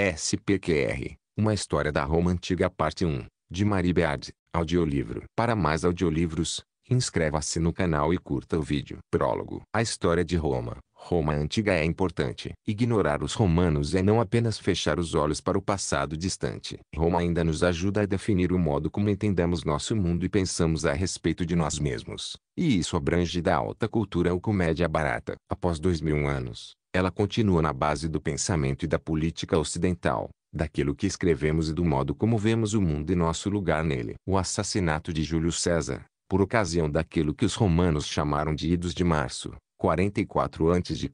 SPQR, Uma História da Roma Antiga Parte 1, de Marie Beard, audiolivro. Para mais audiolivros, inscreva-se no canal e curta o vídeo. Prólogo. A história de Roma. Roma Antiga é importante. Ignorar os romanos é não apenas fechar os olhos para o passado distante. Roma ainda nos ajuda a definir o modo como entendemos nosso mundo e pensamos a respeito de nós mesmos. E isso abrange da alta cultura ou comédia barata. Após dois mil anos, ela continua na base do pensamento e da política ocidental, daquilo que escrevemos e do modo como vemos o mundo e nosso lugar nele. O assassinato de Júlio César, por ocasião daquilo que os romanos chamaram de Idos de Março, 44 a.C.,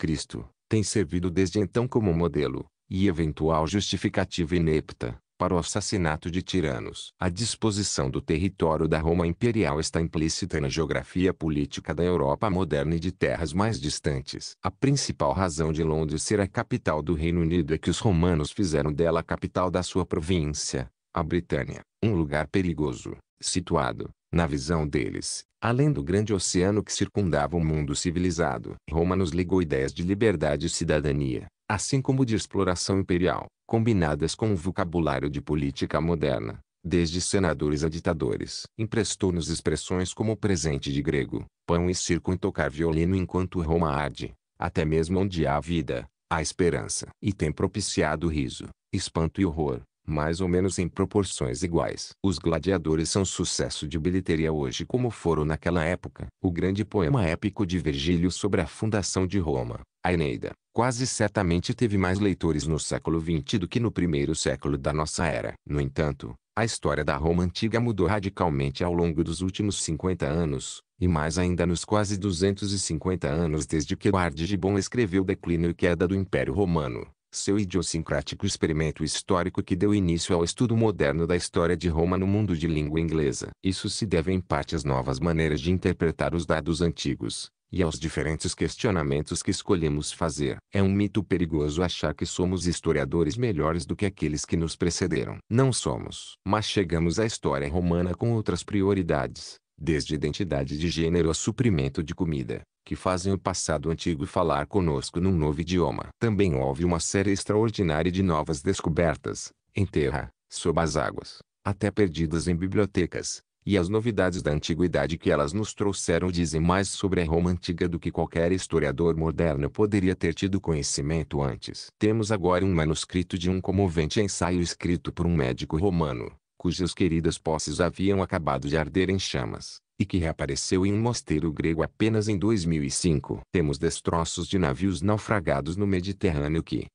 tem servido desde então como modelo, e eventual justificativa inepta, para o assassinato de tiranos. A disposição do território da Roma Imperial está implícita na geografia política da Europa moderna e de terras mais distantes. A principal razão de Londres ser a capital do Reino Unido é que os romanos fizeram dela a capital da sua província, a Britânia, um lugar perigoso, situado, na visão deles, além do grande oceano que circundava o mundo civilizado. Roma nos legou ideias de liberdade e cidadania, assim como de exploração imperial, combinadas com o vocabulário de política moderna, desde senadores a ditadores. Emprestou-nos expressões como presente de grego, pão e circo em tocar violino enquanto Roma arde, até mesmo onde há vida, há esperança. E tem propiciado riso, espanto e horror, mais ou menos em proporções iguais. Os gladiadores são sucesso de bilheteria hoje como foram naquela época. O grande poema épico de Virgílio sobre a fundação de Roma, a Eneida, quase certamente teve mais leitores no século XX do que no primeiro século da nossa era. No entanto, a história da Roma antiga mudou radicalmente ao longo dos últimos 50 anos, e mais ainda nos quase 250 anos desde que Eduardo Gibbon escreveu Declínio e Queda do Império Romano seu idiosincrático experimento histórico que deu início ao estudo moderno da história de Roma no mundo de língua inglesa. Isso se deve em parte às novas maneiras de interpretar os dados antigos, e aos diferentes questionamentos que escolhemos fazer. É um mito perigoso achar que somos historiadores melhores do que aqueles que nos precederam. Não somos. Mas chegamos à história romana com outras prioridades, desde identidade de gênero a suprimento de comida, que fazem o passado antigo falar conosco num novo idioma. Também houve uma série extraordinária de novas descobertas, em terra, sob as águas, até perdidas em bibliotecas, e as novidades da antiguidade que elas nos trouxeram dizem mais sobre a Roma antiga do que qualquer historiador moderno poderia ter tido conhecimento antes. Temos agora um manuscrito de um comovente ensaio escrito por um médico romano, cujas queridas posses haviam acabado de arder em chamas e que reapareceu em um mosteiro grego apenas em 2005. Temos destroços de navios naufragados no Mediterrâneo que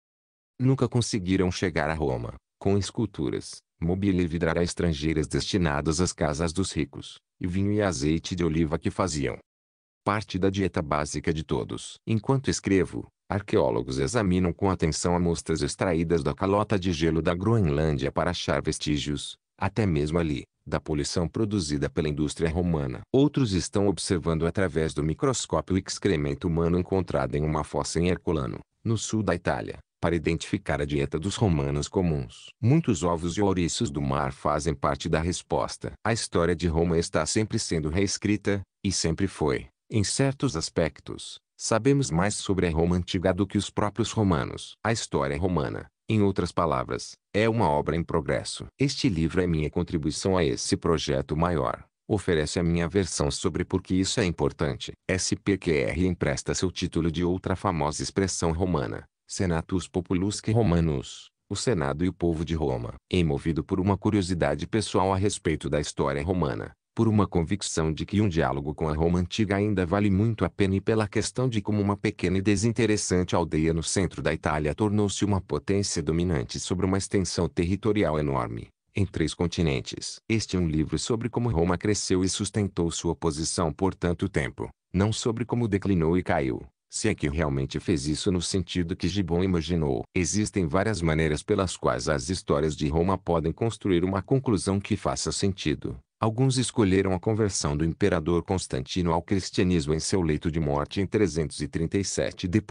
nunca conseguiram chegar a Roma, com esculturas, mobília e vidrara estrangeiras destinadas às casas dos ricos, e vinho e azeite de oliva que faziam parte da dieta básica de todos. Enquanto escrevo, arqueólogos examinam com atenção amostras extraídas da calota de gelo da Groenlândia para achar vestígios, até mesmo ali, da poluição produzida pela indústria romana. Outros estão observando através do microscópio o excremento humano encontrado em uma fossa em Herculano, no sul da Itália, para identificar a dieta dos romanos comuns. Muitos ovos e ouriços do mar fazem parte da resposta. A história de Roma está sempre sendo reescrita, e sempre foi, em certos aspectos, sabemos mais sobre a Roma antiga do que os próprios romanos. A história romana, em outras palavras, é uma obra em progresso. Este livro é minha contribuição a esse projeto maior. Oferece a minha versão sobre por que isso é importante. SPQR empresta seu título de outra famosa expressão romana, Senatus Populusque Romanus, o Senado e o povo de Roma. Emovido por uma curiosidade pessoal a respeito da história romana, por uma convicção de que um diálogo com a Roma antiga ainda vale muito a pena e pela questão de como uma pequena e desinteressante aldeia no centro da Itália tornou-se uma potência dominante sobre uma extensão territorial enorme, em três continentes. Este é um livro sobre como Roma cresceu e sustentou sua posição por tanto tempo, não sobre como declinou e caiu. Se é que realmente fez isso no sentido que Gibbon imaginou. Existem várias maneiras pelas quais as histórias de Roma podem construir uma conclusão que faça sentido. Alguns escolheram a conversão do imperador Constantino ao cristianismo em seu leito de morte em 337 d.C.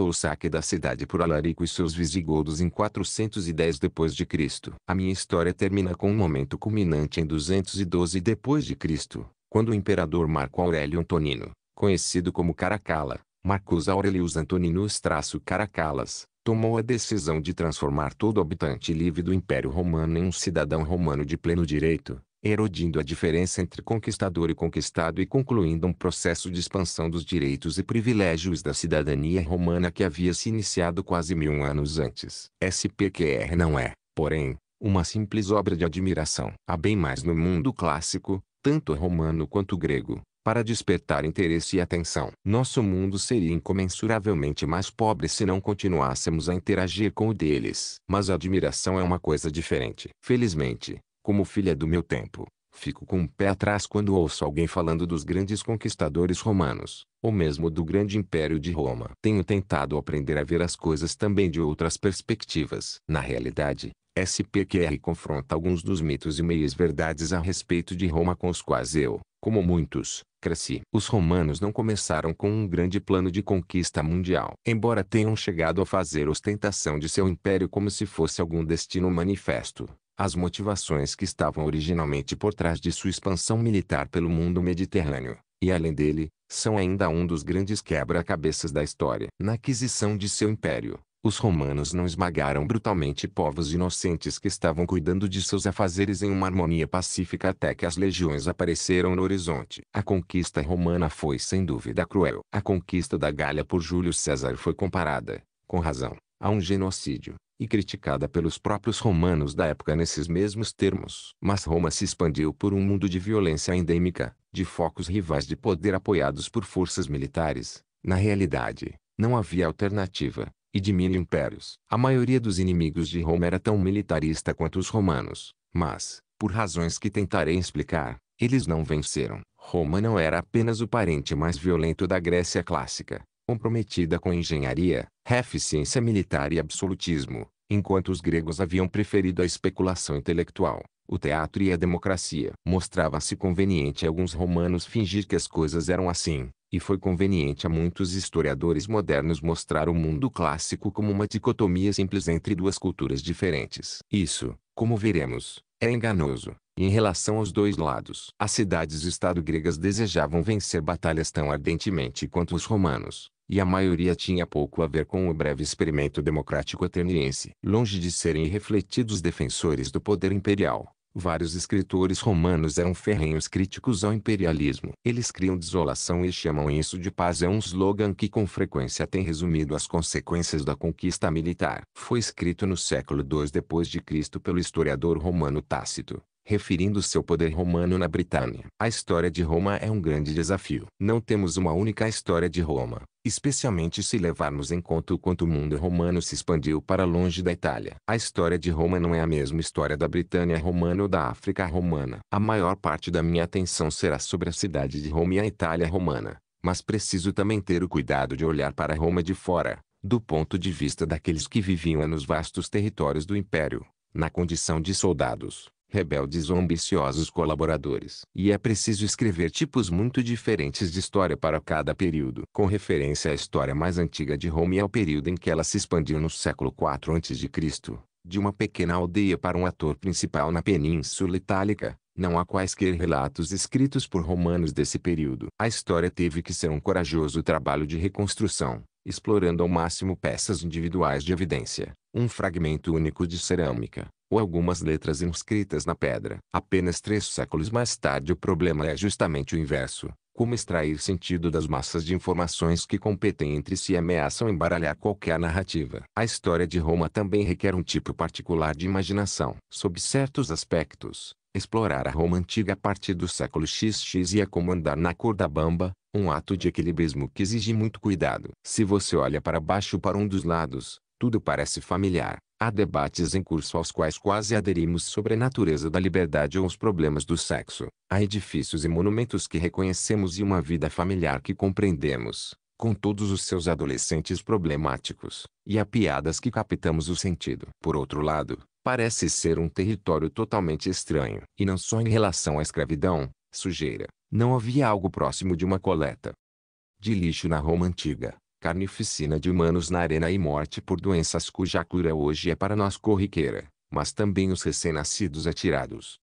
ou o saque da cidade por Alarico e seus visigodos em 410 d.C. A minha história termina com um momento culminante em 212 d.C., quando o imperador Marco Aurélio Antonino, conhecido como Caracalla, Marcus Aurelius Antoninus traço Caracalas, tomou a decisão de transformar todo habitante livre do Império Romano em um cidadão romano de pleno direito, erodindo a diferença entre conquistador e conquistado e concluindo um processo de expansão dos direitos e privilégios da cidadania romana que havia se iniciado quase mil anos antes. SPQR não é, porém, uma simples obra de admiração. Há bem mais no mundo clássico, tanto romano quanto grego, para despertar interesse e atenção. Nosso mundo seria incomensuravelmente mais pobre se não continuássemos a interagir com o deles. Mas a admiração é uma coisa diferente. Felizmente, como filha do meu tempo, fico com um pé atrás quando ouço alguém falando dos grandes conquistadores romanos, ou mesmo do grande império de Roma. Tenho tentado aprender a ver as coisas também de outras perspectivas. Na realidade, SPQR confronta alguns dos mitos e meias-verdades a respeito de Roma com os quais eu, como muitos, cresci. Os romanos não começaram com um grande plano de conquista mundial. Embora tenham chegado a fazer ostentação de seu império como se fosse algum destino manifesto, as motivações que estavam originalmente por trás de sua expansão militar pelo mundo mediterrâneo, e além dele, são ainda um dos grandes quebra-cabeças da história. Na aquisição de seu império, os romanos não esmagaram brutalmente povos inocentes que estavam cuidando de seus afazeres em uma harmonia pacífica até que as legiões apareceram no horizonte. A conquista romana foi sem dúvida cruel. A conquista da Gália por Júlio César foi comparada, com razão, a um genocídio e criticada pelos próprios romanos da época nesses mesmos termos. Mas Roma se expandiu por um mundo de violência endêmica, de focos rivais de poder apoiados por forças militares. Na realidade, não havia alternativa, e de mil impérios. A maioria dos inimigos de Roma era tão militarista quanto os romanos, mas, por razões que tentarei explicar, eles não venceram. Roma não era apenas o parente mais violento da Grécia clássica, comprometida com engenharia, eficiência militar e absolutismo, enquanto os gregos haviam preferido a especulação intelectual, o teatro e a democracia. Mostrava-se conveniente a alguns romanos fingir que as coisas eram assim, e foi conveniente a muitos historiadores modernos mostrar o mundo clássico como uma dicotomia simples entre duas culturas diferentes. Isso, como veremos, é enganoso. Em relação aos dois lados, as cidades-estado gregas desejavam vencer batalhas tão ardentemente quanto os romanos, e a maioria tinha pouco a ver com o breve experimento democrático ateniense. Longe de serem irrefletidos defensores do poder imperial, vários escritores romanos eram ferrenhos críticos ao imperialismo. Eles criam desolação e chamam isso de paz é um slogan que com frequência tem resumido as consequências da conquista militar. Foi escrito no século II Cristo pelo historiador romano Tácito referindo seu poder romano na Britânia. A história de Roma é um grande desafio. Não temos uma única história de Roma, especialmente se levarmos em conta o quanto o mundo romano se expandiu para longe da Itália. A história de Roma não é a mesma história da Britânia romana ou da África romana. A maior parte da minha atenção será sobre a cidade de Roma e a Itália romana, mas preciso também ter o cuidado de olhar para Roma de fora, do ponto de vista daqueles que viviam nos vastos territórios do Império, na condição de soldados rebeldes ou ambiciosos colaboradores. E é preciso escrever tipos muito diferentes de história para cada período. Com referência à história mais antiga de Roma e ao período em que ela se expandiu no século IV a.C., de uma pequena aldeia para um ator principal na Península Itálica, não há quaisquer relatos escritos por romanos desse período. A história teve que ser um corajoso trabalho de reconstrução, explorando ao máximo peças individuais de evidência, um fragmento único de cerâmica, ou algumas letras inscritas na pedra. Apenas três séculos mais tarde o problema é justamente o inverso. Como extrair sentido das massas de informações que competem entre si e ameaçam embaralhar qualquer narrativa. A história de Roma também requer um tipo particular de imaginação. Sob certos aspectos, explorar a Roma antiga a partir do século XX ia como andar na corda bamba, um ato de equilibrismo que exige muito cuidado. Se você olha para baixo para um dos lados, tudo parece familiar. Há debates em curso aos quais quase aderimos sobre a natureza da liberdade ou os problemas do sexo. Há edifícios e monumentos que reconhecemos e uma vida familiar que compreendemos, com todos os seus adolescentes problemáticos. E há piadas que captamos o sentido. Por outro lado, parece ser um território totalmente estranho. E não só em relação à escravidão, sujeira. Não havia algo próximo de uma coleta de lixo na Roma antiga carnificina de humanos na arena e morte por doenças cuja cura hoje é para nós corriqueira, mas também os recém-nascidos atirados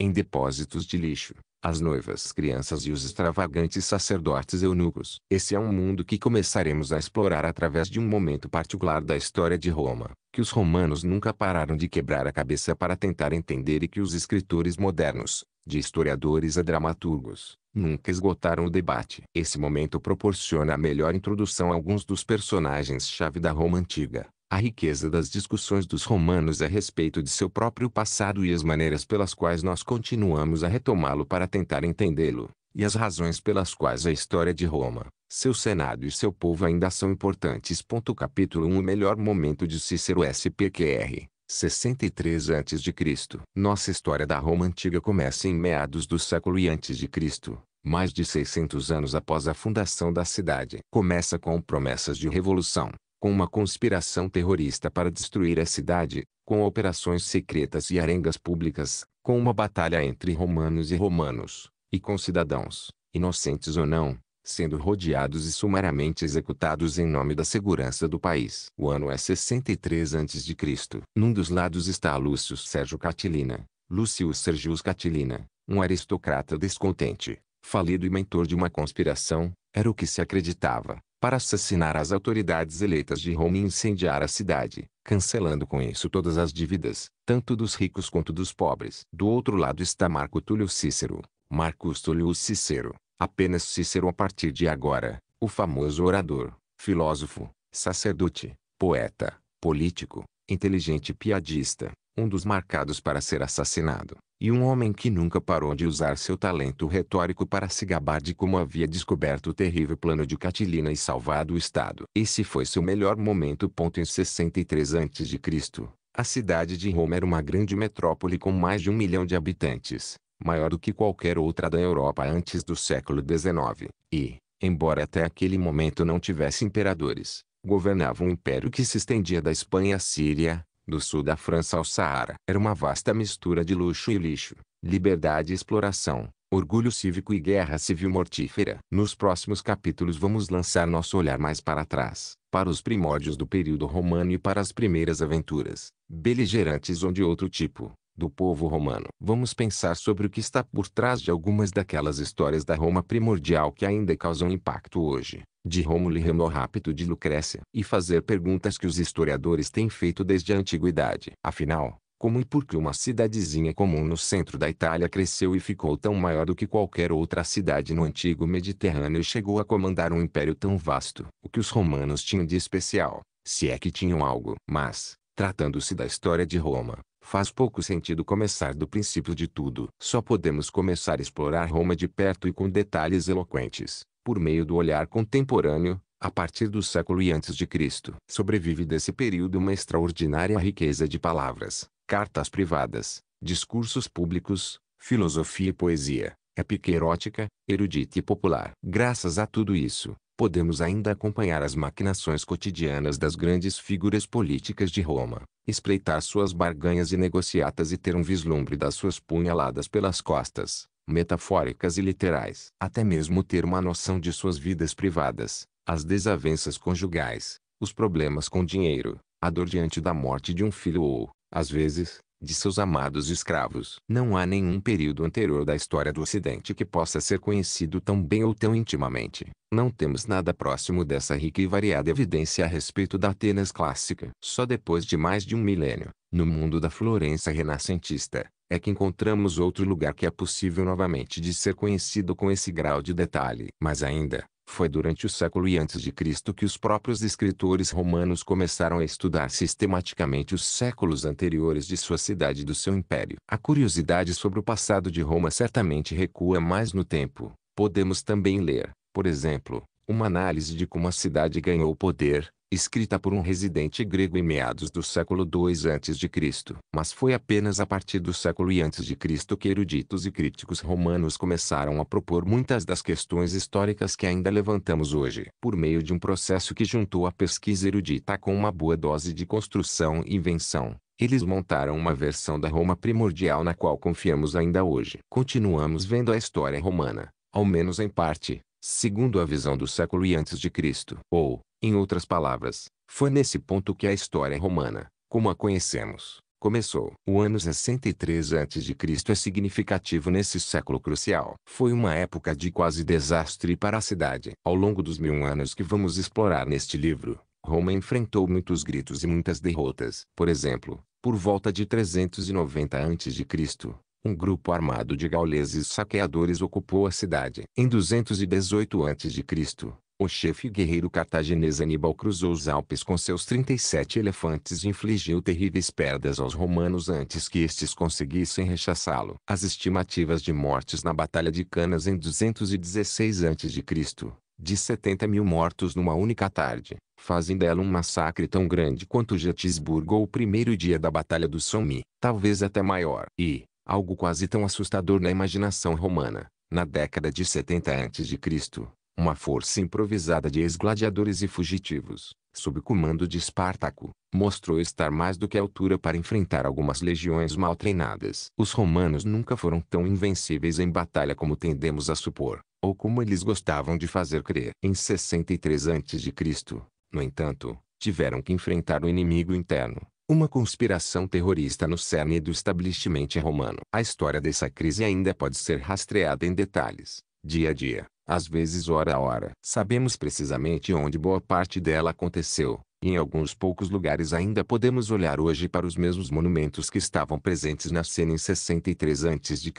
em depósitos de lixo, as noivas crianças e os extravagantes sacerdotes eunucos. Esse é um mundo que começaremos a explorar através de um momento particular da história de Roma, que os romanos nunca pararam de quebrar a cabeça para tentar entender e que os escritores modernos, de historiadores a dramaturgos, nunca esgotaram o debate. Esse momento proporciona a melhor introdução a alguns dos personagens-chave da Roma antiga, a riqueza das discussões dos romanos a respeito de seu próprio passado e as maneiras pelas quais nós continuamos a retomá-lo para tentar entendê-lo, e as razões pelas quais a história de Roma, seu Senado e seu povo ainda são importantes. Capítulo 1 O melhor momento de Cícero SPQR 63 a.C. Nossa história da Roma antiga começa em meados do século e antes de Cristo, mais de 600 anos após a fundação da cidade. Começa com promessas de revolução, com uma conspiração terrorista para destruir a cidade, com operações secretas e arengas públicas, com uma batalha entre romanos e romanos, e com cidadãos, inocentes ou não, sendo rodeados e sumariamente executados em nome da segurança do país. O ano é 63 a.C. Num dos lados está Lúcio Sérgio Catilina, Lúcio Sergius Catilina, um aristocrata descontente, falido e mentor de uma conspiração, era o que se acreditava, para assassinar as autoridades eleitas de Roma e incendiar a cidade, cancelando com isso todas as dívidas, tanto dos ricos quanto dos pobres. Do outro lado está Marco Túlio Cícero, Marcus Tullius Cícero, apenas Cícero a partir de agora, o famoso orador, filósofo, sacerdote, poeta, político, inteligente piadista, um dos marcados para ser assassinado, e um homem que nunca parou de usar seu talento retórico para se gabar de como havia descoberto o terrível plano de Catilina e salvado o Estado. Esse foi seu melhor momento. Em 63 a.C., a cidade de Roma era uma grande metrópole com mais de um milhão de habitantes, maior do que qualquer outra da Europa antes do século XIX, e, embora até aquele momento não tivesse imperadores, governava um império que se estendia da Espanha à Síria, do sul da França ao Saara. Era uma vasta mistura de luxo e lixo, liberdade e exploração, orgulho cívico e guerra civil mortífera. Nos próximos capítulos vamos lançar nosso olhar mais para trás, para os primórdios do período romano e para as primeiras aventuras, beligerantes ou de outro tipo, do povo romano. Vamos pensar sobre o que está por trás de algumas daquelas histórias da Roma primordial que ainda causam impacto hoje de Rômulo e Remo Rápido de Lucrécia, e fazer perguntas que os historiadores têm feito desde a antiguidade. Afinal, como e por que uma cidadezinha comum no centro da Itália cresceu e ficou tão maior do que qualquer outra cidade no antigo Mediterrâneo e chegou a comandar um império tão vasto? O que os romanos tinham de especial, se é que tinham algo. Mas, tratando-se da história de Roma, faz pouco sentido começar do princípio de tudo. Só podemos começar a explorar Roma de perto e com detalhes eloquentes por meio do olhar contemporâneo, a partir do século e antes de Cristo. Sobrevive desse período uma extraordinária riqueza de palavras, cartas privadas, discursos públicos, filosofia e poesia, épica erótica, erudita e popular. Graças a tudo isso, podemos ainda acompanhar as maquinações cotidianas das grandes figuras políticas de Roma, espreitar suas barganhas e negociatas e ter um vislumbre das suas punhaladas pelas costas, metafóricas e literais. Até mesmo ter uma noção de suas vidas privadas, as desavenças conjugais, os problemas com dinheiro, a dor diante da morte de um filho ou, às vezes, de seus amados escravos. Não há nenhum período anterior da história do Ocidente que possa ser conhecido tão bem ou tão intimamente. Não temos nada próximo dessa rica e variada evidência a respeito da Atenas clássica. Só depois de mais de um milênio, no mundo da Florença renascentista, é que encontramos outro lugar que é possível novamente de ser conhecido com esse grau de detalhe. Mas ainda, foi durante o século e antes de Cristo que os próprios escritores romanos começaram a estudar sistematicamente os séculos anteriores de sua cidade e do seu império. A curiosidade sobre o passado de Roma certamente recua mais no tempo. Podemos também ler, por exemplo, uma análise de como a cidade ganhou poder, escrita por um residente grego em meados do século II a.C. Mas foi apenas a partir do século I a.C. que eruditos e críticos romanos começaram a propor muitas das questões históricas que ainda levantamos hoje. Por meio de um processo que juntou a pesquisa erudita com uma boa dose de construção e invenção, eles montaram uma versão da Roma primordial na qual confiamos ainda hoje. Continuamos vendo a história romana, ao menos em parte, segundo a visão do século I a.C. Ou, em outras palavras, foi nesse ponto que a história romana, como a conhecemos, começou. O ano 63 a.C. é significativo nesse século crucial. Foi uma época de quase desastre para a cidade. Ao longo dos mil anos que vamos explorar neste livro, Roma enfrentou muitos gritos e muitas derrotas. Por exemplo, por volta de 390 a.C., um grupo armado de gauleses saqueadores ocupou a cidade. Em 218 a.C., o chefe guerreiro cartaginês Aníbal cruzou os Alpes com seus 37 elefantes e infligiu terríveis perdas aos romanos antes que estes conseguissem rechaçá-lo. As estimativas de mortes na Batalha de Canas em 216 a.C., de 70 mil mortos numa única tarde, fazem dela um massacre tão grande quanto Gettysburg ou o primeiro dia da Batalha do Somme, talvez até maior. E, algo quase tão assustador na imaginação romana, na década de 70 a.C., uma força improvisada de ex-gladiadores e fugitivos, sob comando de Espartaco, mostrou estar mais do que à altura para enfrentar algumas legiões mal treinadas. Os romanos nunca foram tão invencíveis em batalha como tendemos a supor, ou como eles gostavam de fazer crer. Em 63 a.C., no entanto, tiveram que enfrentar o inimigo interno, uma conspiração terrorista no cerne do establishment romano. A história dessa crise ainda pode ser rastreada em detalhes, dia a dia, às vezes hora a hora. Sabemos precisamente onde boa parte dela aconteceu, e em alguns poucos lugares ainda podemos olhar hoje para os mesmos monumentos que estavam presentes na cena em 63 a.C.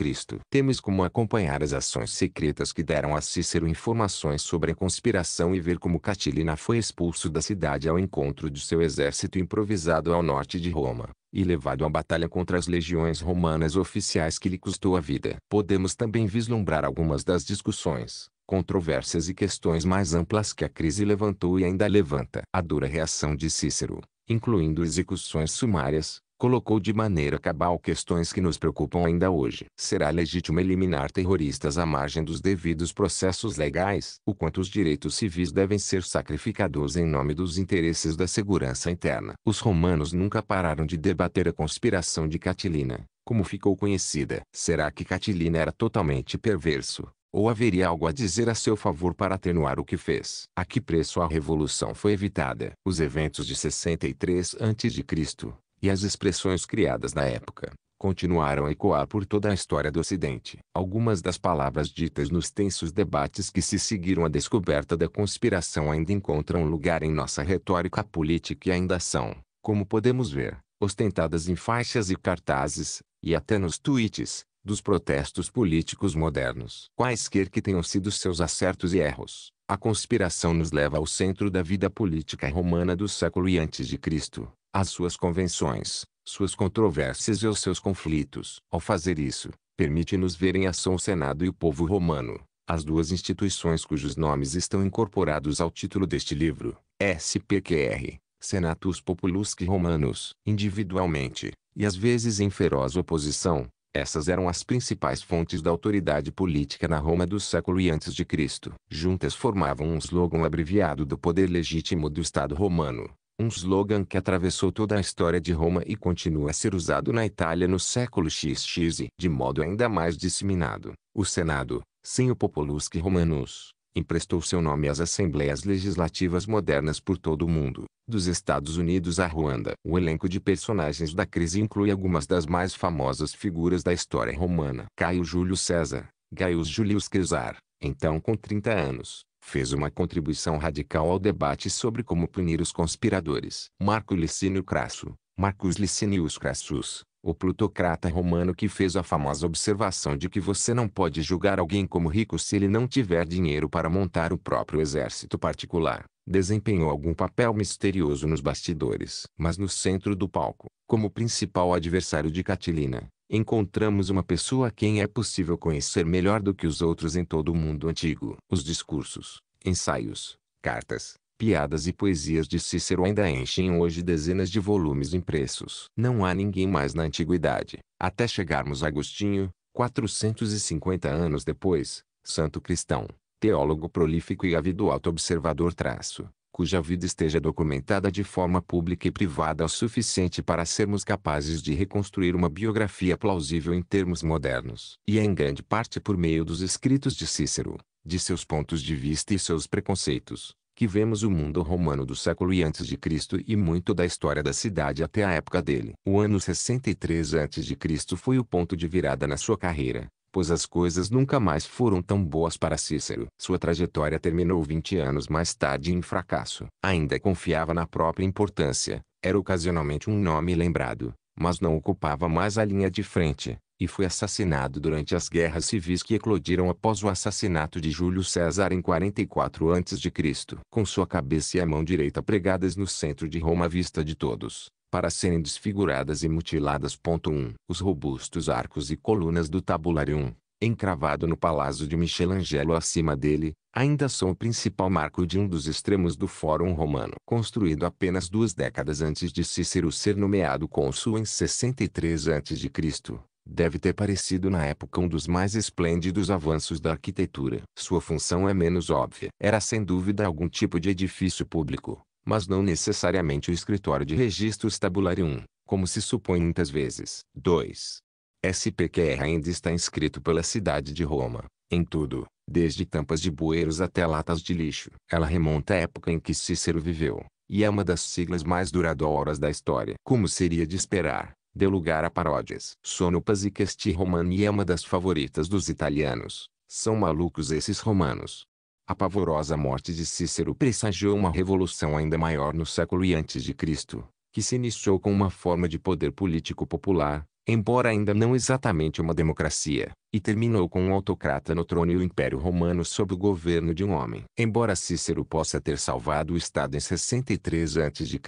Temos como acompanhar as ações secretas que deram a Cícero informações sobre a conspiração e ver como Catilina foi expulso da cidade ao encontro de seu exército improvisado ao norte de Roma e levado à batalha contra as legiões romanas oficiais que lhe custou a vida. Podemos também vislumbrar algumas das discussões, controvérsias e questões mais amplas que a crise levantou e ainda levanta. A dura reação de Cícero, incluindo execuções sumárias, colocou de maneira cabal questões que nos preocupam ainda hoje. Será legítimo eliminar terroristas à margem dos devidos processos legais? O quanto os direitos civis devem ser sacrificados em nome dos interesses da segurança interna? Os romanos nunca pararam de debater a conspiração de Catilina, como ficou conhecida. Será que Catilina era totalmente perverso? Ou haveria algo a dizer a seu favor para atenuar o que fez? A que preço a revolução foi evitada? Os eventos de 63 a.C., e as expressões criadas na época, continuaram a ecoar por toda a história do Ocidente. Algumas das palavras ditas nos tensos debates que se seguiram à descoberta da conspiração ainda encontram lugar em nossa retórica política e ainda são, como podemos ver, ostentadas em faixas e cartazes, e até nos tweets, dos protestos políticos modernos. Quaisquer que tenham sido seus acertos e erros, a conspiração nos leva ao centro da vida política romana do século e antes de Cristo, às suas convenções, suas controvérsias e aos seus conflitos. Ao fazer isso, permite-nos ver em ação o Senado e o povo romano, as duas instituições cujos nomes estão incorporados ao título deste livro, SPQR, Senatus Populusque Romanus, individualmente, e às vezes em feroz oposição, essas eram as principais fontes da autoridade política na Roma do século e antes de Cristo. Juntas formavam um slogan abreviado do poder legítimo do Estado romano. Um slogan que atravessou toda a história de Roma e continua a ser usado na Itália no século XX e, de modo ainda mais disseminado, o Senado, sem o Populusque Romanus, emprestou seu nome às assembleias legislativas modernas por todo o mundo, dos Estados Unidos a Ruanda. O elenco de personagens da crise inclui algumas das mais famosas figuras da história romana. Caio Júlio César, Gaius Julius Caesar, então com 30 anos, fez uma contribuição radical ao debate sobre como punir os conspiradores. Marco Licínio Crasso, Marcus Licinius Crassus, o plutocrata romano que fez a famosa observação de que você não pode julgar alguém como rico se ele não tiver dinheiro para montar o próprio exército particular, desempenhou algum papel misterioso nos bastidores. Mas no centro do palco, como principal adversário de Catilina, encontramos uma pessoa a quem é possível conhecer melhor do que os outros em todo o mundo antigo. Os discursos, ensaios, cartas, Piadas e poesias de Cícero ainda enchem hoje dezenas de volumes impressos. Não há ninguém mais na antiguidade, até chegarmos a Agostinho, 450 anos depois, santo cristão, teólogo prolífico e ávido auto-observador traço, cuja vida esteja documentada de forma pública e privada o suficiente para sermos capazes de reconstruir uma biografia plausível em termos modernos. E é em grande parte por meio dos escritos de Cícero, de seus pontos de vista e seus preconceitos, que vemos o mundo romano do século I a.C. e muito da história da cidade até a época dele. O ano 63 a.C. foi o ponto de virada na sua carreira, pois as coisas nunca mais foram tão boas para Cícero. Sua trajetória terminou 20 anos mais tarde em fracasso. Ainda confiava na própria importância, era ocasionalmente um nome lembrado, mas não ocupava mais a linha de frente e foi assassinado durante as guerras civis que eclodiram após o assassinato de Júlio César em 44 a.C. Com sua cabeça e a mão direita pregadas no centro de Roma à vista de todos, para serem desfiguradas e mutiladas. 1. Os robustos arcos e colunas do tabularium, encravado no palácio de Michelangelo acima dele, ainda são o principal marco de um dos extremos do Fórum Romano. Construído apenas duas décadas antes de Cícero ser nomeado cônsul em 63 a.C., deve ter parecido na época um dos mais esplêndidos avanços da arquitetura. Sua função é menos óbvia. Era sem dúvida algum tipo de edifício público, mas não necessariamente o escritório de registros tabularium, como se supõe muitas vezes. 2. SPQR ainda está inscrito pela cidade de Roma, em tudo, desde tampas de bueiros até latas de lixo. Ela remonta à época em que Cícero viveu, e é uma das siglas mais duradouras da história. Como seria de esperar, deu lugar a paródias. Sonopas e Casti Romani é uma das favoritas dos italianos. São malucos esses romanos. A pavorosa morte de Cícero pressagiou uma revolução ainda maior no século I a.C., que se iniciou com uma forma de poder político popular, embora ainda não exatamente uma democracia, e terminou com um autocrata no trono e o Império Romano sob o governo de um homem. Embora Cícero possa ter salvado o Estado em 63 a.C.,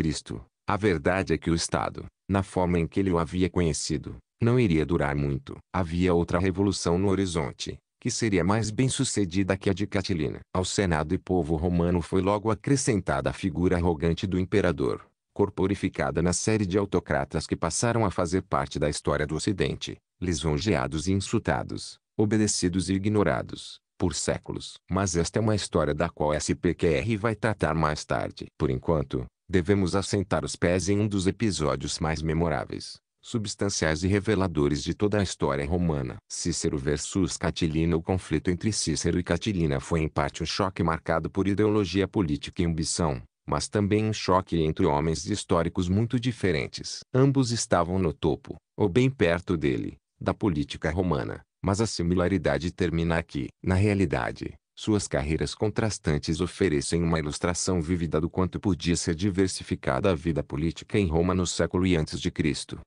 a verdade é que o Estado, na forma em que ele o havia conhecido, não iria durar muito. Havia outra revolução no horizonte, que seria mais bem sucedida que a de Catilina. Ao Senado e povo romano foi logo acrescentada a figura arrogante do imperador, corporificada na série de autocratas que passaram a fazer parte da história do Ocidente, lisonjeados e insultados, obedecidos e ignorados, por séculos. Mas esta é uma história da qual SPQR vai tratar mais tarde. Por enquanto, devemos assentar os pés em um dos episódios mais memoráveis, substanciais e reveladores de toda a história romana. Cícero versus Catilina O conflito entre Cícero e Catilina foi em parte um choque marcado por ideologia política e ambição, mas também um choque entre homens históricos muito diferentes. Ambos estavam no topo, ou bem perto dele, da política romana, mas a similaridade termina aqui. Na realidade, suas carreiras contrastantes oferecem uma ilustração vívida do quanto podia ser diversificada a vida política em Roma no século I a.C.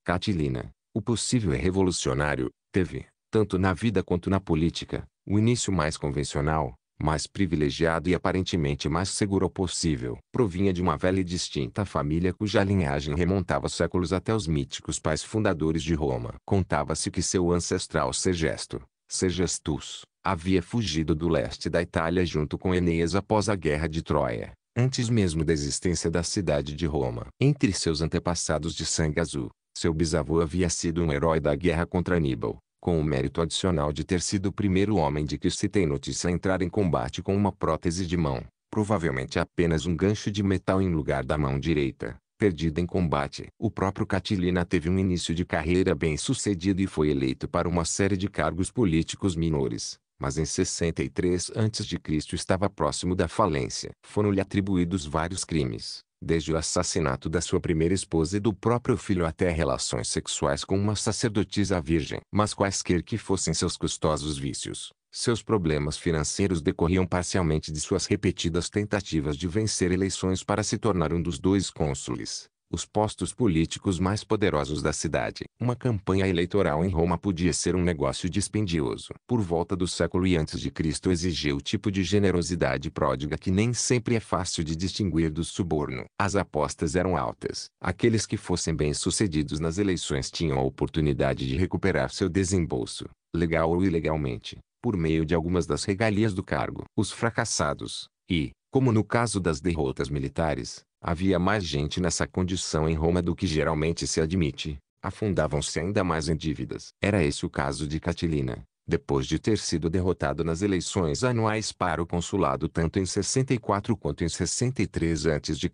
Catilina, o possível e revolucionário, teve, tanto na vida quanto na política, o início mais convencional, mais privilegiado e aparentemente mais seguro possível. Provinha de uma velha e distinta família cuja linhagem remontava séculos até os míticos pais fundadores de Roma. Contava-se que seu ancestral Segesto, Segestus, havia fugido do leste da Itália junto com Enéas após a Guerra de Troia, antes mesmo da existência da cidade de Roma. Entre seus antepassados de sangue azul, seu bisavô havia sido um herói da guerra contra Aníbal, com o mérito adicional de ter sido o primeiro homem de que se tem notícia a entrar em combate com uma prótese de mão, provavelmente apenas um gancho de metal em lugar da mão direita perdida em combate. O próprio Catilina teve um início de carreira bem sucedido e foi eleito para uma série de cargos políticos menores, mas em 63 a.C. estava próximo da falência. Foram-lhe atribuídos vários crimes, desde o assassinato da sua primeira esposa e do próprio filho até relações sexuais com uma sacerdotisa virgem. Mas quaisquer que fossem seus custosos vícios, seus problemas financeiros decorriam parcialmente de suas repetidas tentativas de vencer eleições para se tornar um dos dois cônsules os postos políticos mais poderosos da cidade. Uma campanha eleitoral em Roma podia ser um negócio dispendioso. Por volta do século I a.C. exigiu o tipo de generosidade pródiga que nem sempre é fácil de distinguir do suborno. As apostas eram altas. Aqueles que fossem bem-sucedidos nas eleições tinham a oportunidade de recuperar seu desembolso, legal ou ilegalmente, por meio de algumas das regalias do cargo. Os fracassados, e, como no caso das derrotas militares, Havia mais gente nessa condição em Roma do que geralmente se admite. Afundavam-se ainda mais em dívidas. Era esse o caso de Catilina, depois de ter sido derrotado nas eleições anuais para o consulado tanto em 64 quanto em 63 a.C.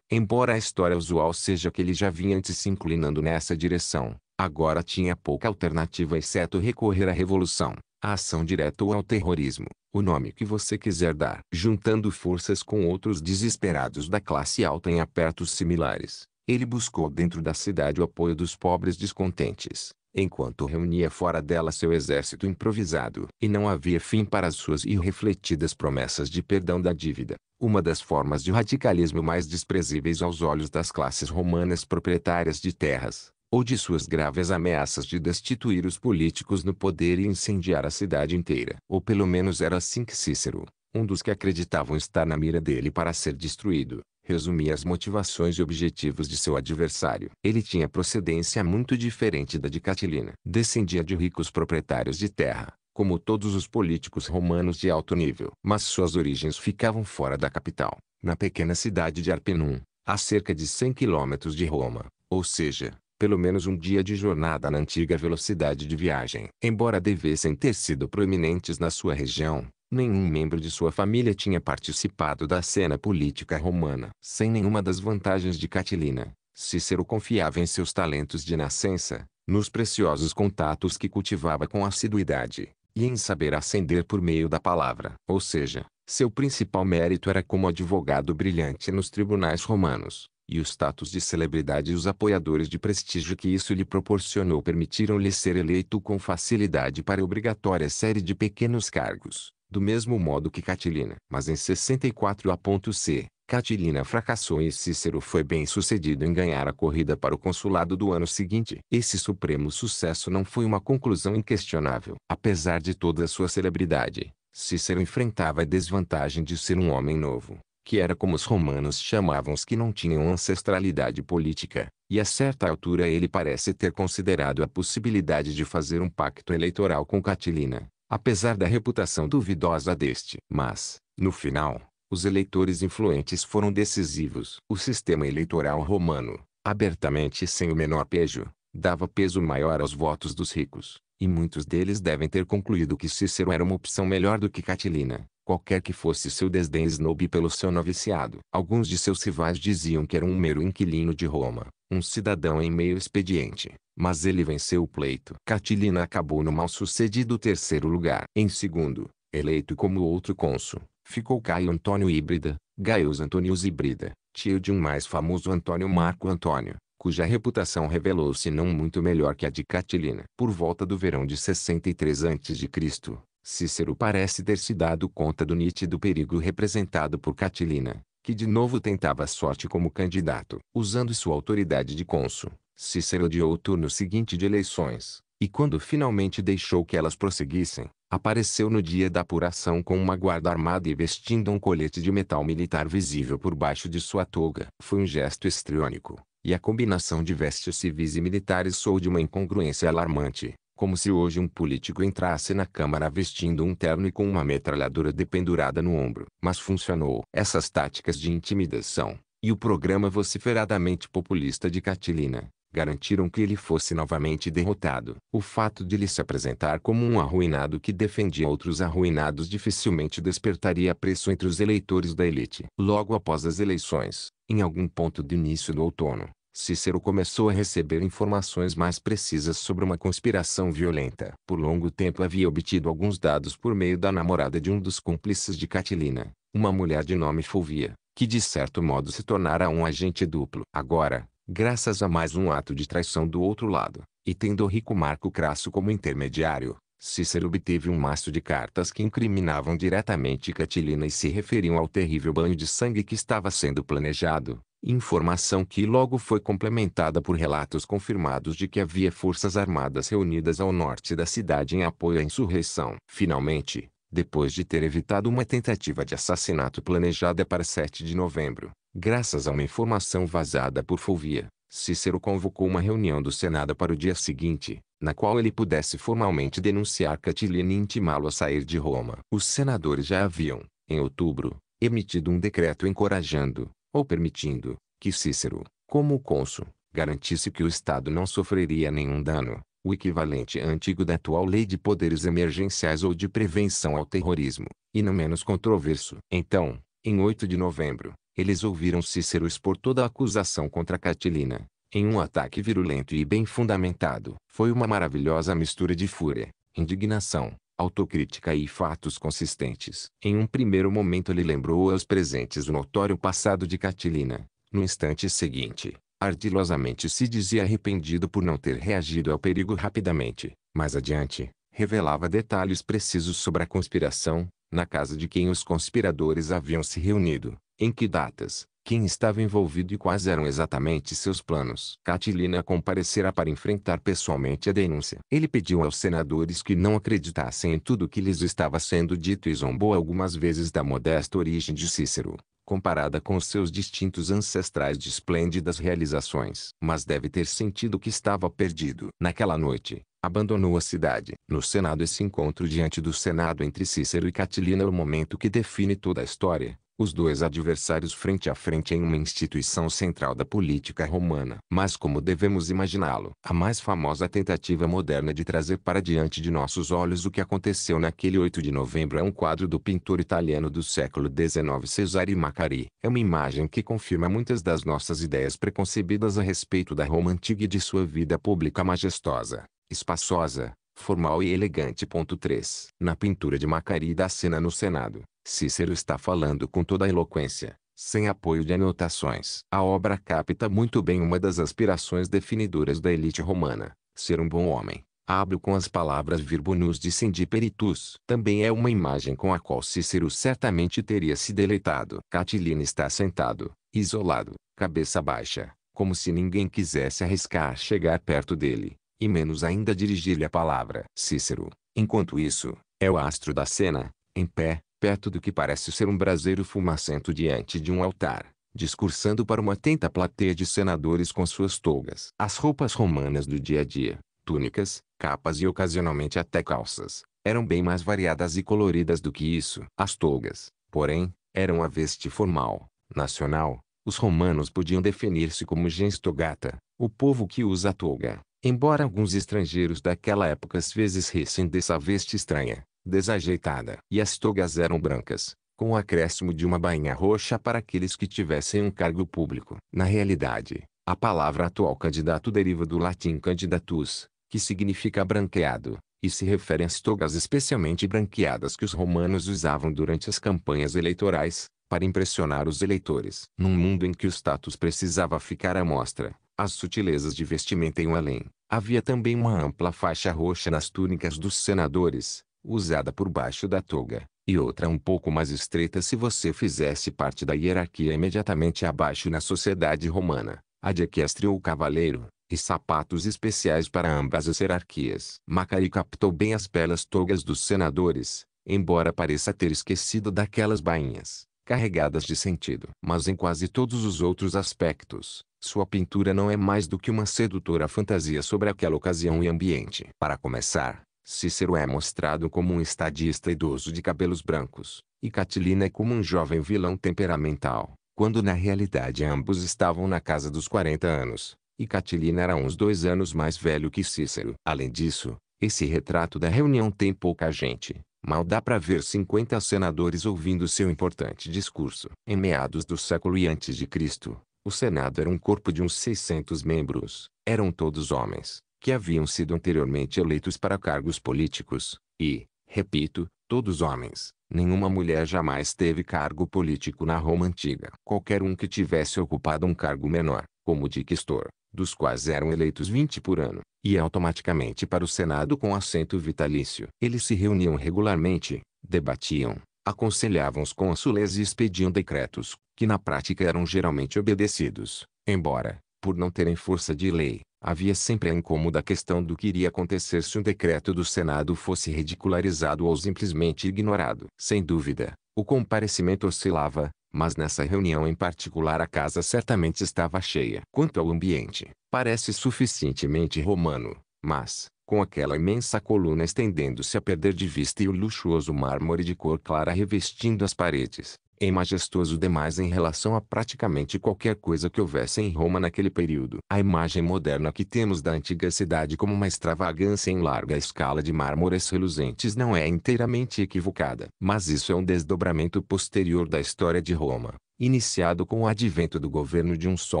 Embora a história usual seja que ele já vinha antes se inclinando nessa direção, agora tinha pouca alternativa exceto recorrer à revolução. A ação direta ou ao terrorismo, o nome que você quiser dar. Juntando forças com outros desesperados da classe alta em apertos similares, ele buscou dentro da cidade o apoio dos pobres descontentes, enquanto reunia fora dela seu exército improvisado. E não havia fim para as suas irrefletidas promessas de perdão da dívida, uma das formas de radicalismo mais desprezíveis aos olhos das classes romanas proprietárias de terras ou de suas graves ameaças de destituir os políticos no poder e incendiar a cidade inteira. Ou pelo menos era assim que Cícero, um dos que acreditavam estar na mira dele para ser destruído, resumia as motivações e objetivos de seu adversário. Ele tinha procedência muito diferente da de Catilina. Descendia de ricos proprietários de terra, como todos os políticos romanos de alto nível. Mas suas origens ficavam fora da capital, na pequena cidade de Arpinum, a cerca de 100 quilômetros de Roma, ou seja, pelo menos um dia de jornada na antiga velocidade de viagem. Embora devessem ter sido proeminentes na sua região, nenhum membro de sua família tinha participado da cena política romana. Sem nenhuma das vantagens de Catilina, Cícero confiava em seus talentos de nascença, nos preciosos contatos que cultivava com assiduidade, e em saber ascender por meio da palavra. Ou seja, seu principal mérito era como advogado brilhante nos tribunais romanos e o status de celebridade e os apoiadores de prestígio que isso lhe proporcionou permitiram-lhe ser eleito com facilidade para a obrigatória série de pequenos cargos, do mesmo modo que Catilina. Mas em 64 a.C., Catilina fracassou e Cícero foi bem sucedido em ganhar a corrida para o consulado do ano seguinte. Esse supremo sucesso não foi uma conclusão inquestionável. Apesar de toda a sua celebridade, Cícero enfrentava a desvantagem de ser um homem novo que era como os romanos chamavam os que não tinham ancestralidade política, e a certa altura ele parece ter considerado a possibilidade de fazer um pacto eleitoral com Catilina, apesar da reputação duvidosa deste. Mas, no final, os eleitores influentes foram decisivos. O sistema eleitoral romano, abertamente sem o menor pejo, dava peso maior aos votos dos ricos, e muitos deles devem ter concluído que Cícero era uma opção melhor do que Catilina qualquer que fosse seu desdém snob pelo seu noviciado. Alguns de seus rivais diziam que era um mero inquilino de Roma, um cidadão em meio expediente, mas ele venceu o pleito. Catilina acabou no mal-sucedido terceiro lugar. Em segundo, eleito como outro cônsul, ficou Caio Antônio Híbrida, Gaius Antonius Híbrida, tio de um mais famoso Antônio Marco Antônio, cuja reputação revelou-se não muito melhor que a de Catilina. Por volta do verão de 63 a.C., Cícero parece ter se dado conta do nítido perigo representado por Catilina, que de novo tentava sorte como candidato. Usando sua autoridade de cônsul, Cícero adiou o turno seguinte de eleições, e quando finalmente deixou que elas prosseguissem, apareceu no dia da apuração com uma guarda armada e vestindo um colete de metal militar visível por baixo de sua toga. Foi um gesto estriônico, e a combinação de vestes civis e militares soou de uma incongruência alarmante como se hoje um político entrasse na Câmara vestindo um terno e com uma metralhadora dependurada no ombro. Mas funcionou. Essas táticas de intimidação, e o programa vociferadamente populista de Catilina, garantiram que ele fosse novamente derrotado. O fato de lhe se apresentar como um arruinado que defendia outros arruinados dificilmente despertaria apreço entre os eleitores da elite. Logo após as eleições, em algum ponto do início do outono, Cícero começou a receber informações mais precisas sobre uma conspiração violenta. Por longo tempo havia obtido alguns dados por meio da namorada de um dos cúmplices de Catilina, uma mulher de nome Fulvia, que de certo modo se tornara um agente duplo. Agora, graças a mais um ato de traição do outro lado, e tendo o rico Marco Crasso como intermediário, Cícero obteve um maço de cartas que incriminavam diretamente Catilina e se referiam ao terrível banho de sangue que estava sendo planejado, Informação que logo foi complementada por relatos confirmados de que havia forças armadas reunidas ao norte da cidade em apoio à insurreição. Finalmente, depois de ter evitado uma tentativa de assassinato planejada para 7 de novembro, graças a uma informação vazada por Fulvia, Cícero convocou uma reunião do Senado para o dia seguinte, na qual ele pudesse formalmente denunciar Catilina e intimá-lo a sair de Roma. Os senadores já haviam, em outubro, emitido um decreto encorajando, ou permitindo, que Cícero, como cônsul, garantisse que o Estado não sofreria nenhum dano, o equivalente antigo da atual Lei de Poderes Emergenciais ou de Prevenção ao Terrorismo, e não menos controverso. Então, em 8 de novembro, eles ouviram Cícero expor toda a acusação contra Catilina, em um ataque virulento e bem fundamentado. Foi uma maravilhosa mistura de fúria, indignação, autocrítica e fatos consistentes. Em um primeiro momento ele lembrou aos presentes o notório passado de Catilina. No instante seguinte, ardilosamente se dizia arrependido por não ter reagido ao perigo rapidamente. Mais adiante, revelava detalhes precisos sobre a conspiração, na casa de quem os conspiradores haviam se reunido, em que datas, quem estava envolvido e quais eram exatamente seus planos. Catilina comparecerá para enfrentar pessoalmente a denúncia. Ele pediu aos senadores que não acreditassem em tudo que lhes estava sendo dito e zombou algumas vezes da modesta origem de Cícero, comparada com os seus distintos ancestrais de esplêndidas realizações. Mas deve ter sentido que estava perdido. Naquela noite, abandonou a cidade. No Senado esse encontro diante do Senado entre Cícero e Catilina é o momento que define toda a história os dois adversários frente a frente em uma instituição central da política romana. Mas como devemos imaginá-lo? A mais famosa tentativa moderna de trazer para diante de nossos olhos o que aconteceu naquele 8 de novembro é um quadro do pintor italiano do século XIX Cesare Maccari. É uma imagem que confirma muitas das nossas ideias preconcebidas a respeito da Roma antiga e de sua vida pública majestosa, espaçosa, formal e elegante. 3. Na pintura de Macari da cena no Senado, Cícero está falando com toda a eloquência, sem apoio de anotações. A obra capta muito bem uma das aspirações definidoras da elite romana, ser um bom homem. Abre com as palavras Virbonus de Cendi Peritus. Também é uma imagem com a qual Cícero certamente teria se deleitado. Catilina está sentado, isolado, cabeça baixa, como se ninguém quisesse arriscar chegar perto dele, e menos ainda dirigir-lhe a palavra. Cícero, enquanto isso, é o astro da cena, em pé, perto do que parece ser um braseiro fumacento diante de um altar, discursando para uma atenta plateia de senadores com suas togas. As roupas romanas do dia a dia, túnicas, capas e ocasionalmente até calças, eram bem mais variadas e coloridas do que isso. As togas, porém, eram a veste formal, nacional. Os romanos podiam definir-se como gens togata, o povo que usa a toga. Embora alguns estrangeiros daquela época às vezes rissem dessa veste estranha, desajeitada. E as togas eram brancas, com o acréscimo de uma bainha roxa para aqueles que tivessem um cargo público. Na realidade, a palavra atual candidato deriva do latim candidatus, que significa branqueado, e se refere às togas especialmente branqueadas que os romanos usavam durante as campanhas eleitorais, para impressionar os eleitores. Num mundo em que o status precisava ficar à mostra, as sutilezas de vestimenta iam além. Havia também uma ampla faixa roxa nas túnicas dos senadores, usada por baixo da toga, e outra um pouco mais estreita se você fizesse parte da hierarquia imediatamente abaixo na sociedade romana, a de equestre ou cavaleiro, e sapatos especiais para ambas as hierarquias. Macari captou bem as belas togas dos senadores, embora pareça ter esquecido daquelas bainhas, carregadas de sentido. Mas em quase todos os outros aspectos, sua pintura não é mais do que uma sedutora fantasia sobre aquela ocasião e ambiente. Para começar, Cícero é mostrado como um estadista idoso de cabelos brancos, e Catilina é como um jovem vilão temperamental, quando na realidade ambos estavam na casa dos 40 anos, e Catilina era uns dois anos mais velho que Cícero. Além disso, esse retrato da reunião tem pouca gente. Mal dá para ver 50 senadores ouvindo seu importante discurso. Em meados do século e antes de Cristo, o Senado era um corpo de uns 600 membros. Eram todos homens, que haviam sido anteriormente eleitos para cargos políticos, e, repito, todos homens. Nenhuma mulher jamais teve cargo político na Roma antiga. Qualquer um que tivesse ocupado um cargo menor, como questor, dos quais eram eleitos 20 por ano, ia automaticamente para o Senado com assento vitalício. Eles se reuniam regularmente, debatiam, aconselhavam os cônsules e expediam decretos, que na prática eram geralmente obedecidos, embora, por não terem força de lei, Havia sempre a incômoda questão do que iria acontecer se um decreto do Senado fosse ridicularizado ou simplesmente ignorado. Sem dúvida, o comparecimento oscilava, mas nessa reunião em particular a casa certamente estava cheia. Quanto ao ambiente, parece suficientemente romano, mas, com aquela imensa coluna estendendo-se a perder de vista e o luxuoso mármore de cor clara revestindo as paredes, é majestoso demais em relação a praticamente qualquer coisa que houvesse em Roma naquele período. A imagem moderna que temos da antiga cidade como uma extravagância em larga escala de mármores reluzentes não é inteiramente equivocada. Mas isso é um desdobramento posterior da história de Roma, iniciado com o advento do governo de um só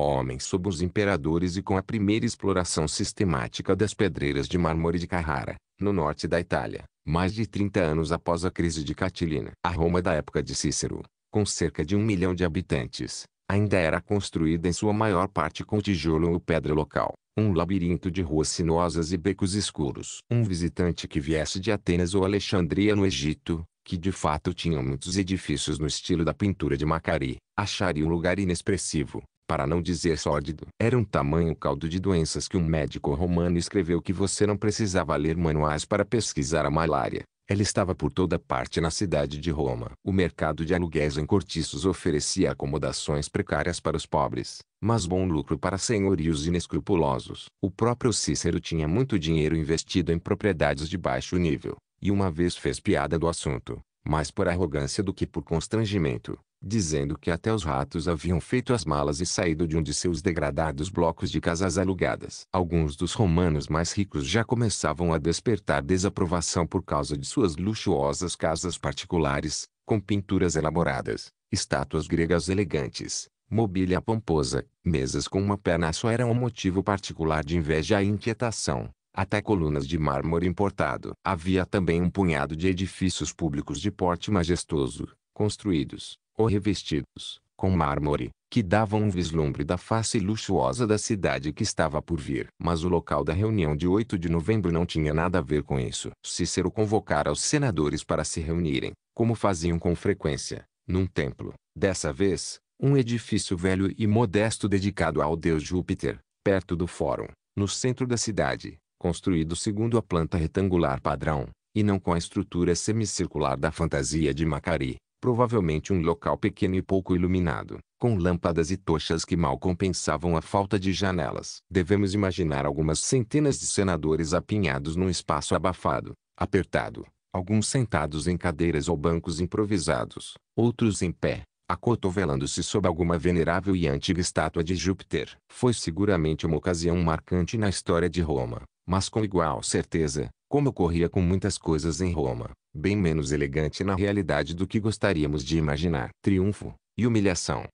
homem sob os imperadores e com a primeira exploração sistemática das pedreiras de mármore de Carrara, no norte da Itália mais de 30 anos após a crise de Catilina. A Roma da época de Cícero, com cerca de um milhão de habitantes, ainda era construída em sua maior parte com tijolo ou pedra local, um labirinto de ruas sinuosas e becos escuros. Um visitante que viesse de Atenas ou Alexandria no Egito, que de fato tinham muitos edifícios no estilo da pintura de Macari, acharia um lugar inexpressivo, para não dizer sórdido. Era um tamanho caldo de doenças que um médico romano escreveu que você não precisava ler manuais para pesquisar a malária. Ela estava por toda parte na cidade de Roma. O mercado de aluguéis em cortiços oferecia acomodações precárias para os pobres, mas bom lucro para senhorios inescrupulosos. O próprio Cícero tinha muito dinheiro investido em propriedades de baixo nível, e uma vez fez piada do assunto, mais por arrogância do que por constrangimento, dizendo que até os ratos haviam feito as malas e saído de um de seus degradados blocos de casas alugadas. Alguns dos romanos mais ricos já começavam a despertar desaprovação por causa de suas luxuosas casas particulares, com pinturas elaboradas, estátuas gregas elegantes, mobília pomposa, mesas com uma perna só eram um motivo particular de inveja e inquietação até colunas de mármore importado. Havia também um punhado de edifícios públicos de porte majestoso, construídos, ou revestidos, com mármore, que davam um vislumbre da face luxuosa da cidade que estava por vir. Mas o local da reunião de 8 de novembro não tinha nada a ver com isso. Cícero convocara os senadores para se reunirem, como faziam com frequência, num templo. Dessa vez, um edifício velho e modesto dedicado ao deus Júpiter, perto do fórum, no centro da cidade, construído segundo a planta retangular padrão, e não com a estrutura semicircular da fantasia de Macari. Provavelmente um local pequeno e pouco iluminado, com lâmpadas e tochas que mal compensavam a falta de janelas. Devemos imaginar algumas centenas de senadores apinhados num espaço abafado, apertado, alguns sentados em cadeiras ou bancos improvisados, outros em pé, acotovelando-se sob alguma venerável e antiga estátua de Júpiter. Foi seguramente uma ocasião marcante na história de Roma, mas com igual certeza, como ocorria com muitas coisas em Roma, bem menos elegante na realidade do que gostaríamos de imaginar. Triunfo e humilhação.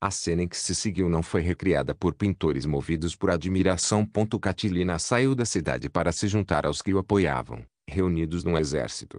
A cena em que se seguiu não foi recriada por pintores movidos por admiração. Catilina saiu da cidade para se juntar aos que o apoiavam, reunidos num exército.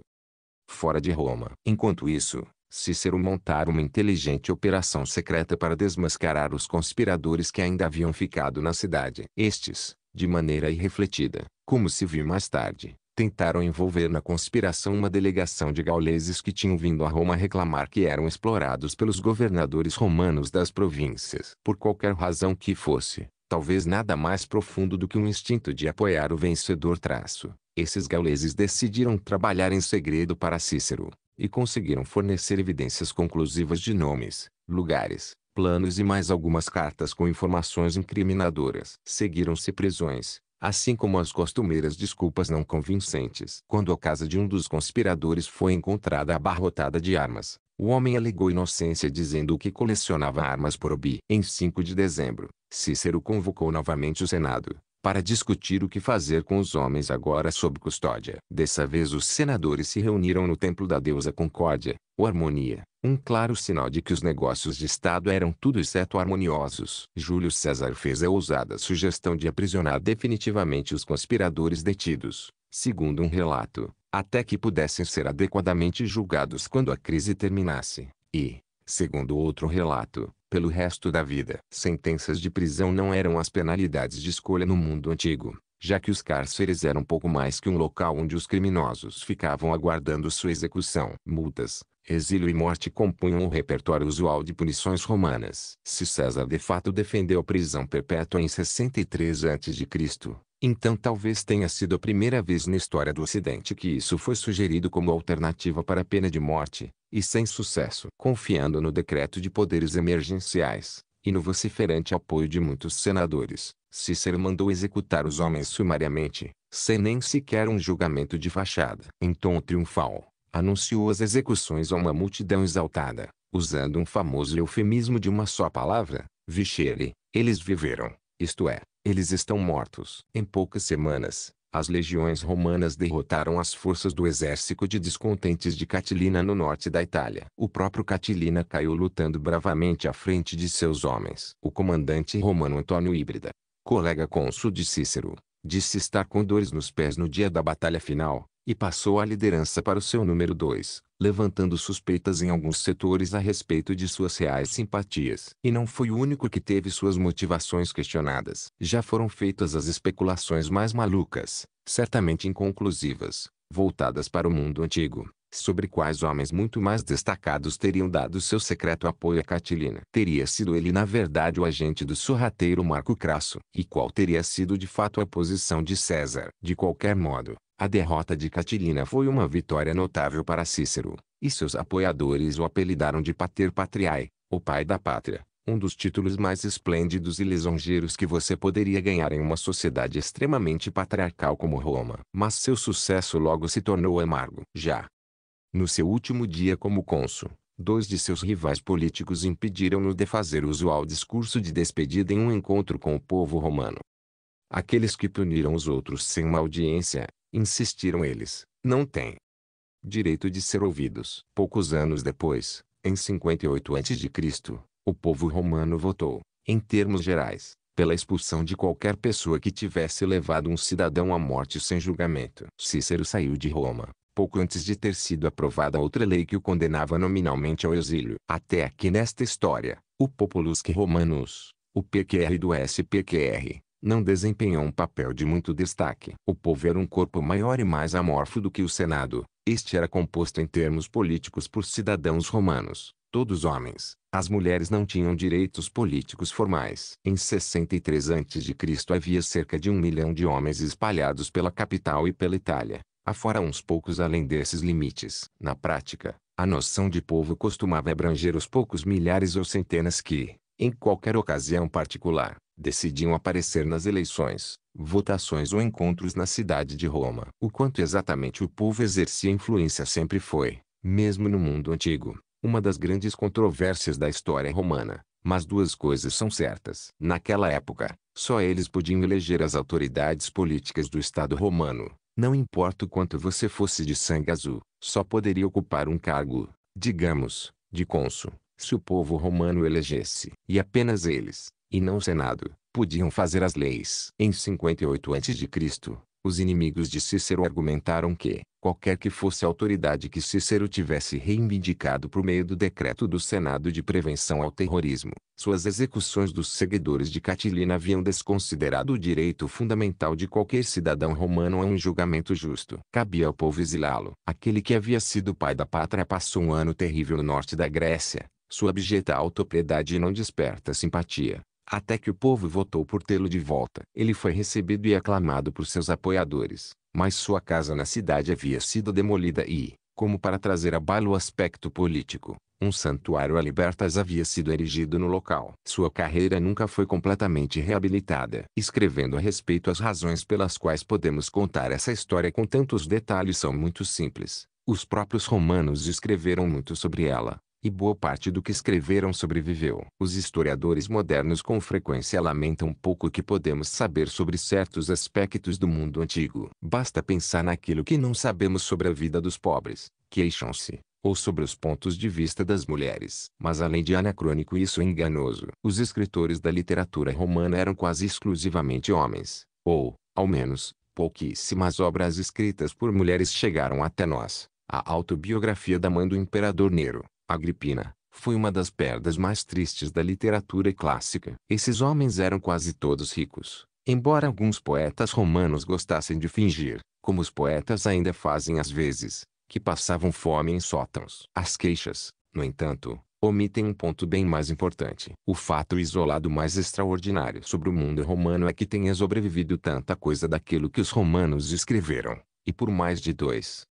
Fora de Roma. Enquanto isso, Cícero montara uma inteligente operação secreta para desmascarar os conspiradores que ainda haviam ficado na cidade. Estes, de maneira irrefletida, como se viu mais tarde, tentaram envolver na conspiração uma delegação de gauleses que tinham vindo a Roma reclamar que eram explorados pelos governadores romanos das províncias. Por qualquer razão que fosse, talvez nada mais profundo do que um instinto de apoiar o vencedor traço, esses gauleses decidiram trabalhar em segredo para Cícero, e conseguiram fornecer evidências conclusivas de nomes, lugares, planos e mais algumas cartas com informações incriminadoras. Seguiram-se prisões, assim como as costumeiras desculpas não convincentes. Quando a casa de um dos conspiradores foi encontrada abarrotada de armas, o homem alegou inocência dizendo que colecionava armas por hobby. Em 5 de dezembro, Cícero convocou novamente o Senado, para discutir o que fazer com os homens agora sob custódia. Dessa vez os senadores se reuniram no templo da deusa Concórdia, ou Harmonia, um claro sinal de que os negócios de Estado eram tudo exceto harmoniosos. Júlio César fez a ousada sugestão de aprisionar definitivamente os conspiradores detidos, segundo um relato, até que pudessem ser adequadamente julgados quando a crise terminasse, e, segundo outro relato, pelo resto da vida. Sentenças de prisão não eram as penalidades de escolha no mundo antigo, já que os cárceres eram pouco mais que um local onde os criminosos ficavam aguardando sua execução. Multas, exílio e morte compunham o repertório usual de punições romanas. Se César de fato defendeu a prisão perpétua em 63 a.C., então talvez tenha sido a primeira vez na história do Ocidente que isso foi sugerido como alternativa para a pena de morte, e sem sucesso. Confiando no decreto de poderes emergenciais, e no vociferante apoio de muitos senadores, Cícero mandou executar os homens sumariamente, sem nem sequer um julgamento de fachada. Em tom triunfal, anunciou as execuções a uma multidão exaltada, usando um famoso eufemismo de uma só palavra, vichere, eles viveram, isto é, eles estão mortos. Em poucas semanas, as legiões romanas derrotaram as forças do exército de descontentes de Catilina no norte da Itália. O próprio Catilina caiu lutando bravamente à frente de seus homens. O comandante romano Antônio Híbrida, colega cônsul de Cícero, disse estar com dores nos pés no dia da batalha final, e passou a liderança para o seu número 2, levantando suspeitas em alguns setores a respeito de suas reais simpatias. E não foi o único que teve suas motivações questionadas. Já foram feitas as especulações mais malucas, certamente inconclusivas, voltadas para o mundo antigo, sobre quais homens muito mais destacados teriam dado seu secreto apoio a Catilina. Teria sido ele na verdade o agente do sorrateiro Marco Crasso, e qual teria sido de fato a posição de César. De qualquer modo, a derrota de Catilina foi uma vitória notável para Cícero, e seus apoiadores o apelidaram de Pater Patriae, o pai da pátria, um dos títulos mais esplêndidos e lisonjeiros que você poderia ganhar em uma sociedade extremamente patriarcal como Roma. Mas seu sucesso logo se tornou amargo. Já no seu último dia como cônsul, dois de seus rivais políticos impediram-no de fazer o usual discurso de despedida em um encontro com o povo romano. Aqueles que puniram os outros sem uma audiência, insistiram eles, não têm direito de ser ouvidos. Poucos anos depois, em 58 a.C., o povo romano votou, em termos gerais, pela expulsão de qualquer pessoa que tivesse levado um cidadão à morte sem julgamento. Cícero saiu de Roma, pouco antes de ter sido aprovada outra lei que o condenava nominalmente ao exílio. Até aqui nesta história, o Populus Romanus, o PQR do SPQR, não desempenhou um papel de muito destaque. O povo era um corpo maior e mais amorfo do que o Senado. Este era composto em termos políticos por cidadãos romanos, todos homens. As mulheres não tinham direitos políticos formais. Em 63 a.C. havia cerca de um milhão de homens espalhados pela capital e pela Itália. Afora uns poucos além desses limites. Na prática, a noção de povo costumava abranger os poucos milhares ou centenas que, em qualquer ocasião particular, decidiam aparecer nas eleições, votações ou encontros na cidade de Roma. O quanto exatamente o povo exercia influência sempre foi, mesmo no mundo antigo, uma das grandes controvérsias da história romana. Mas duas coisas são certas. Naquela época, só eles podiam eleger as autoridades políticas do Estado romano, não importa o quanto você fosse de sangue azul, só poderia ocupar um cargo, digamos, de cônsul, se o povo romano elegesse. E apenas eles, e não o Senado, podiam fazer as leis. Em 58 a.C., os inimigos de Cícero argumentaram que, qualquer que fosse a autoridade que Cícero tivesse reivindicado por meio do decreto do Senado de prevenção ao terrorismo, suas execuções dos seguidores de Catilina haviam desconsiderado o direito fundamental de qualquer cidadão romano a um julgamento justo. Cabia ao povo exilá-lo. Aquele que havia sido pai da pátria passou um ano terrível no norte da Grécia. Sua abjeta autopiedade não desperta simpatia até que o povo votou por tê-lo de volta. Ele foi recebido e aclamado por seus apoiadores, mas sua casa na cidade havia sido demolida e, como para trazer a baila o aspecto político, um santuário a libertas havia sido erigido no local. Sua carreira nunca foi completamente reabilitada. Escrevendo a respeito as razões pelas quais podemos contar essa história com tantos detalhes são muito simples. Os próprios romanos escreveram muito sobre ela, e boa parte do que escreveram sobreviveu. Os historiadores modernos com frequência lamentam pouco que podemos saber sobre certos aspectos do mundo antigo. Basta pensar naquilo que não sabemos sobre a vida dos pobres, queixam-se, ou sobre os pontos de vista das mulheres. Mas além de anacrônico isso é enganoso. Os escritores da literatura romana eram quase exclusivamente homens, ou, ao menos, pouquíssimas obras escritas por mulheres chegaram até nós. A autobiografia da mãe do imperador Nero, Agripina, foi uma das perdas mais tristes da literatura clássica. Esses homens eram quase todos ricos, embora alguns poetas romanos gostassem de fingir, como os poetas ainda fazem às vezes, que passavam fome em sótãos. As queixas, no entanto, omitem um ponto bem mais importante. O fato isolado mais extraordinário sobre o mundo romano é que tenha sobrevivido tanta coisa daquilo que os romanos escreveram, e por mais de dois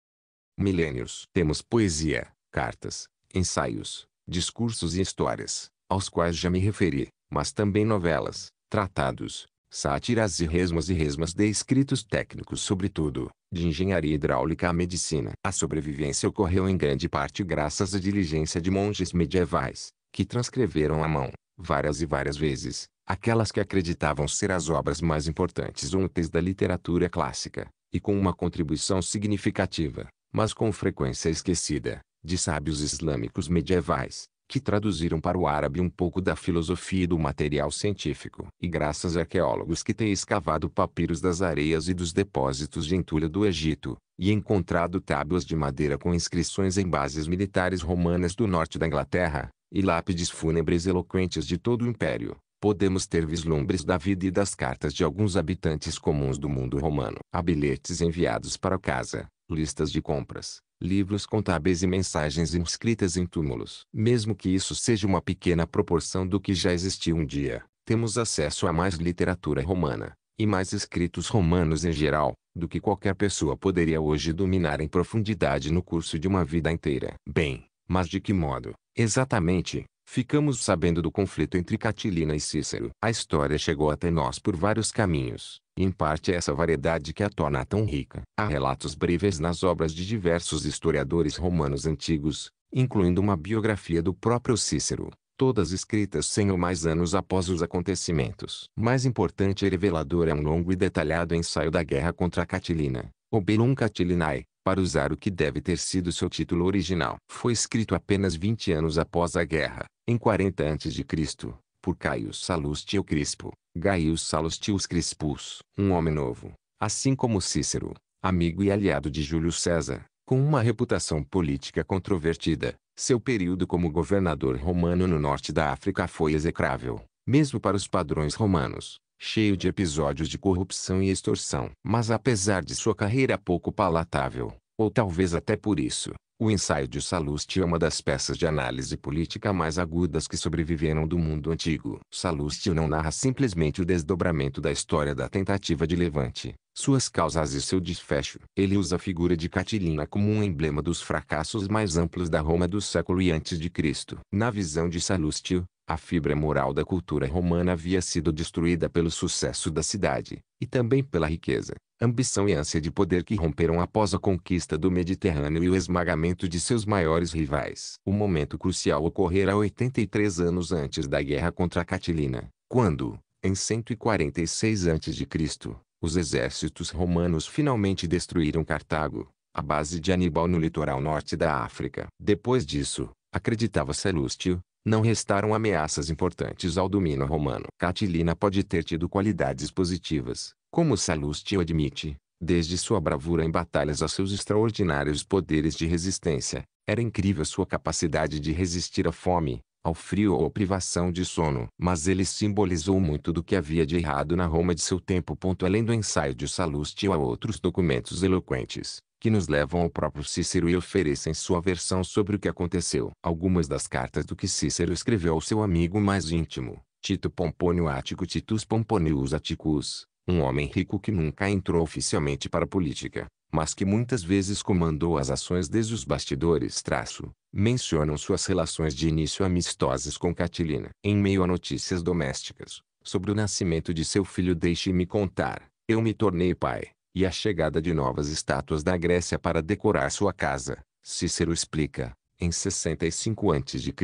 milênios. Temos poesia, cartas, ensaios, discursos e histórias, aos quais já me referi, mas também novelas, tratados, sátiras e resmas e resmas de escritos técnicos sobretudo, de engenharia hidráulica à medicina. A sobrevivência ocorreu em grande parte graças à diligência de monges medievais, que transcreveram à mão, várias e várias vezes, aquelas que acreditavam ser as obras mais importantes ou úteis da literatura clássica, e com uma contribuição significativa, mas com frequência esquecida, de sábios islâmicos medievais, que traduziram para o árabe um pouco da filosofia e do material científico. E graças a arqueólogos que têm escavado papiros das areias e dos depósitos de entulho do Egito, e encontrado tábuas de madeira com inscrições em bases militares romanas do norte da Inglaterra, e lápides fúnebres eloquentes de todo o império, podemos ter vislumbres da vida e das cartas de alguns habitantes comuns do mundo romano. Há bilhetes enviados para casa, listas de compras, livros contábeis e mensagens inscritas em túmulos. Mesmo que isso seja uma pequena proporção do que já existiu um dia, temos acesso a mais literatura romana, e mais escritos romanos em geral, do que qualquer pessoa poderia hoje dominar em profundidade no curso de uma vida inteira. Bem, mas de que modo, exatamente, Ficamos sabendo do conflito entre Catilina e Cícero. A história chegou até nós por vários caminhos, e em parte é essa variedade que a torna tão rica. Há relatos breves nas obras de diversos historiadores romanos antigos, incluindo uma biografia do próprio Cícero, todas escritas cem ou mais anos após os acontecimentos. Mais importante e revelador é um longo e detalhado ensaio da guerra contra Catilina, o Belum Catilinae, para usar o que deve ter sido seu título original. Foi escrito apenas 20 anos após a guerra, em 40 a.C., por Caius Salustio Crispo, Gaius Salustius Crispus, um homem novo, assim como Cícero, amigo e aliado de Júlio César, com uma reputação política controvertida. Seu período como governador romano no norte da África foi execrável, mesmo para os padrões romanos cheio de episódios de corrupção e extorsão. Mas apesar de sua carreira pouco palatável, ou talvez até por isso, o ensaio de Sallusti é uma das peças de análise política mais agudas que sobreviveram do mundo antigo. Sallusti não narra simplesmente o desdobramento da história da tentativa de levante, suas causas e seu desfecho. Ele usa a figura de Catilina como um emblema dos fracassos mais amplos da Roma do século e antes de Cristo. Na visão de Sallusti, a fibra moral da cultura romana havia sido destruída pelo sucesso da cidade, e também pela riqueza, ambição e ânsia de poder que romperam após a conquista do Mediterrâneo e o esmagamento de seus maiores rivais. O momento crucial ocorrerá 83 anos antes da guerra contra Catilina, quando, em 146 a.C., os exércitos romanos finalmente destruíram Cartago, a base de Aníbal no litoral norte da África. Depois disso, acreditava Salustio, não restaram ameaças importantes ao domínio romano. Catilina pode ter tido qualidades positivas, como Salustio admite, desde sua bravura em batalhas a seus extraordinários poderes de resistência. Era incrível sua capacidade de resistir à fome, ao frio ou à privação de sono. Mas ele simbolizou muito do que havia de errado na Roma de seu tempo. Além do ensaio de Salustio há outros documentos eloquentes, que nos levam ao próprio Cícero e oferecem sua versão sobre o que aconteceu. Algumas das cartas do que Cícero escreveu ao seu amigo mais íntimo, Tito Pompônio Ático Titus Pomponius Atticus, um homem rico que nunca entrou oficialmente para a política, mas que muitas vezes comandou as ações desde os bastidores traço, mencionam suas relações de início amistosas com Catilina. Em meio a notícias domésticas, sobre o nascimento de seu filho deixe-me contar, eu me tornei pai e a chegada de novas estátuas da Grécia para decorar sua casa. Cícero explica, em 65 a.C.,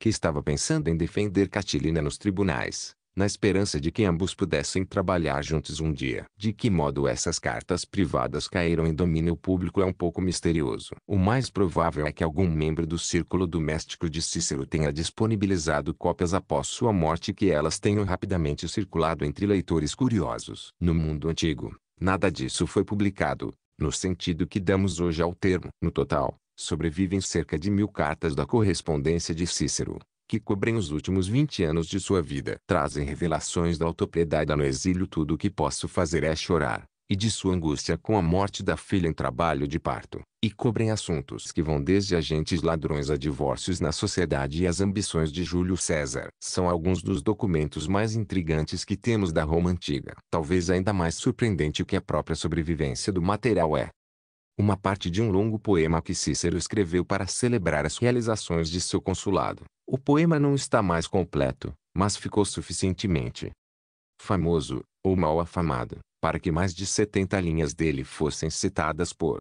que estava pensando em defender Catilina nos tribunais, na esperança de que ambos pudessem trabalhar juntos um dia. De que modo essas cartas privadas caíram em domínio público é um pouco misterioso. O mais provável é que algum membro do círculo doméstico de Cícero tenha disponibilizado cópias após sua morte e que elas tenham rapidamente circulado entre leitores curiosos. No mundo antigo, Nada disso foi publicado, no sentido que damos hoje ao termo. No total, sobrevivem cerca de mil cartas da correspondência de Cícero, que cobrem os últimos 20 anos de sua vida. Trazem revelações da autopiedade no exílio tudo o que posso fazer é chorar, e de sua angústia com a morte da filha em trabalho de parto, e cobrem assuntos que vão desde agentes ladrões a divórcios na sociedade e as ambições de Júlio César. São alguns dos documentos mais intrigantes que temos da Roma antiga. Talvez ainda mais surpreendente que a própria sobrevivência do material é uma parte de um longo poema que Cícero escreveu para celebrar as realizações de seu consulado. O poema não está mais completo, mas ficou suficientemente famoso, ou mal afamado, para que mais de 70 linhas dele fossem citadas por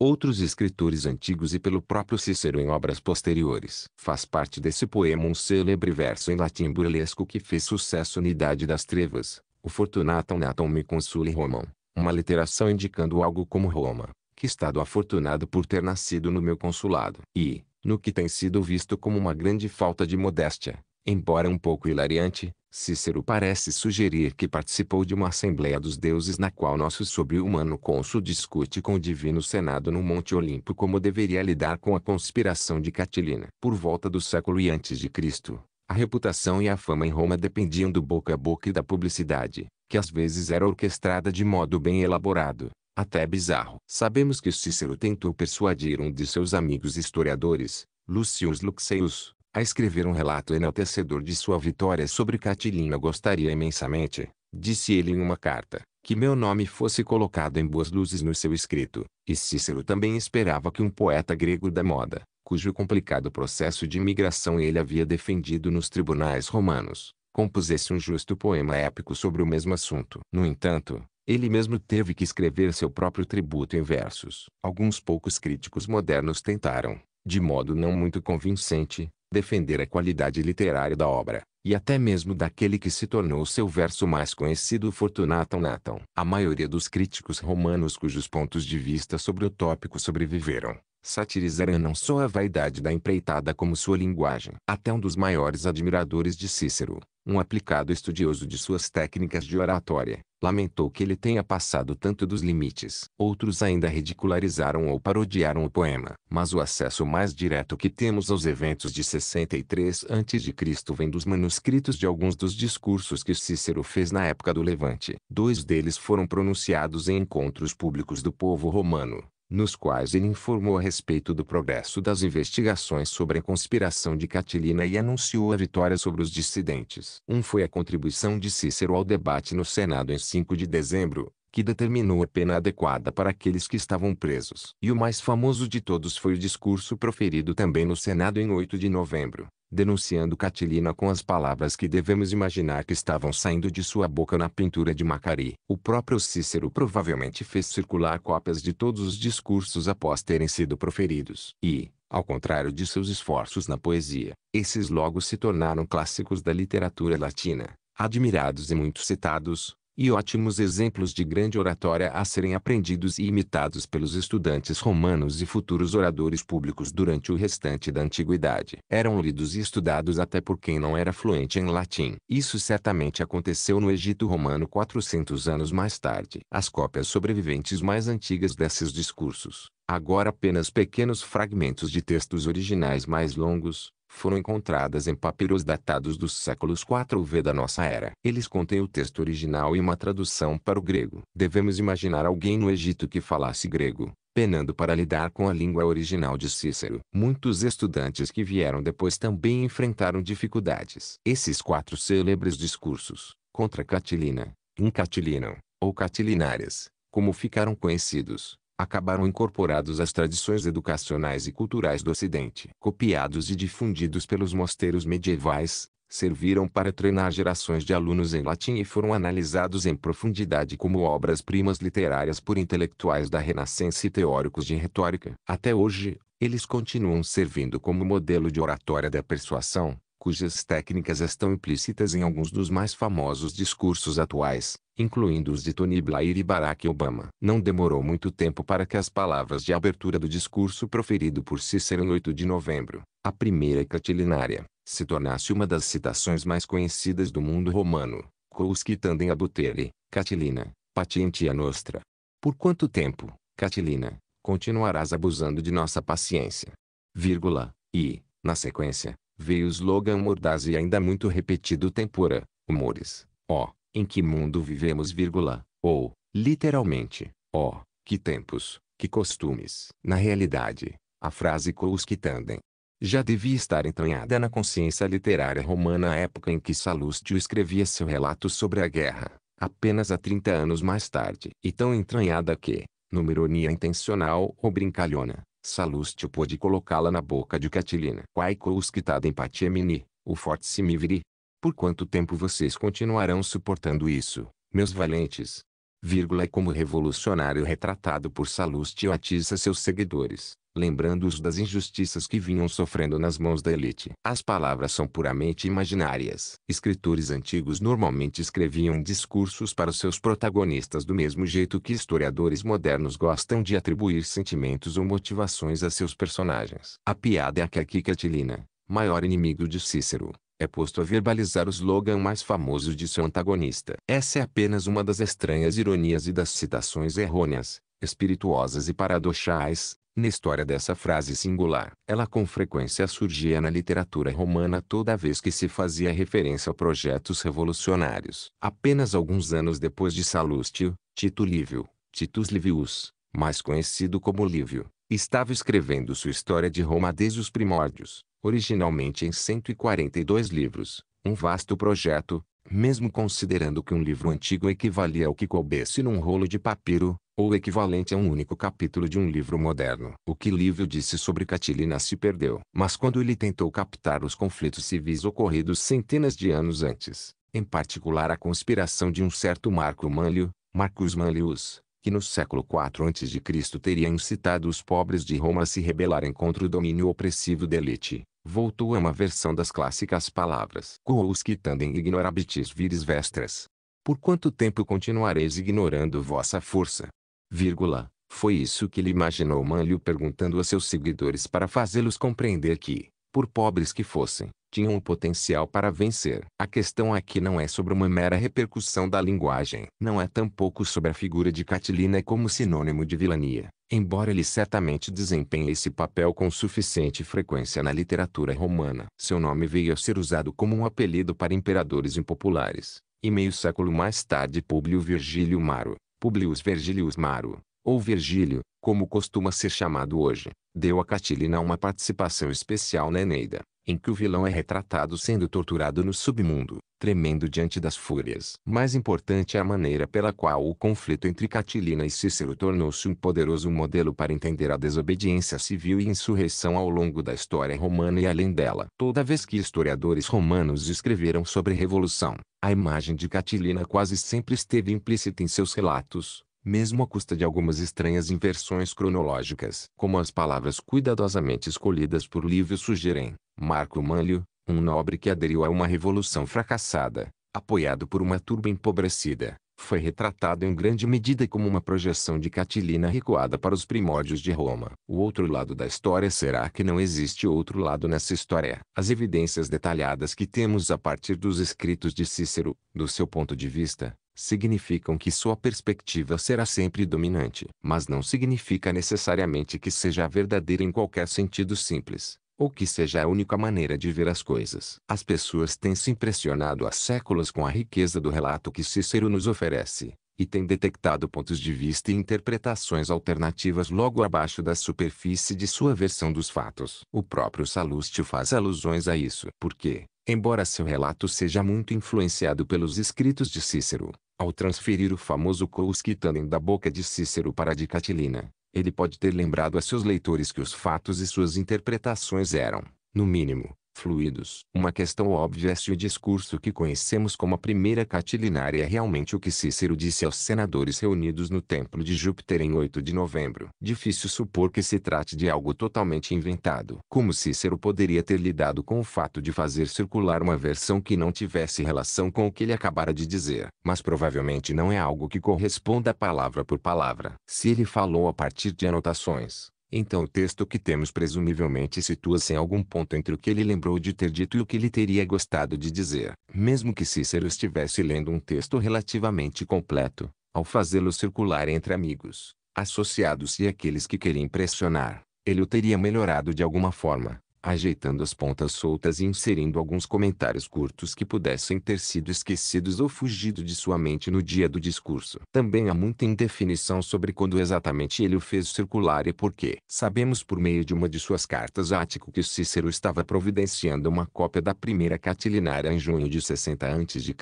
outros escritores antigos e pelo próprio Cícero em obras posteriores. Faz parte desse poema um célebre verso em latim burlesco que fez sucesso na Idade das Trevas, o Fortunatum natum me consule Romam, uma literação indicando algo como Roma, que estado afortunado por ter nascido no meu consulado. E, no que tem sido visto como uma grande falta de modéstia, Embora um pouco hilariante, Cícero parece sugerir que participou de uma Assembleia dos Deuses na qual nosso sobre-humano cônsul discute com o Divino Senado no Monte Olimpo como deveria lidar com a conspiração de Catilina. Por volta do século e antes de Cristo, a reputação e a fama em Roma dependiam do boca a boca e da publicidade, que às vezes era orquestrada de modo bem elaborado, até bizarro. Sabemos que Cícero tentou persuadir um de seus amigos historiadores, Lucius Luxeius, a escrever um relato enaltecedor de sua vitória sobre Catilina gostaria imensamente, disse ele em uma carta, que meu nome fosse colocado em boas luzes no seu escrito, e Cícero também esperava que um poeta grego da moda, cujo complicado processo de imigração ele havia defendido nos tribunais romanos, compusesse um justo poema épico sobre o mesmo assunto. No entanto, ele mesmo teve que escrever seu próprio tributo em versos. Alguns poucos críticos modernos tentaram, de modo não muito convincente, defender a qualidade literária da obra, e até mesmo daquele que se tornou seu verso mais conhecido Fortunatum Natum. A maioria dos críticos romanos cujos pontos de vista sobre o tópico sobreviveram, satirizaram não só a vaidade da empreitada como sua linguagem. Até um dos maiores admiradores de Cícero, um aplicado estudioso de suas técnicas de oratória, lamentou que ele tenha passado tanto dos limites. Outros ainda ridicularizaram ou parodiaram o poema. Mas o acesso mais direto que temos aos eventos de 63 a.C. vem dos manuscritos de alguns dos discursos que Cícero fez na época do Levante. Dois deles foram pronunciados em encontros públicos do povo romano, nos quais ele informou a respeito do progresso das investigações sobre a conspiração de Catilina e anunciou a vitória sobre os dissidentes. Um foi a contribuição de Cícero ao debate no Senado em 5 de dezembro, que determinou a pena adequada para aqueles que estavam presos. E o mais famoso de todos foi o discurso proferido também no Senado em 8 de novembro, denunciando Catilina com as palavras que devemos imaginar que estavam saindo de sua boca na pintura de Macari. O próprio Cícero provavelmente fez circular cópias de todos os discursos após terem sido proferidos. E, ao contrário de seus esforços na poesia, esses logo se tornaram clássicos da literatura latina, admirados e muito citados, e ótimos exemplos de grande oratória a serem aprendidos e imitados pelos estudantes romanos e futuros oradores públicos durante o restante da antiguidade. Eram lidos e estudados até por quem não era fluente em latim. Isso certamente aconteceu no Egito romano 400 anos mais tarde. As cópias sobreviventes mais antigas desses discursos, agora apenas pequenos fragmentos de textos originais mais longos, foram encontradas em papiros datados dos séculos 4 V da nossa era. Eles contêm o texto original e uma tradução para o grego. Devemos imaginar alguém no Egito que falasse grego, penando para lidar com a língua original de Cícero. Muitos estudantes que vieram depois também enfrentaram dificuldades. Esses quatro célebres discursos, contra Catilina, Incatilino, ou Catilinárias, como ficaram conhecidos, acabaram incorporados às tradições educacionais e culturais do Ocidente. Copiados e difundidos pelos mosteiros medievais, serviram para treinar gerações de alunos em latim e foram analisados em profundidade como obras-primas literárias por intelectuais da Renascença e teóricos de retórica. Até hoje, eles continuam servindo como modelo de oratória da persuasão, cujas técnicas estão implícitas em alguns dos mais famosos discursos atuais, incluindo os de Tony Blair e Barack Obama. Não demorou muito tempo para que as palavras de abertura do discurso proferido por Cícero no 8 de novembro, a primeira catilinária, se tornasse uma das citações mais conhecidas do mundo romano, Quousque tandem abutere, Catilina, patientia nostra. Por quanto tempo, Catilina, continuarás abusando de nossa paciência? Vírgula, e, na sequência, veio o slogan mordaz e ainda muito repetido tempora, humores, ó, oh, em que mundo vivemos, vírgula, ou, literalmente, ó, oh, que tempos, que costumes. Na realidade, a frase que tandem já devia estar entranhada na consciência literária romana à época em que Salustio escrevia seu relato sobre a guerra, apenas há 30 anos mais tarde. E tão entranhada que, numa ironia intencional ou brincalhona, Salustio pôde colocá-la na boca de Catilina. Quaicos quitada empatia mini, o forte simiviri. Por quanto tempo vocês continuarão suportando isso, meus valentes? Vírgula e como revolucionário retratado por Salustio atiça seus seguidores, lembrando-os das injustiças que vinham sofrendo nas mãos da elite. As palavras são puramente imaginárias. Escritores antigos normalmente escreviam discursos para seus protagonistas do mesmo jeito que historiadores modernos gostam de atribuir sentimentos ou motivações a seus personagens. A piada é que aqui Catilina, maior inimigo de Cícero, é posto a verbalizar o slogan mais famoso de seu antagonista. Essa é apenas uma das estranhas ironias e das citações errôneas, espirituosas e paradoxais, na história dessa frase singular. Ela com frequência surgia na literatura romana toda vez que se fazia referência a projetos revolucionários. Apenas alguns anos depois de Salustio, Tito Livio, Titus Livius, mais conhecido como Livio, estava escrevendo sua história de Roma desde os primórdios, originalmente em 142 livros, um vasto projeto, mesmo considerando que um livro antigo equivalia ao que coubesse num rolo de papiro, ou equivalente a um único capítulo de um livro moderno. O que Livio disse sobre Catilina se perdeu. Mas quando ele tentou captar os conflitos civis ocorridos centenas de anos antes, em particular a conspiração de um certo Marco Manlio, Marcus Manlius, que no século IV a.C. teria incitado os pobres de Roma a se rebelarem contra o domínio opressivo da elite, voltou a uma versão das clássicas palavras Quos tandem ignorabitis viris vestras. Por quanto tempo continuareis ignorando vossa força? Vírgula, foi isso que ele imaginou Manlio perguntando a seus seguidores para fazê-los compreender que, por pobres que fossem, tinham o potencial para vencer. A questão aqui não é sobre uma mera repercussão da linguagem. Não é tampouco sobre a figura de Catilina como sinônimo de vilania. Embora ele certamente desempenhe esse papel com suficiente frequência na literatura romana. Seu nome veio a ser usado como um apelido para imperadores impopulares. E meio século mais tarde Públio Virgílio Maro, Publius Vergilius Maro, ou Virgílio, como costuma ser chamado hoje, deu a Catilina uma participação especial na Eneida, em que o vilão é retratado sendo torturado no submundo, tremendo diante das fúrias. Mais importante é a maneira pela qual o conflito entre Catilina e Cícero tornou-se um poderoso modelo para entender a desobediência civil e insurreição ao longo da história romana e além dela. Toda vez que historiadores romanos escreveram sobre revolução, a imagem de Catilina quase sempre esteve implícita em seus relatos, mesmo à custa de algumas estranhas inversões cronológicas. Como as palavras cuidadosamente escolhidas por Lívio sugerem, Marco Manlio, um nobre que aderiu a uma revolução fracassada, apoiado por uma turba empobrecida, foi retratado em grande medida como uma projeção de Catilina recuada para os primórdios de Roma. O outro lado da história será que não existe outro lado nessa história. As evidências detalhadas que temos a partir dos escritos de Cícero, do seu ponto de vista, significam que sua perspectiva será sempre dominante. Mas não significa necessariamente que seja verdadeira em qualquer sentido simples, ou que seja a única maneira de ver as coisas. As pessoas têm se impressionado há séculos com a riqueza do relato que Cícero nos oferece, e têm detectado pontos de vista e interpretações alternativas logo abaixo da superfície de sua versão dos fatos. O próprio Salustio faz alusões a isso. Porque, embora seu relato seja muito influenciado pelos escritos de Cícero, ao transferir o famoso quos tandem da boca de Cícero para a de Catilina, ele pode ter lembrado a seus leitores que os fatos e suas interpretações eram, no mínimo, fluidos. Uma questão óbvia é se o discurso que conhecemos como a primeira catilinária é realmente o que Cícero disse aos senadores reunidos no Templo de Júpiter em 8 de novembro. Difícil supor que se trate de algo totalmente inventado. Como Cícero poderia ter lidado com o fato de fazer circular uma versão que não tivesse relação com o que ele acabara de dizer? Mas provavelmente não é algo que corresponda palavra por palavra. Se ele falou a partir de anotações, então o texto que temos presumivelmente situa-se em algum ponto entre o que ele lembrou de ter dito e o que ele teria gostado de dizer. Mesmo que Cícero estivesse lendo um texto relativamente completo, ao fazê-lo circular entre amigos, associados e aqueles que queria impressionar, ele o teria melhorado de alguma forma, ajeitando as pontas soltas e inserindo alguns comentários curtos que pudessem ter sido esquecidos ou fugido de sua mente no dia do discurso. Também há muita indefinição sobre quando exatamente ele o fez circular e por quê. Sabemos por meio de uma de suas cartas a Ático que Cícero estava providenciando uma cópia da primeira catilinária em junho de 60 a.C.,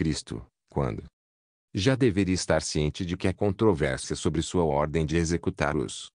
quando já deveria estar ciente de que a controvérsia sobre sua ordem de executar os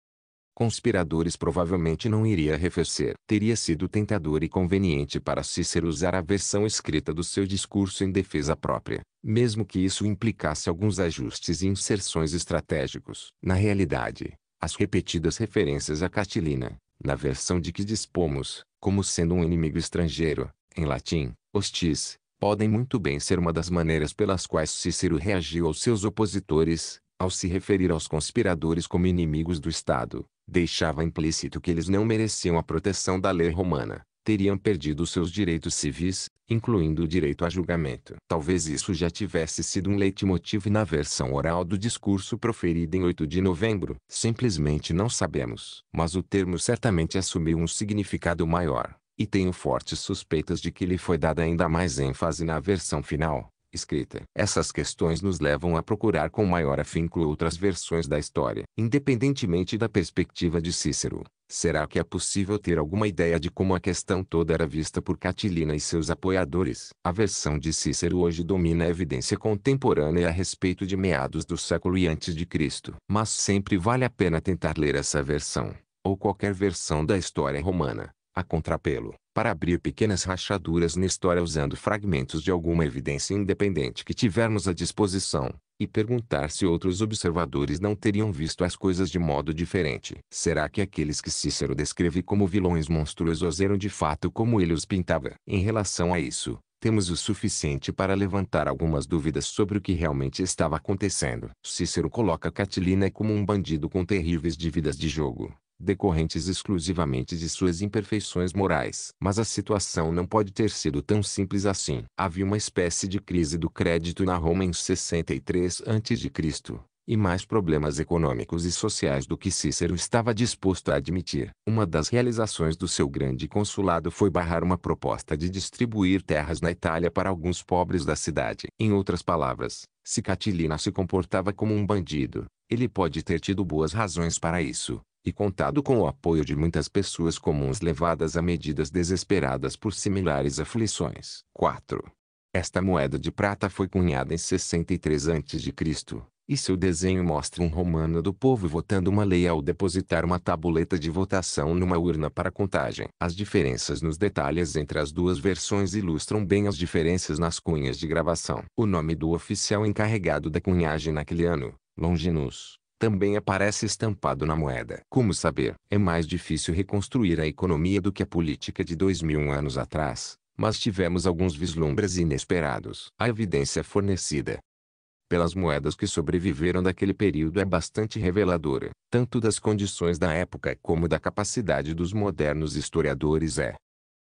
conspiradores provavelmente não iria arrefecer. Teria sido tentador e conveniente para Cícero usar a versão escrita do seu discurso em defesa própria, mesmo que isso implicasse alguns ajustes e inserções estratégicos. Na realidade, as repetidas referências a Catilina, na versão de que dispomos, como sendo um inimigo estrangeiro, em latim, hostis, podem muito bem ser uma das maneiras pelas quais Cícero reagiu aos seus opositores, ao se referir aos conspiradores como inimigos do Estado, deixava implícito que eles não mereciam a proteção da lei romana, teriam perdido seus direitos civis, incluindo o direito a julgamento. Talvez isso já tivesse sido um leitmotiv na versão oral do discurso proferido em 8 de novembro. Simplesmente não sabemos. Mas o termo certamente assumiu um significado maior, e tenho fortes suspeitas de que lhe foi dada ainda mais ênfase na versão final escrita. Essas questões nos levam a procurar com maior afinco outras versões da história. Independentemente da perspectiva de Cícero, será que é possível ter alguma ideia de como a questão toda era vista por Catilina e seus apoiadores? A versão de Cícero hoje domina a evidência contemporânea a respeito de meados do século e antes de Cristo. Mas sempre vale a pena tentar ler essa versão, ou qualquer versão da história romana, a contrapelo, para abrir pequenas rachaduras na história usando fragmentos de alguma evidência independente que tivermos à disposição, e perguntar se outros observadores não teriam visto as coisas de modo diferente. Será que aqueles que Cícero descreve como vilões monstruosos eram de fato como ele os pintava? Em relação a isso, temos o suficiente para levantar algumas dúvidas sobre o que realmente estava acontecendo. Cícero coloca Catilina como um bandido com terríveis dívidas de jogo, decorrentes exclusivamente de suas imperfeições morais. Mas a situação não pode ter sido tão simples assim. Havia uma espécie de crise do crédito na Roma em 63 a.C., e mais problemas econômicos e sociais do que Cícero estava disposto a admitir. Uma das realizações do seu grande consulado foi barrar uma proposta de distribuir terras na Itália para alguns pobres da cidade. Em outras palavras, se Catilina se comportava como um bandido, ele pode ter tido boas razões para isso e contado com o apoio de muitas pessoas comuns levadas a medidas desesperadas por similares aflições. 4. Esta moeda de prata foi cunhada em 63 a.C., e seu desenho mostra um romano do povo votando uma lei ao depositar uma tabuleta de votação numa urna para contagem. As diferenças nos detalhes entre as duas versões ilustram bem as diferenças nas cunhas de gravação. O nome do oficial encarregado da cunhagem naquele ano, Longinus, também aparece estampado na moeda. Como saber? É mais difícil reconstruir a economia do que a política de dois mil anos atrás, mas tivemos alguns vislumbres inesperados. A evidência fornecida pelas moedas que sobreviveram daquele período é bastante reveladora, tanto das condições da época como da capacidade dos modernos historiadores é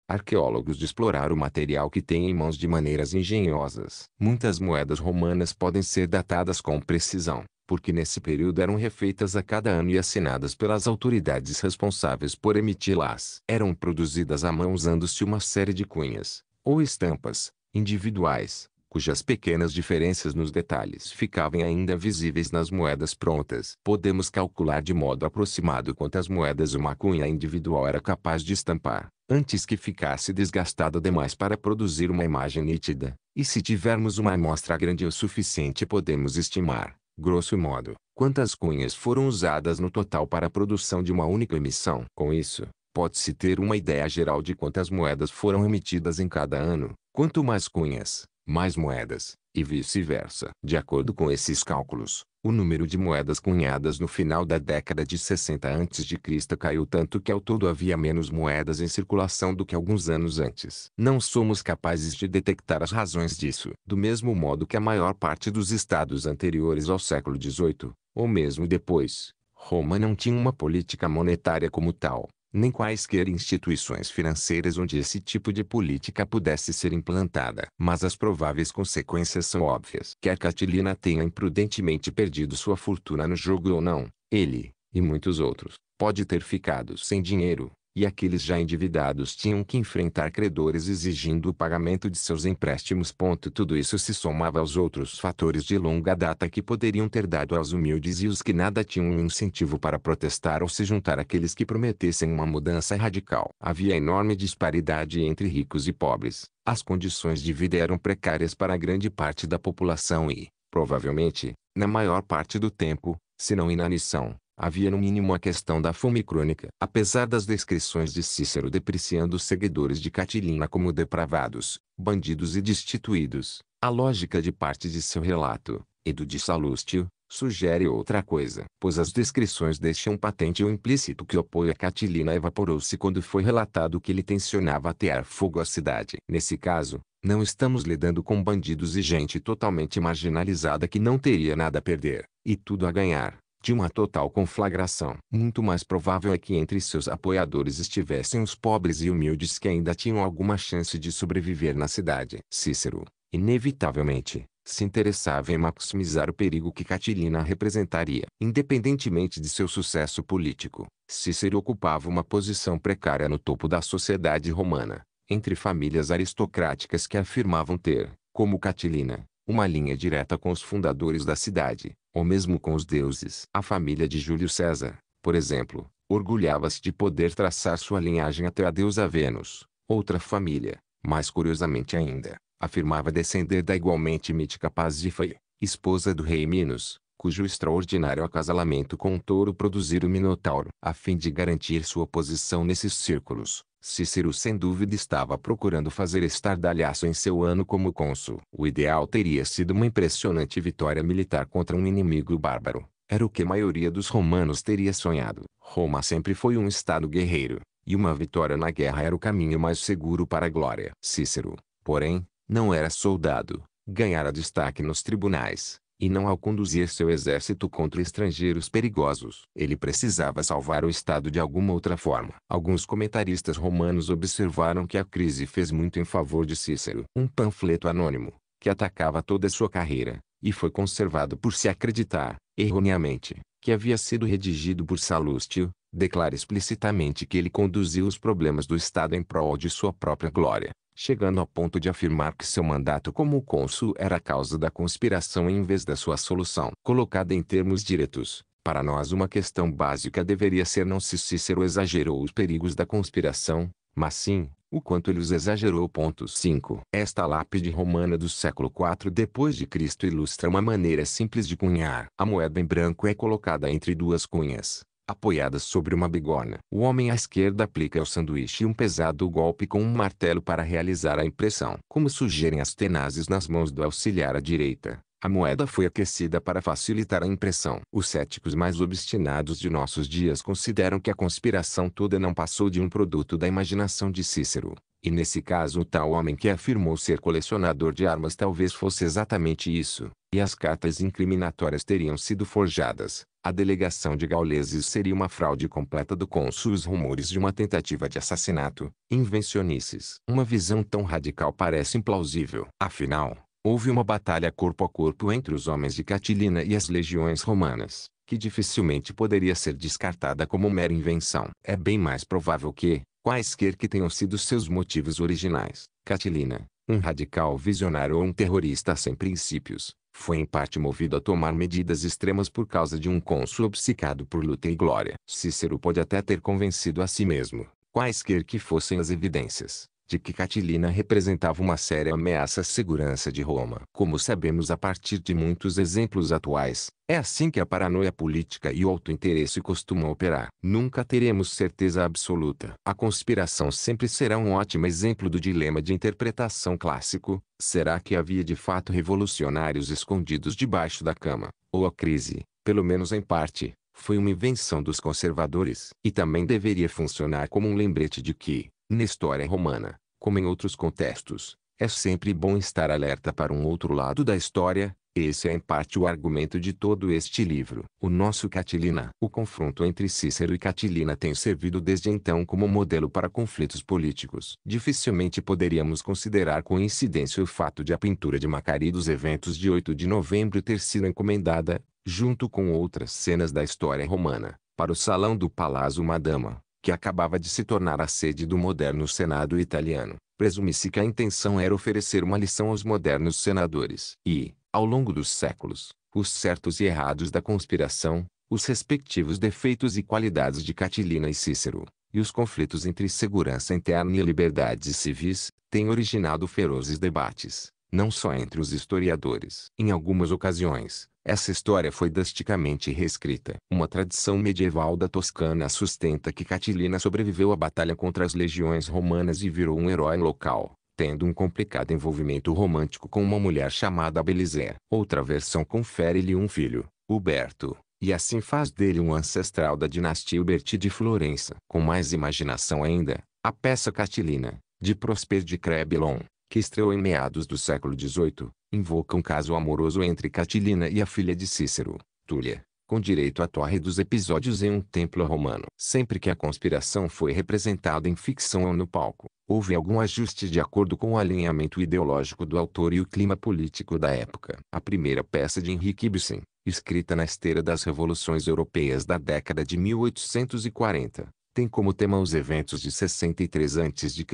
arqueólogos de explorar o material que têm em mãos de maneiras engenhosas. Muitas moedas romanas podem ser datadas com precisão, porque nesse período eram refeitas a cada ano e assinadas pelas autoridades responsáveis por emiti-las. Eram produzidas à mão usando-se uma série de cunhas, ou estampas, individuais, cujas pequenas diferenças nos detalhes ficavam ainda visíveis nas moedas prontas. Podemos calcular de modo aproximado quantas moedas uma cunha individual era capaz de estampar, antes que ficasse desgastada demais para produzir uma imagem nítida. E se tivermos uma amostra grande o suficiente podemos estimar, grosso modo, quantas cunhas foram usadas no total para a produção de uma única emissão. Com isso, pode-se ter uma ideia geral de quantas moedas foram emitidas em cada ano. Quanto mais cunhas, mais moedas, e vice-versa. De acordo com esses cálculos, o número de moedas cunhadas no final da década de 60 a.C. caiu tanto que ao todo havia menos moedas em circulação do que alguns anos antes. Não somos capazes de detectar as razões disso. Do mesmo modo que a maior parte dos estados anteriores ao século XVIII, ou mesmo depois, Roma não tinha uma política monetária como tal nem quaisquer instituições financeiras onde esse tipo de política pudesse ser implantada. Mas as prováveis consequências são óbvias. Quer Catilina tenha imprudentemente perdido sua fortuna no jogo ou não, ele, e muitos outros, pode ter ficado sem dinheiro, e aqueles já endividados tinham que enfrentar credores exigindo o pagamento de seus empréstimos. Tudo isso se somava aos outros fatores de longa data que poderiam ter dado aos humildes e os que nada tinham um incentivo para protestar ou se juntar àqueles que prometessem uma mudança radical. Havia enorme disparidade entre ricos e pobres. As condições de vida eram precárias para grande parte da população e, provavelmente, na maior parte do tempo, se não inanição, Havia no mínimo a questão da fome crônica. Apesar das descrições de Cícero depreciando os seguidores de Catilina como depravados, bandidos e destituídos, a lógica de parte de seu relato, e do de Salustio, sugere outra coisa. Pois as descrições deixam patente o implícito que o apoio a Catilina evaporou-se quando foi relatado que ele tensionava atear fogo à cidade. Nesse caso, não estamos lidando com bandidos e gente totalmente marginalizada que não teria nada a perder, e tudo a ganhar de uma total conflagração. Muito mais provável é que entre seus apoiadores estivessem os pobres e humildes que ainda tinham alguma chance de sobreviver na cidade. Cícero, inevitavelmente, se interessava em maximizar o perigo que Catilina representaria. Independentemente de seu sucesso político, Cícero ocupava uma posição precária no topo da sociedade romana, entre famílias aristocráticas que afirmavam ter, como Catilina, uma linha direta com os fundadores da cidade, ou mesmo com os deuses. A família de Júlio César, por exemplo, orgulhava-se de poder traçar sua linhagem até a deusa Vênus. Outra família, mais curiosamente ainda, afirmava descender da igualmente mítica Pasífae, esposa do rei Minos, cujo extraordinário acasalamento com um touro produzira o Minotauro. A fim de garantir sua posição nesses círculos, Cícero sem dúvida estava procurando fazer estardalhaço em seu ano como cônsul. O ideal teria sido uma impressionante vitória militar contra um inimigo bárbaro. Era o que a maioria dos romanos teria sonhado. Roma sempre foi um estado guerreiro, e uma vitória na guerra era o caminho mais seguro para a glória. Cícero, porém, não era soldado, ganhara destaque nos tribunais, e não ao conduzir seu exército contra estrangeiros perigosos. Ele precisava salvar o Estado de alguma outra forma. Alguns comentaristas romanos observaram que a crise fez muito em favor de Cícero. Um panfleto anônimo, que atacava toda sua carreira, e foi conservado por se acreditar, erroneamente, que havia sido redigido por Salústio, declara explicitamente que ele conduziu os problemas do Estado em prol de sua própria glória chegando ao ponto de afirmar que seu mandato como cônsul era a causa da conspiração em vez da sua solução. Colocada em termos diretos, para nós uma questão básica deveria ser não se Cícero exagerou os perigos da conspiração, mas sim, o quanto ele os exagerou. 5. Esta lápide romana do século IV depois de Cristo ilustra uma maneira simples de cunhar. A moeda em branco é colocada entre duas cunhas, apoiadas sobre uma bigorna. O homem à esquerda aplica ao sanduíche um pesado golpe com um martelo para realizar a impressão. Como sugerem as tenazes nas mãos do auxiliar à direita, a moeda foi aquecida para facilitar a impressão. Os céticos mais obstinados de nossos dias consideram que a conspiração toda não passou de um produto da imaginação de Cícero. E nesse caso o tal homem que afirmou ser colecionador de armas talvez fosse exatamente isso, e as cartas incriminatórias teriam sido forjadas. A delegação de gauleses seria uma fraude completa do cônsul os rumores de uma tentativa de assassinato, invencionices. Uma visão tão radical parece implausível. Afinal, houve uma batalha corpo a corpo entre os homens de Catilina e as legiões romanas, que dificilmente poderia ser descartada como mera invenção. É bem mais provável que, quaisquer que tenham sido seus motivos originais. Catilina, um radical visionário ou um terrorista sem princípios, foi em parte movido a tomar medidas extremas por causa de um cônsul obcecado por luta e glória. Cícero pode até ter convencido a si mesmo, quaisquer que fossem as evidências, de que Catilina representava uma séria ameaça à segurança de Roma. Como sabemos a partir de muitos exemplos atuais, é assim que a paranoia política e o autointeresse costumam operar. Nunca teremos certeza absoluta. A conspiração sempre será um ótimo exemplo do dilema de interpretação clássico. Será que havia de fato revolucionários escondidos debaixo da cama? Ou a crise, pelo menos em parte, foi uma invenção dos conservadores? E também deveria funcionar como um lembrete de que, na história romana, como em outros contextos, é sempre bom estar alerta para um outro lado da história, esse é em parte o argumento de todo este livro. O nosso Catilina. O confronto entre Cícero e Catilina tem servido desde então como modelo para conflitos políticos. Dificilmente poderíamos considerar coincidência o fato de a pintura de Macari dos eventos de 8 de novembro ter sido encomendada, junto com outras cenas da história romana, para o salão do Palazzo Madama, que acabava de se tornar a sede do moderno Senado italiano. Presume-se que a intenção era oferecer uma lição aos modernos senadores. E, ao longo dos séculos, os certos e errados da conspiração, os respectivos defeitos e qualidades de Catilina e Cícero, e os conflitos entre segurança interna e liberdades civis, têm originado ferozes debates, não só entre os historiadores. Em algumas ocasiões, essa história foi drasticamente reescrita. Uma tradição medieval da Toscana sustenta que Catilina sobreviveu à batalha contra as legiões romanas e virou um herói local, tendo um complicado envolvimento romântico com uma mulher chamada Belizé. Outra versão confere-lhe um filho, Huberto, e assim faz dele um ancestral da dinastia Uberti de Florença. Com mais imaginação ainda, a peça Catilina, de Prosper de Crebillon, que estreou em meados do século XVIII, invoca um caso amoroso entre Catilina e a filha de Cícero, Túlia, com direito à torre dos episódios em um templo romano. Sempre que a conspiração foi representada em ficção ou no palco, houve algum ajuste de acordo com o alinhamento ideológico do autor e o clima político da época. A primeira peça de Henrique Ibsen, escrita na esteira das revoluções europeias da década de 1840, tem como tema os eventos de 63 a.C.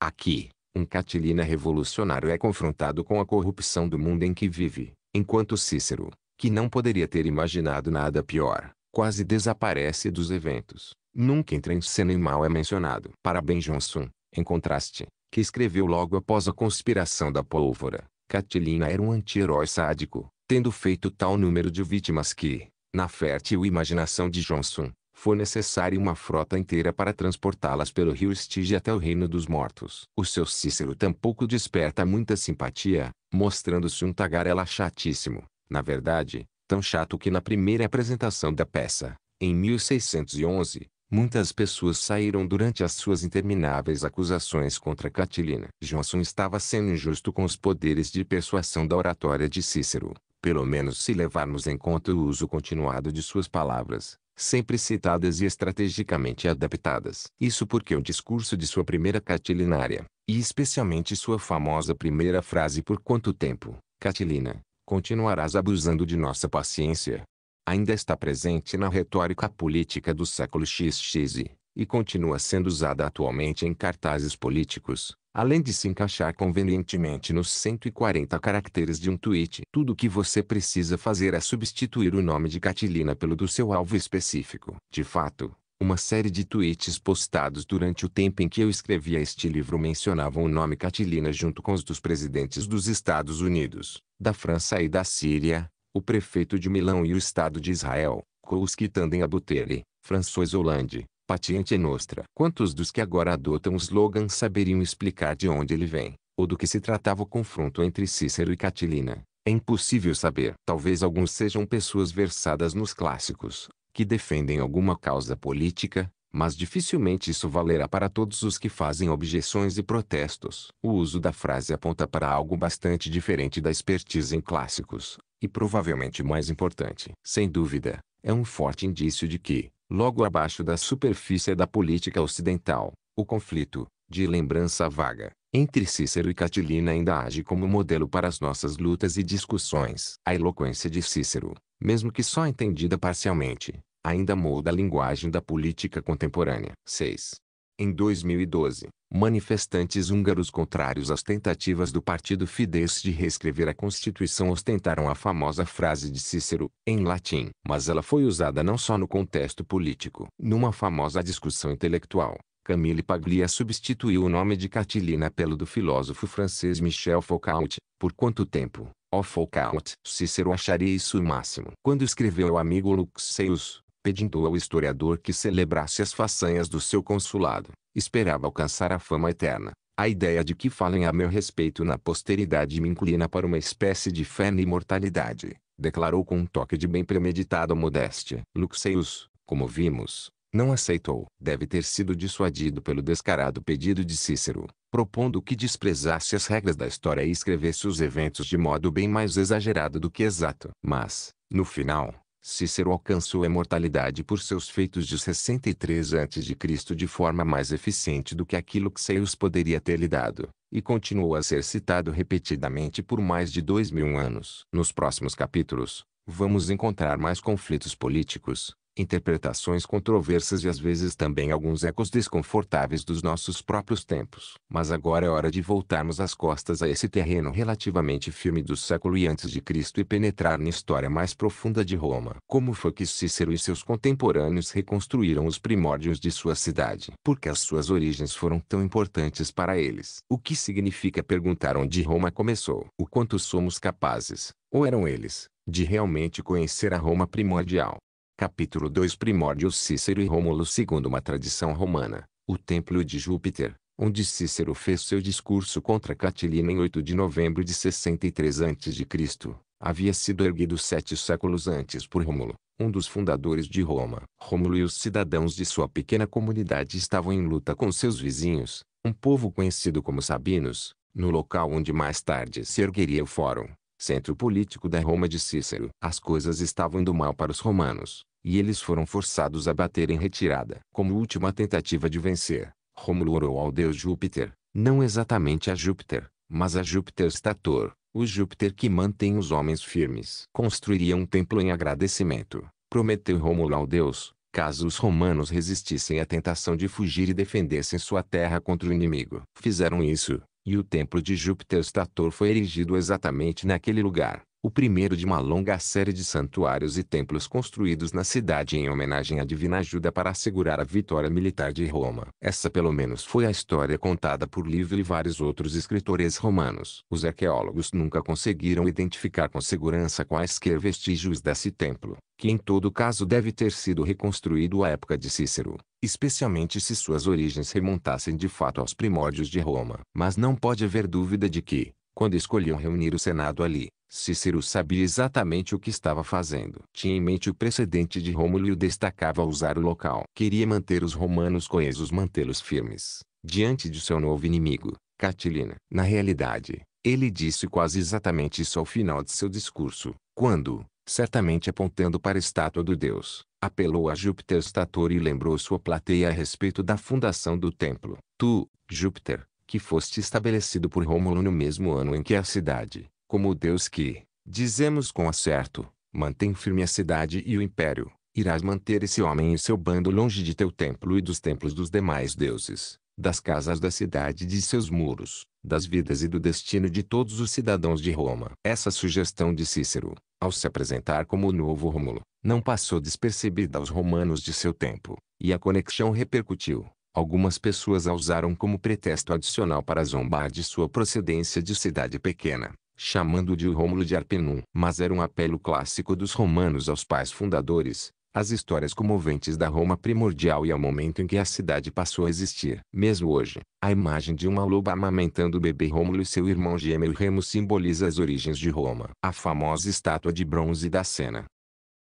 Aqui, um Catilina revolucionário é confrontado com a corrupção do mundo em que vive, enquanto Cícero, que não poderia ter imaginado nada pior, quase desaparece dos eventos. Nunca entra em cena e mal é mencionado. Para Ben Jonson, em contraste, que escreveu logo após a conspiração da pólvora, Catilina era um anti-herói sádico, tendo feito tal número de vítimas que, na fértil imaginação de Johnson, foi necessária uma frota inteira para transportá-las pelo rio Estige até o reino dos mortos. O seu Cícero tampouco desperta muita simpatia, mostrando-se um tagarela chatíssimo, na verdade, tão chato que na primeira apresentação da peça, em 1611, Muitas pessoas saíram durante as suas intermináveis acusações contra Catilina. Johnson estava sendo injusto com os poderes de persuasão da oratória de Cícero, pelo menos se levarmos em conta o uso continuado de suas palavras, sempre citadas e estrategicamente adaptadas. Isso porque o discurso de sua primeira catilinária, e especialmente sua famosa primeira frase por quanto tempo, Catilina, continuarás abusando de nossa paciência, ainda está presente na retórica política do século XX, e continua sendo usada atualmente em cartazes políticos, além de se encaixar convenientemente nos 140 caracteres de um tweet. Tudo o que você precisa fazer é substituir o nome de Catilina pelo do seu alvo específico. De fato, uma série de tweets postados durante o tempo em que eu escrevia este livro mencionavam o nome Catilina junto com os dos presidentes dos Estados Unidos, da França e da Síria, o prefeito de Milão e o Estado de Israel, Kouski Tandem Abutere, François Hollande, Patiente Nostra. Quantos dos que agora adotam o slogan saberiam explicar de onde ele vem, ou do que se tratava o confronto entre Cícero e Catilina? É impossível saber. Talvez alguns sejam pessoas versadas nos clássicos, que defendem alguma causa política, mas dificilmente isso valerá para todos os que fazem objeções e protestos. O uso da frase aponta para algo bastante diferente da expertise em clássicos, e provavelmente mais importante. Sem dúvida, é um forte indício de que, logo abaixo da superfície da política ocidental, o conflito, de lembrança vaga, entre Cícero e Catilina ainda age como modelo para as nossas lutas e discussões. A eloquência de Cícero, mesmo que só entendida parcialmente, ainda molda a linguagem da política contemporânea. 6. Em 2012, manifestantes húngaros contrários às tentativas do partido Fidesz de reescrever a Constituição ostentaram a famosa frase de Cícero, em latim. Mas ela foi usada não só no contexto político. Numa famosa discussão intelectual, Camille Paglia substituiu o nome de Catilina pelo do filósofo francês Michel Foucault. Por quanto tempo, ó Foucault, Cícero acharia isso o máximo? Quando escreveu ao amigo Luxeius, pedindo ao historiador que celebrasse as façanhas do seu consulado, esperava alcançar a fama eterna. A ideia de que falem a meu respeito na posteridade me inclina para uma espécie de fé na imortalidade, declarou com um toque de bem premeditada modéstia. Luxeius, como vimos, não aceitou. Deve ter sido dissuadido pelo descarado pedido de Cícero, propondo que desprezasse as regras da história e escrevesse os eventos de modo bem mais exagerado do que exato. Mas, no final, Cícero alcançou a imortalidade por seus feitos de 63 a.C. de forma mais eficiente do que aquilo que Seius poderia ter lhe dado, e continuou a ser citado repetidamente por mais de dois mil anos. Nos próximos capítulos, vamos encontrar mais conflitos políticos, interpretações controversas e às vezes também alguns ecos desconfortáveis dos nossos próprios tempos. Mas agora é hora de voltarmos as costas a esse terreno relativamente firme do século e antes de Cristo e penetrar na história mais profunda de Roma. Como foi que Cícero e seus contemporâneos reconstruíram os primórdios de sua cidade? Porque as suas origens foram tão importantes para eles. O que significa perguntar onde Roma começou? O quanto somos capazes, ou eram eles, de realmente conhecer a Roma primordial? Capítulo 2 Primórdios Cícero e Rômulo Segundo uma tradição romana, o Templo de Júpiter, onde Cícero fez seu discurso contra Catilina em 8 de novembro de 63 a.C., havia sido erguido sete séculos antes por Rômulo, um dos fundadores de Roma. Rômulo e os cidadãos de sua pequena comunidade estavam em luta com seus vizinhos, um povo conhecido como Sabinos, no local onde mais tarde se ergueria o Fórum, centro político da Roma de Cícero. As coisas estavam indo mal para os romanos, e eles foram forçados a bater em retirada. Como última tentativa de vencer, Rômulo orou ao deus Júpiter, não exatamente a Júpiter, mas a Júpiter Stator, o Júpiter que mantém os homens firmes. Construiria um templo em agradecimento. Prometeu Rômulo ao deus, caso os romanos resistissem à tentação de fugir e defendessem sua terra contra o inimigo. Fizeram isso, e o templo de Júpiter Stator foi erigido exatamente naquele lugar o primeiro de uma longa série de santuários e templos construídos na cidade em homenagem à divina ajuda para assegurar a vitória militar de Roma. Essa pelo menos foi a história contada por Livio e vários outros escritores romanos. Os arqueólogos nunca conseguiram identificar com segurança quaisquer vestígios desse templo, que em todo caso deve ter sido reconstruído à época de Cícero, especialmente se suas origens remontassem de fato aos primórdios de Roma. Mas não pode haver dúvida de que, quando escolhiam reunir o Senado ali, Cícero sabia exatamente o que estava fazendo. Tinha em mente o precedente de Rômulo e o destacava usar o local. Queria manter os romanos coesos mantê-los firmes, diante de seu novo inimigo, Catilina. Na realidade, ele disse quase exatamente isso ao final de seu discurso, quando, certamente apontando para a estátua do deus, apelou a Júpiter Stator e lembrou sua plateia a respeito da fundação do templo. Tu, Júpiter, que foste estabelecido por Rômulo no mesmo ano em que a cidade, como Deus que, dizemos com acerto, mantém firme a cidade e o império, irás manter esse homem e seu bando longe de teu templo e dos templos dos demais deuses, das casas da cidade e de seus muros, das vidas e do destino de todos os cidadãos de Roma. Essa sugestão de Cícero, ao se apresentar como o novo Rômulo, não passou despercebida aos romanos de seu tempo, e a conexão repercutiu. Algumas pessoas a usaram como pretexto adicional para zombar de sua procedência de cidade pequena chamando de Rômulo de Arpenum. Mas era um apelo clássico dos romanos aos pais fundadores, as histórias comoventes da Roma primordial e ao momento em que a cidade passou a existir. Mesmo hoje, a imagem de uma loba amamentando o bebê Rômulo e seu irmão gêmeo Remo simboliza as origens de Roma. A famosa estátua de bronze da Sena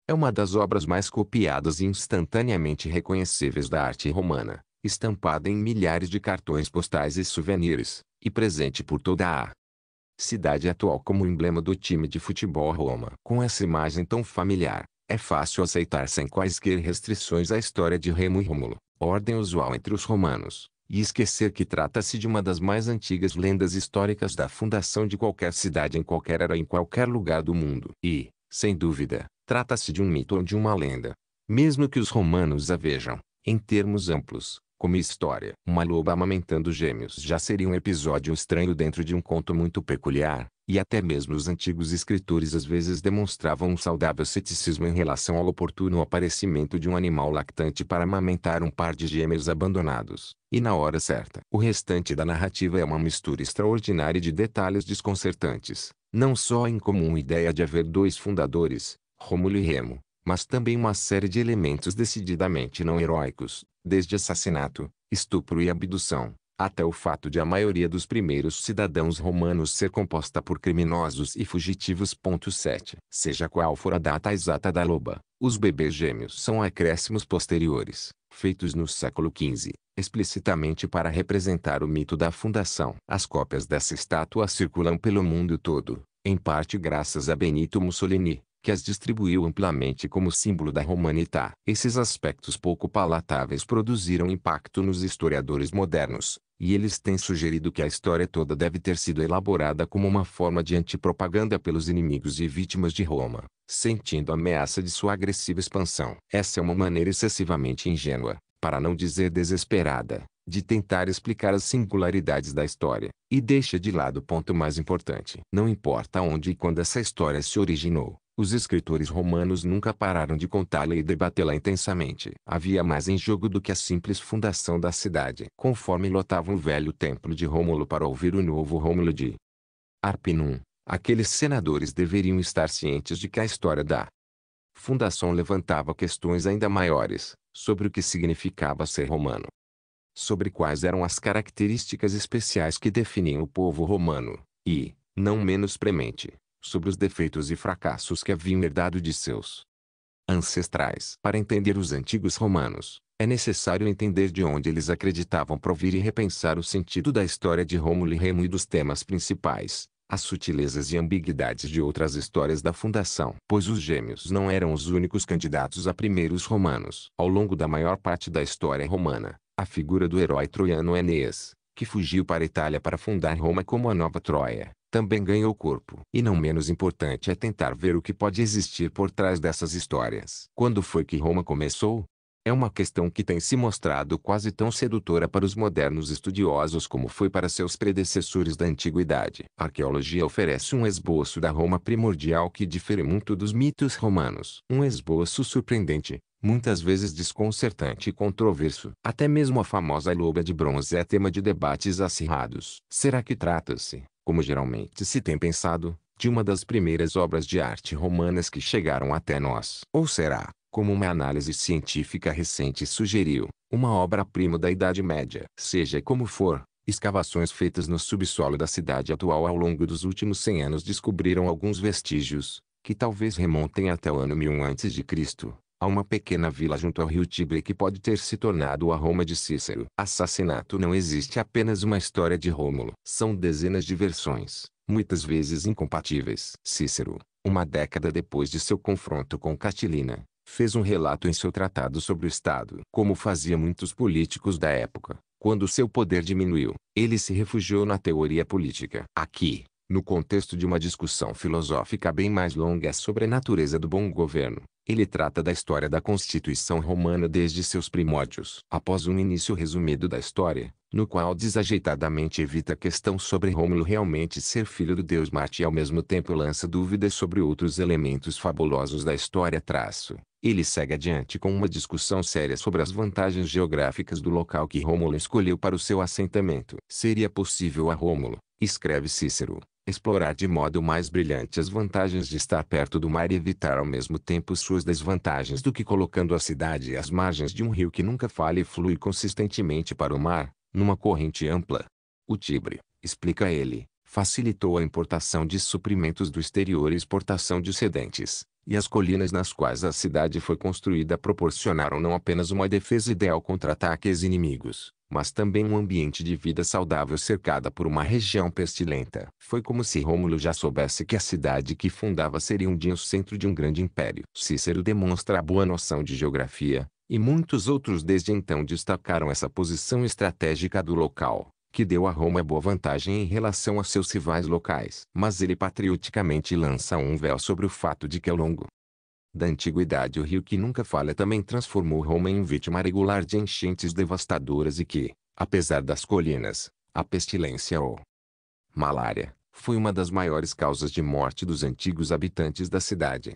é uma das obras mais copiadas e instantaneamente reconhecíveis da arte romana, estampada em milhares de cartões postais e souvenirs, e presente por toda a cidade atual como emblema do time de futebol Roma. Com essa imagem tão familiar, é fácil aceitar sem quaisquer restrições a história de Remo e Rômulo, ordem usual entre os romanos, e esquecer que trata-se de uma das mais antigas lendas históricas da fundação de qualquer cidade em qualquer era em qualquer lugar do mundo. E, sem dúvida, trata-se de um mito ou de uma lenda. Mesmo que os romanos a vejam, em termos amplos, como história. Uma loba amamentando gêmeos já seria um episódio estranho dentro de um conto muito peculiar, e até mesmo os antigos escritores às vezes demonstravam um saudável ceticismo em relação ao oportuno aparecimento de um animal lactante para amamentar um par de gêmeos abandonados, e na hora certa. O restante da narrativa é uma mistura extraordinária de detalhes desconcertantes, não só a incomum ideia de haver dois fundadores, Rômulo e Remo, mas também uma série de elementos decididamente não heróicos, desde assassinato, estupro e abdução, até o fato de a maioria dos primeiros cidadãos romanos ser composta por criminosos e fugitivos. 7. Seja qual for a data exata da loba, os bebês gêmeos são acréscimos posteriores, feitos no século XV, explicitamente para representar o mito da fundação. As cópias dessa estátua circulam pelo mundo todo, em parte graças a Benito Mussolini, que as distribuiu amplamente como símbolo da romanidade. Esses aspectos pouco palatáveis produziram impacto nos historiadores modernos, e eles têm sugerido que a história toda deve ter sido elaborada como uma forma de antipropaganda pelos inimigos e vítimas de Roma, sentindo a ameaça de sua agressiva expansão. Essa é uma maneira excessivamente ingênua, para não dizer desesperada, de tentar explicar as singularidades da história, e deixa de lado o ponto mais importante. Não importa onde e quando essa história se originou, os escritores romanos nunca pararam de contá-la e debatê-la intensamente. Havia mais em jogo do que a simples fundação da cidade. Conforme lotavam o velho templo de Rômulo para ouvir o novo Rômulo de Arpinum, aqueles senadores deveriam estar cientes de que a história da fundação levantava questões ainda maiores, sobre o que significava ser romano. Sobre quais eram as características especiais que definiam o povo romano, e, não menos premente, sobre os defeitos e fracassos que haviam herdado de seus ancestrais. Para entender os antigos romanos, é necessário entender de onde eles acreditavam provir e repensar o sentido da história de Rômulo e Remo e dos temas principais, as sutilezas e ambiguidades de outras histórias da fundação. Pois os gêmeos não eram os únicos candidatos a primeiros romanos. Ao longo da maior parte da história romana, a figura do herói troiano Eneas, que fugiu para a Itália para fundar Roma como a nova Troia, também ganhou corpo. E não menos importante é tentar ver o que pode existir por trás dessas histórias. Quando foi que Roma começou? É uma questão que tem se mostrado quase tão sedutora para os modernos estudiosos como foi para seus predecessores da antiguidade. A arqueologia oferece um esboço da Roma primordial que difere muito dos mitos romanos. Um esboço surpreendente, muitas vezes desconcertante e controverso. Até mesmo a famosa loba de bronze é tema de debates acirrados. Será que trata-se, como geralmente se tem pensado, de uma das primeiras obras de arte romanas que chegaram até nós? Ou será, como uma análise científica recente sugeriu, uma obra-prima da Idade Média. Seja como for, escavações feitas no subsolo da cidade atual ao longo dos últimos 100 anos descobriram alguns vestígios, que talvez remontem até o ano 1000 a.C., a uma pequena vila junto ao rio Tibre que pode ter se tornado a Roma de Cícero. Assassinato não existe apenas uma história de Rômulo. São dezenas de versões, muitas vezes incompatíveis. Cícero, uma década depois de seu confronto com Catilina, fez um relato em seu tratado sobre o Estado. Como fazia muitos políticos da época, quando seu poder diminuiu, ele se refugiou na teoria política. Aqui, no contexto de uma discussão filosófica bem mais longa sobre a natureza do bom governo, ele trata da história da Constituição romana desde seus primórdios. Após um início resumido da história, no qual desajeitadamente evita a questão sobre Rômulo realmente ser filho do deus Marte e ao mesmo tempo lança dúvidas sobre outros elementos fabulosos da história traço. Ele segue adiante com uma discussão séria sobre as vantagens geográficas do local que Rômulo escolheu para o seu assentamento. Seria possível a Rômulo, escreve Cícero, explorar de modo mais brilhante as vantagens de estar perto do mar e evitar ao mesmo tempo suas desvantagens do que colocando a cidade às margens de um rio que nunca falha e flui consistentemente para o mar, numa corrente ampla. O Tibre, explica ele, facilitou a importação de suprimentos do exterior e exportação de sedentes, e as colinas nas quais a cidade foi construída proporcionaram não apenas uma defesa ideal contra ataques inimigos, mas também um ambiente de vida saudável cercada por uma região pestilenta. Foi como se Rômulo já soubesse que a cidade que fundava seria um dia o centro de um grande império. Cícero demonstra a boa noção de geografia, e muitos outros desde então destacaram essa posição estratégica do local, que deu a Roma boa vantagem em relação a seus rivais locais. Mas ele patrioticamente lança um véu sobre o fato de que ao longo da antiguidade. O rio que nunca falha também transformou Roma em vítima regular de enchentes devastadoras e que, apesar das colinas, a pestilência ou malária, foi uma das maiores causas de morte dos antigos habitantes da cidade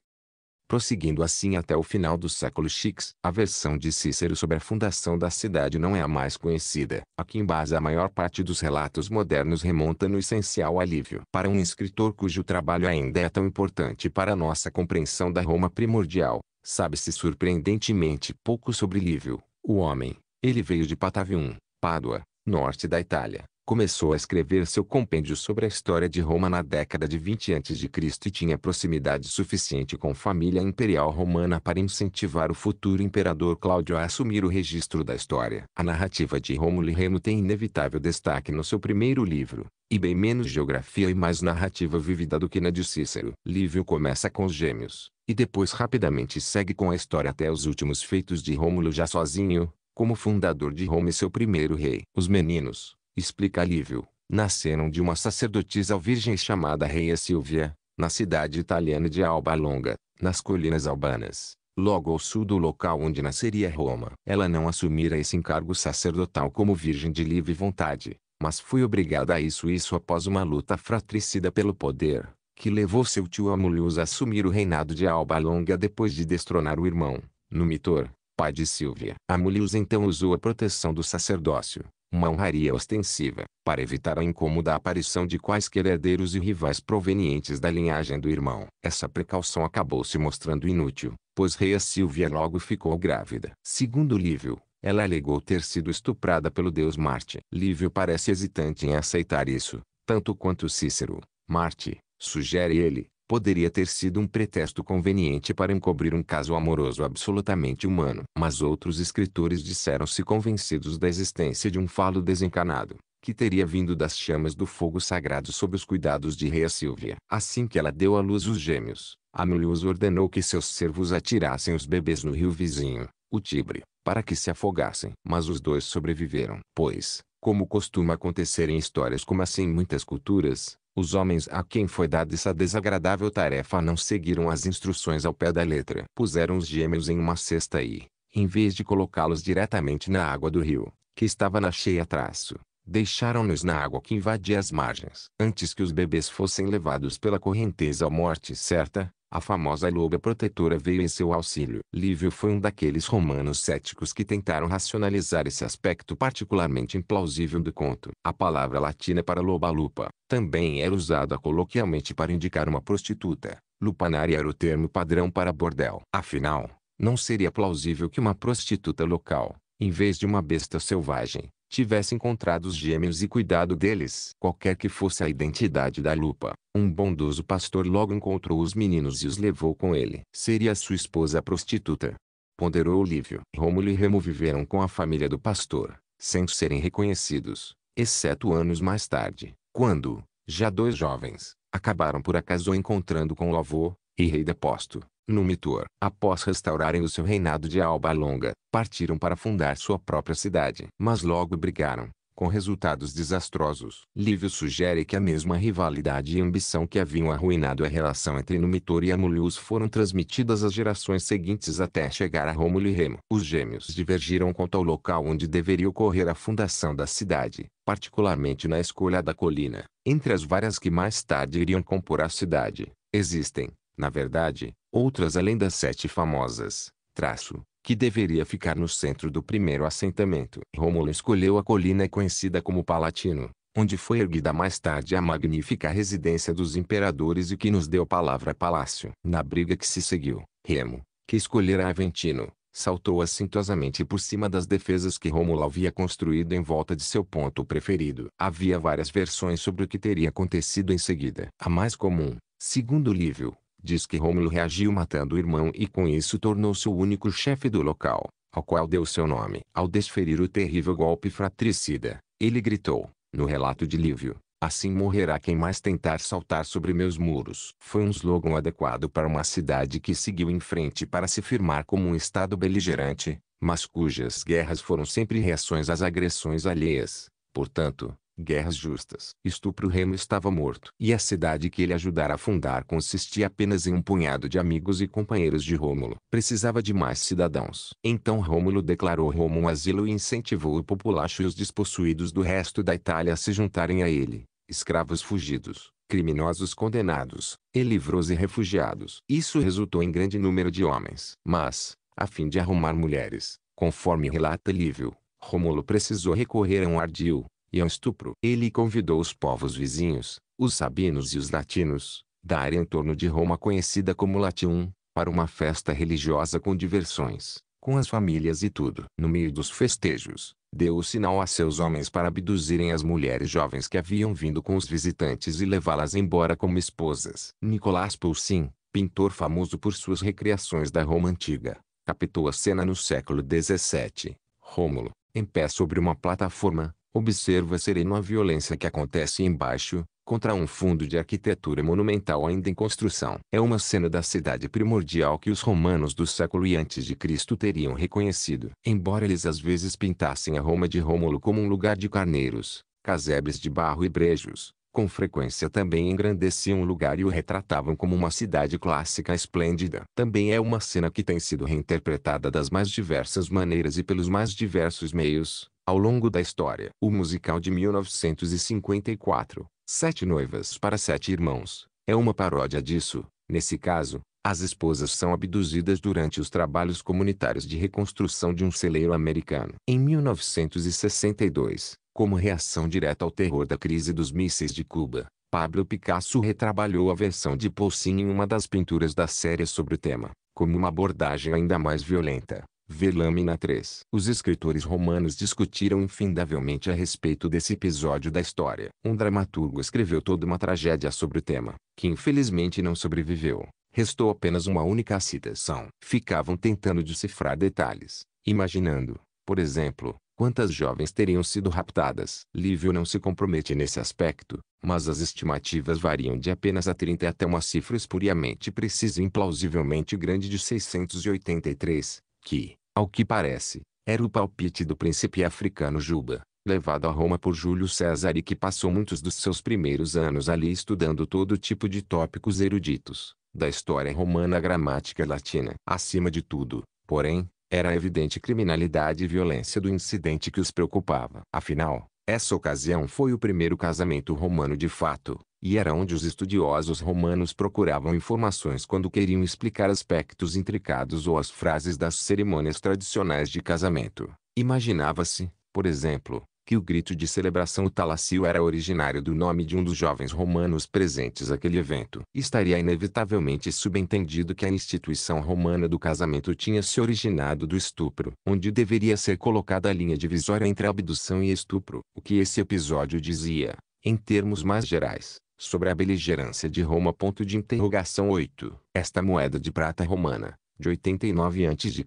prosseguindo assim até o final do século X. A versão de Cícero sobre a fundação da cidade não é a mais conhecida. Aqui em base a maior parte dos relatos modernos remonta no essencial a Lívio. Para um escritor cujo trabalho ainda é tão importante para nossa compreensão da Roma primordial, sabe-se surpreendentemente pouco sobre Lívio, o homem. Ele veio de Patavium, Pádua, norte da Itália, Começou a escrever seu compêndio sobre a história de Roma na década de 20 a.C. e tinha proximidade suficiente com a família imperial romana para incentivar o futuro imperador Cláudio a assumir o registro da história. A narrativa de Rômulo e Remo tem inevitável destaque no seu primeiro livro, e bem menos geografia e mais narrativa vívida do que na de Cícero. Lívio começa com os gêmeos, e depois rapidamente segue com a história até os últimos feitos de Rômulo já sozinho, como fundador de Roma e seu primeiro rei. Os meninos, explica Lívio, nasceram de uma sacerdotisa virgem chamada Reia Silvia, na cidade italiana de Alba Longa, nas colinas albanas, logo ao sul do local onde nasceria Roma. Ela não assumira esse encargo sacerdotal como virgem de livre vontade, mas foi obrigada a isso isso após uma luta fratricida pelo poder, que levou seu tio Amulius a assumir o reinado de Alba Longa depois de destronar o irmão, Numitor, pai de Silvia. Amulius então usou a proteção do sacerdócio, uma honraria ostensiva, para evitar a incômoda aparição de quaisquer herdeiros e rivais provenientes da linhagem do irmão. Essa precaução acabou se mostrando inútil, pois Reia Silvia logo ficou grávida. Segundo Lívio, ela alegou ter sido estuprada pelo deus Marte. Lívio parece hesitante em aceitar isso, tanto quanto Cícero. Marte, sugere ele, poderia ter sido um pretexto conveniente para encobrir um caso amoroso absolutamente humano. Mas outros escritores disseram-se convencidos da existência de um falo desencanado, que teria vindo das chamas do fogo sagrado sob os cuidados de Rhea Silvia. Assim que ela deu à luz os gêmeos, Amulius ordenou que seus servos atirassem os bebês no rio vizinho, o Tibre, para que se afogassem. Mas os dois sobreviveram. Pois, como costuma acontecer em histórias como assim em muitas culturas, os homens a quem foi dada essa desagradável tarefa não seguiram as instruções ao pé da letra. Puseram os gêmeos em uma cesta e, em vez de colocá-los diretamente na água do rio, que estava na cheia traço, deixaram-nos na água que invadia as margens. Antes que os bebês fossem levados pela correnteza à morte certa, a famosa loba protetora veio em seu auxílio. Lívio foi um daqueles romanos céticos que tentaram racionalizar esse aspecto particularmente implausível do conto. A palavra latina para loba-lupa também era usada coloquialmente para indicar uma prostituta. Lupanária era o termo padrão para bordel. Afinal, não seria plausível que uma prostituta local, em vez de uma besta selvagem, tivesse encontrado os gêmeos e cuidado deles. Qualquer que fosse a identidade da lupa, um bondoso pastor logo encontrou os meninos e os levou com ele. Seria sua esposa a prostituta. Ponderou Olívio. Rômulo e Remo viveram com a família do pastor, sem serem reconhecidos, exceto anos mais tarde, quando, já dois jovens, acabaram por acaso encontrando com o avô, e rei deposto, Numitor. Após restaurarem o seu reinado de Alba Longa, partiram para fundar sua própria cidade. Mas logo brigaram, com resultados desastrosos. Lívio sugere que a mesma rivalidade e ambição que haviam arruinado a relação entre Numitor e Amulius foram transmitidas às gerações seguintes até chegar a Rômulo e Remo. Os gêmeos divergiram quanto ao local onde deveria ocorrer a fundação da cidade, particularmente na escolha da colina. Entre as várias que mais tarde iriam compor a cidade, existem, na verdade, outras além das sete famosas, traço, que deveria ficar no centro do primeiro assentamento. Rômulo escolheu a colina conhecida como Palatino, onde foi erguida mais tarde a magnífica residência dos imperadores e que nos deu palavra palácio. Na briga que se seguiu, Remo, que escolhera Aventino, saltou assintosamente por cima das defesas que Rômulo havia construído em volta de seu ponto preferido. Havia várias versões sobre o que teria acontecido em seguida. A mais comum, segundo Lívio, Diz que Rômulo reagiu matando o irmão e com isso tornou-se o único chefe do local, ao qual deu seu nome. Ao desferir o terrível golpe fratricida, ele gritou, no relato de Lívio, assim morrerá quem mais tentar saltar sobre meus muros. Foi um slogan adequado para uma cidade que seguiu em frente para se firmar como um estado beligerante, mas cujas guerras foram sempre reações às agressões alheias. Portanto, guerras justas. Estupro Remo estava morto. E a cidade que ele ajudara a fundar consistia apenas em um punhado de amigos e companheiros de Rômulo. Precisava de mais cidadãos. Então Rômulo declarou Roma um asilo e incentivou o populacho e os despossuídos do resto da Itália a se juntarem a ele. Escravos fugidos, criminosos condenados, e livros e refugiados. Isso resultou em grande número de homens. Mas, a fim de arrumar mulheres, conforme relata Lívio, Rômulo precisou recorrer a um ardil, e ao estupro. Ele convidou os povos vizinhos, os sabinos e os latinos, da área em torno de Roma conhecida como Latium, para uma festa religiosa com diversões, com as famílias e tudo. No meio dos festejos, deu o sinal a seus homens para abduzirem as mulheres jovens que haviam vindo com os visitantes e levá-las embora como esposas. Nicolás Poussin, pintor famoso por suas recriações da Roma antiga, captou a cena no século XVII. Rômulo, em pé sobre uma plataforma, Observa sereno a violência que acontece embaixo, contra um fundo de arquitetura monumental ainda em construção. É uma cena da cidade primordial que os romanos do século e antes de Cristo teriam reconhecido. Embora eles às vezes pintassem a Roma de Rômulo como um lugar de carneiros, casebres de barro e brejos, com frequência também engrandeciam o lugar e o retratavam como uma cidade clássica esplêndida. Também é uma cena que tem sido reinterpretada das mais diversas maneiras e pelos mais diversos meios, ao longo da história. O musical de 1954, Sete Noivas para Sete Irmãos, é uma paródia disso. Nesse caso, as esposas são abduzidas durante os trabalhos comunitários de reconstrução de um celeiro americano. Em 1962, como reação direta ao terror da crise dos mísseis de Cuba, Pablo Picasso retrabalhou a versão de Poussin em uma das pinturas da série sobre o tema, como uma abordagem ainda mais violenta. Vê lâmina 3. Os escritores romanos discutiram infindavelmente a respeito desse episódio da história. Um dramaturgo escreveu toda uma tragédia sobre o tema, que infelizmente não sobreviveu. Restou apenas uma única citação. Ficavam tentando decifrar detalhes, imaginando, por exemplo, Quantas jovens teriam sido raptadas? Lívio não se compromete nesse aspecto, mas as estimativas variam de apenas a 30 até uma cifra espuriamente precisa e implausivelmente grande de 683, que, ao que parece, era o palpite do príncipe africano Juba, levado a Roma por Júlio César e que passou muitos dos seus primeiros anos ali estudando todo tipo de tópicos eruditos, da história romana à gramática latina. Acima de tudo, porém, era a evidente criminalidade e violência do incidente que os preocupava. Afinal, essa ocasião foi o primeiro casamento romano de fato, e era onde os estudiosos romanos procuravam informações quando queriam explicar aspectos intricados ou as frases das cerimônias tradicionais de casamento. Imaginava-se, por exemplo, que o grito de celebração talacio era originário do nome de um dos jovens romanos presentes àquele evento. Estaria inevitavelmente subentendido que a instituição romana do casamento tinha se originado do estupro, onde deveria ser colocada a linha divisória entre abdução e estupro, o que esse episódio dizia, em termos mais gerais, sobre a beligerância de Roma. Ponto de interrogação 8. Esta moeda de prata romana, de 89 a.C.,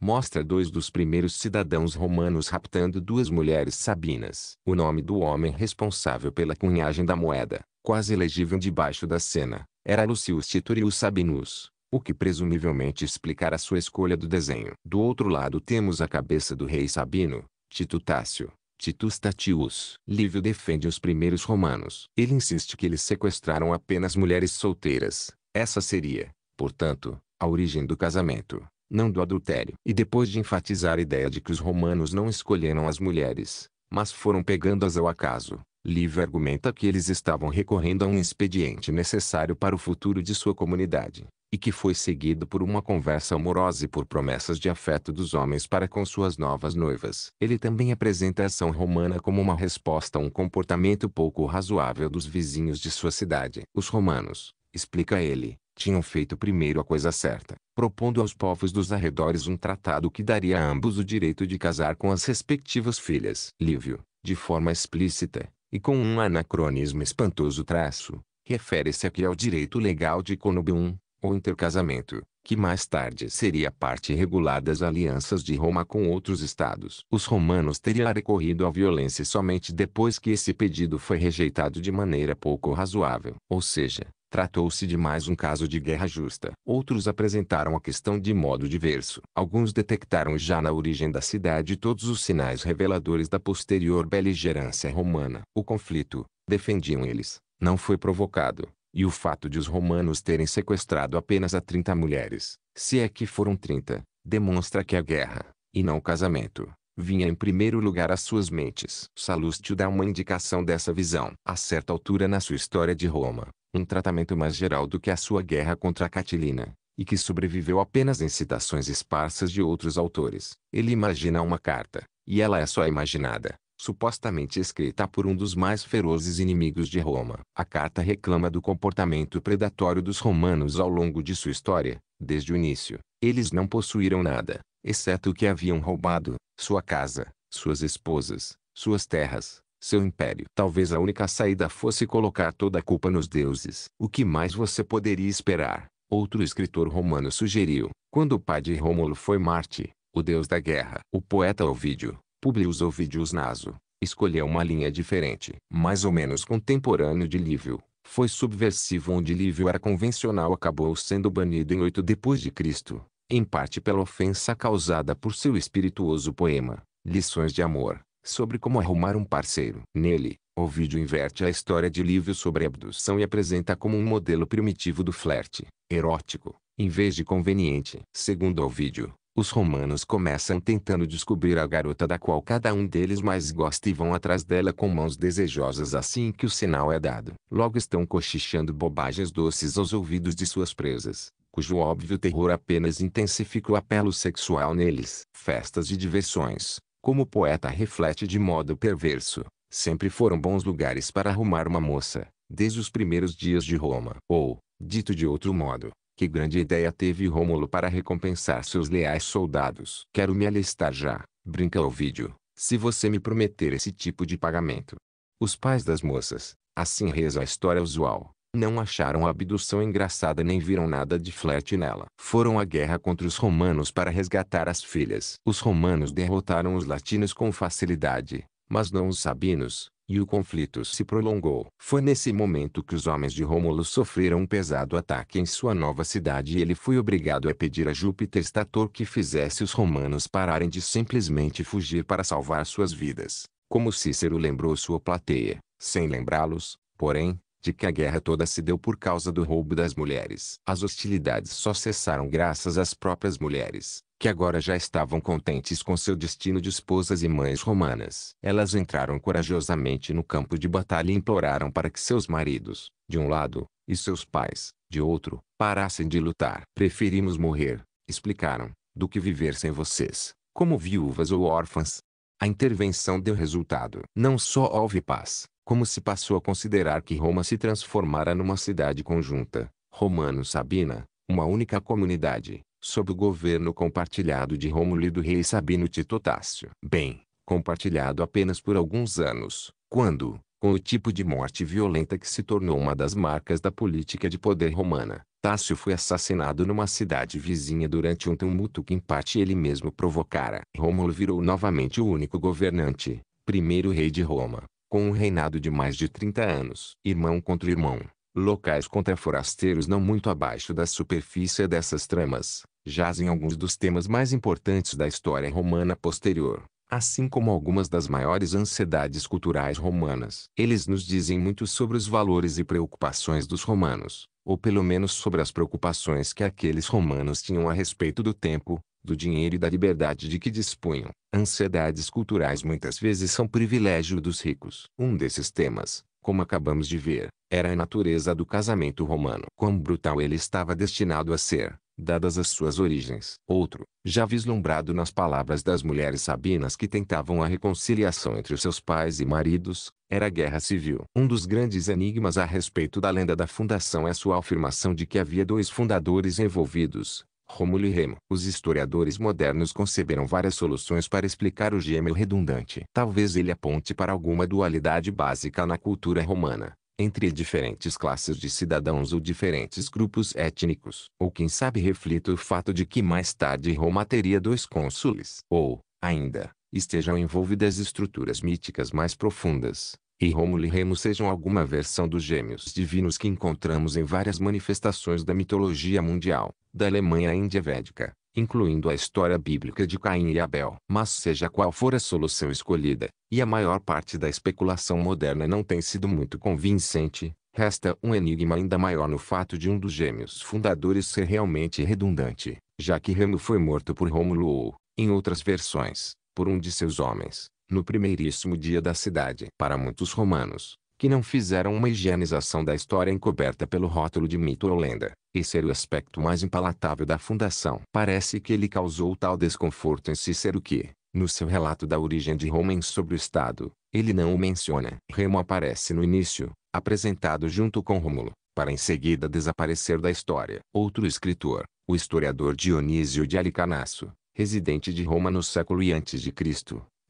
mostra dois dos primeiros cidadãos romanos raptando duas mulheres sabinas. O nome do homem responsável pela cunhagem da moeda, quase legível debaixo da cena, era Lucius Titurius Sabinus, o que presumivelmente explicara sua escolha do desenho. Do outro lado temos a cabeça do rei Sabino, Tito Tácio, Titus Tatius. Lívio defende os primeiros romanos. Ele insiste que eles sequestraram apenas mulheres solteiras. Essa seria, portanto, a origem do casamento, não do adultério. E depois de enfatizar a ideia de que os romanos não escolheram as mulheres, mas foram pegando-as ao acaso, Lívio argumenta que eles estavam recorrendo a um expediente necessário para o futuro de sua comunidade e que foi seguido por uma conversa amorosa e por promessas de afeto dos homens para com suas novas noivas. Ele também apresenta a ação romana como uma resposta a um comportamento pouco razoável dos vizinhos de sua cidade. Os romanos, explica ele, tinham feito primeiro a coisa certa, propondo aos povos dos arredores um tratado que daria a ambos o direito de casar com as respectivas filhas. Lívio, de forma explícita, e com um anacronismo espantoso traço, refere-se aqui ao direito legal de conubium, ou intercasamento, que mais tarde seria parte regular das alianças de Roma com outros estados. Os romanos teriam recorrido à violência somente depois que esse pedido foi rejeitado de maneira pouco razoável. Ou seja, tratou-se de mais um caso de guerra justa. Outros apresentaram a questão de modo diverso. Alguns detectaram já na origem da cidade todos os sinais reveladores da posterior beligerância romana. O conflito, defendiam eles, não foi provocado, e o fato de os romanos terem sequestrado apenas a 30 mulheres, se é que foram 30, demonstra que a guerra, e não o casamento, vinha em primeiro lugar às suas mentes. Salustio dá uma indicação dessa visão. A certa altura na sua história de Roma, um tratamento mais geral do que a sua guerra contra Catilina, e que sobreviveu apenas em citações esparsas de outros autores. Ele imagina uma carta, e ela é só imaginada, supostamente escrita por um dos mais ferozes inimigos de Roma. A carta reclama do comportamento predatório dos romanos ao longo de sua história, desde o início. Eles não possuíram nada, exceto o que haviam roubado, sua casa, suas esposas, suas terras, seu império. Talvez a única saída fosse colocar toda a culpa nos deuses. O que mais você poderia esperar? Outro escritor romano sugeriu, quando o pai de Rômulo foi Marte, o deus da guerra. O poeta Ovídio, Publius Ovidius Naso, escolheu uma linha diferente, mais ou menos contemporâneo de Lívio. Foi subversivo onde Lívio era convencional acabou sendo banido em 8 depois de Cristo, em parte pela ofensa causada por seu espirituoso poema, Lições de Amor, sobre como arrumar um parceiro. Nele, Ovídio inverte a história de Lívio sobre abdução e apresenta como um modelo primitivo do flerte, erótico, em vez de conveniente. Segundo Ovídio, os romanos começam tentando descobrir a garota da qual cada um deles mais gosta e vão atrás dela com mãos desejosas assim que o sinal é dado. Logo estão cochichando bobagens doces aos ouvidos de suas presas, cujo óbvio terror apenas intensifica o apelo sexual neles. Festas de diversões, como o poeta reflete de modo perverso, sempre foram bons lugares para arrumar uma moça, desde os primeiros dias de Roma. Ou, dito de outro modo, que grande ideia teve Rômulo para recompensar seus leais soldados. Quero me alistar já, brinca o vídeo, se você me prometer esse tipo de pagamento. Os pais das moças, assim reza a história usual, Não acharam a abdução engraçada nem viram nada de flerte nela. Foram à guerra contra os romanos para resgatar as filhas. Os romanos derrotaram os latinos com facilidade, mas não os sabinos, e o conflito se prolongou. Foi nesse momento que os homens de Rômulo sofreram um pesado ataque em sua nova cidade e ele foi obrigado a pedir a Júpiter Stator que fizesse os romanos pararem de simplesmente fugir para salvar suas vidas. Como Cícero lembrou sua plateia, sem lembrá-los, porém, de que a guerra toda se deu por causa do roubo das mulheres. As hostilidades só cessaram graças às próprias mulheres, que agora já estavam contentes com seu destino de esposas e mães romanas. Elas entraram corajosamente no campo de batalha e imploraram para que seus maridos, de um lado, e seus pais, de outro, parassem de lutar. Preferimos morrer, explicaram, do que viver sem vocês, como viúvas ou órfãs. A intervenção deu resultado. Não só houve paz, como se passou a considerar que Roma se transformara numa cidade conjunta, romano-sabina, uma única comunidade, sob o governo compartilhado de Rômulo e do rei Sabino Tito Tácio. Bem, compartilhado apenas por alguns anos, quando, com o tipo de morte violenta que se tornou uma das marcas da política de poder romana, Tácio foi assassinado numa cidade vizinha durante um tumulto que em parte ele mesmo provocara. Rômulo virou novamente o único governante, primeiro rei de Roma, com um reinado de mais de 30 anos. Irmão contra irmão, locais contra forasteiros não muito abaixo da superfície dessas tramas, jazem alguns dos temas mais importantes da história romana posterior, assim como algumas das maiores ansiedades culturais romanas. Eles nos dizem muito sobre os valores e preocupações dos romanos, ou pelo menos sobre as preocupações que aqueles romanos tinham a respeito do tempo, do dinheiro e da liberdade de que dispunham. Ansiedades culturais muitas vezes são privilégio dos ricos. Um desses temas, como acabamos de ver, era a natureza do casamento romano. Quão brutal ele estava destinado a ser, dadas as suas origens. Outro, já vislumbrado nas palavras das mulheres sabinas que tentavam a reconciliação entre seus pais e maridos, era a guerra civil. Um dos grandes enigmas a respeito da lenda da fundação é sua afirmação de que havia dois fundadores envolvidos, Rômulo e Remo. Os historiadores modernos conceberam várias soluções para explicar o gêmeo redundante. Talvez ele aponte para alguma dualidade básica na cultura romana, entre diferentes classes de cidadãos ou diferentes grupos étnicos. Ou quem sabe reflita o fato de que mais tarde Roma teria dois cônsules. Ou, ainda, estejam envolvidas estruturas míticas mais profundas, e Rômulo e Remo sejam alguma versão dos gêmeos divinos que encontramos em várias manifestações da mitologia mundial, da Alemanha à Índia Védica, incluindo a história bíblica de Caim e Abel. Mas seja qual for a solução escolhida, e a maior parte da especulação moderna não tem sido muito convincente, resta um enigma ainda maior no fato de um dos gêmeos fundadores ser realmente redundante, já que Remo foi morto por Rômulo ou, em outras versões, por um de seus homens no primeiríssimo dia da cidade. Para muitos romanos, que não fizeram uma higienização da história encoberta pelo rótulo de mito ou lenda, esse era o aspecto mais impalatável da fundação. Parece que ele causou tal desconforto em Cícero que, no seu relato da origem de Roma sobre o Estado, ele não o menciona. Remo aparece no início, apresentado junto com Rômulo, para em seguida desaparecer da história. Outro escritor, o historiador Dionísio de Alicanasso, residente de Roma no século I a.C.,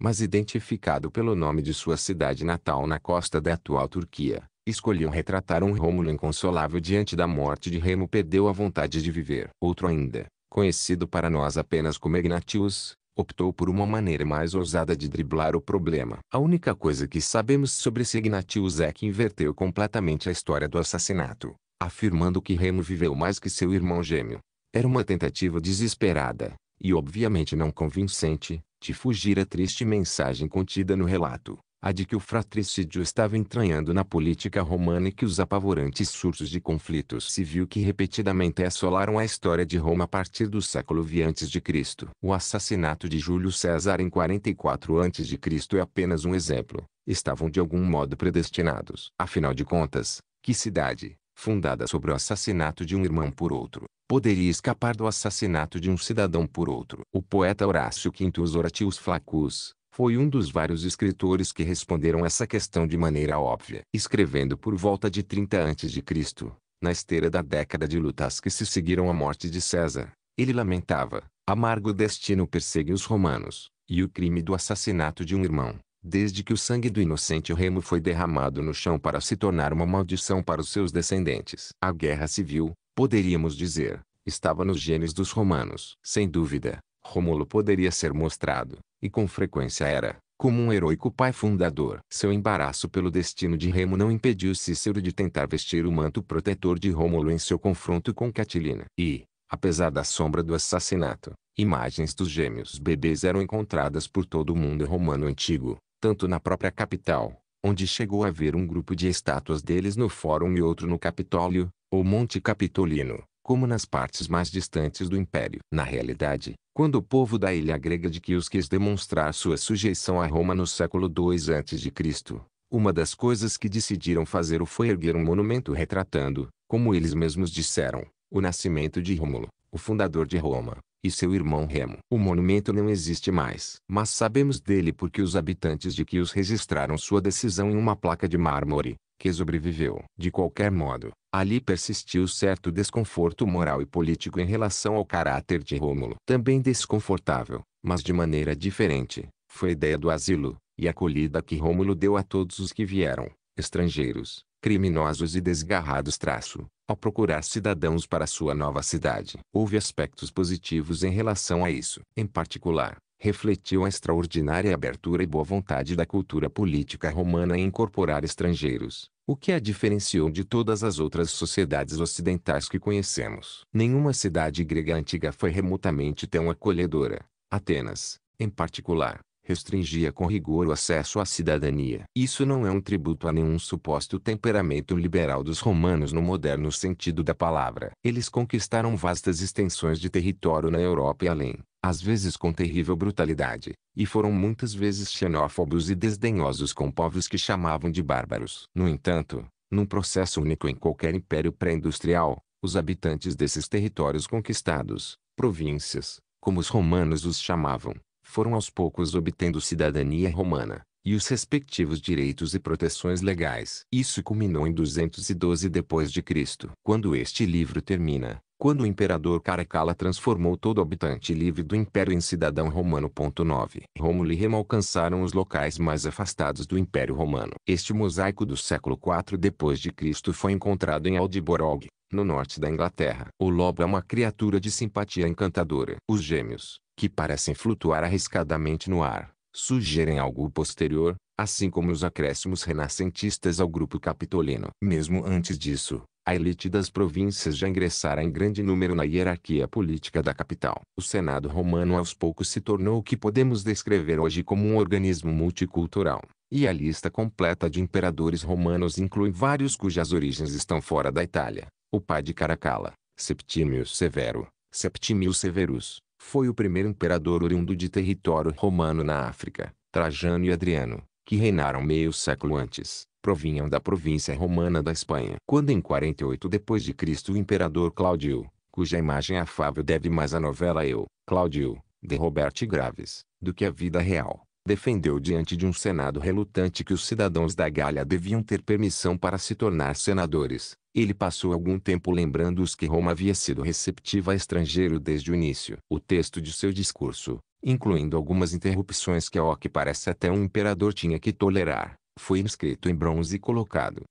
mas identificado pelo nome de sua cidade natal na costa da atual Turquia, escolheu retratar um Rômulo inconsolável diante da morte de Remo perdeu a vontade de viver. Outro ainda, conhecido para nós apenas como Ignatius, optou por uma maneira mais ousada de driblar o problema. A única coisa que sabemos sobre esse Ignatius é que inverteu completamente a história do assassinato, afirmando que Remo viveu mais que seu irmão gêmeo. Era uma tentativa desesperada, e obviamente não convincente, de fugir à triste mensagem contida no relato, a de que o fratricídio estava entranhando na política romana e que os apavorantes surtos de conflito civil que repetidamente assolaram a história de Roma a partir do século V a.C. O assassinato de Júlio César em 44 a.C. é apenas um exemplo. Estavam de algum modo predestinados. Afinal de contas, que cidade, fundada sobre o assassinato de um irmão por outro, poderia escapar do assassinato de um cidadão por outro. O poeta Horácio Quintus Horatius Flaccus, foi um dos vários escritores que responderam essa questão de maneira óbvia. Escrevendo por volta de 30 a.C., na esteira da década de lutas que se seguiram à morte de César, ele lamentava, amargo destino persegue os romanos, e o crime do assassinato de um irmão, desde que o sangue do inocente Remo foi derramado no chão para se tornar uma maldição para os seus descendentes. A guerra civil, poderíamos dizer, estava nos genes dos romanos. Sem dúvida, Rômulo poderia ser mostrado, e com frequência era, como um heróico pai fundador. Seu embaraço pelo destino de Remo não impediu Cícero de tentar vestir o manto protetor de Rômulo em seu confronto com Catilina. E, apesar da sombra do assassinato, imagens dos gêmeos bebês eram encontradas por todo o mundo romano antigo, tanto na própria capital, onde chegou a haver um grupo de estátuas deles no Fórum e outro no Capitólio, ou Monte Capitolino, como nas partes mais distantes do império. Na realidade, quando o povo da ilha grega de Quios quis demonstrar sua sujeição a Roma no século II a.C., uma das coisas que decidiram fazer foi erguer um monumento retratando, como eles mesmos disseram, o nascimento de Rômulo, o fundador de Roma, e seu irmão Remo. O monumento não existe mais, mas sabemos dele porque os habitantes de Quios registraram sua decisão em uma placa de mármore, que sobreviveu. De qualquer modo, ali persistiu certo desconforto moral e político em relação ao caráter de Rômulo. Também desconfortável, mas de maneira diferente, foi a ideia do asilo, e acolhida que Rômulo deu a todos os que vieram, estrangeiros, criminosos e desgarrados traço, ao procurar cidadãos para sua nova cidade. Houve aspectos positivos em relação a isso. Em particular, refletiu a extraordinária abertura e boa vontade da cultura política romana em incorporar estrangeiros, o que a diferenciou de todas as outras sociedades ocidentais que conhecemos. Nenhuma cidade grega antiga foi remotamente tão acolhedora. Atenas, em particular, restringia com rigor o acesso à cidadania. Isso não é um tributo a nenhum suposto temperamento liberal dos romanos no moderno sentido da palavra. Eles conquistaram vastas extensões de território na Europa e além, às vezes com terrível brutalidade, e foram muitas vezes xenófobos e desdenhosos com povos que chamavam de bárbaros. No entanto, num processo único em qualquer império pré-industrial, os habitantes desses territórios conquistados, províncias, como os romanos os chamavam, foram aos poucos obtendo cidadania romana, e os respectivos direitos e proteções legais. Isso culminou em 212 d.C. Quando este livro termina, quando o imperador Caracalla transformou todo habitante livre do império em cidadão romano. 9. Rômulo e Remo alcançaram os locais mais afastados do império romano. Este mosaico do século IV d.C. foi encontrado em Aldeborog, no norte da Inglaterra. O lobo é uma criatura de simpatia encantadora. Os gêmeos, que parecem flutuar arriscadamente no ar, sugerem algo posterior, assim como os acréscimos renascentistas ao grupo capitolino. Mesmo antes disso, a elite das províncias já ingressara em grande número na hierarquia política da capital. O Senado romano aos poucos se tornou o que podemos descrever hoje como um organismo multicultural. E a lista completa de imperadores romanos inclui vários cujas origens estão fora da Itália. O pai de Caracalla, Septímio Severo, Septimio Severus, foi o primeiro imperador oriundo de território romano na África. Trajano e Adriano, que reinaram meio século antes, provinham da província romana da Espanha. Quando em 48 d.C. o imperador Cláudio, cuja imagem afável deve mais à novela Eu, Cláudio, de Robert Graves, do que à vida real, defendeu diante de um senado relutante que os cidadãos da Gália deviam ter permissão para se tornar senadores. Ele passou algum tempo lembrando-os que Roma havia sido receptiva a estrangeiro desde o início. O texto de seu discurso, incluindo algumas interrupções que ao que parece até um imperador tinha que tolerar, foi inscrito em bronze e colocado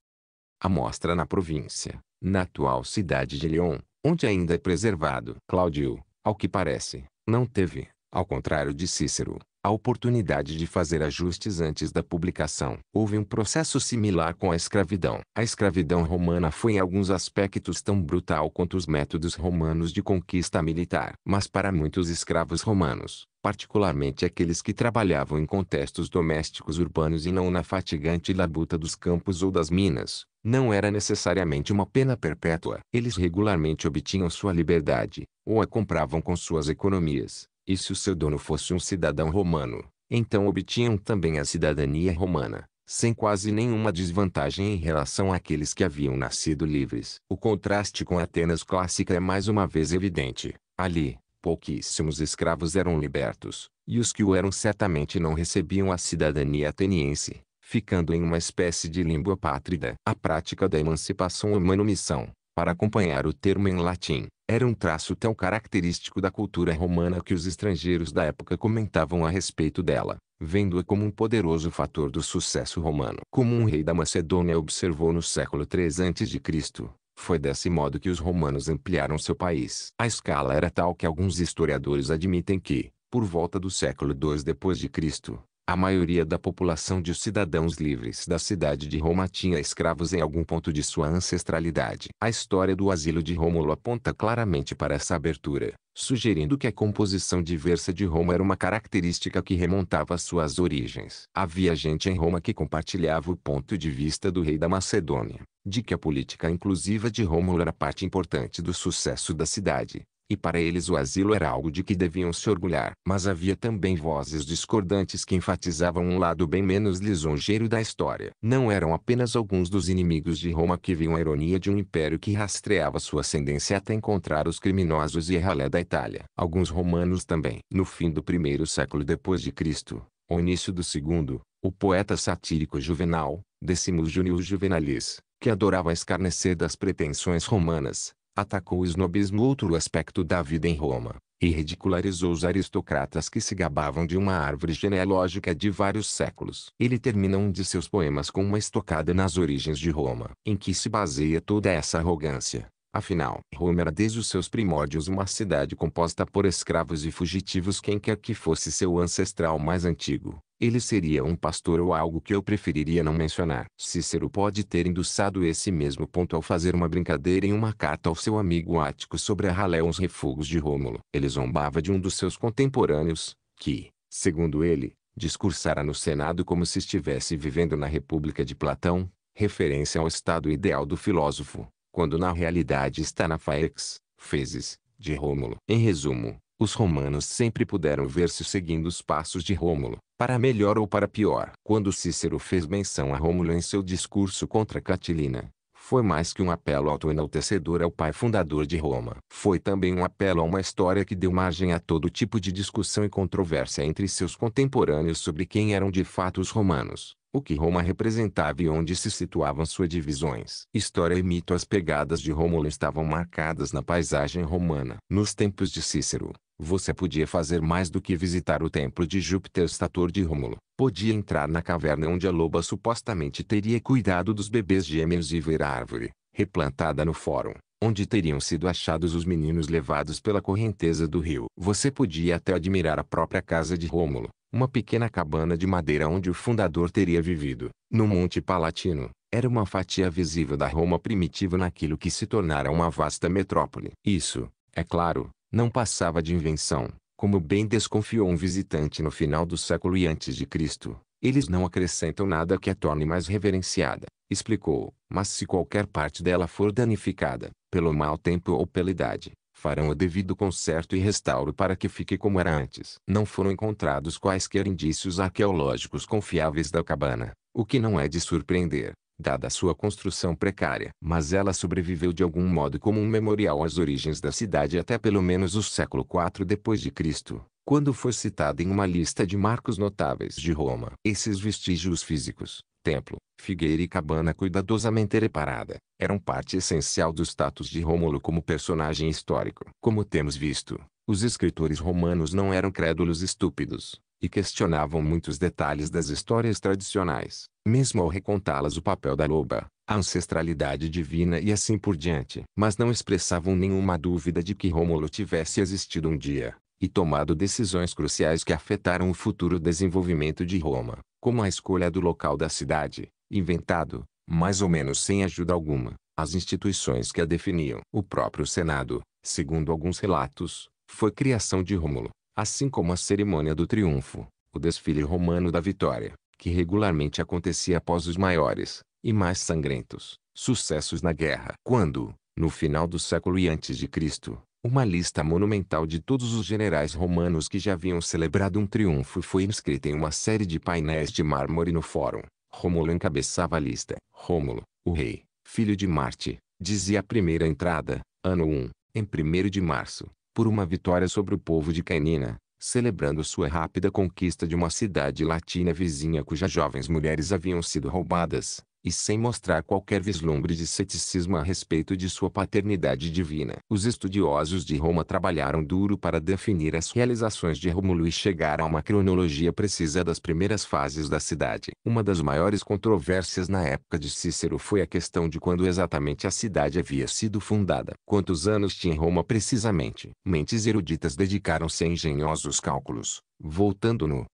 à mostra na província, na atual cidade de Lyon, onde ainda é preservado. Cláudio, ao que parece, não teve, ao contrário de Cícero, a oportunidade de fazer ajustes antes da publicação. Houve um processo similar com a escravidão. A escravidão romana foi em alguns aspectos tão brutal quanto os métodos romanos de conquista militar. Mas para muitos escravos romanos, particularmente aqueles que trabalhavam em contextos domésticos urbanos e não na fatigante labuta dos campos ou das minas, não era necessariamente uma pena perpétua. Eles regularmente obtinham sua liberdade, ou a compravam com suas economias, e se o seu dono fosse um cidadão romano, então obtinham também a cidadania romana, sem quase nenhuma desvantagem em relação àqueles que haviam nascido livres. O contraste com Atenas clássica é mais uma vez evidente. Ali, pouquíssimos escravos eram libertos, e os que o eram certamente não recebiam a cidadania ateniense, ficando em uma espécie de limbo apátrida. A prática da emancipação ou manumissão, para acompanhar o termo em latim, era um traço tão característico da cultura romana que os estrangeiros da época comentavam a respeito dela. vendo-a como um poderoso fator do sucesso romano. Como um rei da Macedônia observou no século 3 a.C., foi desse modo que os romanos ampliaram seu país. A escala era tal que alguns historiadores admitem que, por volta do século II Cristo, a maioria da população de cidadãos livres da cidade de Roma tinha escravos em algum ponto de sua ancestralidade. A história do asilo de Rômulo aponta claramente para essa abertura, sugerindo que a composição diversa de Roma era uma característica que remontava às suas origens. Havia gente em Roma que compartilhava o ponto de vista do rei da Macedônia, de que a política inclusiva de Rômulo era parte importante do sucesso da cidade, e para eles o asilo era algo de que deviam se orgulhar. Mas havia também vozes discordantes que enfatizavam um lado bem menos lisonjeiro da história. Não eram apenas alguns dos inimigos de Roma que viam a ironia de um império que rastreava sua ascendência até encontrar os criminosos e a ralé da Itália. Alguns romanos também. No fim do primeiro século depois de Cristo, ou início do segundo, o poeta satírico Juvenal, Decimus Junius Juvenalis, que adorava escarnecer das pretensões romanas, atacou o snobismo outro aspecto da vida em Roma, e ridicularizou os aristocratas que se gabavam de uma árvore genealógica de vários séculos. Ele termina um de seus poemas com uma estocada nas origens de Roma, em que se baseia toda essa arrogância. Afinal, Roma era desde os seus primórdios uma cidade composta por escravos e fugitivos quem quer que fosse seu ancestral mais antigo. Ele seria um pastor ou algo que eu preferiria não mencionar. Cícero pode ter endossado esse mesmo ponto ao fazer uma brincadeira em uma carta ao seu amigo Ático sobre a ralé os refugos de Rômulo. Ele zombava de um dos seus contemporâneos, que, segundo ele, discursara no Senado como se estivesse vivendo na República de Platão, referência ao estado ideal do filósofo, quando na realidade está na faex, fezes, de Rômulo. Em resumo, os romanos sempre puderam ver-se seguindo os passos de Rômulo, para melhor ou para pior. Quando Cícero fez menção a Rômulo em seu discurso contra Catilina, foi mais que um apelo autoenaltecedor ao pai fundador de Roma. Foi também um apelo a uma história que deu margem a todo tipo de discussão e controvérsia entre seus contemporâneos sobre quem eram de fato os romanos, o que Roma representava e onde se situavam suas divisões. História e mito As pegadas de Rômulo estavam marcadas na paisagem romana. Nos tempos de Cícero, você podia fazer mais do que visitar o templo de Júpiter Stator de Rômulo. Podia entrar na caverna onde a loba supostamente teria cuidado dos bebês gêmeos e ver a árvore, replantada no fórum, onde teriam sido achados os meninos levados pela correnteza do rio. Você podia até admirar a própria casa de Rômulo, uma pequena cabana de madeira onde o fundador teria vivido. No Monte Palatino, era uma fatia visível da Roma primitiva naquilo que se tornara uma vasta metrópole. Isso, é claro, não passava de invenção, como bem desconfiou um visitante no final do século e antes de Cristo. Eles não acrescentam nada que a torne mais reverenciada, explicou, mas se qualquer parte dela for danificada, pelo mau tempo ou pela idade, farão o devido conserto e restauro para que fique como era antes. Não foram encontrados quaisquer indícios arqueológicos confiáveis da cabana, o que não é de surpreender, dada sua construção precária. Mas ela sobreviveu de algum modo como um memorial às origens da cidade até pelo menos o século IV d.C., quando foi citada em uma lista de marcos notáveis de Roma. Esses vestígios físicos, templo, figueira e cabana cuidadosamente reparada, eram parte essencial do status de Rômulo como personagem histórico. Como temos visto, os escritores romanos não eram crédulos estúpidos, e questionavam muitos detalhes das histórias tradicionais, mesmo ao recontá-las o papel da loba, a ancestralidade divina e assim por diante. Mas não expressavam nenhuma dúvida de que Rômulo tivesse existido um dia, e tomado decisões cruciais que afetaram o futuro desenvolvimento de Roma, como a escolha do local da cidade, inventado, mais ou menos sem ajuda alguma, as instituições que a definiam. O próprio Senado, segundo alguns relatos, foi criação de Rômulo assim como a cerimônia do triunfo, o desfile romano da vitória, que regularmente acontecia após os maiores, e mais sangrentos, sucessos na guerra. Quando, no final do século e antes de Cristo, uma lista monumental de todos os generais romanos que já haviam celebrado um triunfo foi inscrita em uma série de painéis de mármore no fórum. Rômulo encabeçava a lista. Rômulo, o rei, filho de Marte, dizia a primeira entrada, ano 1, em 1 de março, por uma vitória sobre o povo de Canina, celebrando sua rápida conquista de uma cidade latina vizinha cujas jovens mulheres haviam sido roubadas, e sem mostrar qualquer vislumbre de ceticismo a respeito de sua paternidade divina. Os estudiosos de Roma trabalharam duro para definir as realizações de Rômulo e chegar a uma cronologia precisa das primeiras fases da cidade. Uma das maiores controvérsias na época de Cícero foi a questão de quando exatamente a cidade havia sido fundada. Quantos anos tinha Roma precisamente? Mentes eruditas dedicaram-se a engenhosos cálculos, voltando no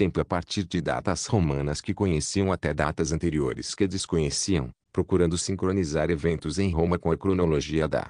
tempo a partir de datas romanas que conheciam até datas anteriores que desconheciam, procurando sincronizar eventos em Roma com a cronologia da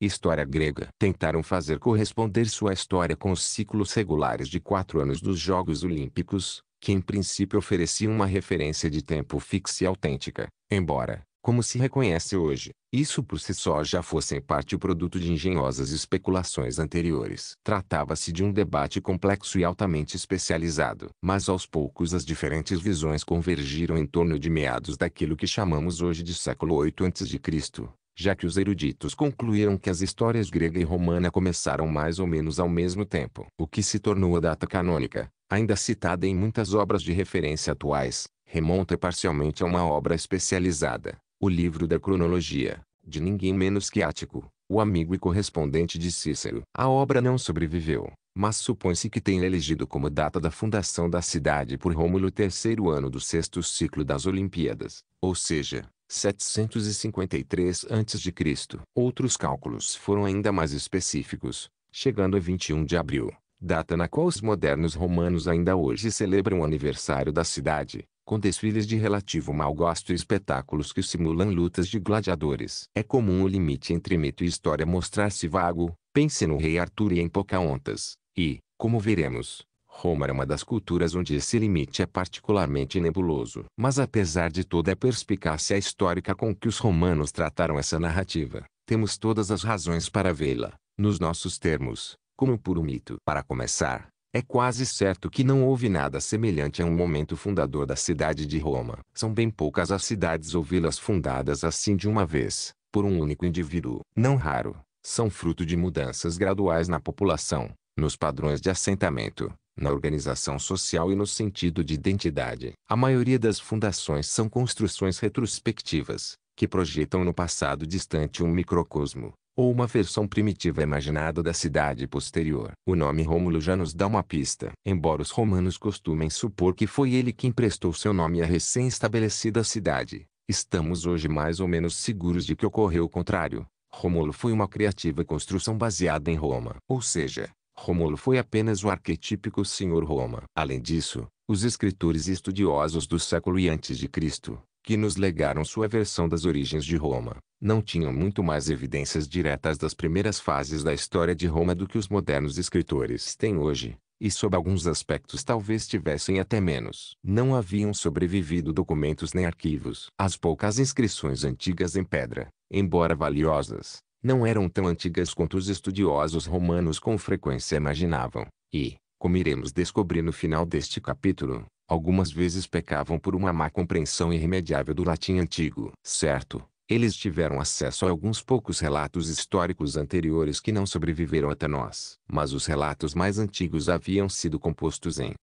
história grega. Tentaram fazer corresponder sua história com os ciclos regulares de quatro anos dos Jogos Olímpicos, que em princípio ofereciam uma referência de tempo fixa e autêntica, embora, como se reconhece hoje, isso por si só já fosse em parte o produto de engenhosas especulações anteriores. Tratava-se de um debate complexo e altamente especializado. Mas aos poucos as diferentes visões convergiram em torno de meados daquilo que chamamos hoje de século VIII a.C., já que os eruditos concluíram que as histórias grega e romana começaram mais ou menos ao mesmo tempo. O que se tornou a data canônica, ainda citada em muitas obras de referência atuais, remonta parcialmente a uma obra especializada, o livro da cronologia, de ninguém menos que Ático, o amigo e correspondente de Cícero. A obra não sobreviveu, mas supõe-se que tenha elegido como data da fundação da cidade por Rômulo terceiro ano do sexto ciclo das Olimpíadas, ou seja, 753 a.C. Outros cálculos foram ainda mais específicos, chegando a 21 de abril, data na qual os modernos romanos ainda hoje celebram o aniversário da cidade, com desfiles de relativo mau gosto e espetáculos que simulam lutas de gladiadores. É comum o limite entre mito e história mostrar-se vago, pense no rei Arthur e em Pocahontas, e, como veremos, Roma é uma das culturas onde esse limite é particularmente nebuloso. Mas apesar de toda a perspicácia histórica com que os romanos trataram essa narrativa, temos todas as razões para vê-la, nos nossos termos, como puro mito. Para começar, é quase certo que não houve nada semelhante a um momento fundador da cidade de Roma. São bem poucas as cidades ou vilas fundadas assim de uma vez, por um único indivíduo. Não raro, são fruto de mudanças graduais na população, nos padrões de assentamento, na organização social e no sentido de identidade. A maioria das fundações são construções retrospectivas, que projetam no passado distante um microcosmo, ou uma versão primitiva imaginada da cidade posterior. O nome Rômulo já nos dá uma pista. Embora os romanos costumem supor que foi ele quem prestou seu nome à recém-estabelecida cidade, estamos hoje mais ou menos seguros de que ocorreu o contrário. Rômulo foi uma criativa construção baseada em Roma. Ou seja, Rômulo foi apenas o arquetípico Senhor Roma. Além disso, os escritores e estudiosos do século e antes de Cristo, que nos legaram sua versão das origens de Roma, não tinham muito mais evidências diretas das primeiras fases da história de Roma do que os modernos escritores têm hoje, e sob alguns aspectos talvez tivessem até menos. Não haviam sobrevivido documentos nem arquivos. As poucas inscrições antigas em pedra, embora valiosas, não eram tão antigas quanto os estudiosos romanos com frequência imaginavam, e, como iremos descobrir no final deste capítulo, algumas vezes pecavam por uma má compreensão irremediável do latim antigo. Certo, eles tiveram acesso a alguns poucos relatos históricos anteriores que não sobreviveram até nós. Mas os relatos mais antigos haviam sido compostos em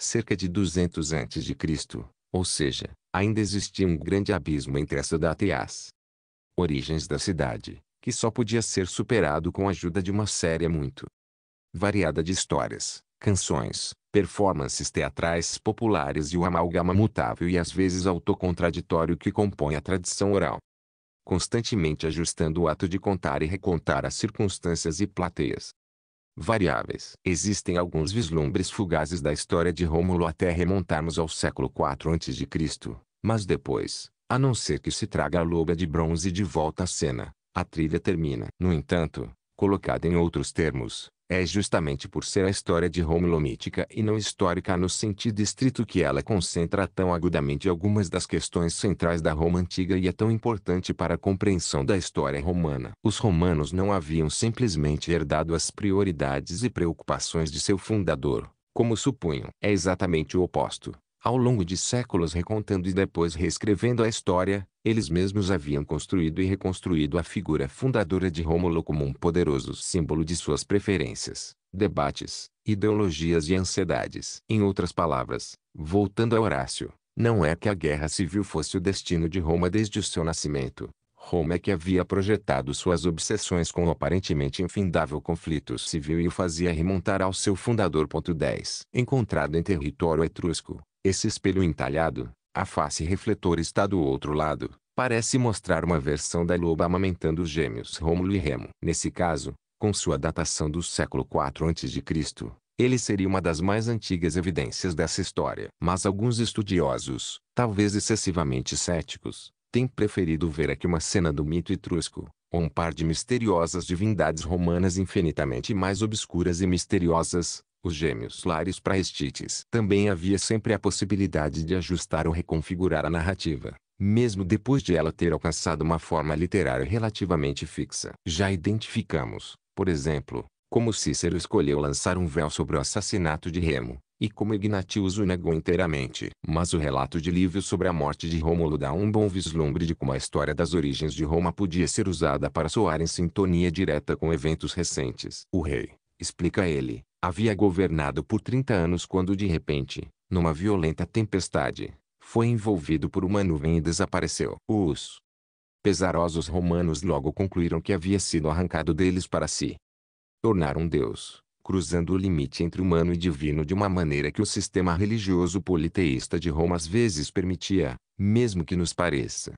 cerca de 200 a.C., ou seja, ainda existia um grande abismo entre essa data e as origens da cidade, que só podia ser superado com a ajuda de uma série muito variada de histórias, canções, performances teatrais populares e o amalgama mutável e às vezes autocontraditório que compõe a tradição oral. Constantemente ajustando o ato de contar e recontar as circunstâncias e plateias variáveis. Existem alguns vislumbres fugazes da história de Rômulo até remontarmos ao século IV a.C., mas depois, a não ser que se traga a loba de bronze de volta à cena, a trilha termina. No entanto, colocada em outros termos, é justamente por ser a história de Rômulo mítica e não histórica no sentido estrito que ela concentra tão agudamente algumas das questões centrais da Roma antiga e é tão importante para a compreensão da história romana. Os romanos não haviam simplesmente herdado as prioridades e preocupações de seu fundador, como supunham. É exatamente o oposto. Ao longo de séculos recontando e depois reescrevendo a história, eles mesmos haviam construído e reconstruído a figura fundadora de Rômulo como um poderoso símbolo de suas preferências, debates, ideologias e ansiedades. Em outras palavras, voltando a Horácio, Não é que a guerra civil fosse o destino de Roma desde o seu nascimento. Roma é que havia projetado suas obsessões com o aparentemente infindável conflito civil e o fazia remontar ao seu fundador. 10. Encontrado em território etrusco, esse espelho entalhado, a face refletor está do outro lado, parece mostrar uma versão da loba amamentando os gêmeos Rômulo e Remo. Nesse caso, com sua datação do século IV a.C., ele seria uma das mais antigas evidências dessa história. Mas alguns estudiosos, talvez excessivamente céticos, têm preferido ver aqui uma cena do mito etrusco, ou um par de misteriosas divindades romanas infinitamente mais obscuras e misteriosas, os gêmeos Lares Praestites. Também havia sempre a possibilidade de ajustar ou reconfigurar a narrativa, mesmo depois de ela ter alcançado uma forma literária relativamente fixa. Já identificamos, por exemplo, como Cícero escolheu lançar um véu sobre o assassinato de Remo, e como Ignatius o negou inteiramente. Mas o relato de Lívio sobre a morte de Rômulo dá um bom vislumbre de como a história das origens de Roma podia ser usada para soar em sintonia direta com eventos recentes. O rei, explica ele, havia governado por 30 anos quando de repente, numa violenta tempestade, foi envolvido por uma nuvem e desapareceu. Os pesarosos romanos logo concluíram que havia sido arrancado deles para si, tornar um Deus, cruzando o limite entre humano e divino de uma maneira que o sistema religioso politeísta de Roma às vezes permitia, mesmo que nos pareça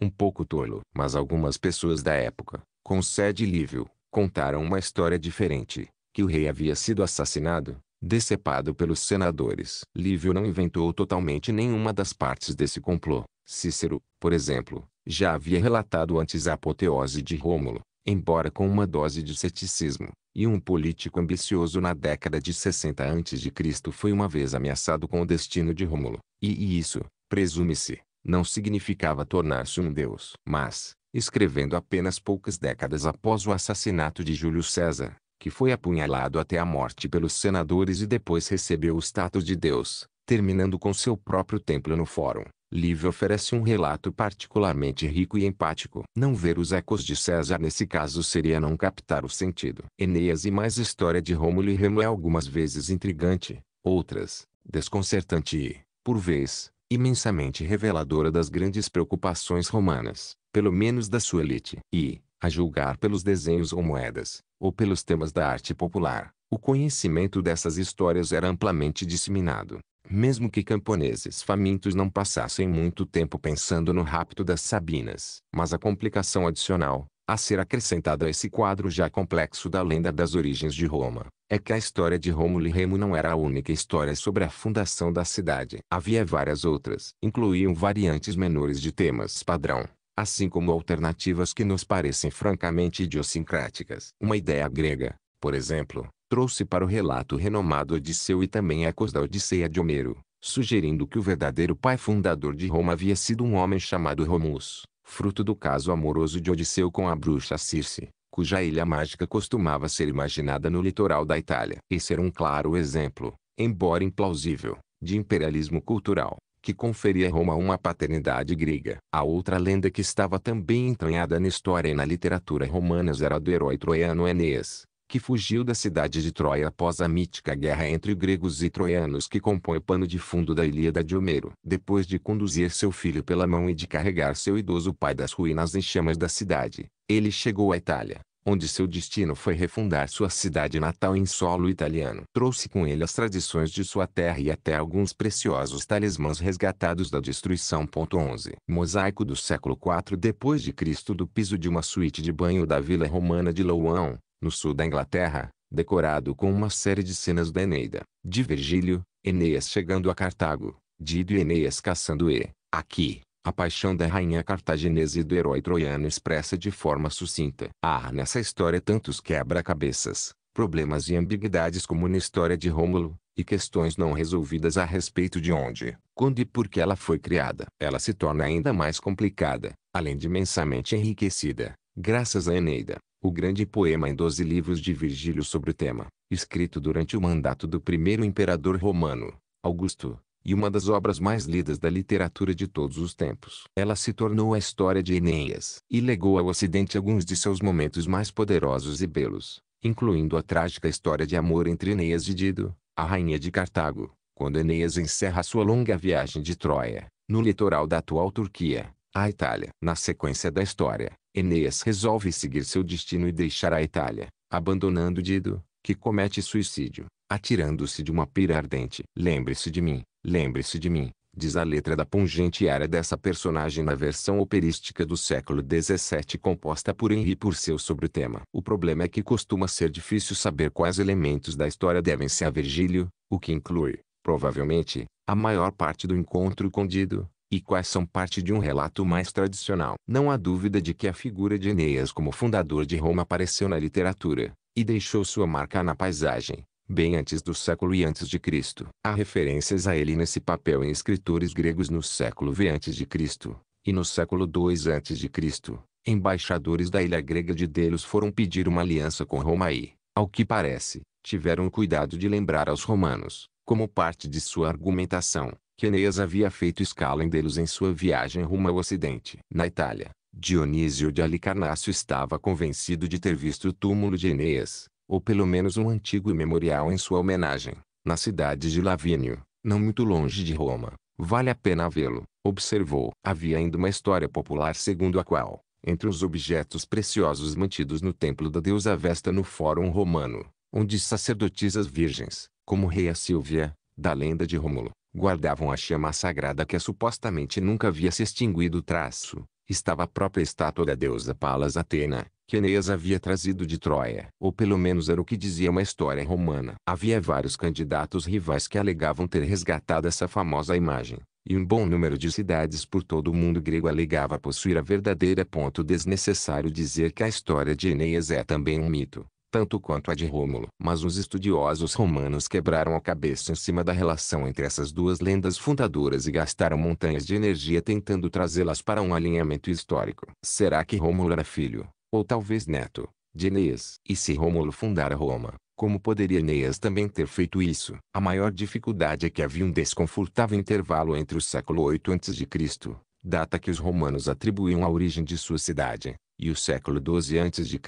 um pouco tolo. Mas algumas pessoas da época, com sede Lívio, contaram uma história diferente, que o rei havia sido assassinado, decepado pelos senadores. Lívio não inventou totalmente nenhuma das partes desse complô. Cícero, por exemplo, já havia relatado antes a apoteose de Rômulo, embora com uma dose de ceticismo, e um político ambicioso na década de 60 a.C. foi uma vez ameaçado com o destino de Rômulo, e, e isso, presume-se, não significava tornar-se um deus. Mas, escrevendo apenas poucas décadas após o assassinato de Júlio César, que foi apunhalado até a morte pelos senadores e depois recebeu o status de deus, terminando com seu próprio templo no fórum, Livre oferece um relato particularmente rico e empático. Não ver os ecos de César nesse caso seria não captar o sentido. Enéas e mais história de Rômulo e Remo é algumas vezes intrigante, outras, desconcertante e, por vez, imensamente reveladora das grandes preocupações romanas, pelo menos da sua elite. E, a julgar pelos desenhos ou moedas, ou pelos temas da arte popular, o conhecimento dessas histórias era amplamente disseminado mesmo que camponeses famintos não passassem muito tempo pensando no rapto das Sabinas. Mas a complicação adicional, a ser acrescentada a esse quadro já complexo da lenda das origens de Roma, é que a história de Rômulo e Remo não era a única história sobre a fundação da cidade. Havia várias outras. Incluíam variantes menores de temas padrão, assim como alternativas que nos parecem francamente idiosincráticas. Uma ideia grega, por exemplo, trouxe para o relato renomado Odisseu e também ecos da Odisseia de Homero, sugerindo que o verdadeiro pai fundador de Roma havia sido um homem chamado Romulus, fruto do caso amoroso de Odisseu com a bruxa Circe, cuja ilha mágica costumava ser imaginada no litoral da Itália. Esse era um claro exemplo, embora implausível, de imperialismo cultural, que conferia a Roma uma paternidade grega. A outra lenda que estava também entranhada na história e na literatura romanas era a do herói troiano Eneas, que fugiu da cidade de Troia após a mítica guerra entre gregos e troianos que compõe o pano de fundo da Ilíada de Homero. Depois de conduzir seu filho pela mão e de carregar seu idoso pai das ruínas em chamas da cidade, ele chegou à Itália, onde seu destino foi refundar sua cidade natal em solo italiano. Trouxe com ele as tradições de sua terra e até alguns preciosos talismãs resgatados da destruição. 11. Mosaico do século IV Cristo do piso de uma suíte de banho da vila romana de Louão, no sul da Inglaterra, decorado com uma série de cenas da Eneida, de Virgílio, Enéas chegando a Cartago, Dido e Enéas caçando e, aqui, a paixão da rainha cartaginesa e do herói troiano expressa de forma sucinta. Há nessa história tantos quebra-cabeças, problemas e ambiguidades como na história de Rômulo, e questões não resolvidas a respeito de onde, quando e por que ela foi criada. Ela se torna ainda mais complicada, além de imensamente enriquecida, graças a Eneida, o grande poema em doze livros de Virgílio sobre o tema, escrito durante o mandato do primeiro imperador romano, Augusto, e uma das obras mais lidas da literatura de todos os tempos. Ela se tornou a história de Enéas e legou ao Ocidente alguns de seus momentos mais poderosos e belos, incluindo a trágica história de amor entre Enéas e Dido, a rainha de Cartago, quando Enéas encerra sua longa viagem de Troia, no litoral da atual Turquia, a Itália. Na sequência da história, Enéas resolve seguir seu destino e deixar a Itália, abandonando Dido, que comete suicídio, atirando-se de uma pira ardente. Lembre-se de mim, lembre-se de mim, diz a letra da pungente área dessa personagem na versão operística do século XVII composta por Henri Purcell sobre o tema. O problema é que costuma ser difícil saber quais elementos da história devem-se a Virgílio, o que inclui, provavelmente, a maior parte do encontro com Dido, e quais são parte de um relato mais tradicional. Não há dúvida de que a figura de Enéas como fundador de Roma apareceu na literatura, e deixou sua marca na paisagem, bem antes do século e antes de Cristo. Há referências a ele nesse papel em escritores gregos no século V antes de Cristo e no século II antes de Cristo. Embaixadores da ilha grega de Delos foram pedir uma aliança com Roma e, ao que parece, tiveram o cuidado de lembrar aos romanos, como parte de sua argumentação, que Enéas havia feito escala em Delos em sua viagem rumo ao ocidente. Na Itália, Dionísio de Alicarnácio estava convencido de ter visto o túmulo de Enéas, ou pelo menos um antigo memorial em sua homenagem, na cidade de Lavínio, não muito longe de Roma. Vale a pena vê-lo, observou. Havia ainda uma história popular segundo a qual, entre os objetos preciosos mantidos no templo da deusa Vesta no Fórum Romano, onde sacerdotisas virgens, como Reia Silvia, da lenda de Rômulo, guardavam a chama sagrada que supostamente nunca havia se extinguido traço, estava a própria estátua da deusa Palas Atena, que Enéas havia trazido de Troia. Ou pelo menos era o que dizia uma história romana. Havia vários candidatos rivais que alegavam ter resgatado essa famosa imagem, e um bom número de cidades por todo o mundo grego alegava possuir a verdadeira. Ponto desnecessário dizer que a história de Enéas é também um mito, tanto quanto a de Rômulo. Mas os estudiosos romanos quebraram a cabeça em cima da relação entre essas duas lendas fundadoras e gastaram montanhas de energia tentando trazê-las para um alinhamento histórico. Será que Rômulo era filho, ou talvez neto, de Enéas? E se Rômulo fundara Roma, como poderia Enéas também ter feito isso? A maior dificuldade é que havia um desconfortável intervalo entre o século 8 a.C., data que os romanos atribuíam à origem de sua cidade, e o século 12 a.C.,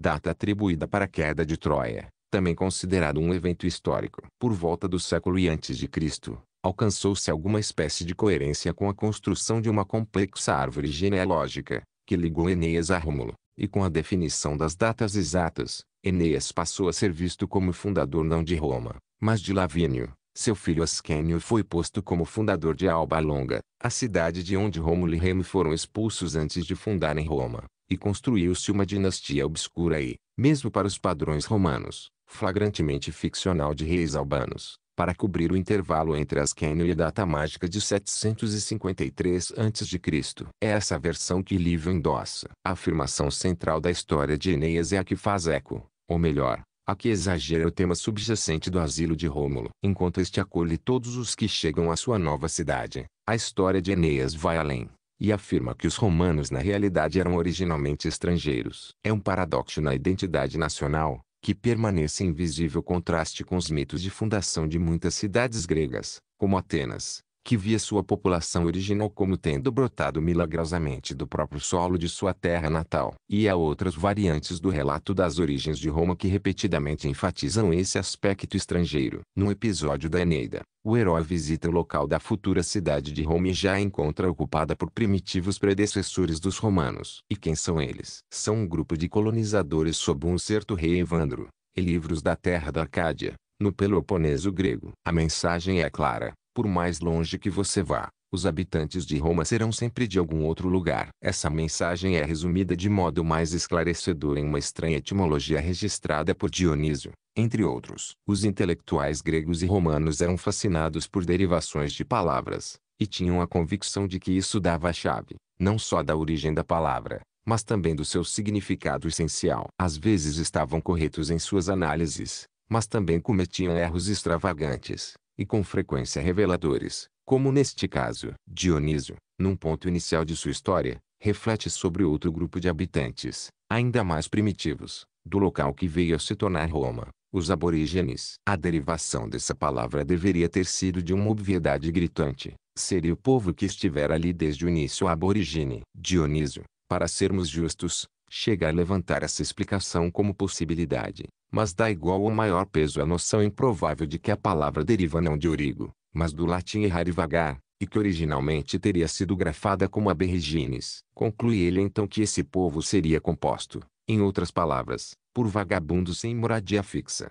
data atribuída para a queda de Troia, também considerado um evento histórico. Por volta do século e antes de Cristo, alcançou-se alguma espécie de coerência com a construção de uma complexa árvore genealógica, que ligou Enéas a Rômulo, e com a definição das datas exatas, Enéas passou a ser visto como fundador não de Roma, mas de Lavínio. Seu filho Ascênio foi posto como fundador de Alba Longa, a cidade de onde Rômulo e Remo foram expulsos antes de fundarem Roma e construiu-se uma dinastia obscura e, mesmo para os padrões romanos, flagrantemente ficcional de reis albanos, para cobrir o intervalo entre Ascânio e a data mágica de 753 a.C. É essa versão que Livio endossa. A afirmação central da história de Enéas é a que faz eco, ou melhor, a que exagera o tema subjacente do asilo de Rômulo. Enquanto este acolhe todos os que chegam à sua nova cidade, a história de Enéas vai além e afirma que os romanos na realidade eram originalmente estrangeiros. É um paradoxo na identidade nacional, que permanece em visível contraste com os mitos de fundação de muitas cidades gregas, como Atenas, que via sua população original como tendo brotado milagrosamente do próprio solo de sua terra natal. E há outras variantes do relato das origens de Roma que repetidamente enfatizam esse aspecto estrangeiro. No episódio da Eneida, o herói visita o local da futura cidade de Roma e já a encontra ocupada por primitivos predecessores dos romanos. E quem são eles? São um grupo de colonizadores sob um certo rei Evandro, e livros da terra da Arcádia, no Peloponeso grego. A mensagem é clara por mais longe que você vá, os habitantes de Roma serão sempre de algum outro lugar. Essa mensagem é resumida de modo mais esclarecedor em uma estranha etimologia registrada por Dionísio, entre outros. Os intelectuais gregos e romanos eram fascinados por derivações de palavras, e tinham a convicção de que isso dava a chave, não só da origem da palavra, mas também do seu significado essencial. Às vezes estavam corretos em suas análises, mas também cometiam erros extravagantes, e com frequência reveladores, como neste caso. Dionísio, num ponto inicial de sua história, reflete sobre outro grupo de habitantes, ainda mais primitivos, do local que veio a se tornar Roma, os aborígenes. A derivação dessa palavra deveria ter sido de uma obviedade gritante. Seria o povo que estivera ali desde o início aborigine. Dionísio, para sermos justos, chega a levantar essa explicação como possibilidade, mas dá igual ou maior peso à noção improvável de que a palavra deriva não de origo, mas do latim errar e vagar, e que originalmente teria sido grafada como aborigines. Conclui ele então que esse povo seria composto, em outras palavras, por vagabundos sem moradia fixa.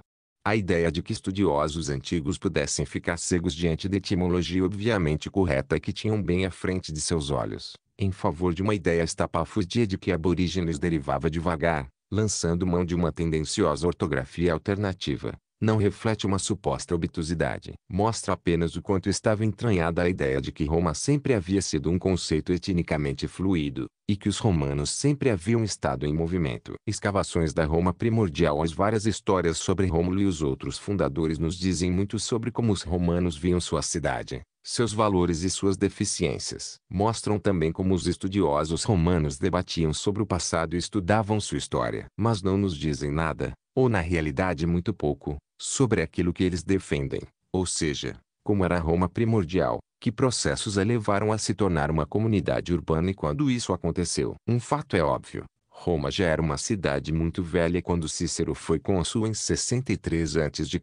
A ideia de que estudiosos antigos pudessem ficar cegos diante da etimologia obviamente correta que tinham bem à frente de seus olhos, em favor de uma ideia estapafúrdia de que aborígenes derivava de vagar, lançando mão de uma tendenciosa ortografia alternativa, não reflete uma suposta obtusidade. Mostra apenas o quanto estava entranhada a ideia de que Roma sempre havia sido um conceito etnicamente fluido, e que os romanos sempre haviam estado em movimento. Escavações da Roma primordial As várias histórias sobre Rômulo e os outros fundadores nos dizem muito sobre como os romanos viam sua cidade, seus valores e suas deficiências. Mostram também como os estudiosos romanos debatiam sobre o passado e estudavam sua história. Mas não nos dizem nada, ou na realidade muito pouco, sobre aquilo que eles defendem, ou seja, como era Roma primordial, que processos a levaram a se tornar uma comunidade urbana e quando isso aconteceu. Um fato é óbvio. Roma já era uma cidade muito velha quando Cícero foi cônsul em 63 a.C.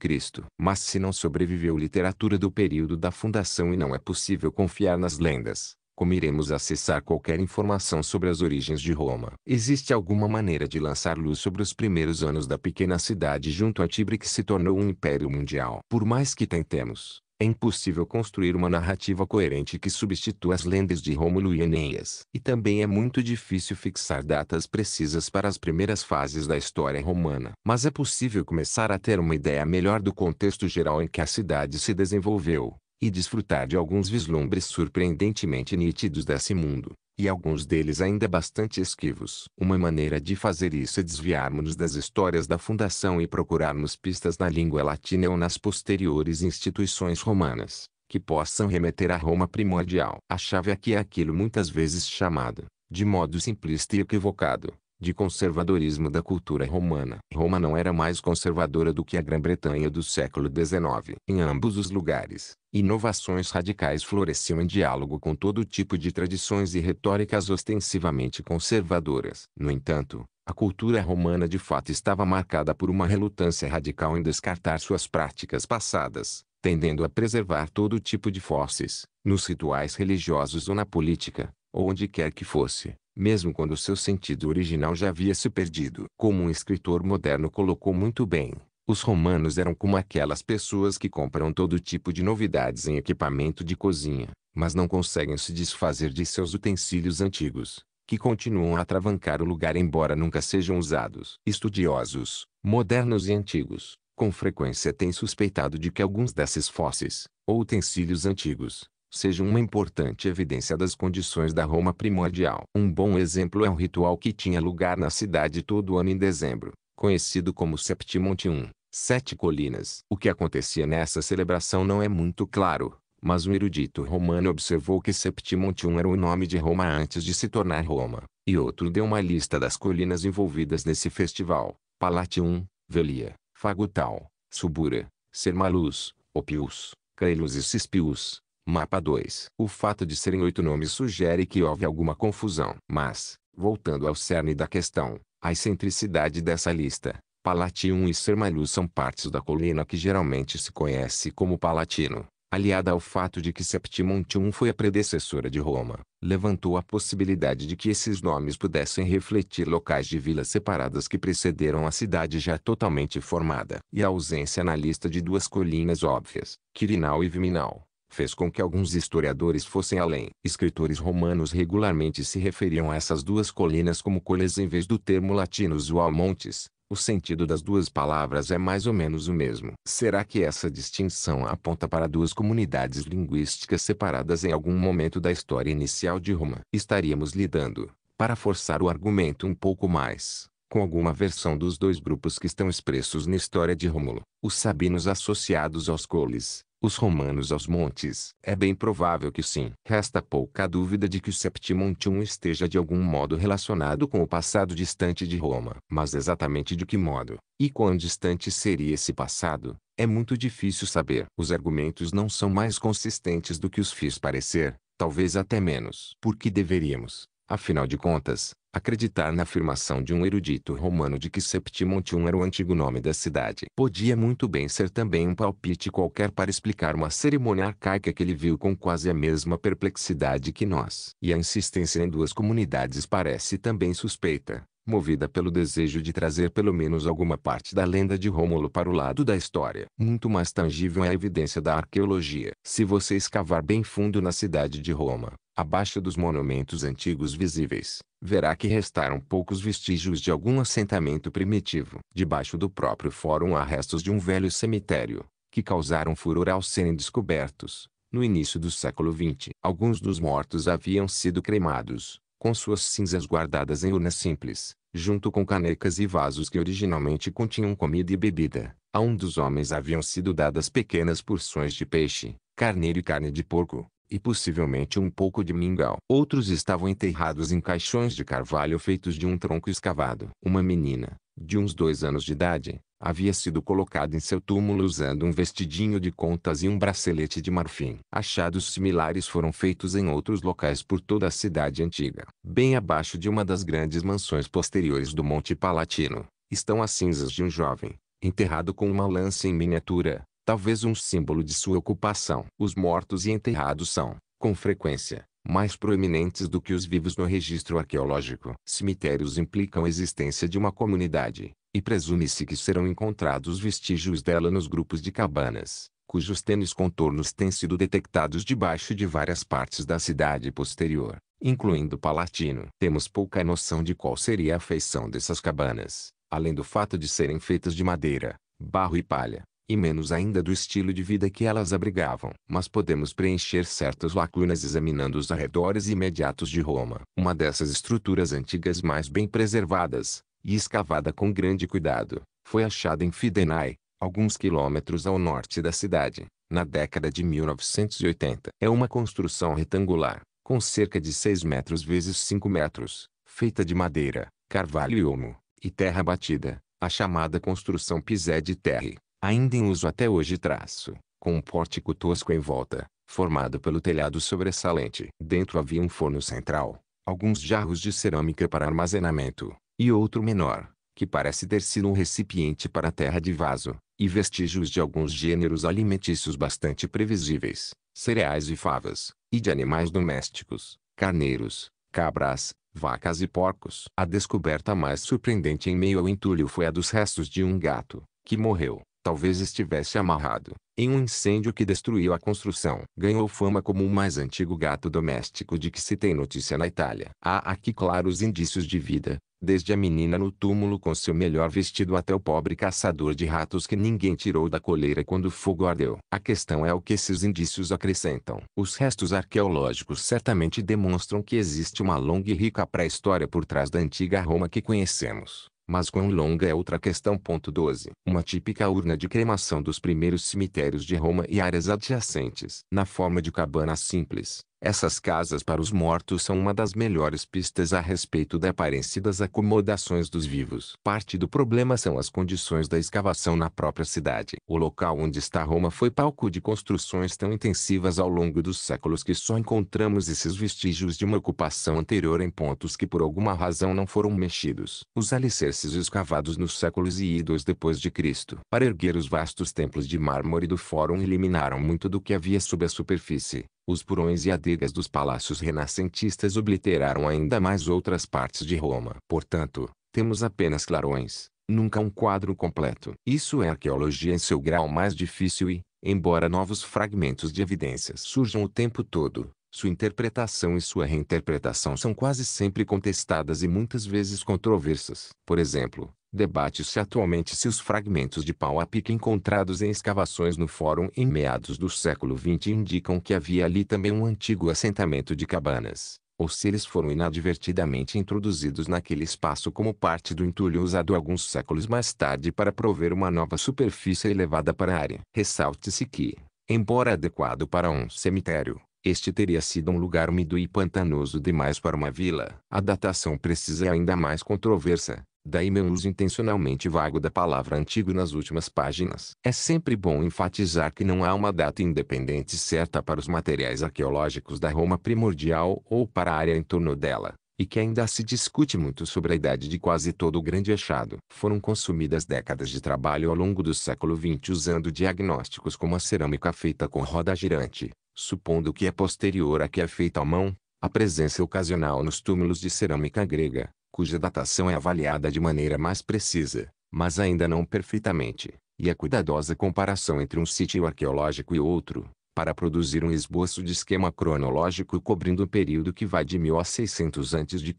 Mas se não sobreviveu literatura do período da fundação e não é possível confiar nas lendas, como iremos acessar qualquer informação sobre as origens de Roma. Existe alguma maneira de lançar luz sobre os primeiros anos da pequena cidade junto a Tibre que se tornou um império mundial? Por mais que tentemos, é impossível construir uma narrativa coerente que substitua as lendas de Rômulo e Enéas. E também é muito difícil fixar datas precisas para as primeiras fases da história romana. Mas é possível começar a ter uma ideia melhor do contexto geral em que a cidade se desenvolveu, e desfrutar de alguns vislumbres surpreendentemente nítidos desse mundo, e alguns deles ainda bastante esquivos. Uma maneira de fazer isso é desviarmos-nos das histórias da fundação e procurarmos pistas na língua latina ou nas posteriores instituições romanas, que possam remeter a Roma primordial. A chave aqui é aquilo muitas vezes chamado, de modo simplista e equivocado, de conservadorismo da cultura romana. Roma não era mais conservadora do que a Grã-Bretanha do século XIX. Em ambos os lugares, inovações radicais floresciam em diálogo com todo tipo de tradições e retóricas ostensivamente conservadoras. No entanto, a cultura romana de fato estava marcada por uma relutância radical em descartar suas práticas passadas, tendendo a preservar todo tipo de fósseis, nos rituais religiosos ou na política, ou onde quer que fosse mesmo quando seu sentido original já havia se perdido. Como um escritor moderno colocou muito bem, os romanos eram como aquelas pessoas que compram todo tipo de novidades em equipamento de cozinha, mas não conseguem se desfazer de seus utensílios antigos, que continuam a atravancar o lugar embora nunca sejam usados. Estudiosos, modernos e antigos, com frequência têm suspeitado de que alguns desses fósseis, ou utensílios antigos, seja uma importante evidência das condições da Roma primordial. Um bom exemplo é um ritual que tinha lugar na cidade todo ano em dezembro, conhecido como Septimontium, Sete Colinas. O que acontecia nessa celebração não é muito claro, mas um erudito romano observou que Septimontium era o nome de Roma antes de se tornar Roma, e outro deu uma lista das colinas envolvidas nesse festival, Palatium, Velia, Fagutal, Subura, Sermalus, Opius, Caelus e Cispius, Mapa 2. O fato de serem oito nomes sugere que houve alguma confusão. Mas, voltando ao cerne da questão, a excentricidade dessa lista, Palatium e Sermalus são partes da colina que geralmente se conhece como Palatino, aliada ao fato de que Septimontium foi a predecessora de Roma, levantou a possibilidade de que esses nomes pudessem refletir locais de vilas separadas que precederam a cidade já totalmente formada. E a ausência na lista de duas colinas óbvias, Quirinal e Viminal, fez com que alguns historiadores fossem além. Escritores romanos regularmente se referiam a essas duas colinas como coles em vez do termo latino usual montes. O sentido das duas palavras é mais ou menos o mesmo. Será que essa distinção aponta para duas comunidades linguísticas separadas em algum momento da história inicial de Roma? Estaríamos lidando, para forçar o argumento um pouco mais, com alguma versão dos dois grupos que estão expressos na história de Rômulo, os sabinos associados aos coles, os romanos aos montes. É bem provável que sim. Resta pouca dúvida de que o Septimontium esteja de algum modo relacionado com o passado distante de Roma. Mas exatamente de que modo, e quão distante seria esse passado, é muito difícil saber. Os argumentos não são mais consistentes do que os fiz parecer, talvez até menos. Por que deveríamos, Afinal de contas, acreditar na afirmação de um erudito romano de que Septimontium era o antigo nome da cidade podia muito bem ser também um palpite qualquer para explicar uma cerimônia arcaica que ele viu com quase a mesma perplexidade que nós. E a insistência em duas comunidades parece também suspeita, movida pelo desejo de trazer pelo menos alguma parte da lenda de Rômulo para o lado da história. Muito mais tangível é a evidência da arqueologia. Se você escavar bem fundo na cidade de Roma, abaixo dos monumentos antigos visíveis, verá que restaram poucos vestígios de algum assentamento primitivo. Debaixo do próprio fórum há restos de um velho cemitério, que causaram furor ao serem descobertos. No início do século XX, alguns dos mortos haviam sido cremados, com suas cinzas guardadas em urnas simples, junto com canecas e vasos que originalmente continham comida e bebida. A um dos homens haviam sido dadas pequenas porções de peixe, carneiro e carne de porco, e possivelmente um pouco de mingau. Outros estavam enterrados em caixões de carvalho feitos de um tronco escavado. Uma menina, de uns dois anos de idade, havia sido colocada em seu túmulo usando um vestidinho de contas e um bracelete de marfim. Achados similares foram feitos em outros locais por toda a cidade antiga. Bem abaixo de uma das grandes mansões posteriores do Monte Palatino, estão as cinzas de um jovem, enterrado com uma lança em miniatura, talvez um símbolo de sua ocupação. Os mortos e enterrados são, com frequência, mais proeminentes do que os vivos no registro arqueológico. Cemitérios implicam a existência de uma comunidade, e presume-se que serão encontrados vestígios dela nos grupos de cabanas, cujos tênues contornos têm sido detectados debaixo de várias partes da cidade posterior, incluindo Palatino. Temos pouca noção de qual seria a feição dessas cabanas, além do fato de serem feitas de madeira, barro e palha e menos ainda do estilo de vida que elas abrigavam. Mas podemos preencher certas lacunas examinando os arredores imediatos de Roma. Uma dessas estruturas antigas mais bem preservadas, e escavada com grande cuidado, foi achada em Fidenai, alguns quilômetros ao norte da cidade, na década de 1980. É uma construção retangular, com cerca de 6 metros vezes 5 metros, feita de madeira, carvalho e olmo, e terra batida, a chamada construção pisé de terre, ainda em uso até hoje traço, com um pórtico tosco em volta, formado pelo telhado sobressalente. Dentro havia um forno central, alguns jarros de cerâmica para armazenamento, e outro menor, que parece ter sido um recipiente para terra de vaso, e vestígios de alguns gêneros alimentícios bastante previsíveis, cereais e favas, e de animais domésticos, carneiros, cabras, vacas e porcos. A descoberta mais surpreendente em meio ao entulho foi a dos restos de um gato, que morreu, talvez estivesse amarrado, em um incêndio que destruiu a construção. Ganhou fama como o mais antigo gato doméstico de que se tem notícia na Itália. Há aqui claros indícios de vida, desde a menina no túmulo com seu melhor vestido até o pobre caçador de ratos que ninguém tirou da coleira quando o fogo ardeu. A questão é o que esses indícios acrescentam. Os restos arqueológicos certamente demonstram que existe uma longa e rica pré-história por trás da antiga Roma que conhecemos. Mas quão longa é outra questão. 12. Uma típica urna de cremação dos primeiros cemitérios de Roma e áreas adjacentes. Na forma de cabana simples, essas casas para os mortos são uma das melhores pistas a respeito da aparência das acomodações dos vivos. Parte do problema são as condições da escavação na própria cidade. O local onde está Roma foi palco de construções tão intensivas ao longo dos séculos que só encontramos esses vestígios de uma ocupação anterior em pontos que por alguma razão não foram mexidos. Os alicerces escavados nos séculos e idos depois de Cristo para erguer os vastos templos de mármore do Fórum eliminaram muito do que havia sob a superfície. Os porões e adegas dos palácios renascentistas obliteraram ainda mais outras partes de Roma. Portanto, temos apenas clarões, nunca um quadro completo. Isso é arqueologia em seu grau mais difícil e, embora novos fragmentos de evidências surjam o tempo todo, sua interpretação e sua reinterpretação são quase sempre contestadas e muitas vezes controversas. Por exemplo, Debate-se atualmente se os fragmentos de pau a pique encontrados em escavações no Fórum em meados do século XX indicam que havia ali também um antigo assentamento de cabanas, ou se eles foram inadvertidamente introduzidos naquele espaço como parte do entulho usado alguns séculos mais tarde para prover uma nova superfície elevada para a área. Ressalte-se que, embora adequado para um cemitério, este teria sido um lugar úmido e pantanoso demais para uma vila. A datação precisa é ainda mais controversa, Daí meu uso intencionalmente vago da palavra antigo nas últimas páginas. É sempre bom enfatizar que não há uma data independente certa para os materiais arqueológicos da Roma primordial ou para a área em torno dela, e que ainda se discute muito sobre a idade de quase todo o grande achado. Foram consumidas décadas de trabalho ao longo do século XX usando diagnósticos como a cerâmica feita com roda girante, supondo que é posterior à que é feita à mão, a presença ocasional nos túmulos de cerâmica grega, cuja datação é avaliada de maneira mais precisa, mas ainda não perfeitamente, e a cuidadosa comparação entre um sítio arqueológico e outro, para produzir um esboço de esquema cronológico cobrindo o período que vai de 1000 a 600 a.C.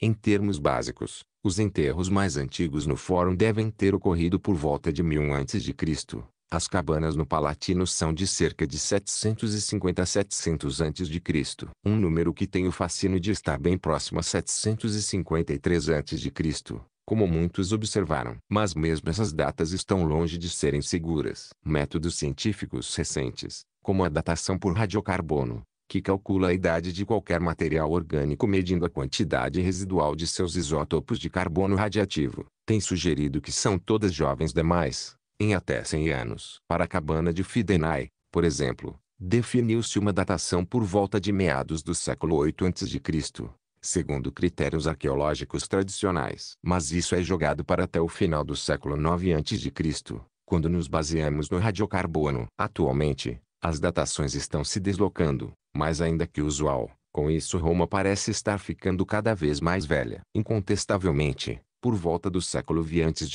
Em termos básicos, os enterros mais antigos no Fórum devem ter ocorrido por volta de 1000 a.C. As cabanas no Palatino são de cerca de 750 a 700 a.C., um número que tem o fascínio de estar bem próximo a 753 a.C., como muitos observaram. Mas mesmo essas datas estão longe de serem seguras. Métodos científicos recentes, como a datação por radiocarbono, que calcula a idade de qualquer material orgânico medindo a quantidade residual de seus isótopos de carbono radiativo, tem sugerido que são todas jovens demais, em até 100 anos. Para a cabana de Fidenai, por exemplo, definiu-se uma datação por volta de meados do século 8 a.C., segundo critérios arqueológicos tradicionais. Mas isso é jogado para até o final do século 9 a.C., quando nos baseamos no radiocarbono. Atualmente, as datações estão se deslocando, mais ainda que usual. Com isso Roma parece estar ficando cada vez mais velha. Incontestavelmente, por volta do século V a.C.,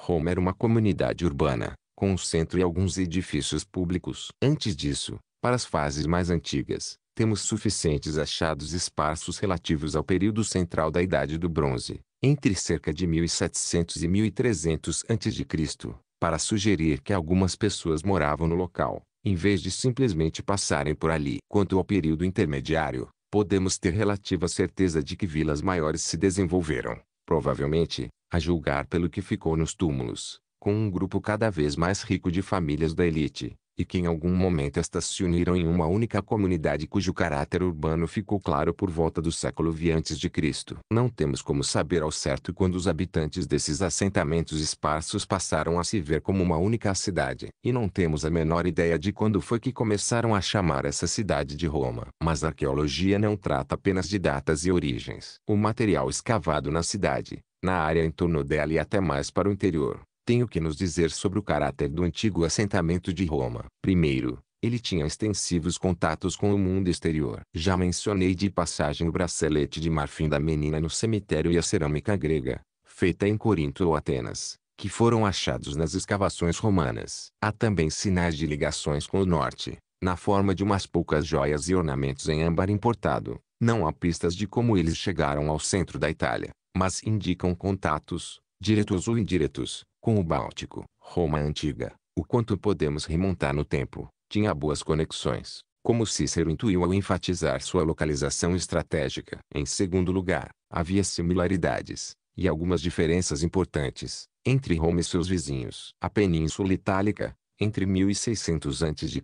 Roma era uma comunidade urbana, com um centro e alguns edifícios públicos. Antes disso, para as fases mais antigas, temos suficientes achados esparsos relativos ao período central da Idade do Bronze, entre cerca de 1700 e 1300 a.C., para sugerir que algumas pessoas moravam no local em vez de simplesmente passarem por ali. Quanto ao período intermediário, podemos ter relativa certeza de que vilas maiores se desenvolveram, provavelmente, a julgar pelo que ficou nos túmulos, com um grupo cada vez mais rico de famílias da elite, e que em algum momento estas se uniram em uma única comunidade cujo caráter urbano ficou claro por volta do século V a.C. Não temos como saber ao certo quando os habitantes desses assentamentos esparsos passaram a se ver como uma única cidade. E não temos a menor ideia de quando foi que começaram a chamar essa cidade de Roma. Mas a arqueologia não trata apenas de datas e origens. O material escavado na cidade, na área em torno dela e até mais para o interior, tem o que nos dizer sobre o caráter do antigo assentamento de Roma. Primeiro, ele tinha extensivos contatos com o mundo exterior. Já mencionei de passagem o bracelete de marfim da menina no cemitério e a cerâmica grega, feita em Corinto ou Atenas, que foram achados nas escavações romanas. Há também sinais de ligações com o norte, na forma de umas poucas joias e ornamentos em âmbar importado. Não há pistas de como eles chegaram ao centro da Itália, mas indicam contatos, diretos ou indiretos, com o Báltico, Roma antiga, o quanto podemos remontar no tempo, tinha boas conexões, como Cícero intuiu ao enfatizar sua localização estratégica. Em segundo lugar, havia similaridades, e algumas diferenças importantes, entre Roma e seus vizinhos. A Península Itálica, entre 1600 a.C.,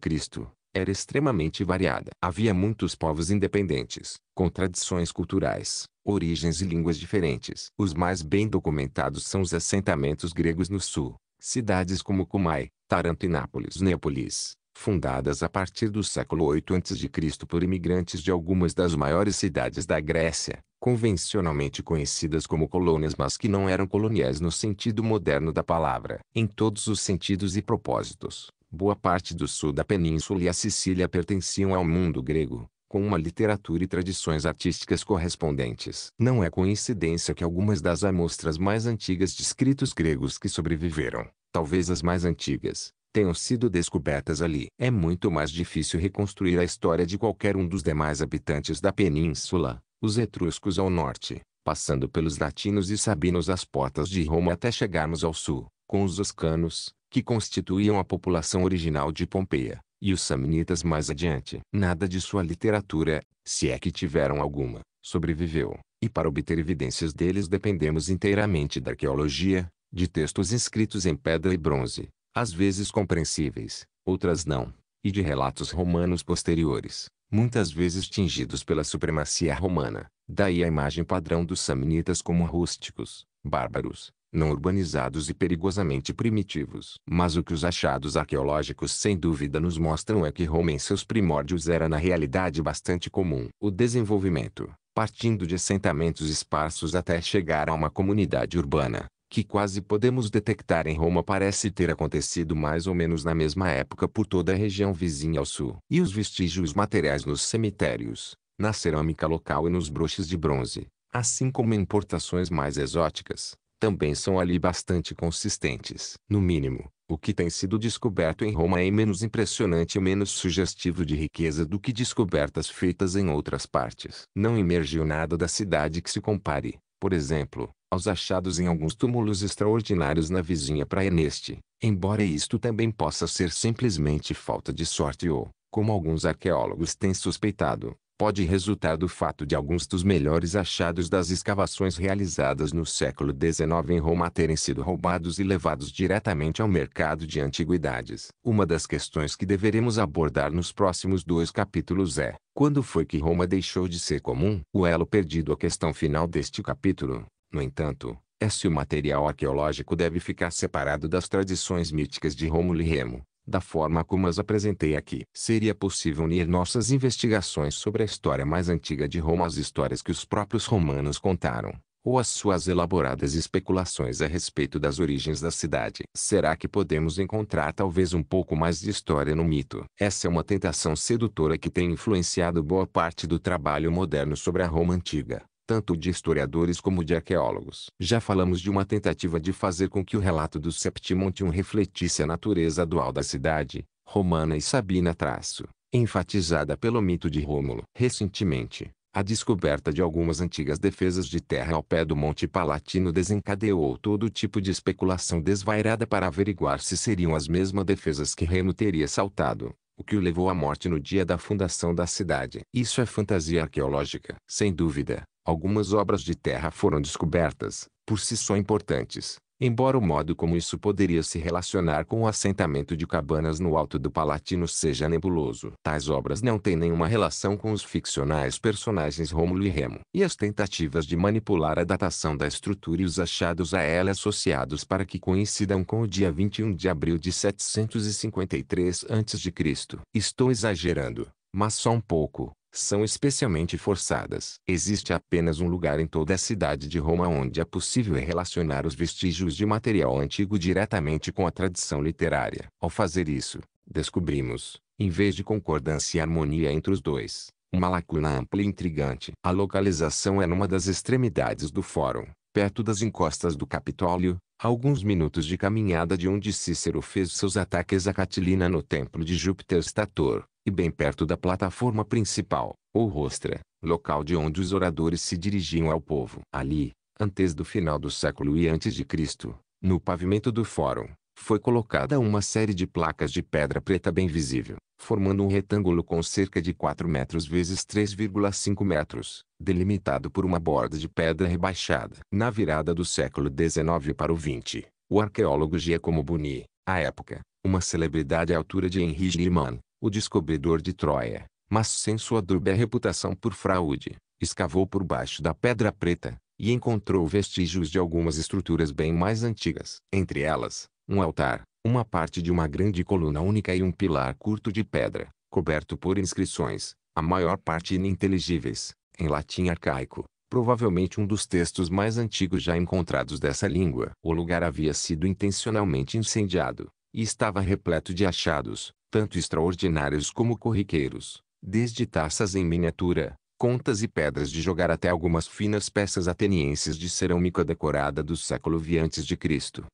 era extremamente variada. Havia muitos povos independentes, com tradições culturais, origens e línguas diferentes. Os mais bem documentados são os assentamentos gregos no sul, cidades como Cumae, Taranto e Nápoles. Néapolis, fundadas a partir do século 8 a.C. por imigrantes de algumas das maiores cidades da Grécia, convencionalmente conhecidas como colônias mas que não eram coloniais no sentido moderno da palavra. Em todos os sentidos e propósitos, boa parte do sul da península e a Sicília pertenciam ao mundo grego, com uma literatura e tradições artísticas correspondentes. Não é coincidência que algumas das amostras mais antigas de escritos gregos que sobreviveram, talvez as mais antigas, tenham sido descobertas ali. É muito mais difícil reconstruir a história de qualquer um dos demais habitantes da península, os etruscos ao norte, passando pelos latinos e sabinos às portas de Roma até chegarmos ao sul, com os oscanos, que constituíam a população original de Pompeia, e os samnitas mais adiante. Nada de sua literatura, se é que tiveram alguma, sobreviveu, e para obter evidências deles dependemos inteiramente da arqueologia, de textos escritos em pedra e bronze, às vezes compreensíveis, outras não, e de relatos romanos posteriores, muitas vezes tingidos pela supremacia romana. Daí a imagem padrão dos samnitas como rústicos, bárbaros, não urbanizados e perigosamente primitivos. Mas o que os achados arqueológicos sem dúvida nos mostram é que Roma em seus primórdios era na realidade bastante comum. O desenvolvimento, partindo de assentamentos esparsos até chegar a uma comunidade urbana, que quase podemos detectar em Roma parece ter acontecido mais ou menos na mesma época por toda a região vizinha ao sul. E os vestígios materiais nos cemitérios, na cerâmica local e nos broches de bronze, assim como importações mais exóticas, também são ali bastante consistentes. No mínimo, o que tem sido descoberto em Roma é menos impressionante e menos sugestivo de riqueza do que descobertas feitas em outras partes. Não emergiu nada da cidade que se compare, por exemplo, aos achados em alguns túmulos extraordinários na vizinha praia neste, embora isto também possa ser simplesmente falta de sorte ou, como alguns arqueólogos têm suspeitado, pode resultar do fato de alguns dos melhores achados das escavações realizadas no século XIX em Roma terem sido roubados e levados diretamente ao mercado de antiguidades. Uma das questões que deveremos abordar nos próximos dois capítulos é, quando foi que Roma deixou de ser comum? O elo perdido a questão final deste capítulo, no entanto, é se o material arqueológico deve ficar separado das tradições míticas de Rômulo e Remo, da forma como as apresentei aqui. Seria possível unir nossas investigações sobre a história mais antiga de Roma às histórias que os próprios romanos contaram, ou às suas elaboradas especulações a respeito das origens da cidade. Será que podemos encontrar talvez um pouco mais de história no mito? Essa é uma tentação sedutora que tem influenciado boa parte do trabalho moderno sobre a Roma antiga tanto de historiadores como de arqueólogos. Já falamos de uma tentativa de fazer com que o relato do Septimontium refletisse a natureza dual da cidade, romana e sabina traço, enfatizada pelo mito de Rômulo. Recentemente, a descoberta de algumas antigas defesas de terra ao pé do Monte Palatino desencadeou todo tipo de especulação desvairada para averiguar se seriam as mesmas defesas que Remo teria saltado, o que o levou à morte no dia da fundação da cidade. Isso é fantasia arqueológica. Sem dúvida, algumas obras de terra foram descobertas, por si só importantes, embora o modo como isso poderia se relacionar com o assentamento de cabanas no alto do Palatino seja nebuloso. Tais obras não têm nenhuma relação com os ficcionais personagens Rômulo e Remo. E as tentativas de manipular a datação da estrutura e os achados a ela associados para que coincidam com o dia 21 de abril de 753 a.C. Estou exagerando, mas só um pouco são especialmente forçadas. Existe apenas um lugar em toda a cidade de Roma onde é possível relacionar os vestígios de material antigo diretamente com a tradição literária. Ao fazer isso, descobrimos, em vez de concordância e harmonia entre os dois, uma lacuna ampla e intrigante. A localização é numa das extremidades do fórum, perto das encostas do Capitólio, alguns minutos de caminhada de onde Cícero fez seus ataques a Catilina no templo de Júpiter Stator, e bem perto da plataforma principal, ou rostra, local de onde os oradores se dirigiam ao povo. Ali, antes do final do século e antes de Cristo, no pavimento do fórum, foi colocada uma série de placas de pedra preta bem visível, formando um retângulo com cerca de 4 metros vezes 3,5 metros, delimitado por uma borda de pedra rebaixada. Na virada do século XIX para o XX, o arqueólogo Giacomo Buni, à época, uma celebridade à altura de Henri Schliemann, o descobridor de Troia, mas sem sua dúbia reputação por fraude, escavou por baixo da pedra preta, e encontrou vestígios de algumas estruturas bem mais antigas. Entre elas, um altar, uma parte de uma grande coluna única e um pilar curto de pedra, coberto por inscrições, a maior parte ininteligíveis, em latim arcaico, provavelmente um dos textos mais antigos já encontrados dessa língua. O lugar havia sido intencionalmente incendiado, e estava repleto de achados, tanto extraordinários como corriqueiros, desde taças em miniatura, contas e pedras de jogar até algumas finas peças atenienses de cerâmica decorada do século V a.C.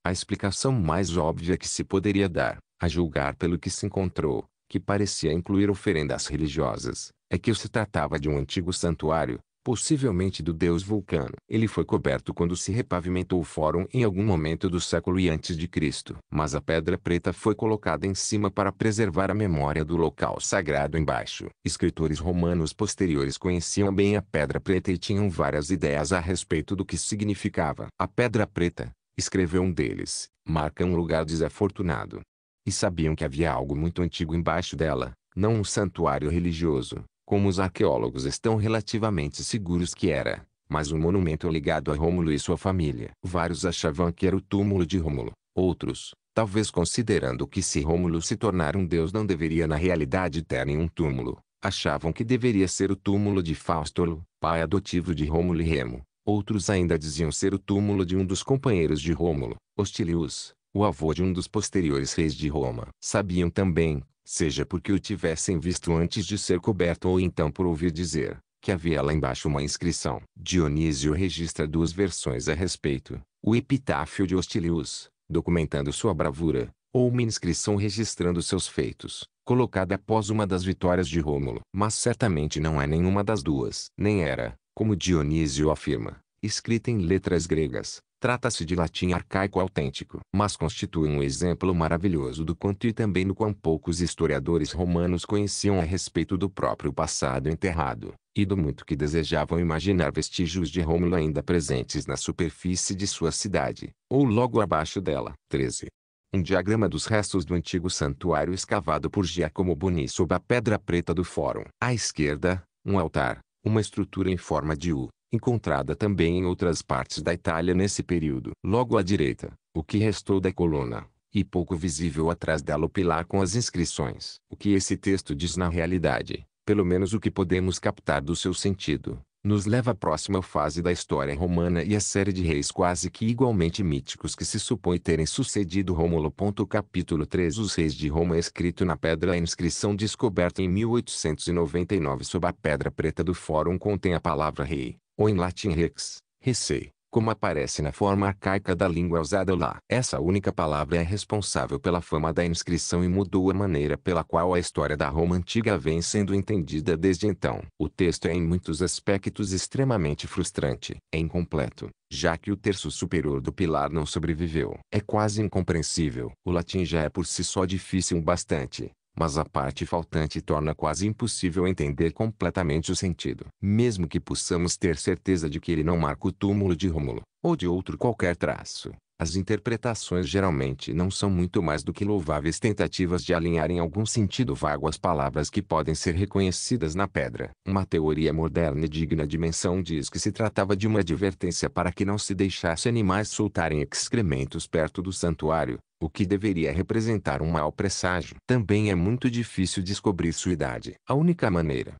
A explicação mais óbvia que se poderia dar, a julgar pelo que se encontrou, que parecia incluir oferendas religiosas, é que se tratava de um antigo santuário, possivelmente do deus Vulcano. Ele foi coberto quando se repavimentou o fórum em algum momento do século e antes de Cristo. Mas a pedra preta foi colocada em cima para preservar a memória do local sagrado embaixo. Escritores romanos posteriores conheciam bem a pedra preta e tinham várias ideias a respeito do que significava. A pedra preta, escreveu um deles, marca um lugar desafortunado. E sabiam que havia algo muito antigo embaixo dela, não um santuário religioso, como os arqueólogos estão relativamente seguros que era, mas um monumento ligado a Rômulo e sua família. Vários achavam que era o túmulo de Rômulo. Outros, talvez considerando que se Rômulo se tornar um deus não deveria na realidade ter nenhum túmulo, achavam que deveria ser o túmulo de Faustulo, pai adotivo de Rômulo e Remo. Outros ainda diziam ser o túmulo de um dos companheiros de Rômulo, Hostilius, o avô de um dos posteriores reis de Roma. Sabiam também, seja porque o tivessem visto antes de ser coberto ou então por ouvir dizer, que havia lá embaixo uma inscrição. Dionísio registra duas versões a respeito. O epitáfio de Hostilius, documentando sua bravura, ou uma inscrição registrando seus feitos, colocada após uma das vitórias de Rômulo. Mas certamente não é nenhuma das duas. Nem era, como Dionísio afirma, escrita em letras gregas. Trata-se de latim arcaico autêntico, mas constitui um exemplo maravilhoso do quanto e também no quão poucos historiadores romanos conheciam a respeito do próprio passado enterrado, e do muito que desejavam imaginar vestígios de Rômulo ainda presentes na superfície de sua cidade, ou logo abaixo dela. 13. Um diagrama dos restos do antigo santuário escavado por Giacomo Boni sob a pedra preta do fórum. À esquerda, um altar, uma estrutura em forma de U, encontrada também em outras partes da Itália nesse período. Logo à direita, o que restou da coluna, e pouco visível atrás dela o pilar com as inscrições. O que esse texto diz na realidade, pelo menos o que podemos captar do seu sentido, nos leva à próxima fase da história romana e a série de reis quase que igualmente míticos que se supõe terem sucedido Rômulo. Capítulo 3 Os reis de Roma escrito na pedra A inscrição descoberta em 1899 sob a pedra preta do fórum contém a palavra rei, ou em latim rex, recei, como aparece na forma arcaica da língua usada lá. Essa única palavra é responsável pela fama da inscrição e mudou a maneira pela qual a história da Roma antiga vem sendo entendida desde então. O texto é em muitos aspectos extremamente frustrante. É incompleto, já que o terço superior do pilar não sobreviveu. É quase incompreensível. O latim já é por si só difícil bastante mas a parte faltante torna quase impossível entender completamente o sentido. Mesmo que possamos ter certeza de que ele não marca o túmulo de Rômulo, ou de outro qualquer traço, as interpretações geralmente não são muito mais do que louváveis tentativas de alinhar em algum sentido vago as palavras que podem ser reconhecidas na pedra. Uma teoria moderna e digna de menção diz que se tratava de uma advertência para que não se deixasse animais soltarem excrementos perto do santuário, o que deveria representar um mau presságio. Também é muito difícil descobrir sua idade. A única maneira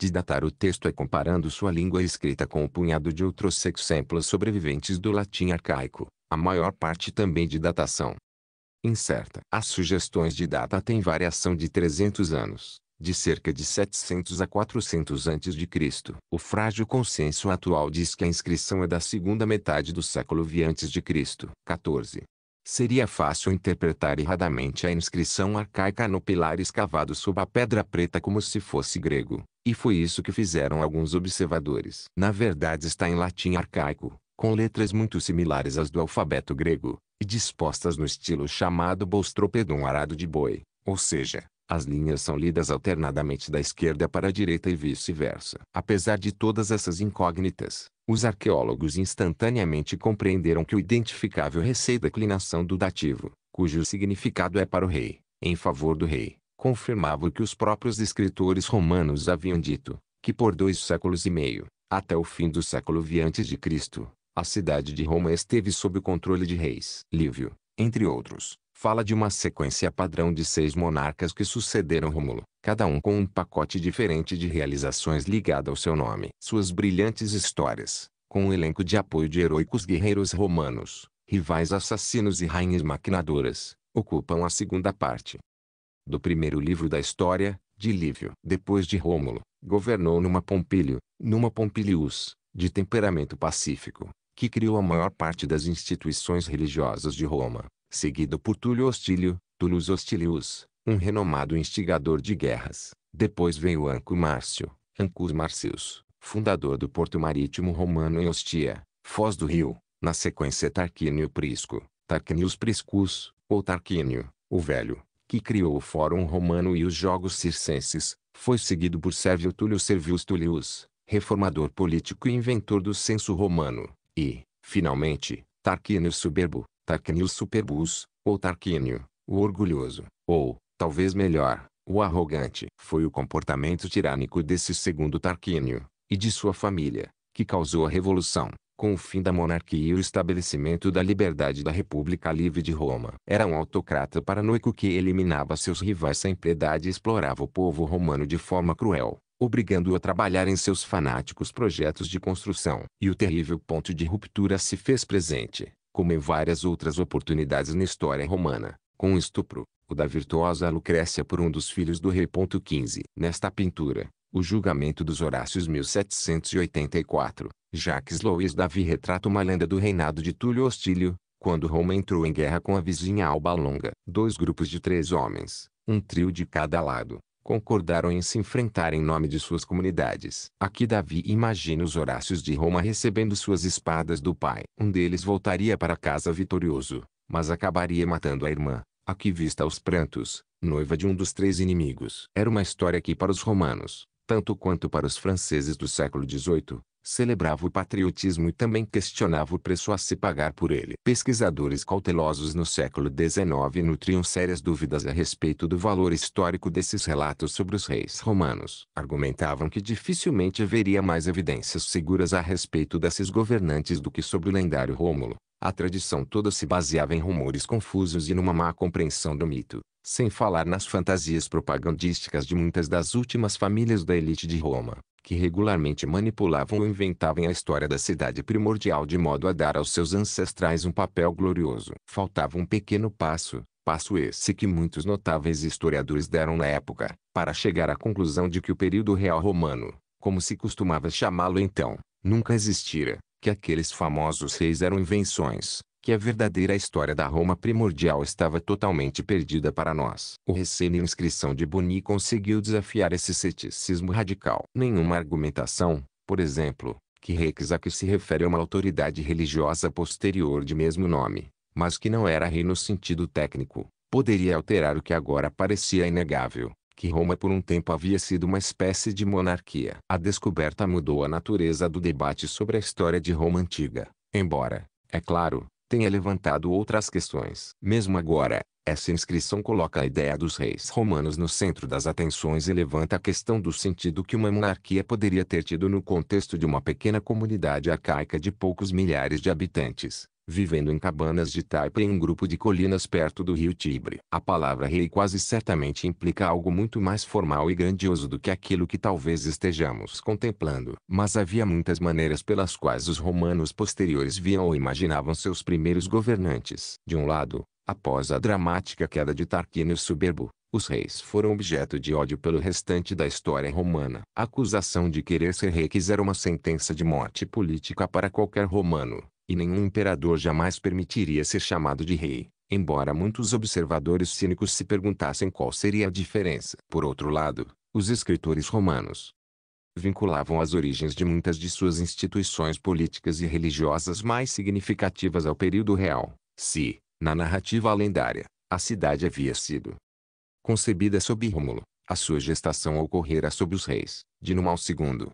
de datar o texto é comparando sua língua escrita com o um punhado de outros exemplos sobreviventes do latim arcaico, a maior parte também de datação incerta. As sugestões de data têm variação de 300 anos, de cerca de 700 a 400 a.C. O frágil consenso atual diz que a inscrição é da segunda metade do século V a.C. 14. Seria fácil interpretar erradamente a inscrição arcaica no pilar escavado sob a pedra preta como se fosse grego, e foi isso que fizeram alguns observadores. Na verdade está em latim arcaico, com letras muito similares às do alfabeto grego, e dispostas no estilo chamado bostropedon arado de boi, ou seja, as linhas são lidas alternadamente da esquerda para a direita e vice-versa. Apesar de todas essas incógnitas, os arqueólogos instantaneamente compreenderam que o identificável recém declinação do dativo, cujo significado é para o rei, em favor do rei, confirmava o que os próprios escritores romanos haviam dito, que por dois séculos e meio, até o fim do século V a.C., a cidade de Roma esteve sob o controle de reis. Lívio, entre outros, fala de uma sequência padrão de seis monarcas que sucederam Rômulo, cada um com um pacote diferente de realizações ligado ao seu nome. Suas brilhantes histórias, com um elenco de apoio de heróicos guerreiros romanos, rivais assassinos e rainhas maquinadoras, ocupam a segunda parte do primeiro livro da história, de Lívio. Depois de Rômulo, governou numa Pompílio, numa Pompilius, de temperamento pacífico, que criou a maior parte das instituições religiosas de Roma seguido por Túlio Hostílio, Tullus Hostilius, um renomado instigador de guerras. Depois veio Anco Márcio, Ancus Marcius, fundador do porto marítimo romano em Ostia, Foz do Rio, na sequência Tarquínio Prisco, Tarquinius Priscus, ou Tarquínio, o Velho, que criou o Fórum Romano e os Jogos Circenses, foi seguido por Sérvio Túlio Servius Tullius, reformador político e inventor do censo romano, e, finalmente, Tarquínio Soberbo, Tarquínio Superbus, ou Tarquínio, o orgulhoso, ou, talvez melhor, o arrogante. Foi o comportamento tirânico desse segundo Tarquínio, e de sua família, que causou a Revolução, com o fim da monarquia e o estabelecimento da liberdade da República Livre de Roma. Era um autocrata paranoico que eliminava seus rivais sem piedade e explorava o povo romano de forma cruel, obrigando-o a trabalhar em seus fanáticos projetos de construção. E o terrível ponto de ruptura se fez presente, como em várias outras oportunidades na história romana, com o estupro, o da virtuosa Lucrécia por um dos filhos do rei. 15. Nesta pintura, o julgamento dos Horácios 1784, Jacques Louis Davi retrata uma lenda do reinado de Túlio Hostílio, quando Roma entrou em guerra com a vizinha Alba Longa. Dois grupos de três homens, um trio de cada lado, concordaram em se enfrentar em nome de suas comunidades. Aqui Davi imagina os Horácios de Roma recebendo suas espadas do pai. Um deles voltaria para casa vitorioso, mas acabaria matando a irmã, aqui vista aos prantos, noiva de um dos três inimigos. Era uma história que para os romanos, tanto quanto para os franceses do século XVIII, celebrava o patriotismo e também questionava o preço a se pagar por ele. Pesquisadores cautelosos no século XIX nutriam sérias dúvidas a respeito do valor histórico desses relatos sobre os reis romanos. Argumentavam que dificilmente haveria mais evidências seguras a respeito desses governantes do que sobre o lendário Rômulo. A tradição toda se baseava em rumores confusos e numa má compreensão do mito, sem falar nas fantasias propagandísticas de muitas das últimas famílias da elite de Roma, que regularmente manipulavam ou inventavam a história da cidade primordial de modo a dar aos seus ancestrais um papel glorioso. Faltava um pequeno passo, passo esse que muitos notáveis historiadores deram na época, para chegar à conclusão de que o período real romano, como se costumava chamá-lo então, nunca existira, que aqueles famosos reis eram invenções, que a verdadeira história da Roma primordial estava totalmente perdida para nós. O recém inscrição de Boni conseguiu desafiar esse ceticismo radical. Nenhuma argumentação, por exemplo, que Rex a que se refere a uma autoridade religiosa posterior de mesmo nome, mas que não era rei no sentido técnico, poderia alterar o que agora parecia inegável, que Roma por um tempo havia sido uma espécie de monarquia. A descoberta mudou a natureza do debate sobre a história de Roma antiga, embora, é claro, tenha levantado outras questões. Mesmo agora, essa inscrição coloca a ideia dos reis romanos no centro das atenções e levanta a questão do sentido que uma monarquia poderia ter tido no contexto de uma pequena comunidade arcaica de poucos milhares de habitantes, vivendo em cabanas de taipa em um grupo de colinas perto do rio Tibre. A palavra rei quase certamente implica algo muito mais formal e grandioso do que aquilo que talvez estejamos contemplando. Mas havia muitas maneiras pelas quais os romanos posteriores viam ou imaginavam seus primeiros governantes. De um lado, após a dramática queda de Tarquínio Soberbo, os reis foram objeto de ódio pelo restante da história romana. A acusação de querer ser rei era uma sentença de morte política para qualquer romano e nenhum imperador jamais permitiria ser chamado de rei, embora muitos observadores cínicos se perguntassem qual seria a diferença. Por outro lado, os escritores romanos vinculavam as origens de muitas de suas instituições políticas e religiosas mais significativas ao período real. Se, na narrativa lendária, a cidade havia sido concebida sob Rômulo, a sua gestação ocorrera sob os reis, de Numa II.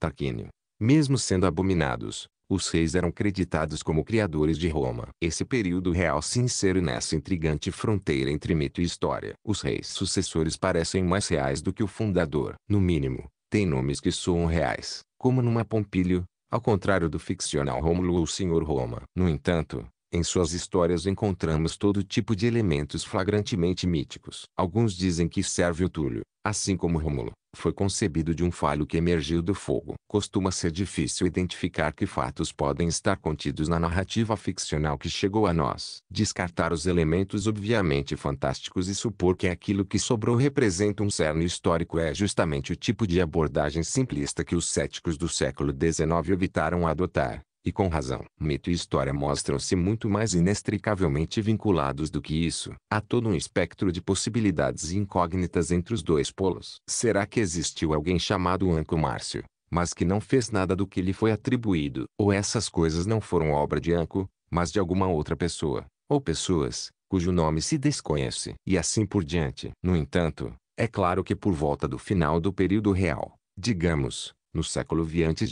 Tarquínio. Mesmo sendo abominados, os reis eram creditados como criadores de Roma. Esse período real se insere nessa intrigante fronteira entre mito e história. Os reis sucessores parecem mais reais do que o fundador. No mínimo, têm nomes que soam reais, como numa Pompílio, ao contrário do ficcional Rômulo ou Senhor Roma. No entanto, em suas histórias encontramos todo tipo de elementos flagrantemente míticos. Alguns dizem que serve o Túlio, assim como Rômulo, foi concebido de um falho que emergiu do fogo. Costuma ser difícil identificar que fatos podem estar contidos na narrativa ficcional que chegou a nós. Descartar os elementos obviamente fantásticos e supor que aquilo que sobrou representa um cerne histórico é justamente o tipo de abordagem simplista que os céticos do século XIX evitaram adotar. E com razão. Mito e história mostram-se muito mais inextricavelmente vinculados do que isso. Há todo um espectro de possibilidades incógnitas entre os dois polos. Será que existiu alguém chamado Anco Márcio, mas que não fez nada do que lhe foi atribuído? Ou essas coisas não foram obra de Anco, mas de alguma outra pessoa? Ou pessoas, cujo nome se desconhece? E assim por diante. No entanto, é claro que por volta do final do período real, digamos, no século V a.C.,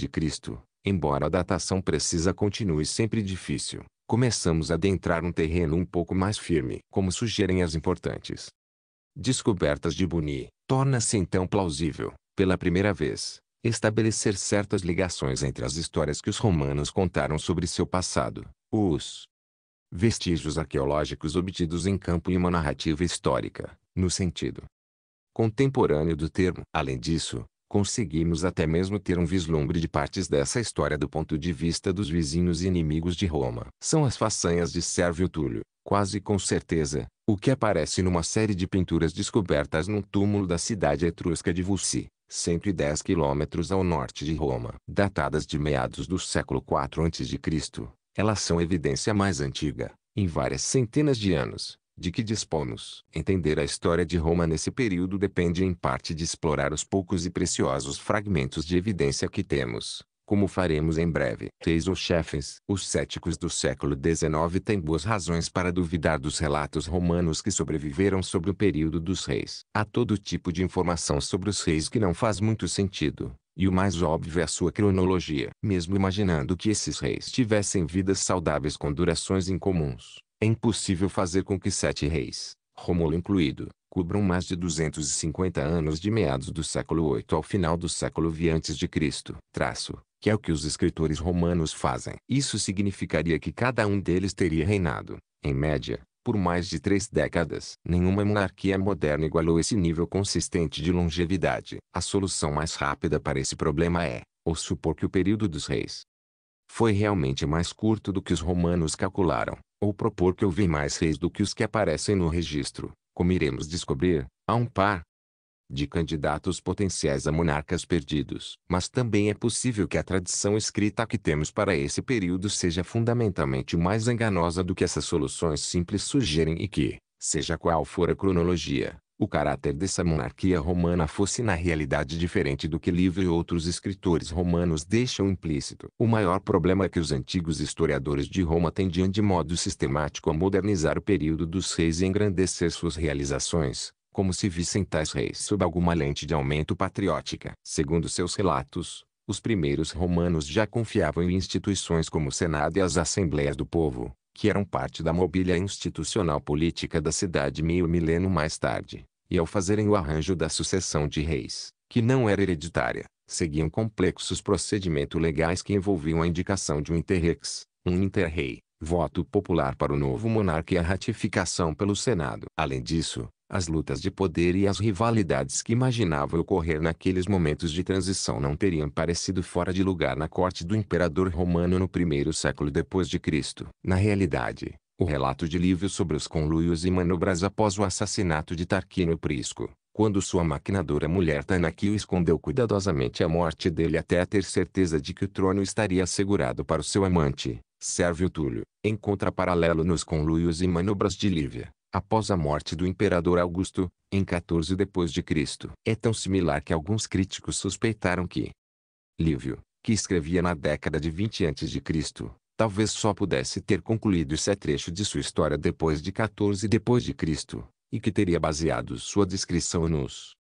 Embora a datação precisa continue sempre difícil, começamos a adentrar um terreno um pouco mais firme. Como sugerem as importantes descobertas de Buni, torna-se então plausível, pela primeira vez, estabelecer certas ligações entre as histórias que os romanos contaram sobre seu passado, os vestígios arqueológicos obtidos em campo e uma narrativa histórica, no sentido contemporâneo do termo. Além disso, conseguimos até mesmo ter um vislumbre de partes dessa história do ponto de vista dos vizinhos e inimigos de Roma. São as façanhas de Sérvio Túlio, quase com certeza, o que aparece numa série de pinturas descobertas num túmulo da cidade etrusca de Vulci, 110 quilômetros ao norte de Roma. Datadas de meados do século IV a.C., elas são evidência mais antiga, em várias centenas de anos, de que dispomos. Entender a história de Roma nesse período depende em parte de explorar os poucos e preciosos fragmentos de evidência que temos, como faremos em breve. Reis ou chefes. Os céticos do século XIX têm boas razões para duvidar dos relatos romanos que sobreviveram sobre o período dos reis. Há todo tipo de informação sobre os reis que não faz muito sentido, e o mais óbvio é a sua cronologia. Mesmo imaginando que esses reis tivessem vidas saudáveis com durações incomuns, é impossível fazer com que sete reis, Rômulo incluído, cubram mais de 250 anos de meados do século 8 ao final do século V a.C. Traço, que é o que os escritores romanos fazem. Isso significaria que cada um deles teria reinado, em média, por mais de três décadas. Nenhuma monarquia moderna igualou esse nível consistente de longevidade. A solução mais rápida para esse problema é, ou supor que o período dos reis foi realmente mais curto do que os romanos calcularam, ou propor que houve mais reis do que os que aparecem no registro. Como iremos descobrir, há um par de candidatos potenciais a monarcas perdidos. Mas também é possível que a tradição escrita que temos para esse período seja fundamentalmente mais enganosa do que essas soluções simples sugerem e que, seja qual for a cronologia, o caráter dessa monarquia romana fosse na realidade diferente do que Livro e outros escritores romanos deixam implícito. O maior problema é que os antigos historiadores de Roma tendiam de modo sistemático a modernizar o período dos reis e engrandecer suas realizações, como se vissem tais reis sob alguma lente de aumento patriótica. Segundo seus relatos, os primeiros romanos já confiavam em instituições como o Senado e as Assembleias do Povo, que eram parte da mobília institucional política da cidade meio milênio mais tarde, e ao fazerem o arranjo da sucessão de reis, que não era hereditária, seguiam complexos procedimentos legais que envolviam a indicação de um interrex, um interrei, voto popular para o novo monarca e a ratificação pelo Senado. Além disso, as lutas de poder e as rivalidades que imaginava ocorrer naqueles momentos de transição não teriam parecido fora de lugar na corte do imperador romano no primeiro século depois de Cristo. Na realidade, o relato de Lívio sobre os conluios e manobras após o assassinato de Tarquínio Prisco, quando sua maquinadora mulher Tanaquil escondeu cuidadosamente a morte dele até ter certeza de que o trono estaria assegurado para o seu amante, Sérvio Túlio, encontra paralelo nos conluios e manobras de Lívia após a morte do imperador Augusto, em 14 d.C. É tão similar que alguns críticos suspeitaram que Lívio, que escrevia na década de 20 a.C., talvez só pudesse ter concluído esse trecho de sua história depois de 14 d.C., e que teria baseado sua descrição nos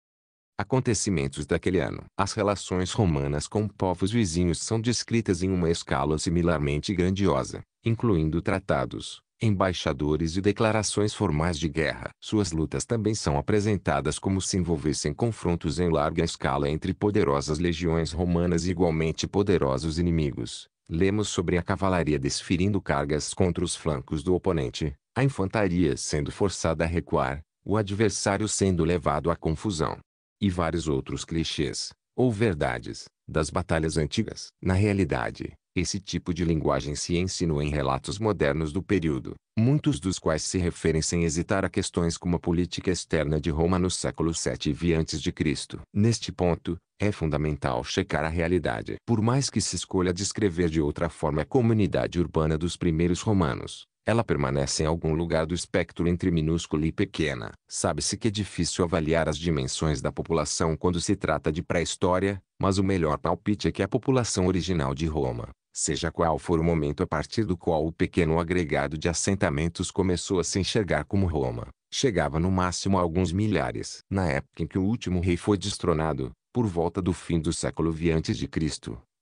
acontecimentos daquele ano. As relações romanas com povos vizinhos são descritas em uma escala similarmente grandiosa, incluindo tratados, embaixadores e declarações formais de guerra. Suas lutas também são apresentadas como se envolvessem confrontos em larga escala entre poderosas legiões romanas e igualmente poderosos inimigos. Lemos sobre a cavalaria desferindo cargas contra os flancos do oponente, a infantaria sendo forçada a recuar, o adversário sendo levado à confusão. E vários outros clichês, ou verdades, das batalhas antigas. Na realidade, esse tipo de linguagem se ensinou em relatos modernos do período, muitos dos quais se referem sem hesitar a questões como a política externa de Roma no século VII a.C. Neste ponto, é fundamental checar a realidade. Por mais que se escolha descrever de outra forma a comunidade urbana dos primeiros romanos, ela permanece em algum lugar do espectro entre minúscula e pequena. Sabe-se que é difícil avaliar as dimensões da população quando se trata de pré-história, mas o melhor palpite é que a população original de Roma, seja qual for o momento a partir do qual o pequeno agregado de assentamentos começou a se enxergar como Roma, chegava no máximo a alguns milhares. Na época em que o último rei foi destronado, por volta do fim do século V a.C.,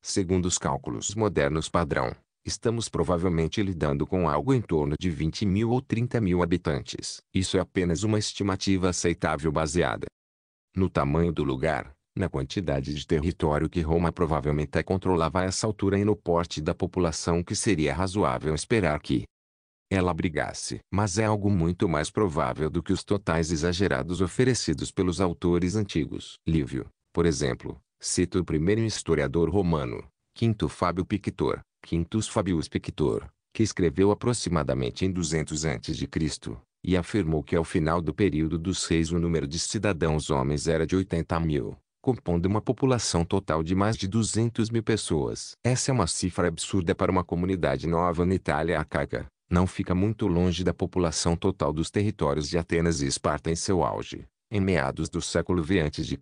segundo os cálculos modernos padrão, estamos provavelmente lidando com algo em torno de 20 mil ou 30 mil habitantes. Isso é apenas uma estimativa aceitável baseada no tamanho do lugar, na quantidade de território que Roma provavelmente controlava a essa altura e no porte da população que seria razoável esperar que ela abrigasse. Mas é algo muito mais provável do que os totais exagerados oferecidos pelos autores antigos. Lívio, por exemplo, cita o primeiro historiador romano, Quinto Fábio Pictor, Quintus Fabius Pictor, que escreveu aproximadamente em 200 a.C., e afirmou que ao final do período dos reis o número de cidadãos homens era de 80 mil, compondo uma população total de mais de 200 mil pessoas. Essa é uma cifra absurda para uma comunidade nova na Itália arcaica. Não fica muito longe da população total dos territórios de Atenas e Esparta em seu auge, em meados do século V a.C.,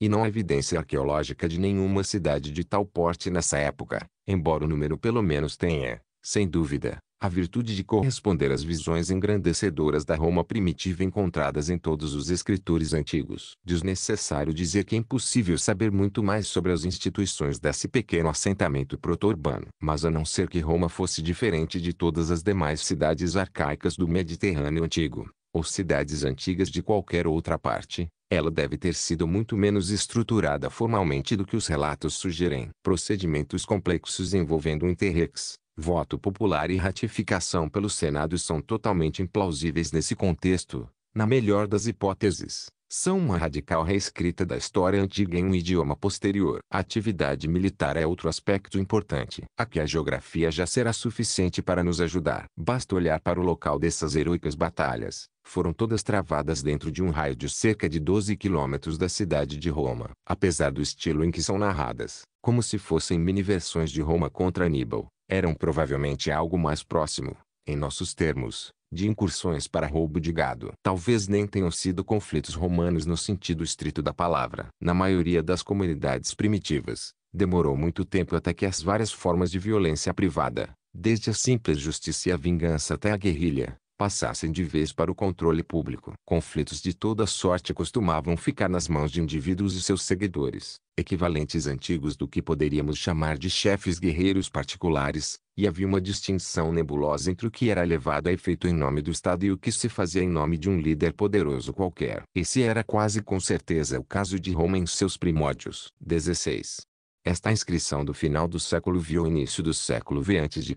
e não há evidência arqueológica de nenhuma cidade de tal porte nessa época, embora o número pelo menos tenha, sem dúvida, a virtude de corresponder às visões engrandecedoras da Roma primitiva encontradas em todos os escritores antigos. Desnecessário dizer que é impossível saber muito mais sobre as instituições desse pequeno assentamento proto-urbano. Mas a não ser que Roma fosse diferente de todas as demais cidades arcaicas do Mediterrâneo antigo, ou cidades antigas de qualquer outra parte, ela deve ter sido muito menos estruturada formalmente do que os relatos sugerem. Procedimentos complexos envolvendo interrex, voto popular e ratificação pelo Senado são totalmente implausíveis nesse contexto, na melhor das hipóteses, são uma radical reescrita da história antiga em um idioma posterior. A atividade militar é outro aspecto importante. Aqui a geografia já será suficiente para nos ajudar. Basta olhar para o local dessas heroicas batalhas. Foram todas travadas dentro de um raio de cerca de 12 quilômetros da cidade de Roma. Apesar do estilo em que são narradas, como se fossem mini-versões de Roma contra Aníbal, eram provavelmente algo mais próximo, em nossos termos, de incursões para roubo de gado. Talvez nem tenham sido conflitos romanos no sentido estrito da palavra. Na maioria das comunidades primitivas, demorou muito tempo até que as várias formas de violência privada, desde a simples justiça e a vingança até a guerrilha, passassem de vez para o controle público. Conflitos de toda sorte costumavam ficar nas mãos de indivíduos e seus seguidores, equivalentes antigos do que poderíamos chamar de chefes guerreiros particulares, e havia uma distinção nebulosa entre o que era levado a efeito em nome do Estado e o que se fazia em nome de um líder poderoso qualquer. Esse era quase com certeza o caso de Roma em seus primórdios. 16. Esta inscrição do final do século viu o início do século V a.C.,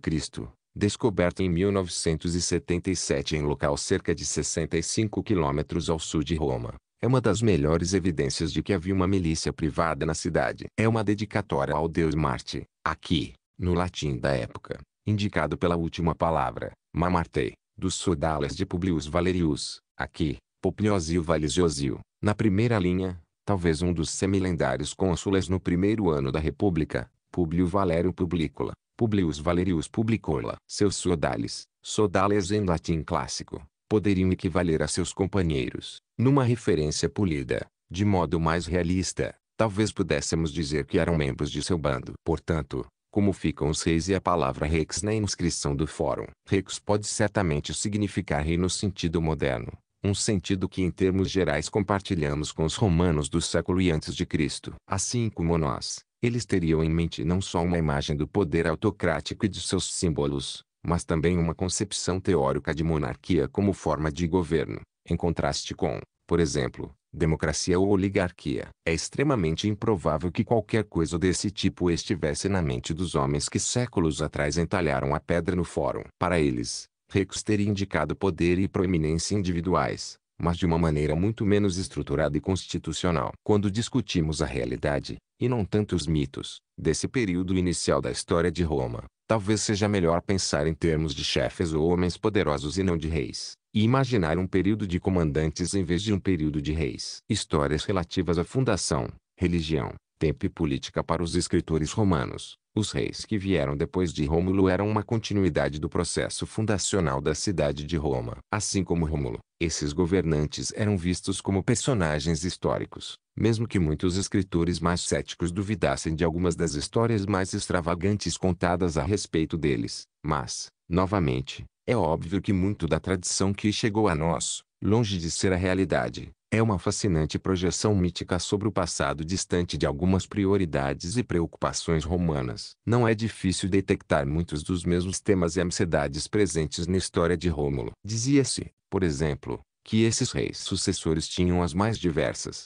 descoberta em 1977 em local cerca de 65 quilômetros ao sul de Roma. É uma das melhores evidências de que havia uma milícia privada na cidade. É uma dedicatória ao deus Marte, aqui, no latim da época, indicado pela última palavra, Mamarte, dos Sodales de Publius Valerius, aqui, Publiosio Valigiosio, na primeira linha, talvez um dos semilendários cônsules no primeiro ano da República, Publio Valério Publicola, Publius Valerius Publicola. Seus sodales, sodales em latim clássico, poderiam equivaler a seus companheiros, numa referência polida, de modo mais realista, talvez pudéssemos dizer que eram membros de seu bando. Portanto, como ficam os reis e a palavra rex na inscrição do fórum? Rex pode certamente significar rei no sentido moderno, um sentido que em termos gerais compartilhamos com os romanos do século e antes de Cristo. Assim como nós, eles teriam em mente não só uma imagem do poder autocrático e de seus símbolos, mas também uma concepção teórica de monarquia como forma de governo, em contraste com, por exemplo, democracia ou oligarquia. É extremamente improvável que qualquer coisa desse tipo estivesse na mente dos homens que séculos atrás entalharam a pedra no fórum. Para eles, Rex teria indicado poder e proeminência individuais, mas de uma maneira muito menos estruturada e constitucional. Quando discutimos a realidade, e não tanto os mitos, desse período inicial da história de Roma, talvez seja melhor pensar em termos de chefes ou homens poderosos e não de reis, e imaginar um período de comandantes em vez de um período de reis. Histórias relativas à fundação, religião, tempo e política para os escritores romanos. Os reis que vieram depois de Rômulo eram uma continuidade do processo fundacional da cidade de Roma. Assim como Rômulo, esses governantes eram vistos como personagens históricos, mesmo que muitos escritores mais céticos duvidassem de algumas das histórias mais extravagantes contadas a respeito deles. Mas, novamente, é óbvio que muito da tradição que chegou a nós, longe de ser a realidade, é uma fascinante projeção mítica sobre o passado distante de algumas prioridades e preocupações romanas. Não é difícil detectar muitos dos mesmos temas e ansiedades presentes na história de Rômulo. Dizia-se, por exemplo, que esses reis sucessores tinham as mais diversas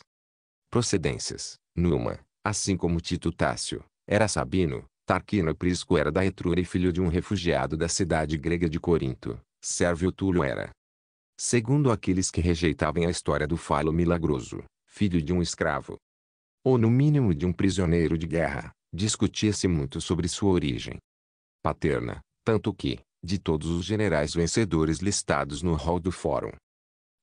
Procedências. Numa, assim como Tito Tácio, era sabino, Tarquino Prisco era da Etrúria e filho de um refugiado da cidade grega de Corinto. Sérvio Túlio era. Segundo aqueles que rejeitavam a história do falo milagroso, filho de um escravo, ou no mínimo de um prisioneiro de guerra, discutia-se muito sobre sua origem paterna, tanto que, de todos os generais vencedores listados no hall do fórum,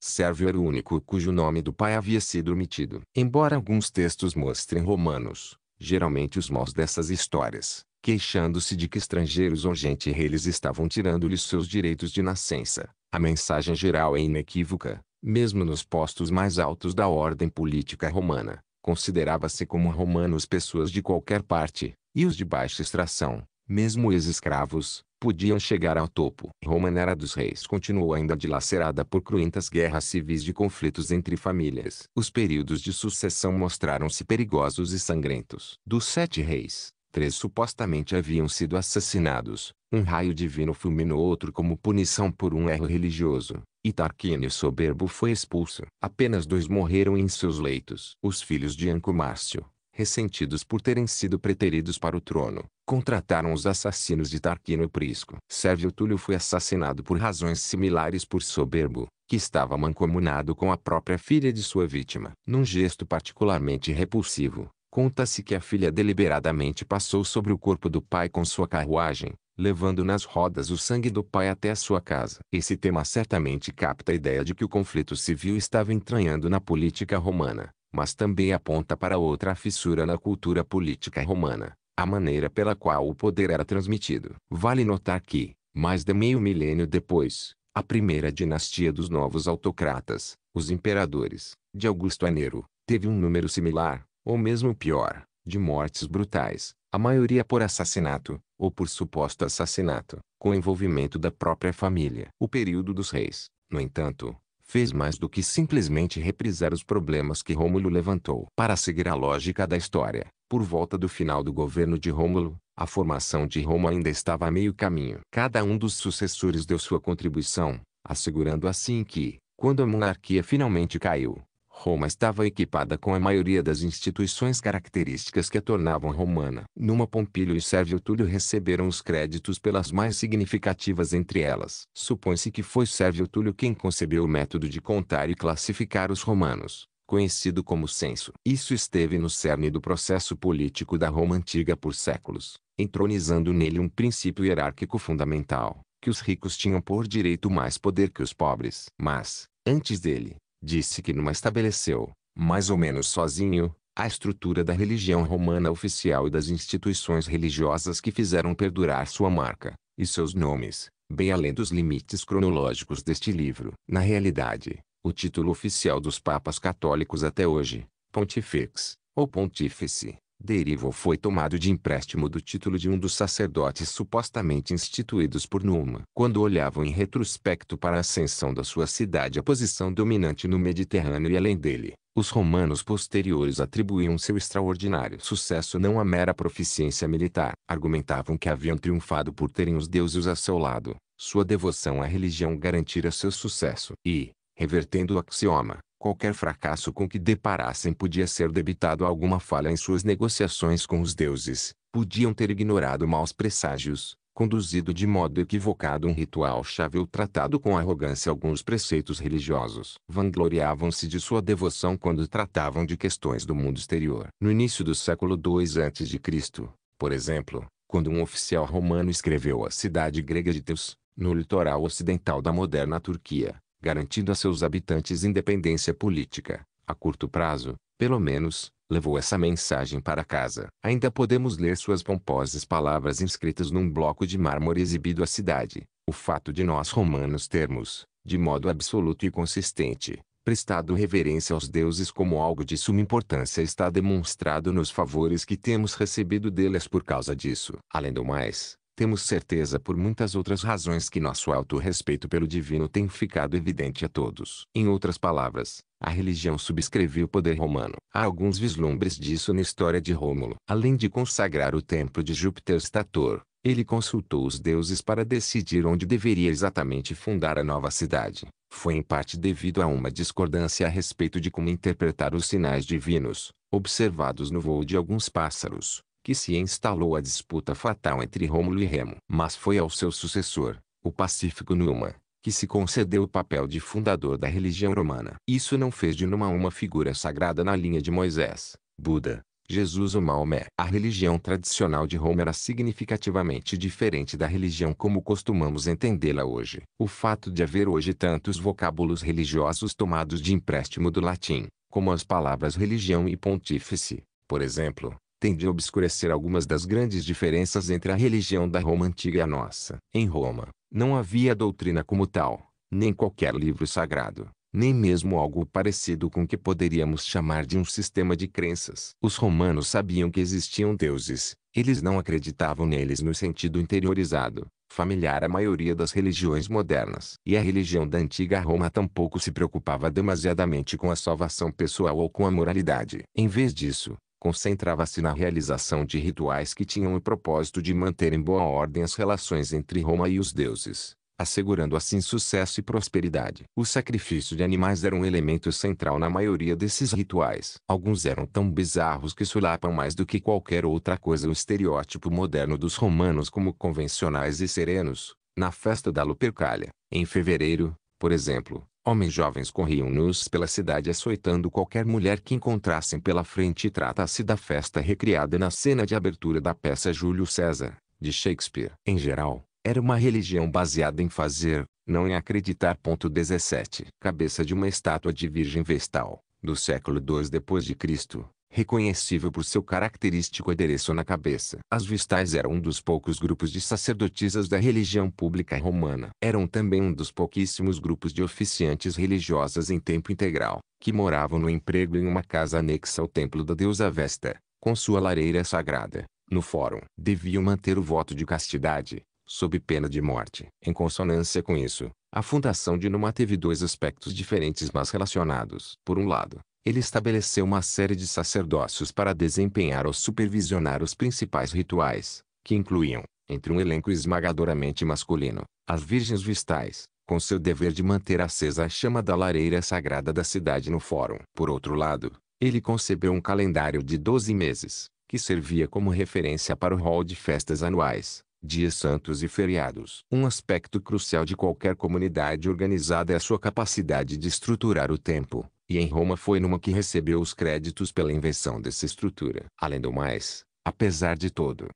Sérvio era o único cujo nome do pai havia sido omitido. Embora alguns textos mostrem romanos, geralmente os maus dessas histórias, queixando-se de que estrangeiros ou gente reles estavam tirando-lhes seus direitos de nascença, a mensagem geral é inequívoca, mesmo nos postos mais altos da ordem política romana, considerava-se como romanos pessoas de qualquer parte, e os de baixa extração, mesmo ex-escravos, podiam chegar ao topo. Roma era dos reis continuou ainda dilacerada por cruentas guerras civis de conflitos entre famílias. Os períodos de sucessão mostraram-se perigosos e sangrentos. Dos sete reis, três supostamente haviam sido assassinados. Um raio divino fulminou outro como punição por um erro religioso. E Tarquínio soberbo foi expulso. Apenas dois morreram em seus leitos. Os filhos de Anco Márcio, ressentidos por terem sido preteridos para o trono, contrataram os assassinos de Tarquino e Prisco. Sérvio Túlio foi assassinado por razões similares por soberbo, que estava mancomunado com a própria filha de sua vítima. Num gesto particularmente repulsivo, conta-se que a filha deliberadamente passou sobre o corpo do pai com sua carruagem, levando nas rodas o sangue do pai até a sua casa. Esse tema certamente capta a ideia de que o conflito civil estava entranhando na política romana mas também aponta para outra fissura na cultura política romana, a maneira pela qual o poder era transmitido. Vale notar que, mais de meio milênio depois, a primeira dinastia dos novos autocratas, os imperadores, de Augusto a Nero, teve um número similar, ou mesmo pior, de mortes brutais, a maioria por assassinato, ou por suposto assassinato, com envolvimento da própria família. O período dos reis, no entanto, fez mais do que simplesmente reprisar os problemas que Rômulo levantou. Para seguir a lógica da história, por volta do final do governo de Rômulo, a formação de Roma ainda estava a meio caminho. Cada um dos sucessores deu sua contribuição, assegurando assim que, quando a monarquia finalmente caiu, Roma estava equipada com a maioria das instituições características que a tornavam romana. Numa Pompílio e Sérvio Túlio receberam os créditos pelas mais significativas entre elas. Supõe-se que foi Sérvio Túlio quem concebeu o método de contar e classificar os romanos, conhecido como censo. Isso esteve no cerne do processo político da Roma antiga por séculos, entronizando nele um princípio hierárquico fundamental, que os ricos tinham por direito mais poder que os pobres. Mas, antes dele, disse que numa estabeleceu, mais ou menos sozinho, a estrutura da religião romana oficial e das instituições religiosas que fizeram perdurar sua marca, e seus nomes, bem além dos limites cronológicos deste livro. Na realidade, o título oficial dos papas católicos até hoje, Pontifex, ou Pontífice, deriva ou foi tomado de empréstimo do título de um dos sacerdotes supostamente instituídos por Numa. Quando olhavam em retrospecto para a ascensão da sua cidade à posição dominante no Mediterrâneo e além dele, os romanos posteriores atribuíam seu extraordinário sucesso não à mera proficiência militar. Argumentavam que haviam triunfado por terem os deuses a seu lado, sua devoção à religião garantira seu sucesso. E, revertendo o axioma, Qualquer fracasso com que deparassem podia ser debitado a alguma falha em suas negociações com os deuses. Podiam ter ignorado maus presságios, conduzido de modo equivocado um ritual-chave ou tratado com arrogância alguns preceitos religiosos. Vangloriavam-se de sua devoção quando tratavam de questões do mundo exterior. No início do século II a.C., por exemplo, quando um oficial romano escreveu a cidade grega de Teus, no litoral ocidental da moderna Turquia, garantindo a seus habitantes independência política. A curto prazo, pelo menos, levou essa mensagem para casa. Ainda podemos ler suas pomposas palavras inscritas num bloco de mármore exibido à cidade. O fato de nós romanos termos, de modo absoluto e consistente, prestado reverência aos deuses como algo de suma importância está demonstrado nos favores que temos recebido deles por causa disso. Além do mais, temos certeza por muitas outras razões que nosso alto respeito pelo divino tem ficado evidente a todos. Em outras palavras, a religião subscreveu o poder romano. Há alguns vislumbres disso na história de Rômulo. Além de consagrar o templo de Júpiter Stator, Ele consultou os deuses para decidir onde deveria exatamente fundar a nova cidade. Foi em parte devido a uma discordância a respeito de como interpretar os sinais divinos, observados no voo de alguns pássaros, que se instalou a disputa fatal entre Rômulo e Remo. Mas foi ao seu sucessor, o pacífico Numa, que se concedeu o papel de fundador da religião romana. Isso não fez de Numa uma figura sagrada na linha de Moisés, Buda, Jesus ou Maomé. A religião tradicional de Roma era significativamente diferente da religião como costumamos entendê-la hoje. O fato de haver hoje tantos vocábulos religiosos tomados de empréstimo do latim, como as palavras religião e pontífice, por exemplo, tende a obscurecer algumas das grandes diferenças entre a religião da Roma antiga e a nossa. Em Roma, não havia doutrina como tal, nem qualquer livro sagrado nem mesmo algo parecido com o que poderíamos chamar de um sistema de crenças. Os romanos sabiam que existiam deuses, eles não acreditavam neles no sentido interiorizado, familiar à maioria das religiões modernas. E a religião da antiga Roma tampouco se preocupava demasiadamente com a salvação pessoal ou com a moralidade. Em vez disso, concentrava-se na realização de rituais que tinham o propósito de manter em boa ordem as relações entre Roma e os deuses assegurando assim sucesso e prosperidade. O sacrifício de animais era um elemento central na maioria desses rituais. Alguns eram tão bizarros que solapam mais do que qualquer outra coisa o estereótipo moderno dos romanos como convencionais e serenos. Na festa da Lupercalia, em fevereiro, por exemplo, homens jovens corriam nus pela cidade açoitando qualquer mulher que encontrassem pela frente trata-se da festa recriada na cena de abertura da peça Júlio César, de Shakespeare. Em geral, era uma religião baseada em fazer, não em acreditar. 17. Cabeça de uma estátua de Virgem Vestal, do século II d.C., reconhecível por seu característico adereço na cabeça. As Vestais eram um dos poucos grupos de sacerdotisas da religião pública romana. Eram também um dos pouquíssimos grupos de oficiantes religiosas em tempo integral, que moravam no emprego em uma casa anexa ao templo da deusa Vesta, com sua lareira sagrada, no fórum. Deviam manter o voto de castidade, sob pena de morte. Em consonância com isso, a fundação de Numa teve dois aspectos diferentes mas relacionados. Por um lado, ele estabeleceu uma série de sacerdócios para desempenhar ou supervisionar os principais rituais, que incluíam, entre um elenco esmagadoramente masculino, as virgens vistais, com seu dever de manter acesa a chama da lareira sagrada da cidade no fórum. Por outro lado, ele concebeu um calendário de 12 meses, que servia como referência para o rol de festas anuais, dias santos e feriados. Um aspecto crucial de qualquer comunidade organizada é a sua capacidade de estruturar o tempo, e em Roma foi numa que recebeu os créditos pela invenção dessa estrutura. Além do mais, apesar de todo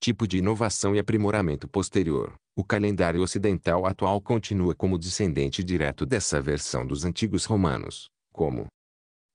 tipo de inovação e aprimoramento posterior, o calendário ocidental atual continua como descendente direto dessa versão dos antigos romanos, como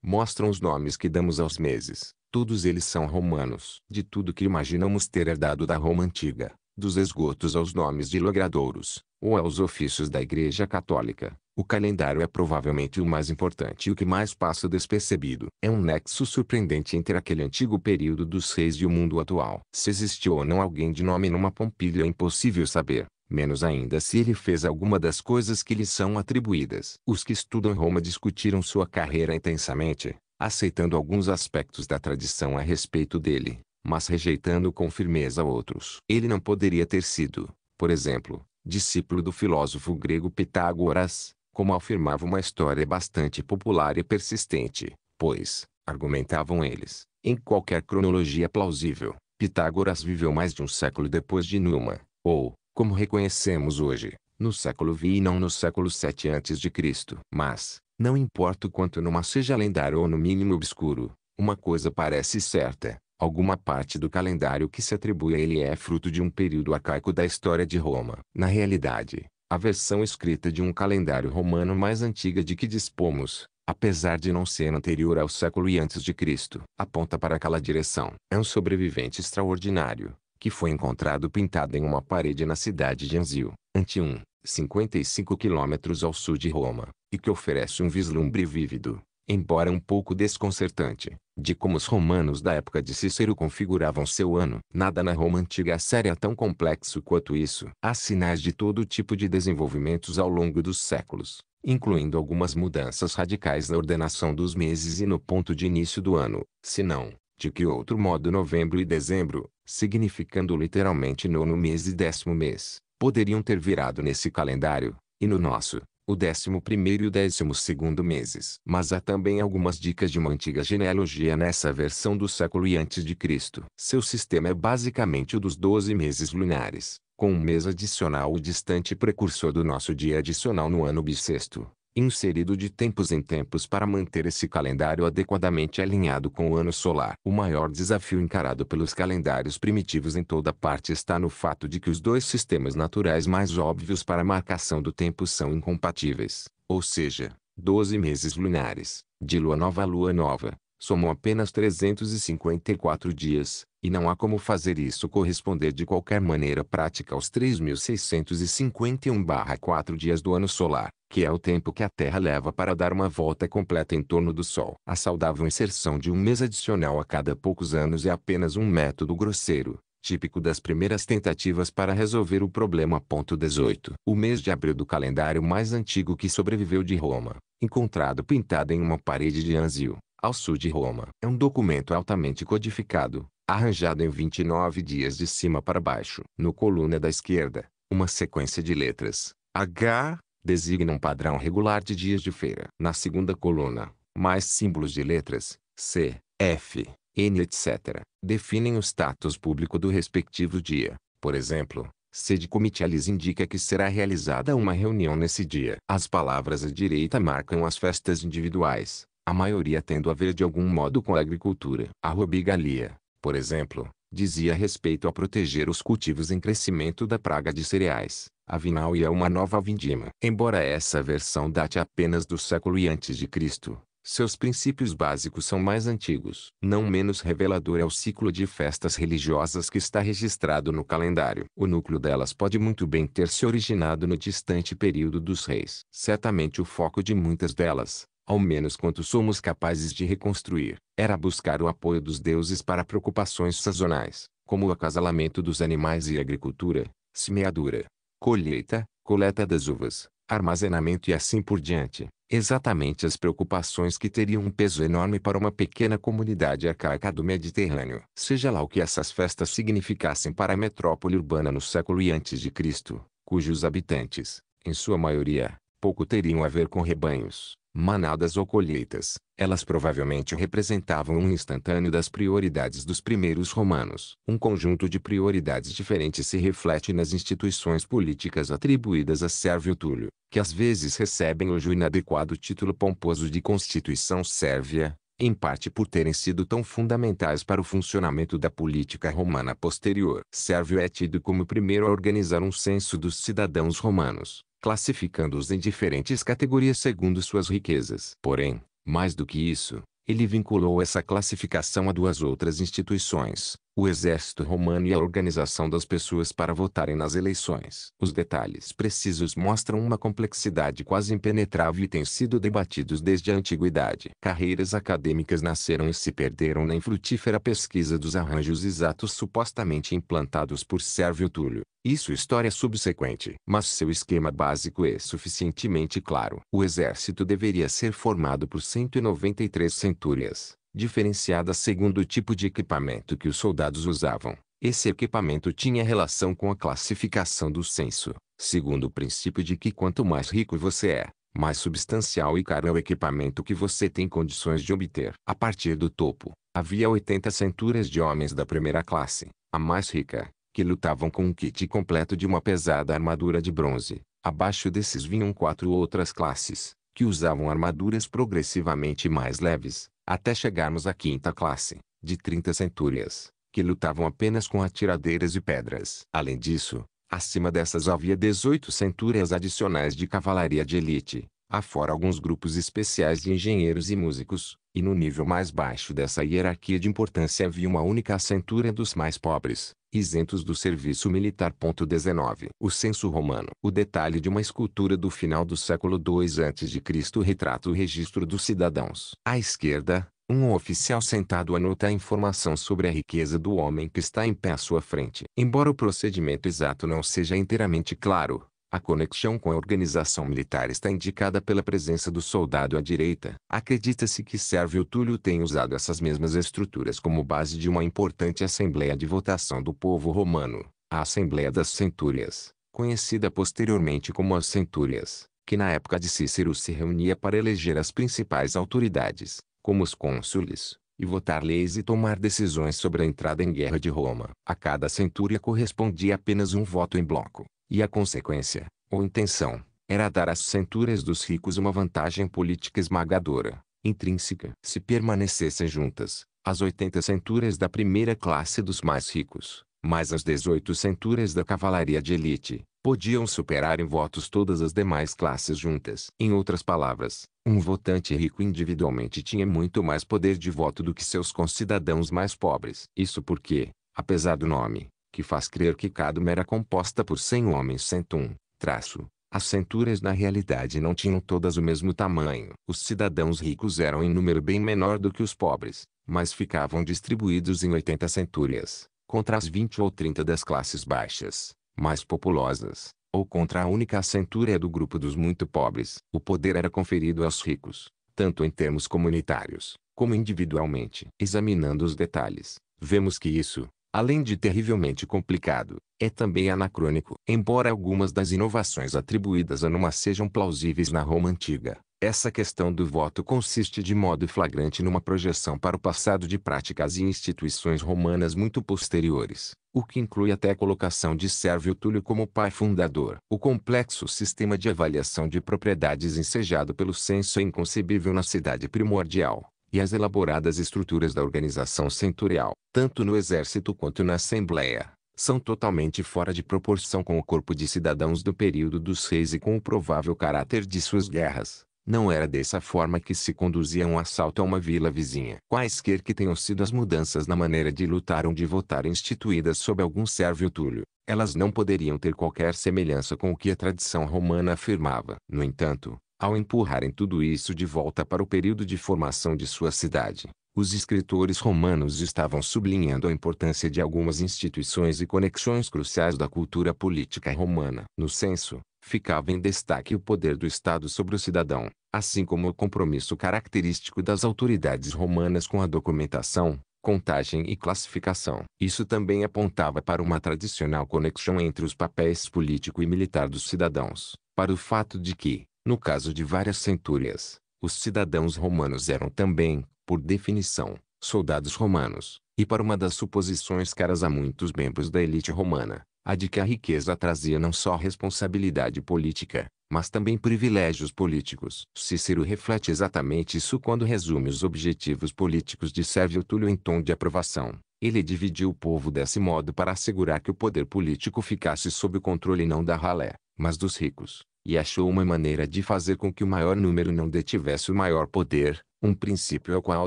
mostram os nomes que damos aos meses. Todos eles são romanos. De tudo que imaginamos ter herdado da Roma antiga, dos esgotos aos nomes de logradouros, ou aos ofícios da Igreja Católica, o calendário é provavelmente o mais importante e o que mais passa despercebido. É um nexo surpreendente entre aquele antigo período dos reis e o mundo atual. Se existiu ou não alguém de nome numa Pompília é impossível saber, menos ainda se ele fez alguma das coisas que lhe são atribuídas. Os que estudam Roma discutiram sua carreira intensamente, aceitando alguns aspectos da tradição a respeito dele, mas rejeitando com firmeza outros. Ele não poderia ter sido, por exemplo, discípulo do filósofo grego Pitágoras, como afirmava uma história bastante popular e persistente, pois, argumentavam eles, em qualquer cronologia plausível, Pitágoras viveu mais de um século depois de Numa, ou, como reconhecemos hoje, no século V e não no século VII a.C. Mas, não importa o quanto numa seja lendário ou no mínimo obscuro, uma coisa parece certa, alguma parte do calendário que se atribui a ele é fruto de um período arcaico da história de Roma. Na realidade, a versão escrita de um calendário romano mais antiga de que dispomos, apesar de não ser anterior ao século e antes de Cristo, aponta para aquela direção. É um sobrevivente extraordinário, que foi encontrado pintado em uma parede na cidade de Anzio, Antium, 55 quilômetros ao sul de Roma, e que oferece um vislumbre vívido, embora um pouco desconcertante, de como os romanos da época de Cícero configuravam seu ano. Nada na Roma antiga séria é tão complexo quanto isso. Há sinais de todo tipo de desenvolvimentos ao longo dos séculos, incluindo algumas mudanças radicais na ordenação dos meses e no ponto de início do ano, se não, de que outro modo novembro e dezembro, significando literalmente nono mês e décimo mês, poderiam ter virado nesse calendário, e no nosso, o décimo primeiro e o décimo segundo meses. Mas há também algumas dicas de uma antiga genealogia nessa versão do século e antes de Cristo. Seu sistema é basicamente o dos 12 meses lunares, com um mês adicional o distante precursor do nosso dia adicional no ano bissexto inserido de tempos em tempos para manter esse calendário adequadamente alinhado com o ano solar. O maior desafio encarado pelos calendários primitivos em toda parte está no fato de que os dois sistemas naturais mais óbvios para a marcação do tempo são incompatíveis, ou seja, 12 meses lunares, de lua nova a lua nova, somam apenas 354 dias, e não há como fazer isso corresponder de qualquer maneira prática aos 3.651-4 dias do ano solar, que é o tempo que a Terra leva para dar uma volta completa em torno do Sol. A saudável inserção de um mês adicional a cada poucos anos é apenas um método grosseiro, típico das primeiras tentativas para resolver o problema. 18. O mês de abril do calendário mais antigo que sobreviveu de Roma, encontrado pintado em uma parede de Anzio, ao sul de Roma. É um documento altamente codificado, arranjado em 29 dias de cima para baixo. No coluna da esquerda, uma sequência de letras, H, designa um padrão regular de dias de feira. Na segunda coluna, mais símbolos de letras, C, F, N etc. definem o status público do respectivo dia. Por exemplo, C de comitialis indica que será realizada uma reunião nesse dia. As palavras à direita marcam as festas individuais, a maioria tendo a ver de algum modo com a agricultura. A rubigalia, por exemplo, dizia respeito a proteger os cultivos em crescimento da praga de cereais a vinal e é uma nova vindima. Embora essa versão date apenas do século e antes de Cristo, seus princípios básicos são mais antigos. Não menos revelador é o ciclo de festas religiosas que está registrado no calendário. O núcleo delas pode muito bem ter se originado no distante período dos reis. Certamente o foco de muitas delas, ao menos quanto somos capazes de reconstruir, era buscar o apoio dos deuses para preocupações sazonais, como o acasalamento dos animais e agricultura, semeadura, colheita, coleta das uvas, armazenamento e assim por diante. Exatamente as preocupações que teriam um peso enorme para uma pequena comunidade arcaica do Mediterrâneo. Seja lá o que essas festas significassem para a metrópole urbana no século e antes de Cristo, cujos habitantes, em sua maioria, pouco teriam a ver com rebanhos, manadas ou colheitas, elas provavelmente representavam um instantâneo das prioridades dos primeiros romanos. Um conjunto de prioridades diferentes se reflete nas instituições políticas atribuídas a Sérvio Túlio, que às vezes recebem hoje o inadequado título pomposo de Constituição Sérvia, em parte por terem sido tão fundamentais para o funcionamento da política romana posterior. Sérvio é tido como o primeiro a organizar um censo dos cidadãos romanos, classificando-os em diferentes categorias segundo suas riquezas. Porém, mais do que isso, ele vinculou essa classificação a duas outras instituições, o exército romano e a organização das pessoas para votarem nas eleições. Os detalhes precisos mostram uma complexidade quase impenetrável e têm sido debatidos desde a antiguidade. Carreiras acadêmicas nasceram e se perderam na infrutífera pesquisa dos arranjos exatos supostamente implantados por Sérvio Túlio. Isso história subsequente. Mas seu esquema básico é suficientemente claro. O exército deveria ser formado por 193 centúrias, diferenciadas segundo o tipo de equipamento que os soldados usavam. Esse equipamento tinha relação com a classificação do censo, segundo o princípio de que quanto mais rico você é, mais substancial e caro é o equipamento que você tem condições de obter. A partir do topo, havia 80 centúrias de homens da primeira classe, a mais rica, que lutavam com um kit completo de uma pesada armadura de bronze. Abaixo desses vinham quatro outras classes, que usavam armaduras progressivamente mais leves, até chegarmos à quinta classe, de 30 centúrias, que lutavam apenas com atiradeiras e pedras. Além disso, acima dessas havia 18 centúrias adicionais de cavalaria de elite, afora alguns grupos especiais de engenheiros e músicos, e no nível mais baixo dessa hierarquia de importância havia uma única centúria dos mais pobres, isentos do serviço militar. 19. O censo romano. O detalhe de uma escultura do final do século II a.C. retrata o registro dos cidadãos. À esquerda, um oficial sentado anota a informação sobre a riqueza do homem que está em pé à sua frente. Embora o procedimento exato não seja inteiramente claro, A conexão com a organização militar está indicada pela presença do soldado à direita. Acredita-se que Sérvio Túlio tenha usado essas mesmas estruturas como base de uma importante assembleia de votação do povo romano, a Assembleia das Centúrias, conhecida posteriormente como as Centúrias, que na época de Cícero se reunia para eleger as principais autoridades, como os cônsules, e votar leis e tomar decisões sobre a entrada em guerra de Roma. A cada centúria correspondia apenas um voto em bloco. E a consequência, ou intenção, era dar às centúrias dos ricos uma vantagem política esmagadora, intrínseca. Se permanecessem juntas, as 80 centúrias da primeira classe dos mais ricos, mais as 18 centúrias da cavalaria de elite, podiam superar em votos todas as demais classes juntas. Em outras palavras, um votante rico individualmente tinha muito mais poder de voto do que seus concidadãos mais pobres. Isso porque, apesar do nome, que faz crer que Cadmo era composta por 100 homens centum, traço. As centúrias na realidade não tinham todas o mesmo tamanho. Os cidadãos ricos eram em número bem menor do que os pobres, mas ficavam distribuídos em 80 centúrias, contra as 20 ou 30 das classes baixas, mais populosas, ou contra a única centúria do grupo dos muito pobres. O poder era conferido aos ricos, tanto em termos comunitários, como individualmente. Examinando os detalhes, vemos que isso, além de terrivelmente complicado, é também anacrônico. Embora algumas das inovações atribuídas a Numa sejam plausíveis na Roma antiga, essa questão do voto consiste de modo flagrante numa projeção para o passado de práticas e instituições romanas muito posteriores, o que inclui até a colocação de Sérvio Túlio como pai fundador. O complexo sistema de avaliação de propriedades ensejado pelo censo é inconcebível na cidade primordial, e as elaboradas estruturas da organização centurial, tanto no exército quanto na assembleia, são totalmente fora de proporção com o corpo de cidadãos do período dos reis e com o provável caráter de suas guerras. Não era dessa forma que se conduzia um assalto a uma vila vizinha. Quaisquer que tenham sido as mudanças na maneira de lutar ou de votar instituídas sob algum Sérvio Túlio, elas não poderiam ter qualquer semelhança com o que a tradição romana afirmava. No entanto, ao empurrarem tudo isso de volta para o período de formação de sua cidade, os escritores romanos estavam sublinhando a importância de algumas instituições e conexões cruciais da cultura política romana. No censo, ficava em destaque o poder do Estado sobre o cidadão, assim como o compromisso característico das autoridades romanas com a documentação, contagem e classificação. Isso também apontava para uma tradicional conexão entre os papéis político e militar dos cidadãos, para o fato de que, no caso de várias centúrias, os cidadãos romanos eram também, por definição, soldados romanos, e para uma das suposições caras a muitos membros da elite romana, a de que a riqueza trazia não só responsabilidade política, mas também privilégios políticos. Cícero reflete exatamente isso quando resume os objetivos políticos de Sérvio Túlio em tom de aprovação. Ele dividiu o povo desse modo para assegurar que o poder político ficasse sob o controle não da ralé, mas dos ricos e achou uma maneira de fazer com que o maior número não detivesse o maior poder, um princípio ao qual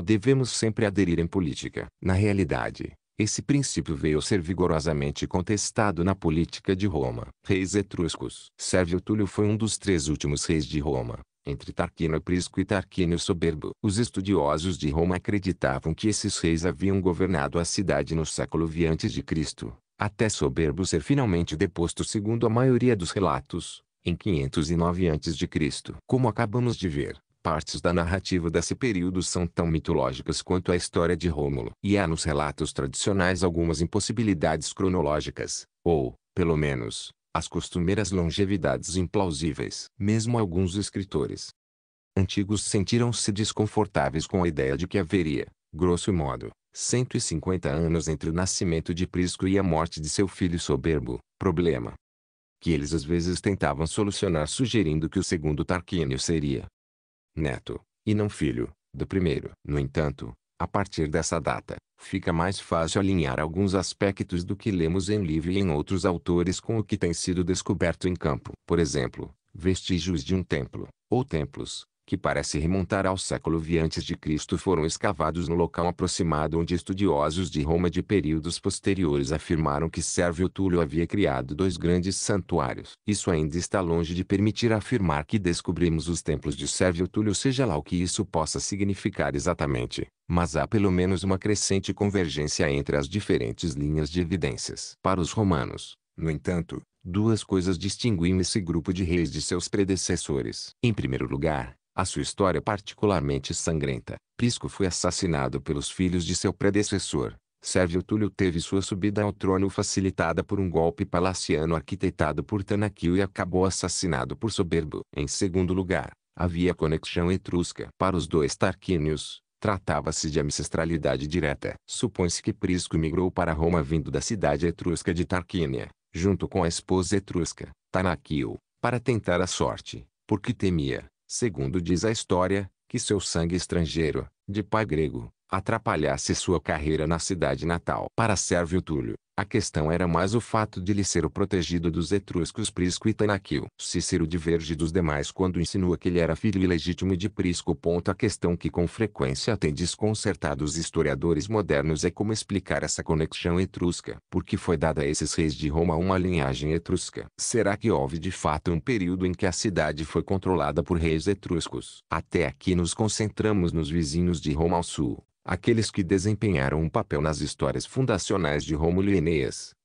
devemos sempre aderir em política. Na realidade, esse princípio veio ser vigorosamente contestado na política de Roma. Reis etruscos. Sérvio Túlio foi um dos três últimos reis de Roma, entre Tarquínio Prisco e Tarquínio Soberbo. Os estudiosos de Roma acreditavam que esses reis haviam governado a cidade no século V a.C., até Soberbo ser finalmente deposto segundo a maioria dos relatos, em 509 a.C. Como acabamos de ver, partes da narrativa desse período são tão mitológicas quanto a história de Rômulo. E há nos relatos tradicionais algumas impossibilidades cronológicas, ou, pelo menos, as costumeiras longevidades implausíveis. Mesmo alguns escritores antigos sentiram-se desconfortáveis com a ideia de que haveria, grosso modo, 150 anos entre o nascimento de Prisco e a morte de seu filho soberbo, problema que eles às vezes tentavam solucionar sugerindo que o segundo Tarquínio seria neto, e não filho, do primeiro. No entanto, a partir dessa data, fica mais fácil alinhar alguns aspectos do que lemos em livro e em outros autores com o que tem sido descoberto em campo. Por exemplo, vestígios de um templo, ou templos, que parece remontar ao século V a.C. foram escavados no local aproximado onde estudiosos de Roma de períodos posteriores afirmaram que Sérvio Túlio havia criado dois grandes santuários. Isso ainda está longe de permitir afirmar que descobrimos os templos de Sérvio Túlio seja lá o que isso possa significar exatamente, mas há pelo menos uma crescente convergência entre as diferentes linhas de evidências. Para os romanos, no entanto, Duas coisas distinguiam esse grupo de reis de seus predecessores. Em primeiro lugar, a sua história particularmente sangrenta. Prisco foi assassinado pelos filhos de seu predecessor. Sérvio Túlio teve sua subida ao trono facilitada por um golpe palaciano arquitetado por Tanaquil e acabou assassinado por Soberbo. Em segundo lugar, havia conexão etrusca. Para os dois Tarquínios, tratava-se de ancestralidade direta. Supõe-se que Prisco migrou para Roma vindo da cidade etrusca de Tarquínia, junto com a esposa etrusca, Tanaquil, para tentar a sorte, porque temia, segundo diz a história, que seu sangue estrangeiro, de pai grego, atrapalhasse sua carreira na cidade natal. Para Sérvio Túlio, a questão era mais o fato de lhe ser o protegido dos etruscos Prisco e Tanaquil. Cícero diverge dos demais quando insinua que ele era filho ilegítimo de Prisco. A questão que com frequência tem desconcertado os historiadores modernos é como explicar essa conexão etrusca. Por que foi dada a esses reis de Roma uma linhagem etrusca? Será que houve de fato um período em que a cidade foi controlada por reis etruscos? Até aqui nos concentramos nos vizinhos de Roma ao sul, Aqueles que desempenharam um papel nas histórias fundacionais de Rômulo e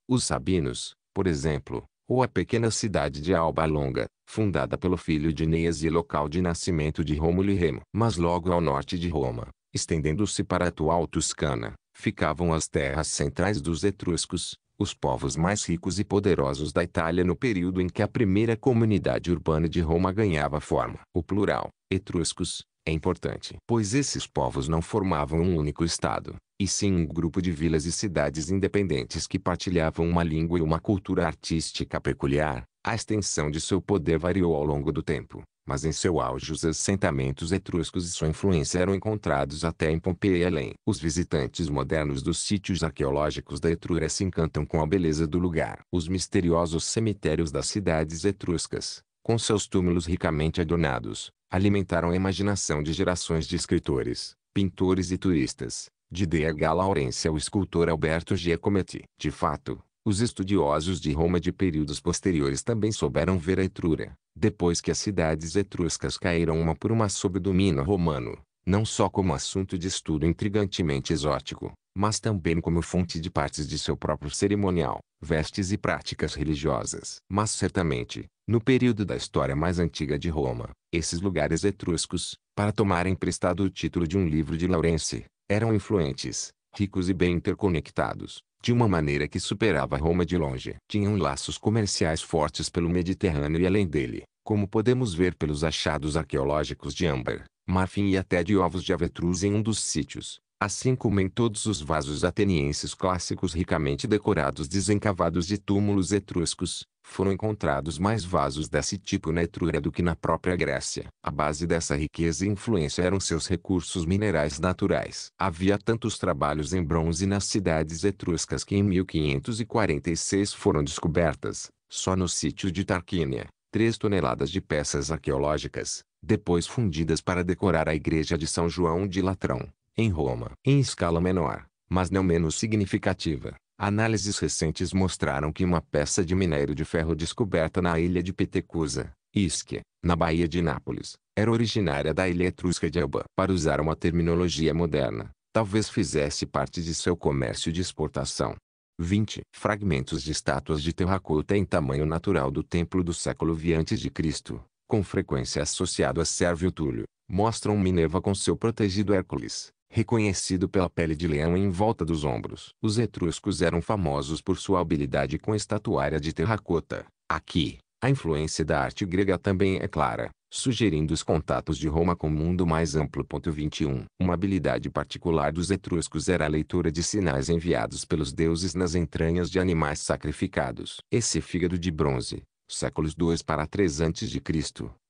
Os Sabinos, por exemplo, ou a pequena cidade de Alba Longa, fundada pelo filho de Eneas e local de nascimento de Rômulo e Remo. Mas logo ao norte de Roma, estendendo-se para a atual Toscana, ficavam as terras centrais dos etruscos, os povos mais ricos e poderosos da Itália no período em que a primeira comunidade urbana de Roma ganhava forma. O plural, etruscos, é importante, pois esses povos não formavam um único estado, e sim um grupo de vilas e cidades independentes que partilhavam uma língua e uma cultura artística peculiar. A extensão de seu poder variou ao longo do tempo, mas em seu auge os assentamentos etruscos e sua influência eram encontrados até em Pompeia e além. Os visitantes modernos dos sítios arqueológicos da Etrúria se encantam com a beleza do lugar. Os misteriosos cemitérios das cidades etruscas, com seus túmulos ricamente adornados, alimentaram a imaginação de gerações de escritores, pintores e turistas, de D.H. Lawrence ao escultor Alberto Giacometti. De fato, os estudiosos de Roma de períodos posteriores também souberam ver a Etrúria, depois que as cidades etruscas caíram uma por uma sob o domínio romano, não só como assunto de estudo intrigantemente exótico, mas também como fonte de partes de seu próprio cerimonial, vestes e práticas religiosas. Mas certamente, no período da história mais antiga de Roma, esses lugares etruscos, para tomar emprestado o título de um livro de Laurence, eram influentes, ricos e bem interconectados, de uma maneira que superava Roma de longe. Tinham laços comerciais fortes pelo Mediterrâneo e além dele, como podemos ver pelos achados arqueológicos de âmbar, marfim e até de ovos de avetruz em um dos sítios, Assim como em todos os vasos atenienses clássicos ricamente decorados desencavados de túmulos etruscos, foram encontrados mais vasos desse tipo na Etrúria do que na própria Grécia. A base dessa riqueza e influência eram seus recursos minerais naturais. Havia tantos trabalhos em bronze nas cidades etruscas que em 1546 foram descobertas, só no sítio de Tarquínia, 3 toneladas de peças arqueológicas, depois fundidas para decorar a igreja de São João de Latrão em Roma. Em escala menor, mas não menos significativa, análises recentes mostraram que uma peça de minério de ferro descoberta na ilha de Petecusa, Ischia, na Baía de Nápoles, era originária da ilha etrusca de Elba. Para usar uma terminologia moderna, talvez fizesse parte de seu comércio de exportação. 20. Fragmentos de estátuas de terracota em tamanho natural do templo do século V a.C., com frequência associado a Sérvio Túlio, mostram Minerva com seu protegido Hércules, reconhecido pela pele de leão em volta dos ombros. Os etruscos eram famosos por sua habilidade com estatuária de terracota. Aqui, a influência da arte grega também é clara, sugerindo os contatos de Roma com o mundo mais amplo. 21. Uma habilidade particular dos etruscos era a leitura de sinais enviados pelos deuses nas entranhas de animais sacrificados. Esse fígado de bronze, séculos 2 para 3 a.C.,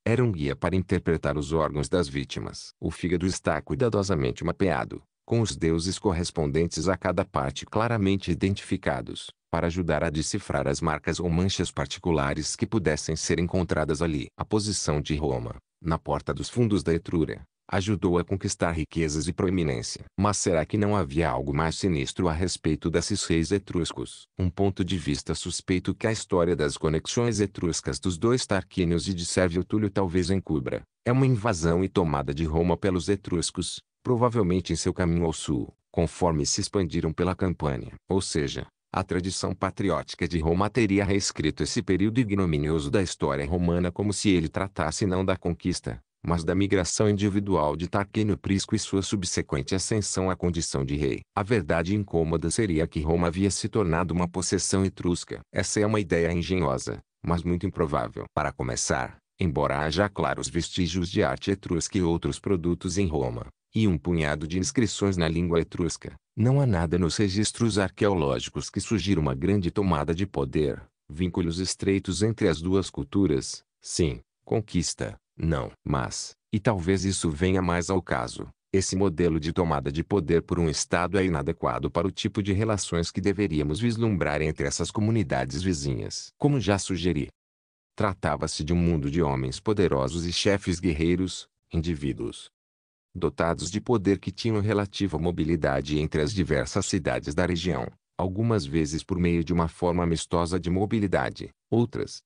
era um guia para interpretar os órgãos das vítimas. O fígado está cuidadosamente mapeado, com os deuses correspondentes a cada parte claramente identificados, para ajudar a decifrar as marcas ou manchas particulares que pudessem ser encontradas ali. A posição de Roma, na porta dos fundos da Etrúria, ajudou a conquistar riquezas e proeminência. Mas será que não havia algo mais sinistro a respeito desses reis etruscos? Um ponto de vista suspeito que a história das conexões etruscas dos dois Tarquínios e de Sérvio Túlio talvez encubra, é uma invasão e tomada de Roma pelos etruscos, provavelmente em seu caminho ao sul, conforme se expandiram pela Campânia. Ou seja, A tradição patriótica de Roma teria reescrito esse período ignominioso da história romana como se ele tratasse não da conquista, mas da migração individual de Tarquínio Prisco e sua subsequente ascensão à condição de rei. A verdade incômoda seria que Roma havia se tornado uma possessão etrusca. Essa é uma ideia engenhosa, mas muito improvável. Para começar, embora haja claros vestígios de arte etrusca e outros produtos em Roma, e um punhado de inscrições na língua etrusca, não há nada nos registros arqueológicos que sugira uma grande tomada de poder, vínculos estreitos entre as duas culturas, sim, conquista, não. Mas, e talvez isso venha mais ao caso, esse modelo de tomada de poder por um Estado é inadequado para o tipo de relações que deveríamos vislumbrar entre essas comunidades vizinhas. Como já sugeri, tratava-se de um mundo de homens poderosos e chefes guerreiros, indivíduos dotados de poder que tinham relativa mobilidade entre as diversas cidades da região, algumas vezes por meio de uma forma amistosa de mobilidade, outras,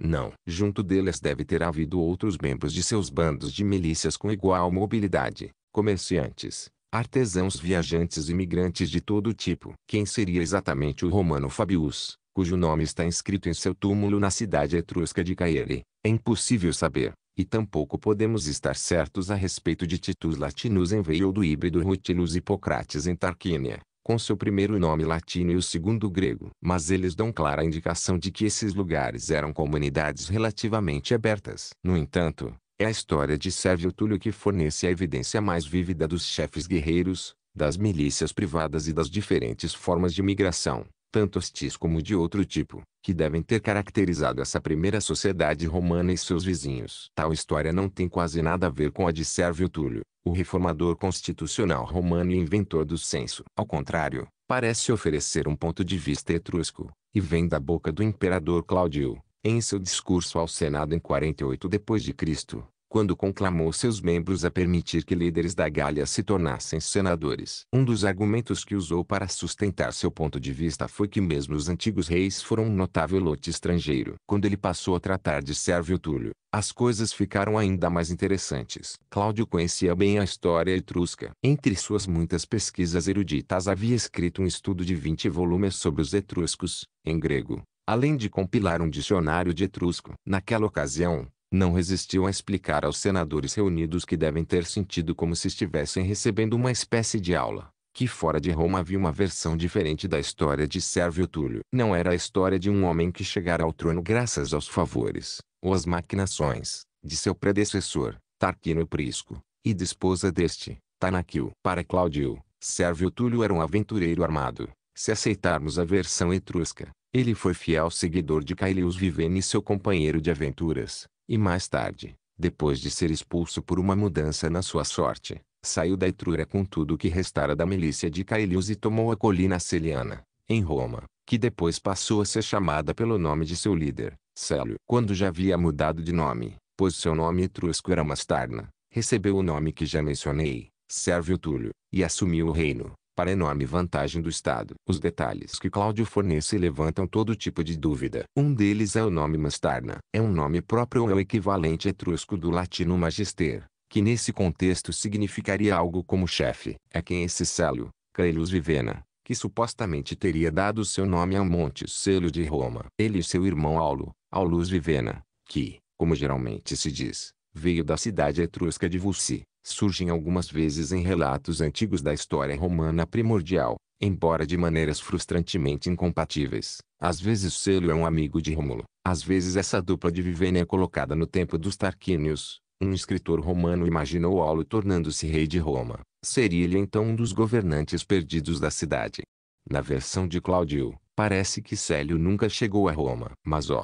não. Junto deles deve ter havido outros membros de seus bandos de milícias com igual mobilidade, comerciantes, artesãos viajantes e imigrantes de todo tipo. Quem seria exatamente o romano Fabius, cujo nome está inscrito em seu túmulo na cidade etrusca de Caere? É impossível saber, e tampouco podemos estar certos a respeito de Titus Latinus em veio do híbrido Rutilus Hipocrates em Tarquínia com seu primeiro nome latino e o segundo grego. Mas eles dão clara indicação de que esses lugares eram comunidades relativamente abertas. No entanto, é a história de Sérvio Túlio que fornece a evidência mais vívida dos chefes guerreiros, das milícias privadas e das diferentes formas de migração, tanto hostis como de outro tipo, que devem ter caracterizado essa primeira sociedade romana e seus vizinhos. Tal história não tem quase nada a ver com a de Sérvio Túlio, o reformador constitucional romano e inventor do censo. Ao contrário, parece oferecer um ponto de vista etrusco, e vem da boca do imperador Cláudio, em seu discurso ao Senado em 48 d.C., quando conclamou seus membros a permitir que líderes da Gália se tornassem senadores. Um dos argumentos que usou para sustentar seu ponto de vista foi que mesmo os antigos reis foram um notável lote estrangeiro. Quando ele passou a tratar de Sérvio Túlio, as coisas ficaram ainda mais interessantes. Cláudio conhecia bem a história etrusca. Entre suas muitas pesquisas eruditas havia escrito um estudo de 20 volumes sobre os etruscos, em grego, além de compilar um dicionário de etrusco. Naquela ocasião, não resistiu a explicar aos senadores reunidos que devem ter sentido como se estivessem recebendo uma espécie de aula, que fora de Roma havia uma versão diferente da história de Sérvio Túlio. Não era a história de um homem que chegara ao trono graças aos favores, ou às maquinações, de seu predecessor, Tarquino Prisco, e de esposa deste, Tanaquil. Para Cláudio, Sérvio Túlio era um aventureiro armado. Se aceitarmos a versão etrusca, ele foi fiel seguidor de Caelius e seu companheiro de aventuras, e mais tarde, depois de ser expulso por uma mudança na sua sorte, saiu da Etrúria com tudo o que restara da milícia de Caelius e tomou a colina Celiana, em Roma, que depois passou a ser chamada pelo nome de seu líder, Célio. Quando já havia mudado de nome, pois seu nome etrusco era Mastarna, recebeu o nome que já mencionei, Sérvio Túlio, e assumiu o reino para enorme vantagem do Estado. Os detalhes que Cláudio fornece levantam todo tipo de dúvida. Um deles é o nome Mastarna. É um nome próprio ou é o equivalente etrusco do latino magister, que nesse contexto significaria algo como chefe. É quem esse Célio, Caelius Vivena, que supostamente teria dado seu nome ao Monte Célio de Roma. Ele e seu irmão Aulo, Aulus Vivena, que, como geralmente se diz, veio da cidade etrusca de Vulci, surgem algumas vezes em relatos antigos da história romana primordial, embora de maneiras frustrantemente incompatíveis. Às vezes Célio é um amigo de Rômulo, às vezes essa dupla de Vivênia é colocada no tempo dos Tarquínios. Um escritor romano imaginou Aulo tornando-se rei de Roma. Seria ele então um dos governantes perdidos da cidade. Na versão de Cláudio, parece que Célio nunca chegou a Roma. Mas ó,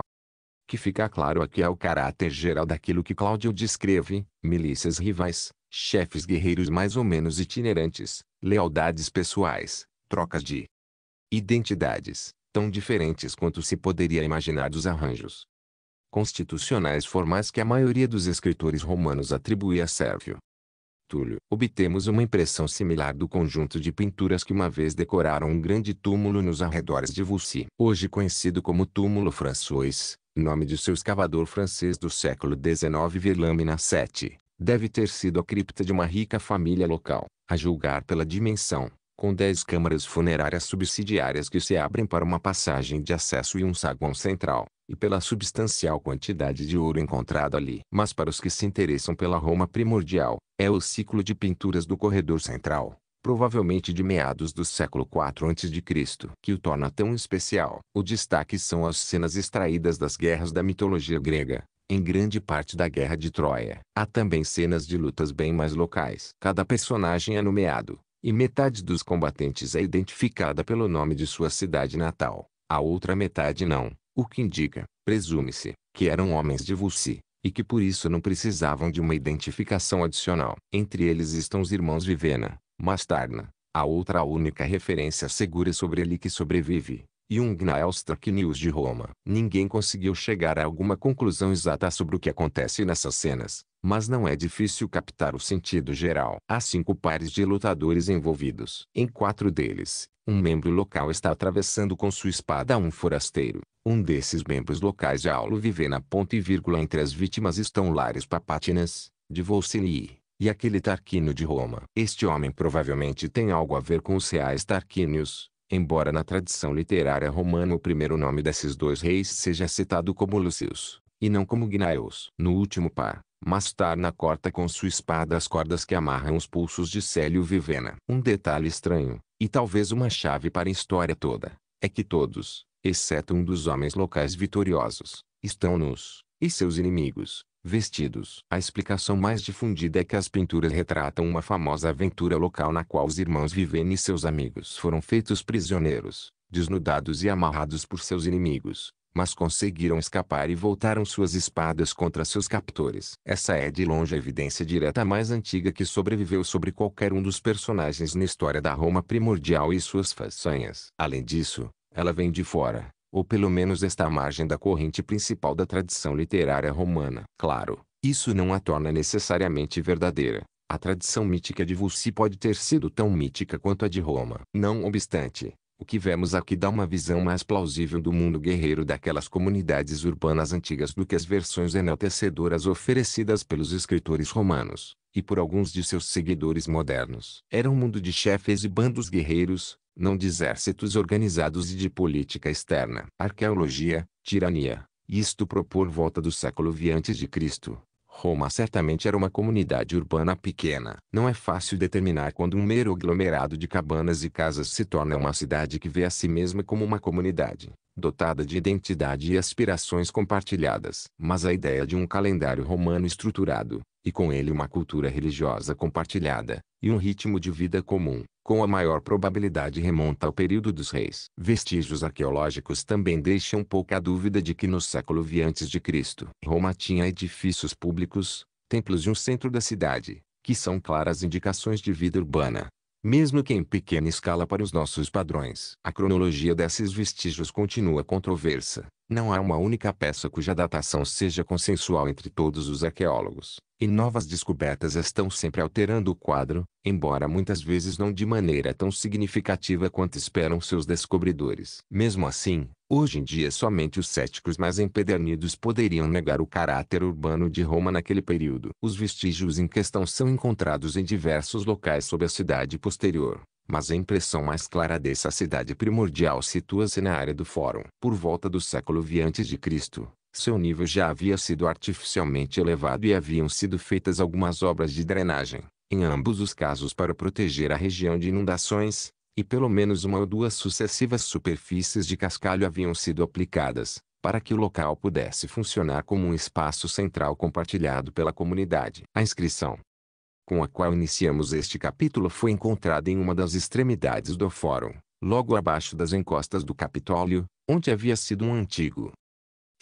que fica claro aqui é o caráter geral daquilo que Cláudio descreve, milícias rivais, chefes guerreiros mais ou menos itinerantes, lealdades pessoais, trocas de identidades, tão diferentes quanto se poderia imaginar dos arranjos constitucionais formais que a maioria dos escritores romanos atribui a Sérvio. Túlio. Obtemos uma impressão similar do conjunto de pinturas que uma vez decoraram um grande túmulo nos arredores de Vulci. Hoje conhecido como túmulo François, nome de seu escavador francês do século XIX Verlamina VII, Deve ter sido a cripta de uma rica família local, a julgar pela dimensão, com dez câmaras funerárias subsidiárias que se abrem para uma passagem de acesso e um saguão central, e pela substancial quantidade de ouro encontrado ali. Mas para os que se interessam pela Roma primordial, é o ciclo de pinturas do corredor central, provavelmente de meados do século IV a.C., que o torna tão especial. O destaque são as cenas extraídas das guerras da mitologia grega, em grande parte da Guerra de Troia. Há também cenas de lutas bem mais locais. Cada personagem é nomeado, e metade dos combatentes é identificada pelo nome de sua cidade natal. A outra metade não, o que indica, presume-se, que eram homens de Vulci, e que por isso não precisavam de uma identificação adicional. Entre eles estão os irmãos Vivena, Mastarna, a outra única referência segura sobre ele que sobrevive, e um Gnaeus Trachinius de Roma. Ninguém conseguiu chegar a alguma conclusão exata sobre o que acontece nessas cenas, mas não é difícil captar o sentido geral. Há cinco pares de lutadores envolvidos. Em quatro deles, um membro local está atravessando com sua espada um forasteiro. Um desses membros locais é Aulo Vivena. Ponto e vírgula entre as vítimas estão Lares Papatinas, de Volsilii, e aquele Tarquínio de Roma. Este homem provavelmente tem algo a ver com os reais Tarquínios, embora na tradição literária romana o primeiro nome desses dois reis seja citado como Lucius, e não como Gnaeus. No último par, Mastarna corta com sua espada as cordas que amarram os pulsos de Célio Vivena. Um detalhe estranho, e talvez uma chave para a história toda, é que todos, exceto um dos homens locais vitoriosos, estão nus, e seus inimigos, vestidos. A explicação mais difundida é que as pinturas retratam uma famosa aventura local na qual os irmãos Vivene e seus amigos foram feitos prisioneiros, desnudados e amarrados por seus inimigos, mas conseguiram escapar e voltaram suas espadas contra seus captores. Essa é de longe a evidência direta mais antiga que sobreviveu sobre qualquer um dos personagens na história da Roma primordial e suas façanhas. Além disso, ela vem de fora, ou pelo menos está à margem da corrente principal da tradição literária romana. Claro, isso não a torna necessariamente verdadeira. A tradição mítica de Vulci pode ter sido tão mítica quanto a de Roma. Não obstante, o que vemos aqui dá uma visão mais plausível do mundo guerreiro daquelas comunidades urbanas antigas do que as versões enaltecedoras oferecidas pelos escritores romanos, e por alguns de seus seguidores modernos. Era um mundo de chefes e bandos guerreiros, não de exércitos organizados e de política externa. Arqueologia, tirania, isto propor volta do século V a.C. Roma certamente era uma comunidade urbana pequena. Não é fácil determinar quando um mero aglomerado de cabanas e casas se torna uma cidade que vê a si mesma como uma comunidade, dotada de identidade e aspirações compartilhadas. Mas a ideia de um calendário romano estruturado, e com ele uma cultura religiosa compartilhada, e um ritmo de vida comum, com a maior probabilidade remonta ao período dos reis. Vestígios arqueológicos também deixam pouca dúvida de que no século V a.C., Roma tinha edifícios públicos, templos e um centro da cidade, que são claras indicações de vida urbana, mesmo que em pequena escala para os nossos padrões. A cronologia desses vestígios continua controversa. Não há uma única peça cuja datação seja consensual entre todos os arqueólogos, e novas descobertas estão sempre alterando o quadro, embora muitas vezes não de maneira tão significativa quanto esperam seus descobridores. Mesmo assim, hoje em dia somente os céticos mais empedernidos poderiam negar o caráter urbano de Roma naquele período. Os vestígios em questão são encontrados em diversos locais sob a cidade posterior, mas a impressão mais clara dessa cidade primordial situa-se na área do Fórum. Por volta do século V a.C., seu nível já havia sido artificialmente elevado e haviam sido feitas algumas obras de drenagem, em ambos os casos para proteger a região de inundações, e pelo menos uma ou duas sucessivas superfícies de cascalho haviam sido aplicadas, para que o local pudesse funcionar como um espaço central compartilhado pela comunidade. A inscrição, com a qual iniciamos este capítulo foi encontrada em uma das extremidades do fórum, logo abaixo das encostas do Capitólio, onde havia sido um antigo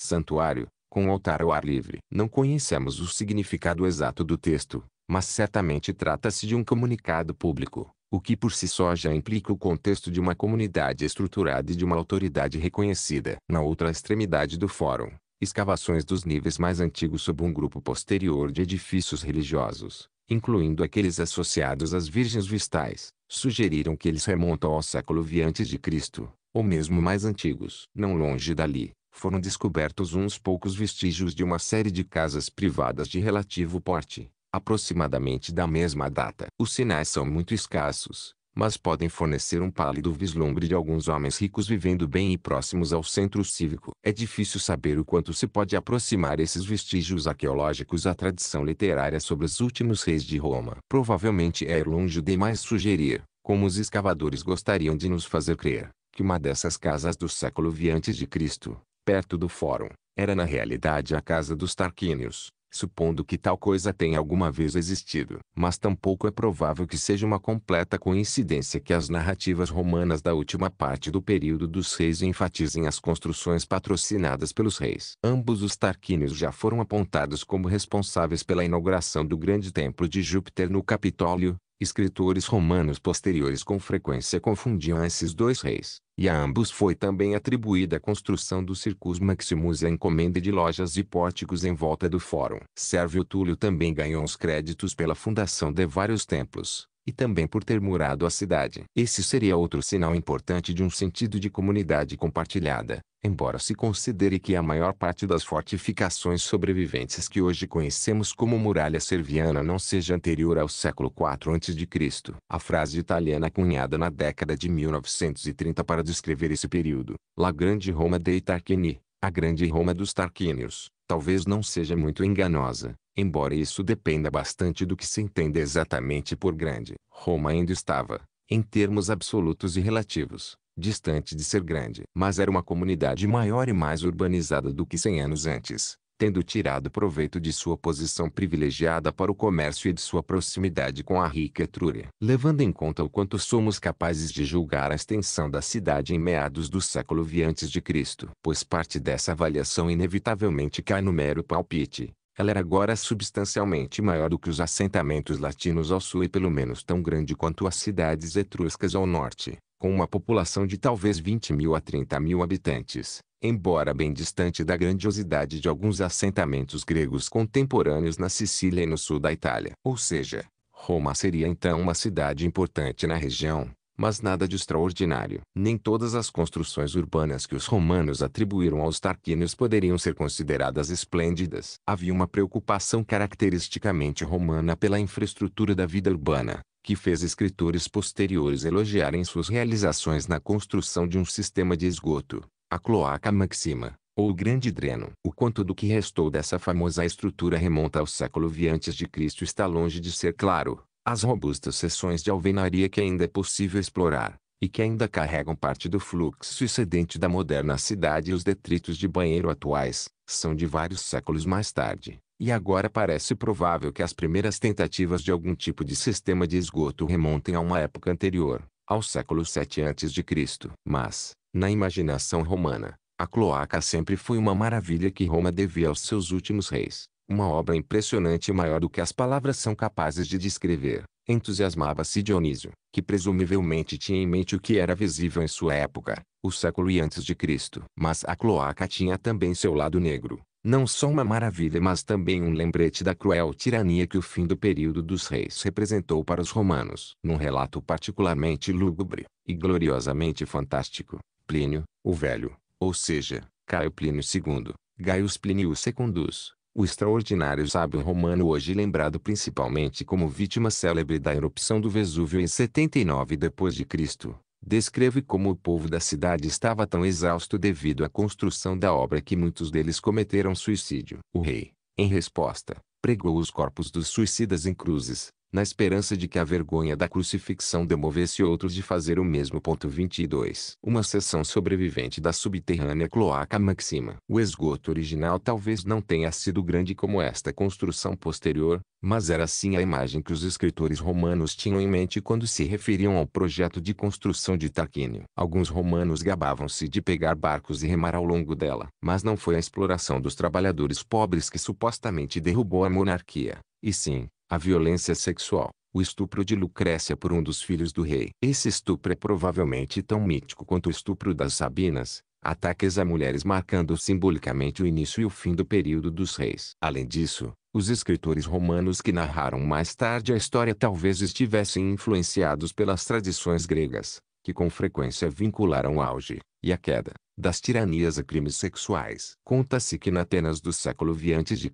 santuário, com altar ao ar livre. Não conhecemos o significado exato do texto, mas certamente trata-se de um comunicado público, o que por si só já implica o contexto de uma comunidade estruturada e de uma autoridade reconhecida. Na outra extremidade do fórum, escavações dos níveis mais antigos sob um grupo posterior de edifícios religiosos, incluindo aqueles associados às virgens vistais, sugeriram que eles remontam ao século V a.C., ou mesmo mais antigos. Não longe dali, foram descobertos uns poucos vestígios de uma série de casas privadas de relativo porte, aproximadamente da mesma data. Os sinais são muito escassos, mas podem fornecer um pálido vislumbre de alguns homens ricos vivendo bem e próximos ao centro cívico. É difícil saber o quanto se pode aproximar esses vestígios arqueológicos à tradição literária sobre os últimos reis de Roma. Provavelmente é longe demais sugerir, como os escavadores gostariam de nos fazer crer, que uma dessas casas do século V a.C., perto do Fórum, era na realidade a casa dos Tarquínios, supondo que tal coisa tenha alguma vez existido. Mas tampouco é provável que seja uma completa coincidência que as narrativas romanas da última parte do período dos reis enfatizem as construções patrocinadas pelos reis. Ambos os Tarquínios já foram apontados como responsáveis pela inauguração do grande templo de Júpiter no Capitólio, Escritores romanos posteriores com frequência confundiam esses dois reis, e a ambos foi também atribuída a construção do Circus Maximus e a encomenda de lojas e pórticos em volta do Fórum. Sérvio Túlio também ganhou os créditos pela fundação de vários templos, e também por ter murado a cidade. Esse seria outro sinal importante de um sentido de comunidade compartilhada, embora se considere que a maior parte das fortificações sobreviventes que hoje conhecemos como muralha serviana não seja anterior ao século IV a.C. A frase italiana cunhada na década de 1930 para descrever esse período, La Grande Roma dei Tarquini, a Grande Roma dos Tarquínios, talvez não seja muito enganosa, embora isso dependa bastante do que se entende exatamente por grande. Roma ainda estava, em termos absolutos e relativos, distante de ser grande. Mas era uma comunidade maior e mais urbanizada do que 100 anos antes, tendo tirado proveito de sua posição privilegiada para o comércio e de sua proximidade com a rica Etrúria. Levando em conta o quanto somos capazes de julgar a extensão da cidade em meados do século V a.C., pois parte dessa avaliação inevitavelmente cai no mero palpite, ela era agora substancialmente maior do que os assentamentos latinos ao sul e pelo menos tão grande quanto as cidades etruscas ao norte, com uma população de talvez 20 mil a 30 mil habitantes, embora bem distante da grandiosidade de alguns assentamentos gregos contemporâneos na Sicília e no sul da Itália. Ou seja, Roma seria então uma cidade importante na região, mas nada de extraordinário. Nem todas as construções urbanas que os romanos atribuíram aos Tarquínios poderiam ser consideradas esplêndidas. Havia uma preocupação caracteristicamente romana pela infraestrutura da vida urbana, que fez escritores posteriores elogiarem suas realizações na construção de um sistema de esgoto, a cloaca maxima, ou grande dreno. O quanto do que restou dessa famosa estrutura remonta ao século V a.C. está longe de ser claro, as robustas seções de alvenaria que ainda é possível explorar, e que ainda carregam parte do fluxo excedente da moderna cidade e os detritos de banheiro atuais, são de vários séculos mais tarde, e agora parece provável que as primeiras tentativas de algum tipo de sistema de esgoto remontem a uma época anterior, ao século 7 a.C. Mas, na imaginação romana, a cloaca sempre foi uma maravilha que Roma devia aos seus últimos reis. Uma obra impressionante maior do que as palavras são capazes de descrever. Entusiasmava-se Dionísio, que presumivelmente tinha em mente o que era visível em sua época, o século e antes de Cristo. Mas a cloaca tinha também seu lado negro. Não só uma maravilha mas também um lembrete da cruel tirania que o fim do período dos reis representou para os romanos. Num relato particularmente lúgubre, e gloriosamente fantástico, Plínio, o Velho, ou seja, Caio Plínio II, Gaius Plinius Secundus, o extraordinário sábio romano hoje lembrado principalmente como vítima célebre da erupção do Vesúvio em 79 d.C., descreve como o povo da cidade estava tão exausto devido à construção da obra que muitos deles cometeram suicídio. O rei, em resposta, pregou os corpos dos suicidas em cruzes, na esperança de que a vergonha da crucifixão demovesse outros de fazer o mesmo. 22. Uma seção sobrevivente da subterrânea cloaca maxima. O esgoto original talvez não tenha sido grande como esta construção posterior, mas era sim a imagem que os escritores romanos tinham em mente quando se referiam ao projeto de construção de Tarquínio. Alguns romanos gabavam-se de pegar barcos e remar ao longo dela. Mas não foi a exploração dos trabalhadores pobres que supostamente derrubou a monarquia, e sim, a violência sexual, o estupro de Lucrécia por um dos filhos do rei. Esse estupro é provavelmente tão mítico quanto o estupro das Sabinas, ataques a mulheres marcando simbolicamente o início e o fim do período dos reis. Além disso, os escritores romanos que narraram mais tarde a história talvez estivessem influenciados pelas tradições gregas, que com frequência vincularam o auge, e a queda, das tiranias a crimes sexuais. Conta-se que na Atenas do século V a.C.,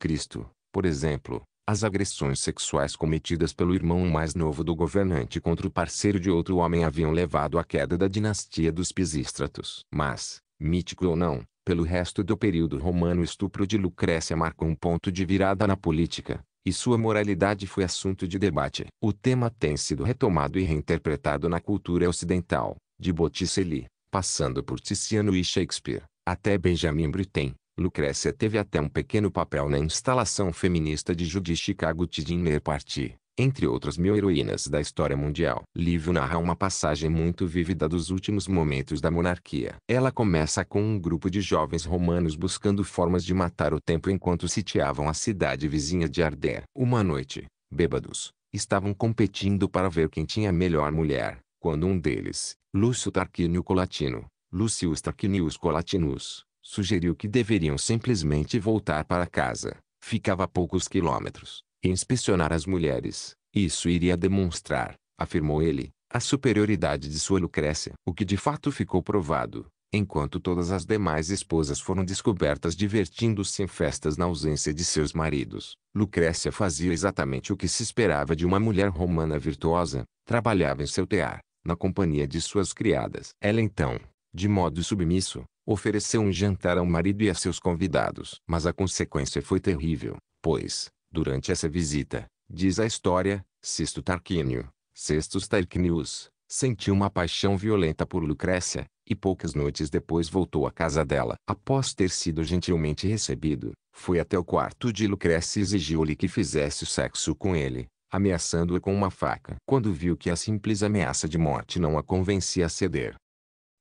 por exemplo, As agressões sexuais cometidas pelo irmão mais novo do governante contra o parceiro de outro homem haviam levado à queda da dinastia dos Pisístratos. Mas, mítico ou não, pelo resto do período romano o estupro de Lucrécia marcou um ponto de virada na política, e sua moralidade foi assunto de debate. O tema tem sido retomado e reinterpretado na cultura ocidental, de Botticelli, passando por Tiziano e Shakespeare, até Benjamin Britten. Lucrécia teve até um pequeno papel na instalação feminista de Judy Chicago Dinner Party, entre outras mil heroínas da história mundial. Livro narra uma passagem muito vívida dos últimos momentos da monarquia. Ela começa com um grupo de jovens romanos buscando formas de matar o tempo enquanto sitiavam a cidade vizinha de Arder. Uma noite, bêbados, estavam competindo para ver quem tinha a melhor mulher, quando um deles, Lúcio Tarquínio Colatino, Lucius Tarquinius Colatinus, sugeriu que deveriam simplesmente voltar para casa, ficava a poucos quilômetros, e inspecionar as mulheres. Isso iria demonstrar, afirmou ele, a superioridade de sua Lucrécia. O que de fato ficou provado, enquanto todas as demais esposas foram descobertas divertindo-se em festas na ausência de seus maridos. Lucrécia fazia exatamente o que se esperava de uma mulher romana virtuosa, trabalhava em seu tear, na companhia de suas criadas. Ela então, de modo submisso, ofereceu um jantar ao marido e a seus convidados. Mas a consequência foi terrível, pois, durante essa visita, diz a história, Sisto Tarquínio, Sextus Tarquinius, sentiu uma paixão violenta por Lucrécia, e poucas noites depois voltou à casa dela. Após ter sido gentilmente recebido, foi até o quarto de Lucrécia e exigiu-lhe que fizesse sexo com ele, ameaçando-a com uma faca. Quando viu que a simples ameaça de morte não a convencia a ceder,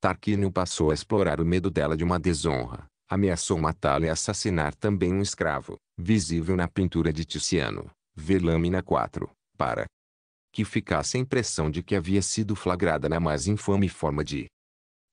Tarquínio passou a explorar o medo dela de uma desonra. Ameaçou matá-la e assassinar também um escravo, visível na pintura de Ticiano, vê lâmina 4, para que ficasse a impressão de que havia sido flagrada na mais infame forma de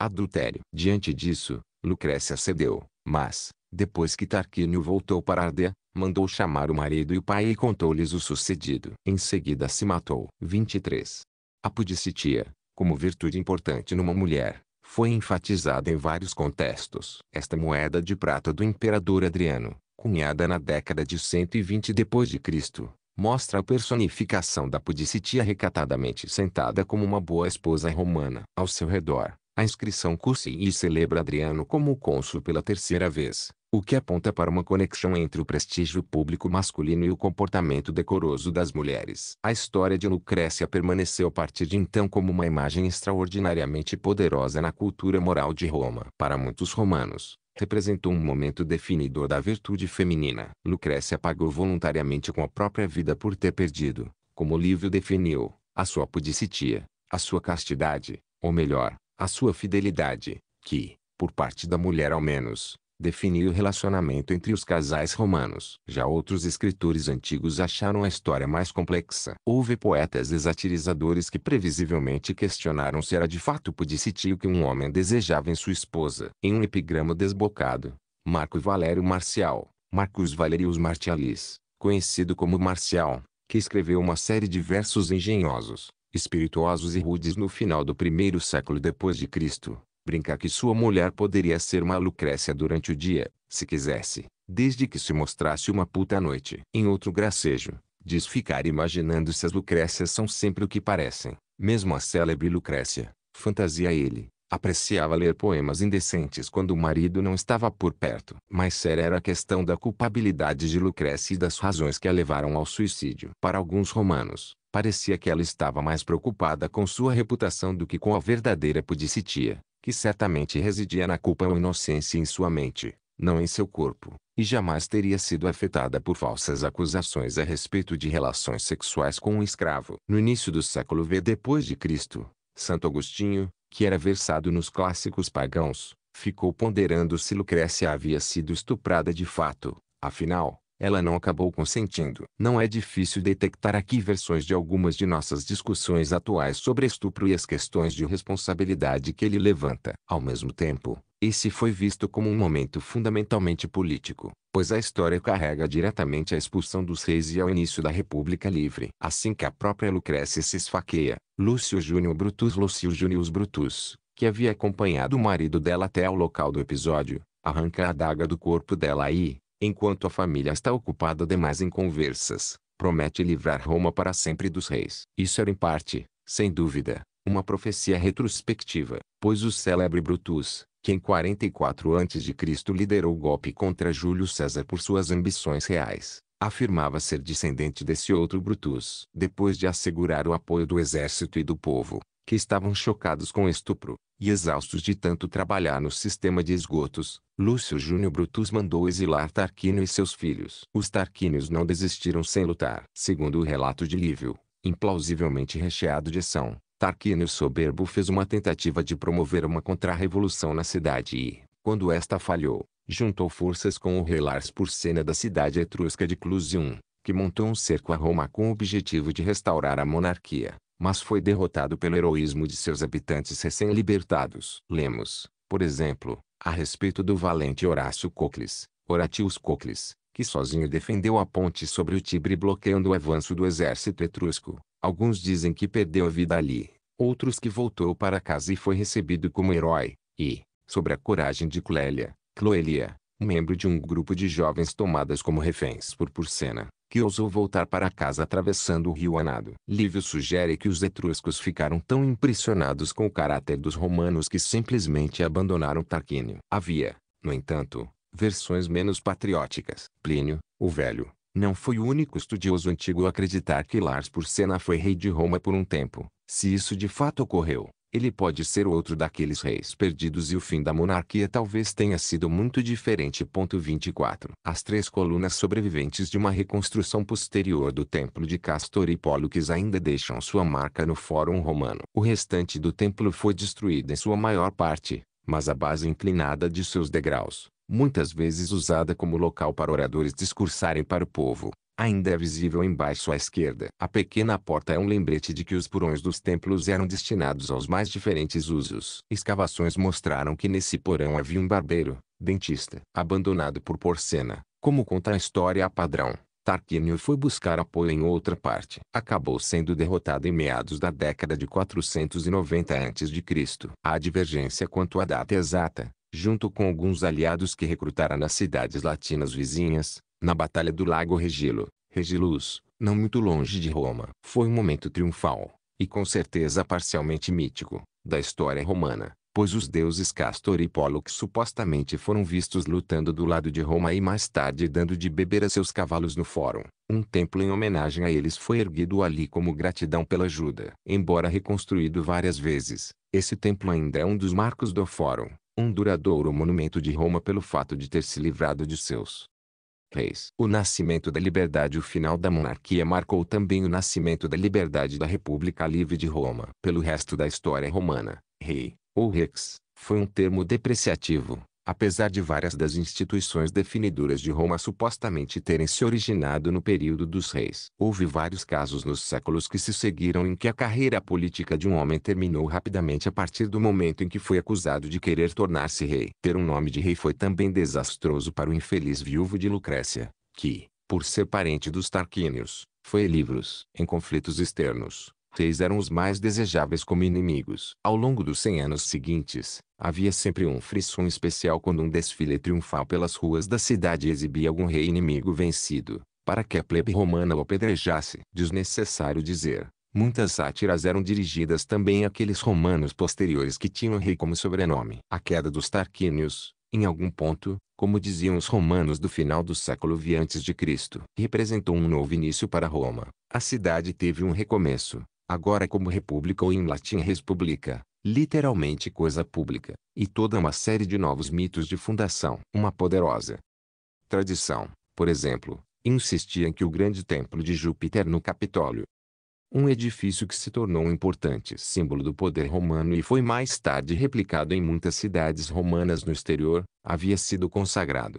adultério. Diante disso, Lucrécia cedeu, mas, depois que Tarquínio voltou para Ardea, mandou chamar o marido e o pai e contou-lhes o sucedido. Em seguida se matou. 23. A pudicitia, como virtude importante numa mulher, foi enfatizada em vários contextos. Esta moeda de prata do imperador Adriano, cunhada na década de 120 d.C., mostra a personificação da pudicitia recatadamente sentada como uma boa esposa romana. Ao seu redor, a inscrição Cursi celebra Adriano como cônsul pela terceira vez, o que aponta para uma conexão entre o prestígio público masculino e o comportamento decoroso das mulheres. A história de Lucrécia permaneceu a partir de então como uma imagem extraordinariamente poderosa na cultura moral de Roma. Para muitos romanos, representou um momento definidor da virtude feminina. Lucrécia pagou voluntariamente com a própria vida por ter perdido, como o livro definiu, a sua pudicitia, a sua castidade, ou melhor, a sua fidelidade, que, por parte da mulher ao menos, definir o relacionamento entre os casais romanos. Já outros escritores antigos acharam a história mais complexa. Houve poetas e satirizadores que previsivelmente questionaram se era de fato pudicitio que um homem desejava em sua esposa. Em um epigrama desbocado, Marco Valério Marcial, Marcus Valerius Martialis, conhecido como Marcial, que escreveu uma série de versos engenhosos, espirituosos e rudes no final do primeiro século depois de Cristo, brinca que sua mulher poderia ser uma Lucrécia durante o dia, se quisesse, desde que se mostrasse uma puta à noite. Em outro gracejo, diz ficar imaginando se as Lucrécias são sempre o que parecem. Mesmo a célebre Lucrécia, fantasia ele, apreciava ler poemas indecentes quando o marido não estava por perto. Mais séria era a questão da culpabilidade de Lucrécia e das razões que a levaram ao suicídio. Para alguns romanos, parecia que ela estava mais preocupada com sua reputação do que com a verdadeira pudicitia que certamente residia na culpa ou inocência em sua mente, não em seu corpo, e jamais teria sido afetada por falsas acusações a respeito de relações sexuais com um escravo. No início do século V depois de Cristo, Santo Agostinho, que era versado nos clássicos pagãos, ficou ponderando se Lucrécia havia sido estuprada de fato. Afinal, ela não acabou consentindo. Não é difícil detectar aqui versões de algumas de nossas discussões atuais sobre estupro e as questões de responsabilidade que ele levanta. Ao mesmo tempo, esse foi visto como um momento fundamentalmente político, pois a história carrega diretamente a expulsão dos reis e ao início da República Livre. Assim que a própria Lucrécia se esfaqueia, Lúcio Júnior Brutus Lúcio Junius Brutus, que havia acompanhado o marido dela até ao local do episódio, arranca a adaga do corpo dela e, Enquanto a família está ocupada demais em conversas, promete livrar Roma para sempre dos reis. Isso era em parte, sem dúvida, uma profecia retrospectiva, pois o célebre Brutus, que em 44 a.C. liderou o golpe contra Júlio César por suas ambições reais, afirmava ser descendente desse outro Brutus. Depois de assegurar o apoio do exército e do povo, que estavam chocados com o estupro, e exaustos de tanto trabalhar no sistema de esgotos, Lúcio Júnior Brutus mandou exilar Tarquínio e seus filhos. Os Tarquínios não desistiram sem lutar. Segundo o relato de Lívio, implausivelmente recheado de ação, Tarquínio soberbo fez uma tentativa de promover uma contra-revolução na cidade e, quando esta falhou, juntou forças com o rei Lars Porcena da cidade etrusca de Clusium, que montou um cerco a Roma com o objetivo de restaurar a monarquia mas foi derrotado pelo heroísmo de seus habitantes recém-libertados. Lemos, por exemplo, a respeito do valente Horácio Cocles, Horatius Cocles, que sozinho defendeu a ponte sobre o Tibre bloqueando o avanço do exército etrusco. Alguns dizem que perdeu a vida ali, outros que voltou para casa e foi recebido como herói, e, sobre a coragem de Clélia, Cloelia, membro de um grupo de jovens tomadas como reféns por Porcena, que ousou voltar para casa atravessando o rio Anado. Lívio sugere que os etruscos ficaram tão impressionados com o caráter dos romanos que simplesmente abandonaram Tarquínio. Havia, no entanto, versões menos patrióticas. Plínio, o Velho, não foi o único estudioso antigo a acreditar que Lars Porcena foi rei de Roma por um tempo. Se isso de fato ocorreu, ele pode ser outro daqueles reis perdidos e o fim da monarquia talvez tenha sido muito diferente. 24. As três colunas sobreviventes de uma reconstrução posterior do templo de Castor e Pólux ainda deixam sua marca no Fórum Romano. O restante do templo foi destruído em sua maior parte, mas a base inclinada de seus degraus, muitas vezes usada como local para oradores discursarem para o povo, ainda é visível embaixo à esquerda. A pequena porta é um lembrete de que os porões dos templos eram destinados aos mais diferentes usos. Escavações mostraram que nesse porão havia um barbeiro, dentista. Abandonado por Porcena, como conta a história a padrão, Tarquínio foi buscar apoio em outra parte. Acabou sendo derrotado em meados da década de 490 a.C. A divergência quanto à data exata, junto com alguns aliados que recrutara nas cidades latinas vizinhas, na Batalha do Lago Regilo, Regilus, não muito longe de Roma. Foi um momento triunfal, e com certeza parcialmente mítico, da história romana, pois os deuses Castor e Pólux supostamente foram vistos lutando do lado de Roma e mais tarde dando de beber a seus cavalos no fórum. Um templo em homenagem a eles foi erguido ali como gratidão pela ajuda. Embora reconstruído várias vezes, esse templo ainda é um dos marcos do fórum, um duradouro monumento de Roma pelo fato de ter se livrado de seus reis. O nascimento da liberdade O final da monarquia marcou também o nascimento da liberdade da República Livre de Roma. Pelo resto da história romana, rei, ou rex, foi um termo depreciativo, apesar de várias das instituições definidoras de Roma supostamente terem se originado no período dos reis. Houve vários casos nos séculos que se seguiram em que a carreira política de um homem terminou rapidamente a partir do momento em que foi acusado de querer tornar-se rei. Ter um nome de rei foi também desastroso para o infeliz viúvo de Lucrécia, que, por ser parente dos Tarquínios, foi livros em conflitos externos reis eram os mais desejáveis como inimigos. Ao longo dos 100 anos seguintes, havia sempre um frisson especial quando um desfile triunfal pelas ruas da cidade exibia algum rei inimigo vencido, para que a plebe romana o apedrejasse. Desnecessário dizer, muitas sátiras eram dirigidas também àqueles romanos posteriores que tinham rei como sobrenome. A queda dos Tarquínios, em algum ponto, como diziam os romanos do final do século V a.C., representou um novo início para Roma. A cidade teve um recomeço, agora como república ou em latim respublica, literalmente coisa pública, e toda uma série de novos mitos de fundação. Uma poderosa tradição, por exemplo, insistia em que o grande templo de Júpiter no Capitólio, um edifício que se tornou um importante símbolo do poder romano e foi mais tarde replicado em muitas cidades romanas no exterior, havia sido consagrado.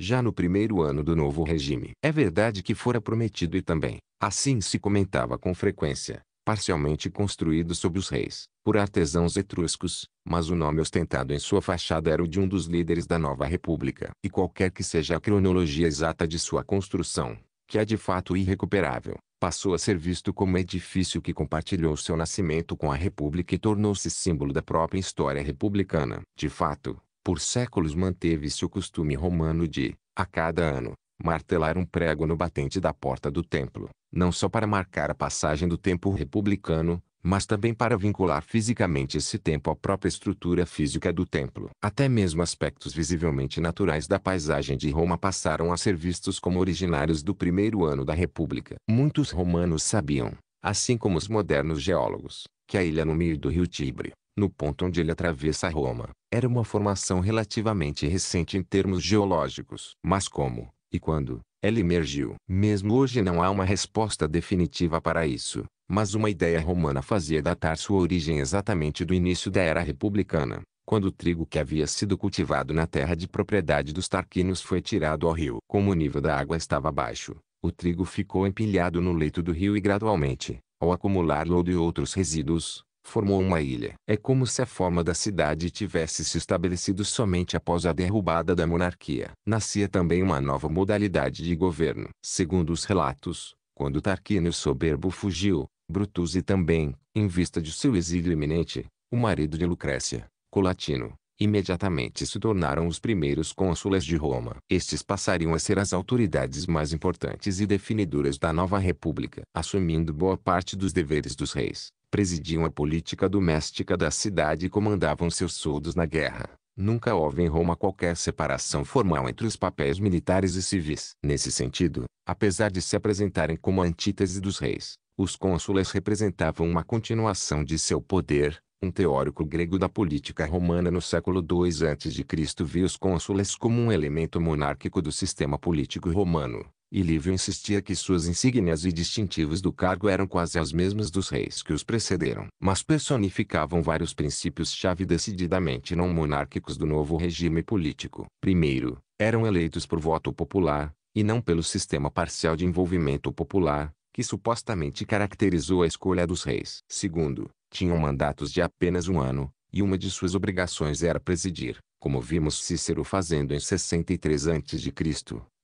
Já no primeiro ano do novo regime. É verdade que fora prometido e também, assim se comentava com frequência, parcialmente construído sob os reis, por artesãos etruscos, mas o nome ostentado em sua fachada era o de um dos líderes da nova república. E qualquer que seja a cronologia exata de sua construção, que é de fato irrecuperável, passou a ser visto como edifício que compartilhou seu nascimento com a república e tornou-se símbolo da própria história republicana. De fato, por séculos manteve-se o costume romano de, a cada ano, martelar um prego no batente da porta do templo, não só para marcar a passagem do tempo republicano, mas também para vincular fisicamente esse tempo à própria estrutura física do templo. Até mesmo aspectos visivelmente naturais da paisagem de Roma passaram a ser vistos como originários do primeiro ano da República. Muitos romanos sabiam, assim como os modernos geólogos, que a ilha no meio do rio Tibre, no ponto onde ele atravessa Roma, era uma formação relativamente recente em termos geológicos. Mas como, e quando, ela emergiu? Mesmo hoje não há uma resposta definitiva para isso, mas uma ideia romana fazia datar sua origem exatamente do início da era republicana, quando o trigo que havia sido cultivado na terra de propriedade dos Tarquinos foi tirado ao rio. Como o nível da água estava baixo, o trigo ficou empilhado no leito do rio e gradualmente, ao acumular lodo e outros resíduos, formou uma ilha. É como se a forma da cidade tivesse se estabelecido somente após a derrubada da monarquia. Nascia também uma nova modalidade de governo. Segundo os relatos, quando Tarquínio soberbo fugiu, Brutus e também, em vista de seu exílio iminente, o marido de Lucrécia, Colatino, imediatamente se tornaram os primeiros cônsules de Roma. Estes passariam a ser as autoridades mais importantes e definidoras da nova república, assumindo boa parte dos deveres dos reis presidiam a política doméstica da cidade e comandavam seus soldos na guerra. Nunca houve em Roma qualquer separação formal entre os papéis militares e civis. Nesse sentido, apesar de se apresentarem como antítese dos reis, os cônsules representavam uma continuação de seu poder. Um teórico grego da política romana no século II a.C. viu os cônsules como um elemento monárquico do sistema político romano, e Lívio insistia que suas insígnias e distintivos do cargo eram quase as mesmas dos reis que os precederam, mas personificavam vários princípios-chave decididamente não monárquicos do novo regime político. Primeiro, eram eleitos por voto popular, e não pelo sistema parcial de envolvimento popular, que supostamente caracterizou a escolha dos reis. Segundo, tinham mandatos de apenas um ano, e uma de suas obrigações era presidir, como vimos Cícero fazendo em 63 a.C.,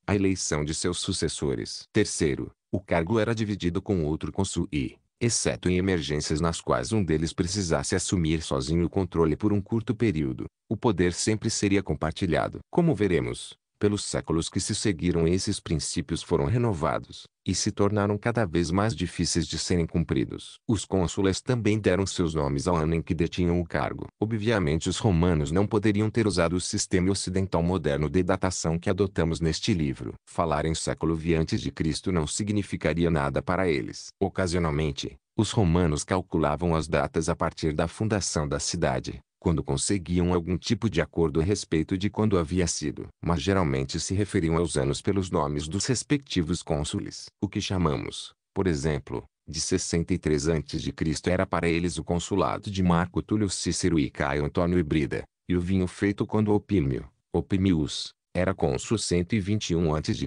a eleição de seus sucessores. Terceiro, o cargo era dividido com outro cônsul e, exceto em emergências nas quais um deles precisasse assumir sozinho o controle por um curto período, o poder sempre seria compartilhado. Como veremos, pelos séculos que se seguiram esses princípios foram renovados, e se tornaram cada vez mais difíceis de serem cumpridos. Os cônsules também deram seus nomes ao ano em que detinham o cargo. Obviamente os romanos não poderiam ter usado o sistema ocidental moderno de datação que adotamos neste livro. Falar em século V a.C. não significaria nada para eles. Ocasionalmente, os romanos calculavam as datas a partir da fundação da cidade, quando conseguiam algum tipo de acordo a respeito de quando havia sido. Mas geralmente se referiam aos anos pelos nomes dos respectivos cônsules. O que chamamos, por exemplo, de 63 a.C. era para eles o consulado de Marco Túlio Cícero e Caio Antônio Brida, e o vinho feito quando Opímio, Opimius, era cônsul 121 a.C.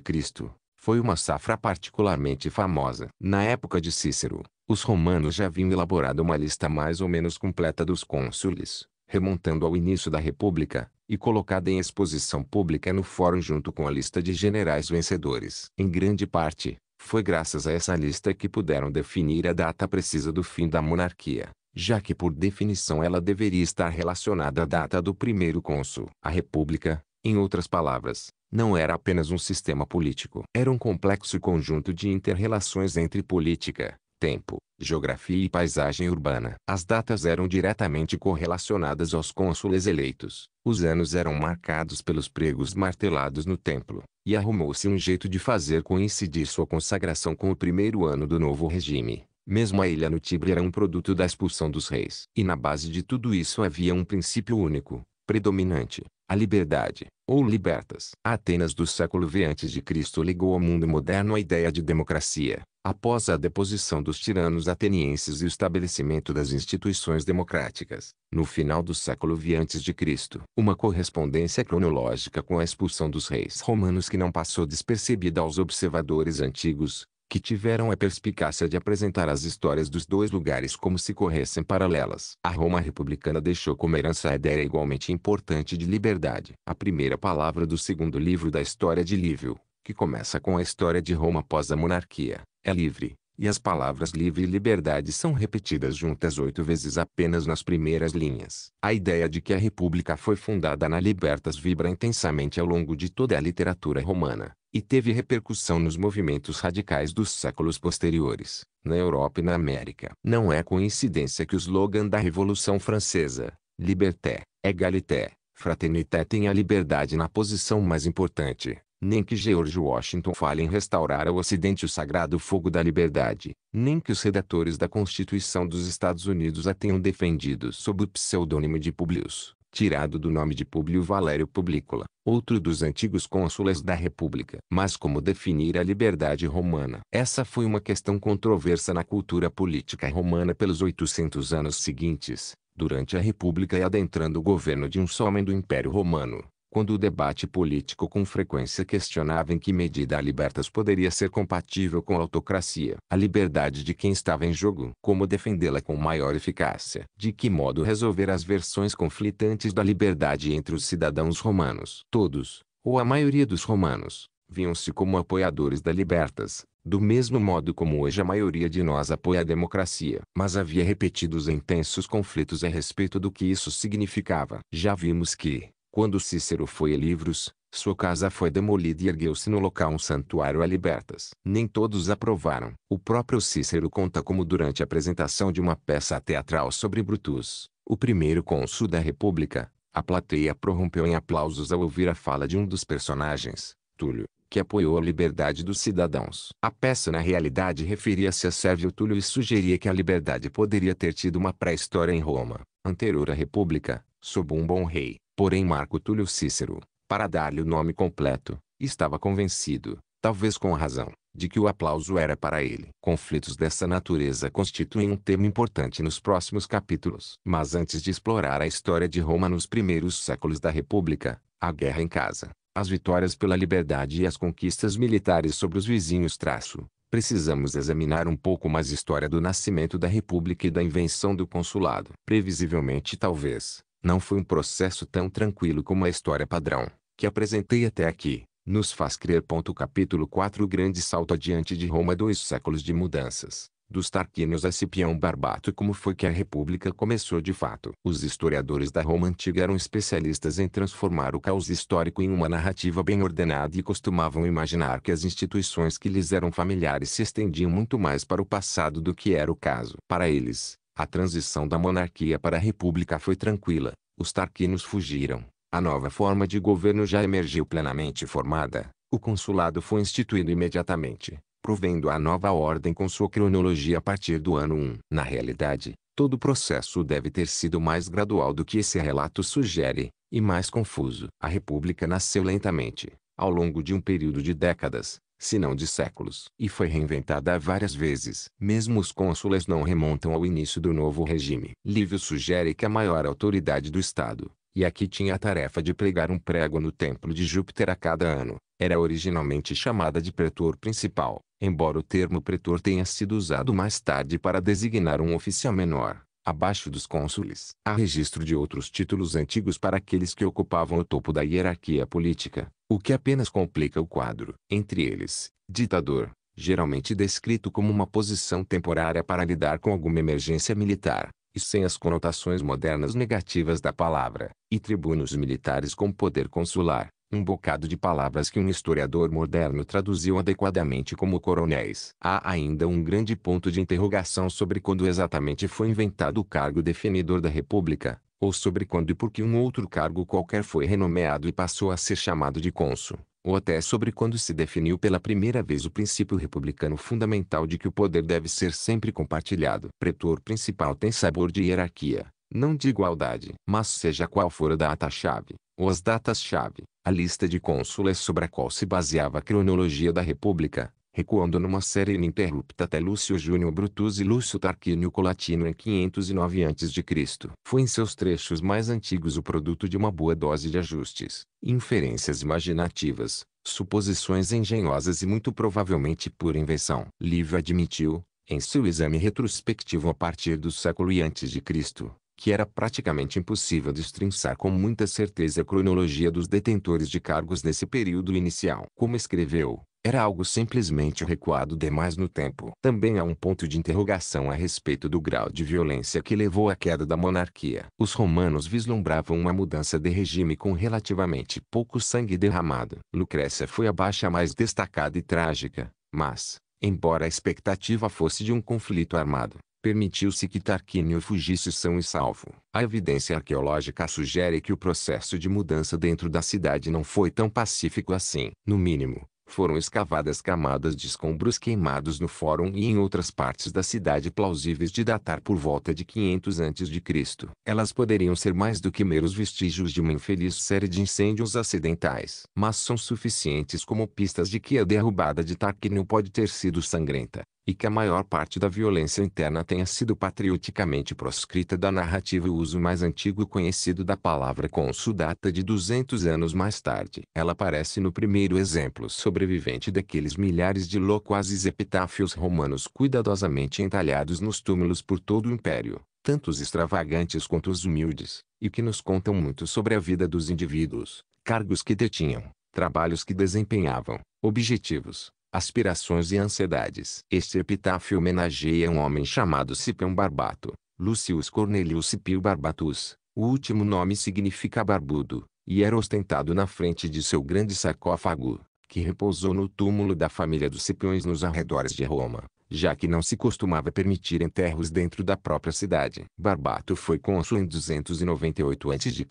Foi uma safra particularmente famosa. Na época de Cícero, os romanos já haviam elaborado uma lista mais ou menos completa dos cônsules, remontando ao início da República, e colocada em exposição pública no fórum junto com a lista de generais vencedores. Em grande parte, foi graças a essa lista que puderam definir a data precisa do fim da monarquia, já que por definição ela deveria estar relacionada à data do primeiro cônsul. A República, em outras palavras, não era apenas um sistema político. Era um complexo conjunto de inter-relações entre política, tempo, geografia e paisagem urbana. As datas eram diretamente correlacionadas aos cônsules eleitos. Os anos eram marcados pelos pregos martelados no templo, e arrumou-se um jeito de fazer coincidir sua consagração com o primeiro ano do novo regime. Mesmo a ilha no Tibre era um produto da expulsão dos reis. E na base de tudo isso havia um princípio único, predominante, a liberdade, ou libertas. Atenas do século V a.C. ligou ao mundo moderno a ideia de democracia, Após a deposição dos tiranos atenienses e o estabelecimento das instituições democráticas, no final do século V a.C., uma correspondência cronológica com a expulsão dos reis romanos que não passou despercebida aos observadores antigos, que tiveram a perspicácia de apresentar as histórias dos dois lugares como se corressem paralelas. A Roma republicana deixou como herança a ideia igualmente importante de liberdade. A primeira palavra do segundo livro da história de Lívio, que começa com a história de Roma após a monarquia, é livre, e as palavras livre e liberdade são repetidas juntas oito vezes apenas nas primeiras linhas. A ideia de que a república foi fundada na Libertas vibra intensamente ao longo de toda a literatura romana, e teve repercussão nos movimentos radicais dos séculos posteriores, na Europa e na América. Não é coincidência que o slogan da Revolução Francesa, Liberté, Égalité, Fraternité tenha a liberdade na posição mais importante, nem que George Washington fale em restaurar ao Ocidente o sagrado fogo da liberdade, nem que os redatores da Constituição dos Estados Unidos a tenham defendido sob o pseudônimo de Publius, tirado do nome de Publio Valério Publicola, outro dos antigos cônsules da República. Mas como definir a liberdade romana? Essa foi uma questão controversa na cultura política romana pelos 800 anos seguintes, durante a República e adentrando o governo de um só homem do Império Romano quando o debate político com frequência questionava em que medida a libertas poderia ser compatível com a autocracia, a liberdade de quem estava em jogo, como defendê-la com maior eficácia, de que modo resolver as versões conflitantes da liberdade entre os cidadãos romanos. Todos, ou a maioria dos romanos, viam-se como apoiadores da libertas, do mesmo modo como hoje a maioria de nós apoia a democracia. Mas havia repetidos intensos conflitos a respeito do que isso significava. Já vimos que, quando Cícero foi a Livros, sua casa foi demolida e ergueu-se no local um santuário a libertas. Nem todos aprovaram. O próprio Cícero conta como durante a apresentação de uma peça teatral sobre Brutus, o primeiro cônsul da República, a plateia prorrompeu em aplausos ao ouvir a fala de um dos personagens, Túlio, que apoiou a liberdade dos cidadãos. A peça na realidade referia-se a Sérvio Túlio e sugeria que a liberdade poderia ter tido uma pré-história em Roma, anterior à República, sob um bom rei. Porém Marco Túlio Cícero, para dar-lhe o nome completo, estava convencido, talvez com razão, de que o aplauso era para ele. Conflitos dessa natureza constituem um tema importante nos próximos capítulos. Mas antes de explorar a história de Roma nos primeiros séculos da República, a guerra em casa, as vitórias pela liberdade e as conquistas militares sobre os vizinhos traço, precisamos examinar um pouco mais a história do nascimento da República e da invenção do consulado. Previsivelmente talvez, não foi um processo tão tranquilo como a história padrão, que apresentei até aqui, nos faz crer. Capítulo 4 O grande salto adiante de Roma Dois séculos de mudanças, dos Tarquínios a Cipião Barbato Como foi que a República começou de fato? Os historiadores da Roma Antiga eram especialistas em transformar o caos histórico em uma narrativa bem ordenada e costumavam imaginar que as instituições que lhes eram familiares se estendiam muito mais para o passado do que era o caso. Para eles, a transição da monarquia para a república foi tranquila, os tarquinos fugiram, a nova forma de governo já emergiu plenamente formada, o consulado foi instituído imediatamente, provendo a nova ordem com sua cronologia a partir do ano 1. Na realidade, todo o processo deve ter sido mais gradual do que esse relato sugere, e mais confuso. A república nasceu lentamente, ao longo de um período de décadas, se não de séculos. E foi reinventada várias vezes. Mesmo os cônsules não remontam ao início do novo regime. Lívio sugere que a maior autoridade do Estado, e aqui tinha a tarefa de pregar um prego no templo de Júpiter a cada ano, era originalmente chamada de pretor principal, embora o termo pretor tenha sido usado mais tarde para designar um oficial menor abaixo dos cônsules. Há registro de outros títulos antigos para aqueles que ocupavam o topo da hierarquia política, o que apenas complica o quadro. Entre eles, ditador, geralmente descrito como uma posição temporária para lidar com alguma emergência militar, e sem as conotações modernas negativas da palavra, e tribunos militares com poder consular, um bocado de palavras que um historiador moderno traduziu adequadamente como coronéis. Há ainda um grande ponto de interrogação sobre quando exatamente foi inventado o cargo definidor da República, ou sobre quando e por que um outro cargo qualquer foi renomeado e passou a ser chamado de cônsul, ou até sobre quando se definiu pela primeira vez o princípio republicano fundamental de que o poder deve ser sempre compartilhado. Pretor principal tem sabor de hierarquia, não de igualdade. Mas seja qual for a data-chave, ou as datas-chave, a lista de cônsules sobre a qual se baseava a cronologia da República, recuando numa série ininterrupta até Lúcio Júnior Brutus e Lúcio Tarquínio Colatino em 509 a.C. Foi em seus trechos mais antigos o produto de uma boa dose de ajustes, inferências imaginativas, suposições engenhosas e muito provavelmente pura invenção. Livio admitiu, em seu exame retrospectivo a partir do século e antes de Cristo, que era praticamente impossível destrinçar com muita certeza a cronologia dos detentores de cargos nesse período inicial. Como escreveu, era algo simplesmente recuado demais no tempo. Também há um ponto de interrogação a respeito do grau de violência que levou à queda da monarquia. Os romanos vislumbravam uma mudança de regime com relativamente pouco sangue derramado. Lucrécia foi a baixa mais destacada e trágica, mas, embora a expectativa fosse de um conflito armado, permitiu-se que Tarquínio fugisse são e salvo. A evidência arqueológica sugere que o processo de mudança dentro da cidade não foi tão pacífico assim. No mínimo, foram escavadas camadas de escombros queimados no fórum e em outras partes da cidade plausíveis de datar por volta de 500 a.C. Elas poderiam ser mais do que meros vestígios de uma infeliz série de incêndios acidentais, mas são suficientes como pistas de que a derrubada de Tarquínio pode ter sido sangrenta, e que a maior parte da violência interna tenha sido patrioticamente proscrita da narrativa. O uso mais antigo conhecido da palavra cônsul data de 200 anos mais tarde. Ela aparece no primeiro exemplo sobrevivente daqueles milhares de loquazes epitáfios romanos cuidadosamente entalhados nos túmulos por todo o império, tanto os extravagantes quanto os humildes, e que nos contam muito sobre a vida dos indivíduos, cargos que detinham, trabalhos que desempenhavam, objetivos, aspirações e ansiedades. Este epitáfio homenageia um homem chamado Cipião Barbato, Lucius Cornelius Scipio Barbatus. O último nome significa barbudo, e era ostentado na frente de seu grande sarcófago, que repousou no túmulo da família dos Cipiões nos arredores de Roma, já que não se costumava permitir enterros dentro da própria cidade. Barbato foi cônsul em 298 a.C.,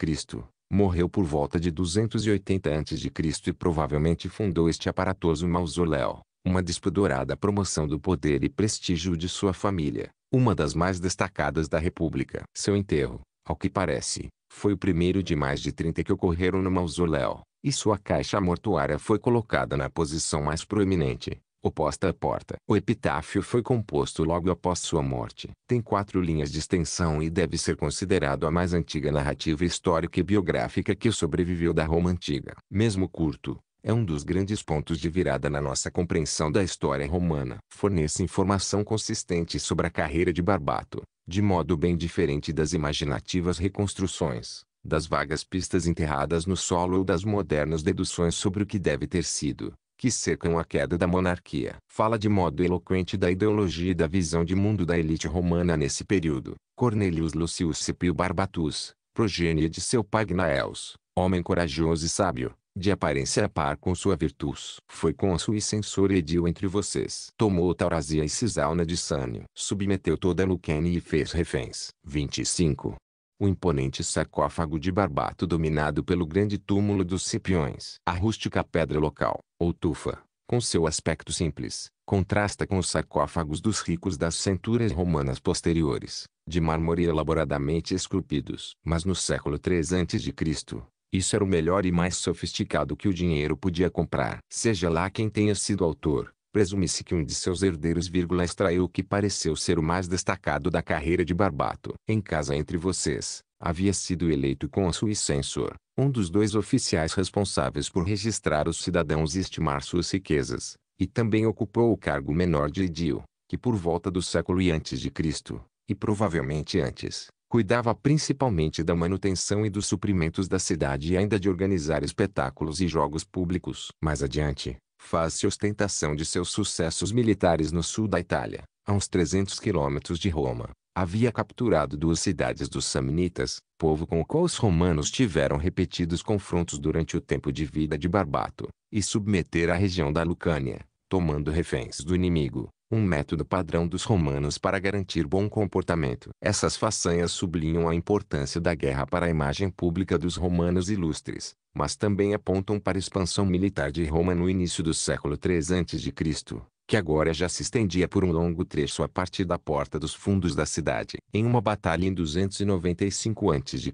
Morreu por volta de 280 a.C. e provavelmente fundou este aparatoso mausoléu, uma despudorada promoção do poder e prestígio de sua família, uma das mais destacadas da República. Seu enterro, ao que parece, foi o primeiro de mais de 30 que ocorreram no mausoléu, e sua caixa mortuária foi colocada na posição mais proeminente, oposta à porta. O epitáfio foi composto logo após sua morte. Tem quatro linhas de extensão e deve ser considerado a mais antiga narrativa histórica e biográfica que sobreviveu da Roma Antiga. Mesmo curto, é um dos grandes pontos de virada na nossa compreensão da história romana. Fornece informação consistente sobre a carreira de Barbato, de modo bem diferente das imaginativas reconstruções, das vagas pistas enterradas no solo ou das modernas deduções sobre o que deve ter sido que cercam a queda da monarquia. Fala de modo eloquente da ideologia e da visão de mundo da elite romana nesse período. Cornelius Lucius Scipio Barbatus, progênie de seu pai Gnaeus, homem corajoso e sábio, de aparência par com sua virtus. Foi cônsul e censor edil entre vocês. Tomou Taurazia e Cisalna de Sânio. Submeteu toda a Lucene e fez reféns. 25. O imponente sarcófago de Barbato dominado pelo grande túmulo dos Cipiões. A rústica pedra local, ou tufa, com seu aspecto simples, contrasta com os sarcófagos dos ricos das centúrias romanas posteriores, de mármore elaboradamente esculpidos. Mas no século III a.C., isso era o melhor e mais sofisticado que o dinheiro podia comprar. Seja lá quem tenha sido autor, presume-se que um de seus herdeiros vírgula, extraiu o que pareceu ser o mais destacado da carreira de Barbato. Em casa entre vocês, havia sido eleito cônsul e censor, um dos dois oficiais responsáveis por registrar os cidadãos e estimar suas riquezas, e também ocupou o cargo menor de edil, que por volta do século e antes de Cristo, e provavelmente antes, cuidava principalmente da manutenção e dos suprimentos da cidade e ainda de organizar espetáculos e jogos públicos. Mais adiante, faz-se ostentação de seus sucessos militares no sul da Itália, a uns 300 quilômetros de Roma. Havia capturado duas cidades dos Samnitas, povo com o qual os romanos tiveram repetidos confrontos durante o tempo de vida de Barbato, e submeter a região da Lucânia, tomando reféns do inimigo, um método padrão dos romanos para garantir bom comportamento. Essas façanhas sublinham a importância da guerra para a imagem pública dos romanos ilustres, mas também apontam para a expansão militar de Roma no início do século III a.C., que agora já se estendia por um longo trecho a partir da porta dos fundos da cidade. Em uma batalha em 295 a.C.,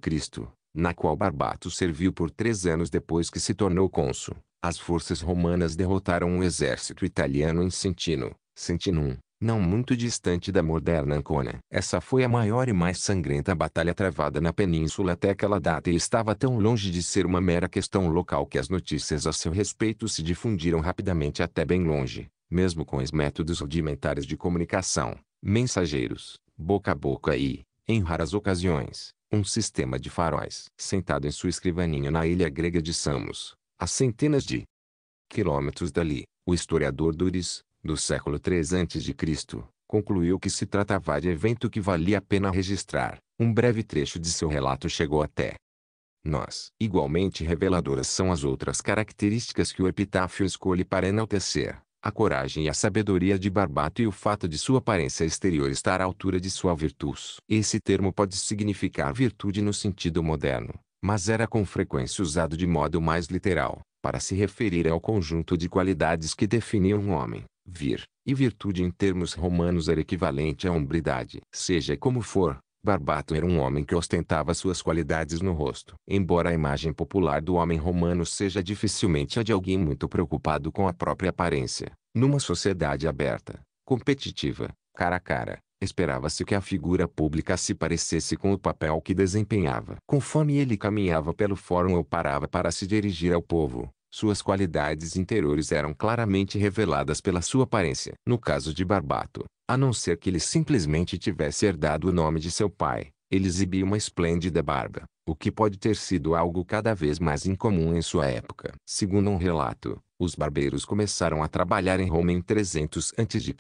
na qual Barbato serviu por três anos depois que se tornou cônsul, as forças romanas derrotaram um exército italiano em Centino, Sentinum, não muito distante da moderna Ancona. Essa foi a maior e mais sangrenta batalha travada na península até aquela data e estava tão longe de ser uma mera questão local que as notícias a seu respeito se difundiram rapidamente até bem longe, mesmo com os métodos rudimentares de comunicação, mensageiros, boca a boca e, em raras ocasiões, um sistema de faróis. Sentado em sua escrivaninha na ilha grega de Samos, a centenas de quilômetros dali, O historiador Duris, do século III a.C., concluiu que se tratava de evento que valia a pena registrar. Um breve trecho de seu relato chegou até nós. Igualmente reveladoras são as outras características que o epitáfio escolhe para enaltecer. A coragem e a sabedoria de Barbato e o fato de sua aparência exterior estar à altura de sua virtus. Esse termo pode significar virtude no sentido moderno, mas era com frequência usado de modo mais literal, para se referir ao conjunto de qualidades que definiam um homem. Vir, e virtude em termos romanos era equivalente à hombridade. Seja como for, Barbato era um homem que ostentava suas qualidades no rosto. Embora a imagem popular do homem romano seja dificilmente a de alguém muito preocupado com a própria aparência, numa sociedade aberta, competitiva, cara a cara, esperava-se que a figura pública se parecesse com o papel que desempenhava. Conforme ele caminhava pelo fórum ou parava para se dirigir ao povo, suas qualidades interiores eram claramente reveladas pela sua aparência. No caso de Barbato, a não ser que ele simplesmente tivesse herdado o nome de seu pai, ele exibia uma esplêndida barba, o que pode ter sido algo cada vez mais incomum em sua época. Segundo um relato, os barbeiros começaram a trabalhar em Roma em 300 a.C.,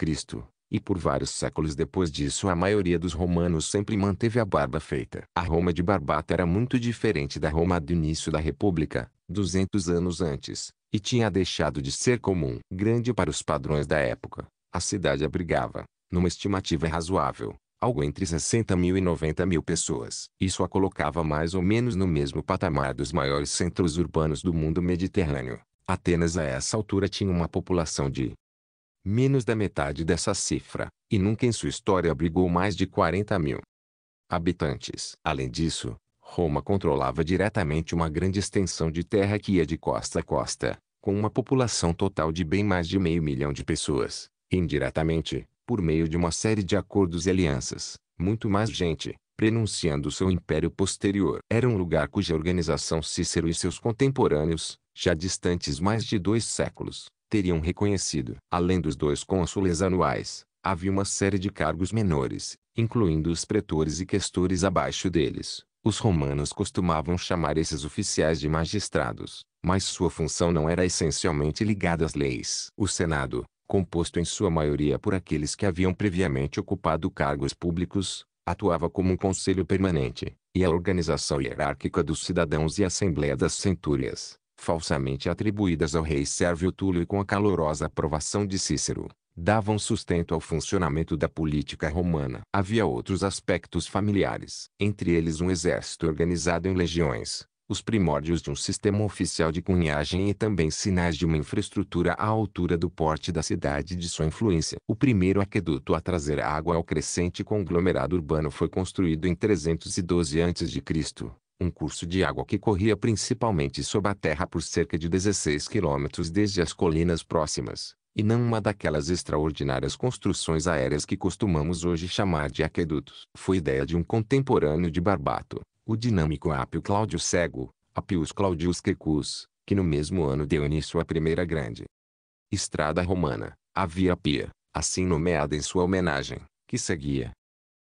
e por vários séculos depois disso a maioria dos romanos sempre manteve a barba feita. A Roma de Barbata era muito diferente da Roma do início da República, 200 anos antes, e tinha deixado de ser comum. Grande para os padrões da época, a cidade abrigava, numa estimativa razoável, algo entre 60 mil e 90 mil pessoas. Isso a colocava mais ou menos no mesmo patamar dos maiores centros urbanos do mundo mediterrâneo. Atenas a essa altura tinha uma população de menos da metade dessa cifra, e nunca em sua história abrigou mais de 40 mil habitantes. Além disso, Roma controlava diretamente uma grande extensão de terra que ia de costa a costa, com uma população total de bem mais de meio milhão de pessoas. Indiretamente, por meio de uma série de acordos e alianças, muito mais gente, prenunciando seu império posterior. Era um lugar cuja organização Cícero e seus contemporâneos, já distantes mais de dois séculos, teriam reconhecido. Além dos dois cônsules anuais, havia uma série de cargos menores, incluindo os pretores e questores abaixo deles. Os romanos costumavam chamar esses oficiais de magistrados, mas sua função não era essencialmente ligada às leis. O Senado, composto em sua maioria por aqueles que haviam previamente ocupado cargos públicos, atuava como um conselho permanente, e a organização hierárquica dos cidadãos e a Assembleia das Centúrias, falsamente atribuídas ao rei Sérvio Túlio e com a calorosa aprovação de Cícero, davam sustento ao funcionamento da política romana. Havia outros aspectos familiares, entre eles um exército organizado em legiões, os primórdios de um sistema oficial de cunhagem e também sinais de uma infraestrutura à altura do porte da cidade de sua influência. O primeiro aqueduto a trazer água ao crescente conglomerado urbano foi construído em 312 a.C., um curso de água que corria principalmente sob a terra por cerca de 16 quilômetros desde as colinas próximas, e não uma daquelas extraordinárias construções aéreas que costumamos hoje chamar de aquedutos. Foi ideia de um contemporâneo de Barbato, o dinâmico Apio Cláudio Cego, Apius Claudius Quecus, que no mesmo ano deu início à primeira grande estrada romana, a Via Pia, assim nomeada em sua homenagem, que seguia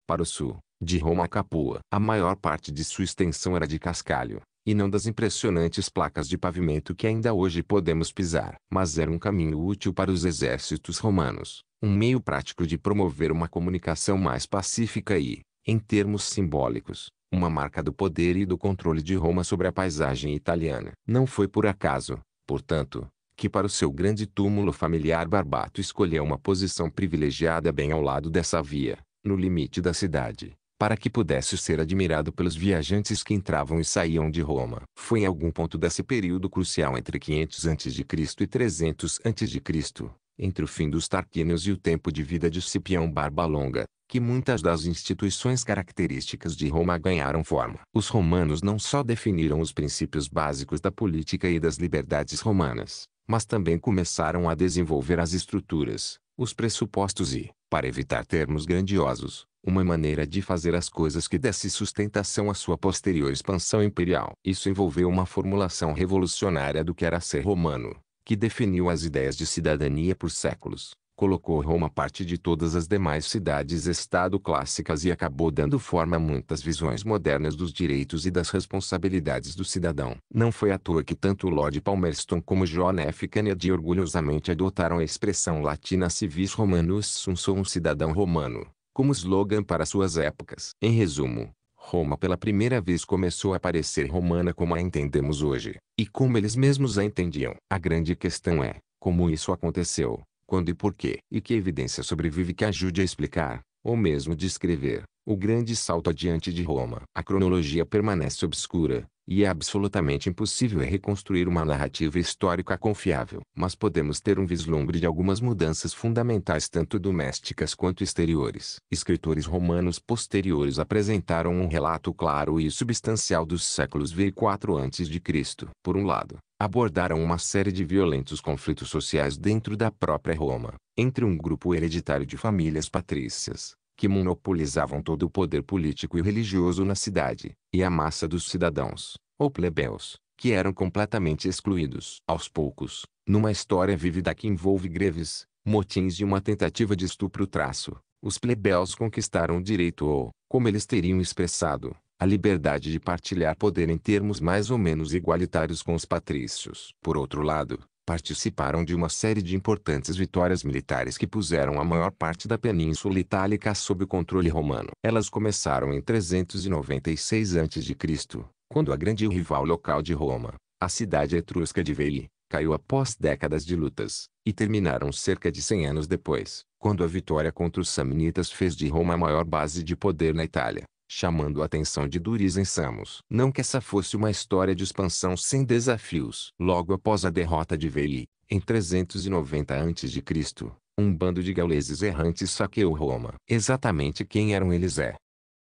para o sul, de Roma a Capua. A maior parte de sua extensão era de cascalho, e não das impressionantes placas de pavimento que ainda hoje podemos pisar. Mas era um caminho útil para os exércitos romanos, um meio prático de promover uma comunicação mais pacífica e, em termos simbólicos, uma marca do poder e do controle de Roma sobre a paisagem italiana. Não foi por acaso, portanto, que para o seu grande túmulo familiar Barbato escolheu uma posição privilegiada bem ao lado dessa via, no limite da cidade, para que pudesse ser admirado pelos viajantes que entravam e saíam de Roma. Foi em algum ponto desse período crucial entre 500 a.C. e 300 a.C., entre o fim dos Tarquínios e o tempo de vida de Cipião Barba Longa, que muitas das instituições características de Roma ganharam forma. Os romanos não só definiram os princípios básicos da política e das liberdades romanas, mas também começaram a desenvolver as estruturas, os pressupostos e, para evitar termos grandiosos, uma maneira de fazer as coisas que desse sustentação à sua posterior expansão imperial. Isso envolveu uma formulação revolucionária do que era ser romano, que definiu as ideias de cidadania por séculos, colocou Roma parte de todas as demais cidades-estado clássicas e acabou dando forma a muitas visões modernas dos direitos e das responsabilidades do cidadão. Não foi à toa que tanto Lord Palmerston como John F. Kennedy orgulhosamente adotaram a expressão latina civis romanus sum sou um cidadão romano, como slogan para suas épocas. Em resumo, Roma pela primeira vez começou a parecer romana como a entendemos hoje, e como eles mesmos a entendiam. A grande questão é, como isso aconteceu? Quando e por quê. E que evidência sobrevive que ajude a explicar, ou mesmo descrever, o grande salto adiante de Roma. A cronologia permanece obscura, e é absolutamente impossível reconstruir uma narrativa histórica confiável. Mas podemos ter um vislumbre de algumas mudanças fundamentais tanto domésticas quanto exteriores. Escritores romanos posteriores apresentaram um relato claro e substancial dos séculos V e IV a.C. Por um lado, abordaram uma série de violentos conflitos sociais dentro da própria Roma, entre um grupo hereditário de famílias patrícias, que monopolizavam todo o poder político e religioso na cidade, e a massa dos cidadãos, ou plebeus, que eram completamente excluídos. Aos poucos, numa história vívida que envolve greves, motins e uma tentativa de estupro traço, os plebeus conquistaram o direito ou, como eles teriam expressado, a liberdade de partilhar poder em termos mais ou menos igualitários com os patrícios. Por outro lado, participaram de uma série de importantes vitórias militares que puseram a maior parte da Península Itálica sob o controle romano. Elas começaram em 396 a.C., quando a grande rival local de Roma, a cidade etrusca de Veii, caiu após décadas de lutas, e terminaram cerca de 100 anos depois, quando a vitória contra os Samnitas fez de Roma a maior base de poder na Itália chamando a atenção de Duris em Samos. Não que essa fosse uma história de expansão sem desafios. Logo após a derrota de Veii, em 390 a.C., um bando de gauleses errantes saqueou Roma. Exatamente quem eram eles é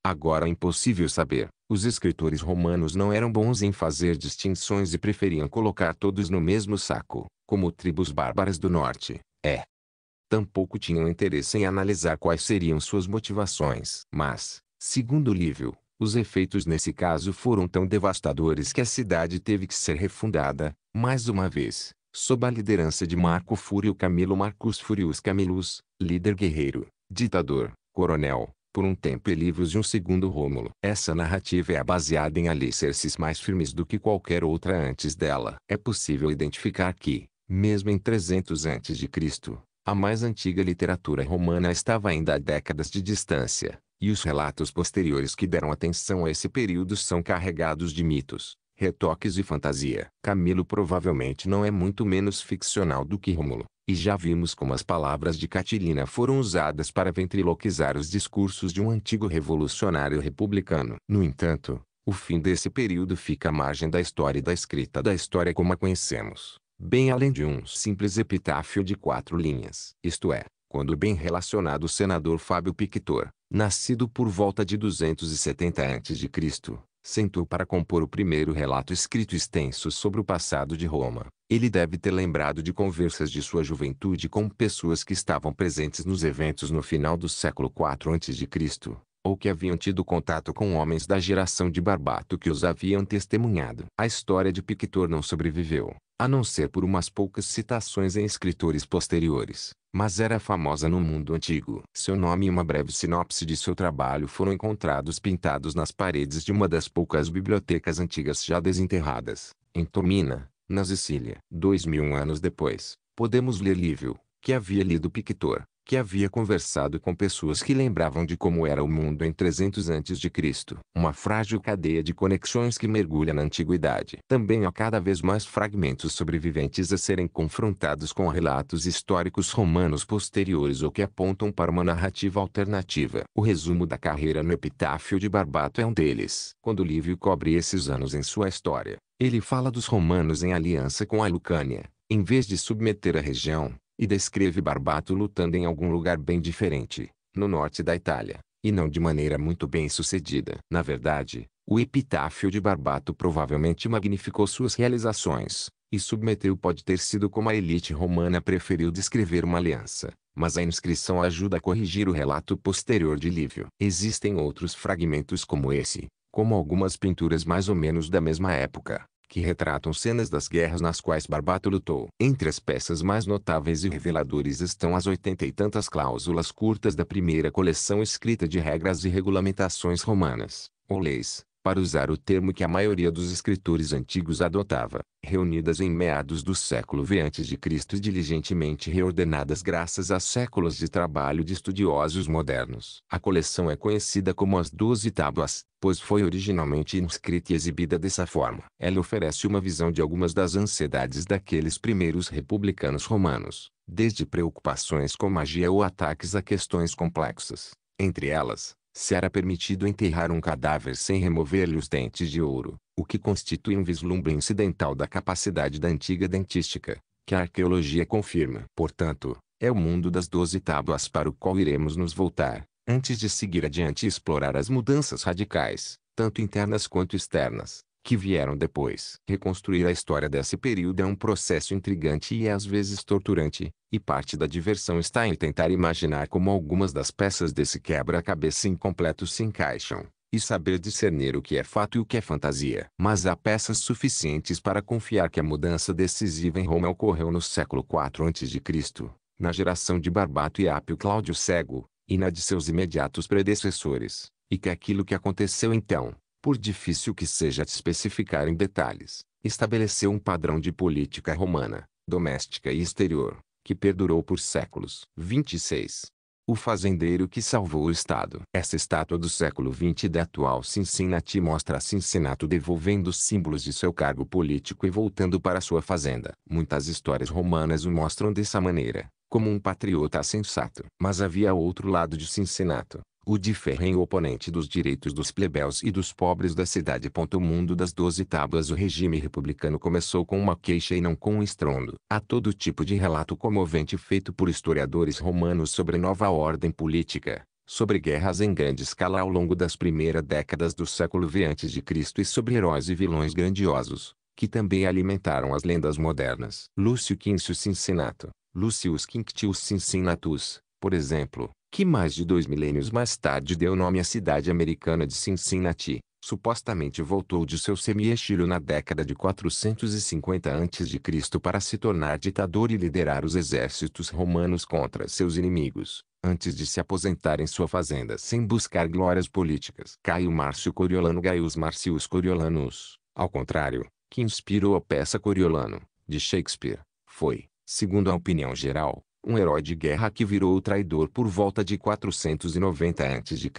agora impossível saber. Os escritores romanos não eram bons em fazer distinções e preferiam colocar todos no mesmo saco, como tribos bárbaras do norte. É. Tampouco tinham interesse em analisar quais seriam suas motivações. Mas, Segundo Lívio, os efeitos nesse caso foram tão devastadores que a cidade teve que ser refundada, mais uma vez, sob a liderança de Marco Fúrio Camilo Marcus Furius Camillus, líder guerreiro, ditador, coronel, por um tempo e livros de um segundo Rômulo. Essa narrativa é baseada em alicerces mais firmes do que qualquer outra antes dela. É possível identificar que, mesmo em 300 a.C., a mais antiga literatura romana estava ainda a décadas de distância, e os relatos posteriores que deram atenção a esse período são carregados de mitos, retoques e fantasia. Camilo provavelmente não é muito menos ficcional do que Rômulo, e já vimos como as palavras de Catilina foram usadas para ventriloquizar os discursos de um antigo revolucionário republicano. No entanto, o fim desse período fica à margem da história e da escrita da história como a conhecemos, bem além de um simples epitáfio de quatro linhas. Isto é, quando o bem relacionado senador Fábio Pictor, nascido por volta de 270 a.C., sentou para compor o primeiro relato escrito extenso sobre o passado de Roma. Ele deve ter lembrado de conversas de sua juventude com pessoas que estavam presentes nos eventos no final do século IV a.C., ou que haviam tido contato com homens da geração de Barbato que os haviam testemunhado. A história de Pictor não sobreviveu, a não ser por umas poucas citações em escritores posteriores, mas era famosa no mundo antigo. Seu nome e uma breve sinopse de seu trabalho foram encontrados pintados nas paredes de uma das poucas bibliotecas antigas já desenterradas, em Tomina, na Sicília. Dois mil anos depois, podemos ler Lívio, que havia lido Pictor, que havia conversado com pessoas que lembravam de como era o mundo em 300 a.C. Uma frágil cadeia de conexões que mergulha na antiguidade. Também há cada vez mais fragmentos sobreviventes a serem confrontados com relatos históricos romanos posteriores ou que apontam para uma narrativa alternativa. O resumo da carreira no epitáfio de Barbato é um deles. Quando Lívio cobre esses anos em sua história, ele fala dos romanos em aliança com a Lucânia, em vez de submeter a região, e descreve Barbato lutando em algum lugar bem diferente, no norte da Itália, e não de maneira muito bem sucedida. Na verdade, o epitáfio de Barbato provavelmente magnificou suas realizações, e submeteu pode ter sido como a elite romana preferiu descrever uma aliança, mas a inscrição ajuda a corrigir o relato posterior de Lívio. Existem outros fragmentos como esse, como algumas pinturas mais ou menos da mesma época, que retratam cenas das guerras nas quais Barbato lutou. Entre as peças mais notáveis e reveladores estão as oitenta e tantas cláusulas curtas da primeira coleção escrita de regras e regulamentações romanas, ou leis, para usar o termo que a maioria dos escritores antigos adotava, reunidas em meados do século V a.C. e diligentemente reordenadas graças a séculos de trabalho de estudiosos modernos. A coleção é conhecida como as Doze Tábuas, pois foi originalmente inscrita e exibida dessa forma. Ela oferece uma visão de algumas das ansiedades daqueles primeiros republicanos romanos, desde preocupações com magia ou ataques a questões complexas. Entre elas, se era permitido enterrar um cadáver sem remover-lhe os dentes de ouro, o que constitui um vislumbre incidental da capacidade da antiga dentística, que a arqueologia confirma. Portanto, é o mundo das doze tábuas para o qual iremos nos voltar, antes de seguir adiante e explorar as mudanças radicais, tanto internas quanto externas, que vieram depois. Reconstruir a história desse período é um processo intrigante e às vezes torturante, e parte da diversão está em tentar imaginar como algumas das peças desse quebra-cabeça incompleto se encaixam, e saber discernir o que é fato e o que é fantasia. Mas há peças suficientes para confiar que a mudança decisiva em Roma ocorreu no século IV a.C., na geração de Barbato e Apio Cláudio Cego, e na de seus imediatos predecessores, e que aquilo que aconteceu então, por difícil que seja especificar em detalhes, estabeleceu um padrão de política romana, doméstica e exterior, que perdurou por séculos. 26. O fazendeiro que salvou o Estado. Essa estátua do século XX da atual Cincinnati mostra Cincinnati devolvendo os símbolos de seu cargo político e voltando para sua fazenda. Muitas histórias romanas o mostram dessa maneira, como um patriota sensato. Mas havia outro lado de Cincinnati, o de ferrenho oponente dos direitos dos plebeus e dos pobres da cidade. O mundo das doze tábuas O regime republicano começou com uma queixa e não com um estrondo. Há todo tipo de relato comovente feito por historiadores romanos sobre nova ordem política, sobre guerras em grande escala ao longo das primeiras décadas do século V a.C. e sobre heróis e vilões grandiosos, que também alimentaram as lendas modernas. Lúcio Quincio Cincinnato, Lucius Quinctius Cincinnatus, por exemplo, que mais de dois milênios mais tarde deu nome à cidade americana de Cincinnati, supostamente voltou de seu semi-exílio na década de 450 a.C. para se tornar ditador e liderar os exércitos romanos contra seus inimigos, antes de se aposentar em sua fazenda sem buscar glórias políticas. Caio Márcio Coriolano Gaius Marcius Coriolanus, ao contrário, que inspirou a peça Coriolano, de Shakespeare, foi, segundo a opinião geral, um herói de guerra que virou o traidor por volta de 490 a.C.,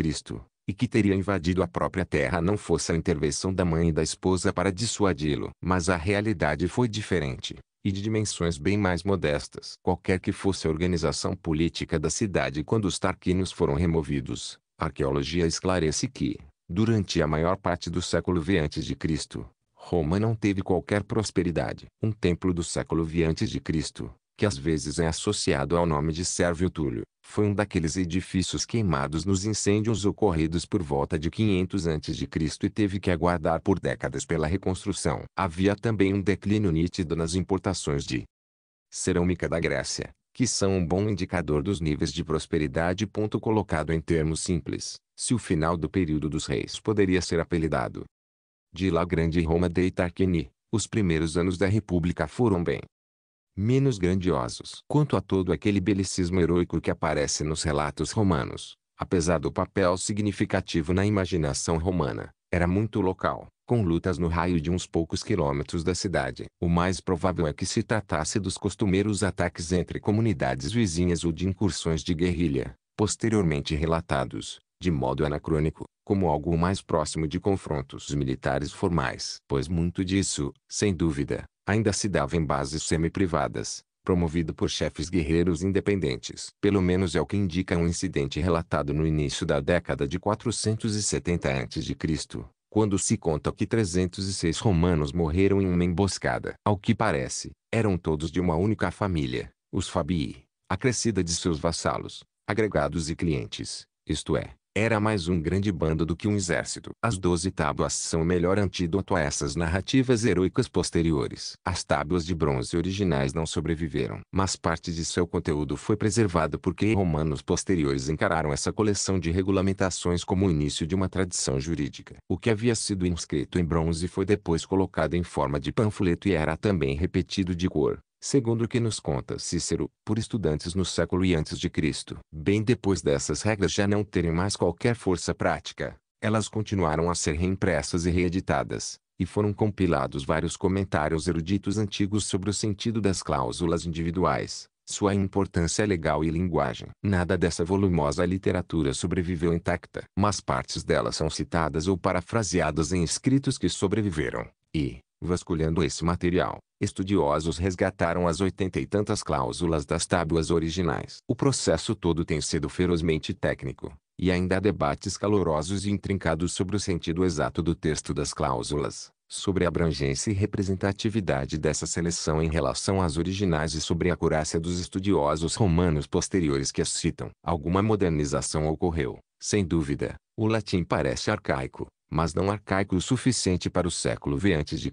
e que teria invadido a própria terra não fosse a intervenção da mãe e da esposa para dissuadi-lo. Mas a realidade foi diferente, e de dimensões bem mais modestas. Qualquer que fosse a organização política da cidade quando os Tarquínios foram removidos, a arqueologia esclarece que, durante a maior parte do século V a.C., Roma não teve qualquer prosperidade. Um templo do século V a.C., que às vezes é associado ao nome de Sérvio Túlio, foi um daqueles edifícios queimados nos incêndios ocorridos por volta de 500 a.C. e teve que aguardar por décadas pela reconstrução. Havia também um declínio nítido nas importações de cerâmica da Grécia, que são um bom indicador dos níveis de prosperidade. Ponto colocado em termos simples, se o final do período dos reis poderia ser apelidado de La Grande Roma dei Tarquini, os primeiros anos da República foram bem menos grandiosos. Quanto a todo aquele belicismo heróico que aparece nos relatos romanos, apesar do papel significativo na imaginação romana, era muito local, com lutas no raio de uns poucos quilômetros da cidade. O mais provável é que se tratasse dos costumeiros ataques entre comunidades vizinhas ou de incursões de guerrilha, posteriormente relatados, de modo anacrônico, como algo mais próximo de confrontos militares formais. Pois muito disso, sem dúvida, ainda se dava em bases semi-privadas, promovido por chefes guerreiros independentes. Pelo menos é o que indica um incidente relatado no início da década de 470 a.C., quando se conta que 306 romanos morreram em uma emboscada. Ao que parece, eram todos de uma única família, os Fabii, acrescida de seus vassalos, agregados e clientes, isto é, Era mais um grande bando do que um exército. As doze tábuas são o melhor antídoto a essas narrativas heroicas posteriores. As tábuas de bronze originais não sobreviveram, mas parte de seu conteúdo foi preservado porque romanos posteriores encararam essa coleção de regulamentações como o início de uma tradição jurídica. O que havia sido inscrito em bronze foi depois colocado em forma de panfleto e era também repetido de cor, segundo o que nos conta Cícero, por estudantes no século e antes de Cristo. Bem depois dessas regras já não terem mais qualquer força prática, elas continuaram a ser reimpressas e reeditadas, e foram compilados vários comentários eruditos antigos sobre o sentido das cláusulas individuais, sua importância legal e linguagem. Nada dessa volumosa literatura sobreviveu intacta, mas partes dela são citadas ou parafraseadas em escritos que sobreviveram, e, Vasculhando esse material, estudiosos resgataram as oitenta e tantas cláusulas das tábuas originais. O processo todo tem sido ferozmente técnico, e ainda há debates calorosos e intrincados sobre o sentido exato do texto das cláusulas, sobre a abrangência e representatividade dessa seleção em relação às originais e sobre a acurácia dos estudiosos romanos posteriores que as citam. Alguma modernização ocorreu, sem dúvida. O latim parece arcaico, mas não arcaico o suficiente para o século V a.C.,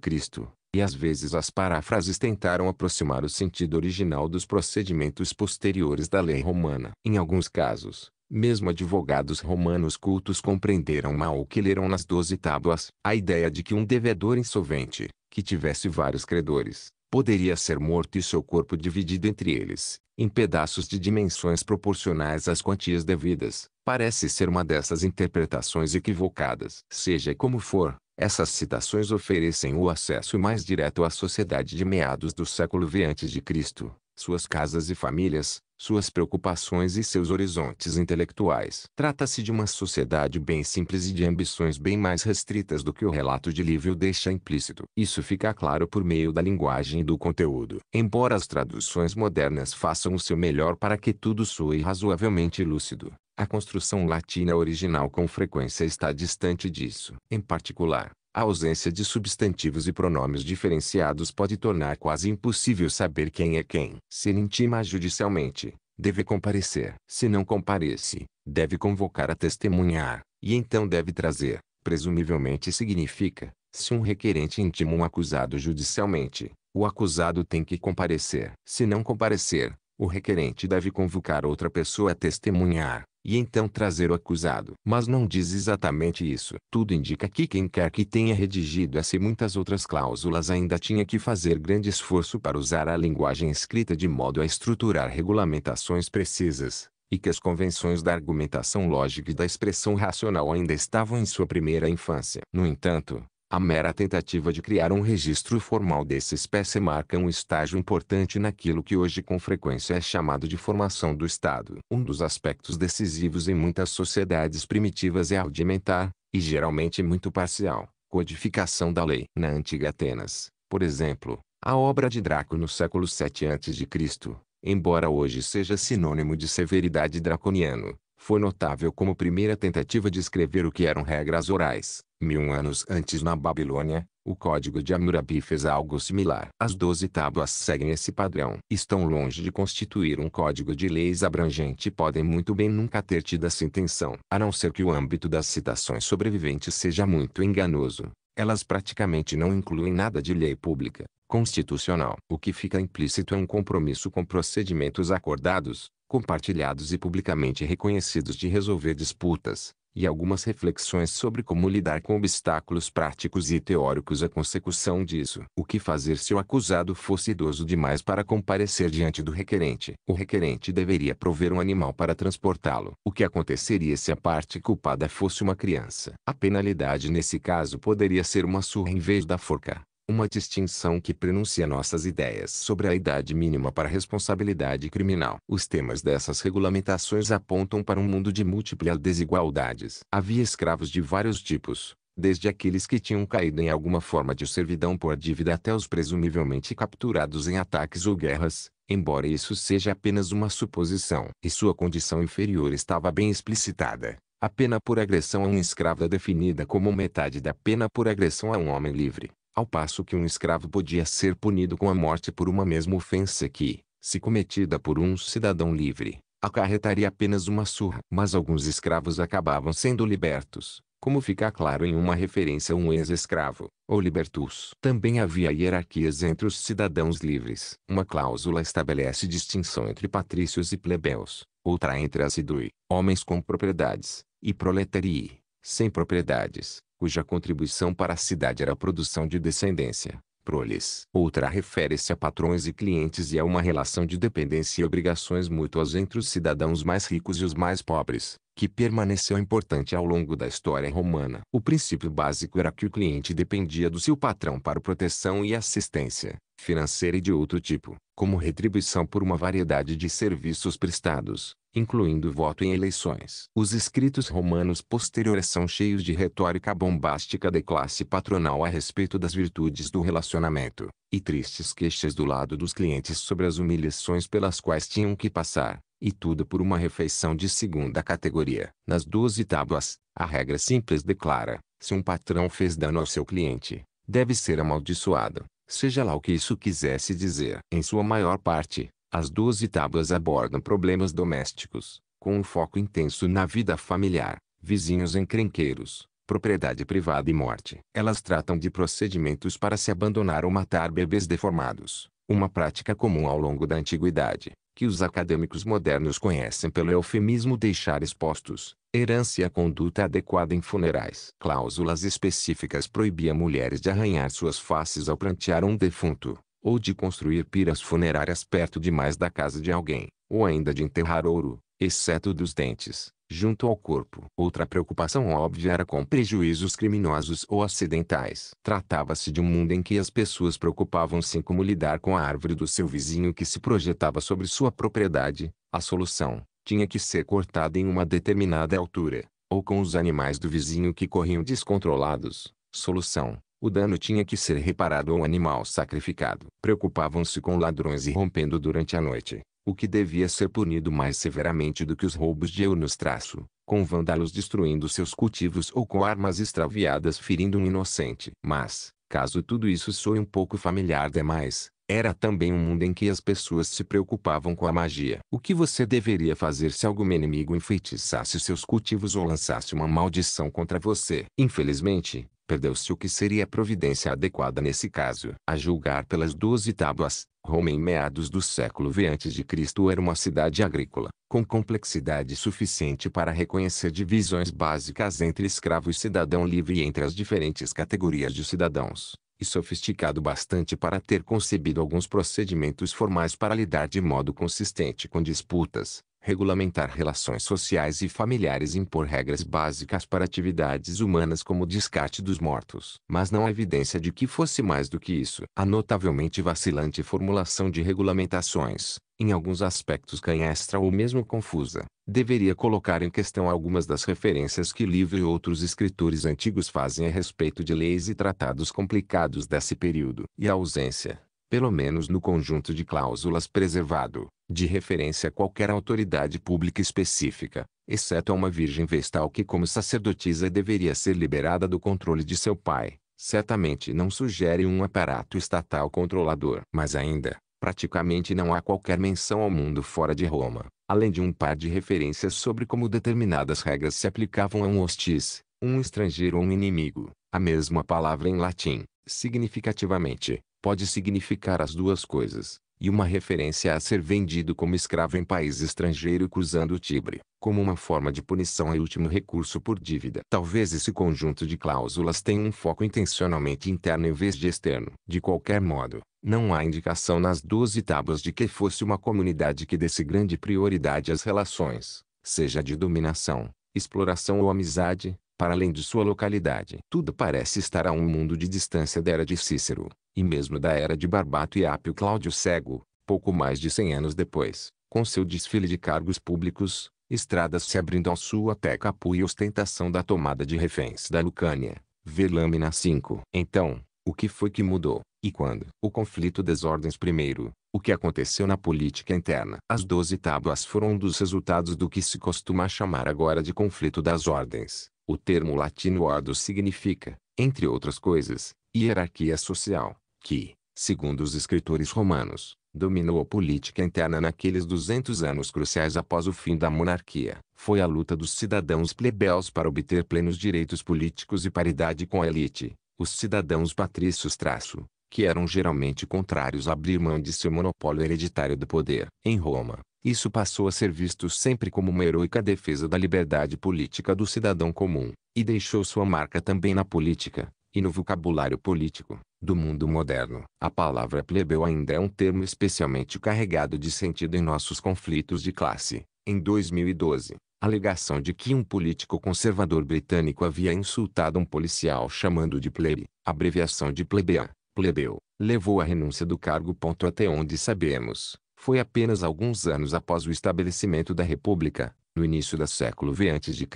e às vezes as paráfrases tentaram aproximar o sentido original dos procedimentos posteriores da lei romana. Em alguns casos, mesmo advogados romanos cultos compreenderam mal o que leram nas doze tábuas, a ideia de que um devedor insolvente, que tivesse vários credores, poderia ser morto e seu corpo dividido entre eles, em pedaços de dimensões proporcionais às quantias devidas, parece ser uma dessas interpretações equivocadas. Seja como for, essas citações oferecem o acesso mais direto à sociedade de meados do século V a.C., suas casas e famílias, suas preocupações e seus horizontes intelectuais. Trata-se de uma sociedade bem simples e de ambições bem mais restritas do que o relato de Livio deixa implícito. Isso fica claro por meio da linguagem e do conteúdo. Embora as traduções modernas façam o seu melhor para que tudo soe razoavelmente lúcido, a construção latina original com frequência está distante disso. Em particular, a ausência de substantivos e pronomes diferenciados pode tornar quase impossível saber quem é quem. Se intima judicialmente, deve comparecer. Se não comparece, deve convocar a testemunhar, e então deve trazer, presumivelmente significa, se um requerente intima um acusado judicialmente, o acusado tem que comparecer. Se não comparecer, o requerente deve convocar outra pessoa a testemunhar, e então trazer o acusado. Mas não diz exatamente isso. Tudo indica que quem quer que tenha redigido essa e muitas outras cláusulas ainda tinha que fazer grande esforço para usar a linguagem escrita de modo a estruturar regulamentações precisas, e que as convenções da argumentação lógica e da expressão racional ainda estavam em sua primeira infância. No entanto, a mera tentativa de criar um registro formal dessa espécie marca um estágio importante naquilo que hoje com frequência é chamado de formação do Estado. Um dos aspectos decisivos em muitas sociedades primitivas é a rudimentar, e geralmente muito parcial, codificação da lei. Na antiga Atenas, por exemplo, a obra de Draco no século 7 a.C., embora hoje seja sinônimo de severidade draconiano, foi notável como primeira tentativa de escrever o que eram regras orais. Mil anos antes na Babilônia, o Código de Hammurabi fez algo similar. As doze tábuas seguem esse padrão. Estão longe de constituir um código de leis abrangente e podem muito bem nunca ter tido essa intenção. A não ser que o âmbito das citações sobreviventes seja muito enganoso, elas praticamente não incluem nada de lei pública, constitucional. O que fica implícito é um compromisso com procedimentos acordados, compartilhados e publicamente reconhecidos de resolver disputas, e algumas reflexões sobre como lidar com obstáculos práticos e teóricos à consecução disso. O que fazer se o acusado fosse idoso demais para comparecer diante do requerente? O requerente deveria prover um animal para transportá-lo. O que aconteceria se a parte culpada fosse uma criança? A penalidade nesse caso poderia ser uma surra em vez da forca uma distinção que prenuncia nossas ideias sobre a idade mínima para responsabilidade criminal. Os temas dessas regulamentações apontam para um mundo de múltiplas desigualdades. Havia escravos de vários tipos, desde aqueles que tinham caído em alguma forma de servidão por dívida até os presumivelmente capturados em ataques ou guerras, embora isso seja apenas uma suposição. E sua condição inferior estava bem explicitada. A pena por agressão a um escravo é definida como metade da pena por agressão a um homem livre. Ao passo que um escravo podia ser punido com a morte por uma mesma ofensa que, se cometida por um cidadão livre, acarretaria apenas uma surra. Mas alguns escravos acabavam sendo libertos, como fica claro em uma referência a um ex-escravo, ou libertus. Também havia hierarquias entre os cidadãos livres. Uma cláusula estabelece distinção entre patrícios e plebeus, outra entre assidui, homens com propriedades, e proletarii, sem propriedades, cuja contribuição para a cidade era a produção de descendência proles. Outra refere-se a patrões e clientes e a uma relação de dependência e obrigações mútuas entre os cidadãos mais ricos e os mais pobres, que permaneceu importante ao longo da história romana. O princípio básico era que o cliente dependia do seu patrão para proteção e assistência, financeira e de outro tipo, como retribuição por uma variedade de serviços prestados, incluindo voto em eleições. Os escritos romanos posteriores são cheios de retórica bombástica da classe patronal a respeito das virtudes do relacionamento, e tristes queixas do lado dos clientes sobre as humilhações pelas quais tinham que passar, e tudo por uma refeição de segunda categoria. Nas doze tábuas, a regra simples declara, se um patrão fez dano ao seu cliente, deve ser amaldiçoado, seja lá o que isso quisesse dizer. Em sua maior parte, as doze tábuas abordam problemas domésticos, com um foco intenso na vida familiar, vizinhos encrenqueiros, propriedade privada e morte. Elas tratam de procedimentos para se abandonar ou matar bebês deformados, uma prática comum ao longo da antiguidade, que os acadêmicos modernos conhecem pelo eufemismo deixar expostos, herança e a conduta adequada em funerais. Cláusulas específicas proibiam mulheres de arranhar suas faces ao prantear um defunto, ou de construir piras funerárias perto demais da casa de alguém, ou ainda de enterrar ouro, exceto dos dentes, junto ao corpo. Outra preocupação óbvia era com prejuízos criminosos ou acidentais. Tratava-se de um mundo em que as pessoas preocupavam-se em como lidar com a árvore do seu vizinho que se projetava sobre sua propriedade. A solução tinha que ser cortada em uma determinada altura, ou com os animais do vizinho que corriam descontrolados. Solução o dano tinha que ser reparado ou animal sacrificado. Preocupavam-se com ladrões irrompendo durante a noite, o que devia ser punido mais severamente do que os roubos de eunos traço, com vândalos destruindo seus cultivos ou com armas extraviadas ferindo um inocente. Mas, caso tudo isso soe um pouco familiar demais, era também um mundo em que as pessoas se preocupavam com a magia. O que você deveria fazer se algum inimigo enfeitiçasse seus cultivos ou lançasse uma maldição contra você? Infelizmente, perdeu-se o que seria a providência adequada nesse caso. A julgar pelas doze tábuas, Roma em meados do século V a.C. era uma cidade agrícola, com complexidade suficiente para reconhecer divisões básicas entre escravo e cidadão livre e entre as diferentes categorias de cidadãos, e sofisticado bastante para ter concebido alguns procedimentos formais para lidar de modo consistente com disputas, regulamentar relações sociais e familiares e impor regras básicas para atividades humanas como o descarte dos mortos. Mas não há evidência de que fosse mais do que isso. A notavelmente vacilante formulação de regulamentações, em alguns aspectos canhestra ou mesmo confusa, deveria colocar em questão algumas das referências que Livro e outros escritores antigos fazem a respeito de leis e tratados complicados desse período. E a ausência, pelo menos no conjunto de cláusulas preservado, de referência a qualquer autoridade pública específica, exceto a uma virgem vestal que como sacerdotisa deveria ser liberada do controle de seu pai, certamente não sugere um aparato estatal controlador. Mas ainda, praticamente não há qualquer menção ao mundo fora de Roma, além de um par de referências sobre como determinadas regras se aplicavam a um hostis, um estrangeiro ou um inimigo. A mesma palavra em latim, significativamente, pode significar as duas coisas, e uma referência a ser vendido como escravo em país estrangeiro cruzando o Tibre, como uma forma de punição e último recurso por dívida. Talvez esse conjunto de cláusulas tenha um foco intencionalmente interno em vez de externo. De qualquer modo, não há indicação nas doze tábuas de que fosse uma comunidade que desse grande prioridade às relações, seja de dominação, exploração ou amizade, para além de sua localidade. Tudo parece estar a um mundo de distância da era de Cícero, e mesmo da era de Barbato e Apio Cláudio Cego, pouco mais de cem anos depois, com seu desfile de cargos públicos, estradas se abrindo ao sul até Capu e ostentação da tomada de reféns da Lucânia, vê lâmina 5. Então, o que foi que mudou, e quando? O conflito das ordens primeiro, o que aconteceu na política interna. As doze tábuas foram um dos resultados do que se costuma chamar agora de conflito das ordens. O termo latino ordo significa, entre outras coisas, hierarquia social, que, segundo os escritores romanos, dominou a política interna naqueles 200 anos cruciais após o fim da monarquia. Foi a luta dos cidadãos plebeus para obter plenos direitos políticos e paridade com a elite, os cidadãos patrícios traço, que eram geralmente contrários a abrir mão de seu monopólio hereditário do poder. Em Roma, isso passou a ser visto sempre como uma heroica defesa da liberdade política do cidadão comum, e deixou sua marca também na política, e no vocabulário político, do mundo moderno. A palavra plebeu ainda é um termo especialmente carregado de sentido em nossos conflitos de classe. Em 2012, a alegação de que um político conservador britânico havia insultado um policial chamando de plebe, abreviação de plebeian, plebeu, levou à renúncia do cargo. Até onde sabemos, foi apenas alguns anos após o estabelecimento da República, no início do século V a.C.,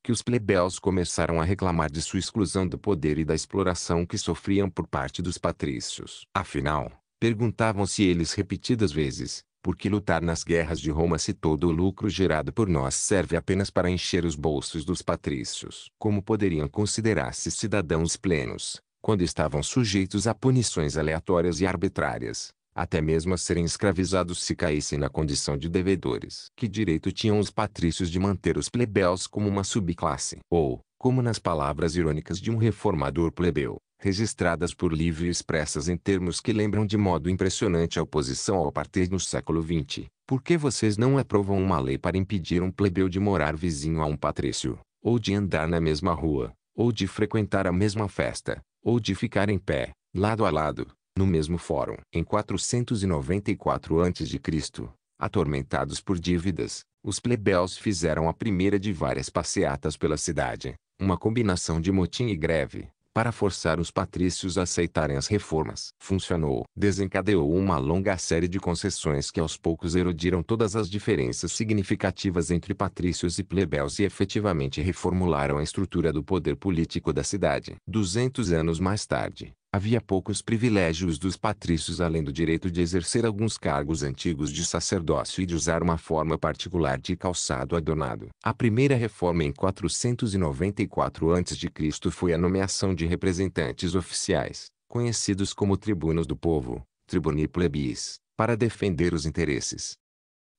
que os plebeus começaram a reclamar de sua exclusão do poder e da exploração que sofriam por parte dos patrícios. Afinal, perguntavam-se eles repetidas vezes, por que lutar nas guerras de Roma se todo o lucro gerado por nós serve apenas para encher os bolsos dos patrícios? Como poderiam considerar-se cidadãos plenos, quando estavam sujeitos a punições aleatórias e arbitrárias, até mesmo a serem escravizados se caíssem na condição de devedores. Que direito tinham os patrícios de manter os plebeus como uma subclasse? Ou, como nas palavras irônicas de um reformador plebeu, registradas por livro e expressas em termos que lembram de modo impressionante a oposição ao partir no século XX. Por que vocês não aprovam uma lei para impedir um plebeu de morar vizinho a um patrício, ou de andar na mesma rua, ou de frequentar a mesma festa, ou de ficar em pé, lado a lado, no mesmo fórum. Em 494 a.C., atormentados por dívidas, os plebeus fizeram a primeira de várias passeatas pela cidade, uma combinação de motim e greve, para forçar os patrícios a aceitarem as reformas. Funcionou. Desencadeou uma longa série de concessões que aos poucos erodiram todas as diferenças significativas entre patrícios e plebeus e efetivamente reformularam a estrutura do poder político da cidade. Duzentos anos mais tarde, Havia poucos privilégios dos patrícios além do direito de exercer alguns cargos antigos de sacerdócio e de usar uma forma particular de calçado adornado. A primeira reforma em 494 a.C. foi a nomeação de representantes oficiais, conhecidos como tribunos do povo, tribuni plebis, para defender os interesses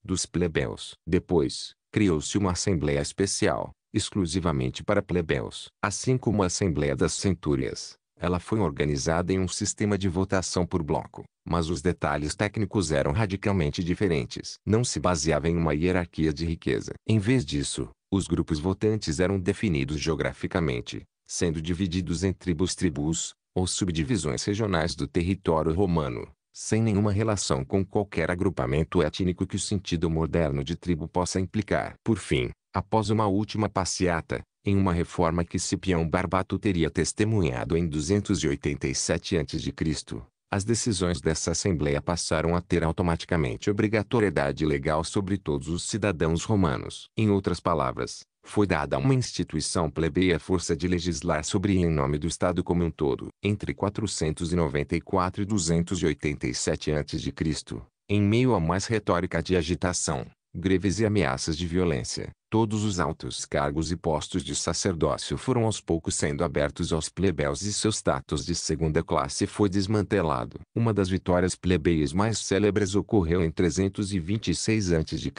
dos plebeus. Depois, criou-se uma assembleia especial, exclusivamente para plebeus, assim como a Assembleia das Centúrias ela foi organizada em um sistema de votação por bloco, mas os detalhes técnicos eram radicalmente diferentes. Não se baseava em uma hierarquia de riqueza. Em vez disso, os grupos votantes eram definidos geograficamente, sendo divididos em tribos-tribus, ou subdivisões regionais do território romano, sem nenhuma relação com qualquer agrupamento étnico que o sentido moderno de tribo possa implicar. Por fim, após uma última passeata, em uma reforma que Cipião Barbato teria testemunhado em 287 a.C., as decisões dessa Assembleia passaram a ter automaticamente obrigatoriedade legal sobre todos os cidadãos romanos. Em outras palavras, foi dada a uma instituição plebeia a força de legislar sobre em nome do Estado como um todo. Entre 494 e 287 a.C., em meio a mais retórica de agitação, greves e ameaças de violência, todos os altos cargos e postos de sacerdócio foram aos poucos sendo abertos aos plebeus e seu status de segunda classe foi desmantelado. Uma das vitórias plebeias mais célebres ocorreu em 326 a.C.,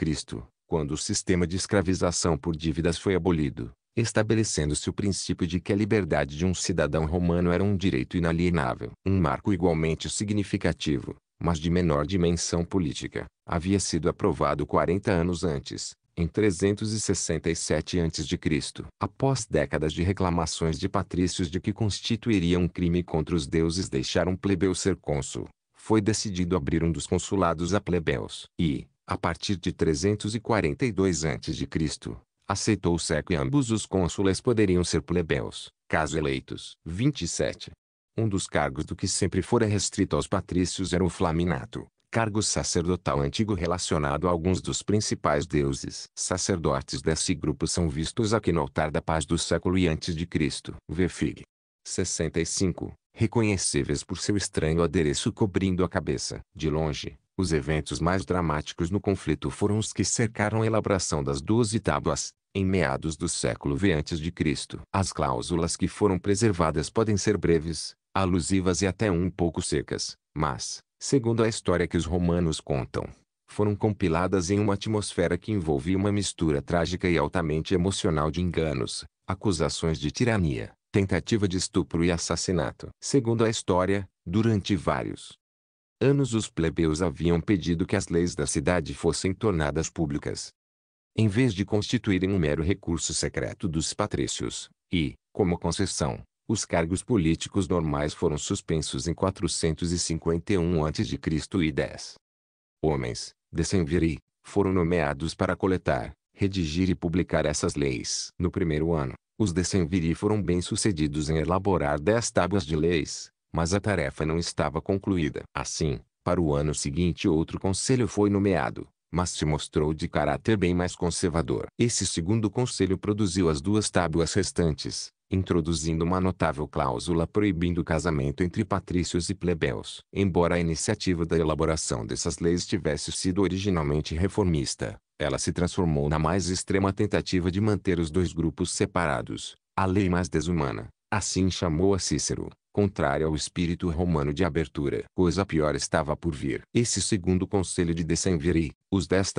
quando o sistema de escravização por dívidas foi abolido, estabelecendo-se o princípio de que a liberdade de um cidadão romano era um direito inalienável. Um marco igualmente significativo, mas de menor dimensão política, havia sido aprovado 40 anos antes, em 367 a.C. Após décadas de reclamações de patrícios de que constituiria um crime contra os deuses deixar um plebeu ser cônsul, foi decidido abrir um dos consulados a plebeus. E, a partir de 342 a.C., aceitou-se que ambos os cônsules poderiam ser plebeus, caso eleitos. 27. Um dos cargos do que sempre fora restrito aos patrícios era o flaminato, cargo sacerdotal antigo relacionado a alguns dos principais deuses. Sacerdotes desse grupo são vistos aqui no altar da paz do século e antes de Cristo. Vfig. 65. Reconhecíveis por seu estranho adereço cobrindo a cabeça. De longe, os eventos mais dramáticos no conflito foram os que cercaram a elaboração das doze tábuas, em meados do século V a.C. As cláusulas que foram preservadas podem ser breves, alusivas e até um pouco secas, mas, segundo a história que os romanos contam, foram compiladas em uma atmosfera que envolvia uma mistura trágica e altamente emocional de enganos, acusações de tirania, tentativa de estupro e assassinato. Segundo a história, durante vários anos os plebeus haviam pedido que as leis da cidade fossem tornadas públicas. Em vez de constituírem um mero recurso secreto dos patrícios, e, como concessão, os cargos políticos normais foram suspensos em 451 a.C. e 10 homens, decemviri, foram nomeados para coletar, redigir e publicar essas leis. No primeiro ano, os decemviri foram bem-sucedidos em elaborar dez tábuas de leis, mas a tarefa não estava concluída. Assim, para o ano seguinte outro conselho foi nomeado, mas se mostrou de caráter bem mais conservador. Esse segundo conselho produziu as duas tábuas restantes, introduzindo uma notável cláusula proibindo o casamento entre patrícios e plebeus. Embora a iniciativa da elaboração dessas leis tivesse sido originalmente reformista, ela se transformou na mais extrema tentativa de manter os dois grupos separados, a lei mais desumana, assim chamou a Cícero, contrária ao espírito romano de abertura. Coisa pior estava por vir. Esse segundo conselho de Decemviri, os Dez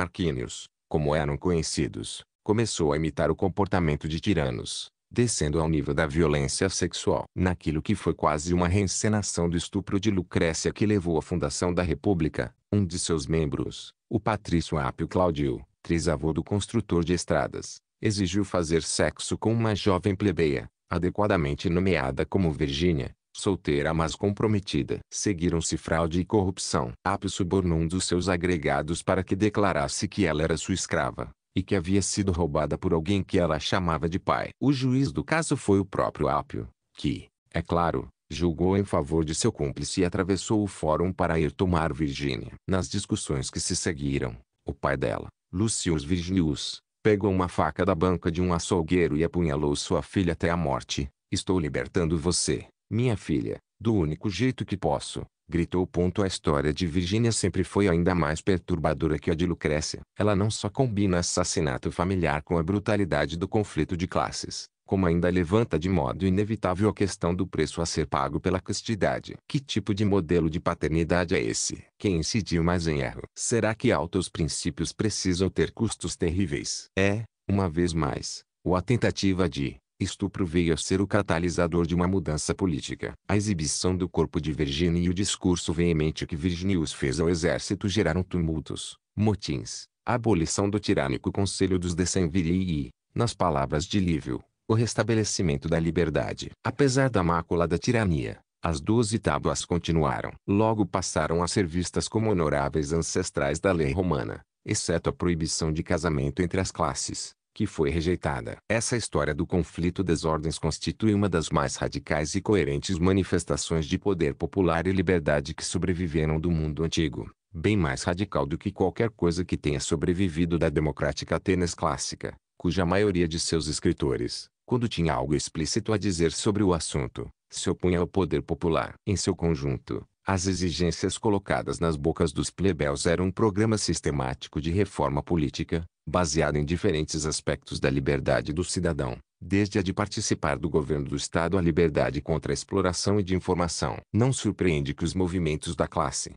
como eram conhecidos, começou a imitar o comportamento de tiranos, descendo ao nível da violência sexual. Naquilo que foi quase uma reencenação do estupro de Lucrécia que levou à fundação da República, um de seus membros, o patrício Apio Claudio, trisavô do construtor de estradas, exigiu fazer sexo com uma jovem plebeia, adequadamente nomeada como Virgínia, solteira mas comprometida. Seguiram-se fraude e corrupção. Apio subornou um dos seus agregados para que declarasse que ela era sua escrava, e que havia sido roubada por alguém que ela chamava de pai. O juiz do caso foi o próprio Apio, que, é claro, julgou em favor de seu cúmplice e atravessou o fórum para ir tomar Virgínia. Nas discussões que se seguiram, o pai dela, Lucius Virginius, pegou uma faca da banca de um açougueiro e apunhalou sua filha até a morte. Estou libertando você, minha filha, do único jeito que posso, gritou. A história de Virgínia sempre foi ainda mais perturbadora que a de Lucrécia. Ela não só combina assassinato familiar com a brutalidade do conflito de classes, como ainda levanta de modo inevitável a questão do preço a ser pago pela castidade. Que tipo de modelo de paternidade é esse? Quem incidiu mais em erro? Será que altos princípios precisam ter custos terríveis? É, uma vez mais, ou a tentativa de Estupro veio a ser o catalisador de uma mudança política. A exibição do corpo de Virginia e o discurso veemente que Virginius fez ao exército geraram tumultos, motins, a abolição do tirânico Conselho dos Decemviri e, nas palavras de Lívio, o restabelecimento da liberdade. Apesar da mácula da tirania, as doze tábuas continuaram. Logo passaram a ser vistas como honoráveis ancestrais da lei romana, exceto a proibição de casamento entre as classes, que foi rejeitada. Essa história do conflito desordens constitui uma das mais radicais e coerentes manifestações de poder popular e liberdade que sobreviveram do mundo antigo, bem mais radical do que qualquer coisa que tenha sobrevivido da democrática Atenas clássica, cuja maioria de seus escritores, quando tinha algo explícito a dizer sobre o assunto, se opunha ao poder popular. Em seu conjunto, as exigências colocadas nas bocas dos plebeus eram um programa sistemático de reforma política, baseado em diferentes aspectos da liberdade do cidadão, desde a de participar do governo do Estado à liberdade contra a exploração e de informação. Não surpreende que os movimentos da classe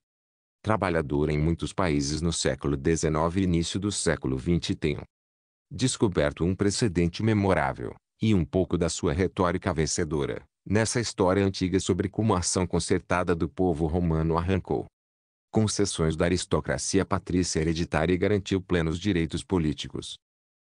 trabalhadora em muitos países no século XIX e início do século XX tenham descoberto um precedente memorável, e um pouco da sua retórica vencedora, nessa história antiga sobre como a ação concertada do povo romano arrancou concessões da aristocracia patrícia hereditária e garantiu plenos direitos políticos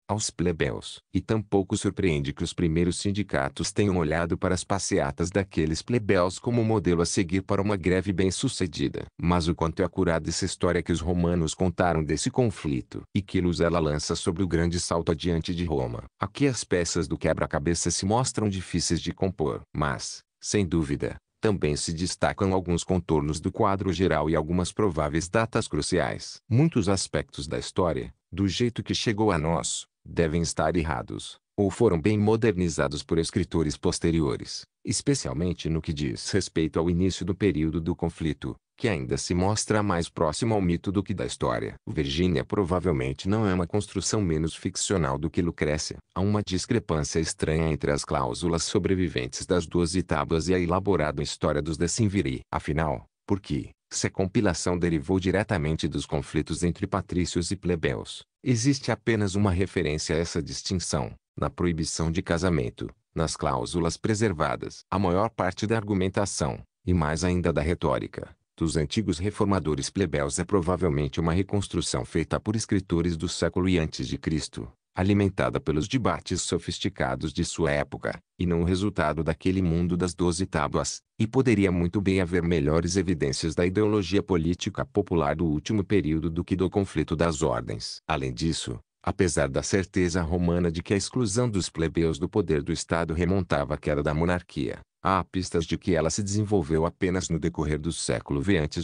aos plebeus. E tampouco surpreende que os primeiros sindicatos tenham olhado para as passeatas daqueles plebeus como modelo a seguir para uma greve bem-sucedida. Mas o quanto é acurada essa história que os romanos contaram desse conflito e que luz ela lança sobre o grande salto adiante de Roma. Aqui as peças do quebra-cabeça se mostram difíceis de compor. Mas, sem dúvida, também se destacam alguns contornos do quadro geral e algumas prováveis datas cruciais. Muitos aspectos da história, do jeito que chegou a nós, devem estar errados, ou foram bem modernizados por escritores posteriores, especialmente no que diz respeito ao início do período do conflito, que ainda se mostra mais próximo ao mito do que da história. Virgínia provavelmente não é uma construção menos ficcional do que Lucrécia. Há uma discrepância estranha entre as cláusulas sobreviventes das duas tábuas e a elaborada história dos Decemviri. Afinal, por que, Se a compilação derivou diretamente dos conflitos entre patrícios e plebeus, existe apenas uma referência a essa distinção, na proibição de casamento, nas cláusulas preservadas. A maior parte da argumentação, e mais ainda da retórica, dos antigos reformadores plebeus é provavelmente uma reconstrução feita por escritores do século e antes de Cristo, alimentada pelos debates sofisticados de sua época, e não o resultado daquele mundo das doze tábuas, e poderia muito bem haver melhores evidências da ideologia política popular do último período do que do conflito das ordens. Além disso, apesar da certeza romana de que a exclusão dos plebeus do poder do Estado remontava à queda da monarquia, há pistas de que ela se desenvolveu apenas no decorrer do século V a.C.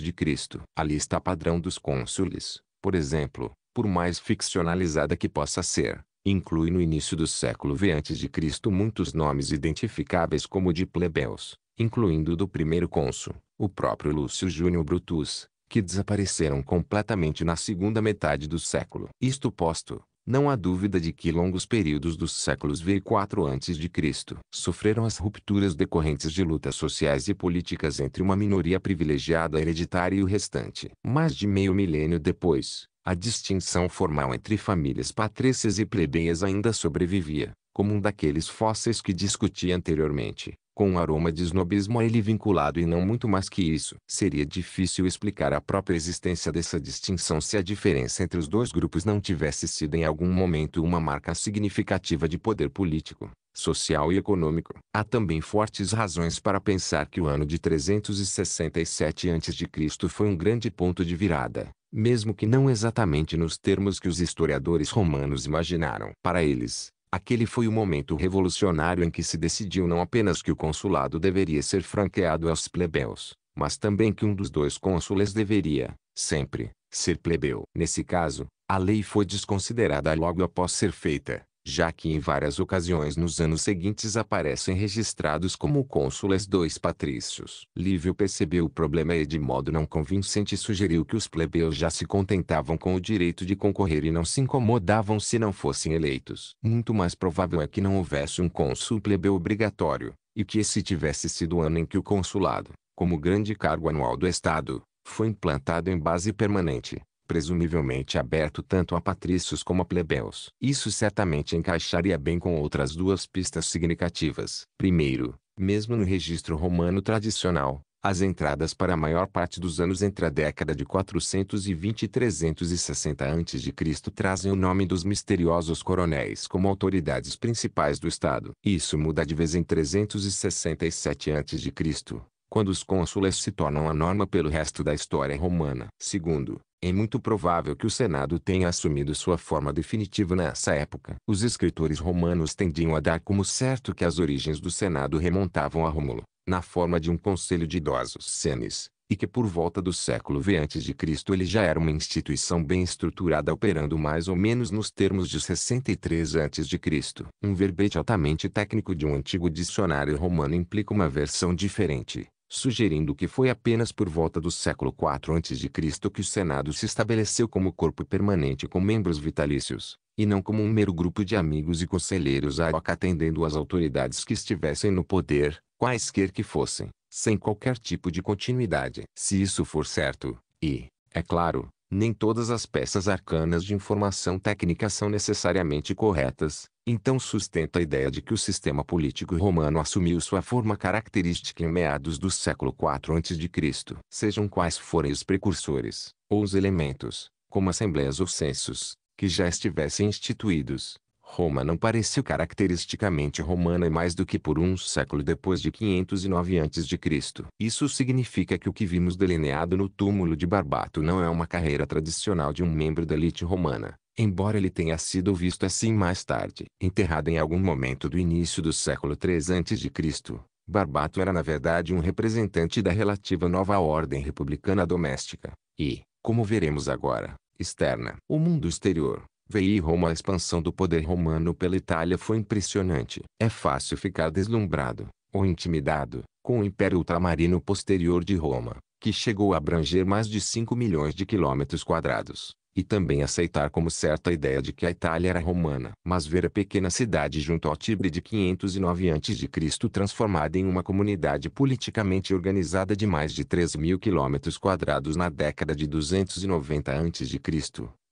A lista padrão dos cônsules, por exemplo, por mais ficcionalizada que possa ser, inclui no início do século V a.C. muitos nomes identificáveis como de plebeus, incluindo do primeiro cônsul, o próprio Lúcio Júnior Brutus, que desapareceram completamente na segunda metade do século. Isto posto, não há dúvida de que longos períodos dos séculos V e IV a.C. sofreram as rupturas decorrentes de lutas sociais e políticas entre uma minoria privilegiada hereditária e o restante. Mais de meio milênio depois, a distinção formal entre famílias patrícias e plebeias ainda sobrevivia, como um daqueles fósseis que discuti anteriormente, com um aroma de snobismo a ele vinculado e não muito mais que isso. Seria difícil explicar a própria existência dessa distinção se a diferença entre os dois grupos não tivesse sido em algum momento uma marca significativa de poder político, social e econômico. Há também fortes razões para pensar que o ano de 367 a.C. foi um grande ponto de virada, mesmo que não exatamente nos termos que os historiadores romanos imaginaram. Para eles, aquele foi o momento revolucionário em que se decidiu não apenas que o consulado deveria ser franqueado aos plebeus, mas também que um dos dois cônsules deveria, sempre, ser plebeu. Nesse caso, a lei foi desconsiderada logo após ser feita, já que em várias ocasiões nos anos seguintes aparecem registrados como cônsules dois patrícios. Lívio percebeu o problema e de modo não convincente sugeriu que os plebeus já se contentavam com o direito de concorrer e não se incomodavam se não fossem eleitos. Muito mais provável é que não houvesse um cônsul plebeu obrigatório, e que esse tivesse sido o ano em que o consulado, como grande cargo anual do Estado, foi implantado em base permanente presumivelmente aberto tanto a patrícios como a plebeus. Isso certamente encaixaria bem com outras duas pistas significativas. Primeiro, mesmo no registro romano tradicional, as entradas para a maior parte dos anos entre a década de 420 e 360 a.C. trazem o nome dos misteriosos coronéis como autoridades principais do Estado. Isso muda de vez em 367 a.C., quando os cônsules se tornam a norma pelo resto da história romana. Segundo, é muito provável que o Senado tenha assumido sua forma definitiva nessa época. Os escritores romanos tendiam a dar como certo que as origens do Senado remontavam a Rômulo, na forma de um conselho de idosos senes, e que por volta do século V a.C. ele já era uma instituição bem estruturada operando mais ou menos nos termos de 63 a.C. Um verbete altamente técnico de um antigo dicionário romano implica uma versão diferente, sugerindo que foi apenas por volta do século IV a.C. que o Senado se estabeleceu como corpo permanente com membros vitalícios, e não como um mero grupo de amigos e conselheiros ad atendendo às autoridades que estivessem no poder, quaisquer que fossem, sem qualquer tipo de continuidade. Se isso for certo, e, é claro, nem todas as peças arcanas de informação técnica são necessariamente corretas, então sustenta a ideia de que o sistema político romano assumiu sua forma característica em meados do século IV a.C. Sejam quais forem os precursores, ou os elementos, como assembleias ou censos, que já estivessem instituídos, Roma não pareceu caracteristicamente romana mais do que por um século depois de 509 a.C. Isso significa que o que vimos delineado no túmulo de Barbato não é uma carreira tradicional de um membro da elite romana, embora ele tenha sido visto assim mais tarde. Enterrado em algum momento do início do século III a.C., Barbato era na verdade um representante da relativa nova ordem republicana doméstica, e, como veremos agora, externa. O mundo exterior, Veio Roma A expansão do poder romano pela Itália foi impressionante. É fácil ficar deslumbrado, ou intimidado, com o Império Ultramarino posterior de Roma, que chegou a abranger mais de 5 milhões de quilômetros quadrados. e também aceitar como certa a ideia de que a Itália era romana. Mas ver a pequena cidade junto ao Tibre de 509 a.C. transformada em uma comunidade politicamente organizada de mais de 3 mil quilômetros quadrados na década de 290 a.C.,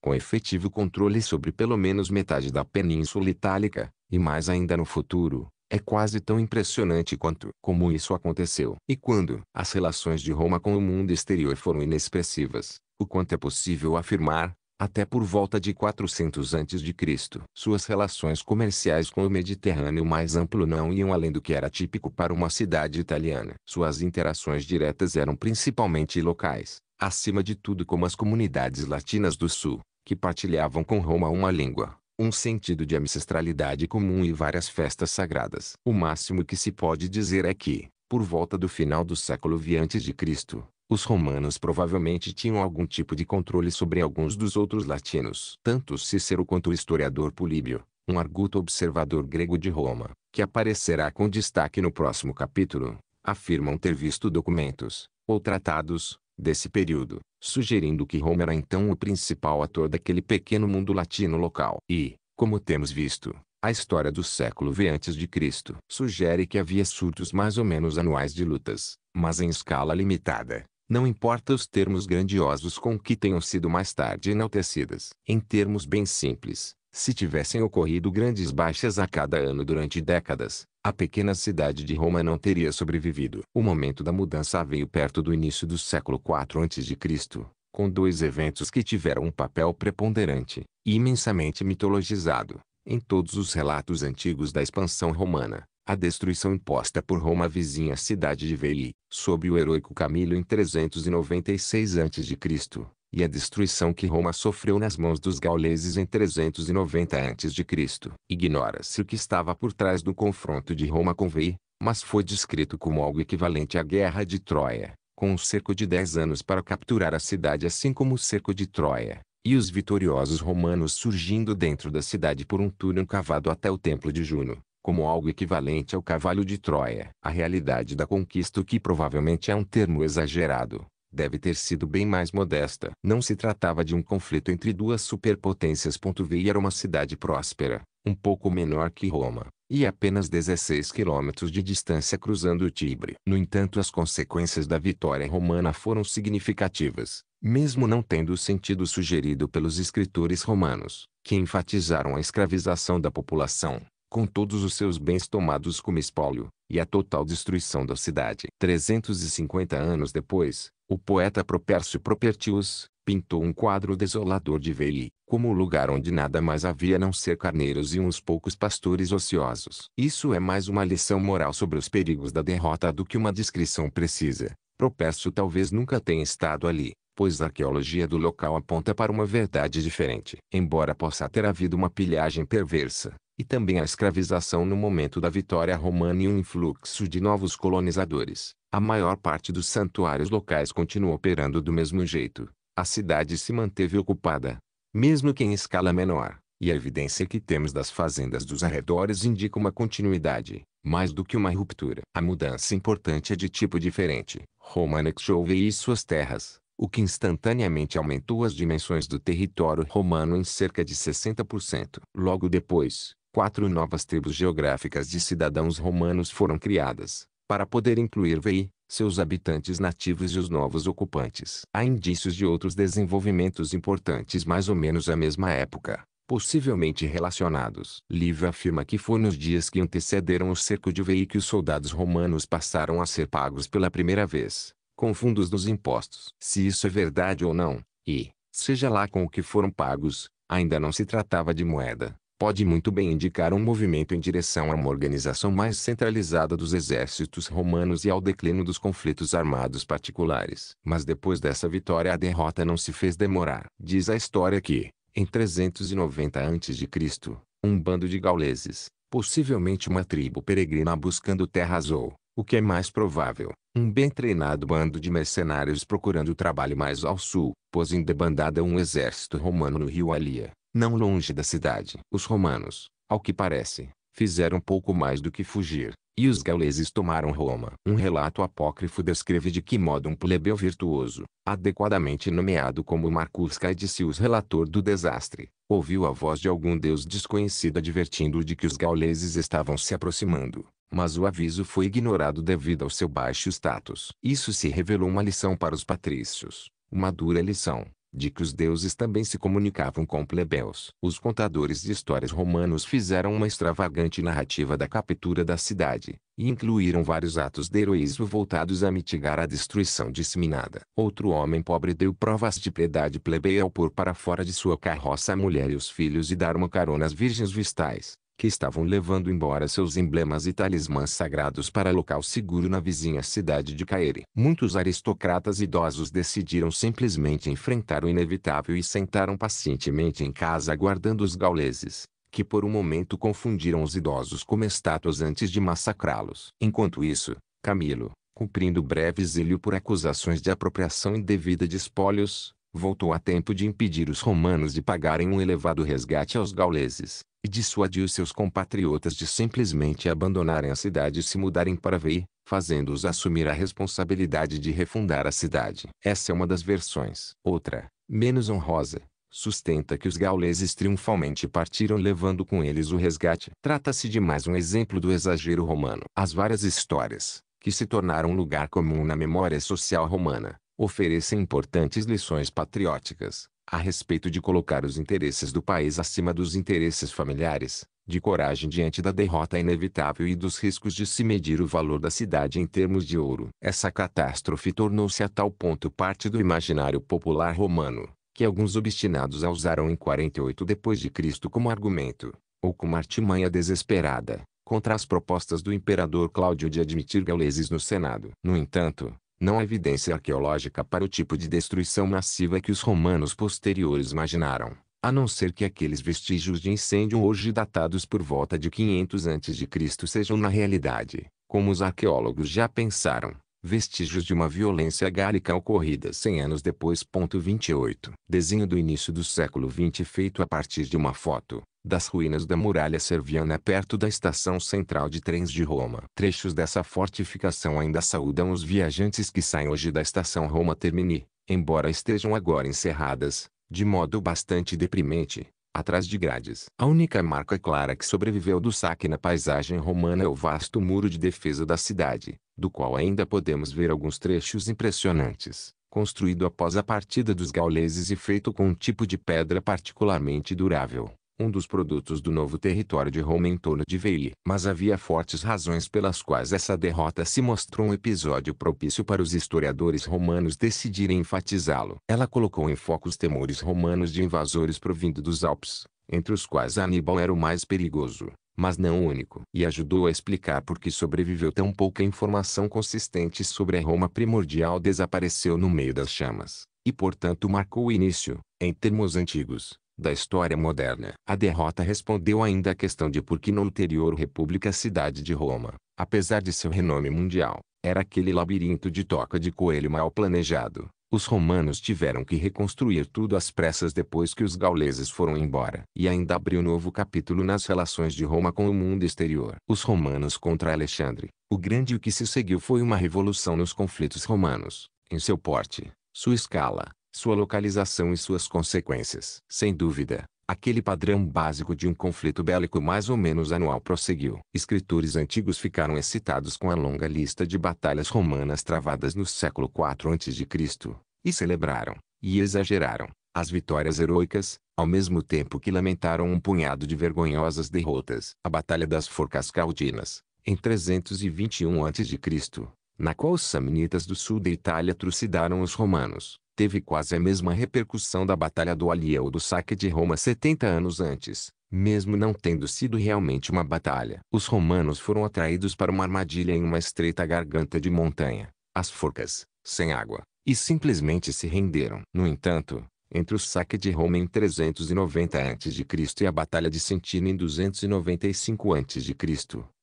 com efetivo controle sobre pelo menos metade da Península Itálica, e mais ainda no futuro, é quase tão impressionante quanto como isso aconteceu. E quando as relações de Roma com o mundo exterior foram inexpressivas, o quanto é possível afirmar, até por volta de 400 a.C. Suas relações comerciais com o Mediterrâneo mais amplo não iam além do que era típico para uma cidade italiana. Suas interações diretas eram principalmente locais, acima de tudo como as comunidades latinas do sul, que partilhavam com Roma uma língua, um sentido de ancestralidade comum e várias festas sagradas. O máximo que se pode dizer é que, por volta do final do século V a.C., os romanos provavelmente tinham algum tipo de controle sobre alguns dos outros latinos. Tanto Cícero quanto o historiador Políbio, um arguto observador grego de Roma, que aparecerá com destaque no próximo capítulo, afirmam ter visto documentos, ou tratados, desse período, sugerindo que Roma era então o principal ator daquele pequeno mundo latino local. E, como temos visto, a história do século V a.C. sugere que havia surtos mais ou menos anuais de lutas, mas em escala limitada. Não importa os termos grandiosos com que tenham sido mais tarde enaltecidas. Em termos bem simples, se tivessem ocorrido grandes baixas a cada ano durante décadas, a pequena cidade de Roma não teria sobrevivido. O momento da mudança veio perto do início do século IV a.C., com dois eventos que tiveram um papel preponderante, e imensamente mitologizado, em todos os relatos antigos da expansão romana. A destruição imposta por Roma à vizinha cidade de Veii, sob o heróico Camilo em 396 a.C., e a destruição que Roma sofreu nas mãos dos gauleses em 390 a.C. Ignora-se o que estava por trás do confronto de Roma com Veii, mas foi descrito como algo equivalente à Guerra de Troia, com um cerco de 10 anos para capturar a cidade assim como o cerco de Troia, e os vitoriosos romanos surgindo dentro da cidade por um túnel cavado até o Templo de Juno, como algo equivalente ao Cavalo de Troia. A realidade da conquista o que provavelmente é um termo exagerado, deve ter sido bem mais modesta. Não se tratava de um conflito entre duas superpotências. Veii era uma cidade próspera, um pouco menor que Roma, e apenas 16 quilômetros de distância cruzando o Tibre. No entanto as consequências da vitória romana foram significativas, mesmo não tendo o sentido sugerido pelos escritores romanos, que enfatizaram a escravização da população, com todos os seus bens tomados como espólio, e a total destruição da cidade. 350 anos depois, o poeta Propércio Propertius, pintou um quadro desolador de Veii, como o lugar onde nada mais havia não ser carneiros e uns poucos pastores ociosos. Isso é mais uma lição moral sobre os perigos da derrota do que uma descrição precisa. Propércio talvez nunca tenha estado ali, pois a arqueologia do local aponta para uma verdade diferente. Embora possa ter havido uma pilhagem perversa, e também a escravização no momento da vitória romana e um influxo de novos colonizadores. A maior parte dos santuários locais continuou operando do mesmo jeito. A cidade se manteve ocupada, mesmo que em escala menor, e a evidência que temos das fazendas dos arredores indica uma continuidade, mais do que uma ruptura. A mudança importante é de tipo diferente. Roma anexou e suas terras, o que instantaneamente aumentou as dimensões do território romano em cerca de 60%. Logo depois, quatro novas tribos geográficas de cidadãos romanos foram criadas, para poder incluir Veii, seus habitantes nativos e os novos ocupantes. Há indícios de outros desenvolvimentos importantes mais ou menos à mesma época, possivelmente relacionados. Livro afirma que foi nos dias que antecederam o cerco de Veii que os soldados romanos passaram a ser pagos pela primeira vez, com fundos dos impostos. Se isso é verdade ou não, e, seja lá com o que foram pagos, ainda não se tratava de moeda, pode muito bem indicar um movimento em direção a uma organização mais centralizada dos exércitos romanos e ao declínio dos conflitos armados particulares. Mas depois dessa vitória a derrota não se fez demorar. Diz a história que, em 390 a.C., um bando de gauleses, possivelmente uma tribo peregrina buscando terras ou, o que é mais provável, um bem treinado bando de mercenários procurando trabalho mais ao sul, pôs em debandada um exército romano no rio Alia, não longe da cidade. Os romanos, ao que parece, fizeram pouco mais do que fugir, e os gauleses tomaram Roma. Um relato apócrifo descreve de que modo um plebeu virtuoso, adequadamente nomeado como Marcus Caedicius relator do desastre, ouviu a voz de algum deus desconhecido advertindo-o de que os gauleses estavam se aproximando. Mas o aviso foi ignorado devido ao seu baixo status. Isso se revelou uma lição para os patrícios, uma dura lição, de que os deuses também se comunicavam com plebeus. Os contadores de histórias romanos fizeram uma extravagante narrativa da captura da cidade, e incluíram vários atos de heroísmo voltados a mitigar a destruição disseminada. Outro homem pobre deu provas de piedade plebeia ao pôr para fora de sua carroça a mulher e os filhos e dar uma carona às virgens vistais que estavam levando embora seus emblemas e talismãs sagrados para local seguro na vizinha cidade de Caere. Muitos aristocratas idosos decidiram simplesmente enfrentar o inevitável e sentaram pacientemente em casa aguardando os gauleses, que por um momento confundiram os idosos como estátuas antes de massacrá-los. Enquanto isso, Camilo, cumprindo breve exílio por acusações de apropriação indevida de espólios, voltou a tempo de impedir os romanos de pagarem um elevado resgate aos gauleses e dissuadiu seus compatriotas de simplesmente abandonarem a cidade e se mudarem para Veii, fazendo-os assumir a responsabilidade de refundar a cidade. Essa é uma das versões. Outra, menos honrosa, sustenta que os gauleses triunfalmente partiram levando com eles o resgate. Trata-se de mais um exemplo do exagero romano. As várias histórias, que se tornaram lugar comum na memória social romana, oferecem importantes lições patrióticas, a respeito de colocar os interesses do país acima dos interesses familiares, de coragem diante da derrota inevitável e dos riscos de se medir o valor da cidade em termos de ouro. Essa catástrofe tornou-se a tal ponto parte do imaginário popular romano, que alguns obstinados a usaram em 48 d.C. como argumento, ou como artimanha desesperada, contra as propostas do imperador Cláudio de admitir gauleses no Senado. No entanto, não há evidência arqueológica para o tipo de destruição massiva que os romanos posteriores imaginaram, a não ser que aqueles vestígios de incêndio hoje datados por volta de 500 a.C. sejam na realidade, como os arqueólogos já pensaram, vestígios de uma violência gálica ocorrida 100 anos depois. 28. Desenho do início do século XX feito a partir de uma foto, das ruínas da muralha serviana perto da estação central de trens de Roma. Trechos dessa fortificação ainda saúdam os viajantes que saem hoje da estação Roma Termini, embora estejam agora encerradas, de modo bastante deprimente, atrás de grades. A única marca clara que sobreviveu do saque na paisagem romana é o vasto muro de defesa da cidade, do qual ainda podemos ver alguns trechos impressionantes construído após a partida dos gauleses e feito com um tipo de pedra particularmente durável um dos produtos do novo território de Roma em torno de Veii. Mas havia fortes razões pelas quais essa derrota se mostrou um episódio propício para os historiadores romanos decidirem enfatizá-lo. Ela colocou em foco os temores romanos de invasores provindo dos Alpes, entre os quais Aníbal era o mais perigoso, mas não único. E ajudou a explicar por que sobreviveu tão pouca informação consistente sobre a Roma primordial desapareceu no meio das chamas, e portanto marcou o início, em termos antigos, da história moderna. A derrota respondeu ainda à questão de por que no ulterior república cidade de Roma, apesar de seu renome mundial, era aquele labirinto de toca de coelho mal planejado. Os romanos tiveram que reconstruir tudo às pressas depois que os gauleses foram embora. E ainda abriu novo capítulo nas relações de Roma com o mundo exterior. Os romanos contra Alexandre, o grande o que se seguiu foi uma revolução nos conflitos romanos, em seu porte, sua escala, sua localização e suas consequências. Sem dúvida, aquele padrão básico de um conflito bélico mais ou menos anual prosseguiu. Escritores antigos ficaram excitados com a longa lista de batalhas romanas travadas no século IV a.C., e celebraram, e exageraram, as vitórias heroicas, ao mesmo tempo que lamentaram um punhado de vergonhosas derrotas. A Batalha das Forcas Caudinas, em 321 a.C., na qual os samnitas do sul da Itália trucidaram os romanos, teve quase a mesma repercussão da Batalha do Allia ou do saque de Roma 70 anos antes, mesmo não tendo sido realmente uma batalha. Os romanos foram atraídos para uma armadilha em uma estreita garganta de montanha, as forcas, sem água, e simplesmente se renderam. No entanto, entre o saque de Roma em 390 a.C. e a Batalha de Sentino em 295 a.C.,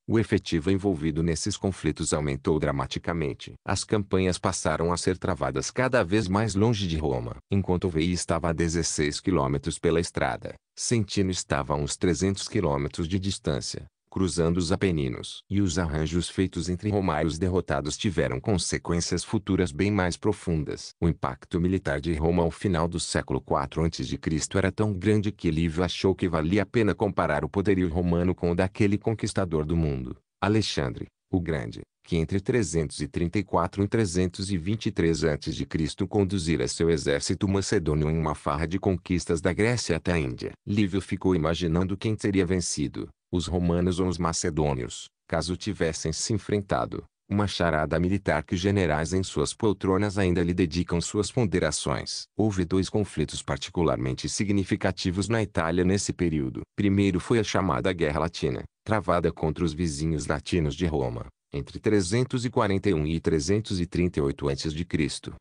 o efetivo envolvido nesses conflitos aumentou dramaticamente. As campanhas passaram a ser travadas cada vez mais longe de Roma. Enquanto Veii estava a 16 quilômetros pela estrada, Sentino estava a uns 300 quilômetros de distância, cruzando os Apeninos. E os arranjos feitos entre Roma e os derrotados tiveram consequências futuras bem mais profundas. O impacto militar de Roma ao final do século IV a.C. era tão grande que Livio achou que valia a pena comparar o poderio romano com o daquele conquistador do mundo, Alexandre, o Grande, que entre 334 e 323 a.C. conduzira seu exército macedônio em uma farra de conquistas da Grécia até a Índia. Lívio ficou imaginando quem teria vencido, os romanos ou os macedônios, caso tivessem se enfrentado. Uma charada militar que generais em suas poltronas ainda lhe dedicam suas ponderações. Houve dois conflitos particularmente significativos na Itália nesse período. Primeiro foi a chamada Guerra Latina, travada contra os vizinhos latinos de Roma, entre 341 e 338 a.C.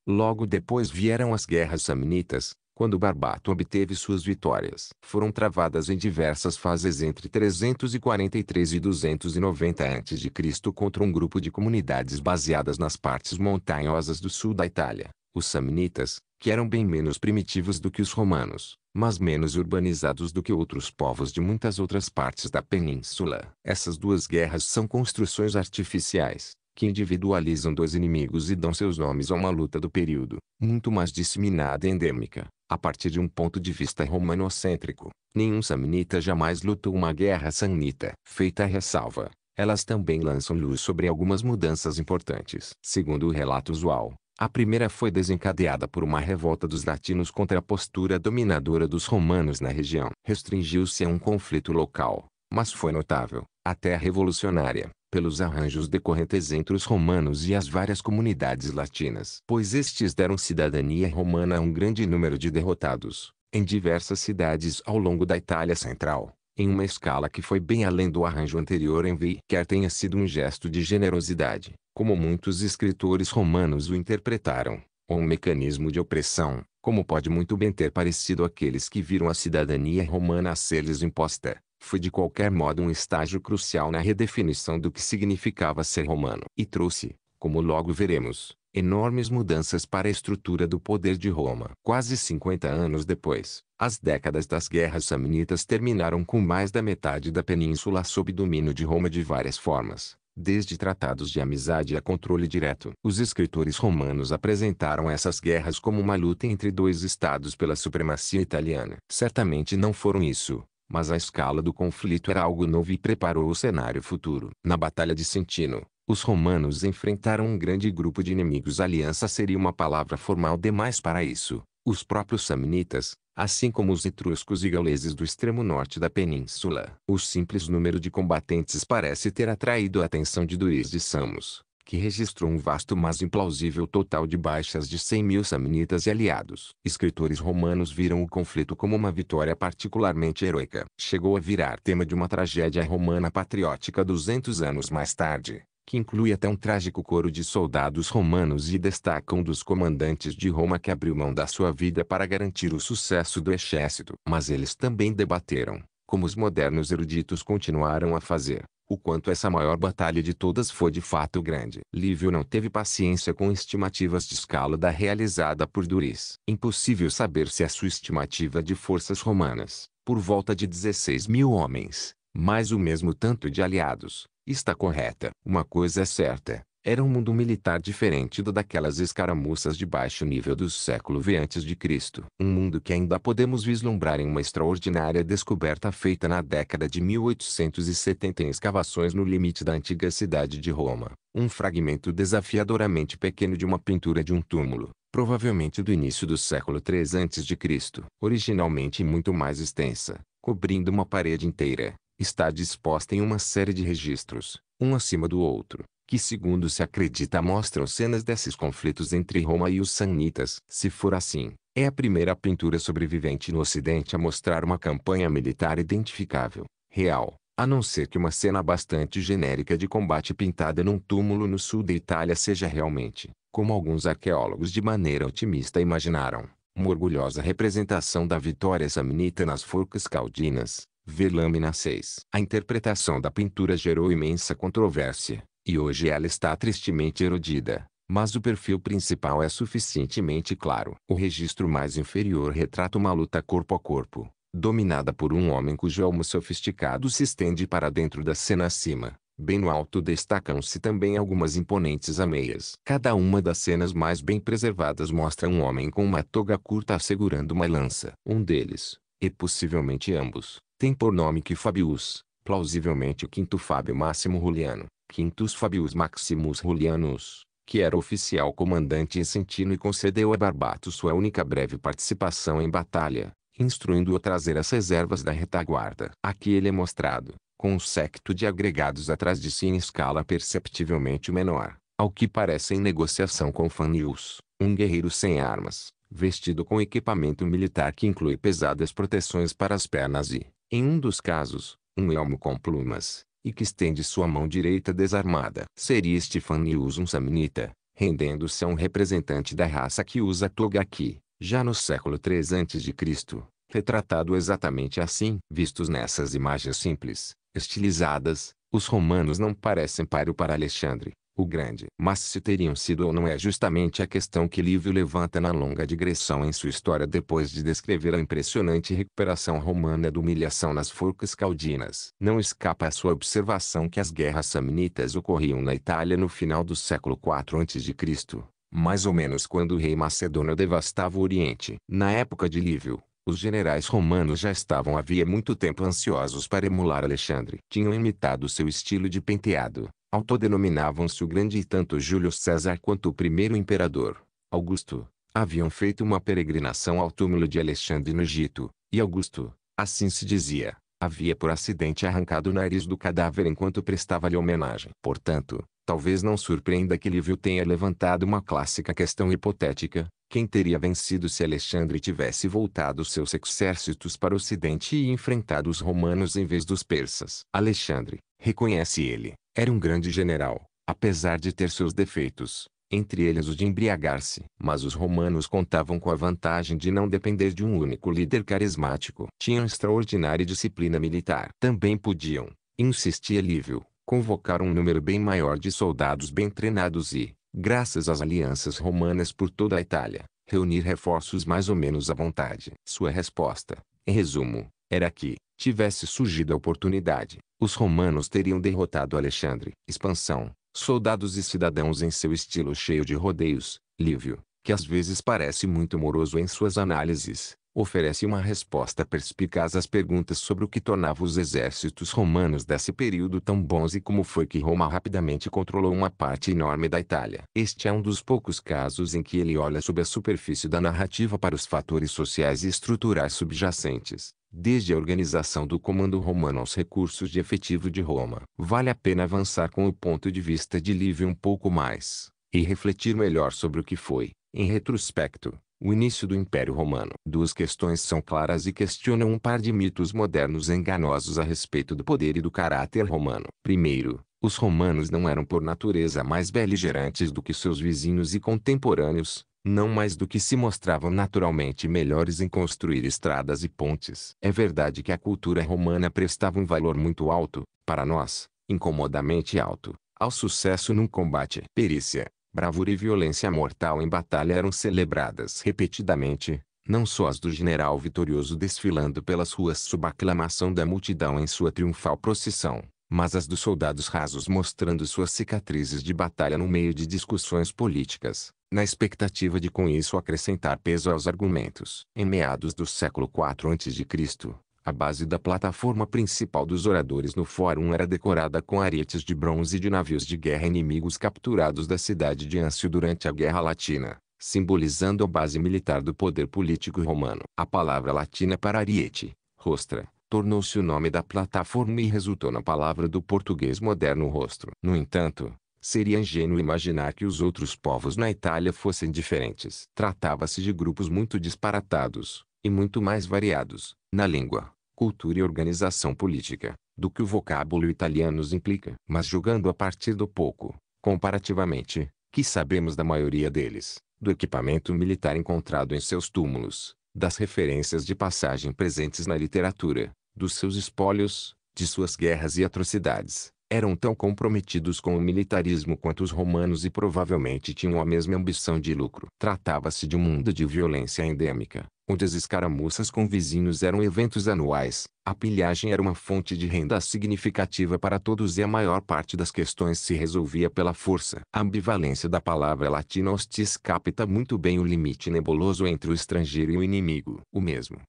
Logo depois vieram as guerras samnitas, quando Barbato obteve suas vitórias. Foram travadas em diversas fases entre 343 e 290 a.C. contra um grupo de comunidades baseadas nas partes montanhosas do sul da Itália, os samnitas, que eram bem menos primitivos do que os romanos, mas menos urbanizados do que outros povos de muitas outras partes da península. Essas duas guerras são construções artificiais, que individualizam dois inimigos e dão seus nomes a uma luta do período, muito mais disseminada e endêmica, a partir de um ponto de vista romanocêntrico. Nenhum samnita jamais lutou uma guerra samnita. Feita a ressalva, elas também lançam luz sobre algumas mudanças importantes. Segundo o relato usual, a primeira foi desencadeada por uma revolta dos latinos contra a postura dominadora dos romanos na região. Restringiu-se a um conflito local, mas foi notável, até revolucionária, pelos arranjos decorrentes entre os romanos e as várias comunidades latinas. Pois estes deram cidadania romana a um grande número de derrotados, em diversas cidades ao longo da Itália Central, em uma escala que foi bem além do arranjo anterior em V. Quer tenha sido um gesto de generosidade, como muitos escritores romanos o interpretaram, ou um mecanismo de opressão, como pode muito bem ter parecido àqueles que viram a cidadania romana a ser-lhes imposta, foi de qualquer modo um estágio crucial na redefinição do que significava ser romano. E trouxe, como logo veremos, enormes mudanças para a estrutura do poder de Roma. Quase 50 anos depois, as décadas das guerras samnitas terminaram com mais da metade da península sob domínio de Roma de várias formas, desde tratados de amizade a controle direto. Os escritores romanos apresentaram essas guerras como uma luta entre dois estados pela supremacia italiana. Certamente não foram isso, mas a escala do conflito era algo novo e preparou o cenário futuro. Na Batalha de Centino, os romanos enfrentaram um grande grupo de inimigos. Aliança seria uma palavra formal demais para isso. Os próprios samnitas, assim como os etruscos e gauleses do extremo norte da península. O simples número de combatentes parece ter atraído a atenção de Duís de Samos, que registrou um vasto mas implausível total de baixas de 100 mil samnitas e aliados. Escritores romanos viram o conflito como uma vitória particularmente heroica. Chegou a virar tema de uma tragédia romana patriótica 200 anos mais tarde que inclui até um trágico coro de soldados romanos e destaca um dos comandantes de Roma que abriu mão da sua vida para garantir o sucesso do exército. Mas eles também debateram, como os modernos eruditos continuaram a fazer, o quanto essa maior batalha de todas foi de fato grande. Lívio não teve paciência com estimativas de escala da realizada por Duris. Impossível saber se a sua estimativa de forças romanas, por volta de 16 mil homens, mais o mesmo tanto de aliados, está correta. Uma coisa é certa, era um mundo militar diferente do daquelas escaramuças de baixo nível do século V a.C. Um mundo que ainda podemos vislumbrar em uma extraordinária descoberta feita na década de 1870 em escavações no limite da antiga cidade de Roma. Um fragmento desafiadoramente pequeno de uma pintura de um túmulo, provavelmente do início do século III a.C., originalmente muito mais extensa, cobrindo uma parede inteira está disposta em uma série de registros, um acima do outro, que segundo se acredita mostram cenas desses conflitos entre Roma e os Samnitas. Se for assim, é a primeira pintura sobrevivente no Ocidente a mostrar uma campanha militar identificável, real, a não ser que uma cena bastante genérica de combate pintada num túmulo no sul da Itália seja realmente, como alguns arqueólogos de maneira otimista imaginaram, uma orgulhosa representação da vitória samnita nas forcas caldinas, Ver lâmina 6. A interpretação da pintura gerou imensa controvérsia, e hoje ela está tristemente erodida. Mas o perfil principal é suficientemente claro. O registro mais inferior retrata uma luta corpo a corpo, dominada por um homem cujo elmo sofisticado se estende para dentro da cena acima. Bem no alto destacam-se também algumas imponentes ameias. Cada uma das cenas mais bem preservadas mostra um homem com uma toga curta segurando uma lança. Um deles, e possivelmente ambos, tem por nome que Fabius, plausivelmente o quinto Fábio Máximo Juliano, Quintus Fabius Maximus Julianus, que era oficial comandante em Sentino e concedeu a Barbato sua única breve participação em batalha, instruindo-o a trazer as reservas da retaguarda. Aqui ele é mostrado, com um séquito de agregados atrás de si em escala perceptivelmente menor, ao que parece em negociação com Fanius, um guerreiro sem armas, vestido com equipamento militar que inclui pesadas proteções para as pernas e, em um dos casos, um elmo com plumas, e que estende sua mão direita desarmada. Seria Stefanius um saminita, rendendo-se a um representante da raça que usa toga aqui, já no século III a.C., retratado exatamente assim. Vistos nessas imagens simples, estilizadas, os romanos não parecem páreo para Alexandre, o Grande. Mas se teriam sido ou não é justamente a questão que Lívio levanta na longa digressão em sua história depois de descrever a impressionante recuperação romana da humilhação nas forcas caldinas. Não escapa à sua observação que as guerras samnitas ocorriam na Itália no final do século IV a.C., mais ou menos quando o rei macedônio devastava o Oriente. Na época de Lívio, os generais romanos já estavam havia muito tempo ansiosos para emular Alexandre. Tinham imitado seu estilo de penteado, Autodenominavam-se o grande e tanto Júlio César quanto o primeiro imperador, Augusto, haviam feito uma peregrinação ao túmulo de Alexandre no Egito, e Augusto, assim se dizia, havia por acidente arrancado o nariz do cadáver enquanto prestava-lhe homenagem. Portanto, talvez não surpreenda que Livio tenha levantado uma clássica questão hipotética, quem teria vencido se Alexandre tivesse voltado seus exércitos para o ocidente e enfrentado os romanos em vez dos persas? Alexandre, reconhece ele, era um grande general, apesar de ter seus defeitos, entre eles o de embriagar-se. Mas os romanos contavam com a vantagem de não depender de um único líder carismático. Tinham extraordinária disciplina militar. Também podiam, insistia Lívio, convocar um número bem maior de soldados bem treinados e, graças às alianças romanas por toda a Itália, reunir reforços mais ou menos à vontade. Sua resposta, em resumo, era que, tivesse surgido a oportunidade, os romanos teriam derrotado Alexandre. Expansão. Soldados e cidadãos em seu estilo cheio de rodeios, Lívio, que às vezes parece muito moroso em suas análises, oferece uma resposta perspicaz às perguntas sobre o que tornava os exércitos romanos desse período tão bons e como foi que Roma rapidamente controlou uma parte enorme da Itália. Este é um dos poucos casos em que ele olha sob a superfície da narrativa para os fatores sociais e estruturais subjacentes desde a organização do comando romano aos recursos de efetivo de Roma. Vale a pena avançar com o ponto de vista de Livio um pouco mais, e refletir melhor sobre o que foi, em retrospecto, o início do Império Romano. Duas questões são claras e questionam um par de mitos modernos enganosos a respeito do poder e do caráter romano. Primeiro, os romanos não eram por natureza mais beligerantes do que seus vizinhos e contemporâneos, não mais do que se mostravam naturalmente melhores em construir estradas e pontes. É verdade que a cultura romana prestava um valor muito alto, para nós, incomodamente alto, ao sucesso num combate. Perícia, bravura e violência mortal em batalha eram celebradas repetidamente, não só as do general vitorioso desfilando pelas ruas sob aclamação da multidão em sua triunfal procissão, mas as dos soldados rasos mostrando suas cicatrizes de batalha no meio de discussões políticas, na expectativa de com isso acrescentar peso aos argumentos. Em meados do século IV a.C., a base da plataforma principal dos oradores no fórum era decorada com aretes de bronze de navios de guerra inimigos capturados da cidade de Ancio durante a Guerra Latina, simbolizando a base militar do poder político romano. A palavra latina para ariete, rostra, tornou-se o nome da plataforma e resultou na palavra do português moderno rostro. No entanto, Seria ingênuo imaginar que os outros povos na Itália fossem diferentes. Tratava-se de grupos muito disparatados, e muito mais variados, na língua, cultura e organização política, do que o vocábulo italiano implica. Mas julgando a partir do pouco, comparativamente, que sabemos da maioria deles, do equipamento militar encontrado em seus túmulos, das referências de passagem presentes na literatura, dos seus espólios, de suas guerras e atrocidades, eram tão comprometidos com o militarismo quanto os romanos e provavelmente tinham a mesma ambição de lucro. Tratava-se de um mundo de violência endêmica, onde as escaramuças com vizinhos eram eventos anuais, a pilhagem era uma fonte de renda significativa para todos e a maior parte das questões se resolvia pela força. A ambivalência da palavra latina hostis capta muito bem o limite nebuloso entre o estrangeiro e o inimigo. O mesmo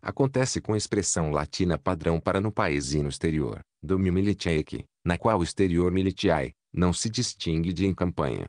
acontece com a expressão latina padrão para no país e no exterior, domio militiae, na qual o exterior militiae não se distingue de em campanha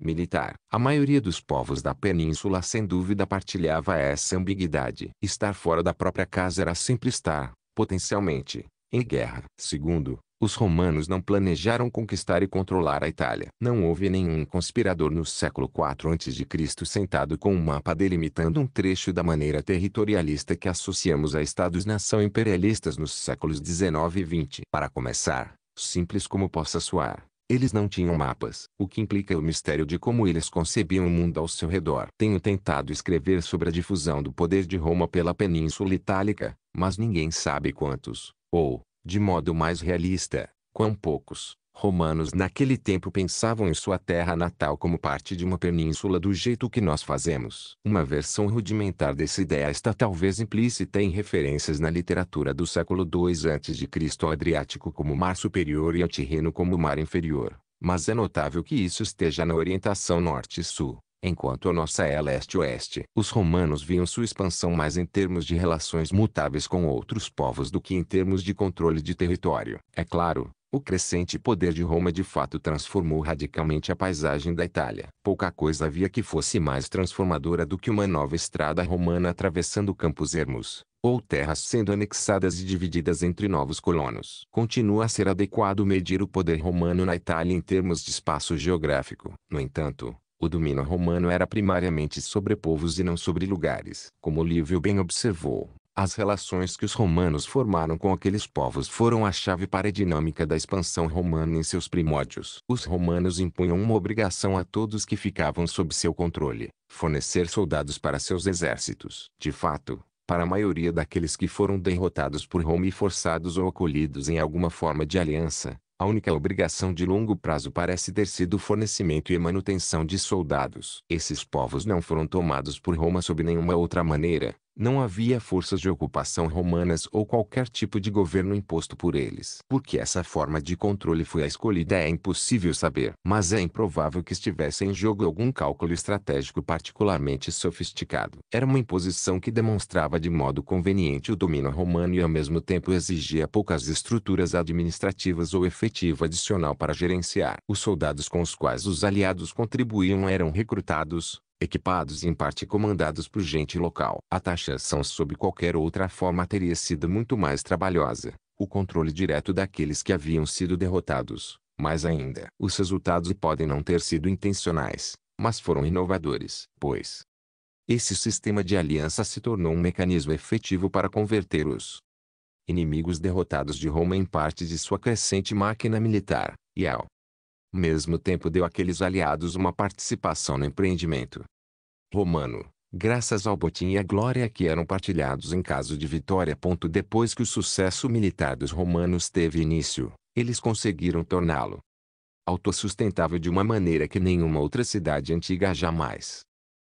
militar. A maioria dos povos da península sem dúvida partilhava essa ambiguidade. Estar fora da própria casa era sempre estar, potencialmente, em guerra. Segundo, os romanos não planejaram conquistar e controlar a Itália. Não houve nenhum conspirador no século IV a.C. sentado com um mapa delimitando um trecho da maneira territorialista que associamos a estados-nação imperialistas nos séculos XIX e XX. Para começar, simples como possa soar, eles não tinham mapas, o que implica o mistério de como eles concebiam o mundo ao seu redor. Tenho tentado escrever sobre a difusão do poder de Roma pela Península Itálica, mas ninguém sabe quantos, ou, de modo mais realista, quão poucos, romanos naquele tempo pensavam em sua terra natal como parte de uma península do jeito que nós fazemos. Uma versão rudimentar dessa ideia está talvez implícita em referências na literatura do século II a.C. ao Adriático como mar superior e ao Tirreno como mar inferior, mas é notável que isso esteja na orientação norte-sul. Enquanto a nossa é leste-oeste, os romanos viam sua expansão mais em termos de relações mutáveis com outros povos do que em termos de controle de território. É claro, o crescente poder de Roma de fato transformou radicalmente a paisagem da Itália. Pouca coisa havia que fosse mais transformadora do que uma nova estrada romana atravessando campos ermos, ou terras sendo anexadas e divididas entre novos colonos. Continua a ser adequado medir o poder romano na Itália em termos de espaço geográfico. No entanto, o domínio romano era primariamente sobre povos e não sobre lugares. Como Lívio bem observou, as relações que os romanos formaram com aqueles povos foram a chave para a dinâmica da expansão romana em seus primórdios. Os romanos impunham uma obrigação a todos que ficavam sob seu controle, fornecer soldados para seus exércitos. De fato, para a maioria daqueles que foram derrotados por Roma e forçados ou acolhidos em alguma forma de aliança, a única obrigação de longo prazo parece ter sido o fornecimento e manutenção de soldados. Esses povos não foram tomados por Roma sob nenhuma outra maneira, não havia forças de ocupação romanas ou qualquer tipo de governo imposto por eles. Por que essa forma de controle foi a escolhida é impossível saber. Mas é improvável que estivesse em jogo algum cálculo estratégico particularmente sofisticado. Era uma imposição que demonstrava de modo conveniente o domínio romano e ao mesmo tempo exigia poucas estruturas administrativas ou efetivo adicional para gerenciar. Os soldados com os quais os aliados contribuíam eram recrutados, equipados e em parte comandados por gente local. A taxação sob qualquer outra forma teria sido muito mais trabalhosa. O controle direto daqueles que haviam sido derrotados. Mais ainda, os resultados podem não ter sido intencionais, mas foram inovadores, pois esse sistema de aliança se tornou um mecanismo efetivo para converter os inimigos derrotados de Roma em parte de sua crescente máquina militar, e ao mesmo tempo deu àqueles aliados uma participação no empreendimento romano, graças ao botim e à glória que eram partilhados em caso de vitória. Depois que o sucesso militar dos romanos teve início, eles conseguiram torná-lo autossustentável de uma maneira que nenhuma outra cidade antiga jamais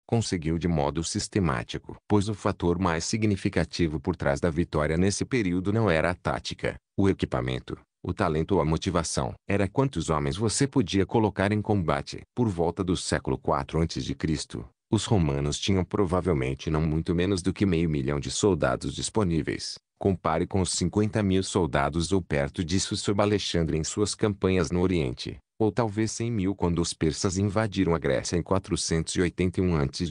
conseguiu de modo sistemático. Pois o fator mais significativo por trás da vitória nesse período não era a tática, o equipamento, o talento ou a motivação. Era quantos homens você podia colocar em combate. Por volta do século IV a.C., os romanos tinham provavelmente não muito menos do que meio milhão de soldados disponíveis. Compare com os 50 mil soldados ou perto disso sob Alexandre em suas campanhas no Oriente, ou talvez 100 mil quando os persas invadiram a Grécia em 481 a.C.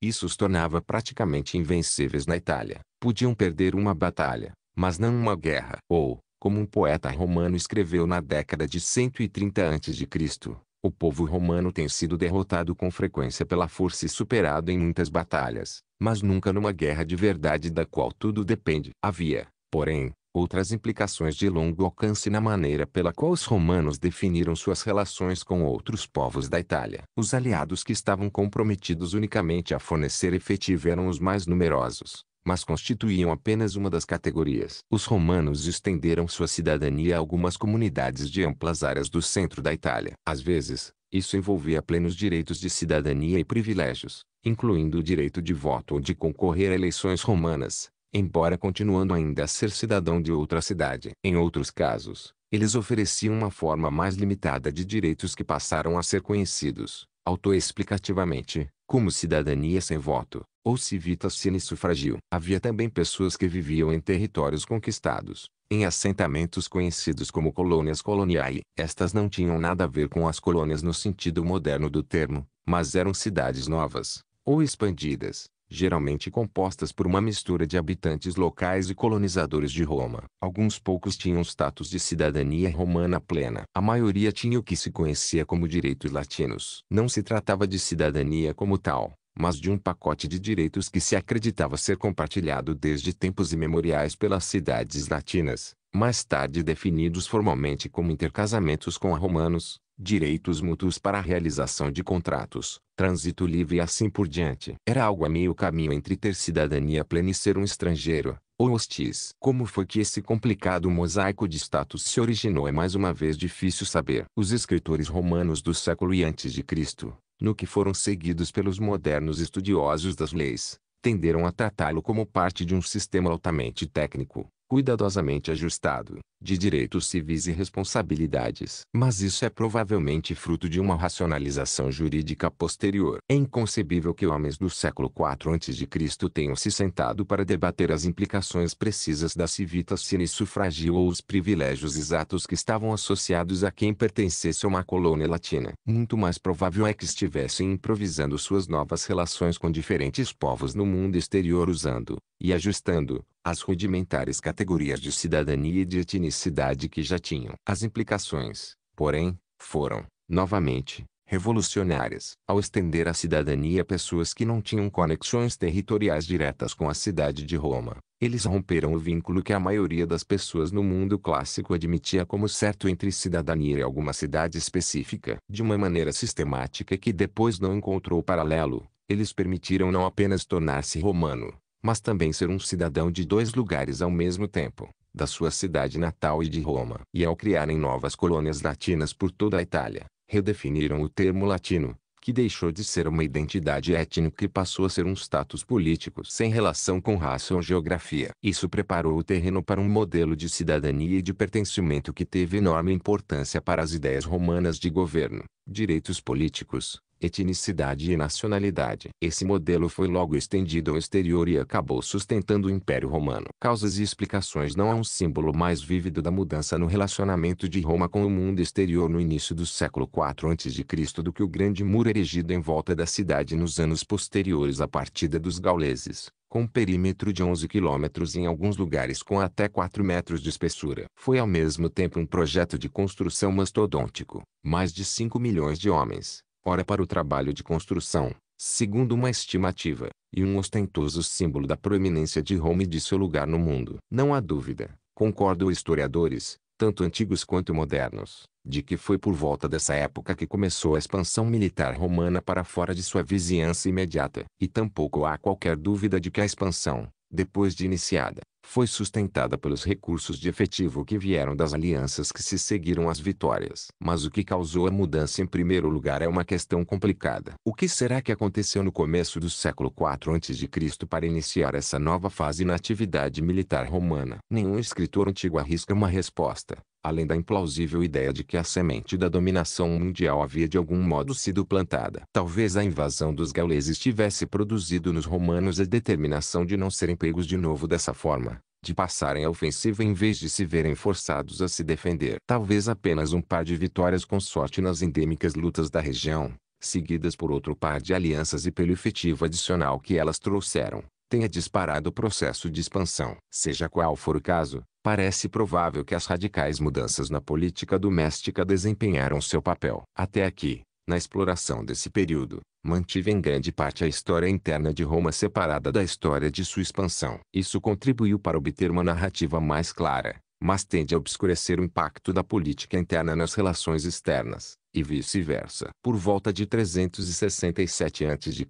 Isso os tornava praticamente invencíveis na Itália. Podiam perder uma batalha, mas não uma guerra. Ou, como um poeta romano escreveu na década de 130 a.C., o povo romano tem sido derrotado com frequência pela força e superado em muitas batalhas, mas nunca numa guerra de verdade da qual tudo depende. Havia, porém, outras implicações de longo alcance na maneira pela qual os romanos definiram suas relações com outros povos da Itália. Os aliados que estavam comprometidos unicamente a fornecer efetivo eram os mais numerosos, mas constituíam apenas uma das categorias. Os romanos estenderam sua cidadania a algumas comunidades de amplas áreas do centro da Itália. Às vezes, isso envolvia plenos direitos de cidadania e privilégios, incluindo o direito de voto ou de concorrer a eleições romanas, embora continuando ainda a ser cidadão de outra cidade. Em outros casos, eles ofereciam uma forma mais limitada de direitos que passaram a ser conhecidos, autoexplicativamente, como cidadania sem voto, ou civitas sine sufragio. Havia também pessoas que viviam em territórios conquistados, em assentamentos conhecidos como colônias coloniae. Estas não tinham nada a ver com as colônias no sentido moderno do termo, mas eram cidades novas, ou expandidas, geralmente compostas por uma mistura de habitantes locais e colonizadores de Roma. Alguns poucos tinham status de cidadania romana plena. A maioria tinha o que se conhecia como direitos latinos. Não se tratava de cidadania como tal, mas de um pacote de direitos que se acreditava ser compartilhado desde tempos imemoriais pelas cidades latinas, mais tarde definidos formalmente como intercasamentos com romanos, direitos mútuos para a realização de contratos, trânsito livre e assim por diante. Era algo a meio caminho entre ter cidadania plena e ser um estrangeiro, ou hostis. Como foi que esse complicado mosaico de status se originou é mais uma vez difícil saber. Os escritores romanos do século e antes de Cristo, no que foram seguidos pelos modernos estudiosos das leis, tenderam a tratá-lo como parte de um sistema altamente técnico, cuidadosamente ajustado, de direitos civis e responsabilidades. Mas isso é provavelmente fruto de uma racionalização jurídica posterior. É inconcebível que homens do século IV a.C. tenham se sentado para debater as implicações precisas da civitas sine sufragio ou os privilégios exatos que estavam associados a quem pertencesse a uma colônia latina. Muito mais provável é que estivessem improvisando suas novas relações com diferentes povos no mundo exterior usando, e ajustando, as rudimentares categorias de cidadania e de etnicidade que já tinham. As implicações, porém, foram, novamente, revolucionárias. Ao estender a cidadania a pessoas que não tinham conexões territoriais diretas com a cidade de Roma, eles romperam o vínculo que a maioria das pessoas no mundo clássico admitia como certo entre cidadania e alguma cidade específica. De uma maneira sistemática que depois não encontrou paralelo, eles permitiram não apenas tornar-se romano, mas também ser um cidadão de dois lugares ao mesmo tempo, da sua cidade natal e de Roma. E ao criarem novas colônias latinas por toda a Itália, redefiniram o termo latino, que deixou de ser uma identidade étnica e passou a ser um status político sem relação com raça ou geografia. Isso preparou o terreno para um modelo de cidadania e de pertencimento que teve enorme importância para as ideias romanas de governo, direitos políticos, etnicidade e nacionalidade. Esse modelo foi logo estendido ao exterior e acabou sustentando o Império Romano. Causas e explicações Não há um símbolo mais vívido da mudança no relacionamento de Roma com o mundo exterior no início do século IV a.C. do que o grande muro erigido em volta da cidade nos anos posteriores à partida dos gauleses com um perímetro de 11 quilômetros em alguns lugares com até 4 metros de espessura. Foi ao mesmo tempo um projeto de construção mastodôntico. Mais de 5 milhões de homens, ora para o trabalho de construção, segundo uma estimativa, e um ostentoso símbolo da proeminência de Roma e de seu lugar no mundo. Não há dúvida, concordam historiadores, tanto antigos quanto modernos, de que foi por volta dessa época que começou a expansão militar romana para fora de sua vizinhança imediata. E tampouco há qualquer dúvida de que a expansão, depois de iniciada, foi sustentada pelos recursos de efetivo que vieram das alianças que se seguiram às vitórias. Mas o que causou a mudança em primeiro lugar é uma questão complicada. O que será que aconteceu no começo do século IV a.C. para iniciar essa nova fase na atividade militar romana? Nenhum escritor antigo arrisca uma resposta além da implausível ideia de que a semente da dominação mundial havia de algum modo sido plantada. Talvez a invasão dos gauleses tivesse produzido nos romanos a determinação de não serem pegos de novo dessa forma, de passarem a ofensiva em vez de se verem forçados a se defender. Talvez apenas um par de vitórias com sorte nas endêmicas lutas da região, seguidas por outro par de alianças e pelo efetivo adicional que elas trouxeram, tenha disparado o processo de expansão. Seja qual for o caso, parece provável que as radicais mudanças na política doméstica desempenharam seu papel. Até aqui, na exploração desse período, mantive em grande parte a história interna de Roma separada da história de sua expansão. Isso contribuiu para obter uma narrativa mais clara, mas tende a obscurecer o impacto da política interna nas relações externas, e vice-versa. Por volta de 367 a.C.,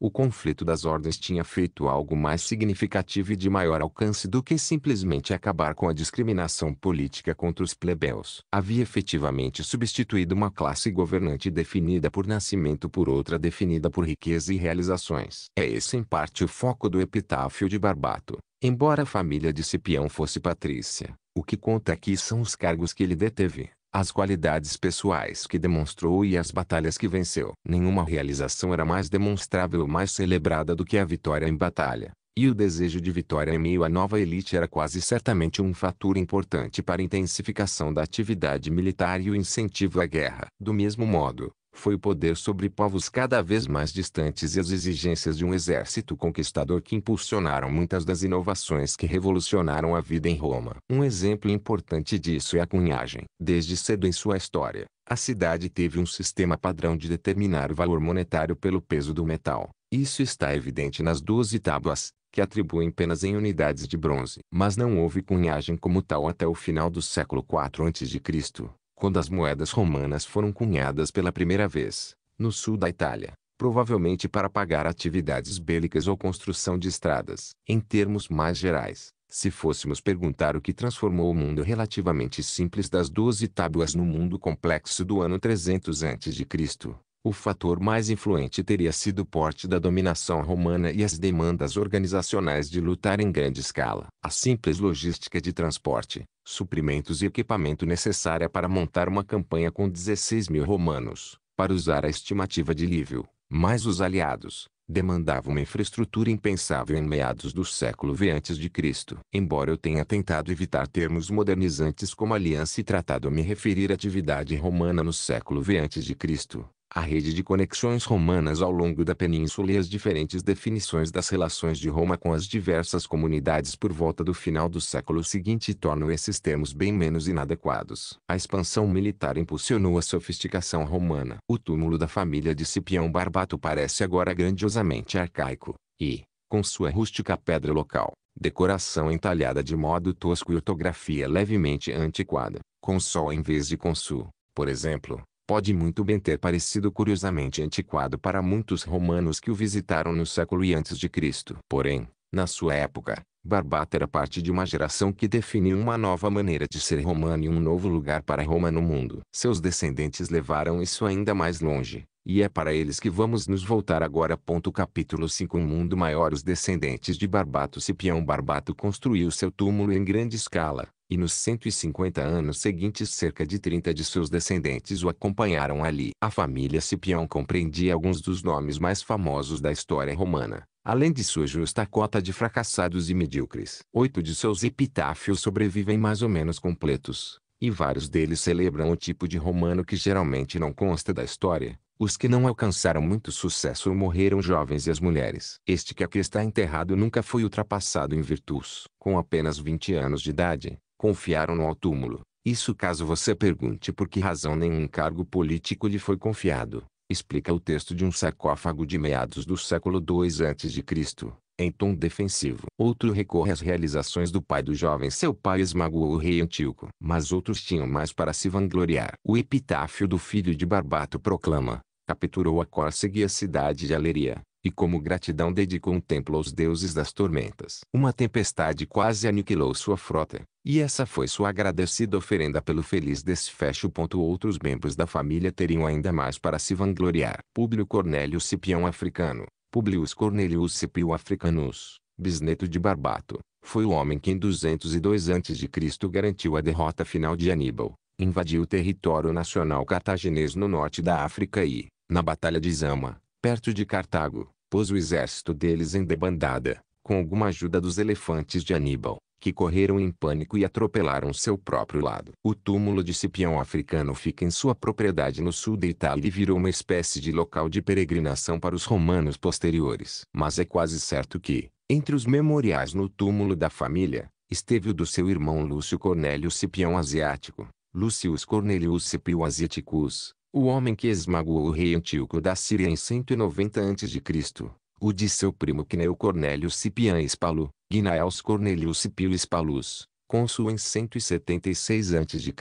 O conflito das ordens tinha feito algo mais significativo e de maior alcance do que simplesmente acabar com a discriminação política contra os plebeus. Havia efetivamente substituído uma classe governante definida por nascimento por outra definida por riqueza e realizações. É esse em parte o foco do epitáfio de Barbato. Embora a família de Cipião fosse patrícia, o que conta aqui são os cargos que ele deteve, as qualidades pessoais que demonstrou e as batalhas que venceu. Nenhuma realização era mais demonstrável ou mais celebrada do que a vitória em batalha. E o desejo de vitória em meio à nova elite era quase certamente um fator importante para a intensificação da atividade militar e o incentivo à guerra. Do mesmo modo, foi o poder sobre povos cada vez mais distantes e as exigências de um exército conquistador que impulsionaram muitas das inovações que revolucionaram a vida em Roma. Um exemplo importante disso é a cunhagem. Desde cedo em sua história, a cidade teve um sistema padrão de determinar o valor monetário pelo peso do metal. Isso está evidente nas doze tábuas, que atribuem penas em unidades de bronze. Mas não houve cunhagem como tal até o final do século IV a.C., quando as moedas romanas foram cunhadas pela primeira vez, no sul da Itália, provavelmente para pagar atividades bélicas ou construção de estradas. Em termos mais gerais, se fôssemos perguntar o que transformou o mundo relativamente simples das doze tábuas no mundo complexo do ano 300 a.C., o fator mais influente teria sido o porte da dominação romana e as demandas organizacionais de lutar em grande escala. A simples logística de transporte, suprimentos e equipamento necessária para montar uma campanha com 16 mil romanos, para usar a estimativa de Lívio, mais os aliados, demandava uma infraestrutura impensável em meados do século V a.C. Embora eu tenha tentado evitar termos modernizantes como aliança e tratado a me referir à atividade romana no século V a.C., a rede de conexões romanas ao longo da península e as diferentes definições das relações de Roma com as diversas comunidades por volta do final do século seguinte tornam esses termos bem menos inadequados. A expansão militar impulsionou a sofisticação romana. O túmulo da família de Cipião Barbato parece agora grandiosamente arcaico, e, com sua rústica pedra local, decoração entalhada de modo tosco e ortografia levemente antiquada, com sol em vez de com su, por exemplo, pode muito bem ter parecido curiosamente antiquado para muitos romanos que o visitaram no século e antes de Cristo. Porém, na sua época, Barbata era parte de uma geração que definiu uma nova maneira de ser romano e um novo lugar para Roma no mundo. Seus descendentes levaram isso ainda mais longe, e é para eles que vamos nos voltar agora. Capítulo 5 Um mundo maior Os descendentes de Barbato Cipião Barbato construiu seu túmulo em grande escala, e nos 150 anos seguintes cerca de 30 de seus descendentes o acompanharam ali. A família Cipião compreendia alguns dos nomes mais famosos da história romana, além de sua justa cota de fracassados e medíocres. Oito de seus epitáfios sobrevivem mais ou menos completos, e vários deles celebram o tipo de romano que geralmente não consta da história, os que não alcançaram muito sucesso morreram jovens e as mulheres. Este que aqui está enterrado nunca foi ultrapassado em virtus. Com apenas 20 anos de idade, confiaram-no ao túmulo. Isso caso você pergunte por que razão nenhum cargo político lhe foi confiado, explica o texto de um sarcófago de meados do século II a.C., em tom defensivo. Outro recorre às realizações do pai do jovem. Seu pai esmagou o rei Antíoco. Mas outros tinham mais para se vangloriar. O epitáfio do filho de Barbato proclama, capturou a Córcega e a cidade de Aleria, e como gratidão dedicou um templo aos deuses das tormentas. Uma tempestade quase aniquilou sua frota, e essa foi sua agradecida oferenda pelo feliz desfecho. Outros membros da família teriam ainda mais para se vangloriar. Públio Cornélio Cipião Africano, Publius Cornelius Scipio Africanus, bisneto de Barbato, foi o homem que em 202 a.C. garantiu a derrota final de Aníbal, invadiu o território nacional cartaginês no norte da África e, na Batalha de Zama, perto de Cartago, pôs o exército deles em debandada, com alguma ajuda dos elefantes de Aníbal, que correram em pânico e atropelaram seu próprio lado. O túmulo de Cipião africano fica em sua propriedade no sul da Itália e virou uma espécie de local de peregrinação para os romanos posteriores. Mas é quase certo que, entre os memoriais no túmulo da família, esteve o do seu irmão Lúcio Cornélio Cipião Asiático, Lucius Cornelius Scipio Asiaticus, o homem que esmagou o rei Antíoco da Síria em 190 a.C., o de seu primo Cneu Cornélio Cipião Espalo, Gnaeus Cornelius Scipio Espalus, cônsul em 176 a.C.,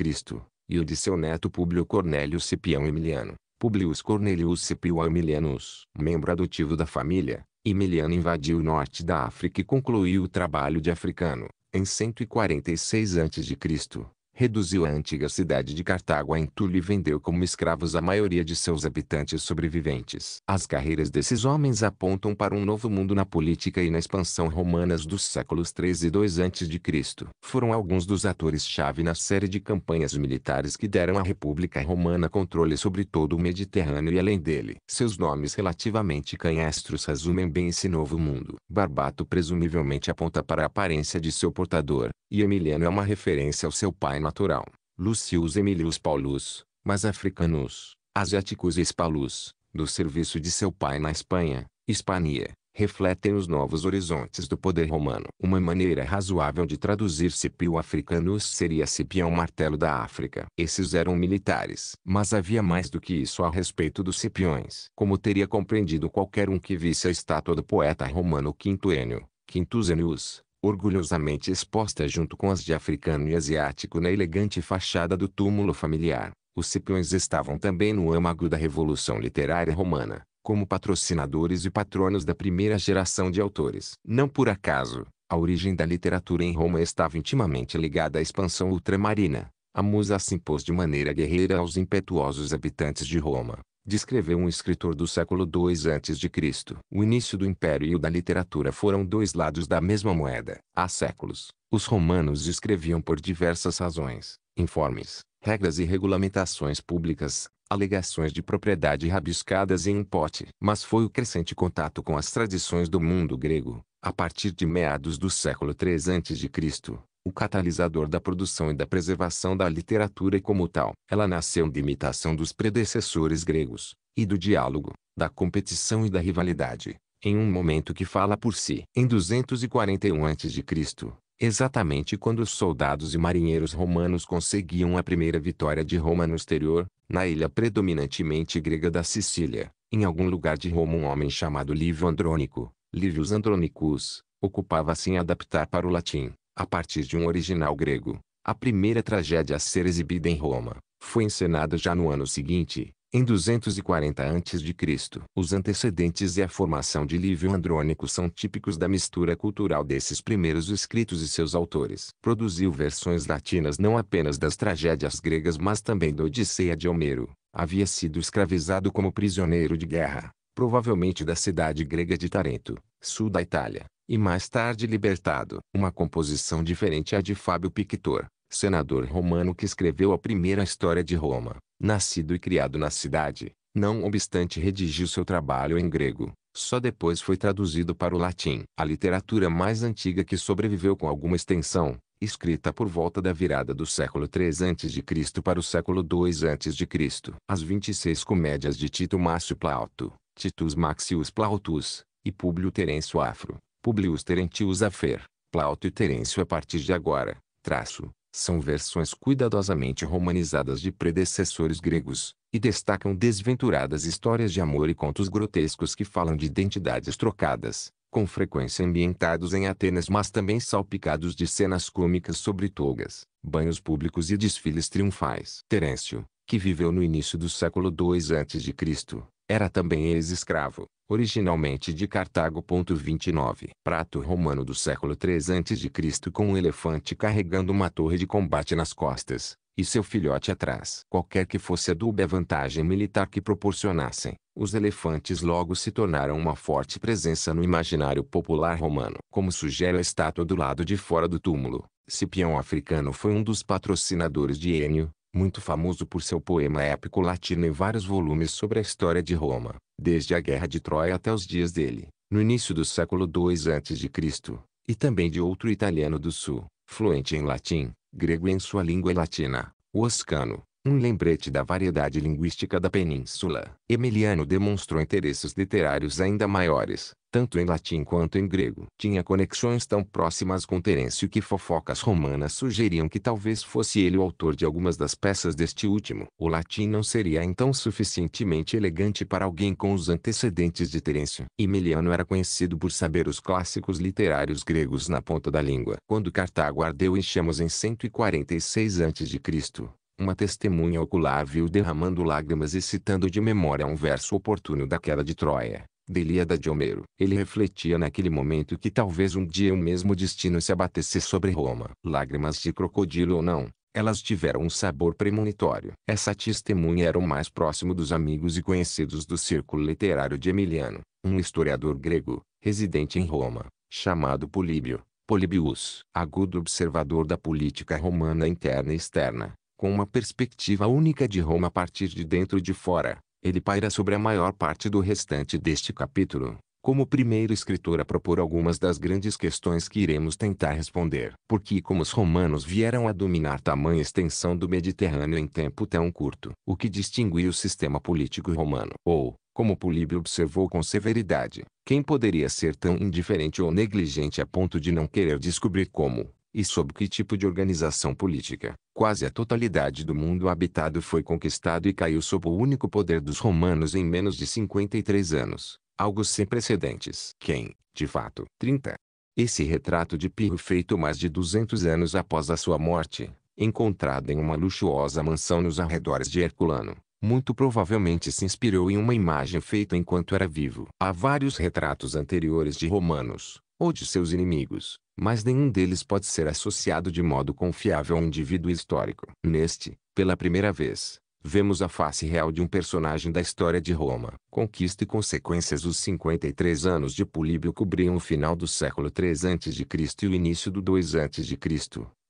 e o de seu neto Públio Cornélio Cipião Emiliano, Publius Cornelius Scipio Aemilianus, membro adotivo da família, Emiliano invadiu o norte da África e concluiu o trabalho de africano. Em 146 a.C., reduziu a antiga cidade de Cartago a entulho e vendeu como escravos a maioria de seus habitantes sobreviventes. As carreiras desses homens apontam para um novo mundo na política e na expansão romanas dos séculos 3 e 2 a.C. Foram alguns dos atores-chave na série de campanhas militares que deram à República Romana controle sobre todo o Mediterrâneo e além dele. Seus nomes relativamente canhestros resumem bem esse novo mundo. Barbato presumivelmente aponta para a aparência de seu portador, e Emiliano é uma referência ao seu pai natural, Lucius Emilius Paulus, mas africanos, asiáticos e espalus, do serviço de seu pai na Espanha, Hispania, refletem os novos horizontes do poder romano. Uma maneira razoável de traduzir Scipio africanus seria Scipião martelo da África. Esses eram militares. Mas havia mais do que isso a respeito dos Scipiões. Como teria compreendido qualquer um que visse a estátua do poeta romano Quinto Enio, Quintus Ennius, orgulhosamente exposta junto com as de africano e asiático na elegante fachada do túmulo familiar. Os Cipiões estavam também no âmago da Revolução Literária Romana, como patrocinadores e patronos da primeira geração de autores. Não por acaso, a origem da literatura em Roma estava intimamente ligada à expansão ultramarina. A musa se impôs de maneira guerreira aos impetuosos habitantes de Roma, descreveu um escritor do século II a.C. O início do império e o da literatura foram dois lados da mesma moeda. Há séculos, os romanos escreviam por diversas razões, informes, regras e regulamentações públicas, alegações de propriedade rabiscadas em um pote. Mas foi o crescente contato com as tradições do mundo grego, a partir de meados do século III a.C., o catalisador da produção e da preservação da literatura como tal, ela nasceu de imitação dos predecessores gregos, e do diálogo, da competição e da rivalidade, em um momento que fala por si. Em 241 a.C., exatamente quando os soldados e marinheiros romanos conseguiam a primeira vitória de Roma no exterior, na ilha predominantemente grega da Sicília, em algum lugar de Roma um homem chamado Livio Andrônico, Livius Andronicus, ocupava assim adaptar para o latim, a partir de um original grego. A primeira tragédia a ser exibida em Roma foi encenada já no ano seguinte, em 240 a.C. Os antecedentes e a formação de Livio Andrônico são típicos da mistura cultural desses primeiros escritos e seus autores. Produziu versões latinas não apenas das tragédias gregas mas também da Odisseia de Homero. Havia sido escravizado como prisioneiro de guerra, provavelmente da cidade grega de Tarento, sul da Itália e mais tarde libertado. Uma composição diferente à de Fábio Pictor, senador romano que escreveu a primeira história de Roma, nascido e criado na cidade, não obstante redigiu seu trabalho em grego, só depois foi traduzido para o latim. A literatura mais antiga que sobreviveu com alguma extensão, escrita por volta da virada do século III a.C. para o século II a.C. As 26 comédias de Tito Márcio Plauto, Titus Maxius Plautus, e Públio Terêncio Afro, Publius Terentius Afer, Plauto e Terêncio a partir de agora, traço, são versões cuidadosamente romanizadas de predecessores gregos, e destacam desventuradas histórias de amor e contos grotescos que falam de identidades trocadas, com frequência ambientados em Atenas mas também salpicados de cenas cômicas sobre togas, banhos públicos e desfiles triunfais. Terêncio, que viveu no início do século II a.C., era também ex-escravo, originalmente de Cartago. 29. Prato romano do século III a.C. com um elefante carregando uma torre de combate nas costas, e seu filhote atrás. Qualquer que fosse a dúbia vantagem militar que proporcionassem, os elefantes logo se tornaram uma forte presença no imaginário popular romano. Como sugere a estátua do lado de fora do túmulo, Cipião africano foi um dos patrocinadores de Enio, muito famoso por seu poema épico latino e vários volumes sobre a história de Roma, desde a Guerra de Troia até os dias dele, no início do século II a.C., e também de outro italiano do sul, fluente em latim, grego e em sua língua latina, o oscano, um lembrete da variedade linguística da península. Emiliano demonstrou interesses literários ainda maiores, tanto em latim quanto em grego. Tinha conexões tão próximas com Terêncio que fofocas romanas sugeriam que talvez fosse ele o autor de algumas das peças deste último. O latim não seria então suficientemente elegante para alguém com os antecedentes de Terêncio. Emiliano era conhecido por saber os clássicos literários gregos na ponta da língua. Quando Cartago ardeu em chamas em 146 a.C., uma testemunha ocular viu derramando lágrimas e citando de memória um verso oportuno da queda de Troia, da Ilíada de Homero. Ele refletia naquele momento que talvez um dia o mesmo destino se abatesse sobre Roma. Lágrimas de crocodilo ou não, elas tiveram um sabor premonitório. Essa testemunha era o mais próximo dos amigos e conhecidos do círculo literário de Emiliano, um historiador grego, residente em Roma, chamado Políbio, Polibius, agudo observador da política romana interna e externa, com uma perspectiva única de Roma a partir de dentro e de fora. Ele paira sobre a maior parte do restante deste capítulo, como primeiro escritor a propor algumas das grandes questões que iremos tentar responder. Por que como os romanos vieram a dominar tamanha extensão do Mediterrâneo em tempo tão curto? O que distinguia o sistema político romano? Ou, como Políbio observou com severidade, quem poderia ser tão indiferente ou negligente a ponto de não querer descobrir como, e sob que tipo de organização política, quase a totalidade do mundo habitado foi conquistado e caiu sob o único poder dos romanos em menos de 53 anos, algo sem precedentes. Quem, de fato, 30. Esse retrato de Pirro feito mais de 200 anos após a sua morte, encontrado em uma luxuosa mansão nos arredores de Herculano, muito provavelmente se inspirou em uma imagem feita enquanto era vivo. Há vários retratos anteriores de romanos, ou de seus inimigos, mas nenhum deles pode ser associado de modo confiável a um indivíduo histórico. Neste, pela primeira vez, vemos a face real de um personagem da história de Roma. Conquista e consequências Os 53 anos de Políbio cobriam o final do século 3 a.C. e o início do 2 a.C.,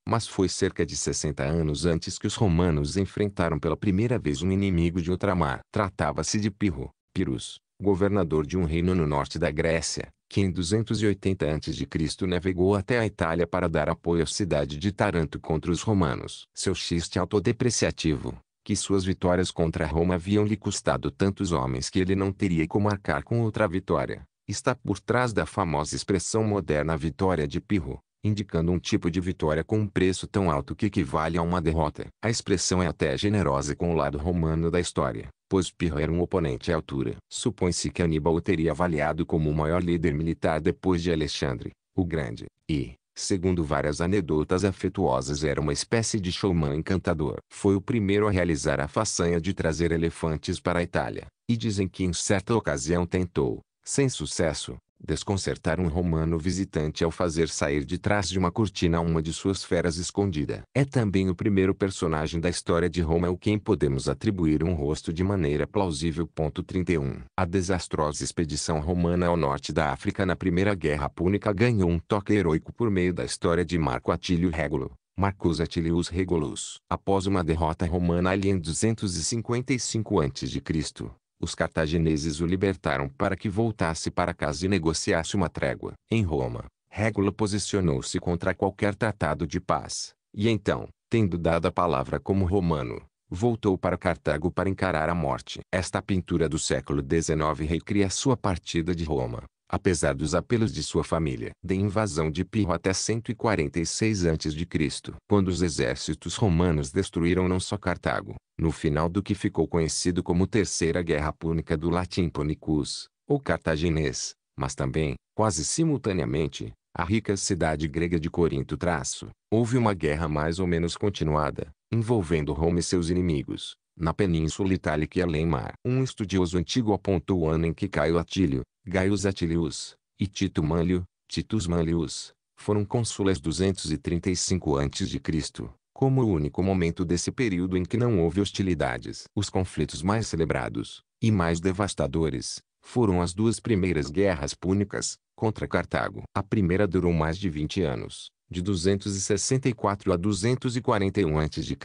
mas foi cerca de 60 anos antes que os romanos enfrentaram pela primeira vez um inimigo de ultramar. Tratava-se de Pirro, Pirus, governador de um reino no norte da Grécia, que em 280 a.C. navegou até a Itália para dar apoio à cidade de Taranto contra os romanos. Seu xiste autodepreciativo, que suas vitórias contra Roma haviam lhe custado tantos homens que ele não teria como marcar com outra vitória, está por trás da famosa expressão moderna vitória de Pirro, indicando um tipo de vitória com um preço tão alto que equivale a uma derrota. A expressão é até generosa com o lado romano da história, pois Pirro era um oponente à altura. Supõe-se que Aníbal o teria avaliado como o maior líder militar depois de Alexandre, o Grande, e, segundo várias anedotas afetuosas era uma espécie de showman encantador. Foi o primeiro a realizar a façanha de trazer elefantes para a Itália, e dizem que em certa ocasião tentou, sem sucesso, desconcertar um romano visitante ao fazer sair de trás de uma cortina uma de suas feras escondida. É também o primeiro personagem da história de Roma ao quem podemos atribuir um rosto de maneira plausível. 31. A desastrosa expedição romana ao norte da África na Primeira Guerra Púnica ganhou um toque heróico por meio da história de Marco Atílio Régulo. Marcus Atilius Regulus. Após uma derrota romana ali em 255 a.C., os cartagineses o libertaram para que voltasse para casa e negociasse uma trégua. Em Roma, Régula posicionou-se contra qualquer tratado de paz, e então, tendo dado a palavra como romano, voltou para Cartago para encarar a morte. Esta pintura do século XIX recria sua partida de Roma, apesar dos apelos de sua família. De invasão de Pirro até 146 a.C., quando os exércitos romanos destruíram não só Cartago, no final do que ficou conhecido como Terceira Guerra Púnica do Latim Punicus, ou cartaginês, mas também, quase simultaneamente, a rica cidade grega de Corinto traço. Houve uma guerra mais ou menos continuada, envolvendo Roma e seus inimigos, na Península Itálica e além mar. Um estudioso antigo apontou o ano em que Caio Atílio, Gaius Atilius, e Tito Manlio, Titus Manlius, foram cônsules 235 a.C., como o único momento desse período em que não houve hostilidades. Os conflitos mais celebrados, e mais devastadores, foram as duas primeiras guerras púnicas, contra Cartago. A primeira durou mais de 20 anos, de 264 a 241 a.C.,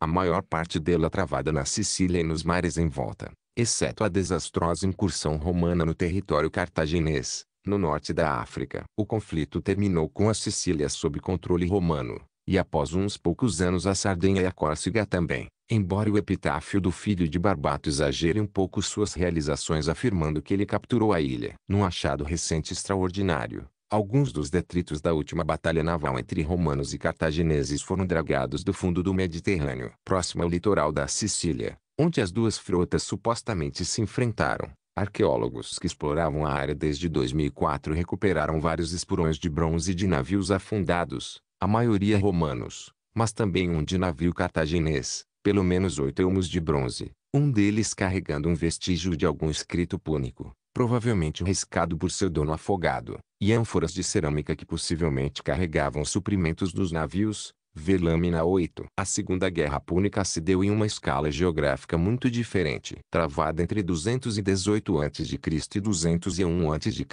a maior parte dela travada na Sicília e nos mares em volta, exceto a desastrosa incursão romana no território cartaginês, no norte da África. O conflito terminou com a Sicília sob controle romano, e após uns poucos anos a Sardenha e a Córcega também, embora o epitáfio do filho de Barbato exagere um pouco suas realizações afirmando que ele capturou a ilha. Num achado recente extraordinário, alguns dos detritos da última batalha naval entre romanos e cartagineses foram dragados do fundo do Mediterrâneo, próximo ao litoral da Sicília, onde as duas frotas supostamente se enfrentaram. Arqueólogos que exploravam a área desde 2004 recuperaram vários esporões de bronze de navios afundados, a maioria romanos, mas também um de navio cartaginês, pelo menos oito elmos de bronze, um deles carregando um vestígio de algum escrito púnico, provavelmente riscado por seu dono afogado, e ânforas de cerâmica que possivelmente carregavam suprimentos dos navios, Vê lâmina 8. A Segunda Guerra Púnica se deu em uma escala geográfica muito diferente. Travada entre 218 a.C. e 201 a.C.,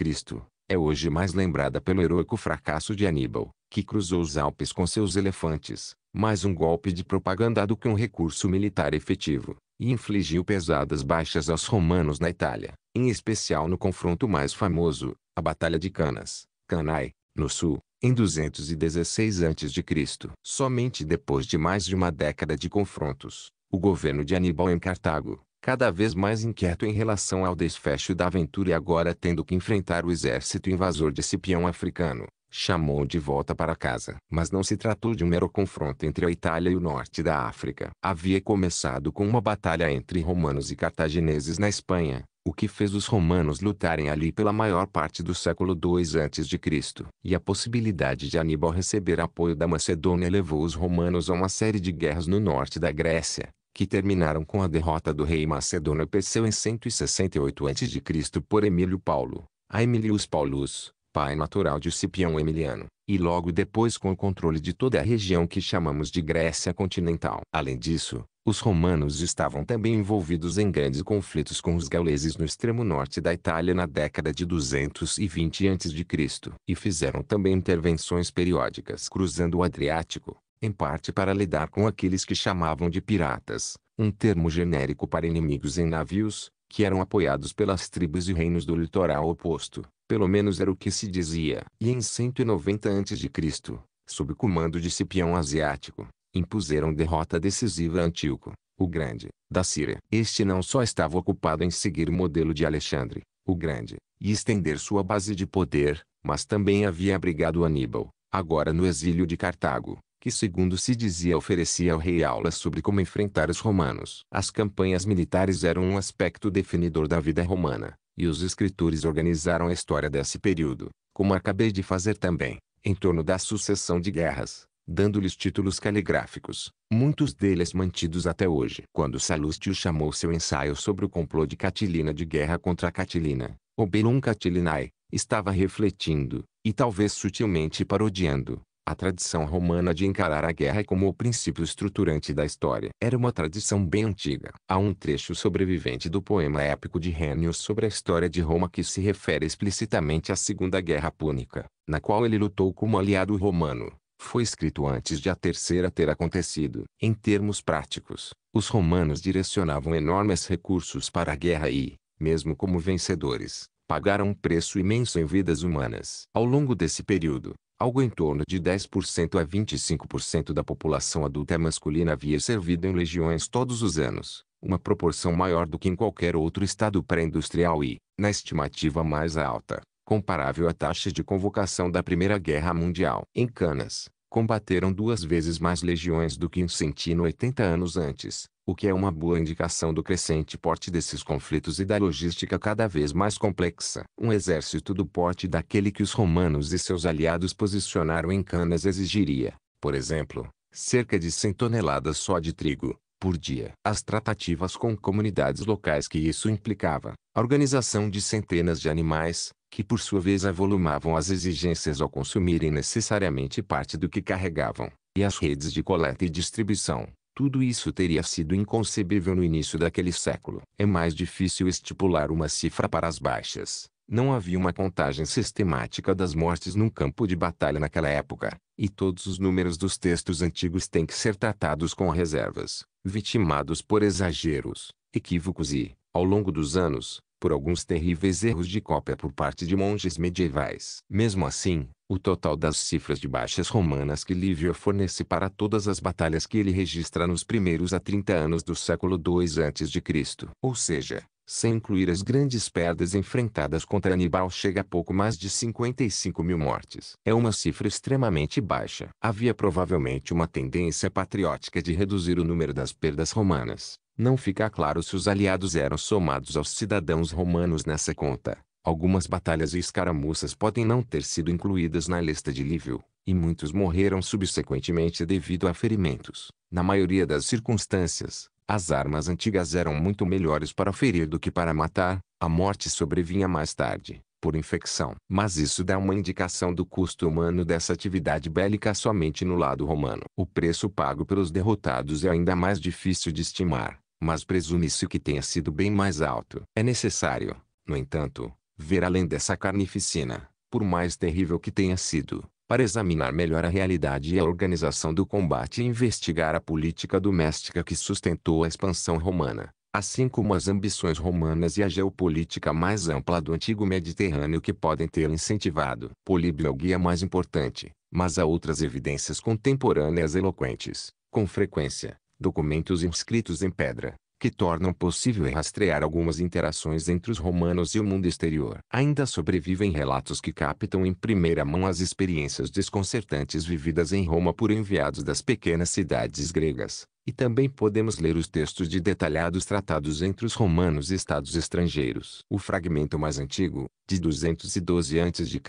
é hoje mais lembrada pelo heroico fracasso de Aníbal, que cruzou os Alpes com seus elefantes, mais um golpe de propaganda do que um recurso militar efetivo, e infligiu pesadas baixas aos romanos na Itália, em especial no confronto mais famoso, a Batalha de Canas, Cannae, no sul, em 216 a.C. Somente depois de mais de uma década de confrontos, o governo de Aníbal em Cartago, cada vez mais inquieto em relação ao desfecho da aventura e agora tendo que enfrentar o exército invasor de Cipião africano, chamou de volta para casa. Mas não se tratou de um mero confronto entre a Itália e o norte da África. Havia começado com uma batalha entre romanos e cartagineses na Espanha, o que fez os romanos lutarem ali pela maior parte do século II a.C. E a possibilidade de Aníbal receber apoio da Macedônia levou os romanos a uma série de guerras no norte da Grécia, que terminaram com a derrota do rei macedônio Perseu em 168 a.C. por Emílio Paulo, a Emilius Paulus, pai natural de Cipião Emiliano, e logo depois com o controle de toda a região que chamamos de Grécia continental. Além disso, os romanos estavam também envolvidos em grandes conflitos com os gauleses no extremo norte da Itália na década de 220 a.C. e fizeram também intervenções periódicas cruzando o Adriático, em parte para lidar com aqueles que chamavam de piratas, um termo genérico para inimigos em navios, que eram apoiados pelas tribos e reinos do litoral oposto, pelo menos era o que se dizia. E em 190 a.C., sob comando de Cipião Asiático, impuseram derrota decisiva a Antíoco, o Grande, da Síria. Este não só estava ocupado em seguir o modelo de Alexandre, o Grande, e estender sua base de poder, mas também havia abrigado Aníbal, agora no exílio de Cartago, que segundo se dizia oferecia ao rei aulas sobre como enfrentar os romanos. As campanhas militares eram um aspecto definidor da vida romana, e os escritores organizaram a história desse período, como acabei de fazer também, em torno da sucessão de guerras, dando-lhes títulos caligráficos, muitos deles mantidos até hoje. Quando Salustio chamou seu ensaio sobre o complô de Catilina de guerra contra Catilina, o Belum Catilinae, estava refletindo, e talvez sutilmente parodiando, a tradição romana de encarar a guerra como o princípio estruturante da história. Era uma tradição bem antiga. Há um trecho sobrevivente do poema épico de Rênius sobre a história de Roma que se refere explicitamente à Segunda Guerra Púnica, na qual ele lutou como aliado romano, foi escrito antes de a terceira ter acontecido. Em termos práticos, os romanos direcionavam enormes recursos para a guerra e, mesmo como vencedores, pagaram um preço imenso em vidas humanas. Ao longo desse período, algo em torno de 10% a 25% da população adulta masculina havia servido em legiões todos os anos, uma proporção maior do que em qualquer outro estado pré-industrial e, na estimativa mais alta, comparável à taxa de convocação da Primeira Guerra Mundial. Em Canas, combateram duas vezes mais legiões do que em Centino 80 anos antes, o que é uma boa indicação do crescente porte desses conflitos e da logística cada vez mais complexa. Um exército do porte daquele que os romanos e seus aliados posicionaram em Canas exigiria, por exemplo, cerca de 100 toneladas só de trigo, por dia. As tratativas com comunidades locais que isso implicava, a organização de centenas de animais, que por sua vez avolumavam as exigências ao consumirem necessariamente parte do que carregavam, e as redes de coleta e distribuição. Tudo isso teria sido inconcebível no início daquele século. É mais difícil estipular uma cifra para as baixas. Não havia uma contagem sistemática das mortes num campo de batalha naquela época, e todos os números dos textos antigos têm que ser tratados com reservas, vitimados por exageros, equívocos e, ao longo dos anos, por alguns terríveis erros de cópia por parte de monges medievais. Mesmo assim, o total das cifras de baixas romanas que Livio fornece para todas as batalhas que ele registra nos primeiros a 30 anos do século II a.C., ou seja, sem incluir as grandes perdas enfrentadas contra Aníbal chega a pouco mais de 55 mil mortes. É uma cifra extremamente baixa. Havia provavelmente uma tendência patriótica de reduzir o número das perdas romanas. Não fica claro se os aliados eram somados aos cidadãos romanos nessa conta. Algumas batalhas e escaramuças podem não ter sido incluídas na lista de Lívio, e muitos morreram subsequentemente devido a ferimentos. Na maioria das circunstâncias, as armas antigas eram muito melhores para ferir do que para matar, a morte sobrevinha mais tarde, por infecção. Mas isso dá uma indicação do custo humano dessa atividade bélica somente no lado romano. O preço pago pelos derrotados é ainda mais difícil de estimar, mas presume-se que tenha sido bem mais alto. É necessário, no entanto, ver além dessa carnificina, por mais terrível que tenha sido, para examinar melhor a realidade e a organização do combate e investigar a política doméstica que sustentou a expansão romana, assim como as ambições romanas e a geopolítica mais ampla do antigo Mediterrâneo que podem ter incentivado. Políbio é o guia mais importante, mas há outras evidências contemporâneas eloquentes, com frequência, documentos inscritos em pedra, que tornam possível rastrear algumas interações entre os romanos e o mundo exterior. Ainda sobrevivem relatos que captam em primeira mão as experiências desconcertantes vividas em Roma por enviados das pequenas cidades gregas, e também podemos ler os textos de detalhados tratados entre os romanos e estados estrangeiros. O fragmento mais antigo, de 212 a.C.,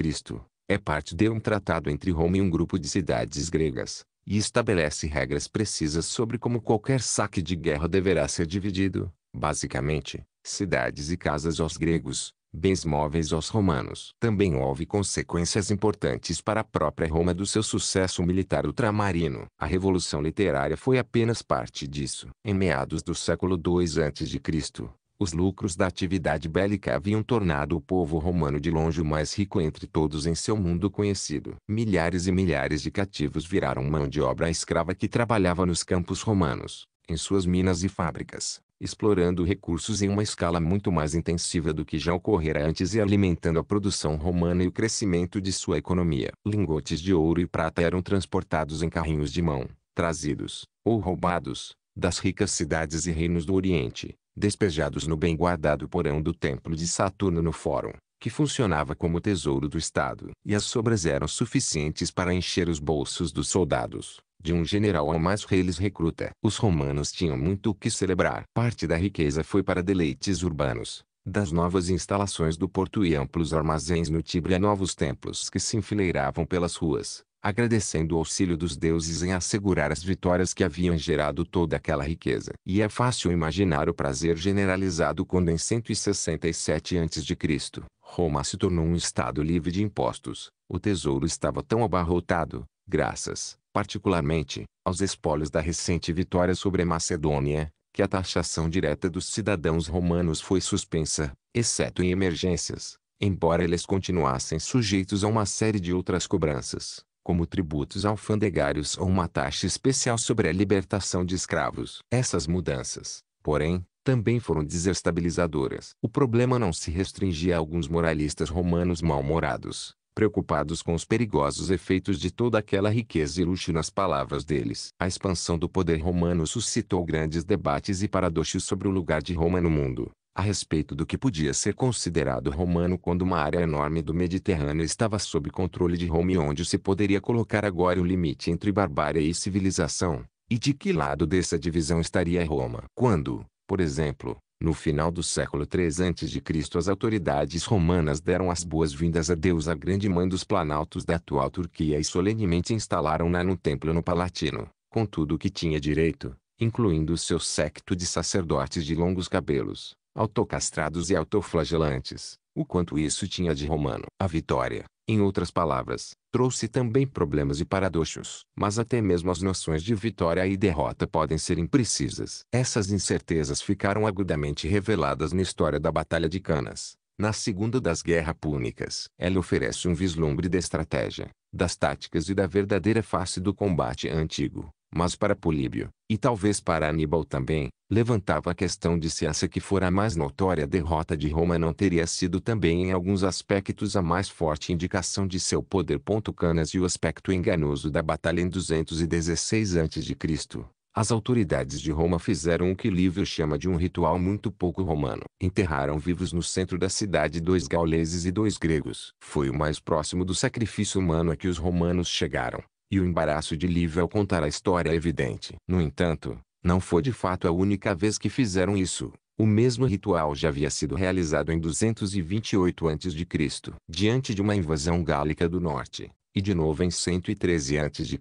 é parte de um tratado entre Roma e um grupo de cidades gregas, e estabelece regras precisas sobre como qualquer saque de guerra deverá ser dividido, basicamente, cidades e casas aos gregos, bens móveis aos romanos. Também houve consequências importantes para a própria Roma do seu sucesso militar ultramarino. A revolução literária foi apenas parte disso. Em meados do século II a.C., os lucros da atividade bélica haviam tornado o povo romano de longe o mais rico entre todos em seu mundo conhecido. Milhares e milhares de cativos viraram mão de obra escrava que trabalhava nos campos romanos, em suas minas e fábricas, explorando recursos em uma escala muito mais intensiva do que já ocorrera antes e alimentando a produção romana e o crescimento de sua economia. Lingotes de ouro e prata eram transportados em carrinhos de mão, trazidos, ou roubados, das ricas cidades e reinos do Oriente, despejados no bem guardado porão do templo de Saturno no Fórum, que funcionava como tesouro do Estado. E as sobras eram suficientes para encher os bolsos dos soldados, de um general ao mais reles recruta. Os romanos tinham muito o que celebrar. Parte da riqueza foi para deleites urbanos, das novas instalações do porto e amplos armazéns no Tibre a novos templos que se enfileiravam pelas ruas, agradecendo o auxílio dos deuses em assegurar as vitórias que haviam gerado toda aquela riqueza. E é fácil imaginar o prazer generalizado quando em 167 a.C., Roma se tornou um estado livre de impostos. O tesouro estava tão abarrotado, graças, particularmente, aos espólios da recente vitória sobre a Macedônia, que a taxação direta dos cidadãos romanos foi suspensa, exceto em emergências, embora eles continuassem sujeitos a uma série de outras cobranças como tributos alfandegários ou uma taxa especial sobre a libertação de escravos. Essas mudanças, porém, também foram desestabilizadoras. O problema não se restringia a alguns moralistas romanos mal-humorados, preocupados com os perigosos efeitos de toda aquela riqueza e luxo nas palavras deles. A expansão do poder romano suscitou grandes debates e paradoxos sobre o lugar de Roma no mundo a respeito do que podia ser considerado romano quando uma área enorme do Mediterrâneo estava sob controle de Roma e onde se poderia colocar agora o limite entre barbárie e civilização, e de que lado dessa divisão estaria Roma. Quando, por exemplo, no final do século III a.C. as autoridades romanas deram as boas-vindas a Deus à grande mãe dos planaltos da atual Turquia e solenemente instalaram-na no templo no Palatino, com tudo o que tinha direito, incluindo seu séquito de sacerdotes de longos cabelos, autocastrados e autoflagelantes, o quanto isso tinha de romano. A vitória, em outras palavras, trouxe também problemas e paradoxos. Mas até mesmo as noções de vitória e derrota podem ser imprecisas. Essas incertezas ficaram agudamente reveladas na história da Batalha de Canas, na segunda das Guerras Púnicas. Ela oferece um vislumbre da estratégia, das táticas e da verdadeira face do combate antigo mas para Políbio, e talvez para Aníbal também, levantava a questão de se essa que fora a mais notória derrota de Roma não teria sido também em alguns aspectos a mais forte indicação de seu poder. Canas e o aspecto enganoso da batalha em 216 a.C. As autoridades de Roma fizeram o que Livio chama de um ritual muito pouco romano. Enterraram vivos no centro da cidade dois gauleses e dois gregos. Foi o mais próximo do sacrifício humano a que os romanos chegaram. E o embaraço de Lívia ao contar a história é evidente. No entanto, não foi de fato a única vez que fizeram isso. O mesmo ritual já havia sido realizado em 228 a.C., diante de uma invasão gálica do norte, e de novo em 113 a.C.,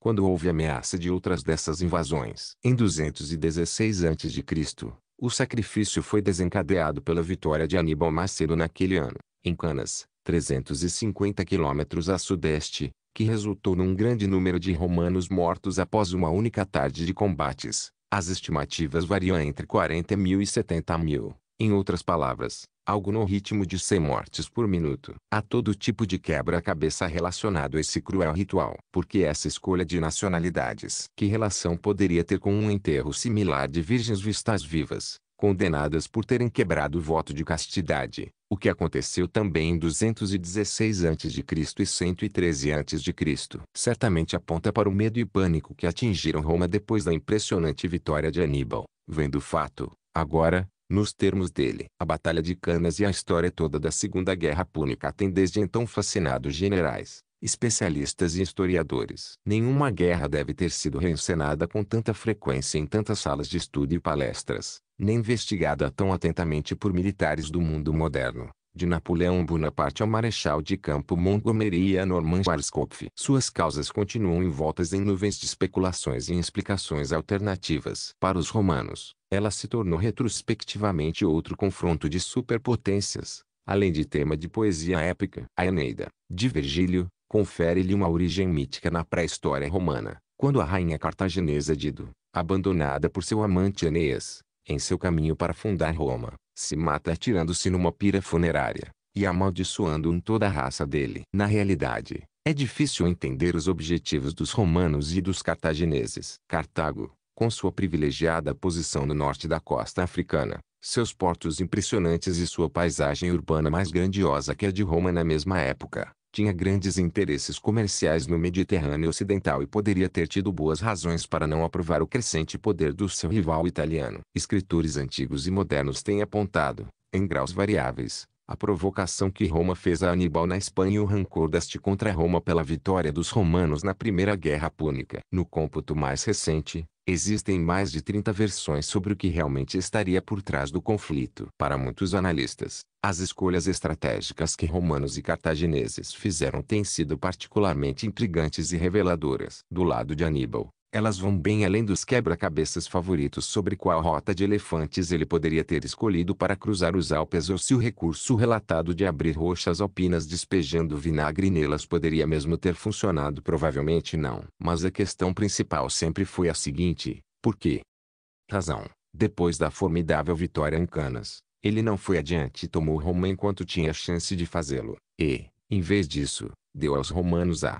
quando houve ameaça de outras dessas invasões. Em 216 a.C., o sacrifício foi desencadeado pela vitória de Aníbal Macedo naquele ano, em Canas, 350 quilômetros a sudeste, que resultou num grande número de romanos mortos após uma única tarde de combates. As estimativas variam entre 40 mil e 70 mil. Em outras palavras, algo no ritmo de 100 mortes por minuto. Há todo tipo de quebra-cabeça relacionado a esse cruel ritual. Por que essa escolha de nacionalidades? Que relação poderia ter com um enterro similar de virgens vistas vivas, condenadas por terem quebrado o voto de castidade? O que aconteceu também em 216 a.C. e 113 a.C. certamente aponta para o medo e pânico que atingiram Roma depois da impressionante vitória de Aníbal. Vendo o fato, agora, nos termos dele. A Batalha de Canas e a história toda da Segunda Guerra Púnica tem desde então fascinado generais, especialistas e historiadores. Nenhuma guerra deve ter sido reencenada com tanta frequência em tantas salas de estudo e palestras, nem investigada tão atentamente por militares do mundo moderno de Napoleão Bonaparte ao Marechal de Campo Montgomery e a Norman Schwarzkopf. Suas causas continuam envoltas em nuvens de especulações e explicações alternativas. Para os romanos, ela se tornou retrospectivamente outro confronto de superpotências, além de tema de poesia épica. A Eneida, de Virgílio, confere-lhe uma origem mítica na pré-história romana, quando a rainha cartaginesa Dido, abandonada por seu amante Eneas, em seu caminho para fundar Roma, se mata atirando-se numa pira funerária, e amaldiçoando toda a raça dele. Na realidade, é difícil entender os objetivos dos romanos e dos cartagineses. Cartago, com sua privilegiada posição no norte da costa africana, seus portos impressionantes e sua paisagem urbana mais grandiosa que a de Roma na mesma época, tinha grandes interesses comerciais no Mediterrâneo Ocidental e poderia ter tido boas razões para não aprovar o crescente poder do seu rival italiano. Escritores antigos e modernos têm apontado, em graus variáveis, a provocação que Roma fez a Aníbal na Espanha e o rancor deste contra Roma pela vitória dos romanos na Primeira Guerra Púnica. No cômputo mais recente, Existem mais de 30 versões sobre o que realmente estaria por trás do conflito. Para muitos analistas, as escolhas estratégicas que romanos e cartagineses fizeram têm sido particularmente intrigantes e reveladoras. Do lado de Aníbal, elas vão bem além dos quebra-cabeças favoritos sobre qual rota de elefantes ele poderia ter escolhido para cruzar os Alpes ou se o recurso relatado de abrir rochas alpinas despejando vinagre nelas poderia mesmo ter funcionado provavelmente não. Mas a questão principal sempre foi a seguinte, por quê? Razão. Depois da formidável vitória em Canas, ele não foi adiante e tomou Roma enquanto tinha chance de fazê-lo, e, em vez disso, deu aos romanos a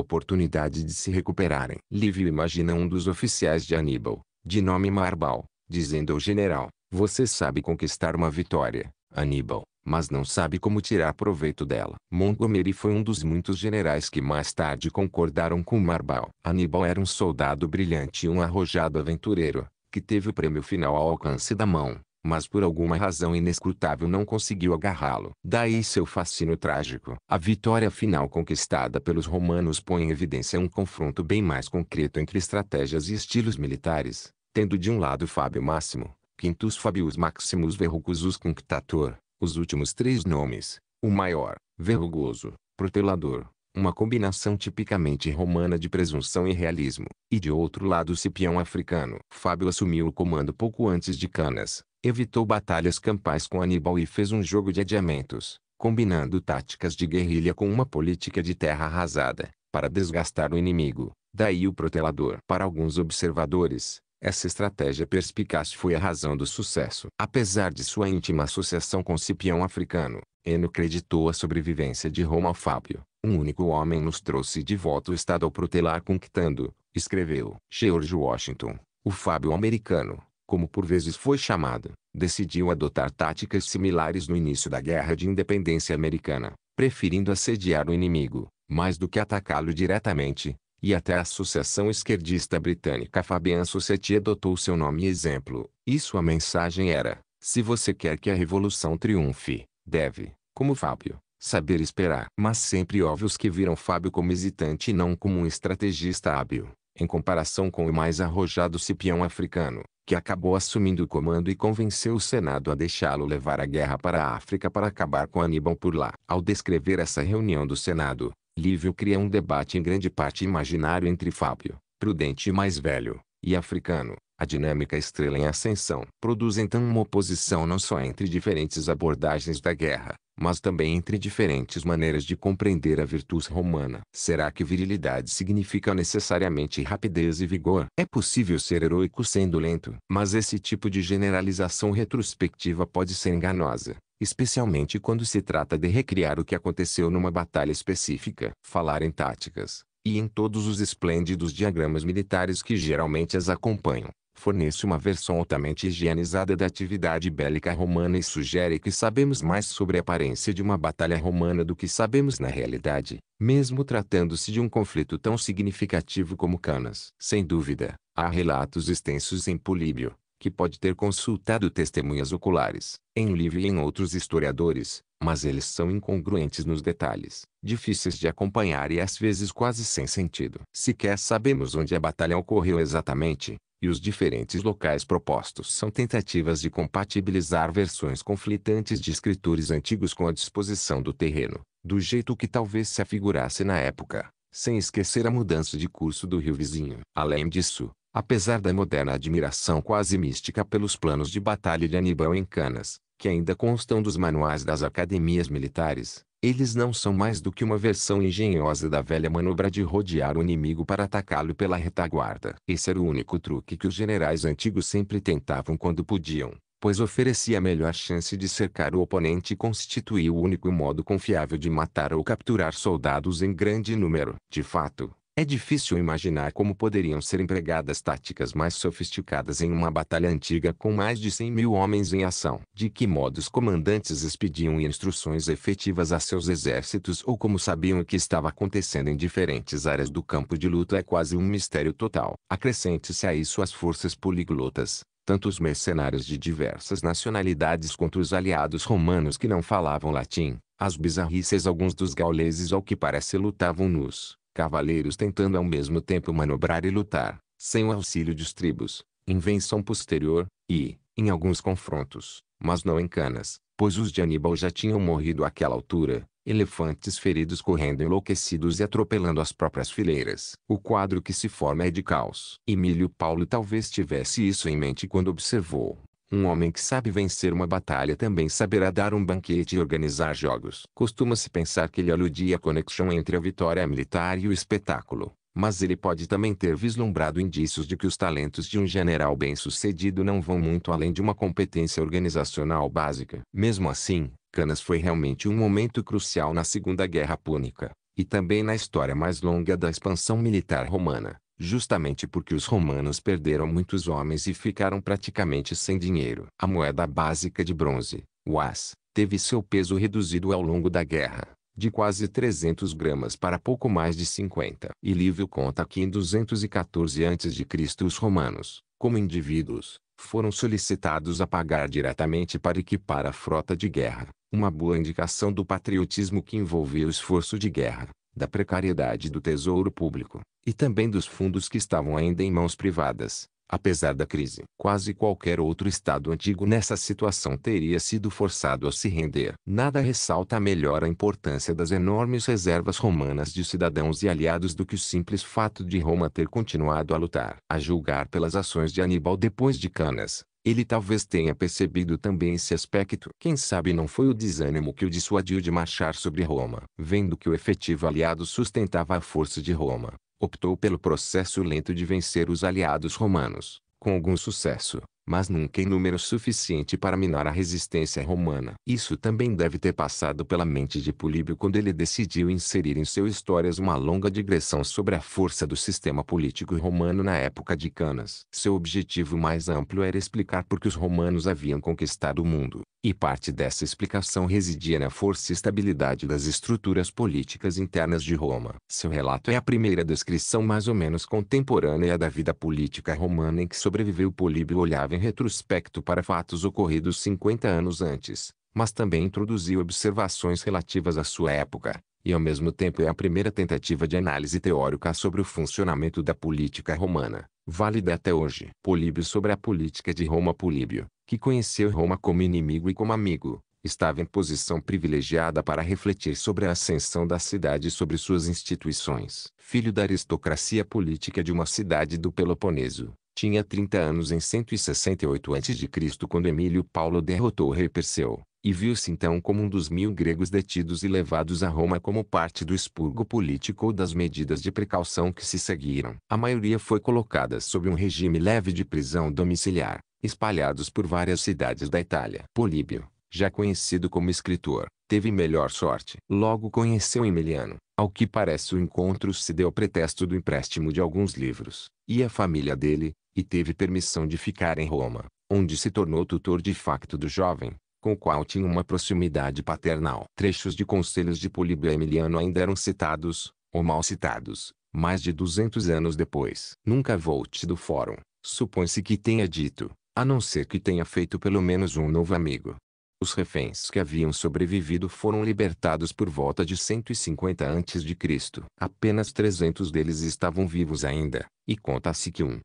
oportunidade de se recuperarem. Livio imagina um dos oficiais de Aníbal, de nome Marbal, dizendo ao general, você sabe conquistar uma vitória, Aníbal, mas não sabe como tirar proveito dela. Montgomery foi um dos muitos generais que mais tarde concordaram com Marbal. Aníbal era um soldado brilhante e um arrojado aventureiro, que teve o prêmio final ao alcance da mão, mas por alguma razão inescrutável não conseguiu agarrá-lo. Daí seu fascínio trágico. A vitória final conquistada pelos romanos põe em evidência um confronto bem mais concreto entre estratégias e estilos militares, tendo de um lado Fábio Máximo, Quintus Fabius Maximus Verrucosus Cunctator, os últimos três nomes, o maior, verrugoso, protelador, uma combinação tipicamente romana de presunção e realismo, e de outro lado Cipião africano. Fábio assumiu o comando pouco antes de Canas, evitou batalhas campais com Aníbal e fez um jogo de adiamentos, combinando táticas de guerrilha com uma política de terra arrasada, para desgastar o inimigo, daí o protelador. Para alguns observadores, essa estratégia perspicaz foi a razão do sucesso. Apesar de sua íntima associação com Cipião africano, Eno creditou a sobrevivência de Roma ao Fábio. Um único homem nos trouxe de volta o estado ao protelar conquistando, escreveu George Washington, o Fábio americano, como por vezes foi chamado, decidiu adotar táticas similares no início da Guerra de Independência Americana, preferindo assediar o inimigo, mais do que atacá-lo diretamente, e até a Associação Esquerdista Britânica Fabian Society adotou seu nome e exemplo, e sua mensagem era, se você quer que a revolução triunfe, deve, como Fábio, saber esperar. Mas sempre óbvios que viram Fábio como hesitante e não como um estrategista hábil, em comparação com o mais arrojado Cipião africano, que acabou assumindo o comando e convenceu o Senado a deixá-lo levar a guerra para a África para acabar com Aníbal por lá. Ao descrever essa reunião do Senado, Lívio cria um debate em grande parte imaginário entre Fábio, prudente e mais velho, e africano, a dinâmica estrela em ascensão. Produz então uma oposição não só entre diferentes abordagens da guerra, mas também entre diferentes maneiras de compreender a virtude romana. Será que virilidade significa necessariamente rapidez e vigor? É possível ser heróico sendo lento, mas esse tipo de generalização retrospectiva pode ser enganosa especialmente quando se trata de recriar o que aconteceu numa batalha específica. Falar em táticas, e em todos os esplêndidos diagramas militares que geralmente as acompanham, fornece uma versão altamente higienizada da atividade bélica romana e sugere que sabemos mais sobre a aparência de uma batalha romana do que sabemos na realidade, mesmo tratando-se de um conflito tão significativo como Canas. Sem dúvida, há relatos extensos em Políbio, que pode ter consultado testemunhas oculares, em Livre e em outros historiadores, mas eles são incongruentes nos detalhes, difíceis de acompanhar e às vezes quase sem sentido. Sequer sabemos onde a batalha ocorreu exatamente, e os diferentes locais propostos são tentativas de compatibilizar versões conflitantes de escritores antigos com a disposição do terreno, do jeito que talvez se afigurasse na época, sem esquecer a mudança de curso do rio vizinho. Além disso, Apesar da moderna admiração quase mística pelos planos de batalha de Aníbal em Canas, que ainda constam dos manuais das academias militares, eles não são mais do que uma versão engenhosa da velha manobra de rodear o inimigo para atacá-lo pela retaguarda. Esse era o único truque que os generais antigos sempre tentavam quando podiam, pois oferecia a melhor chance de cercar o oponente e constituía o único modo confiável de matar ou capturar soldados em grande número. De fato, é difícil imaginar como poderiam ser empregadas táticas mais sofisticadas em uma batalha antiga com mais de 100 mil homens em ação. De que modo os comandantes expediam instruções efetivas a seus exércitos ou como sabiam o que estava acontecendo em diferentes áreas do campo de luta é quase um mistério total. Acrescente-se a isso as forças poliglotas, tanto os mercenários de diversas nacionalidades quanto os aliados romanos que não falavam latim, as bizarrices alguns dos gauleses ao que parece lutavam nus cavaleiros tentando ao mesmo tempo manobrar e lutar, sem o auxílio dos tribos, invenção posterior, e, em alguns confrontos, mas não em canas, pois os de Aníbal já tinham morrido àquela altura, elefantes feridos correndo enlouquecidos e atropelando as próprias fileiras. O quadro que se forma é de caos. Emílio Paulo talvez tivesse isso em mente quando observou, um homem que sabe vencer uma batalha também saberá dar um banquete e organizar jogos. Costuma-se pensar que ele aludia à conexão entre a vitória militar e o espetáculo, mas ele pode também ter vislumbrado indícios de que os talentos de um general bem-sucedido não vão muito além de uma competência organizacional básica. Mesmo assim, Canas foi realmente um momento crucial na Segunda Guerra Púnica, e também na história mais longa da expansão militar romana justamente porque os romanos perderam muitos homens e ficaram praticamente sem dinheiro. A moeda básica de bronze, o as, teve seu peso reduzido ao longo da guerra, de quase 300 gramas para pouco mais de 50. E Lívio conta que em 214 a.C. os romanos, como indivíduos, foram solicitados a pagar diretamente para equipar a frota de guerra, uma boa indicação do patriotismo que envolvia o esforço de guerra da precariedade do tesouro público, e também dos fundos que estavam ainda em mãos privadas. Apesar da crise, quase qualquer outro Estado antigo nessa situação teria sido forçado a se render. Nada ressalta melhor a importância das enormes reservas romanas de cidadãos e aliados do que o simples fato de Roma ter continuado a lutar. A julgar pelas ações de Aníbal depois de Canas, ele talvez tenha percebido também esse aspecto. Quem sabe não foi o desânimo que o dissuadiu de marchar sobre Roma. Vendo que o efetivo aliado sustentava a força de Roma, optou pelo processo lento de vencer os aliados romanos, com algum sucesso mas nunca em número suficiente para minar a resistência romana. Isso também deve ter passado pela mente de Políbio quando ele decidiu inserir em seu Histórias uma longa digressão sobre a força do sistema político romano na época de Canas. Seu objetivo mais amplo era explicar por que os romanos haviam conquistado o mundo, e parte dessa explicação residia na força e estabilidade das estruturas políticas internas de Roma. Seu relato é a primeira descrição mais ou menos contemporânea da vida política romana em que sobreviveu Políbio olhava em retrospecto para fatos ocorridos 50 anos antes, mas também introduziu observações relativas à sua época, e ao mesmo tempo é a primeira tentativa de análise teórica sobre o funcionamento da política romana, válida até hoje. Políbio sobre a política de Roma Políbio, que conheceu Roma como inimigo e como amigo, estava em posição privilegiada para refletir sobre a ascensão da cidade e sobre suas instituições. Filho da aristocracia política de uma cidade do Peloponeso, tinha 30 anos em 168 a.C. quando Emílio Paulo derrotou o rei Perseu, e viu-se então como um dos mil gregos detidos e levados a Roma como parte do expurgo político ou das medidas de precaução que se seguiram. A maioria foi colocada sob um regime leve de prisão domiciliar, espalhados por várias cidades da Itália. Políbio, já conhecido como escritor, teve melhor sorte. Logo conheceu Emiliano, ao que parece o encontro se deu pretexto do empréstimo de alguns livros, e a família dele, e teve permissão de ficar em Roma, onde se tornou tutor de facto do jovem, com o qual tinha uma proximidade paternal. Trechos de conselhos de Políbio Emiliano ainda eram citados, ou mal citados, mais de 200 anos depois. Nunca volte do fórum, supõe-se que tenha dito, a não ser que tenha feito pelo menos um novo amigo. Os reféns que haviam sobrevivido foram libertados por volta de 150 a.C. Apenas 300 deles estavam vivos ainda, e conta-se que um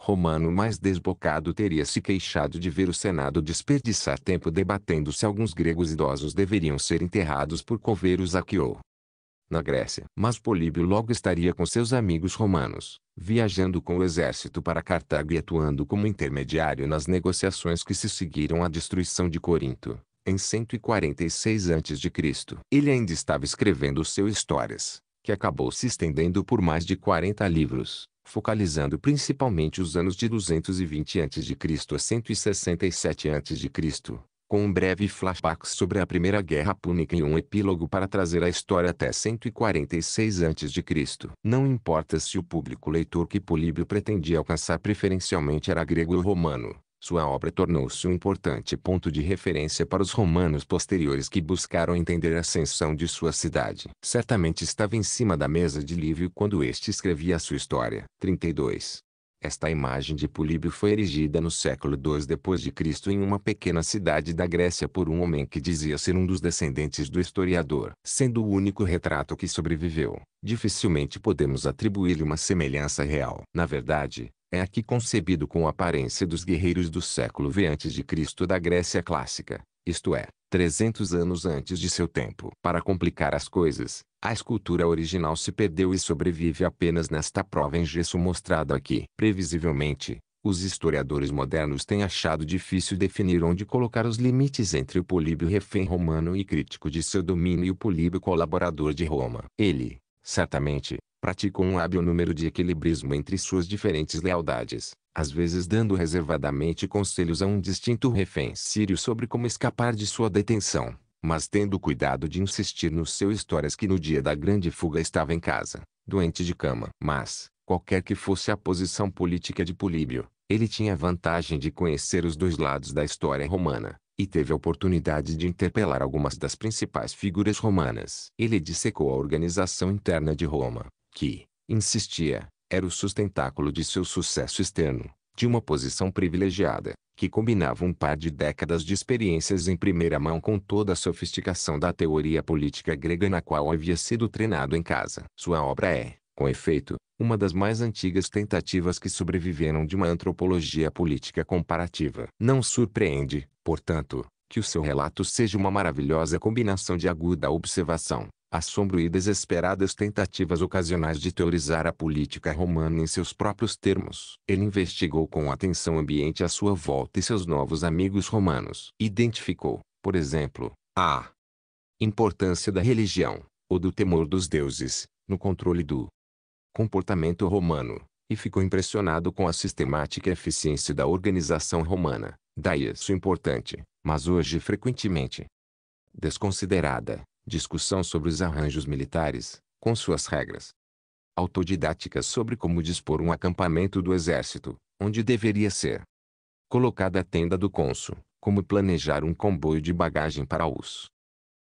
romano mais desbocado teria se queixado de ver o Senado desperdiçar tempo debatendo se alguns gregos idosos deveriam ser enterrados por coveiros aqui ou na Grécia. Mas Políbio logo estaria com seus amigos romanos, viajando com o exército para Cartago e atuando como intermediário nas negociações que se seguiram à destruição de Corinto, em 146 a.C. Ele ainda estava escrevendo seu Histórias, que acabou se estendendo por mais de 40 livros, focalizando principalmente os anos de 220 a.C. a 167 a.C., com um breve flashback sobre a Primeira Guerra Púnica e um epílogo para trazer a história até 146 a.C. Não importa se o público leitor que Políbio pretendia alcançar preferencialmente era grego ou romano, sua obra tornou-se um importante ponto de referência para os romanos posteriores que buscaram entender a ascensão de sua cidade. Certamente estava em cima da mesa de Lívio quando este escrevia a sua história. 32. Esta imagem de Políbio foi erigida no século II d.C. em uma pequena cidade da Grécia por um homem que dizia ser um dos descendentes do historiador. Sendo o único retrato que sobreviveu, dificilmente podemos atribuir-lhe uma semelhança real. Na verdade, é aqui concebido com a aparência dos guerreiros do século V a.C. da Grécia clássica, isto é, 300 anos antes de seu tempo. Para complicar as coisas, a escultura original se perdeu e sobrevive apenas nesta prova em gesso mostrada aqui. Previsivelmente, os historiadores modernos têm achado difícil definir onde colocar os limites entre o Políbio refém romano e crítico de seu domínio e o Políbio colaborador de Roma. Ele, certamente, praticou um hábil número de equilibrismo entre suas diferentes lealdades, às vezes dando reservadamente conselhos a um distinto refém sírio sobre como escapar de sua detenção, mas tendo cuidado de insistir no seu histórias que no dia da grande fuga estava em casa, doente de cama. Mas, qualquer que fosse a posição política de Políbio, ele tinha vantagem de conhecer os dois lados da história romana, e teve a oportunidade de interpelar algumas das principais figuras romanas. Ele dissecou a organização interna de Roma, que, insistia, era o sustentáculo de seu sucesso externo, de uma posição privilegiada, que combinava um par de décadas de experiências em primeira mão com toda a sofisticação da teoria política grega na qual havia sido treinado em casa. Sua obra é, com efeito, uma das mais antigas tentativas que sobreviveram de uma antropologia política comparativa. Não surpreende, portanto, que o seu relato seja uma maravilhosa combinação de aguda observação, assombro e desesperadas tentativas ocasionais de teorizar a política romana em seus próprios termos. Ele investigou com atenção o ambiente à sua volta e seus novos amigos romanos. Identificou, por exemplo, a importância da religião, ou do temor dos deuses, no controle do comportamento romano, e ficou impressionado com a sistemática eficiência da organização romana, daí isso importante, mas hoje frequentemente desconsiderada, discussão sobre os arranjos militares, com suas regras autodidáticas sobre como dispor um acampamento do exército, onde deveria ser colocada a tenda do cônsul, como planejar um comboio de bagagem para os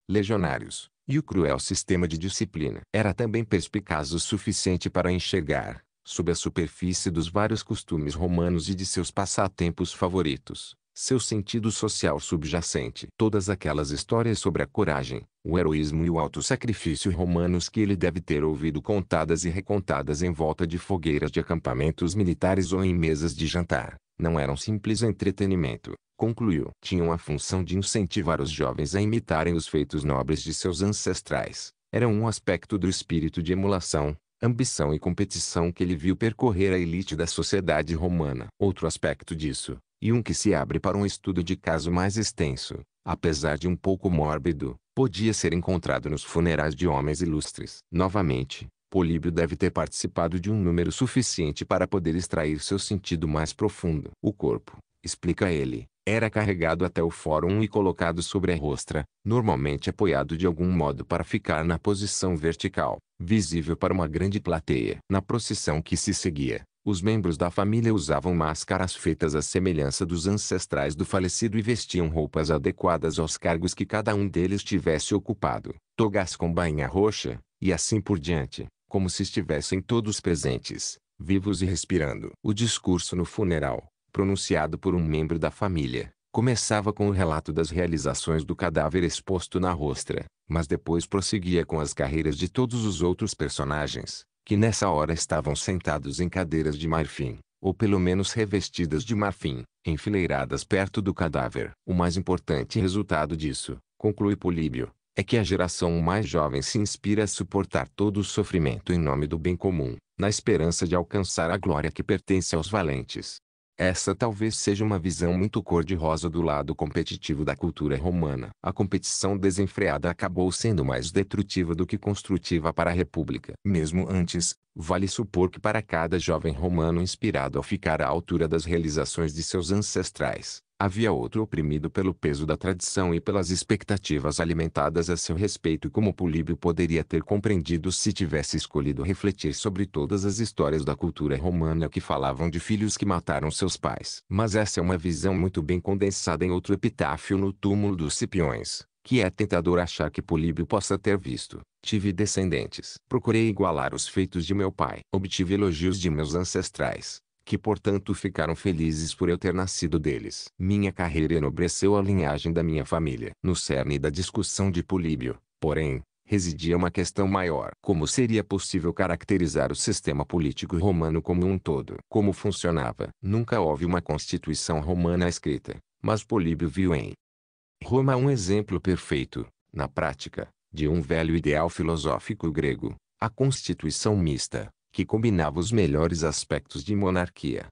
legionários, e o cruel sistema de disciplina. Era também perspicaz o suficiente para enxergar, sob a superfície dos vários costumes romanos e de seus passatempos favoritos, seu sentido social subjacente. Todas aquelas histórias sobre a coragem, o heroísmo e o auto-sacrifício romanos que ele deve ter ouvido contadas e recontadas em volta de fogueiras de acampamentos militares ou em mesas de jantar, não eram simples entretenimento, concluiu, tinham a função de incentivar os jovens a imitarem os feitos nobres de seus ancestrais. Era um aspecto do espírito de emulação, ambição e competição que ele viu percorrer a elite da sociedade romana. Outro aspecto disso, e um que se abre para um estudo de caso mais extenso, apesar de um pouco mórbido, podia ser encontrado nos funerais de homens ilustres. Novamente, Políbio deve ter participado de um número suficiente para poder extrair seu sentido mais profundo. O corpo, explica ele, era carregado até o fórum e colocado sobre a rostra, normalmente apoiado de algum modo para ficar na posição vertical, visível para uma grande plateia. Na procissão que se seguia, os membros da família usavam máscaras feitas à semelhança dos ancestrais do falecido e vestiam roupas adequadas aos cargos que cada um deles tivesse ocupado, togas com bainha roxa, e assim por diante, como se estivessem todos presentes, vivos e respirando. O discurso no funeral, pronunciado por um membro da família, começava com o relato das realizações do cadáver exposto na rostra, mas depois prosseguia com as carreiras de todos os outros personagens, que nessa hora estavam sentados em cadeiras de marfim, ou pelo menos revestidas de marfim, enfileiradas perto do cadáver. O mais importante resultado disso, conclui Políbio, é que a geração mais jovem se inspira a suportar todo o sofrimento em nome do bem comum, na esperança de alcançar a glória que pertence aos valentes. Essa talvez seja uma visão muito cor-de-rosa do lado competitivo da cultura romana. A competição desenfreada acabou sendo mais destrutiva do que construtiva para a república. Mesmo antes, vale supor que para cada jovem romano inspirado a ficar à altura das realizações de seus ancestrais, Havia outro oprimido pelo peso da tradição e pelas expectativas alimentadas a seu respeito como Políbio poderia ter compreendido se tivesse escolhido refletir sobre todas as histórias da cultura romana que falavam de filhos que mataram seus pais. Mas essa é uma visão muito bem condensada em outro epitáfio no túmulo dos Cipiões, que é tentador achar que Políbio possa ter visto. Tive descendentes. Procurei igualar os feitos de meu pai. Obtive elogios de meus ancestrais que portanto ficaram felizes por eu ter nascido deles. Minha carreira enobreceu a linhagem da minha família. No cerne da discussão de Políbio, porém, residia uma questão maior. Como seria possível caracterizar o sistema político romano como um todo? Como funcionava? Nunca houve uma constituição romana escrita, mas Políbio viu em Roma um exemplo perfeito, na prática, de um velho ideal filosófico grego, a constituição mista, que combinava os melhores aspectos de monarquia.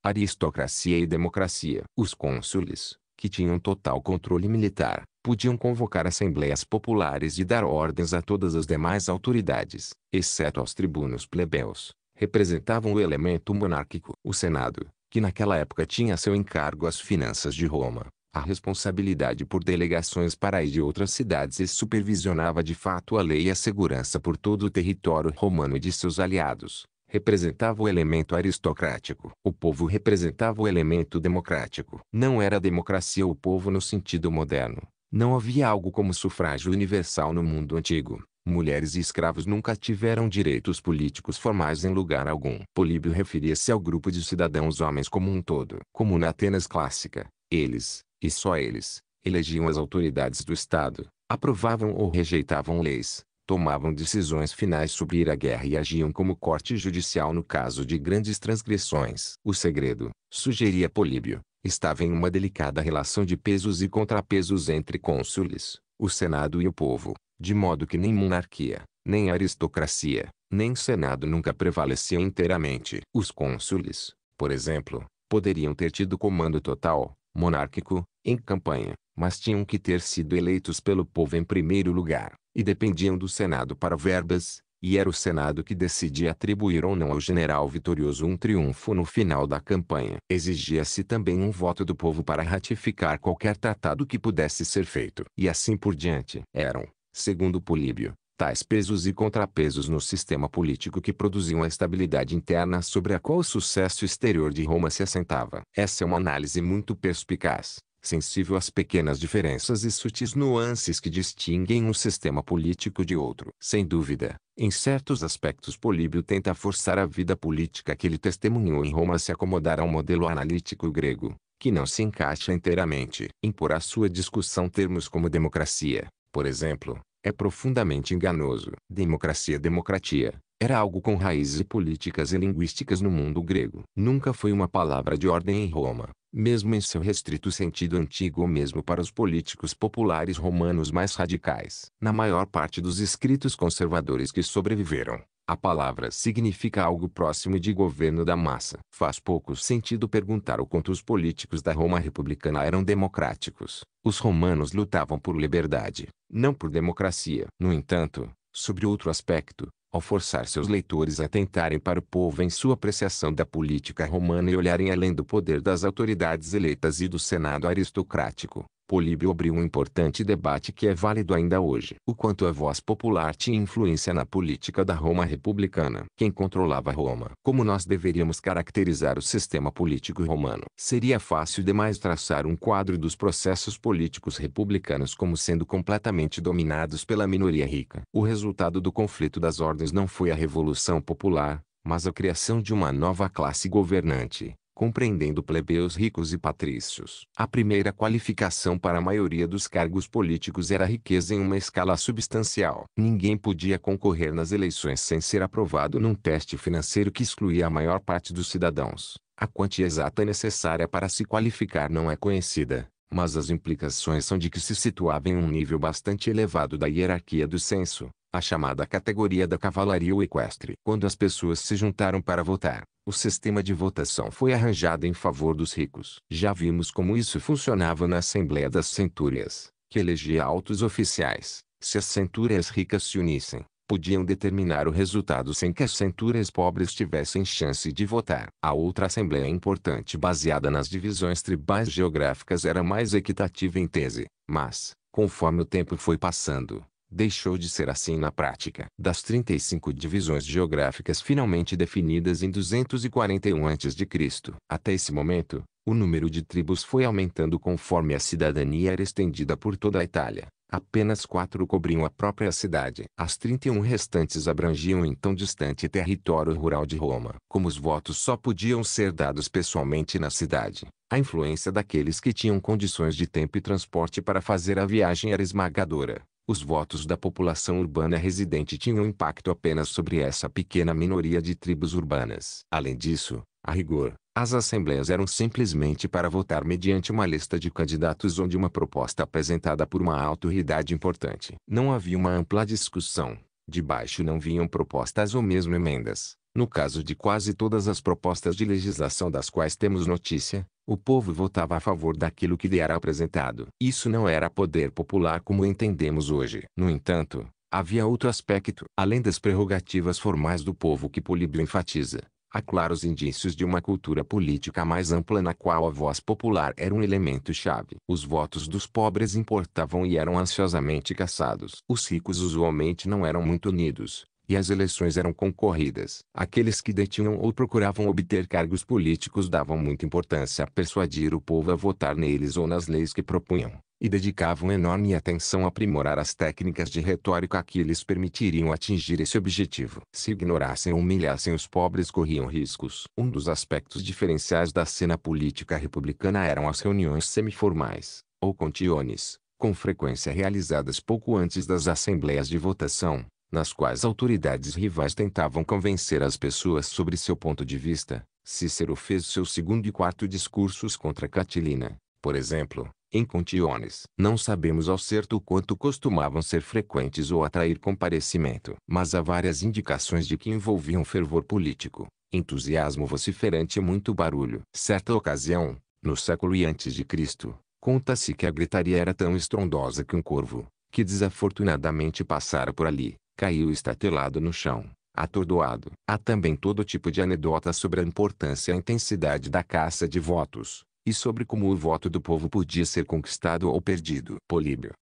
Aristocracia e democracia. Os cônsules, que tinham total controle militar, podiam convocar assembleias populares e dar ordens a todas as demais autoridades, exceto aos tribunos plebeus, representavam o elemento monárquico. O Senado, que naquela época tinha seu encargo as finanças de Roma, a responsabilidade por delegações para e de outras cidades e supervisionava de fato a lei e a segurança por todo o território romano e de seus aliados. Representava o elemento aristocrático. O povo representava o elemento democrático. Não era democracia o povo no sentido moderno. Não havia algo como sufrágio universal no mundo antigo. Mulheres e escravos nunca tiveram direitos políticos formais em lugar algum. Políbio referia-se ao grupo de cidadãos homens como um todo. Como na Atenas clássica, eles, e só eles, elegiam as autoridades do Estado, aprovavam ou rejeitavam leis, tomavam decisões finais sobre ir à guerra e agiam como corte judicial no caso de grandes transgressões. O segredo, sugeria Políbio, estava em uma delicada relação de pesos e contrapesos entre cônsules, o Senado e o povo, de modo que nem monarquia, nem aristocracia, nem Senado nunca prevaleciam inteiramente. Os cônsules, por exemplo, poderiam ter tido comando total, monárquico, em campanha, mas tinham que ter sido eleitos pelo povo em primeiro lugar, e dependiam do Senado para verbas, e era o Senado que decidia atribuir ou não ao general vitorioso um triunfo no final da campanha. Exigia-se também um voto do povo para ratificar qualquer tratado que pudesse ser feito. E assim por diante. Eram, segundo Políbio, tais pesos e contrapesos no sistema político que produziam a estabilidade interna sobre a qual o sucesso exterior de Roma se assentava. Essa é uma análise muito perspicaz, sensível às pequenas diferenças e sutis nuances que distinguem um sistema político de outro. Sem dúvida, em certos aspectos Políbio tenta forçar a vida política que ele testemunhou em Roma a se acomodar ao modelo analítico grego, que não se encaixa inteiramente. Impor à sua discussão termos como democracia, por exemplo, é profundamente enganoso. Democracia democratia, era algo com raízes políticas e linguísticas no mundo grego. Nunca foi uma palavra de ordem em Roma, mesmo em seu restrito sentido antigo ou mesmo para os políticos populares romanos mais radicais. Na maior parte dos escritos conservadores que sobreviveram, a palavra significa algo próximo de governo da massa. Faz pouco sentido perguntar o quanto os políticos da Roma republicana eram democráticos. Os romanos lutavam por liberdade, não por democracia. No entanto, sobre outro aspecto, ao forçar seus leitores a tentarem para o povo em sua apreciação da política romana e olharem além do poder das autoridades eleitas e do Senado aristocrático, Políbio abriu um importante debate que é válido ainda hoje. O quanto a voz popular tinha influência na política da Roma republicana. Quem controlava Roma? Como nós deveríamos caracterizar o sistema político romano? Seria fácil demais traçar um quadro dos processos políticos republicanos como sendo completamente dominados pela minoria rica. O resultado do conflito das ordens não foi a revolução popular, mas a criação de uma nova classe governante, compreendendo plebeus ricos e patrícios. A primeira qualificação para a maioria dos cargos políticos era riqueza em uma escala substancial. Ninguém podia concorrer nas eleições sem ser aprovado num teste financeiro que excluía a maior parte dos cidadãos. A quantia exata necessária para se qualificar não é conhecida, mas as implicações são de que se situava em um nível bastante elevado da hierarquia do censo, a chamada categoria da cavalaria equestre. Quando as pessoas se juntaram para votar, o sistema de votação foi arranjado em favor dos ricos. Já vimos como isso funcionava na Assembleia das Centúrias, que elegia altos oficiais. Se as centúrias ricas se unissem, podiam determinar o resultado sem que as centúrias pobres tivessem chance de votar. A outra assembleia importante baseada nas divisões tribais geográficas era mais equitativa em tese, mas, conforme o tempo foi passando, deixou de ser assim na prática. Das 35 divisões geográficas finalmente definidas em 241 a.C., até esse momento, o número de tribos foi aumentando conforme a cidadania era estendida por toda a Itália. Apenas quatro cobriam a própria cidade. As 31 restantes abrangiam então distante território rural de Roma. Como os votos só podiam ser dados pessoalmente na cidade, a influência daqueles que tinham condições de tempo e transporte para fazer a viagem era esmagadora. Os votos da população urbana residente tinham impacto apenas sobre essa pequena minoria de tribos urbanas. Além disso, a rigor, as assembleias eram simplesmente para votar mediante uma lista de candidatos ou de uma proposta apresentada por uma autoridade importante. Não havia uma ampla discussão. De baixo não vinham propostas ou mesmo emendas. No caso de quase todas as propostas de legislação das quais temos notícia, o povo votava a favor daquilo que lhe era apresentado. Isso não era poder popular como entendemos hoje. No entanto, havia outro aspecto. Além das prerrogativas formais do povo que Políbio enfatiza, há claros indícios de uma cultura política mais ampla na qual a voz popular era um elemento chave. Os votos dos pobres importavam e eram ansiosamente caçados. Os ricos usualmente não eram muito unidos, e as eleições eram concorridas. Aqueles que detinham ou procuravam obter cargos políticos davam muita importância a persuadir o povo a votar neles ou nas leis que propunham, e dedicavam enorme atenção a aprimorar as técnicas de retórica que lhes permitiriam atingir esse objetivo. Se ignorassem ou humilhassem os pobres corriam riscos. Um dos aspectos diferenciais da cena política republicana eram as reuniões semiformais, ou contiones, com frequência realizadas pouco antes das assembleias de votação, nas quais autoridades rivais tentavam convencer as pessoas sobre seu ponto de vista. Cícero fez seu segundo e quarto discursos contra Catilina, por exemplo, em Contiones. Não sabemos ao certo quanto costumavam ser frequentes ou atrair comparecimento, mas há várias indicações de que envolviam fervor político, entusiasmo vociferante e muito barulho. Certa ocasião, no século e antes de Cristo, conta-se que a gritaria era tão estrondosa que um corvo, que desafortunadamente passara por ali, caiu estatelado no chão, atordoado. Há também todo tipo de anedotas sobre a importância e a intensidade da caça de votos, e sobre como o voto do povo podia ser conquistado ou perdido. Políbio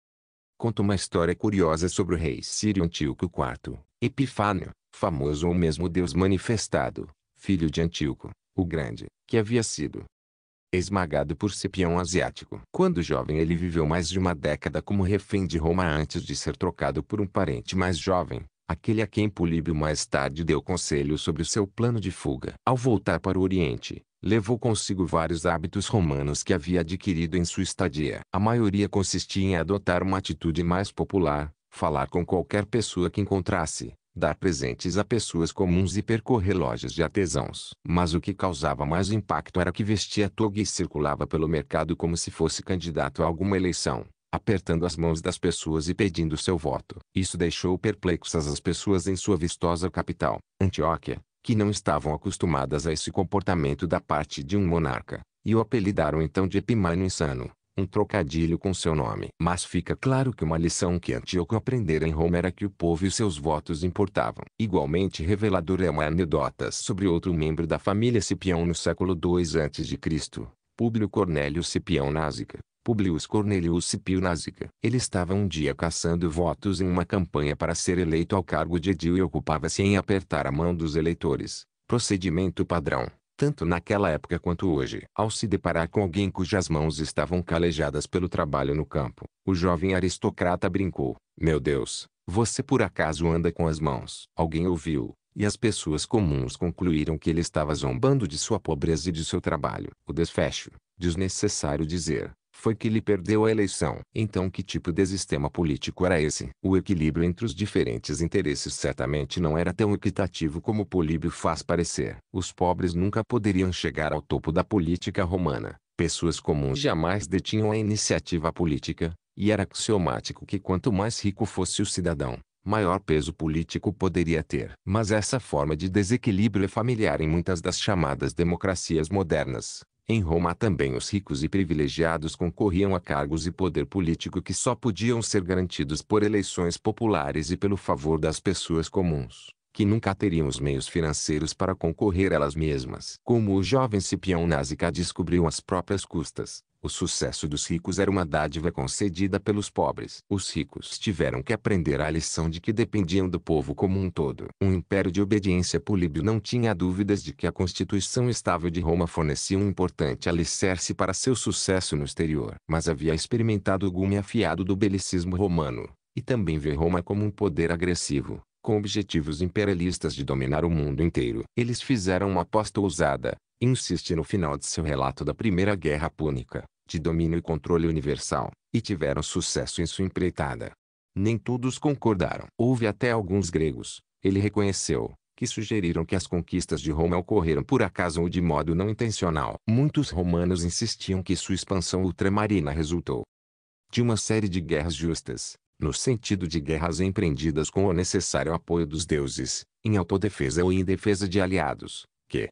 conta uma história curiosa sobre o rei sírio Antíoco IV, Epifânio, famoso ou mesmo Deus manifestado, filho de Antíoco, o Grande, que havia sido esmagado por Cipião Asiático. Quando jovem ele viveu mais de uma década como refém de Roma antes de ser trocado por um parente mais jovem, aquele a quem Políbio mais tarde deu conselho sobre o seu plano de fuga. Ao voltar para o Oriente, levou consigo vários hábitos romanos que havia adquirido em sua estadia. A maioria consistia em adotar uma atitude mais popular, falar com qualquer pessoa que encontrasse, dar presentes a pessoas comuns e percorrer lojas de artesãos. Mas o que causava mais impacto era que vestia toga e circulava pelo mercado como se fosse candidato a alguma eleição, apertando as mãos das pessoas e pedindo seu voto. Isso deixou perplexas as pessoas em sua vistosa capital, Antioquia, que não estavam acostumadas a esse comportamento da parte de um monarca, e o apelidaram então de Epimânio Insano um trocadilho com seu nome. Mas fica claro que uma lição que Antíoco aprendera em Roma era que o povo e seus votos importavam. Igualmente revelador é uma anedota sobre outro membro da família Cipião no século II a.C., Públio Cornélio Cipião Násica. Publius Cornelius Scipio Násica. Ele estava um dia caçando votos em uma campanha para ser eleito ao cargo de edil e ocupava-se em apertar a mão dos eleitores. Procedimento padrão tanto naquela época quanto hoje. Ao se deparar com alguém cujas mãos estavam calejadas pelo trabalho no campo, o jovem aristocrata brincou, meu Deus, você por acaso anda com as mãos? Alguém ouviu, e as pessoas comuns concluíram que ele estava zombando de sua pobreza e de seu trabalho. O desfecho, desnecessário dizer, foi que ele perdeu a eleição. Então que tipo de sistema político era esse? O equilíbrio entre os diferentes interesses certamente não era tão equitativo como Políbio faz parecer. Os pobres nunca poderiam chegar ao topo da política romana. Pessoas comuns jamais detinham a iniciativa política, e era axiomático que quanto mais rico fosse o cidadão, maior peso político poderia ter. Mas essa forma de desequilíbrio é familiar em muitas das chamadas democracias modernas. Em Roma também os ricos e privilegiados concorriam a cargos e poder político que só podiam ser garantidos por eleições populares e pelo favor das pessoas comuns, que nunca teriam os meios financeiros para concorrer elas mesmas. Como o jovem Cipião Násica descobriu às próprias custas, o sucesso dos ricos era uma dádiva concedida pelos pobres. Os ricos tiveram que aprender a lição de que dependiam do povo como um todo. Um império de obediência políbio não tinha dúvidas de que a constituição estável de Roma fornecia um importante alicerce para seu sucesso no exterior. Mas havia experimentado o gume afiado do belicismo romano, e também vê Roma como um poder agressivo, com objetivos imperialistas de dominar o mundo inteiro. Eles fizeram uma aposta ousada, insiste no final de seu relato da Primeira Guerra Púnica, de domínio e controle universal, e tiveram sucesso em sua empreitada. Nem todos concordaram. Houve até alguns gregos, ele reconheceu, que sugeriram que as conquistas de Roma ocorreram por acaso ou de modo não intencional. Muitos romanos insistiam que sua expansão ultramarina resultou de uma série de guerras justas, no sentido de guerras empreendidas com o necessário apoio dos deuses, em autodefesa ou em defesa de aliados, que,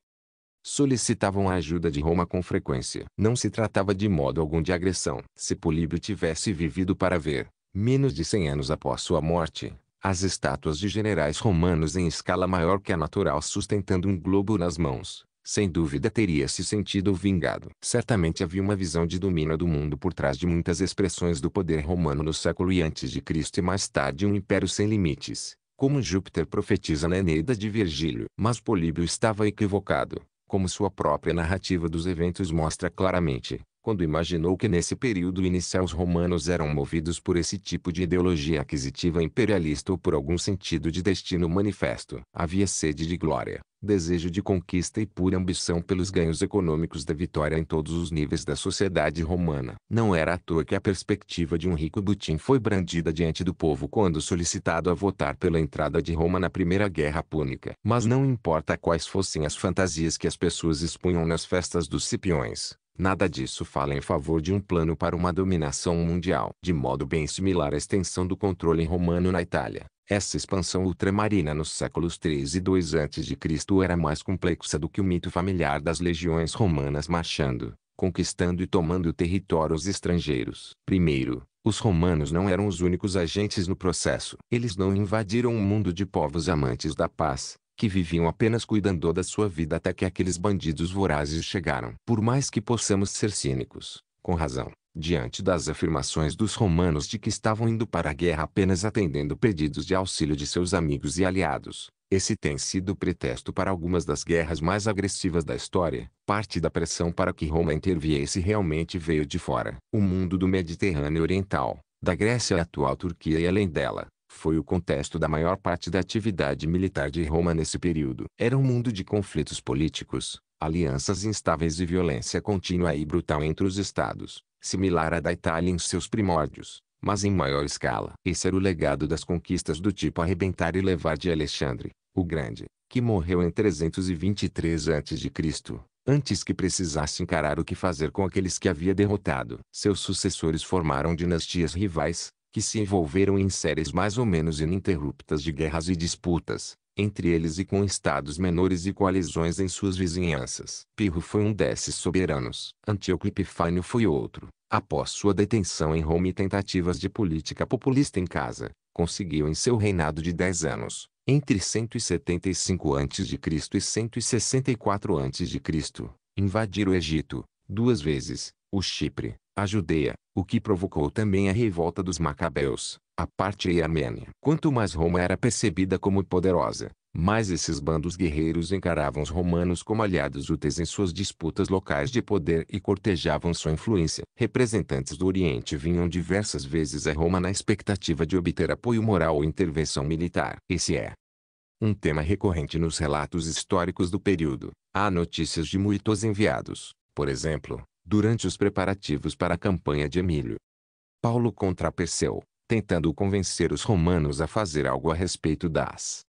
solicitavam a ajuda de Roma com frequência. Não se tratava de modo algum de agressão. Se Políbio tivesse vivido para ver, menos de 100 anos após sua morte, as estátuas de generais romanos em escala maior que a natural sustentando um globo nas mãos, sem dúvida teria se sentido vingado. Certamente havia uma visão de domínio do mundo por trás de muitas expressões do poder romano no século e antes de Cristo e mais tarde um império sem limites, como Júpiter profetiza na Eneida de Virgílio. Mas Políbio estava equivocado como sua própria narrativa dos eventos mostra claramente, quando imaginou que nesse período inicial os romanos eram movidos por esse tipo de ideologia aquisitiva imperialista ou por algum sentido de destino manifesto. Havia sede de glória, desejo de conquista e pura ambição pelos ganhos econômicos da vitória em todos os níveis da sociedade romana. Não era à toa que a perspectiva de um rico butim foi brandida diante do povo quando solicitado a votar pela entrada de Roma na Primeira Guerra Púnica. Mas não importa quais fossem as fantasias que as pessoas expunham nas festas dos Cipiões, Nada disso fala em favor de um plano para uma dominação mundial. De modo bem similar à extensão do controle romano na Itália, essa expansão ultramarina nos séculos 3 e 2 a.C. era mais complexa do que o mito familiar das legiões romanas marchando, conquistando e tomando territórios estrangeiros. Primeiro, os romanos não eram os únicos agentes no processo. Eles não invadiram um mundo de povos amantes da paz, que viviam apenas cuidando da sua vida até que aqueles bandidos vorazes chegaram. Por mais que possamos ser cínicos, com razão, diante das afirmações dos romanos de que estavam indo para a guerra apenas atendendo pedidos de auxílio de seus amigos e aliados. Esse tem sido o pretexto para algumas das guerras mais agressivas da história. Parte da pressão para que Roma interviesse realmente veio de fora. O mundo do Mediterrâneo Oriental, da Grécia à atual Turquia e além dela, foi o contexto da maior parte da atividade militar de Roma nesse período. Era um mundo de conflitos políticos, alianças instáveis e violência contínua e brutal entre os estados similar à da Itália em seus primórdios. mas em maior escala. Esse era o legado das conquistas do tipo arrebentar e levar de Alexandre, o Grande, que morreu em 323 a.C., antes que precisasse encarar o que fazer com aqueles que havia derrotado. Seus sucessores formaram dinastias rivais, que se envolveram em séries mais ou menos ininterruptas de guerras e disputas, entre eles e com estados menores e coalizões em suas vizinhanças. Pirro foi um desses soberanos. Antíoco Epifânio foi outro. Após sua detenção em Roma e tentativas de política populista em casa, conseguiu em seu reinado de 10 anos, entre 175 a.C. e 164 a.C., invadir o Egito, duas vezes, o Chipre, a Judeia, o que provocou também a revolta dos Macabeus, a parte e a Armênia. Quanto mais Roma era percebida como poderosa, mais esses bandos guerreiros encaravam os romanos como aliados úteis em suas disputas locais de poder e cortejavam sua influência. Representantes do Oriente vinham diversas vezes a Roma na expectativa de obter apoio moral ou intervenção militar. Esse é um tema recorrente nos relatos históricos do período. Há notícias de muitos enviados, por exemplo, durante os preparativos para a campanha de Emílio. Paulo contra Perseu, tentando convencer os romanos a fazer algo a respeito das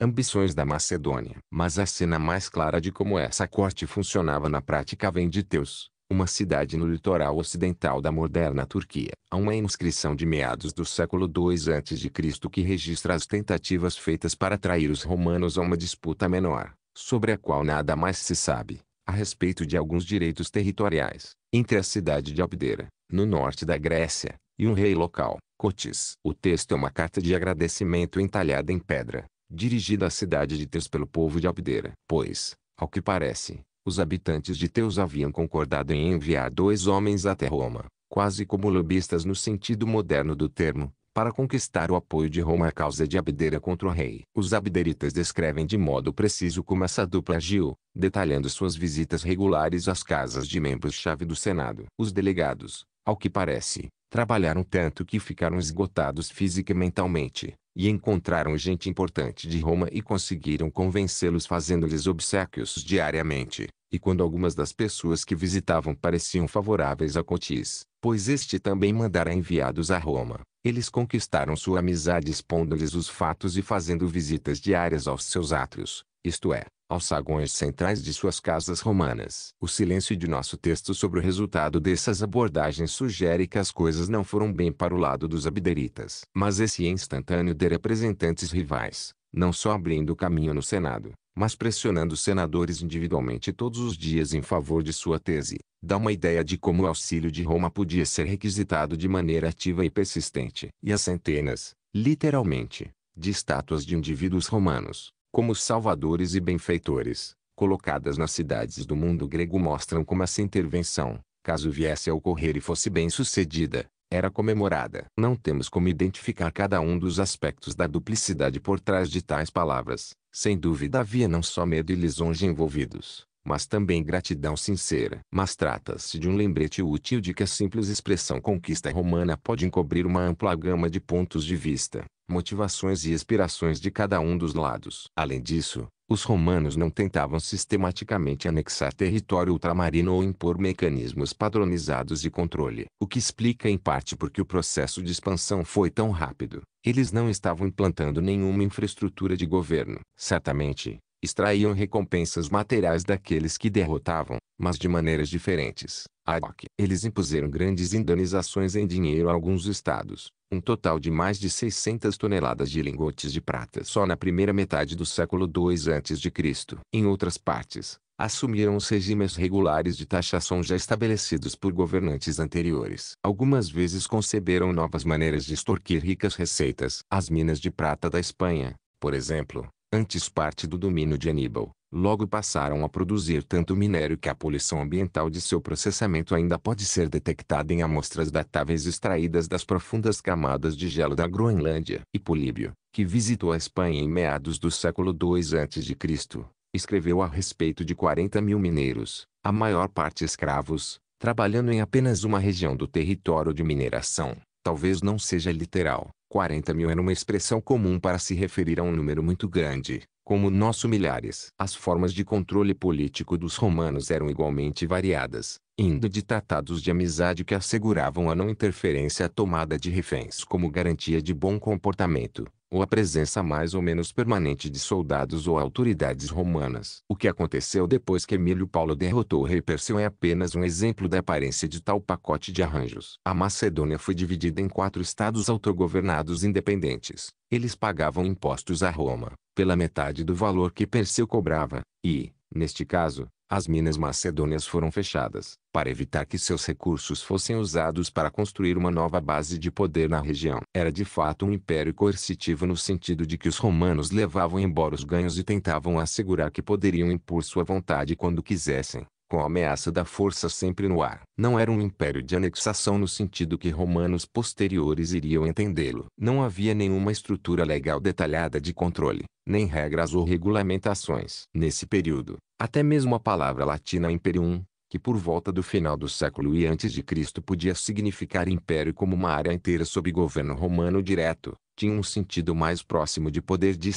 ambições da Macedônia. Mas a cena mais clara de como essa corte funcionava na prática vem de Teus, uma cidade no litoral ocidental da moderna Turquia. Há uma inscrição de meados do século II a.C. que registra as tentativas feitas para atrair os romanos a uma disputa menor, sobre a qual nada mais se sabe a respeito de alguns direitos territoriais, entre a cidade de Abdera, no norte da Grécia, e um rei local, Cotis. O texto é uma carta de agradecimento entalhada em pedra, dirigida à cidade de Teus pelo povo de Abdera. Pois, ao que parece, os habitantes de Teus haviam concordado em enviar dois homens até Roma, quase como lobistas no sentido moderno do termo, para conquistar o apoio de Roma à causa de Abdera contra o rei. Os abderitas descrevem de modo preciso como essa dupla agiu, detalhando suas visitas regulares às casas de membros-chave do Senado. Os delegados, ao que parece, trabalharam tanto que ficaram esgotados física e mentalmente, e encontraram gente importante de Roma e conseguiram convencê-los fazendo-lhes obsequios diariamente. E quando algumas das pessoas que visitavam pareciam favoráveis a Cotis, pois este também mandara enviados a Roma, eles conquistaram sua amizade expondo-lhes os fatos e fazendo visitas diárias aos seus átrios, isto é, aos sagões centrais de suas casas romanas. O silêncio de nosso texto sobre o resultado dessas abordagens sugere que as coisas não foram bem para o lado dos abderitas. Mas esse instantâneo de representantes rivais, não só abrindo caminho no Senado, mas pressionando senadores individualmente todos os dias em favor de sua tese, dá uma ideia de como o auxílio de Roma podia ser requisitado de maneira ativa e persistente. E as centenas, literalmente, de estátuas de indivíduos romanos, como salvadores e benfeitores, colocadas nas cidades do mundo grego mostram como essa intervenção, caso viesse a ocorrer e fosse bem sucedida, era comemorada. Não temos como identificar cada um dos aspectos da duplicidade por trás de tais palavras. Sem dúvida havia não só medo e lisonja envolvidos, mas também gratidão sincera. Mas trata-se de um lembrete útil de que a simples expressão conquista romana pode encobrir uma ampla gama de pontos de vista, motivações e aspirações de cada um dos lados. Além disso, os romanos não tentavam sistematicamente anexar território ultramarino ou impor mecanismos padronizados de controle. O que explica em parte porque o processo de expansão foi tão rápido. Eles não estavam implantando nenhuma infraestrutura de governo. Certamente, extraíam recompensas materiais daqueles que derrotavam, mas de maneiras diferentes. Ad Eles impuseram grandes indenizações em dinheiro a alguns estados, um total de mais de 600 toneladas de lingotes de prata só na primeira metade do século II a.C. Em outras partes, assumiram os regimes regulares de taxação já estabelecidos por governantes anteriores. Algumas vezes conceberam novas maneiras de extorquir ricas receitas. As minas de prata da Espanha, por exemplo, antes parte do domínio de Aníbal, logo passaram a produzir tanto minério que a poluição ambiental de seu processamento ainda pode ser detectada em amostras datáveis extraídas das profundas camadas de gelo da Groenlândia. E Políbio, que visitou a Espanha em meados do século II a.C., escreveu a respeito de 40 mil mineiros, a maior parte escravos, trabalhando em apenas uma região do território de mineração. Talvez não seja literal, 40 mil era uma expressão comum para se referir a um número muito grande, como nosso milhares. As formas de controle político dos romanos eram igualmente variadas, indo de tratados de amizade que asseguravam a não interferência à tomada de reféns como garantia de bom comportamento, ou a presença mais ou menos permanente de soldados ou autoridades romanas. O que aconteceu depois que Emílio Paulo derrotou o rei Perseu é apenas um exemplo da aparência de tal pacote de arranjos. A Macedônia foi dividida em quatro estados autogovernados independentes. Eles pagavam impostos a Roma, pela metade do valor que Perseu cobrava, e, neste caso, as minas macedônias foram fechadas, para evitar que seus recursos fossem usados para construir uma nova base de poder na região. Era de fato um império coercitivo no sentido de que os romanos levavam embora os ganhos e tentavam assegurar que poderiam impor sua vontade quando quisessem com a ameaça da força sempre no ar. Não era um império de anexação no sentido que romanos posteriores iriam entendê-lo. Não havia nenhuma estrutura legal detalhada de controle, nem regras ou regulamentações. Nesse período, até mesmo a palavra latina imperium, que por volta do final do século e antes de Cristo podia significar império como uma área inteira sob governo romano direto, tinha um sentido mais próximo de poder de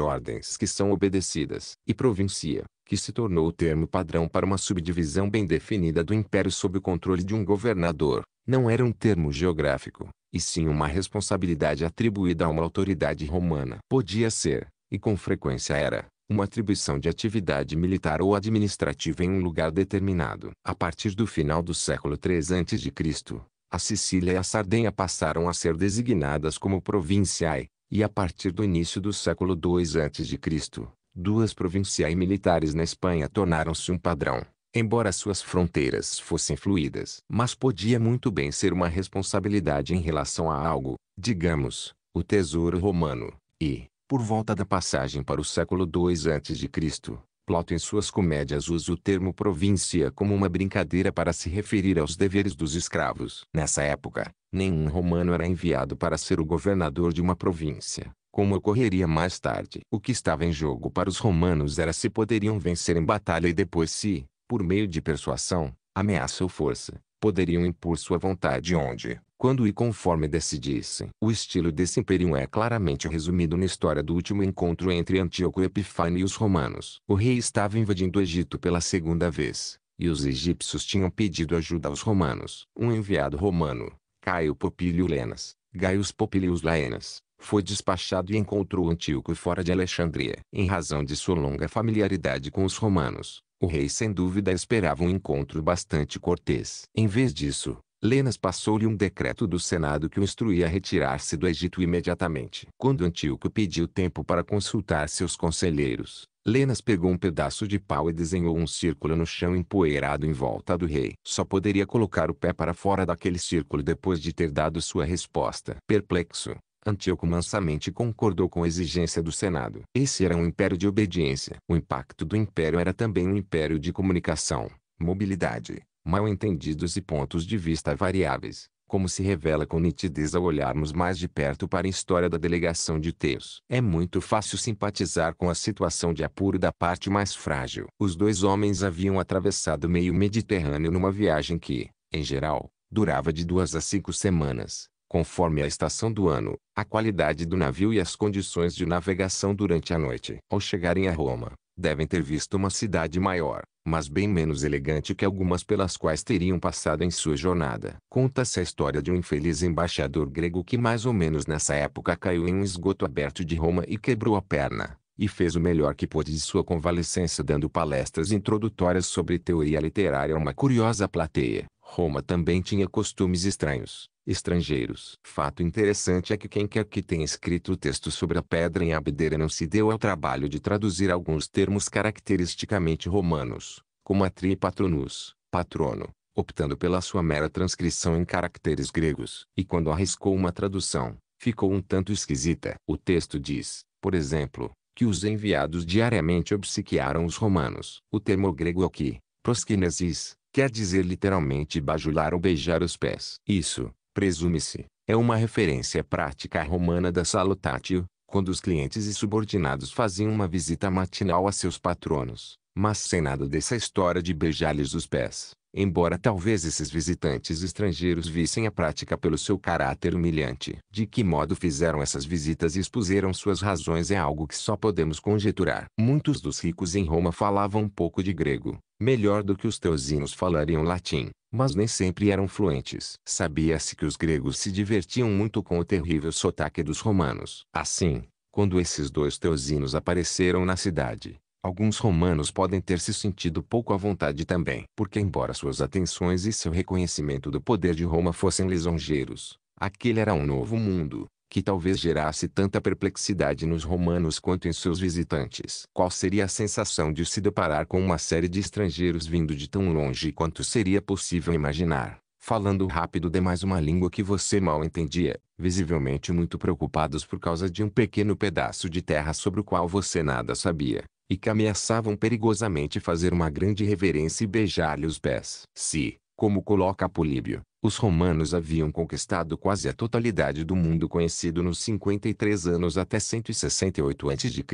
ordens que são obedecidas. E província, que se tornou o termo padrão para uma subdivisão bem definida do império sob o controle de um governador, não era um termo geográfico, e sim uma responsabilidade atribuída a uma autoridade romana. Podia ser, e com frequência era, uma atribuição de atividade militar ou administrativa em um lugar determinado. A partir do final do século III a.C., a Sicília e a Sardenha passaram a ser designadas como provinciae, e a partir do início do século II a.C., duas provinciais militares na Espanha tornaram-se um padrão, embora suas fronteiras fossem fluídas. Mas podia muito bem ser uma responsabilidade em relação a algo, digamos, o tesouro romano, e, por volta da passagem para o século II a.C., Plato em suas comédias usa o termo província como uma brincadeira para se referir aos deveres dos escravos. Nessa época, nenhum romano era enviado para ser o governador de uma província como ocorreria mais tarde. O que estava em jogo para os romanos era se poderiam vencer em batalha e depois se, por meio de persuasão, ameaça ou força, poderiam impor sua vontade onde, quando e conforme decidissem. O estilo desse império é claramente resumido na história do último encontro entre Antíoco Epifânio e os romanos. O rei estava invadindo o Egito pela segunda vez, e os egípcios tinham pedido ajuda aos romanos. Um enviado romano, Caio Popílio Lenas, Gaius Popilius Laenas, foi despachado e encontrou Antíoco fora de Alexandria. Em razão de sua longa familiaridade com os romanos, o rei sem dúvida esperava um encontro bastante cortês. Em vez disso, Lenas passou-lhe um decreto do Senado que o instruía a retirar-se do Egito imediatamente. Quando Antíoco pediu tempo para consultar seus conselheiros, Lenas pegou um pedaço de pau e desenhou um círculo no chão empoeirado em volta do rei. Só poderia colocar o pé para fora daquele círculo depois de ter dado sua resposta. Perplexo, Antíoco mansamente concordou com a exigência do Senado. Esse era um império de obediência. O impacto do império era também um império de comunicação, mobilidade, mal-entendidos e pontos de vista variáveis, como se revela com nitidez ao olharmos mais de perto para a história da delegação de Teus. É muito fácil simpatizar com a situação de apuro da parte mais frágil. Os dois homens haviam atravessado meio Mediterrâneo numa viagem que, em geral, durava de duas a cinco semanas conforme a estação do ano, a qualidade do navio e as condições de navegação durante a noite. Ao chegarem a Roma, devem ter visto uma cidade maior, mas bem menos elegante que algumas pelas quais teriam passado em sua jornada. Conta-se a história de um infeliz embaixador grego que mais ou menos nessa época caiu em um esgoto aberto de Roma e quebrou a perna, e fez o melhor que pôde de sua convalescência dando palestras introdutórias sobre teoria literária a uma curiosa plateia. Roma também tinha costumes estranhos, estrangeiros. Fato interessante é que quem quer que tenha escrito o texto sobre a pedra em Abdera não se deu ao trabalho de traduzir alguns termos caracteristicamente romanos, como atri patronus, patrono, optando pela sua mera transcrição em caracteres gregos. E quando arriscou uma tradução, ficou um tanto esquisita. O texto diz, por exemplo, que os enviados diariamente obsequiaram os romanos. O termo grego aqui, proskinesis, quer dizer literalmente bajular ou beijar os pés. Isso, presume-se, é uma referência prática romana da salutatio, quando os clientes e subordinados faziam uma visita matinal a seus patronos, mas sem nada dessa história de beijar-lhes os pés. Embora talvez esses visitantes estrangeiros vissem a prática pelo seu caráter humilhante. De que modo fizeram essas visitas e expuseram suas razões é algo que só podemos conjeturar. Muitos dos ricos em Roma falavam um pouco de grego, melhor do que os teuzinos falariam latim, mas nem sempre eram fluentes. Sabia-se que os gregos se divertiam muito com o terrível sotaque dos romanos. Assim, quando esses dois teuzinos apareceram na cidade, alguns romanos podem ter se sentido pouco à vontade também. Porque embora suas atenções e seu reconhecimento do poder de Roma fossem lisonjeiros, aquele era um novo mundo, que talvez gerasse tanta perplexidade nos romanos quanto em seus visitantes. Qual seria a sensação de se deparar com uma série de estrangeiros vindo de tão longe quanto seria possível imaginar, falando rápido demais uma língua que você mal entendia, visivelmente muito preocupados por causa de um pequeno pedaço de terra sobre o qual você nada sabia, e que ameaçavam perigosamente fazer uma grande reverência e beijar-lhe os pés. Se, como coloca Políbio, os romanos haviam conquistado quase a totalidade do mundo conhecido nos 53 anos até 168 a.C.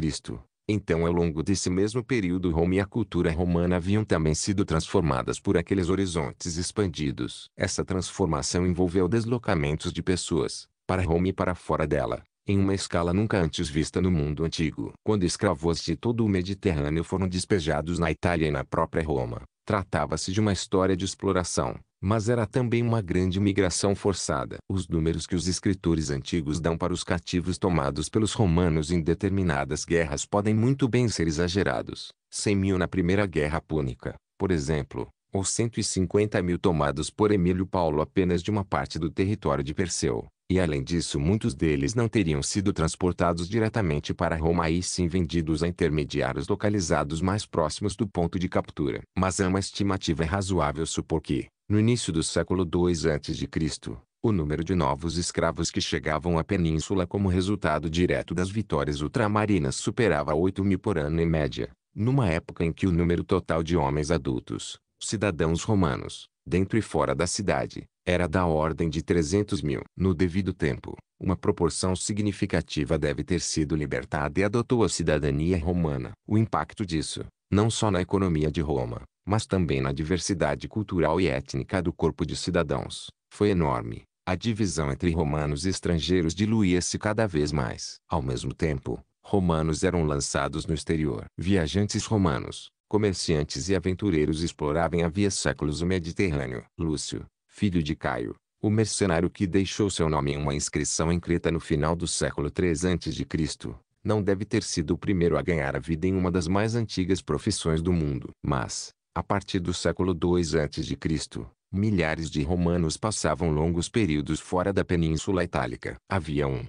Então ao longo desse mesmo período Roma e a cultura romana haviam também sido transformadas por aqueles horizontes expandidos. Essa transformação envolveu deslocamentos de pessoas, para Roma e para fora dela, em uma escala nunca antes vista no mundo antigo. Quando escravos de todo o Mediterrâneo foram despejados na Itália e na própria Roma, Tratava-se de uma história de exploração, mas era também uma grande migração forçada. Os números que os escritores antigos dão para os cativos tomados pelos romanos em determinadas guerras podem muito bem ser exagerados. 100 mil na Primeira Guerra Púnica, por exemplo, ou 150 mil tomados por Emílio Paulo apenas de uma parte do território de Perseu. E além disso muitos deles não teriam sido transportados diretamente para Roma e sim vendidos a intermediários localizados mais próximos do ponto de captura. Mas é uma estimativa razoável supor que, no início do século II a.C., o número de novos escravos que chegavam à península como resultado direto das vitórias ultramarinas superava 8 mil por ano em média, numa época em que o número total de homens adultos, cidadãos romanos, dentro e fora da cidade, era da ordem de 300 mil. No devido tempo, uma proporção significativa deve ter sido libertada e adotou a cidadania romana. O impacto disso, não só na economia de Roma, mas também na diversidade cultural e étnica do corpo de cidadãos, foi enorme. A divisão entre romanos e estrangeiros diluía-se cada vez mais. Ao mesmo tempo, romanos eram lançados no exterior. Viajantes romanos, comerciantes e aventureiros exploravam havia séculos o Mediterrâneo. Lúcio, filho de Caio, o mercenário que deixou seu nome em uma inscrição em Creta no final do século III a.C., não deve ter sido o primeiro a ganhar a vida em uma das mais antigas profissões do mundo. Mas, a partir do século II a.C., milhares de romanos passavam longos períodos fora da Península Itálica. Havia um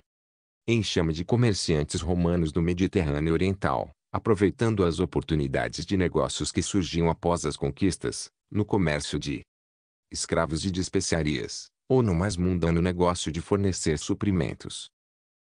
enxame de comerciantes romanos no Mediterrâneo Oriental, aproveitando as oportunidades de negócios que surgiam após as conquistas, no comércio de escravos e de especiarias, ou no mais mundano negócio de fornecer suprimentos.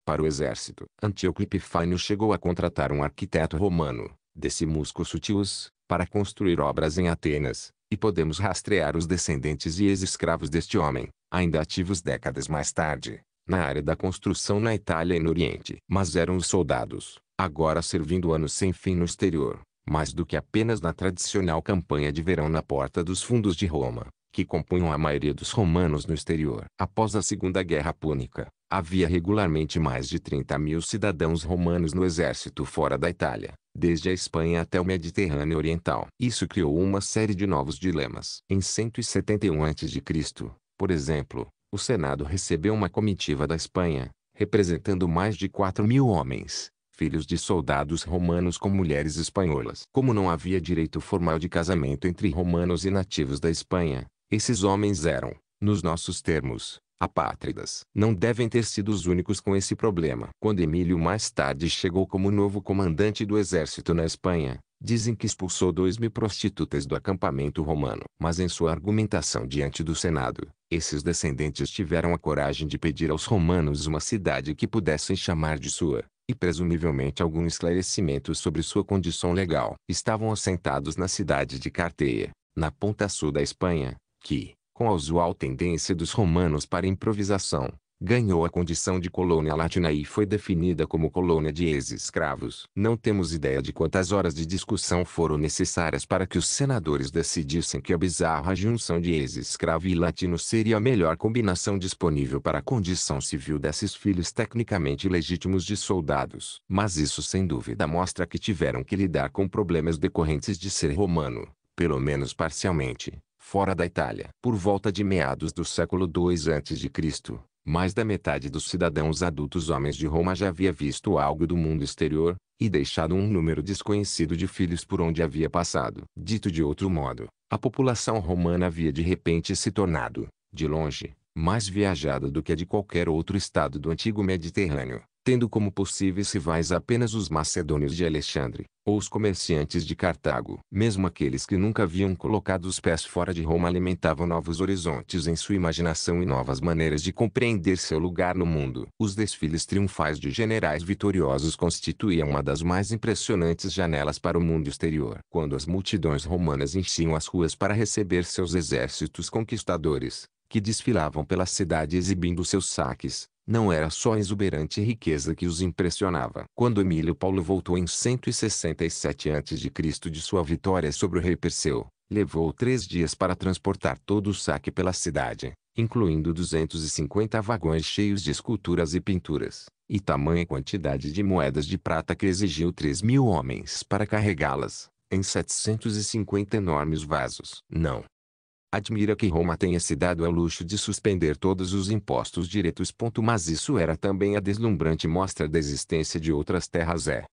Para o exército, Antíoco Epifânio chegou a contratar um arquiteto romano, Decimusco Sutius, para construir obras em Atenas, e podemos rastrear os descendentes e ex-escravos deste homem, ainda ativos décadas mais tarde, na área da construção na Itália e no Oriente. Mas eram os soldados, agora servindo anos sem fim no exterior, mais do que apenas na tradicional campanha de verão na porta dos fundos de Roma, que compunham a maioria dos romanos no exterior. Após a Segunda Guerra Púnica, havia regularmente mais de 30 mil cidadãos romanos no exército fora da Itália, desde a Espanha até o Mediterrâneo Oriental. Isso criou uma série de novos dilemas. Em 171 a.C., por exemplo, o Senado recebeu uma comitiva da Espanha, representando mais de 4 mil homens, filhos de soldados romanos com mulheres espanholas. Como não havia direito formal de casamento entre romanos e nativos da Espanha, esses homens eram, nos nossos termos, apátridas. Não devem ter sido os únicos com esse problema. Quando Emílio mais tarde chegou como novo comandante do exército na Espanha, dizem que expulsou dois mil prostitutas do acampamento romano. Mas em sua argumentação diante do Senado, esses descendentes tiveram a coragem de pedir aos romanos uma cidade que pudessem chamar de sua e presumivelmente algum esclarecimento sobre sua condição legal. Estavam assentados na cidade de Carteia, na ponta sul da Espanha, que, com a usual tendência dos romanos para improvisação, ganhou a condição de colônia latina e foi definida como colônia de ex-escravos. Não temos ideia de quantas horas de discussão foram necessárias para que os senadores decidissem que a bizarra junção de ex-escravo e latino seria a melhor combinação disponível para a condição civil desses filhos tecnicamente legítimos de soldados. Mas isso sem dúvida mostra que tiveram que lidar com problemas decorrentes de ser romano pelo menos parcialmente, fora da Itália. Por volta de meados do século II a.C., mais da metade dos cidadãos adultos homens de Roma já havia visto algo do mundo exterior, e deixado um número desconhecido de filhos por onde havia passado. Dito de outro modo, a população romana havia de repente se tornado, de longe, mais viajada do que a de qualquer outro estado do antigo Mediterrâneo tendo como possíveis rivais apenas os macedônios de Alexandre, ou os comerciantes de Cartago. Mesmo aqueles que nunca haviam colocado os pés fora de Roma alimentavam novos horizontes em sua imaginação e novas maneiras de compreender seu lugar no mundo. Os desfiles triunfais de generais vitoriosos constituíam uma das mais impressionantes janelas para o mundo exterior. Quando as multidões romanas enchiam as ruas para receber seus exércitos conquistadores, que desfilavam pela cidade exibindo seus saques, não era só a exuberante riqueza que os impressionava. Quando Emílio Paulo voltou em 167 a.C. de sua vitória sobre o rei Perseu, levou três dias para transportar todo o saque pela cidade, incluindo 250 vagões cheios de esculturas e pinturas, e tamanha quantidade de moedas de prata que exigiu 3 mil homens para carregá-las, em 750 enormes vasos. Não, Admira que Roma tenha se dado ao luxo de suspender todos os impostos diretos. Mas isso era também a deslumbrante mostra da existência de outras terras é.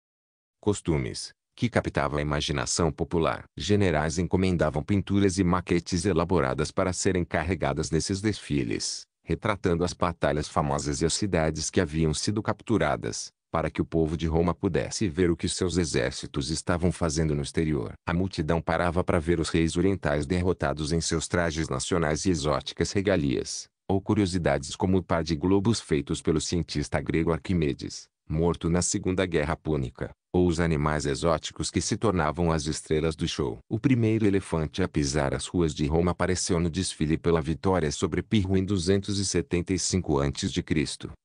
Costumes, que captava a imaginação popular. Generais encomendavam pinturas e maquetes elaboradas para serem carregadas nesses desfiles, retratando as batalhas famosas e as cidades que haviam sido capturadas, para que o povo de Roma pudesse ver o que seus exércitos estavam fazendo no exterior. A multidão parava para ver os reis orientais derrotados em seus trajes nacionais e exóticas regalias, ou curiosidades como o par de globos feitos pelo cientista grego Arquimedes, morto na Segunda Guerra Púnica, ou os animais exóticos que se tornavam as estrelas do show. O primeiro elefante a pisar as ruas de Roma apareceu no desfile pela vitória sobre Pirro em 275 a.C.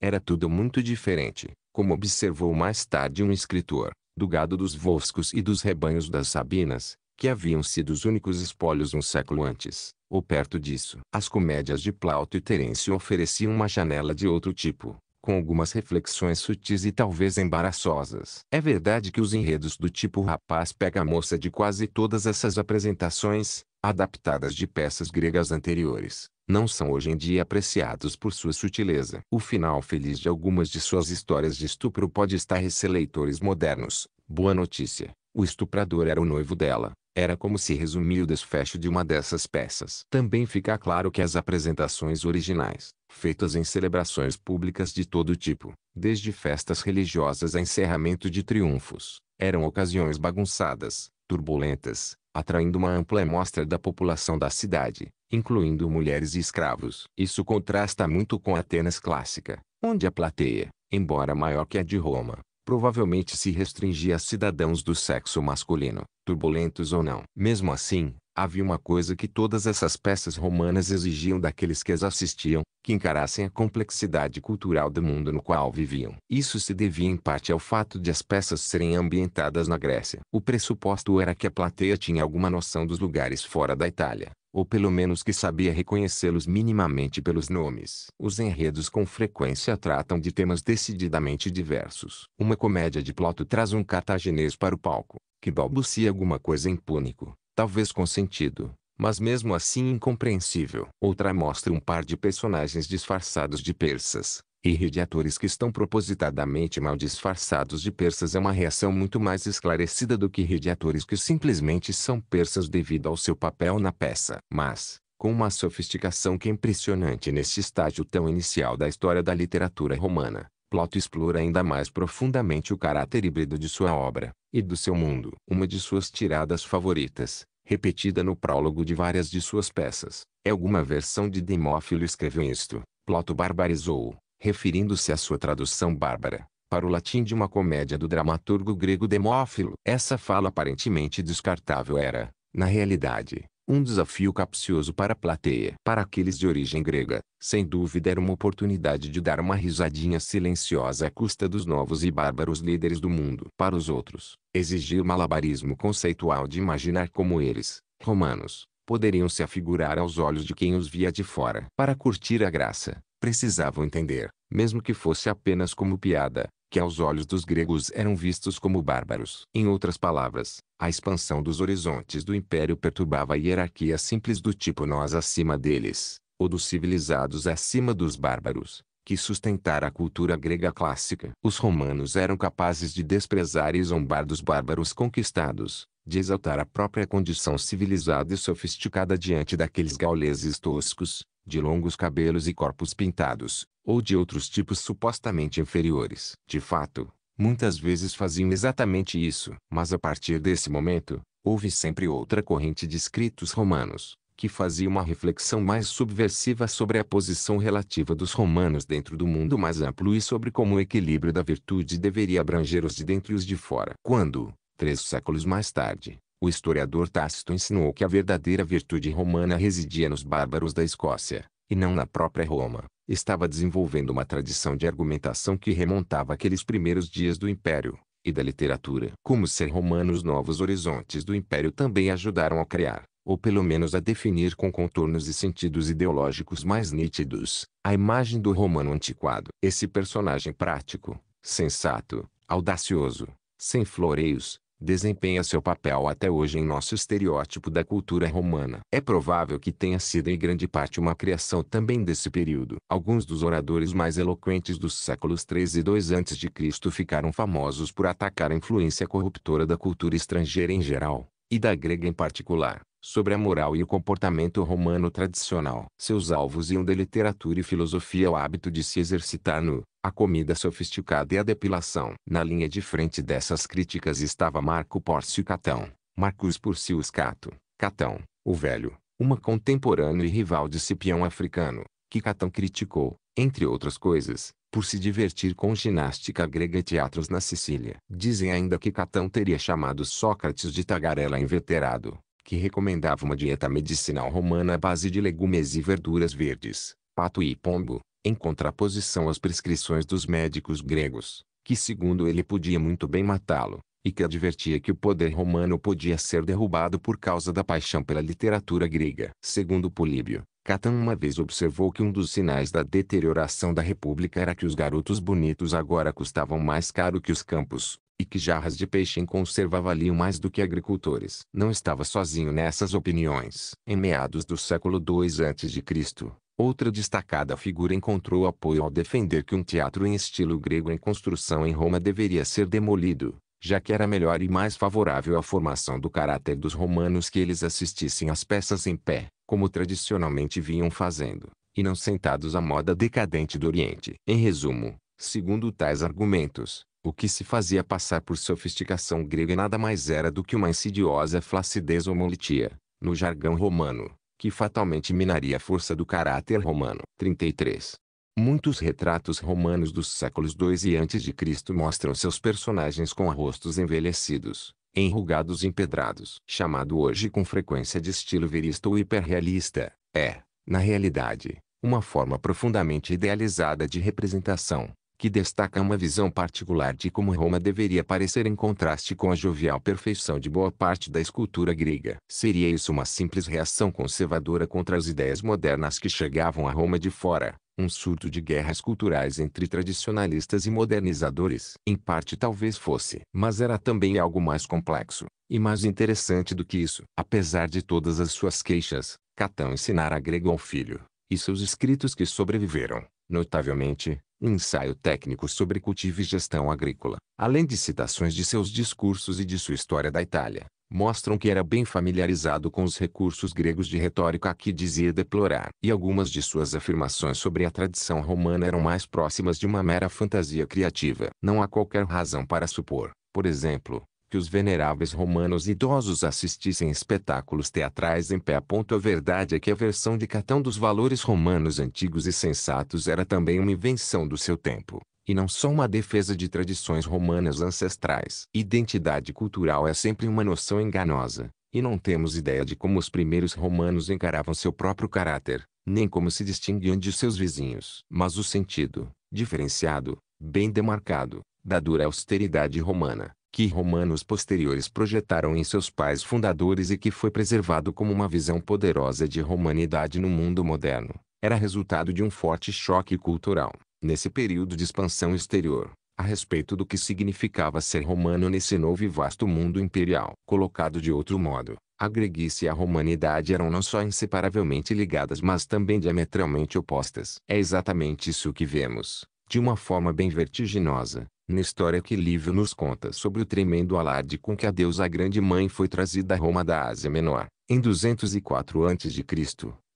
Era tudo muito diferente como observou mais tarde um escritor, do gado dos Volscos e dos rebanhos das Sabinas, que haviam sido os únicos espólios um século antes, ou perto disso. As comédias de Plauto e Terêncio ofereciam uma janela de outro tipo, com algumas reflexões sutis e talvez embaraçosas. É verdade que os enredos do tipo rapaz pega a moça de quase todas essas apresentações, adaptadas de peças gregas anteriores, não são hoje em dia apreciados por sua sutileza. O final feliz de algumas de suas histórias de estupro pode estar a leitores modernos. Boa notícia, o estuprador era o noivo dela. Era como se resumia o desfecho de uma dessas peças. Também fica claro que as apresentações originais, feitas em celebrações públicas de todo tipo, desde festas religiosas a encerramento de triunfos, eram ocasiões bagunçadas, turbulentas, atraindo uma ampla amostra da população da cidade, incluindo mulheres e escravos. Isso contrasta muito com Atenas clássica, onde a plateia, embora maior que a de Roma, provavelmente se restringia a cidadãos do sexo masculino, turbulentos ou não. Mesmo assim, havia uma coisa que todas essas peças romanas exigiam daqueles que as assistiam, que encarassem a complexidade cultural do mundo no qual viviam. Isso se devia em parte ao fato de as peças serem ambientadas na Grécia. O pressuposto era que a plateia tinha alguma noção dos lugares fora da Itália, ou pelo menos que sabia reconhecê-los minimamente pelos nomes. Os enredos com frequência tratam de temas decididamente diversos. Uma comédia de Ploto traz um cartaginês para o palco, que balbucia alguma coisa em púnico, talvez com sentido, mas mesmo assim incompreensível. Outra mostra um par de personagens disfarçados de persas, e de atores que estão propositadamente mal disfarçados de persas é uma reação muito mais esclarecida do que rir atores que simplesmente são persas devido ao seu papel na peça. Mas, com uma sofisticação que é impressionante neste estágio tão inicial da história da literatura romana, Plot explora ainda mais profundamente o caráter híbrido de sua obra, e do seu mundo. Uma de suas tiradas favoritas, repetida no prólogo de várias de suas peças, é alguma versão de Demófilo escreveu isto. Ploto barbarizou, referindo-se à sua tradução bárbara, para o latim de uma comédia do dramaturgo grego Demófilo. Essa fala aparentemente descartável era, na realidade, um desafio capcioso para a plateia. Para aqueles de origem grega, sem dúvida era uma oportunidade de dar uma risadinha silenciosa à custa dos novos e bárbaros líderes do mundo. Para os outros, exigir malabarismo conceitual de imaginar como eles, romanos, poderiam se afigurar aos olhos de quem os via de fora. Para curtir a graça, precisavam entender, mesmo que fosse apenas como piada, que aos olhos dos gregos eram vistos como bárbaros. Em outras palavras, a expansão dos horizontes do império perturbava a hierarquia simples do tipo nós acima deles, ou dos civilizados acima dos bárbaros, que sustentara a cultura grega clássica. Os romanos eram capazes de desprezar e zombar dos bárbaros conquistados, de exaltar a própria condição civilizada e sofisticada diante daqueles gauleses toscos, de longos cabelos e corpos pintados, ou de outros tipos supostamente inferiores. De fato, muitas vezes faziam exatamente isso. Mas a partir desse momento, houve sempre outra corrente de escritos romanos, que fazia uma reflexão mais subversiva sobre a posição relativa dos romanos dentro do mundo mais amplo e sobre como o equilíbrio da virtude deveria abranger os de dentro e os de fora. Quando, três séculos mais tarde, o historiador Tácito ensinou que a verdadeira virtude romana residia nos bárbaros da Escócia, e não na própria Roma, estava desenvolvendo uma tradição de argumentação que remontava aqueles primeiros dias do Império, e da literatura. Como ser romano os novos horizontes do Império também ajudaram a criar, ou pelo menos a definir com contornos e sentidos ideológicos mais nítidos, a imagem do romano antiquado. Esse personagem prático, sensato, audacioso, sem floreios, desempenha seu papel até hoje em nosso estereótipo da cultura romana. É provável que tenha sido em grande parte uma criação também desse período. Alguns dos oradores mais eloquentes dos séculos 3 e 2 a.C. ficaram famosos por atacar a influência corruptora da cultura estrangeira em geral, e da grega em particular sobre a moral e o comportamento romano tradicional. Seus alvos iam da literatura e filosofia ao hábito de se exercitar no, a comida sofisticada e a depilação. Na linha de frente dessas críticas estava Marco Pórcio Catão, Marcus Porcius Cato, Catão, o Velho, uma contemporâneo e rival de Cipião africano, que Catão criticou, entre outras coisas, por se divertir com ginástica grega e teatros na Sicília. Dizem ainda que Catão teria chamado Sócrates de tagarela inveterado, que recomendava uma dieta medicinal romana à base de legumes e verduras verdes, pato e pombo, em contraposição às prescrições dos médicos gregos, que segundo ele podia muito bem matá-lo, e que advertia que o poder romano podia ser derrubado por causa da paixão pela literatura grega. Segundo Políbio, Catão uma vez observou que um dos sinais da deterioração da república era que os garotos bonitos agora custavam mais caro que os campos, e que jarras de peixe em conserva valiam mais do que agricultores. Não estava sozinho nessas opiniões. Em meados do século II a.C., outra destacada figura encontrou apoio ao defender que um teatro em estilo grego em construção em Roma deveria ser demolido, já que era melhor e mais favorável à formação do caráter dos romanos que eles assistissem às peças em pé, como tradicionalmente vinham fazendo, e não sentados à moda decadente do Oriente. Em resumo, segundo tais argumentos, o que se fazia passar por sofisticação grega nada mais era do que uma insidiosa flacidez ou molitia, no jargão romano, que fatalmente minaria a força do caráter romano. 33. Muitos retratos romanos dos séculos II e a.C. mostram seus personagens com rostos envelhecidos, enrugados e empedrados. Chamado hoje com frequência de estilo verista ou hiperrealista, é, na realidade, uma forma profundamente idealizada de representação, que destaca uma visão particular de como Roma deveria parecer em contraste com a jovial perfeição de boa parte da escultura grega. Seria isso uma simples reação conservadora contra as ideias modernas que chegavam a Roma de fora, um surto de guerras culturais entre tradicionalistas e modernizadores? Em parte talvez fosse. Mas era também algo mais complexo, e mais interessante do que isso. Apesar de todas as suas queixas, Catão ensinara grego ao filho, e seus escritos que sobreviveram, notavelmente, ensaio técnico sobre cultivo e gestão agrícola, além de citações de seus discursos e de sua história da Itália, mostram que era bem familiarizado com os recursos gregos de retórica que dizia deplorar. E algumas de suas afirmações sobre a tradição romana eram mais próximas de uma mera fantasia criativa. Não há qualquer razão para supor, por exemplo, que os veneráveis romanos idosos assistissem espetáculos teatrais em pé. A verdade é que a versão de Catão dos valores romanos antigos e sensatos era também uma invenção do seu tempo, e não só uma defesa de tradições romanas ancestrais. Identidade cultural é sempre uma noção enganosa, e não temos ideia de como os primeiros romanos encaravam seu próprio caráter, nem como se distinguiam de seus vizinhos. Mas o sentido, diferenciado, bem demarcado, da dura austeridade romana, que romanos posteriores projetaram em seus pais fundadores e que foi preservado como uma visão poderosa de romanidade no mundo moderno, era resultado de um forte choque cultural. Nesse período de expansão exterior, a respeito do que significava ser romano nesse novo e vasto mundo imperial. Colocado de outro modo, a greguice e a romanidade eram não só inseparavelmente ligadas mas também diametralmente opostas. É exatamente isso que vemos, de uma forma bem vertiginosa, na história que Livio nos conta sobre o tremendo alarde com que a deusa Grande Mãe foi trazida a Roma da Ásia Menor, em 204 a.C.,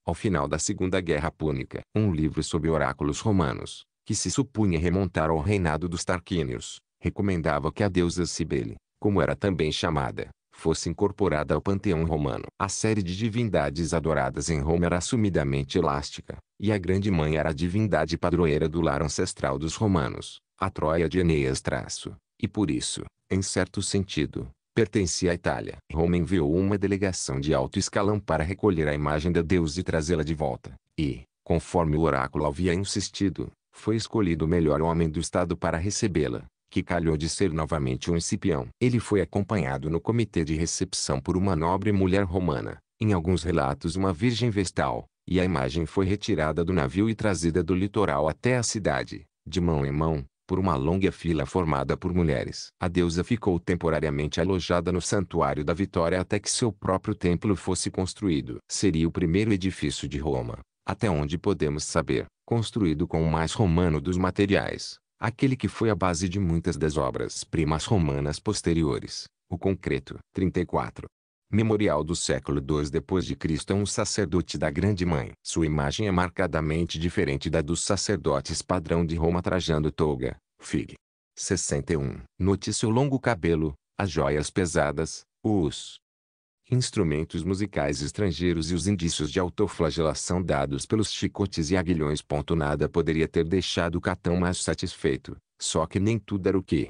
ao final da Segunda Guerra Púnica. Um livro sobre oráculos romanos, que se supunha remontar ao reinado dos Tarquínios, recomendava que a deusa Cibele, como era também chamada, fosse incorporada ao panteão romano. A série de divindades adoradas em Roma era assumidamente elástica, e a Grande Mãe era a divindade padroeira do lar ancestral dos romanos, a Troia de Eneas traço, e por isso, em certo sentido, pertencia à Itália. Roma enviou uma delegação de alto escalão para recolher a imagem da deusa e trazê-la de volta, e, conforme o oráculo havia insistido, foi escolhido o melhor homem do estado para recebê-la que calhou de ser novamente um Escipião. Ele foi acompanhado no comitê de recepção por uma nobre mulher romana, em alguns relatos uma virgem vestal, e a imagem foi retirada do navio e trazida do litoral até a cidade, de mão em mão, por uma longa fila formada por mulheres. A deusa ficou temporariamente alojada no Santuário da Vitória até que seu próprio templo fosse construído. Seria o primeiro edifício de Roma, até onde podemos saber, construído com o mais romano dos materiais, aquele que foi a base de muitas das obras-primas romanas posteriores, o concreto. 34. Memorial do século II depois de Cristo é um sacerdote da Grande Mãe. Sua imagem é marcadamente diferente da dos sacerdotes padrão de Roma trajando toga, fig. 61. Note seu longo cabelo, as joias pesadas, os instrumentos musicais estrangeiros e os indícios de autoflagelação dados pelos chicotes e aguilhões. Nada poderia ter deixado Catão mais satisfeito, só que nem tudo era o que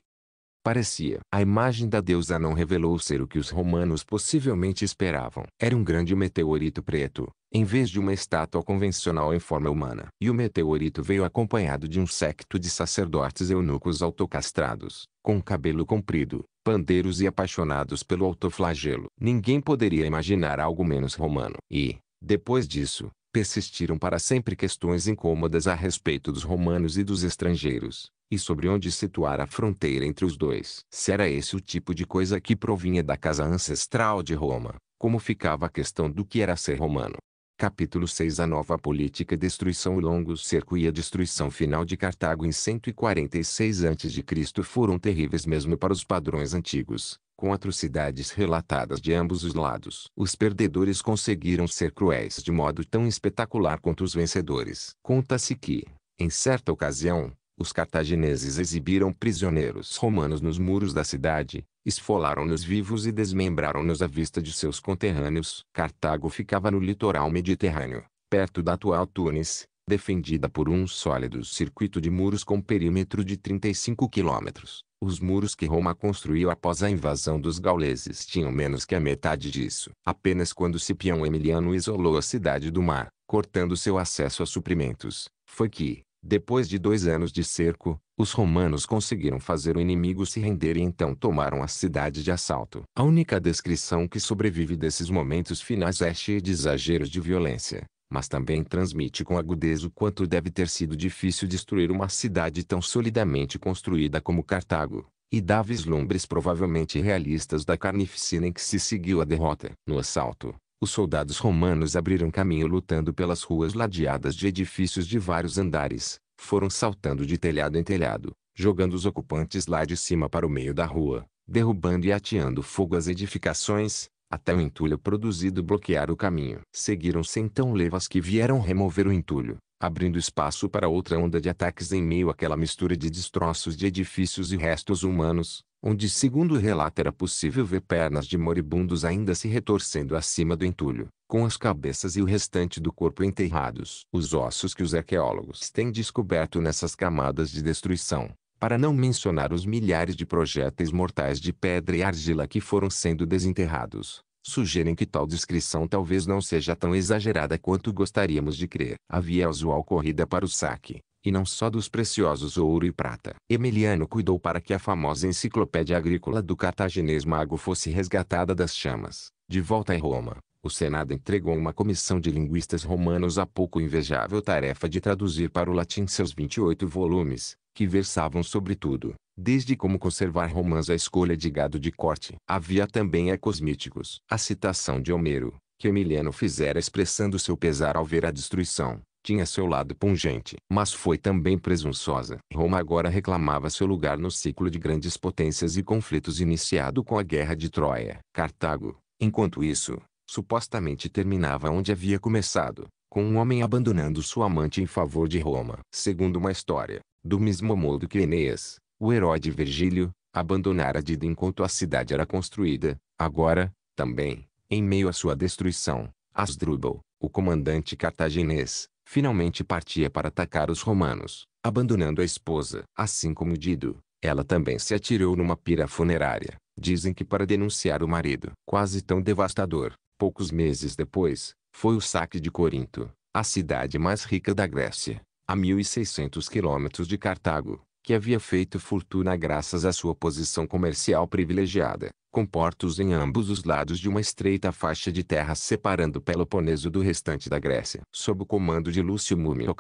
parecia. A imagem da deusa não revelou ser o que os romanos possivelmente esperavam. Era um grande meteorito preto, em vez de uma estátua convencional em forma humana. E o meteorito veio acompanhado de um séquito de sacerdotes eunucos autocastrados, com cabelo comprido, pandeiros e apaixonados pelo autoflagelo. Ninguém poderia imaginar algo menos romano. E, depois disso, persistiram para sempre questões incômodas a respeito dos romanos e dos estrangeiros, e sobre onde situar a fronteira entre os dois. Se era esse o tipo de coisa que provinha da casa ancestral de Roma, como ficava a questão do que era ser romano? Capítulo 6 A nova política destruição O longo cerco e a destruição final de Cartago em 146 a.C. foram terríveis mesmo para os padrões antigos, com atrocidades relatadas de ambos os lados. Os perdedores conseguiram ser cruéis de modo tão espetacular quanto os vencedores. Conta-se que, em certa ocasião, os cartagineses exibiram prisioneiros romanos nos muros da cidade, esfolaram-nos vivos e desmembraram-nos à vista de seus conterrâneos. Cartago ficava no litoral mediterrâneo, perto da atual Tunis, defendida por um sólido circuito de muros com perímetro de 35 quilômetros. Os muros que Roma construiu após a invasão dos gauleses tinham menos que a metade disso. Apenas quando Cipião Emiliano isolou a cidade do mar, cortando seu acesso a suprimentos, foi que, depois de dois anos de cerco, os romanos conseguiram fazer o inimigo se render e então tomaram a cidade de assalto. A única descrição que sobrevive desses momentos finais é cheia de exageros de violência, mas também transmite com agudeza o quanto deve ter sido difícil destruir uma cidade tão solidamente construída como Cartago, e dá vislumbres provavelmente realistas da carnificina em que se seguiu a derrota. No assalto, os soldados romanos abriram caminho lutando pelas ruas ladeadas de edifícios de vários andares, foram saltando de telhado em telhado, jogando os ocupantes lá de cima para o meio da rua, derrubando e ateando fogo às edificações, até o entulho produzido bloquear o caminho. Seguiram-se então levas que vieram remover o entulho, abrindo espaço para outra onda de ataques em meio àquela mistura de destroços de edifícios e restos humanos, onde segundo o relato era possível ver pernas de moribundos ainda se retorcendo acima do entulho, com as cabeças e o restante do corpo enterrados. Os ossos que os arqueólogos têm descoberto nessas camadas de destruição, para não mencionar os milhares de projéteis mortais de pedra e argila que foram sendo desenterrados, sugerem que tal descrição talvez não seja tão exagerada quanto gostaríamos de crer. Havia usual corrida para o saque, e não só dos preciosos ouro e prata. Emiliano cuidou para que a famosa enciclopédia agrícola do cartaginês mago fosse resgatada das chamas. De volta a Roma, o Senado entregou uma comissão de linguistas romanos a pouco invejável tarefa de traduzir para o latim seus 28 volumes, que versavam sobre tudo, desde como conservar romãs à escolha de gado de corte. Havia também ecos míticos. A citação de Homero, que Emiliano fizera expressando seu pesar ao ver a destruição, tinha seu lado pungente, mas foi também presunçosa. Roma agora reclamava seu lugar no ciclo de grandes potências e conflitos iniciado com a Guerra de Troia. Cartago, enquanto isso, supostamente terminava onde havia começado, com um homem abandonando sua amante em favor de Roma. Segundo uma história, do mesmo modo que Eneas, o herói de Virgílio, abandonara Dida enquanto a cidade era construída, agora, também, em meio à sua destruição, Asdrubal, o comandante cartaginês, finalmente partia para atacar os romanos, abandonando a esposa. Assim como Dido, ela também se atirou numa pira funerária, dizem que para denunciar o marido. Quase tão devastador, poucos meses depois, foi o saque de Corinto, a cidade mais rica da Grécia, a 1.600 quilômetros de Cartago, que havia feito fortuna graças à sua posição comercial privilegiada, com portos em ambos os lados de uma estreita faixa de terra separando Peloponeso do restante da Grécia. Sob o comando de Lúcio Múmio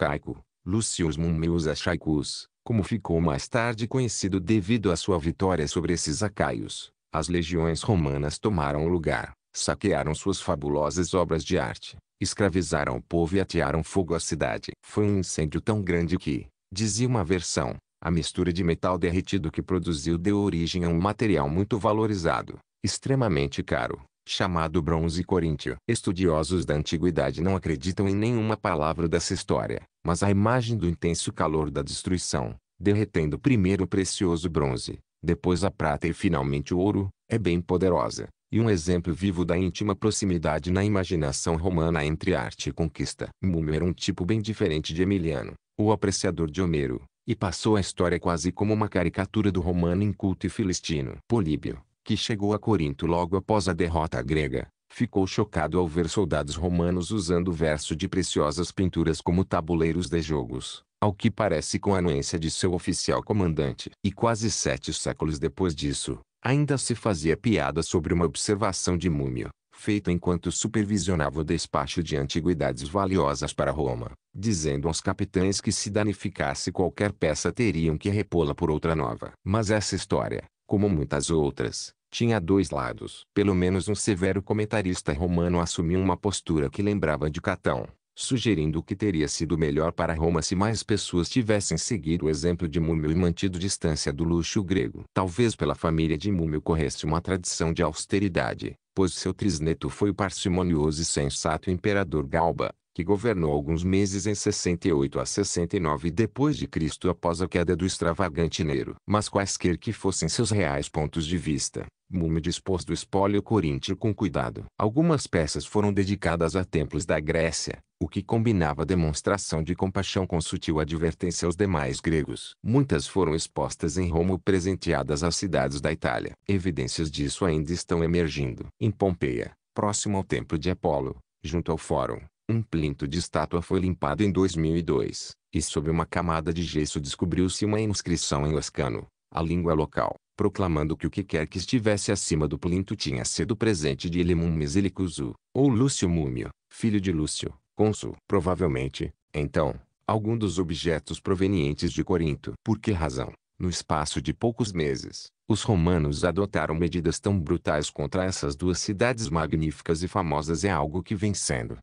Lucius Mummius Achaicus, como ficou mais tarde conhecido devido à sua vitória sobre esses acaios, as legiões romanas tomaram o lugar, saquearam suas fabulosas obras de arte, escravizaram o povo e atearam fogo à cidade. Foi um incêndio tão grande que, dizia uma versão, a mistura de metal derretido que produziu deu origem a um material muito valorizado, extremamente caro, chamado bronze coríntio. Estudiosos da antiguidade não acreditam em nenhuma palavra dessa história, mas a imagem do intenso calor da destruição, derretendo primeiro o precioso bronze, depois a prata e finalmente o ouro, é bem poderosa e um exemplo vivo da íntima proximidade na imaginação romana entre arte e conquista. Múmio era um tipo bem diferente de Emiliano, o apreciador de Homero, e passou a história quase como uma caricatura do romano inculto e filistino. Políbio, que chegou a Corinto logo após a derrota grega, ficou chocado ao ver soldados romanos usando o verso de preciosas pinturas como tabuleiros de jogos, ao que parece com a anuência de seu oficial comandante. E quase sete séculos depois disso, Ainda se fazia piada sobre uma observação de Múmio, feita enquanto supervisionava o despacho de antiguidades valiosas para Roma, dizendo aos capitães que se danificasse qualquer peça teriam que repô-la por outra nova. Mas essa história, como muitas outras, tinha dois lados. Pelo menos um severo comentarista romano assumiu uma postura que lembrava de Catão, sugerindo que teria sido melhor para Roma se mais pessoas tivessem seguido o exemplo de Múmio e mantido distância do luxo grego. Talvez pela família de Múmio corresse uma tradição de austeridade, pois seu trisneto foi o parcimonioso e sensato imperador Galba, que governou alguns meses em 68 a 69 depois de Cristo após a queda do extravagante Nero. Mas quaisquer que fossem seus reais pontos de vista, Múmio dispôs do espólio coríntio com cuidado. Algumas peças foram dedicadas a templos da Grécia, o que combinava demonstração de compaixão com sutil advertência aos demais gregos. Muitas foram expostas em Roma ou presenteadas às cidades da Itália. Evidências disso ainda estão emergindo. Em Pompeia, próximo ao templo de Apolo, junto ao fórum, um plinto de estátua foi limpado em 2002, e sob uma camada de gesso descobriu-se uma inscrição em oscano, a língua local, proclamando que o que quer que estivesse acima do plinto tinha sido presente de Ilimum Mesilicusu, ou Lúcio Múmio, filho de Lúcio, cônsul. Provavelmente, então, algum dos objetos provenientes de Corinto. Por que razão? No espaço de poucos meses, os romanos adotaram medidas tão brutais contra essas duas cidades magníficas e famosas é algo que vem sendo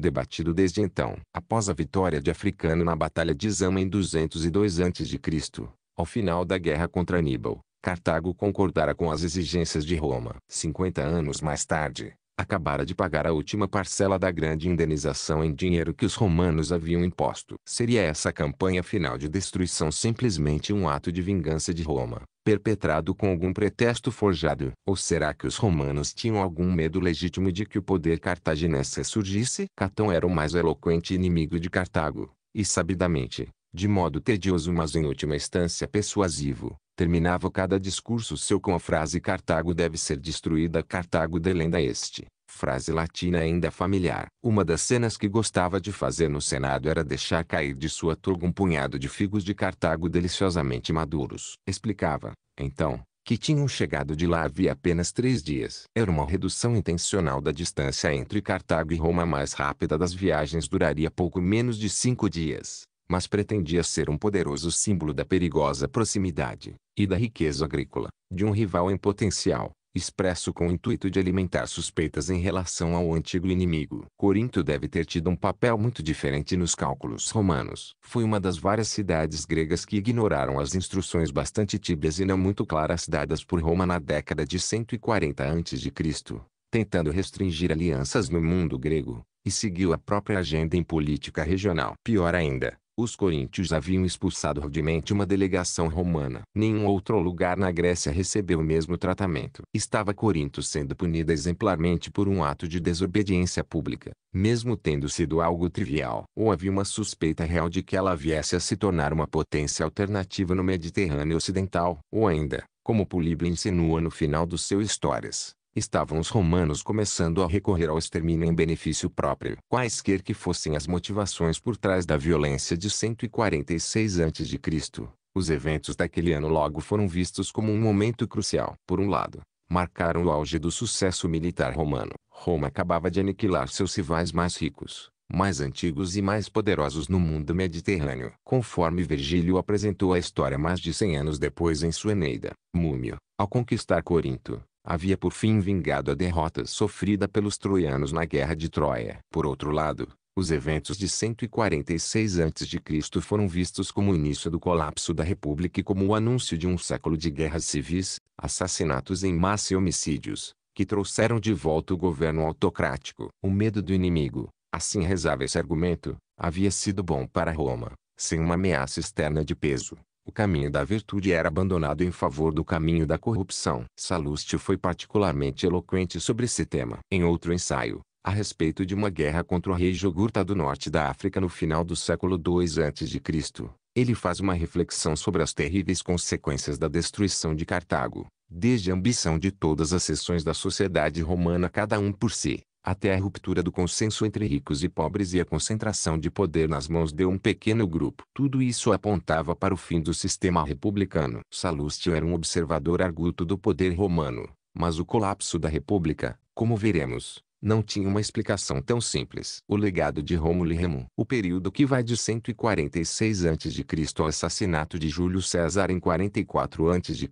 debatido desde então. Após a vitória de Africano na Batalha de Zama em 202 a.C., ao final da guerra contra Aníbal, Cartago concordara com as exigências de Roma. 50 anos mais tarde, acabara de pagar a última parcela da grande indenização em dinheiro que os romanos haviam imposto. Seria essa campanha final de destruição simplesmente um ato de vingança de Roma, perpetrado com algum pretexto forjado? Ou será que os romanos tinham algum medo legítimo de que o poder cartaginense surgisse? Catão era o mais eloquente inimigo de Cartago, e sabidamente, de modo tedioso mas em última instância persuasivo, terminava cada discurso seu com a frase Cartago deve ser destruída Cartago delenda este, frase latina ainda familiar. Uma das cenas que gostava de fazer no Senado era deixar cair de sua turga um punhado de figos de Cartago deliciosamente maduros. Explicava, então, que tinham chegado de lá havia apenas três dias. Era uma redução intencional da distância entre Cartago e Roma mais rápida das viagens duraria pouco menos de cinco dias mas pretendia ser um poderoso símbolo da perigosa proximidade, e da riqueza agrícola, de um rival em potencial, expresso com o intuito de alimentar suspeitas em relação ao antigo inimigo. Corinto deve ter tido um papel muito diferente nos cálculos romanos. Foi uma das várias cidades gregas que ignoraram as instruções bastante tíbias e não muito claras dadas por Roma na década de 140 a.C., tentando restringir alianças no mundo grego, e seguiu a própria agenda em política regional. Pior ainda, os coríntios haviam expulsado rudemente uma delegação romana. Nenhum outro lugar na Grécia recebeu o mesmo tratamento. Estava Corinto sendo punida exemplarmente por um ato de desobediência pública, mesmo tendo sido algo trivial. Ou havia uma suspeita real de que ela viesse a se tornar uma potência alternativa no Mediterrâneo Ocidental. Ou ainda, como Políbio insinua no final do seu Histórias, estavam os romanos começando a recorrer ao extermínio em benefício próprio. Quaisquer que fossem as motivações por trás da violência de 146 a.C., os eventos daquele ano logo foram vistos como um momento crucial. Por um lado, marcaram o auge do sucesso militar romano. Roma acabava de aniquilar seus rivais mais ricos, mais antigos e mais poderosos no mundo mediterrâneo. Conforme Virgílio apresentou a história mais de 100 anos depois em sua Eneida, Múmio, ao conquistar Corinto, havia por fim vingado a derrota sofrida pelos troianos na Guerra de Troia. Por outro lado, os eventos de 146 a.C. foram vistos como o início do colapso da República e como o anúncio de um século de guerras civis, assassinatos em massa e homicídios, que trouxeram de volta o governo autocrático. O medo do inimigo, assim rezava esse argumento, havia sido bom para Roma, sem uma ameaça externa de peso. O caminho da virtude era abandonado em favor do caminho da corrupção. Salustio foi particularmente eloquente sobre esse tema. Em outro ensaio, a respeito de uma guerra contra o rei Jogurta do norte da África no final do século II a.C., ele faz uma reflexão sobre as terríveis consequências da destruição de Cartago, desde a ambição de todas as seções da sociedade romana cada um por si, até a ruptura do consenso entre ricos e pobres e a concentração de poder nas mãos de um pequeno grupo. Tudo isso apontava para o fim do sistema republicano. Salustio era um observador arguto do poder romano, mas o colapso da república, como veremos, não tinha uma explicação tão simples. O legado de Rômulo e Remo. O período que vai de 146 a.C. ao assassinato de Júlio César em 44 a.C.,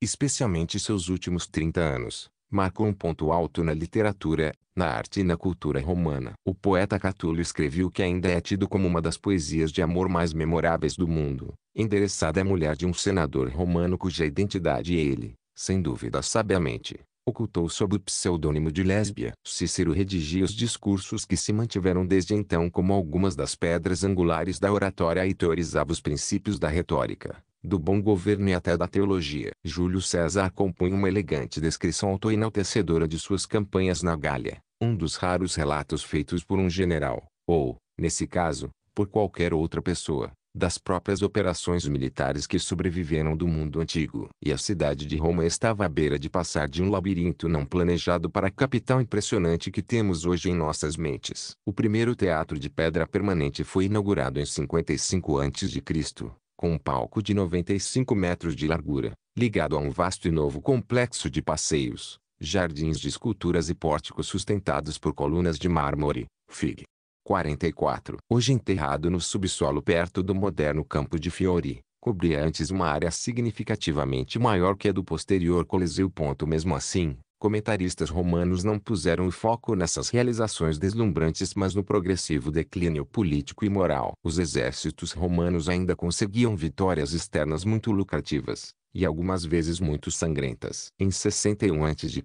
especialmente seus últimos 30 anos, marcou um ponto alto na literatura, na arte e na cultura romana. O poeta Catulo escreveu que ainda é tido como uma das poesias de amor mais memoráveis do mundo, endereçada à mulher de um senador romano cuja identidade ele, sem dúvida sabiamente, ocultou sob o pseudônimo de Lésbia. Cícero redigia os discursos que se mantiveram desde então como algumas das pedras angulares da oratória e teorizava os princípios da retórica do bom governo e até da teologia. Júlio César compunha uma elegante descrição autoenaltecedora de suas campanhas na Gália, um dos raros relatos feitos por um general, ou, nesse caso, por qualquer outra pessoa, das próprias operações militares que sobreviveram do mundo antigo. E a cidade de Roma estava à beira de passar de um labirinto não planejado para a capital impressionante que temos hoje em nossas mentes. O primeiro teatro de pedra permanente foi inaugurado em 55 a.C., com um palco de 95 metros de largura, ligado a um vasto e novo complexo de passeios, jardins de esculturas e pórticos sustentados por colunas de mármore, Fig. 44. Hoje enterrado no subsolo perto do moderno campo de Fiori, cobria antes uma área significativamente maior que a do posterior Coliseu. Mesmo assim, Comentaristas romanos não puseram o foco nessas realizações deslumbrantes mas no progressivo declínio político e moral. Os exércitos romanos ainda conseguiam vitórias externas muito lucrativas, e algumas vezes muito sangrentas. Em 61 a.C.,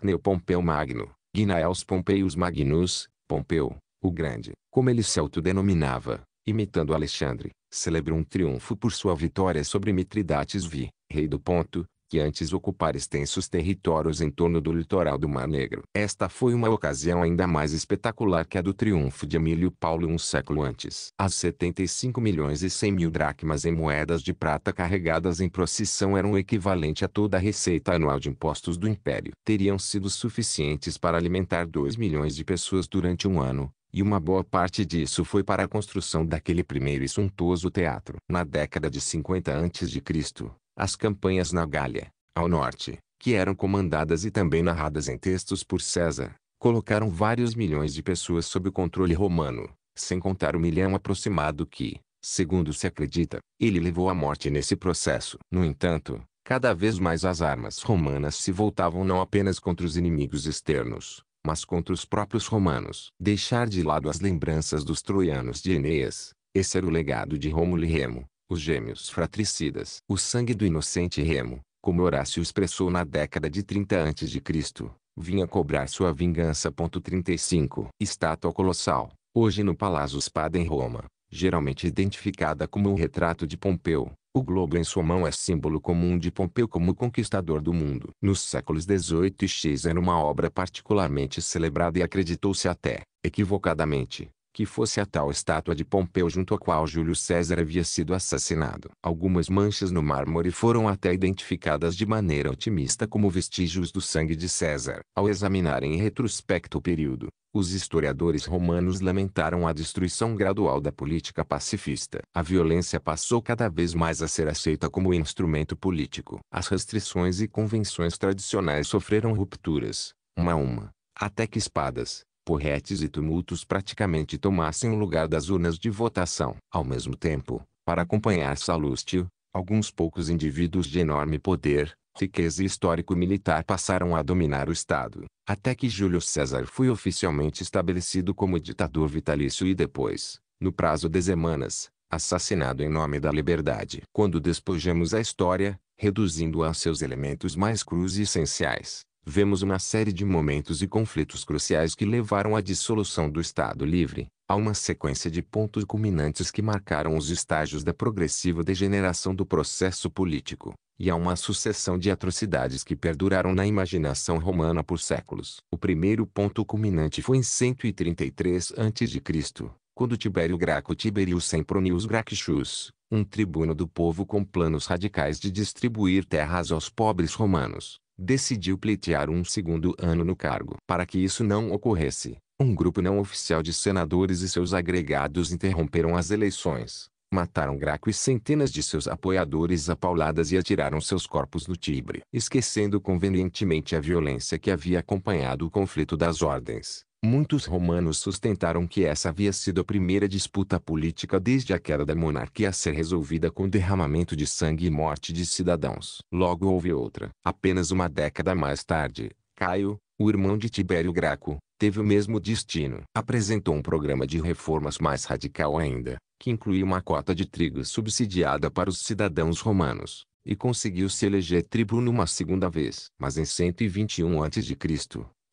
Cneo Pompeu Magno, Gnaeus Pompeius Magnus, Pompeu, o Grande, como ele se autodenominava, imitando Alexandre, celebrou um triunfo por sua vitória sobre Mitridates V, rei do Ponto, que antes ocupara extensos territórios em torno do litoral do Mar Negro. Esta foi uma ocasião ainda mais espetacular que a do triunfo de Emílio Paulo um século antes. As 75 milhões e 100 mil dracmas em moedas de prata carregadas em procissão eram o equivalente a toda a receita anual de impostos do Império. Teriam sido suficientes para alimentar 2 milhões de pessoas durante um ano, e uma boa parte disso foi para a construção daquele primeiro e suntuoso teatro. Na década de 50 a.C., as campanhas na Gália, ao norte, que eram comandadas e também narradas em textos por César, colocaram vários milhões de pessoas sob o controle romano, sem contar o milhão aproximado que, segundo se acredita, ele levou à morte nesse processo. No entanto, cada vez mais as armas romanas se voltavam não apenas contra os inimigos externos, mas contra os próprios romanos. Deixar de lado as lembranças dos troianos de Eneas, esse era o legado de Rômulo e Remo, os gêmeos fratricidas. O sangue do inocente Remo, como Horácio expressou na década de 30 a.C., vinha cobrar sua vingança. 35 Estátua colossal, hoje no Palácio Spada em Roma, geralmente identificada como o retrato de Pompeu. O globo em sua mão é símbolo comum de Pompeu como conquistador do mundo. Nos séculos 18 e X era uma obra particularmente celebrada e acreditou-se até, equivocadamente, que fosse a tal estátua de Pompeu junto à qual Júlio César havia sido assassinado. Algumas manchas no mármore foram até identificadas de maneira otimista como vestígios do sangue de César. Ao examinarem em retrospecto o período, os historiadores romanos lamentaram a destruição gradual da política pacifista. A violência passou cada vez mais a ser aceita como instrumento político. As restrições e convenções tradicionais sofreram rupturas, uma a uma, até que espadas, porretes e tumultos praticamente tomassem o lugar das urnas de votação. Ao mesmo tempo, para acompanhar Salústio, alguns poucos indivíduos de enorme poder, riqueza e histórico militar passaram a dominar o Estado, até que Júlio César foi oficialmente estabelecido como ditador vitalício e depois, no prazo de semanas, assassinado em nome da liberdade. Quando despojamos a história, reduzindo-a a seus elementos mais crus e essenciais, vemos uma série de momentos e conflitos cruciais que levaram à dissolução do Estado Livre, a uma sequência de pontos culminantes que marcaram os estágios da progressiva degeneração do processo político, e a uma sucessão de atrocidades que perduraram na imaginação romana por séculos. O primeiro ponto culminante foi em 133 a.C., quando Tibério Graco Tiberius Sempronius Gracchus, um tribuno do povo com planos radicais de distribuir terras aos pobres romanos, decidiu pleitear um segundo ano no cargo. Para que isso não ocorresse, um grupo não oficial de senadores e seus agregados interromperam as eleições, mataram Graco e centenas de seus apoiadores a pauladas e atiraram seus corpos no Tibre. Esquecendo convenientemente a violência que havia acompanhado o conflito das ordens, muitos romanos sustentaram que essa havia sido a primeira disputa política desde a queda da monarquia a ser resolvida com derramamento de sangue e morte de cidadãos. Logo houve outra. Apenas uma década mais tarde, Caio, o irmão de Tibério Graco, teve o mesmo destino. Apresentou um programa de reformas mais radical ainda, que incluía uma cota de trigo subsidiada para os cidadãos romanos, e conseguiu se eleger tribuno uma segunda vez. Mas em 121 a.C.,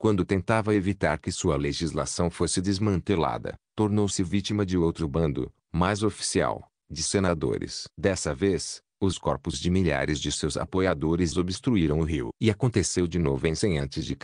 quando tentava evitar que sua legislação fosse desmantelada, tornou-se vítima de outro bando, mais oficial, de senadores. Dessa vez, os corpos de milhares de seus apoiadores obstruíram o rio. E aconteceu de novo em 100 a.C.,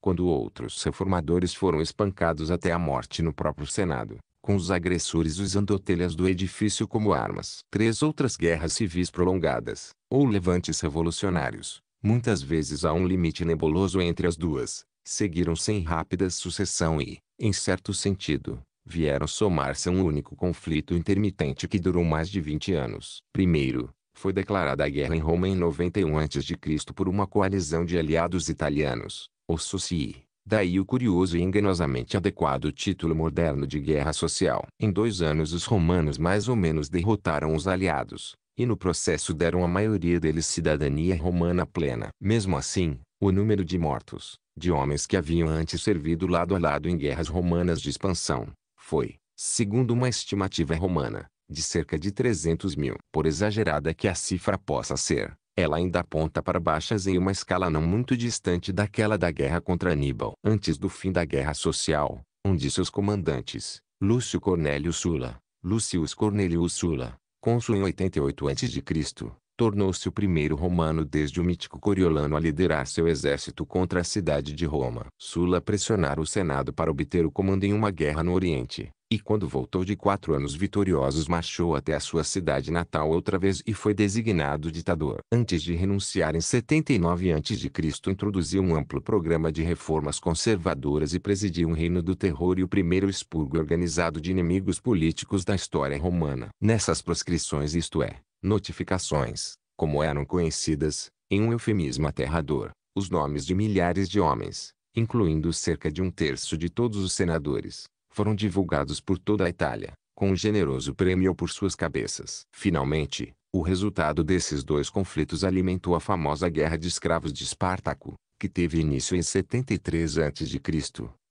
quando outros reformadores foram espancados até a morte no próprio Senado, com os agressores usando telhas do edifício como armas. Três outras guerras civis prolongadas, ou levantes revolucionários, muitas vezes há um limite nebuloso entre as duas, seguiram sem rápida sucessão e, em certo sentido, vieram somar-se a um único conflito intermitente que durou mais de 20 anos. Primeiro, foi declarada a guerra em Roma em 91 a.C. por uma coalizão de aliados italianos, os Socii. Daí o curioso e enganosamente adequado título moderno de guerra social. Em dois anos os romanos mais ou menos derrotaram os aliados, e no processo deram à maioria deles cidadania romana plena. Mesmo assim, o número de mortos, de homens que haviam antes servido lado a lado em guerras romanas de expansão, foi, segundo uma estimativa romana, de cerca de 300 mil. Por exagerada que a cifra possa ser, ela ainda aponta para baixas em uma escala não muito distante daquela da guerra contra Aníbal. Antes do fim da guerra social, um de seus comandantes, Lúcio Cornélio Sulla, Lucius Cornelius Sulla, cônsul em 88 a.C., tornou-se o primeiro romano desde o mítico Coriolano a liderar seu exército contra a cidade de Roma. Sulla pressionara o Senado para obter o comando em uma guerra no Oriente, e quando voltou de quatro anos vitoriosos marchou até a sua cidade natal outra vez e foi designado ditador. Antes de renunciar em 79 a.C. introduziu um amplo programa de reformas conservadoras e presidiu um reino do terror e o primeiro expurgo organizado de inimigos políticos da história romana. Nessas proscrições isto é, notificações, como eram conhecidas, em um eufemismo aterrador, os nomes de milhares de homens, incluindo cerca de um terço de todos os senadores, foram divulgados por toda a Itália, com um generoso prêmio por suas cabeças. Finalmente, o resultado desses dois conflitos alimentou a famosa Guerra de Escravos de Espartaco, que teve início em 73 a.C.,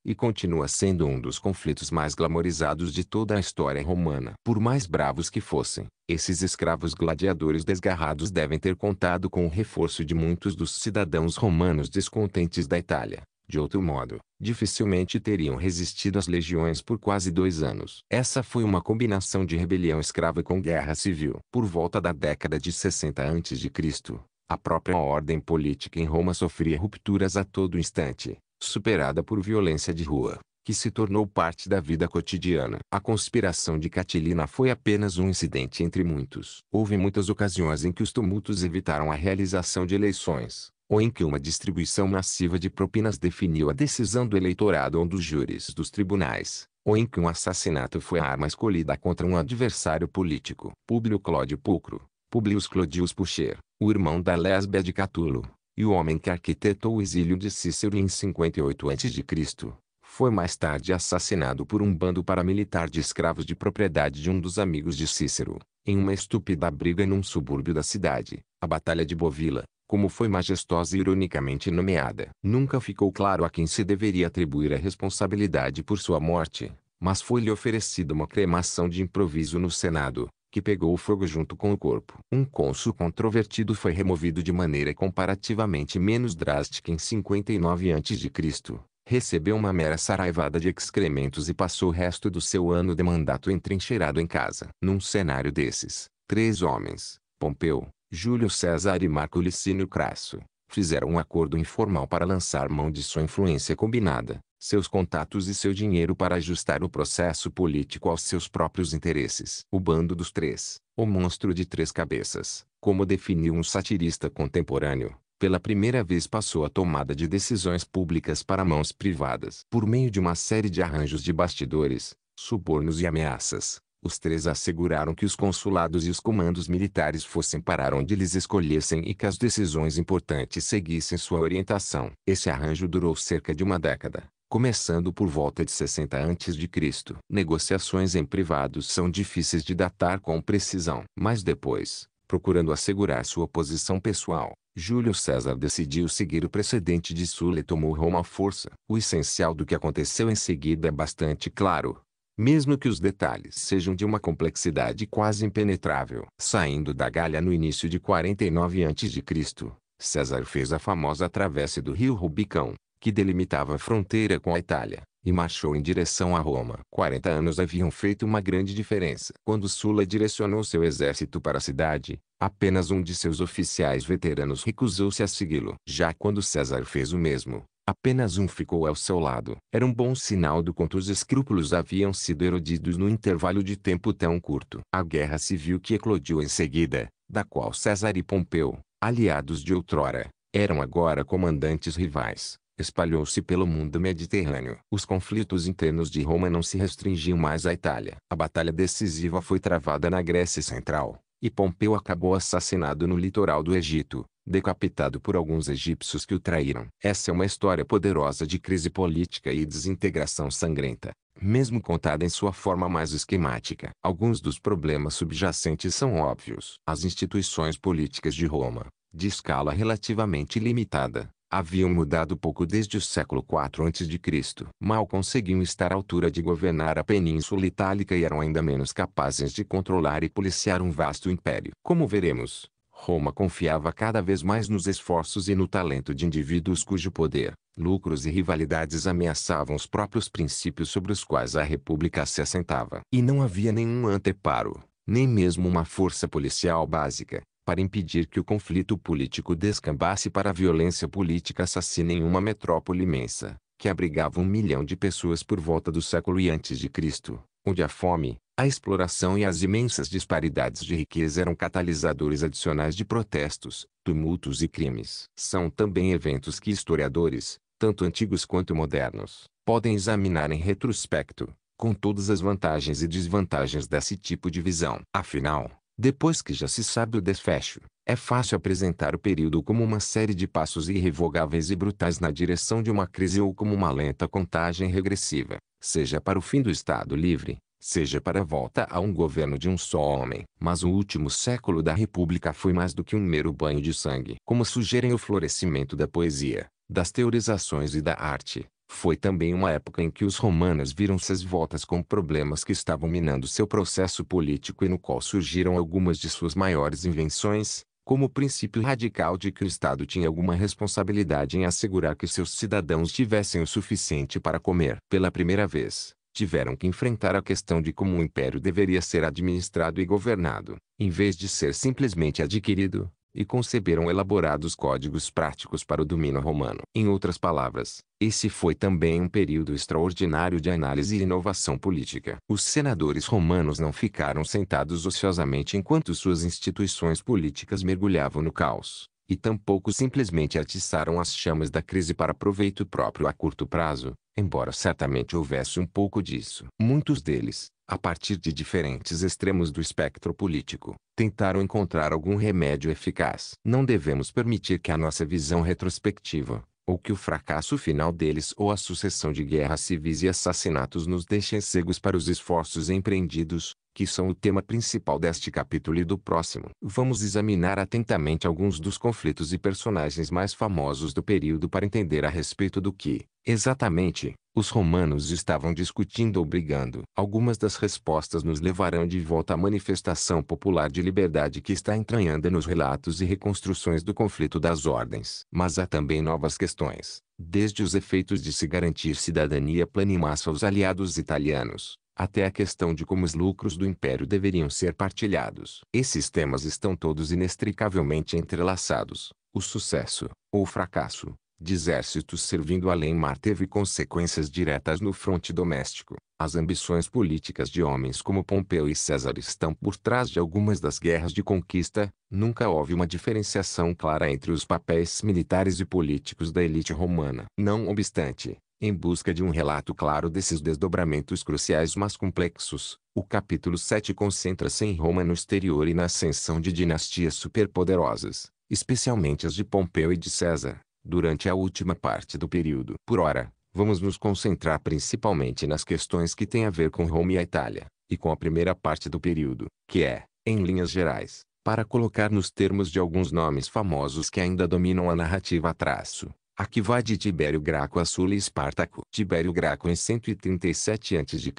e continua sendo um dos conflitos mais glamorizados de toda a história romana. Por mais bravos que fossem, esses escravos gladiadores desgarrados devem ter contado com o reforço de muitos dos cidadãos romanos descontentes da Itália. De outro modo, dificilmente teriam resistido às legiões por quase dois anos. Essa foi uma combinação de rebelião escrava com guerra civil. Por volta da década de 60 a.C., a própria ordem política em Roma sofria rupturas a todo instante superada por violência de rua, que se tornou parte da vida cotidiana. A conspiração de Catilina foi apenas um incidente entre muitos. Houve muitas ocasiões em que os tumultos evitaram a realização de eleições, ou em que uma distribuição massiva de propinas definiu a decisão do eleitorado ou dos júris dos tribunais, ou em que um assassinato foi a arma escolhida contra um adversário político. Públio Clódio Pulcro, Publius Clodius Pucher, o irmão da Lésbia de Catulo, e o homem que arquitetou o exílio de Cícero em 58 a.C., foi mais tarde assassinado por um bando paramilitar de escravos de propriedade de um dos amigos de Cícero, em uma estúpida briga num subúrbio da cidade, a Batalha de Bovila, como foi majestosa e ironicamente nomeada. Nunca ficou claro a quem se deveria atribuir a responsabilidade por sua morte, mas foi-lhe oferecida uma cremação de improviso no Senado, que pegou fogo junto com o corpo. Um cônsul controvertido foi removido de maneira comparativamente menos drástica em 59 a.C. Recebeu uma mera saraivada de excrementos e passou o resto do seu ano de mandato entrincheirado em casa. Num cenário desses, três homens, Pompeu, Júlio César e Marco Licínio Crasso, fizeram um acordo informal para lançar mão de sua influência combinada, seus contatos e seu dinheiro para ajustar o processo político aos seus próprios interesses. O bando dos três, o monstro de três cabeças, como definiu um satirista contemporâneo, pela primeira vez passou a tomada de decisões públicas para mãos privadas. Por meio de uma série de arranjos de bastidores, subornos e ameaças, os três asseguraram que os consulados e os comandos militares fossem parar onde eles escolhessem e que as decisões importantes seguissem sua orientação. Esse arranjo durou cerca de uma década, começando por volta de 60 a.C. Negociações em privados são difíceis de datar com precisão. Mas depois, procurando assegurar sua posição pessoal, Júlio César decidiu seguir o precedente de Sula e tomou Roma à força. O essencial do que aconteceu em seguida é bastante claro. Mesmo que os detalhes sejam de uma complexidade quase impenetrável. Saindo da Gália no início de 49 a.C., César fez a famosa travessa do rio Rubicão, que delimitava a fronteira com a Itália, e marchou em direção a Roma. 40 anos haviam feito uma grande diferença. Quando Sulla direcionou seu exército para a cidade, apenas um de seus oficiais veteranos recusou-se a segui-lo. Já quando César fez o mesmo, apenas um ficou ao seu lado. Era um bom sinal do quanto os escrúpulos haviam sido erodidos no intervalo de tempo tão curto. A guerra civil que eclodiu em seguida, da qual César e Pompeu, aliados de outrora, eram agora comandantes rivais, espalhou-se pelo mundo mediterrâneo. Os conflitos internos de Roma não se restringiam mais à Itália. A batalha decisiva foi travada na Grécia Central, e Pompeu acabou assassinado no litoral do Egito, decapitado por alguns egípcios que o traíram. Essa é uma história poderosa de crise política e desintegração sangrenta, mesmo contada em sua forma mais esquemática. Alguns dos problemas subjacentes são óbvios. As instituições políticas de Roma, de escala relativamente limitada, haviam mudado pouco desde o século IV a.C. Mal conseguiam estar à altura de governar a Península Itálica e eram ainda menos capazes de controlar e policiar um vasto império. Como veremos, Roma confiava cada vez mais nos esforços e no talento de indivíduos cujo poder, lucros e rivalidades ameaçavam os próprios princípios sobre os quais a república se assentava. E não havia nenhum anteparo, nem mesmo uma força policial básica, para impedir que o conflito político descambasse para a violência política assassina em uma metrópole imensa, que abrigava um milhão de pessoas por volta do século e antes de Cristo, onde a fome, a exploração e as imensas disparidades de riqueza eram catalisadores adicionais de protestos, tumultos e crimes. São também eventos que historiadores, tanto antigos quanto modernos, podem examinar em retrospecto, com todas as vantagens e desvantagens desse tipo de visão. Afinal, depois que já se sabe o desfecho, É fácil apresentar o período como uma série de passos irrevogáveis e brutais na direção de uma crise ou como uma lenta contagem regressiva, seja para o fim do Estado livre, seja para a volta a um governo de um só homem. Mas o último século da República foi mais do que um mero banho de sangue. Como sugerem o florescimento da poesia, das teorizações e da arte, foi também uma época em que os romanos viram suas voltas com problemas que estavam minando seu processo político e no qual surgiram algumas de suas maiores invenções, como o princípio radical de que o Estado tinha alguma responsabilidade em assegurar que seus cidadãos tivessem o suficiente para comer. Pela primeira vez, tiveram que enfrentar a questão de como o império deveria ser administrado e governado, em vez de ser simplesmente adquirido, e conceberam elaborados códigos práticos para o domínio romano. Em outras palavras, esse foi também um período extraordinário de análise e inovação política. Os senadores romanos não ficaram sentados ociosamente enquanto suas instituições políticas mergulhavam no caos, e tampouco simplesmente atiçaram as chamas da crise para proveito próprio a curto prazo, embora certamente houvesse um pouco disso. Muitos deles, a partir de diferentes extremos do espectro político, tentaram encontrar algum remédio eficaz. Não devemos permitir que a nossa visão retrospectiva, ou que o fracasso final deles ou a sucessão de guerras civis e assassinatos nos deixem cegos para os esforços empreendidos, que são o tema principal deste capítulo e do próximo. Vamos examinar atentamente alguns dos conflitos e personagens mais famosos do período para entender a respeito do que, exatamente, os romanos estavam discutindo ou brigando. Algumas das respostas nos levarão de volta à manifestação popular de liberdade que está entranhando nos relatos e reconstruções do conflito das ordens. Mas há também novas questões, desde os efeitos de se garantir cidadania plena e massa aos aliados italianos, até a questão de como os lucros do império deveriam ser partilhados. Esses temas estão todos inextricavelmente entrelaçados. O sucesso, ou fracasso, de exércitos servindo além-mar teve consequências diretas no fronte doméstico. As ambições políticas de homens como Pompeu e César estão por trás de algumas das guerras de conquista. Nunca houve uma diferenciação clara entre os papéis militares e políticos da elite romana. Não obstante, em busca de um relato claro desses desdobramentos cruciais mas complexos, o capítulo 7 concentra-se em Roma no exterior e na ascensão de dinastias superpoderosas, especialmente as de Pompeu e de César, durante a última parte do período. Por ora, vamos nos concentrar principalmente nas questões que têm a ver com Roma e a Itália, e com a primeira parte do período, que é, em linhas gerais, para colocar nos termos de alguns nomes famosos que ainda dominam a narrativa traço Aqui vai de Tibério Graco a Sula e Espartaco. Tibério Graco em 137 a.C.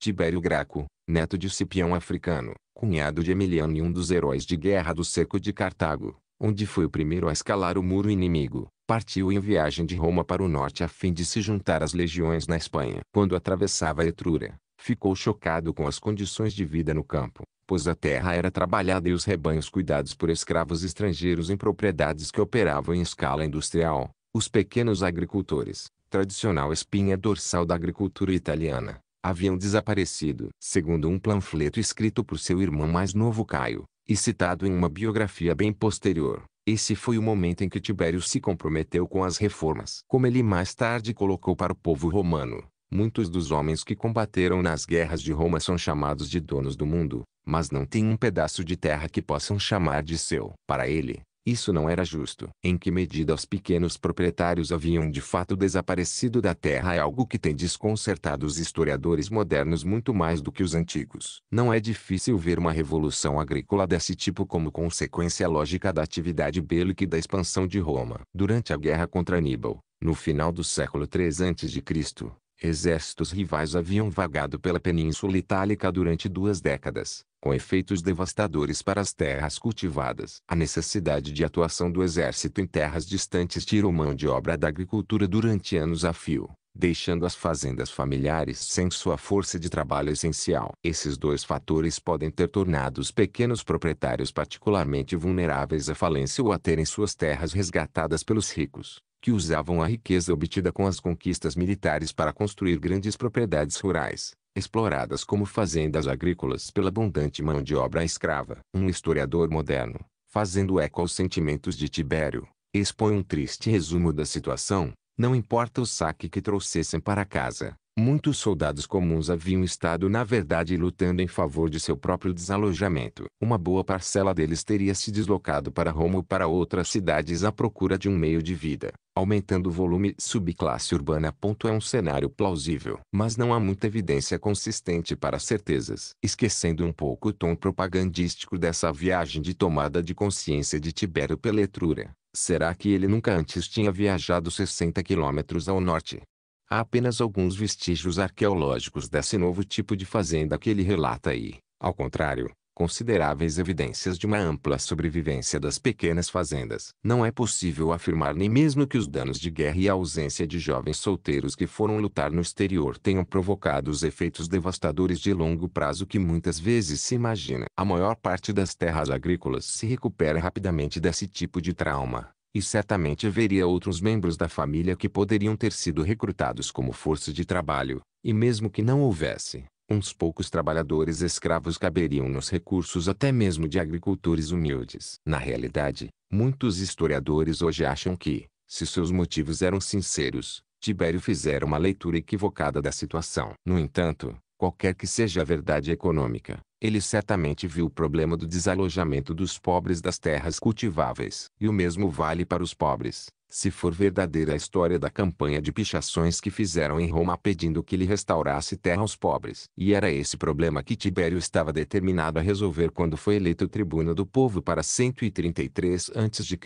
Tibério Graco, neto de Cipião africano, cunhado de Emiliano e um dos heróis de guerra do cerco de Cartago, onde foi o primeiro a escalar o muro inimigo, partiu em viagem de Roma para o norte a fim de se juntar às legiões na Espanha. Quando atravessava a Etrúria, ficou chocado com as condições de vida no campo, pois a terra era trabalhada e os rebanhos cuidados por escravos estrangeiros em propriedades que operavam em escala industrial. Os pequenos agricultores, tradicional espinha dorsal da agricultura italiana, haviam desaparecido. Segundo um panfleto escrito por seu irmão mais novo Caio, e citado em uma biografia bem posterior, esse foi o momento em que Tibério se comprometeu com as reformas. Como ele mais tarde colocou para o povo romano, muitos dos homens que combateram nas guerras de Roma são chamados de donos do mundo, mas não têm um pedaço de terra que possam chamar de seu. Para ele, isso não era justo. Em que medida os pequenos proprietários haviam de fato desaparecido da terra é algo que tem desconcertado os historiadores modernos muito mais do que os antigos. Não é difícil ver uma revolução agrícola desse tipo como consequência lógica da atividade bélica e da expansão de Roma. Durante a guerra contra Aníbal, no final do século III a.C., exércitos rivais haviam vagado pela Península Itálica durante duas décadas com efeitos devastadores para as terras cultivadas. A necessidade de atuação do exército em terras distantes tirou mão de obra da agricultura durante anos a fio, deixando as fazendas familiares sem sua força de trabalho essencial. Esses dois fatores podem ter tornado os pequenos proprietários particularmente vulneráveis à falência ou a terem suas terras resgatadas pelos ricos, que usavam a riqueza obtida com as conquistas militares para construir grandes propriedades rurais exploradas como fazendas agrícolas pela abundante mão de obra escrava. Um historiador moderno, fazendo eco aos sentimentos de Tibério, expõe um triste resumo da situação, não importa o saque que trouxessem para casa, Muitos soldados comuns haviam estado na verdade lutando em favor de seu próprio desalojamento. Uma boa parcela deles teria se deslocado para Roma ou para outras cidades à procura de um meio de vida, aumentando o volume subclasse urbana. É um cenário plausível, mas não há muita evidência consistente para certezas. Esquecendo um pouco o tom propagandístico dessa viagem de tomada de consciência de Tibério pela Etrúria, será que ele nunca antes tinha viajado 60 quilômetros ao norte? Há apenas alguns vestígios arqueológicos desse novo tipo de fazenda que ele relata e, ao contrário, consideráveis evidências de uma ampla sobrevivência das pequenas fazendas. Não é possível afirmar nem mesmo que os danos de guerra e a ausência de jovens solteiros que foram lutar no exterior tenham provocado os efeitos devastadores de longo prazo que muitas vezes se imagina. A maior parte das terras agrícolas se recupera rapidamente desse tipo de trauma. E certamente haveria outros membros da família que poderiam ter sido recrutados como força de trabalho, e mesmo que não houvesse, uns poucos trabalhadores escravos caberiam nos recursos até mesmo de agricultores humildes. Na realidade, muitos historiadores hoje acham que, se seus motivos eram sinceros, Tibério fizera uma leitura equivocada da situação. No entanto, qualquer que seja a verdade econômica, ele certamente viu o problema do desalojamento dos pobres das terras cultiváveis. E o mesmo vale para os pobres, se for verdadeira a história da campanha de pichações que fizeram em Roma pedindo que lhe restaurasse terra aos pobres. E era esse problema que Tibério estava determinado a resolver quando foi eleito tribuno do povo para 133 a.C.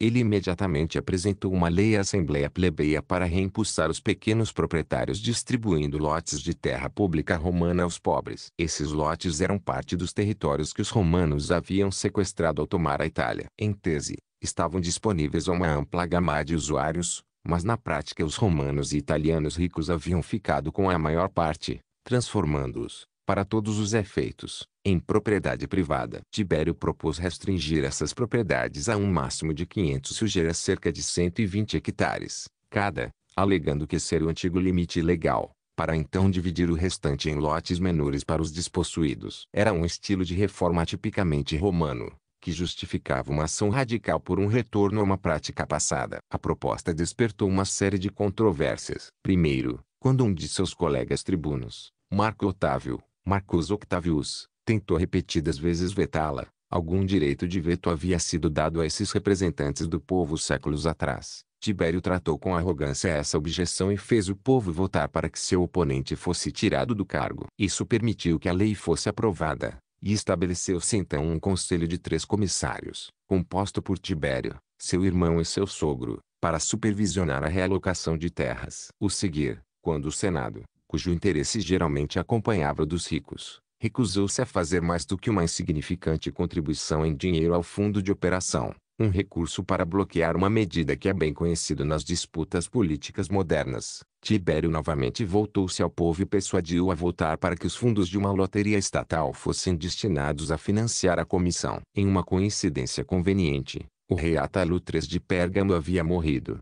Ele imediatamente apresentou uma lei à Assembleia Plebeia para reimpulsar os pequenos proprietários distribuindo lotes de terra pública romana aos pobres. Esses lotes eram parte dos territórios que os romanos haviam sequestrado ao tomar a Itália. Em tese, estavam disponíveis a uma ampla gama de usuários, mas na prática os romanos e italianos ricos haviam ficado com a maior parte, transformando-os, para todos os efeitos, em propriedade privada. Tibério propôs restringir essas propriedades a um máximo de 500 sujeiras cerca de 120 hectares, cada, alegando que seria o antigo limite legal, para então dividir o restante em lotes menores para os despossuídos. Era um estilo de reforma tipicamente romano, que justificava uma ação radical por um retorno a uma prática passada. A proposta despertou uma série de controvérsias. Primeiro, quando um de seus colegas tribunos, Marco Otávio, Marcus Octavius, tentou repetidas vezes vetá-la, algum direito de veto havia sido dado a esses representantes do povo séculos atrás. Tibério tratou com arrogância essa objeção e fez o povo votar para que seu oponente fosse tirado do cargo. Isso permitiu que a lei fosse aprovada, e estabeleceu-se então um conselho de três comissários, composto por Tibério, seu irmão e seu sogro, para supervisionar a realocação de terras. O seguir, quando o Senado, cujo interesse geralmente acompanhava o dos ricos, recusou-se a fazer mais do que uma insignificante contribuição em dinheiro ao fundo de operação, um recurso para bloquear uma medida que é bem conhecido nas disputas políticas modernas. Tibério novamente voltou-se ao povo e persuadiu a votar para que os fundos de uma loteria estatal fossem destinados a financiar a comissão. Em uma coincidência conveniente, o rei Atalo III de Pérgamo havia morrido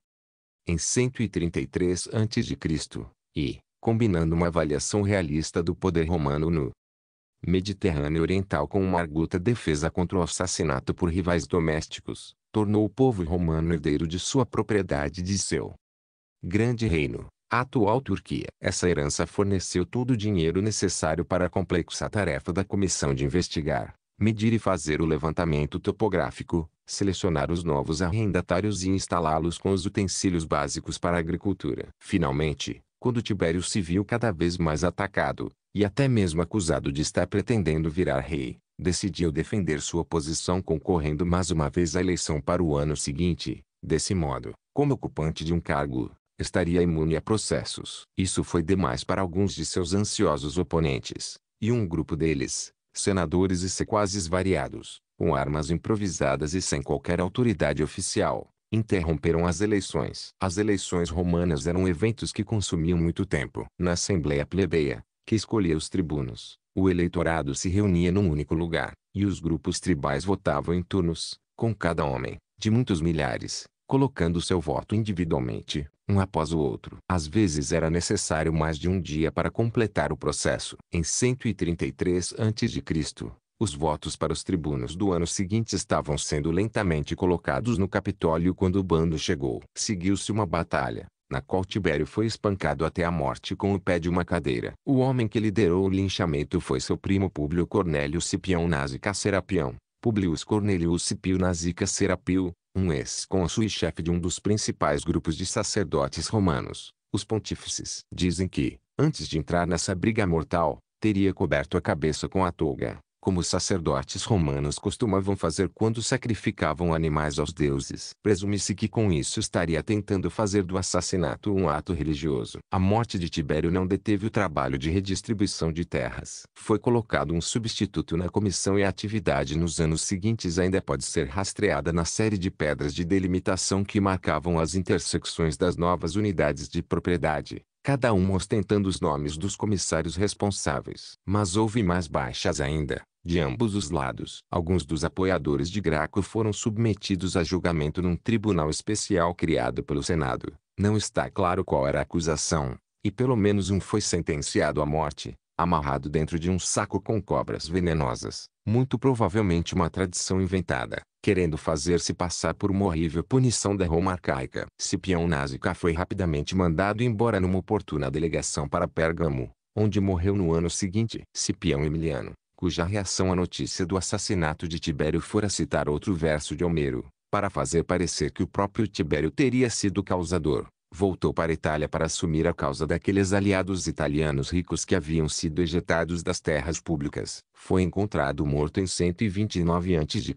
em 133 a.C., e, combinando uma avaliação realista do poder romano no Mediterrâneo Oriental com uma arguta defesa contra o assassinato por rivais domésticos, tornou o povo romano herdeiro de sua propriedade de seu grande reino, a atual Turquia. Essa herança forneceu todo o dinheiro necessário para a complexa tarefa da comissão de investigar, medir e fazer o levantamento topográfico, selecionar os novos arrendatários e instalá-los com os utensílios básicos para a agricultura. Finalmente, quando Tibério se viu cada vez mais atacado, e até mesmo acusado de estar pretendendo virar rei, decidiu defender sua posição concorrendo mais uma vez à eleição para o ano seguinte. Desse modo, como ocupante de um cargo, estaria imune a processos. Isso foi demais para alguns de seus ansiosos oponentes, e um grupo deles, senadores e sequazes variados, com armas improvisadas e sem qualquer autoridade oficial, interromperam as eleições. As eleições romanas eram eventos que consumiam muito tempo. Na Assembleia Plebeia, que escolhia os tribunos, o eleitorado se reunia num único lugar, e os grupos tribais votavam em turnos, com cada homem, de muitos milhares, colocando seu voto individualmente, um após o outro. Às vezes era necessário mais de um dia para completar o processo. Em 133 a.C., os votos para os tribunos do ano seguinte estavam sendo lentamente colocados no Capitólio quando o bando chegou. Seguiu-se uma batalha, na qual Tibério foi espancado até a morte com o pé de uma cadeira. O homem que liderou o linchamento foi seu primo Públio Cornélio Cipião Násica Serapião, Publius Cornelius Scipio Nasica Serapio, um ex-cônsul e chefe de um dos principais grupos de sacerdotes romanos, os pontífices. Dizem que, antes de entrar nessa briga mortal, teria coberto a cabeça com a toga, como os sacerdotes romanos costumavam fazer quando sacrificavam animais aos deuses. Presume-se que com isso estaria tentando fazer do assassinato um ato religioso. A morte de Tibério não deteve o trabalho de redistribuição de terras. Foi colocado um substituto na comissão e a atividade nos anos seguintes ainda pode ser rastreada na série de pedras de delimitação que marcavam as intersecções das novas unidades de propriedade cada um ostentando os nomes dos comissários responsáveis. Mas houve mais baixas ainda, de ambos os lados. Alguns dos apoiadores de Graco foram submetidos a julgamento num tribunal especial criado pelo Senado. Não está claro qual era a acusação, e pelo menos um foi sentenciado à morte, amarrado dentro de um saco com cobras venenosas, muito provavelmente uma tradição inventada, querendo fazer-se passar por uma horrível punição da Roma arcaica. Cipião Násica foi rapidamente mandado embora numa oportuna delegação para Pérgamo, onde morreu no ano seguinte. Cipião Emiliano, cuja reação à notícia do assassinato de Tibério fora citar outro verso de Homero, para fazer parecer que o próprio Tibério teria sido causador, voltou para a Itália para assumir a causa daqueles aliados italianos ricos que haviam sido ejetados das terras públicas. Foi encontrado morto em 129 a.C.,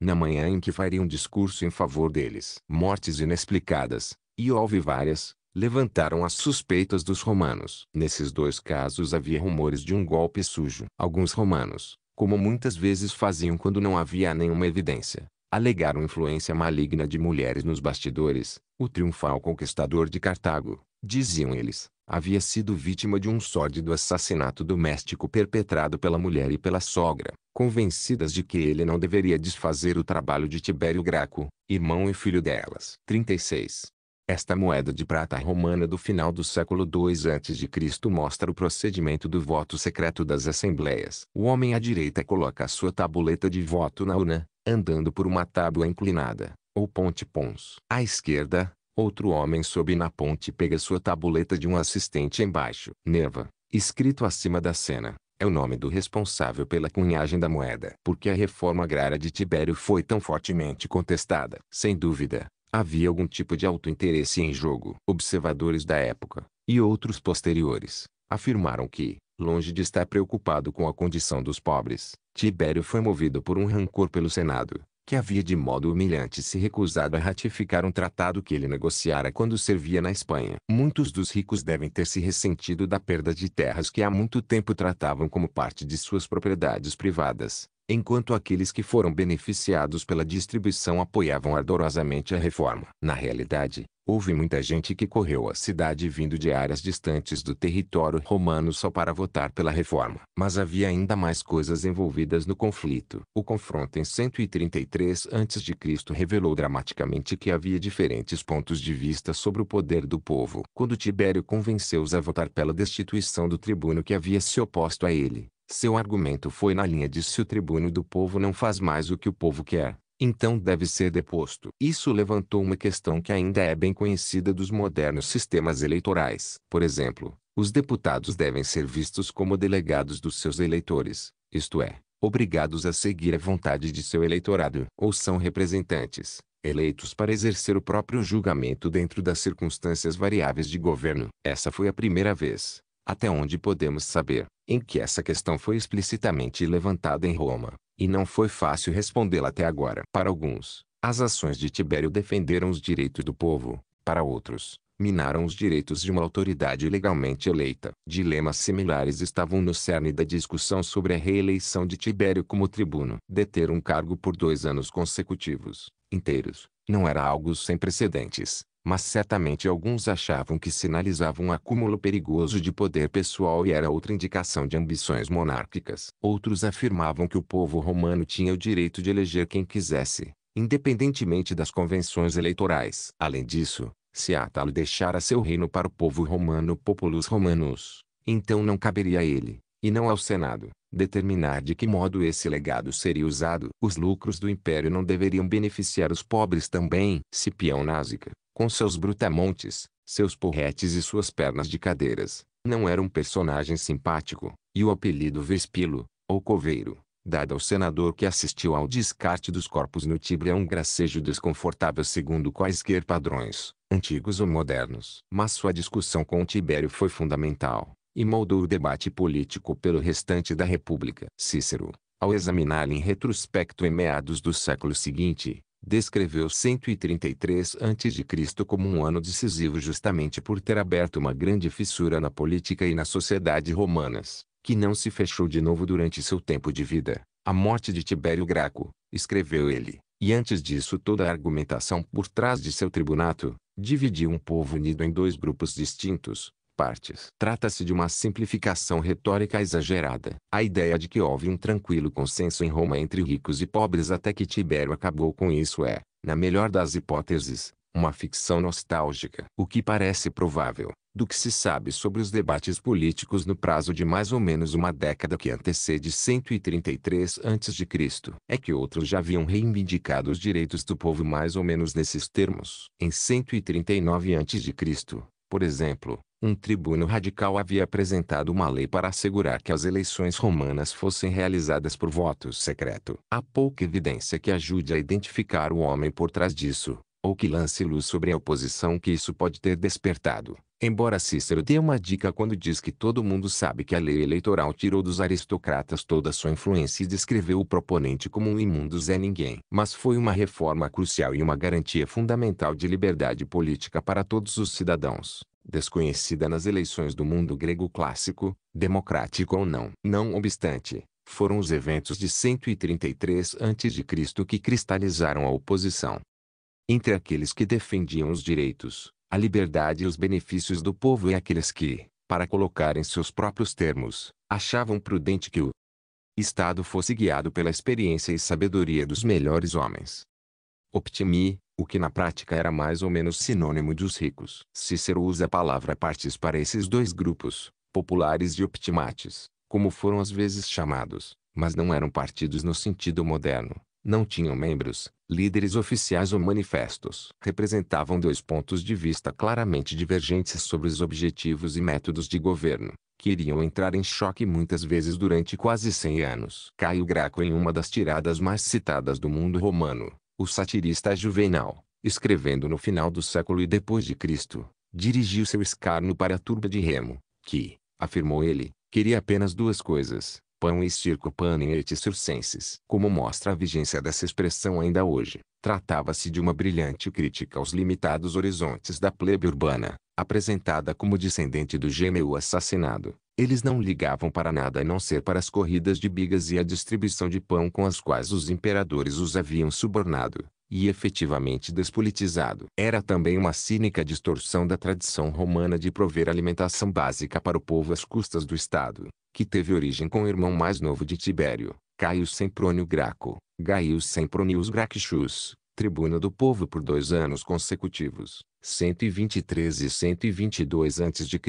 na manhã em que faria um discurso em favor deles. Mortes inexplicadas, e houve várias, levantaram as suspeitas dos romanos. Nesses dois casos havia rumores de um golpe sujo. Alguns romanos, como muitas vezes faziam quando não havia nenhuma evidência, alegaram influência maligna de mulheres nos bastidores. O triunfal conquistador de Cartago, diziam eles, havia sido vítima de um sórdido assassinato doméstico perpetrado pela mulher e pela sogra, convencidas de que ele não deveria desfazer o trabalho de Tibério Graco, irmão e filho delas. 36. Esta moeda de prata romana do final do século II a.C. mostra o procedimento do voto secreto das assembleias. O homem à direita coloca a sua tabuleta de voto na urna, andando por uma tábua inclinada, ou ponte pons. À esquerda, outro homem sobe na ponte e pega sua tabuleta de um assistente embaixo. Nerva, escrito acima da cena, é o nome do responsável pela cunhagem da moeda. Porque a reforma agrária de Tibério foi tão fortemente contestada? Sem dúvida, Havia algum tipo de auto-interesse em jogo. Observadores da época, e outros posteriores, afirmaram que, longe de estar preocupado com a condição dos pobres, Tibério foi movido por um rancor pelo Senado, que havia de modo humilhante se recusado a ratificar um tratado que ele negociara quando servia na Espanha. Muitos dos ricos devem ter se ressentido da perda de terras que há muito tempo tratavam como parte de suas propriedades privadas, enquanto aqueles que foram beneficiados pela distribuição apoiavam ardorosamente a reforma. Na realidade, houve muita gente que correu à cidade vindo de áreas distantes do território romano só para votar pela reforma. Mas havia ainda mais coisas envolvidas no conflito. O confronto em 133 a.C. revelou dramaticamente que havia diferentes pontos de vista sobre o poder do povo. Quando Tibério convenceu-os a votar pela destituição do tribuno que havia se oposto a ele, seu argumento foi na linha de se o tribuno do povo não faz mais o que o povo quer, então deve ser deposto. Isso levantou uma questão que ainda é bem conhecida dos modernos sistemas eleitorais. Por exemplo, os deputados devem ser vistos como delegados dos seus eleitores, isto é, obrigados a seguir a vontade de seu eleitorado. Ou são representantes, eleitos para exercer o próprio julgamento dentro das circunstâncias variáveis de governo. Essa foi a primeira vez, até onde podemos saber, em que essa questão foi explicitamente levantada em Roma, e não foi fácil respondê-la até agora. Para alguns, as ações de Tibério defenderam os direitos do povo, para outros, minaram os direitos de uma autoridade legalmente eleita. Dilemas similares estavam no cerne da discussão sobre a reeleição de Tibério como tribuno. Deter um cargo por dois anos consecutivos, inteiros, não era algo sem precedentes mas certamente alguns achavam que sinalizava um acúmulo perigoso de poder pessoal e era outra indicação de ambições monárquicas. Outros afirmavam que o povo romano tinha o direito de eleger quem quisesse, independentemente das convenções eleitorais. Além disso, se Átalo deixara seu reino para o povo romano populus romanus, então não caberia a ele, e não ao Senado, determinar de que modo esse legado seria usado. Os lucros do império não deveriam beneficiar os pobres também. Cipião Násica, com seus brutamontes, seus porretes e suas pernas de cadeiras. Não era um personagem simpático, e o apelido Vespilo, ou Coveiro, dado ao senador que assistiu ao descarte dos corpos no Tibre é um gracejo desconfortável segundo quaisquer padrões, antigos ou modernos. Mas sua discussão com Tibério foi fundamental, e moldou o debate político pelo restante da República. Cícero, ao examinar em retrospecto em meados do século seguinte, descreveu 133 a.C. como um ano decisivo justamente por ter aberto uma grande fissura na política e na sociedade romanas, que não se fechou de novo durante seu tempo de vida. A morte de Tibério Graco, escreveu ele, e antes disso toda a argumentação por trás de seu tribunato, dividiu um povo unido em dois grupos distintos, partes. Trata-se de uma simplificação retórica exagerada. A ideia de que houve um tranquilo consenso em Roma entre ricos e pobres até que Tibério acabou com isso é, na melhor das hipóteses, uma ficção nostálgica. O que parece provável, do que se sabe sobre os debates políticos no prazo de mais ou menos uma década que antecede 133 a.C., é que outros já haviam reivindicado os direitos do povo mais ou menos nesses termos. Em 139 a.C., por exemplo, um tribuno radical havia apresentado uma lei para assegurar que as eleições romanas fossem realizadas por voto secreto. Há pouca evidência que ajude a identificar o homem por trás disso, ou que lance luz sobre a oposição que isso pode ter despertado. Embora Cícero dê uma dica quando diz que todo mundo sabe que a lei eleitoral tirou dos aristocratas toda sua influência e descreveu o proponente como um imundo Zé Ninguém. Mas foi uma reforma crucial e uma garantia fundamental de liberdade política para todos os cidadãos desconhecida nas eleições do mundo grego clássico, democrático ou não. Não obstante, foram os eventos de 133 a.C. que cristalizaram a oposição. Entre aqueles que defendiam os direitos, a liberdade e os benefícios do povo e aqueles que, para colocar em seus próprios termos, achavam prudente que o Estado fosse guiado pela experiência e sabedoria dos melhores homens. Optimi, o que na prática era mais ou menos sinônimo dos ricos. Cícero usa a palavra partes para esses dois grupos, populares e optimates, como foram às vezes chamados, mas não eram partidos no sentido moderno. Não tinham membros, líderes oficiais ou manifestos. Representavam dois pontos de vista claramente divergentes sobre os objetivos e métodos de governo, que iriam entrar em choque muitas vezes durante quase 100 anos. Caio Graco em uma das tiradas mais citadas do mundo romano, o satirista Juvenal, escrevendo no final do século e depois de Cristo, dirigiu seu escárnio para a turba de Remo, que, afirmou ele, queria apenas duas coisas, pão e circo panem et circenses. Como mostra a vigência dessa expressão ainda hoje, tratava-se de uma brilhante crítica aos limitados horizontes da plebe urbana, apresentada como descendente do gêmeo assassinado. Eles não ligavam para nada a não ser para as corridas de bigas e a distribuição de pão com as quais os imperadores os haviam subornado, e efetivamente despolitizado. Era também uma cínica distorção da tradição romana de prover alimentação básica para o povo às custas do Estado, que teve origem com o irmão mais novo de Tibério, Caio Semprônio Graco, Gaius Sempronius Gracchus, tribuno do povo por dois anos consecutivos, 123 e 122 a.C.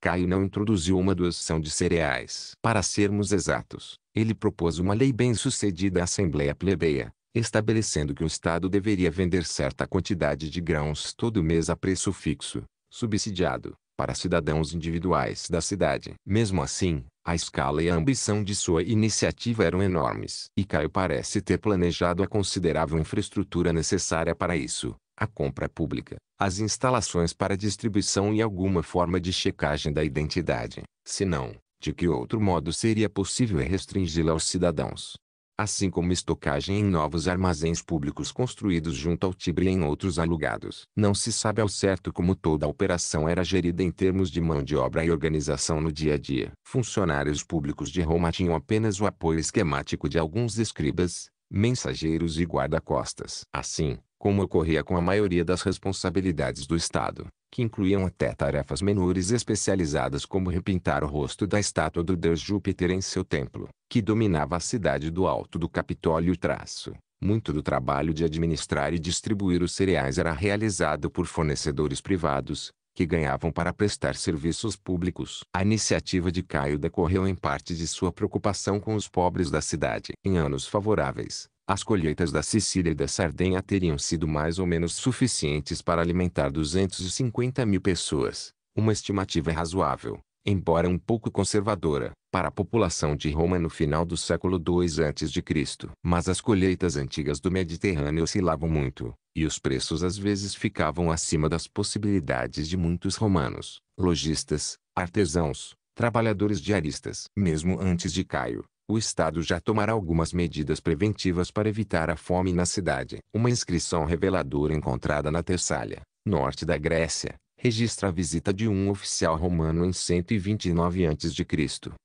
Caio não introduziu uma doação de cereais. Para sermos exatos, ele propôs uma lei bem-sucedida à Assembleia Plebeia, estabelecendo que o Estado deveria vender certa quantidade de grãos todo mês a preço fixo, subsidiado, para cidadãos individuais da cidade. Mesmo assim, a escala e a ambição de sua iniciativa eram enormes. E Caio parece ter planejado a considerável infraestrutura necessária para isso, a compra pública, as instalações para distribuição e alguma forma de checagem da identidade. Se não, de que outro modo seria possível restringi-la aos cidadãos? assim como estocagem em novos armazéns públicos construídos junto ao Tibre e em outros alugados. Não se sabe ao certo como toda a operação era gerida em termos de mão de obra e organização no dia a dia. Funcionários públicos de Roma tinham apenas o apoio esquemático de alguns escribas, mensageiros e guarda-costas. Assim, como ocorria com a maioria das responsabilidades do Estado, que incluíam até tarefas menores especializadas como repintar o rosto da estátua do deus Júpiter em seu templo, que dominava a cidade do alto do Capitólio traço. Muito do trabalho de administrar e distribuir os cereais era realizado por fornecedores privados, que ganhavam para prestar serviços públicos. A iniciativa de Caio decorreu em parte de sua preocupação com os pobres da cidade. Em anos favoráveis, As colheitas da Sicília e da Sardenha teriam sido mais ou menos suficientes para alimentar 250 mil pessoas, uma estimativa razoável, embora um pouco conservadora, para a população de Roma no final do século II a.C. Mas as colheitas antigas do Mediterrâneo oscilavam muito, e os preços às vezes ficavam acima das possibilidades de muitos romanos, lojistas, artesãos, trabalhadores diaristas. Mesmo antes de Caio, o Estado já tomará algumas medidas preventivas para evitar a fome na cidade. Uma inscrição reveladora encontrada na Tessália, norte da Grécia, registra a visita de um oficial romano em 129 a.C.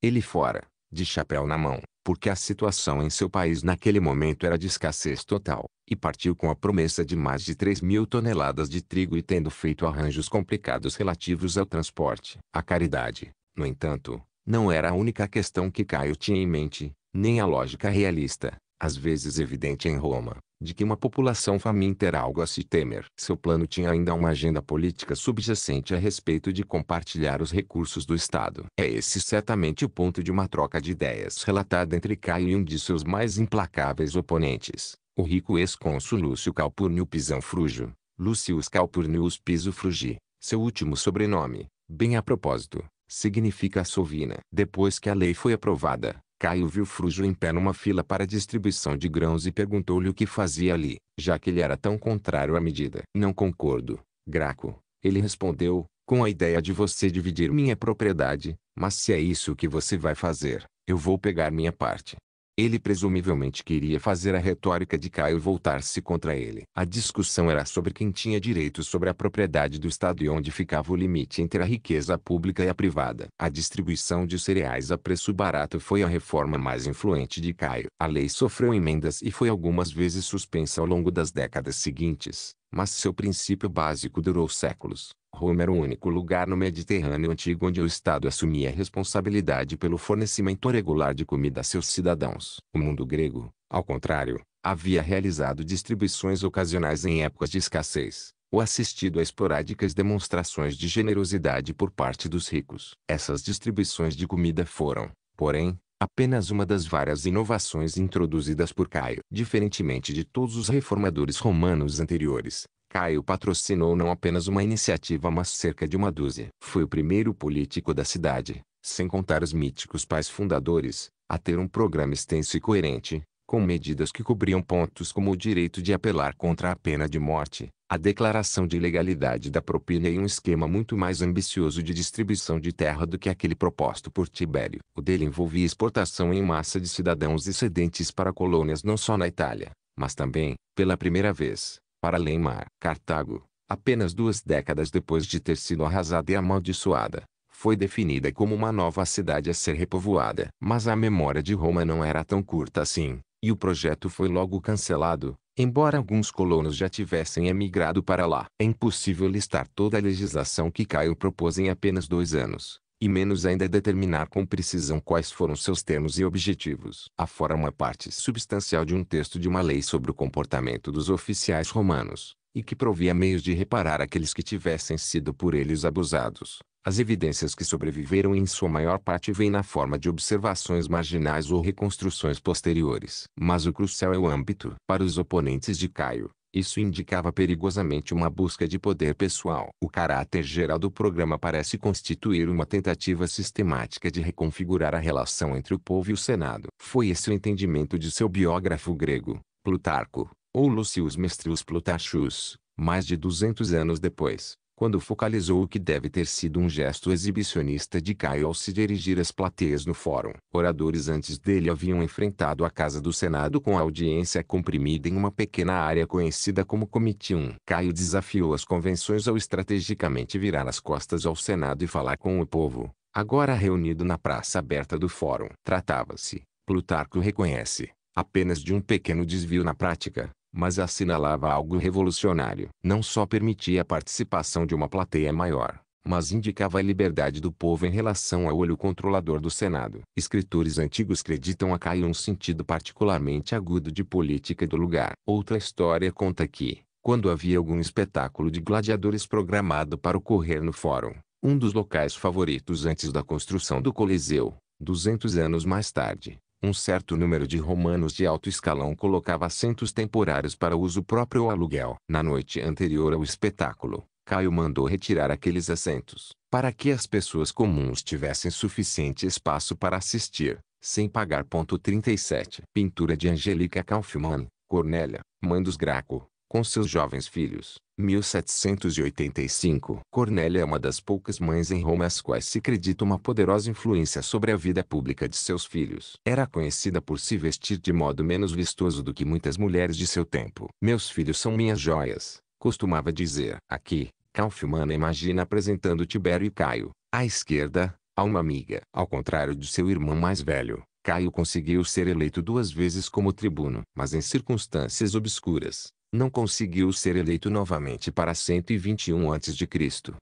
Ele fora, de chapéu na mão, porque a situação em seu país naquele momento era de escassez total, e partiu com a promessa de mais de 3 mil toneladas de trigo e tendo feito arranjos complicados relativos ao transporte. A caridade, no entanto, não era a única questão que Caio tinha em mente, nem a lógica realista, às vezes evidente em Roma, de que uma população faminta era algo a se temer. Seu plano tinha ainda uma agenda política subjacente a respeito de compartilhar os recursos do Estado. É esse certamente o ponto de uma troca de ideias relatada entre Caio e um de seus mais implacáveis oponentes, o rico ex-cônsul Lúcio Calpurnio Pisão Frugio, Lucius Calpurnius Piso Frugi, seu último sobrenome, bem a propósito, significa sovina. Depois que a lei foi aprovada, Caio viu Frúgio em pé numa fila para distribuição de grãos e perguntou-lhe o que fazia ali, já que ele era tão contrário à medida. Não concordo, Graco. Ele respondeu, com a ideia de você dividir minha propriedade, mas se é isso que você vai fazer, eu vou pegar minha parte. Ele presumivelmente queria fazer a retórica de Caio voltar-se contra ele. A discussão era sobre quem tinha direito sobre a propriedade do Estado e onde ficava o limite entre a riqueza pública e a privada. A distribuição de cereais a preço barato foi a reforma mais influente de Caio. A lei sofreu emendas e foi algumas vezes suspensa ao longo das décadas seguintes, mas seu princípio básico durou séculos. Roma era o único lugar no Mediterrâneo antigo onde o Estado assumia responsabilidade pelo fornecimento regular de comida a seus cidadãos. O mundo grego, ao contrário, havia realizado distribuições ocasionais em épocas de escassez, ou assistido a esporádicas demonstrações de generosidade por parte dos ricos. Essas distribuições de comida foram, porém, apenas uma das várias inovações introduzidas por Caio. Diferentemente de todos os reformadores romanos anteriores, Caio patrocinou não apenas uma iniciativa mas cerca de uma dúzia. Foi o primeiro político da cidade, sem contar os míticos pais fundadores, a ter um programa extenso e coerente, com medidas que cobriam pontos como o direito de apelar contra a pena de morte, a declaração de legalidade da propina e um esquema muito mais ambicioso de distribuição de terra do que aquele proposto por Tibério. O dele envolvia exportação em massa de cidadãos excedentes para colônias não só na Itália, mas também, pela primeira vez, para além-mar. Cartago, apenas duas décadas depois de ter sido arrasada e amaldiçoada, foi definida como uma nova cidade a ser repovoada. Mas a memória de Roma não era tão curta assim, e o projeto foi logo cancelado, embora alguns colonos já tivessem emigrado para lá. É impossível listar toda a legislação que Caio propôs em apenas dois anos, e menos ainda determinar com precisão quais foram seus termos e objetivos. Afora uma parte substancial de um texto de uma lei sobre o comportamento dos oficiais romanos, e que provia meios de reparar aqueles que tivessem sido por eles abusados. As evidências que sobreviveram em sua maior parte vêm na forma de observações marginais ou reconstruções posteriores. Mas o crucial é o âmbito. Para os oponentes de Caio, isso indicava perigosamente uma busca de poder pessoal. O caráter geral do programa parece constituir uma tentativa sistemática de reconfigurar a relação entre o povo e o Senado. Foi esse o entendimento de seu biógrafo grego, Plutarco, ou Lucius Mestrius Plutarchus, mais de 200 anos depois quando focalizou o que deve ter sido um gesto exibicionista de Caio ao se dirigir às plateias no fórum. Oradores antes dele haviam enfrentado a Casa do Senado com a audiência comprimida em uma pequena área conhecida como Comitê 1. Caio desafiou as convenções ao estrategicamente virar as costas ao Senado e falar com o povo, agora reunido na praça aberta do fórum. Tratava-se, Plutarco reconhece, apenas de um pequeno desvio na prática, mas assinalava algo revolucionário. Não só permitia a participação de uma plateia maior, mas indicava a liberdade do povo em relação ao olho controlador do Senado. Escritores antigos creditam a Caio um sentido particularmente agudo de política do lugar. Outra história conta que, quando havia algum espetáculo de gladiadores programado para ocorrer no fórum, um dos locais favoritos antes da construção do Coliseu, 200 anos mais tarde, Um certo número de romanos de alto escalão colocava assentos temporários para uso próprio ou aluguel. Na noite anterior ao espetáculo, Caio mandou retirar aqueles assentos, para que as pessoas comuns tivessem suficiente espaço para assistir, sem pagar. 37. Pintura de Angelica Kaufmann, Cornélia, mãe Graco, com seus jovens filhos. 1785. Cornélia é uma das poucas mães em Roma às quais se acredita uma poderosa influência sobre a vida pública de seus filhos. Era conhecida por se vestir de modo menos vistoso do que muitas mulheres de seu tempo. Meus filhos são minhas joias, costumava dizer. Aqui, Kaufmann imagina apresentando Tibério e Caio, à esquerda, a uma amiga. Ao contrário de seu irmão mais velho, Caio conseguiu ser eleito duas vezes como tribuno, mas em circunstâncias obscuras não conseguiu ser eleito novamente para 121 a.C.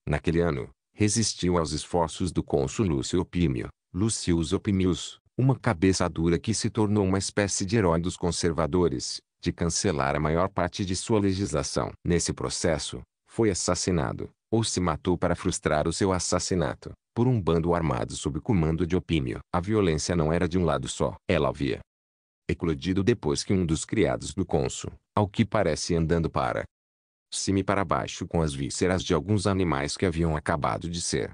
Naquele ano, resistiu aos esforços do cônsul Lúcio Opímio, Lucius Opimius, uma cabeça dura que se tornou uma espécie de herói dos conservadores, de cancelar a maior parte de sua legislação. Nesse processo, foi assassinado, ou se matou para frustrar o seu assassinato, por um bando armado sob comando de Opímio. A violência não era de um lado só. Ela havia eclodido depois que um dos criados do cônsul, ao que parece andando para cima e para baixo com as vísceras de alguns animais que haviam acabado de ser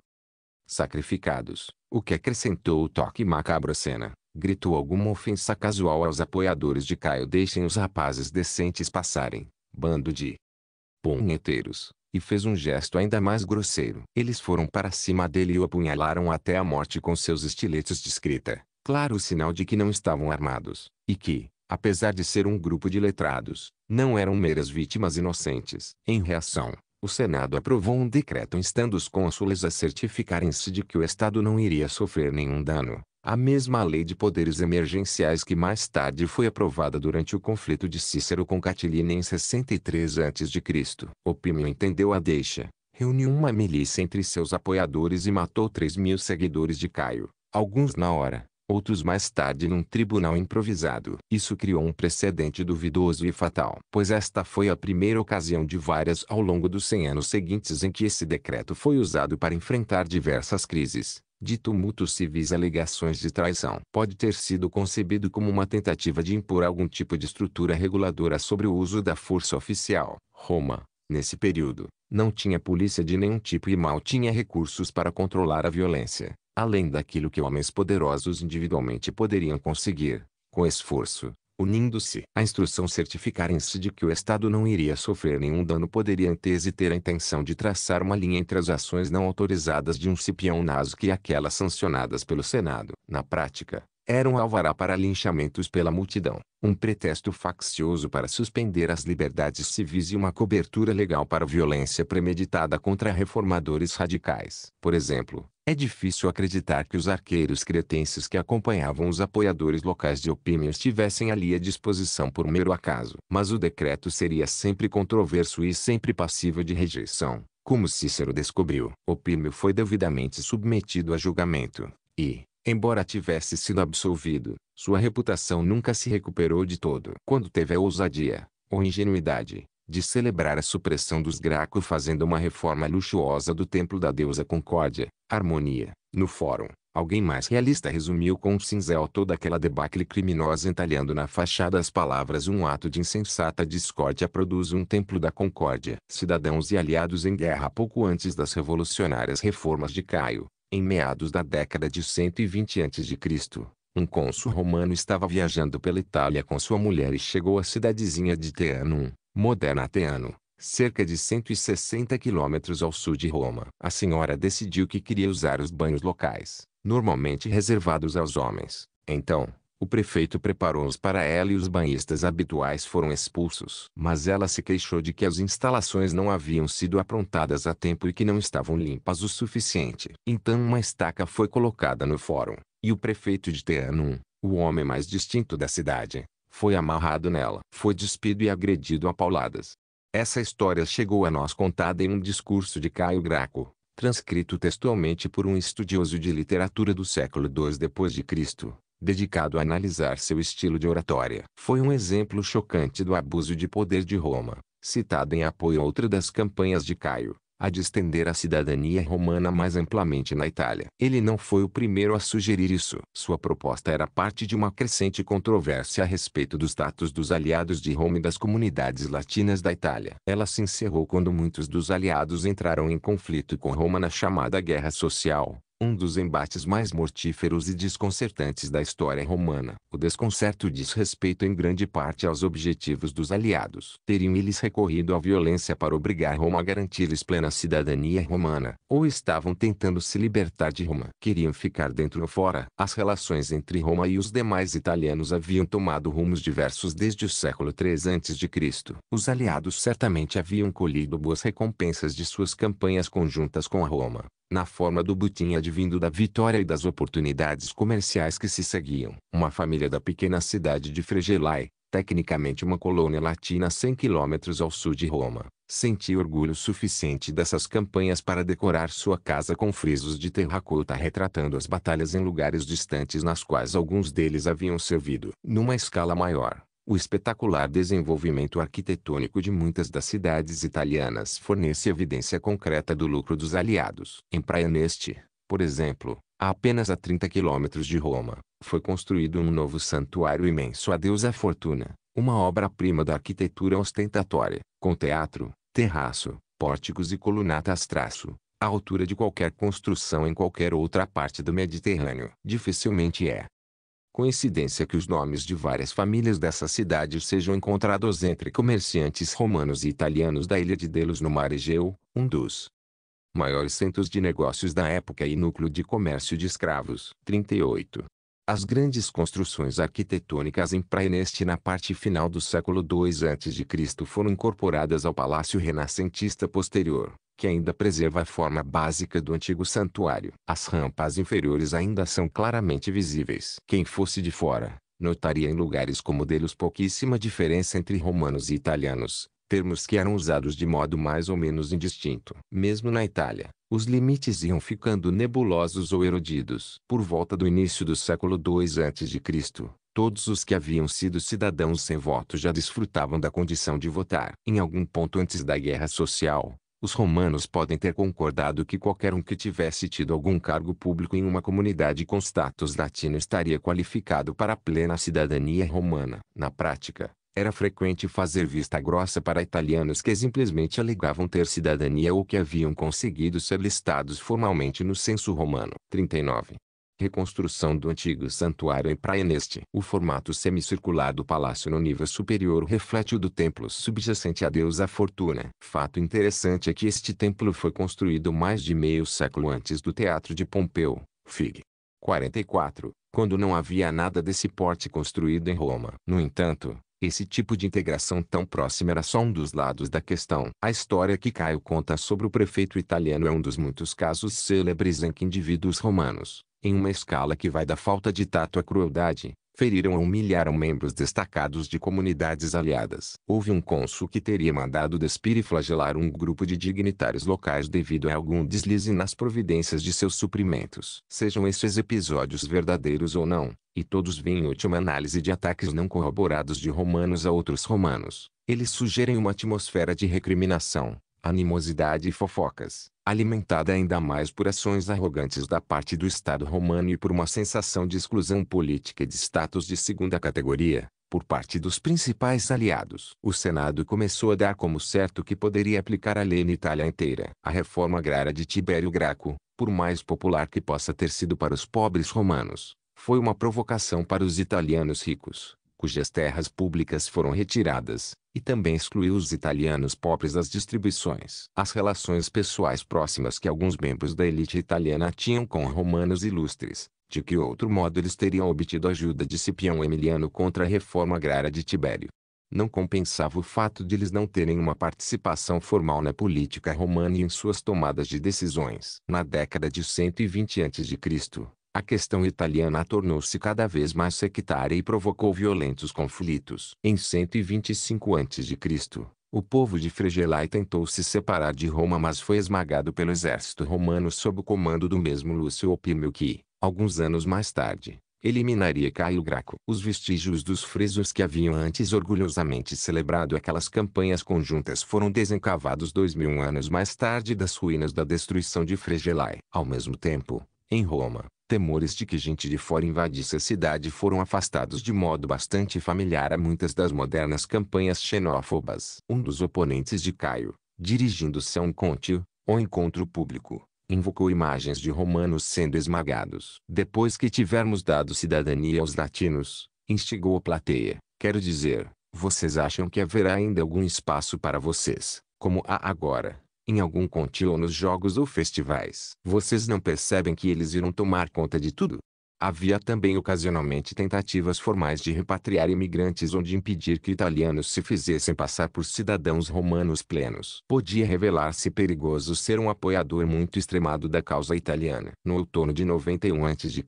sacrificados, o que acrescentou o toque macabro à cena. Gritou alguma ofensa casual aos apoiadores de Caio deixem os rapazes decentes passarem, bando de punheteiros, e fez um gesto ainda mais grosseiro. Eles foram para cima dele e o apunhalaram até a morte com seus estiletos de escrita. Claro sinal de que não estavam armados, e que, apesar de ser um grupo de letrados, não eram meras vítimas inocentes. Em reação, o Senado aprovou um decreto instando os cônsules a certificarem-se de que o Estado não iria sofrer nenhum dano. A mesma lei de poderes emergenciais que mais tarde foi aprovada durante o conflito de Cícero com Catilina em 63 a.C. Opímio entendeu a deixa, reuniu uma milícia entre seus apoiadores e matou 3 mil seguidores de Caio, alguns na hora, outros mais tarde num tribunal improvisado. Isso criou um precedente duvidoso e fatal, pois esta foi a primeira ocasião de várias ao longo dos 100 anos seguintes em que esse decreto foi usado para enfrentar diversas crises, de tumultos civis alegações de traição. Pode ter sido concebido como uma tentativa de impor algum tipo de estrutura reguladora sobre o uso da força oficial. Roma, nesse período, não tinha polícia de nenhum tipo e mal tinha recursos para controlar a violência além daquilo que homens poderosos individualmente poderiam conseguir, com esforço, unindo-se. A instrução certificarem-se de que o Estado não iria sofrer nenhum dano poderia em tese ter a intenção de traçar uma linha entre as ações não autorizadas de um Cipião Nasco e aquelas sancionadas pelo Senado. Na prática, era um alvará para linchamentos pela multidão, um pretexto faccioso para suspender as liberdades civis e uma cobertura legal para violência premeditada contra reformadores radicais. Por exemplo, é difícil acreditar que os arqueiros cretenses que acompanhavam os apoiadores locais de Opímio estivessem ali à disposição por mero acaso. Mas o decreto seria sempre controverso e sempre passível de rejeição, como Cícero descobriu. Opímio foi devidamente submetido a julgamento, e, embora tivesse sido absolvido, sua reputação nunca se recuperou de todo. Quando teve a ousadia, ou ingenuidade, de celebrar a supressão dos Graco fazendo uma reforma luxuosa do templo da deusa Concórdia, Harmonia, no fórum. Alguém mais realista resumiu com um cinzel toda aquela debacle criminosa entalhando na fachada as palavras um ato de insensata discórdia produz um templo da concórdia. Cidadãos e aliados em guerra pouco antes das revolucionárias reformas de Caio, em meados da década de 120 a.C., um cônsul romano estava viajando pela Itália com sua mulher e chegou à cidadezinha de Teanum, moderna Teano, cerca de 160 quilômetros ao sul de Roma. A senhora decidiu que queria usar os banhos locais, normalmente reservados aos homens. Então, o prefeito preparou-os para ela e os banhistas habituais foram expulsos. Mas ela se queixou de que as instalações não haviam sido aprontadas a tempo e que não estavam limpas o suficiente. Então uma estaca foi colocada no fórum, e o prefeito de Teanum, o homem mais distinto da cidade, foi amarrado nela. Foi despido e agredido a pauladas. Essa história chegou a nós contada em um discurso de Caio Graco, transcrito textualmente por um estudioso de literatura do século II d.C., dedicado a analisar seu estilo de oratória. Foi um exemplo chocante do abuso de poder de Roma, citado em apoio a outra das campanhas de Caio, a de estender a cidadania romana mais amplamente na Itália. Ele não foi o primeiro a sugerir isso. Sua proposta era parte de uma crescente controvérsia a respeito do status dos aliados de Roma e das comunidades latinas da Itália. Ela se encerrou quando muitos dos aliados entraram em conflito com Roma na chamada Guerra Social, um dos embates mais mortíferos e desconcertantes da história romana. O desconcerto diz respeito em grande parte aos objetivos dos aliados. Teriam eles recorrido à violência para obrigar Roma a garantir-lhes plena cidadania romana, ou estavam tentando se libertar de Roma? Queriam ficar dentro ou fora? As relações entre Roma e os demais italianos haviam tomado rumos diversos desde o século III a.C. Os aliados certamente haviam colhido boas recompensas de suas campanhas conjuntas com Roma, na forma do butim advindo da vitória e das oportunidades comerciais que se seguiam. Uma família da pequena cidade de Fregelai, tecnicamente uma colônia latina a 100 quilômetros ao sul de Roma, sentia orgulho suficiente dessas campanhas para decorar sua casa com frisos de terracota retratando as batalhas em lugares distantes nas quais alguns deles haviam servido. Numa escala maior, o espetacular desenvolvimento arquitetônico de muitas das cidades italianas fornece evidência concreta do lucro dos aliados. Em Praianeste, por exemplo, a apenas a 30 quilômetros de Roma, foi construído um novo santuário imenso à deusa Fortuna, uma obra-prima da arquitetura ostentatória, com teatro, terraço, pórticos e colunatas traço, à altura de qualquer construção em qualquer outra parte do Mediterrâneo. Dificilmente é, Coincidência que os nomes de várias famílias dessa cidade sejam encontrados entre comerciantes romanos e italianos da ilha de Delos no mar Egeu, um dos maiores centros de negócios da época e núcleo de comércio de escravos. 38. As grandes construções arquitetônicas em Praeneste na parte final do século II a.C. foram incorporadas ao palácio renascentista posterior, que ainda preserva a forma básica do antigo santuário. As rampas inferiores ainda são claramente visíveis. Quem fosse de fora, notaria em lugares como deles pouquíssima diferença entre romanos e italianos, termos que eram usados de modo mais ou menos indistinto. Mesmo na Itália, os limites iam ficando nebulosos ou erodidos. Por volta do início do século II a.C., todos os que haviam sido cidadãos sem voto já desfrutavam da condição de votar. Em algum ponto antes da Guerra Social, os romanos podem ter concordado que qualquer um que tivesse tido algum cargo público em uma comunidade com status latino estaria qualificado para a plena cidadania romana. Na prática, era frequente fazer vista grossa para italianos que simplesmente alegavam ter cidadania ou que haviam conseguido ser listados formalmente no censo romano. 39 reconstrução do antigo santuário em Praeneste. O formato semicircular do palácio no nível superior reflete o do templo subjacente à deusa Fortuna. Fato interessante é que este templo foi construído mais de meio século antes do Teatro de Pompeu, Fig. 44, quando não havia nada desse porte construído em Roma. No entanto, esse tipo de integração tão próxima era só um dos lados da questão. A história que Caio conta sobre o prefeito italiano é um dos muitos casos célebres em que indivíduos romanos, em uma escala que vai da falta de tato à crueldade, feriram ou humilharam membros destacados de comunidades aliadas. Houve um cônsul que teria mandado despir e flagelar um grupo de dignitários locais devido a algum deslize nas providências de seus suprimentos. Sejam estes episódios verdadeiros ou não, e todos vêm última análise de ataques não corroborados de romanos a outros romanos, eles sugerem uma atmosfera de recriminação, animosidade e fofocas, alimentada ainda mais por ações arrogantes da parte do Estado romano e por uma sensação de exclusão política e de status de segunda categoria, por parte dos principais aliados. O Senado começou a dar como certo que poderia aplicar a lei na Itália inteira. A reforma agrária de Tibério Graco, por mais popular que possa ter sido para os pobres romanos, foi uma provocação para os italianos ricos cujas terras públicas foram retiradas, e também excluiu os italianos pobres das distribuições. As relações pessoais próximas que alguns membros da elite italiana tinham com romanos ilustres, de que outro modo eles teriam obtido ajuda de Cipião Emiliano contra a reforma agrária de Tibério. Não compensava o fato de eles não terem uma participação formal na política romana e em suas tomadas de decisões. Na década de 120 a.C., a questão italiana tornou-se cada vez mais sectária e provocou violentos conflitos. Em 125 a.C., o povo de Fregelai tentou se separar de Roma mas foi esmagado pelo exército romano sob o comando do mesmo Lúcio Opímio que, alguns anos mais tarde, eliminaria Caio Graco. Os vestígios dos fresos que haviam antes orgulhosamente celebrado aquelas campanhas conjuntas foram desencavados dois mil anos mais tarde das ruínas da destruição de Fregelai. Ao mesmo tempo, em Roma, temores de que gente de fora invadisse a cidade foram afastados de modo bastante familiar a muitas das modernas campanhas xenófobas. Um dos oponentes de Caio, dirigindo-se a um côntio, ou encontro público, invocou imagens de romanos sendo esmagados. Depois que tivermos dado cidadania aos latinos, instigou a plateia, quero dizer, vocês acham que haverá ainda algum espaço para vocês, como há agora, em algum contínuo nos jogos ou festivais? Vocês não percebem que eles irão tomar conta de tudo? Havia também ocasionalmente tentativas formais de repatriar imigrantes ou de impedir que italianos se fizessem passar por cidadãos romanos plenos. Podia revelar-se perigoso ser um apoiador muito extremado da causa italiana. No outono de 91 a.C.,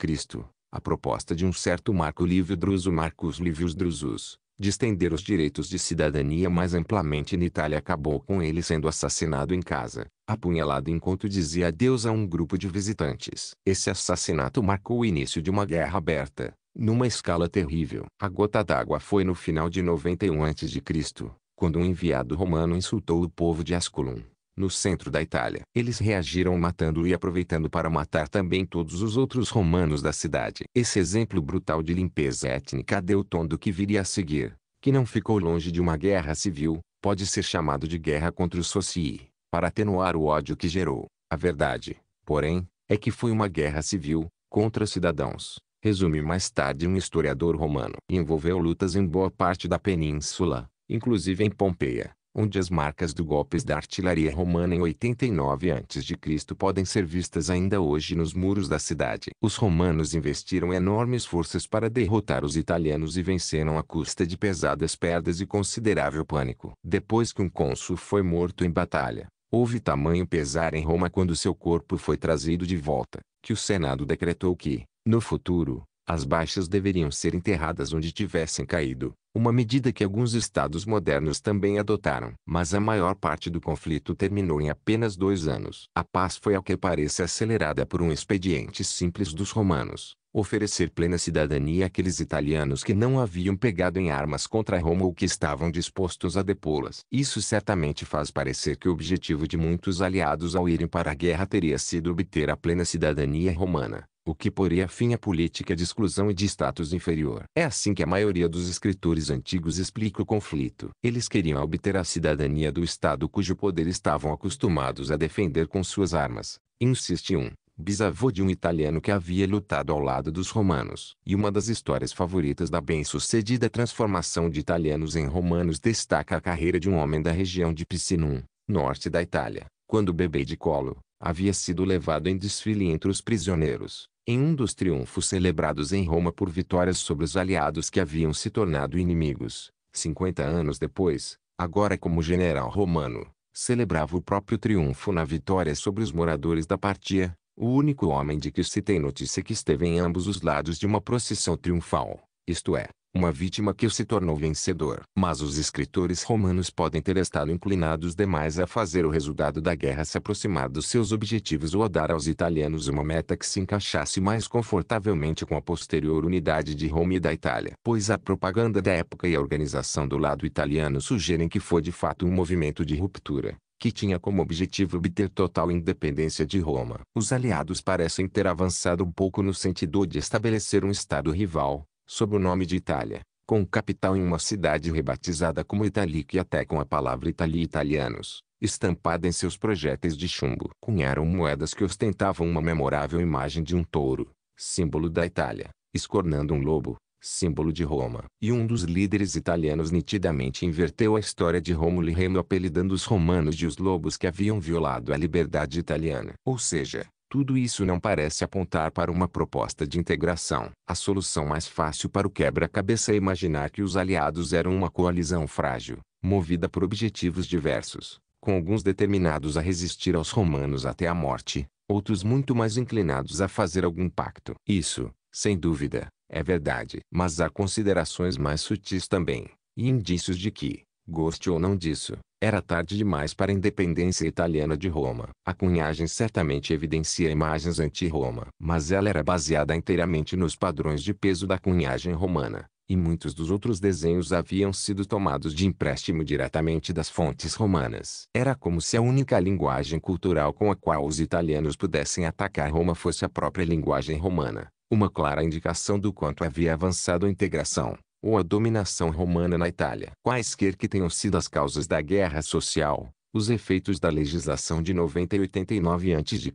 a proposta de um certo Marco Livio Druso Marcus Livius Drusus, de estender os direitos de cidadania mais amplamente na Itália acabou com ele sendo assassinado em casa, apunhalado enquanto dizia adeus a um grupo de visitantes. Esse assassinato marcou o início de uma guerra aberta, numa escala terrível. A gota d'água foi no final de 91 a.C., quando um enviado romano insultou o povo de Asculum no centro da Itália. Eles reagiram matando e aproveitando para matar também todos os outros romanos da cidade. Esse exemplo brutal de limpeza étnica deu o tom do que viria a seguir, que não ficou longe de uma guerra civil, pode ser chamado de guerra contra os Socii, para atenuar o ódio que gerou. A verdade, porém, é que foi uma guerra civil, contra cidadãos, resume mais tarde um historiador romano. Envolveu lutas em boa parte da península, inclusive em Pompeia, onde as marcas do golpes da artilharia romana em 89 a.C. podem ser vistas ainda hoje nos muros da cidade. Os romanos investiram enormes forças para derrotar os italianos e venceram à custa de pesadas perdas e considerável pânico. Depois que um cônsul foi morto em batalha, houve tamanho pesar em Roma quando seu corpo foi trazido de volta, que o Senado decretou que, no futuro, as baixas deveriam ser enterradas onde tivessem caído, uma medida que alguns estados modernos também adotaram. Mas a maior parte do conflito terminou em apenas dois anos. A paz foi ao que parece acelerada por um expediente simples dos romanos, oferecer plena cidadania àqueles italianos que não haviam pegado em armas contra Roma ou que estavam dispostos a depô-las. Isso certamente faz parecer que o objetivo de muitos aliados ao irem para a guerra teria sido obter a plena cidadania romana o que poria fim à política de exclusão e de status inferior. É assim que a maioria dos escritores antigos explica o conflito. Eles queriam obter a cidadania do Estado cujo poder estavam acostumados a defender com suas armas. Insiste um bisavô de um italiano que havia lutado ao lado dos romanos. E uma das histórias favoritas da bem-sucedida transformação de italianos em romanos destaca a carreira de um homem da região de Picenum, norte da Itália, quando bebê de colo, havia sido levado em desfile entre os prisioneiros. Em um dos triunfos celebrados em Roma por vitórias sobre os aliados que haviam se tornado inimigos, 50 anos depois, agora como general romano, celebrava o próprio triunfo na vitória sobre os moradores da Partia, o único homem de que se tem notícia que esteve em ambos os lados de uma procissão triunfal, isto é, uma vítima que se tornou vencedor. Mas os escritores romanos podem ter estado inclinados demais a fazer o resultado da guerra se aproximar dos seus objetivos ou a dar aos italianos uma meta que se encaixasse mais confortavelmente com a posterior unidade de Roma e da Itália. Pois a propaganda da época e a organização do lado italiano sugerem que foi de fato um movimento de ruptura que tinha como objetivo obter total independência de Roma. Os aliados parecem ter avançado um pouco no sentido de estabelecer um Estado rival, sob o nome de Itália, com capital em uma cidade rebatizada como Italica e até com a palavra Italia Italianos, estampada em seus projéteis de chumbo. Cunharam moedas que ostentavam uma memorável imagem de um touro, símbolo da Itália, escornando um lobo, símbolo de Roma. E um dos líderes italianos nitidamente inverteu a história de Rômulo e Remo apelidando os romanos de os lobos que haviam violado a liberdade italiana. Ou seja, tudo isso não parece apontar para uma proposta de integração. A solução mais fácil para o quebra-cabeça é imaginar que os aliados eram uma coalizão frágil, movida por objetivos diversos, com alguns determinados a resistir aos romanos até a morte, outros muito mais inclinados a fazer algum pacto. Isso, sem dúvida, é verdade. Mas há considerações mais sutis também, e indícios de que, Goste ou não disso, era tarde demais para a independência italiana de Roma. A cunhagem certamente evidencia imagens anti-Roma, mas ela era baseada inteiramente nos padrões de peso da cunhagem romana, e muitos dos outros desenhos haviam sido tomados de empréstimo diretamente das fontes romanas. Era como se a única linguagem cultural com a qual os italianos pudessem atacar Roma fosse a própria linguagem romana, uma clara indicação do quanto havia avançado a integração ou a dominação romana na Itália. Quaisquer que tenham sido as causas da guerra social, os efeitos da legislação de 90 e 89 a.C.,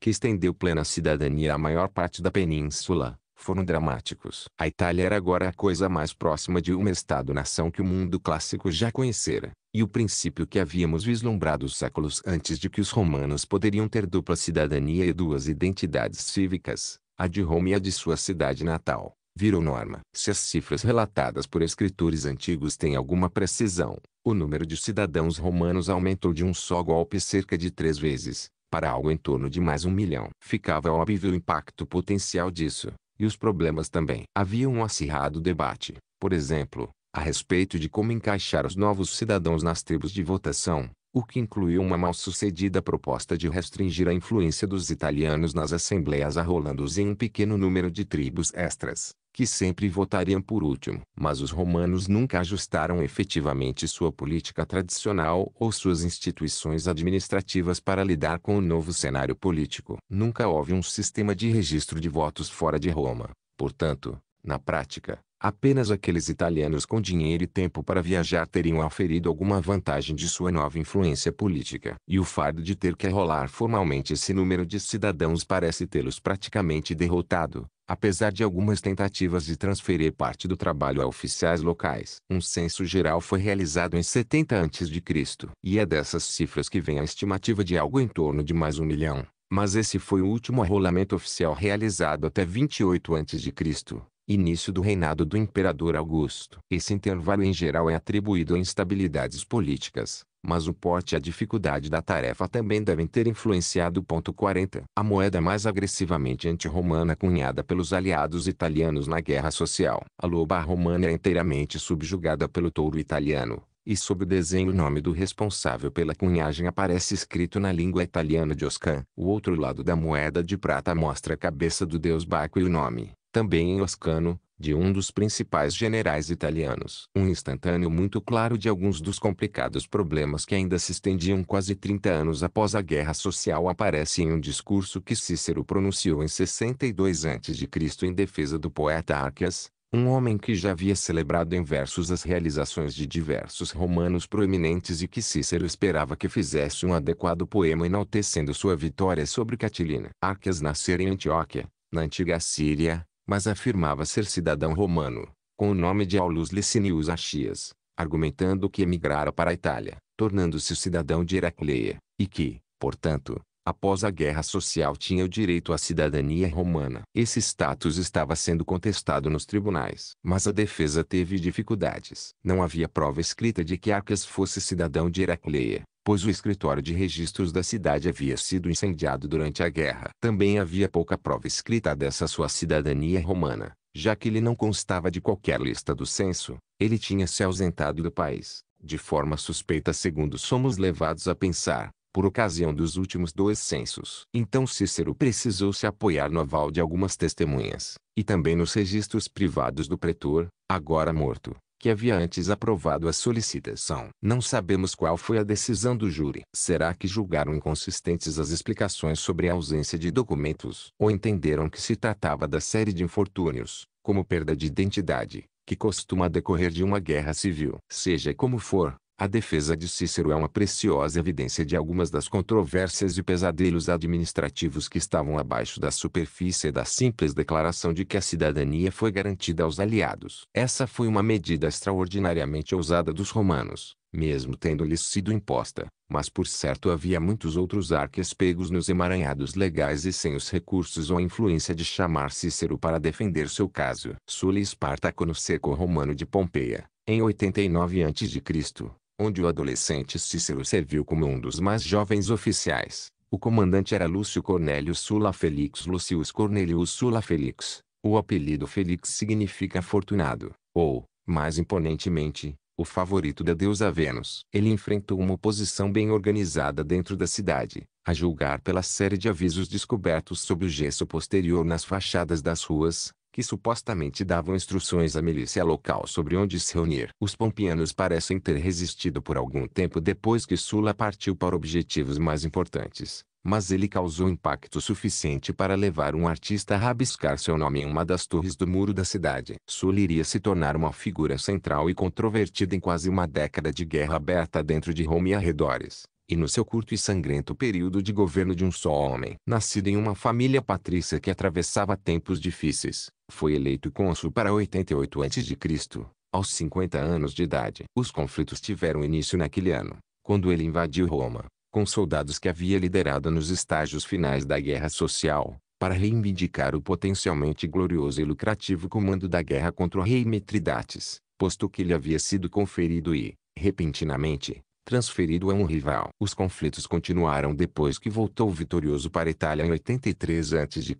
que estendeu plena cidadania à maior parte da península, foram dramáticos. A Itália era agora a coisa mais próxima de um Estado-nação que o mundo clássico já conhecera, e o princípio que havíamos vislumbrado séculos antes de que os romanos poderiam ter dupla cidadania e duas identidades cívicas, a de Roma e a de sua cidade natal, virou norma. Se as cifras relatadas por escritores antigos têm alguma precisão, o número de cidadãos romanos aumentou de um só golpe cerca de três vezes, para algo em torno de mais um milhão. Ficava óbvio o impacto potencial disso, e os problemas também. Havia um acirrado debate, por exemplo, a respeito de como encaixar os novos cidadãos nas tribos de votação, o que incluiu uma mal-sucedida proposta de restringir a influência dos italianos nas assembleias arrolando-os em um pequeno número de tribos extras, que sempre votariam por último. Mas os romanos nunca ajustaram efetivamente sua política tradicional ou suas instituições administrativas para lidar com o novo cenário político. Nunca houve um sistema de registro de votos fora de Roma. Portanto, na prática, Apenas aqueles italianos com dinheiro e tempo para viajar teriam auferido alguma vantagem de sua nova influência política. E o fardo de ter que arrolar formalmente esse número de cidadãos parece tê-los praticamente derrotado, apesar de algumas tentativas de transferir parte do trabalho a oficiais locais. Um censo geral foi realizado em 70 a.C. E é dessas cifras que vem a estimativa de algo em torno de mais um milhão. Mas esse foi o último arrolamento oficial realizado até 28 a.C início do reinado do imperador Augusto. Esse intervalo em geral é atribuído a instabilidades políticas, mas o porte e a dificuldade da tarefa também devem ter influenciado. Ponto 40. A moeda mais agressivamente anti-romana cunhada pelos aliados italianos na guerra social. A loba romana é inteiramente subjugada pelo touro italiano, e sob o desenho o nome do responsável pela cunhagem aparece escrito na língua italiana de Oscan. O outro lado da moeda de prata mostra a cabeça do deus Baco e o nome, também em Oscano, de um dos principais generais italianos. Um instantâneo muito claro de alguns dos complicados problemas que ainda se estendiam quase 30 anos após a Guerra Social aparece em um discurso que Cícero pronunciou em 62 a.C. em defesa do poeta Arquias, um homem que já havia celebrado em versos as realizações de diversos romanos proeminentes e que Cícero esperava que fizesse um adequado poema enaltecendo sua vitória sobre Catilina. Arquias nascera em Antioquia, na antiga Síria, mas afirmava ser cidadão romano, com o nome de Aulus Licinius Achias, argumentando que emigrara para a Itália, tornando-se cidadão de Heracleia, e que, portanto, após a guerra social tinha o direito à cidadania romana. Esse status estava sendo contestado nos tribunais. Mas a defesa teve dificuldades. Não havia prova escrita de que Arcas fosse cidadão de Heracleia, pois o escritório de registros da cidade havia sido incendiado durante a guerra. Também havia pouca prova escrita dessa sua cidadania romana, já que ele não constava de qualquer lista do censo, ele tinha se ausentado do país, de forma suspeita segundo somos levados a pensar, por ocasião dos últimos dois censos. Então Cícero precisou se apoiar no aval de algumas testemunhas, e também nos registros privados do pretor, agora morto, que havia antes aprovado a solicitação. Não sabemos qual foi a decisão do júri. Será que julgaram inconsistentes as explicações sobre a ausência de documentos? Ou entenderam que se tratava da série de infortúnios, como perda de identidade, que costuma decorrer de uma guerra civil? Seja como for, a defesa de Cícero é uma preciosa evidência de algumas das controvérsias e pesadelos administrativos que estavam abaixo da superfície da simples declaração de que a cidadania foi garantida aos aliados. Essa foi uma medida extraordinariamente ousada dos romanos, mesmo tendo-lhes sido imposta, mas por certo havia muitos outros arques pegos nos emaranhados legais e sem os recursos ou a influência de chamar Cícero para defender seu caso. Sula Espartaco no seco romano de Pompeia, em 89 a.C., onde o adolescente Cícero serviu como um dos mais jovens oficiais. O comandante era Lúcio Cornélio Sulla Felix Lucius Cornelius Sulla Felix. O apelido Felix significa afortunado, ou, mais imponentemente, o favorito da deusa Vênus. Ele enfrentou uma oposição bem organizada dentro da cidade, a julgar pela série de avisos descobertos sob o gesso posterior nas fachadas das ruas, que supostamente davam instruções à milícia local sobre onde se reunir. Os pompianos parecem ter resistido por algum tempo depois que Sula partiu para objetivos mais importantes, mas ele causou impacto suficiente para levar um artista a rabiscar seu nome em uma das torres do muro da cidade. Sula iria se tornar uma figura central e controvertida em quase uma década de guerra aberta dentro de Roma e arredores e no seu curto e sangrento período de governo de um só homem. Nascido em uma família patrícia que atravessava tempos difíceis, foi eleito cônsul para 88 a.C., aos 50 anos de idade. Os conflitos tiveram início naquele ano, quando ele invadiu Roma, com soldados que havia liderado nos estágios finais da guerra social, para reivindicar o potencialmente glorioso e lucrativo comando da guerra contra o rei Mitridates, posto que lhe havia sido conferido e, repentinamente, transferido a um rival. Os conflitos continuaram depois que voltou vitorioso para a Itália em 83 a.C.,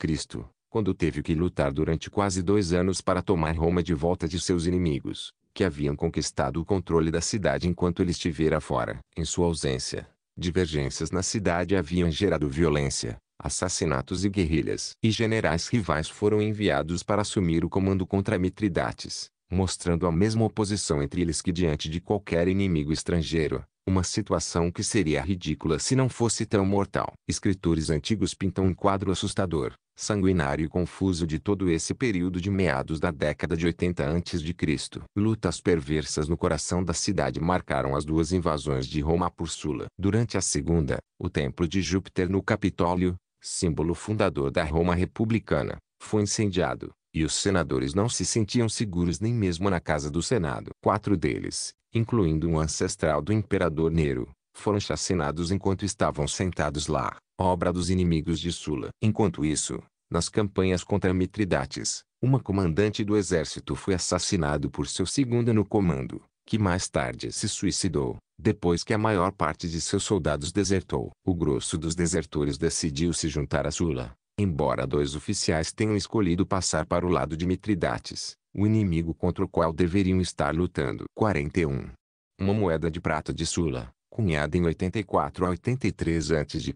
quando teve que lutar durante quase dois anos para tomar Roma de volta de seus inimigos, que haviam conquistado o controle da cidade enquanto ele estivera fora. Em sua ausência, divergências na cidade haviam gerado violência, assassinatos e guerrilhas. E generais rivais foram enviados para assumir o comando contra Mitridates, mostrando a mesma oposição entre eles que diante de qualquer inimigo estrangeiro, uma situação que seria ridícula se não fosse tão mortal. Escritores antigos pintam um quadro assustador, sanguinário e confuso de todo esse período de meados da década de 80 a.C. Lutas perversas no coração da cidade marcaram as duas invasões de Roma por Sula. Durante a segunda, o templo de Júpiter no Capitólio, símbolo fundador da Roma republicana, foi incendiado, e os senadores não se sentiam seguros nem mesmo na casa do Senado. Quatro deles, incluindo um ancestral do imperador Nero, foram chacinados enquanto estavam sentados lá, obra dos inimigos de Sula. Enquanto isso, nas campanhas contra Mitridates, uma comandante do exército foi assassinado por seu segundo no comando, que mais tarde se suicidou, depois que a maior parte de seus soldados desertou. O grosso dos desertores decidiu se juntar a Sula, embora dois oficiais tenham escolhido passar para o lado de Mitridates o inimigo contra o qual deveriam estar lutando. 41. Uma moeda de prata de Sula, cunhada em 84 a 83 a.C.,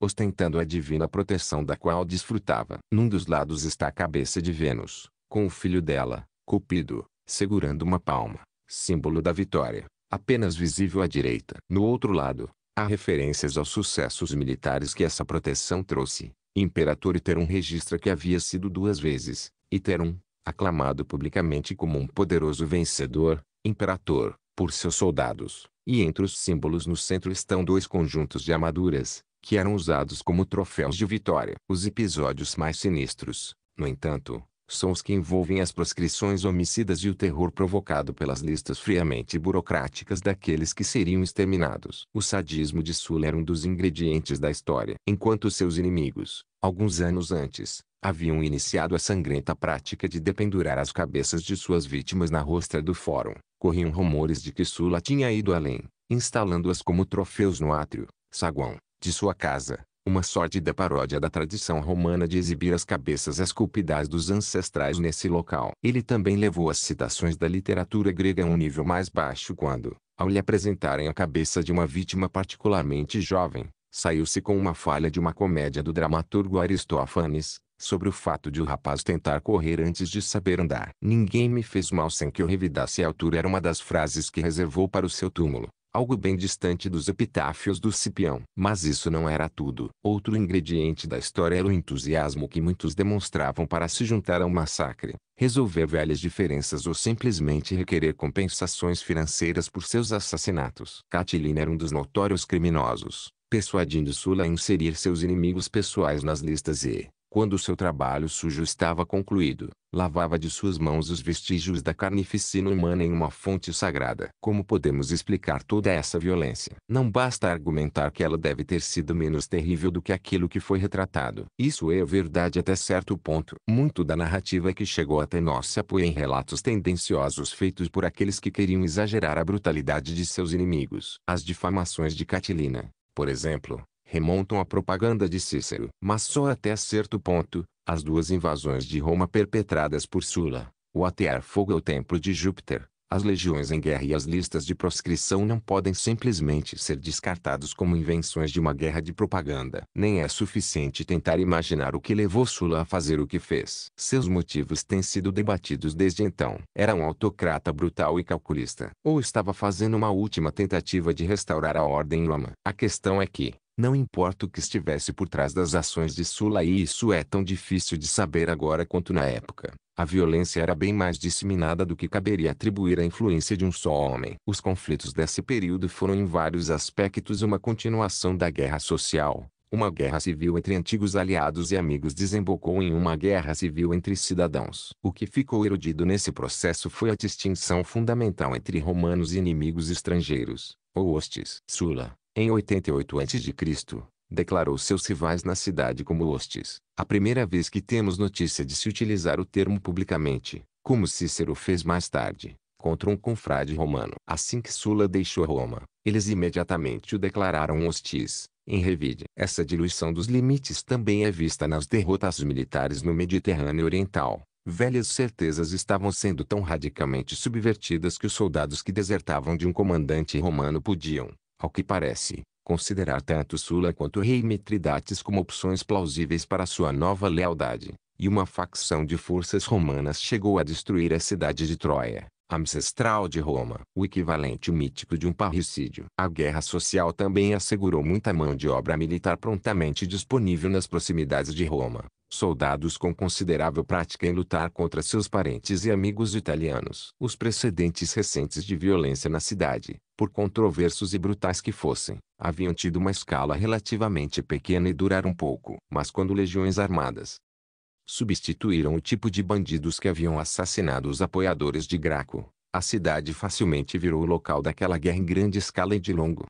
ostentando a divina proteção da qual desfrutava. Num dos lados está a cabeça de Vênus, com o filho dela, Cupido, segurando uma palma, símbolo da vitória, apenas visível à direita. No outro lado, há referências aos sucessos militares que essa proteção trouxe. Imperator Iterum registra que havia sido duas vezes, Iterum, aclamado publicamente como um poderoso vencedor, imperator, por seus soldados, e entre os símbolos no centro estão dois conjuntos de armaduras, que eram usados como troféus de vitória. Os episódios mais sinistros, no entanto, são os que envolvem as proscrições homicidas e o terror provocado pelas listas friamente burocráticas daqueles que seriam exterminados. O sadismo de Sula era um dos ingredientes da história. Enquanto seus inimigos, alguns anos antes, haviam iniciado a sangrenta prática de dependurar as cabeças de suas vítimas na rostra do fórum. Corriam rumores de que Sula tinha ido além, instalando-as como troféus no átrio, saguão, de sua casa, uma sórdida paródia da tradição romana de exibir as cabeças esculpidas dos ancestrais nesse local. Ele também levou as citações da literatura grega a um nível mais baixo quando, ao lhe apresentarem a cabeça de uma vítima particularmente jovem, saiu-se com uma falha de uma comédia do dramaturgo Aristófanes, sobre o fato de o rapaz tentar correr antes de saber andar. Ninguém me fez mal sem que eu revidasse a altura era uma das frases que reservou para o seu túmulo, algo bem distante dos epitáfios do Cipião. Mas isso não era tudo. Outro ingrediente da história era o entusiasmo que muitos demonstravam para se juntar ao massacre, resolver velhas diferenças ou simplesmente requerer compensações financeiras por seus assassinatos. Catilina era um dos notórios criminosos, persuadindo Sula a inserir seus inimigos pessoais nas listas e, quando seu trabalho sujo estava concluído, lavava de suas mãos os vestígios da carnificina humana em uma fonte sagrada. Como podemos explicar toda essa violência? Não basta argumentar que ela deve ter sido menos terrível do que aquilo que foi retratado. Isso é verdade até certo ponto. Muito da narrativa que chegou até nós se apoia em relatos tendenciosos feitos por aqueles que queriam exagerar a brutalidade de seus inimigos. As difamações de Catilina, por exemplo, remontam à propaganda de Cícero. Mas só até certo ponto, as duas invasões de Roma perpetradas por Sula, o atear fogo ao templo de Júpiter, As legiões em guerra e as listas de proscrição não podem simplesmente ser descartados como invenções de uma guerra de propaganda. Nem é suficiente tentar imaginar o que levou Sula a fazer o que fez. Seus motivos têm sido debatidos desde então. Era um autocrata brutal e calculista. Ou estava fazendo uma última tentativa de restaurar a ordem em Roma. A questão é que, não importa o que estivesse por trás das ações de Sula e isso é tão difícil de saber agora quanto na época. A violência era bem mais disseminada do que caberia atribuir à influência de um só homem. Os conflitos desse período foram em vários aspectos uma continuação da guerra social. Uma guerra civil entre antigos aliados e amigos desembocou em uma guerra civil entre cidadãos. O que ficou erudido nesse processo foi a distinção fundamental entre romanos e inimigos estrangeiros, ou hostes. Sula, em 88 a.C., declarou seus rivais na cidade como hostes. A primeira vez que temos notícia de se utilizar o termo publicamente, como Cícero fez mais tarde, contra um confrade romano. Assim que Sula deixou Roma, eles imediatamente o declararam hostis. Em revide, essa diluição dos limites também é vista nas derrotas militares no Mediterrâneo Oriental. Velhas certezas estavam sendo tão radicalmente subvertidas que os soldados que desertavam de um comandante romano podiam, ao que parece, considerar tanto Sula quanto rei Mitridates como opções plausíveis para sua nova lealdade, e uma facção de forças romanas chegou a destruir a cidade de Troia, ancestral de Roma, o equivalente mítico de um parricídio. A guerra social também assegurou muita mão de obra militar prontamente disponível nas proximidades de Roma, soldados com considerável prática em lutar contra seus parentes e amigos italianos. Os precedentes recentes de violência na cidade, por controversos e brutais que fossem, haviam tido uma escala relativamente pequena e duraram pouco. Mas quando legiões armadas substituíram o tipo de bandidos que haviam assassinado os apoiadores de Graco, a cidade facilmente virou o local daquela guerra em grande escala e de longo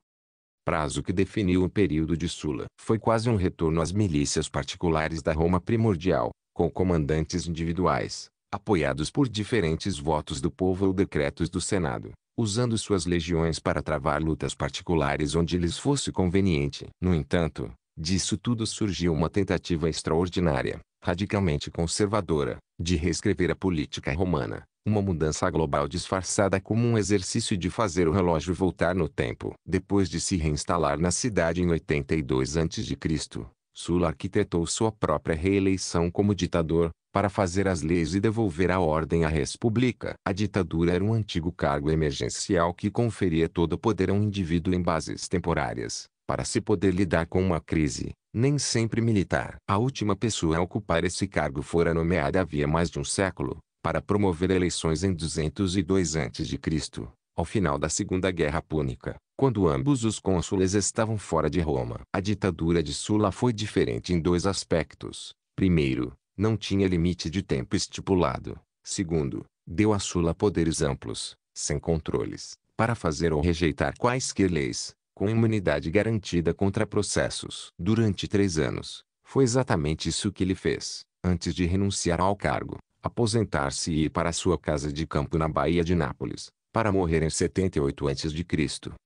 prazo que definiu o período de Sula. Foi quase um retorno às milícias particulares da Roma primordial, com comandantes individuais, apoiados por diferentes votos do povo ou decretos do Senado, usando suas legiões para travar lutas particulares onde lhes fosse conveniente. No entanto, disso tudo surgiu uma tentativa extraordinária, radicalmente conservadora, de reescrever a política romana, uma mudança global disfarçada como um exercício de fazer o relógio voltar no tempo. Depois de se reinstalar na cidade em 82 a.C., Sula arquitetou sua própria reeleição como ditador, para fazer as leis e devolver a ordem à república. A ditadura era um antigo cargo emergencial que conferia todo o poder a um indivíduo em bases temporárias, para se poder lidar com uma crise, nem sempre militar. A última pessoa a ocupar esse cargo fora nomeada havia mais de um século, para promover eleições em 202 a.C., ao final da Segunda Guerra Púnica, quando ambos os cônsules estavam fora de Roma. A ditadura de Sula foi diferente em dois aspectos. Primeiro, não tinha limite de tempo estipulado. Segundo, deu a Sula poderes amplos, sem controles, para fazer ou rejeitar quaisquer leis, com imunidade garantida contra processos. Durante três anos, foi exatamente isso que ele fez, antes de renunciar ao cargo aposentar-se e ir para sua casa de campo na Baía de Nápoles, para morrer em 78 a.C.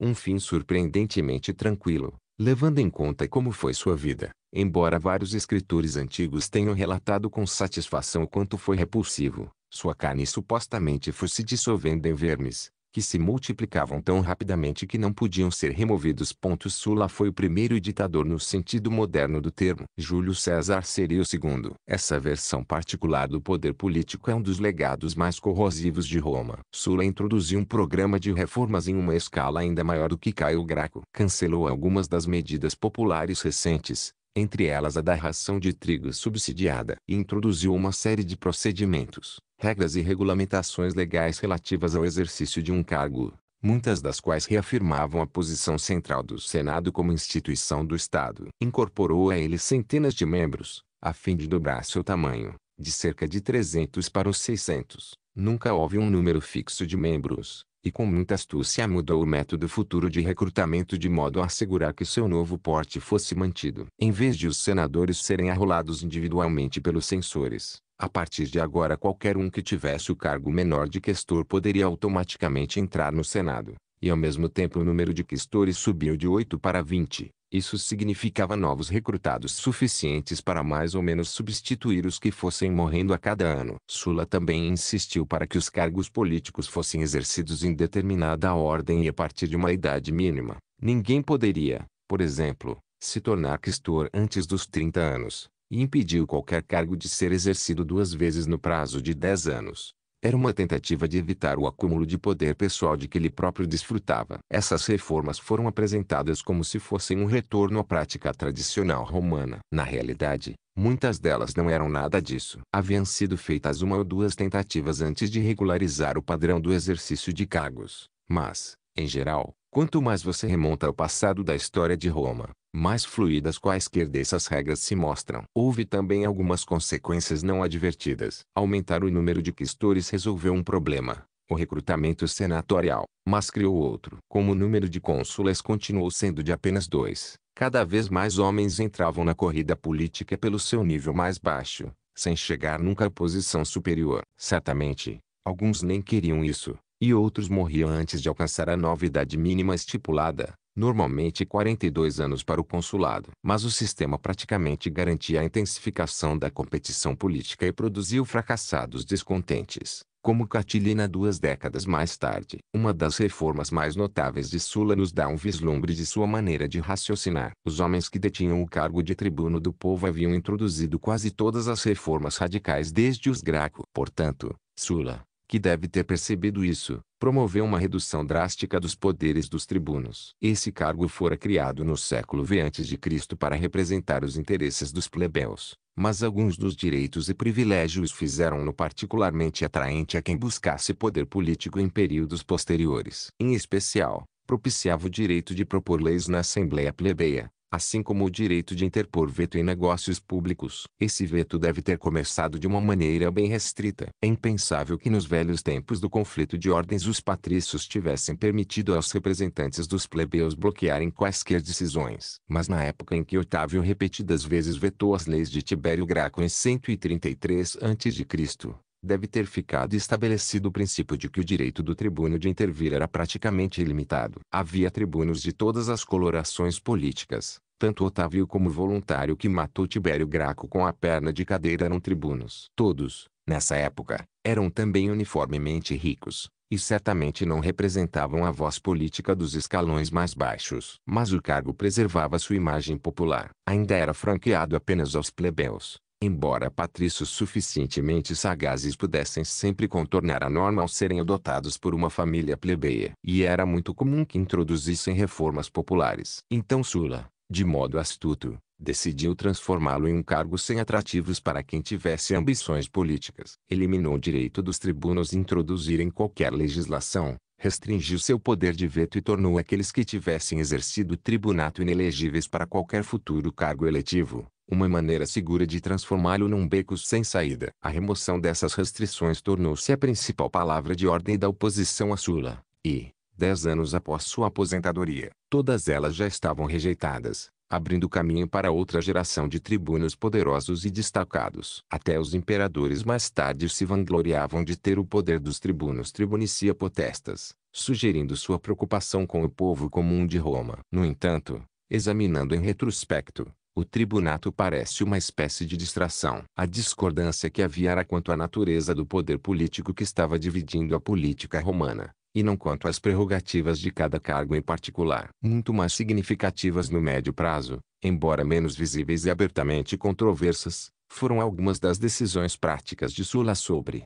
Um fim surpreendentemente tranquilo, levando em conta como foi sua vida, embora vários escritores antigos tenham relatado com satisfação o quanto foi repulsivo, sua carne supostamente fosse dissolvendo em vermes, que se multiplicavam tão rapidamente que não podiam ser removidos. Sula foi o primeiro ditador no sentido moderno do termo. Júlio César seria o segundo. Essa versão particular do poder político é um dos legados mais corrosivos de Roma. Sula introduziu um programa de reformas em uma escala ainda maior do que Caio Graco. Cancelou algumas das medidas populares recentes, entre elas a da ração de trigo subsidiada, e introduziu uma série de procedimentos, regras e regulamentações legais relativas ao exercício de um cargo, muitas das quais reafirmavam a posição central do Senado como instituição do Estado. Incorporou a ele centenas de membros, a fim de dobrar seu tamanho, de cerca de 300 para os 600. Nunca houve um número fixo de membros, e com muita astúcia mudou o método futuro de recrutamento de modo a assegurar que seu novo porte fosse mantido. Em vez de os senadores serem arrolados individualmente pelos censores, a partir de agora qualquer um que tivesse o cargo menor de questor poderia automaticamente entrar no Senado, e ao mesmo tempo o número de questores subiu de 8 para 20, Isso significava novos recrutados suficientes para mais ou menos substituir os que fossem morrendo a cada ano. Sula também insistiu para que os cargos políticos fossem exercidos em determinada ordem e a partir de uma idade mínima. Ninguém poderia, por exemplo, se tornar questor antes dos 30 anos, e impediu qualquer cargo de ser exercido duas vezes no prazo de 10 anos. Era uma tentativa de evitar o acúmulo de poder pessoal de que ele próprio desfrutava. Essas reformas foram apresentadas como se fossem um retorno à prática tradicional romana. Na realidade, muitas delas não eram nada disso. Haviam sido feitas uma ou duas tentativas antes de regularizar o padrão do exercício de cargos. Mas, em geral, quanto mais você remonta ao passado da história de Roma, mais fluídas quaisquer dessas regras se mostram. Houve também algumas consequências não advertidas. Aumentar o número de questores resolveu um problema, o recrutamento senatorial, mas criou outro. Como o número de cônsules continuou sendo de apenas dois, cada vez mais homens entravam na corrida política pelo seu nível mais baixo, sem chegar nunca à posição superior. Certamente, alguns nem queriam isso, e outros morriam antes de alcançar a nova idade mínima estipulada normalmente 42 anos para o consulado. Mas o sistema praticamente garantia a intensificação da competição política e produziu fracassados descontentes, como Catilina duas décadas mais tarde. Uma das reformas mais notáveis de Sula nos dá um vislumbre de sua maneira de raciocinar. Os homens que detinham o cargo de tribuno do povo haviam introduzido quase todas as reformas radicais desde os Graco. Portanto, Sula, que deve ter percebido isso, promoveu uma redução drástica dos poderes dos tribunos. Esse cargo fora criado no século V a.C. para representar os interesses dos plebeus, mas alguns dos direitos e privilégios fizeram-no particularmente atraente a quem buscasse poder político em períodos posteriores. Em especial, propiciava o direito de propor leis na Assembleia Plebeia, assim como o direito de interpor veto em negócios públicos. Esse veto deve ter começado de uma maneira bem restrita. É impensável que nos velhos tempos do conflito de ordens os patrícios tivessem permitido aos representantes dos plebeus bloquearem quaisquer decisões. Mas na época em que Otávio repetidas vezes vetou as leis de Tibério Graco em 133 a.C., deve ter ficado estabelecido o princípio de que o direito do tribuno de intervir era praticamente ilimitado. Havia tribunos de todas as colorações políticas, tanto Otávio como o voluntário que matou Tibério Graco com a perna de cadeira eram tribunos. Todos, nessa época, eram também uniformemente ricos, e certamente não representavam a voz política dos escalões mais baixos. Mas o cargo preservava sua imagem popular. Ainda era franqueado apenas aos plebeus, Embora patrícios suficientemente sagazes pudessem sempre contornar a norma ao serem adotados por uma família plebeia. E era muito comum que introduzissem reformas populares. Então Sula, de modo astuto, decidiu transformá-lo em um cargo sem atrativos para quem tivesse ambições políticas. Eliminou o direito dos tribunos introduzirem qualquer legislação, restringiu seu poder de veto e tornou aqueles que tivessem exercido tribunato inelegíveis para qualquer futuro cargo eletivo, uma maneira segura de transformá-lo num beco sem saída. A remoção dessas restrições tornou-se a principal palavra de ordem da oposição à Sula, e, dez anos após sua aposentadoria, todas elas já estavam rejeitadas, abrindo caminho para outra geração de tribunos poderosos e destacados. Até os imperadores mais tarde se vangloriavam de ter o poder dos tribunos tribunicia potestas, sugerindo sua preocupação com o povo comum de Roma. No entanto, examinando em retrospecto, o tribunato parece uma espécie de distração. A discordância que havia era quanto à natureza do poder político que estava dividindo a política romana, e não quanto às prerrogativas de cada cargo em particular. Muito mais significativas no médio prazo, embora menos visíveis e abertamente controversas, foram algumas das decisões práticas de Sula sobre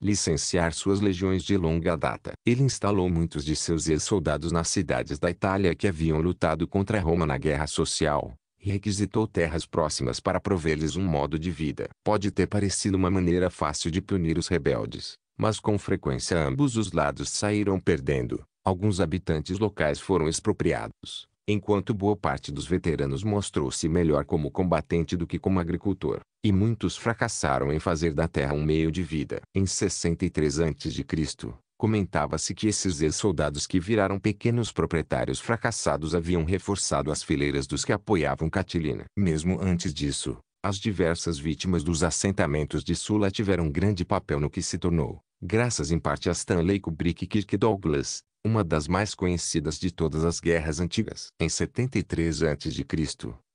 licenciar suas legiões de longa data. Ele instalou muitos de seus ex-soldados nas cidades da Itália que haviam lutado contra Roma na guerra social, requisitou terras próximas para prover-lhes um modo de vida. Pode ter parecido uma maneira fácil de punir os rebeldes, mas com frequência ambos os lados saíram perdendo. Alguns habitantes locais foram expropriados, enquanto boa parte dos veteranos mostrou-se melhor como combatente do que como agricultor, e muitos fracassaram em fazer da terra um meio de vida. Em 63 a.C., Comentava-se que esses ex-soldados que viraram pequenos proprietários fracassados haviam reforçado as fileiras dos que apoiavam Catilina. Mesmo antes disso, as diversas vítimas dos assentamentos de Sula tiveram grande papel no que se tornou, Graças em parte a Stanley Kubrick e Kirk Douglas, uma das mais conhecidas de todas as guerras antigas. Em 73 a.C.,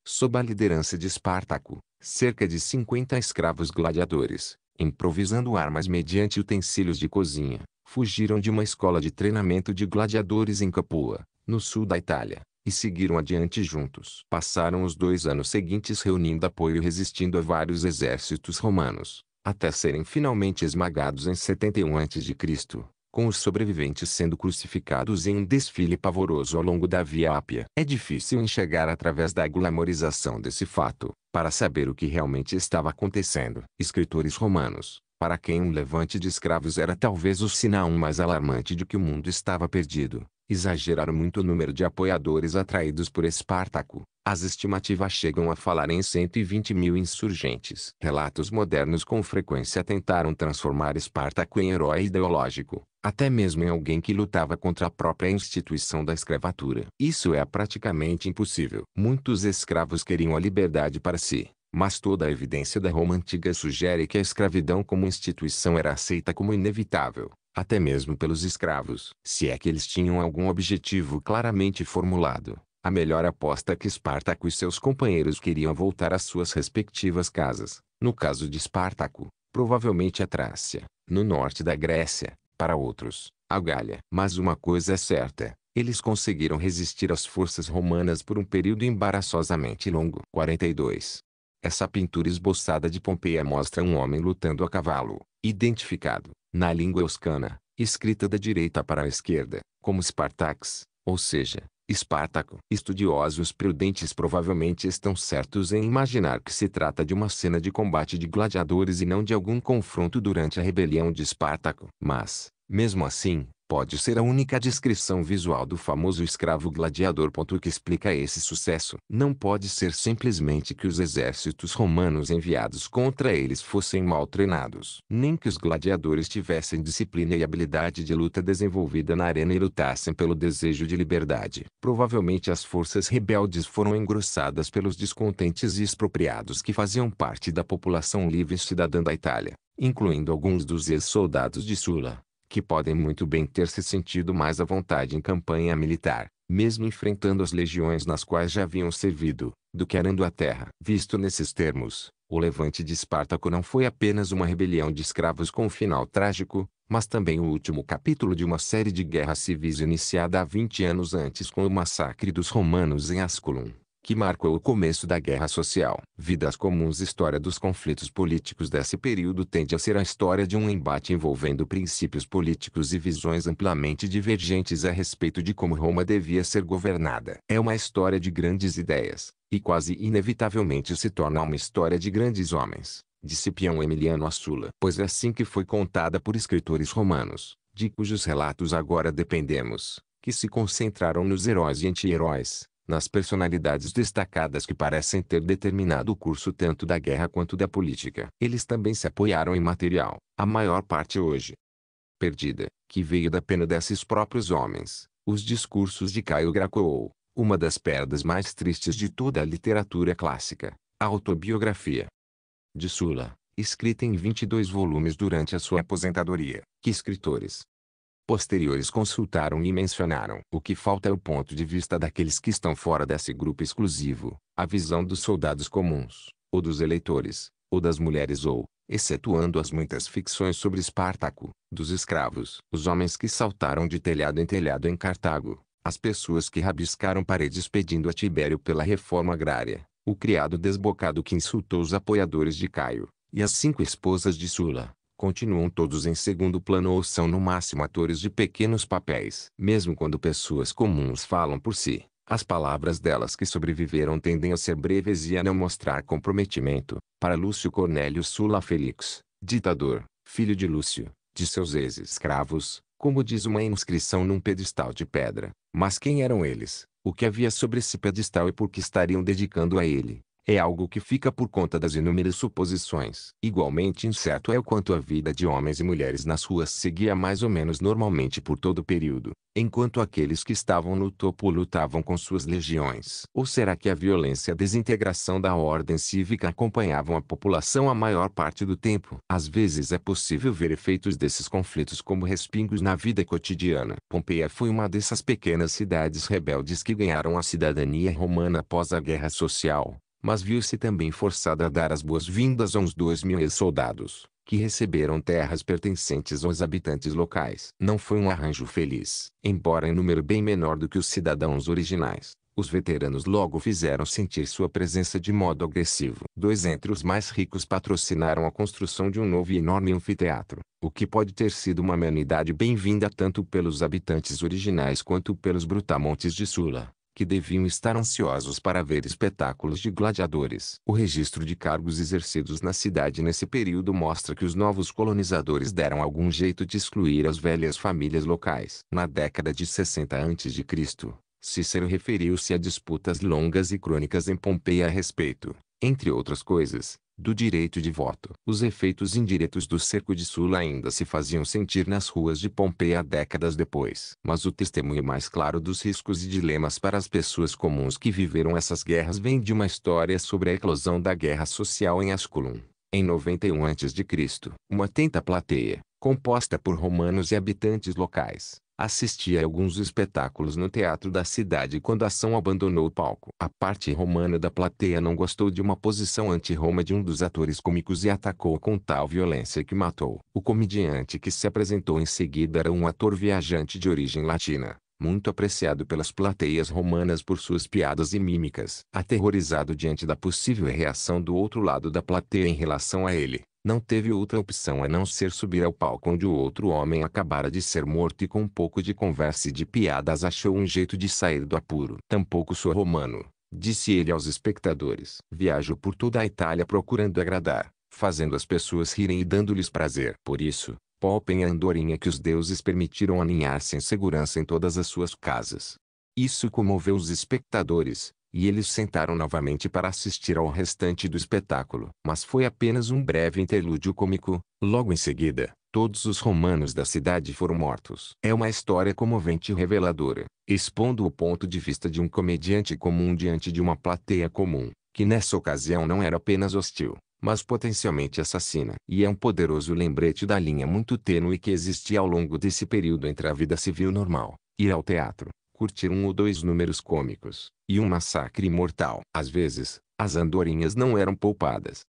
sob a liderança de Espartaco, cerca de 50 escravos gladiadores, improvisando armas mediante utensílios de cozinha, fugiram de uma escola de treinamento de gladiadores em Capua, no sul da Itália, e seguiram adiante juntos. Passaram os dois anos seguintes reunindo apoio e resistindo a vários exércitos romanos, até serem finalmente esmagados em 71 a.C., com os sobreviventes sendo crucificados em um desfile pavoroso ao longo da Via Ápia. É difícil enxergar através da glamorização desse fato, para saber o que realmente estava acontecendo. Escritores romanos, para quem um levante de escravos era talvez o sinal mais alarmante de que o mundo estava perdido, exageraram muito o número de apoiadores atraídos por Espartaco. As estimativas chegam a falar em 120 mil insurgentes. Relatos modernos com frequência tentaram transformar Espartaco em herói ideológico, até mesmo em alguém que lutava contra a própria instituição da escravatura. Isso é praticamente impossível. Muitos escravos queriam a liberdade para si, mas toda a evidência da Roma antiga sugere que a escravidão como instituição era aceita como inevitável, até mesmo pelos escravos. Se é que eles tinham algum objetivo claramente formulado, a melhor aposta é que Espartaco e seus companheiros queriam voltar às suas respectivas casas. No caso de Espartaco, provavelmente a Trácia, no norte da Grécia, para outros, a Gália. Mas uma coisa é certa, eles conseguiram resistir às forças romanas por um período embaraçosamente longo. 42. Essa pintura esboçada de Pompeia mostra um homem lutando a cavalo, identificado, na língua euscana, escrita da direita para a esquerda, como Spartax, ou seja, Espartaco. Estudiosos prudentes provavelmente estão certos em imaginar que se trata de uma cena de combate de gladiadores e não de algum confronto durante a rebelião de Espartaco. Mas, mesmo assim, pode ser a única descrição visual do famoso escravo gladiador. O que explica esse sucesso não pode ser simplesmente que os exércitos romanos enviados contra eles fossem mal treinados, nem que os gladiadores tivessem disciplina e habilidade de luta desenvolvida na arena e lutassem pelo desejo de liberdade. Provavelmente as forças rebeldes foram engrossadas pelos descontentes e expropriados que faziam parte da população livre cidadã da Itália, incluindo alguns dos ex-soldados de Sula que podem muito bem ter se sentido mais à vontade em campanha militar, mesmo enfrentando as legiões nas quais já haviam servido, do que arando a terra. Visto nesses termos, o levante de Espartaco não foi apenas uma rebelião de escravos com um final trágico, mas também o último capítulo de uma série de guerras civis iniciada há 20 anos antes com o massacre dos romanos em Asculum que marcou o começo da guerra social. Vidas comuns História dos conflitos políticos desse período tende a ser a história de um embate envolvendo princípios políticos e visões amplamente divergentes a respeito de como Roma devia ser governada. É uma história de grandes ideias, e quase inevitavelmente se torna uma história de grandes homens, disse Pião Emiliano Assula. Pois é assim que foi contada por escritores romanos, de cujos relatos agora dependemos, que se concentraram nos heróis e anti-heróis, nas personalidades destacadas que parecem ter determinado o curso tanto da guerra quanto da política. Eles também se apoiaram em material, a maior parte hoje perdida, que veio da pena desses próprios homens, os discursos de Caio Graco uma das perdas mais tristes de toda a literatura clássica, a autobiografia de Sula, escrita em 22 volumes durante a sua aposentadoria, que escritores, posteriores consultaram e mencionaram. O que falta é o ponto de vista daqueles que estão fora desse grupo exclusivo, a visão dos soldados comuns, ou dos eleitores, ou das mulheres ou, excetuando as muitas ficções sobre Espartaco, dos escravos, os homens que saltaram de telhado em telhado em Cartago, as pessoas que rabiscaram paredes pedindo a Tibério pela reforma agrária, o criado desbocado que insultou os apoiadores de Caio, e as cinco esposas de Sula, continuam todos em segundo plano ou são no máximo atores de pequenos papéis. Mesmo quando pessoas comuns falam por si, as palavras delas que sobreviveram tendem a ser breves e a não mostrar comprometimento. Para Lúcio Cornélio Sula Felix, ditador, filho de Lúcio, de seus ex-escravos, como diz uma inscrição num pedestal de pedra. Mas quem eram eles? O que havia sobre esse pedestal e por que estariam dedicando a ele? É algo que fica por conta das inúmeras suposições. Igualmente incerto é o quanto a vida de homens e mulheres nas ruas seguia mais ou menos normalmente por todo o período, enquanto aqueles que estavam no topo lutavam com suas legiões. Ou será que a violência e a desintegração da ordem cívica acompanhavam a população a maior parte do tempo? Às vezes é possível ver efeitos desses conflitos como respingos na vida cotidiana. Pompeia foi uma dessas pequenas cidades rebeldes que ganharam a cidadania romana após a Guerra Social mas viu-se também forçada a dar as boas-vindas a uns dois mil ex-soldados, que receberam terras pertencentes aos habitantes locais. Não foi um arranjo feliz. Embora em número bem menor do que os cidadãos originais, os veteranos logo fizeram sentir sua presença de modo agressivo. Dois entre os mais ricos patrocinaram a construção de um novo e enorme anfiteatro, o que pode ter sido uma amenidade bem-vinda tanto pelos habitantes originais quanto pelos brutamontes de Sula que deviam estar ansiosos para ver espetáculos de gladiadores. O registro de cargos exercidos na cidade nesse período mostra que os novos colonizadores deram algum jeito de excluir as velhas famílias locais. Na década de 60 a.C., Cícero referiu-se a disputas longas e crônicas em Pompeia a respeito, entre outras coisas, do direito de voto. Os efeitos indiretos do cerco de Sula ainda se faziam sentir nas ruas de Pompeia décadas depois. Mas o testemunho mais claro dos riscos e dilemas para as pessoas comuns que viveram essas guerras vem de uma história sobre a eclosão da guerra social em Asculum. Em 91 a.C., uma tenta plateia, composta por romanos e habitantes locais, assistia a alguns espetáculos no teatro da cidade quando a ação abandonou o palco. A parte romana da plateia não gostou de uma posição anti-Roma de um dos atores cômicos e atacou com tal violência que matou. O comediante que se apresentou em seguida era um ator viajante de origem latina, muito apreciado pelas plateias romanas por suas piadas e mímicas. Aterrorizado diante da possível reação do outro lado da plateia em relação a ele, não teve outra opção a não ser subir ao palco onde o outro homem acabara de ser morto e com um pouco de conversa e de piadas achou um jeito de sair do apuro. Tampouco sou romano, disse ele aos espectadores. Viajo por toda a Itália procurando agradar, fazendo as pessoas rirem e dando-lhes prazer. Por isso, poupem a andorinha que os deuses permitiram aninhar-se em segurança em todas as suas casas. Isso comoveu os espectadores, e eles sentaram novamente para assistir ao restante do espetáculo. Mas foi apenas um breve interlúdio cômico, logo em seguida, todos os romanos da cidade foram mortos. É uma história comovente e reveladora, expondo o ponto de vista de um comediante comum diante de uma plateia comum, que nessa ocasião não era apenas hostil, mas potencialmente assassina. E é um poderoso lembrete da linha muito tênue que existia ao longo desse período entre a vida civil normal, ir ao teatro, curtir um ou dois números cômicos, e um massacre mortal. Às vezes, as andorinhas não eram poupadas.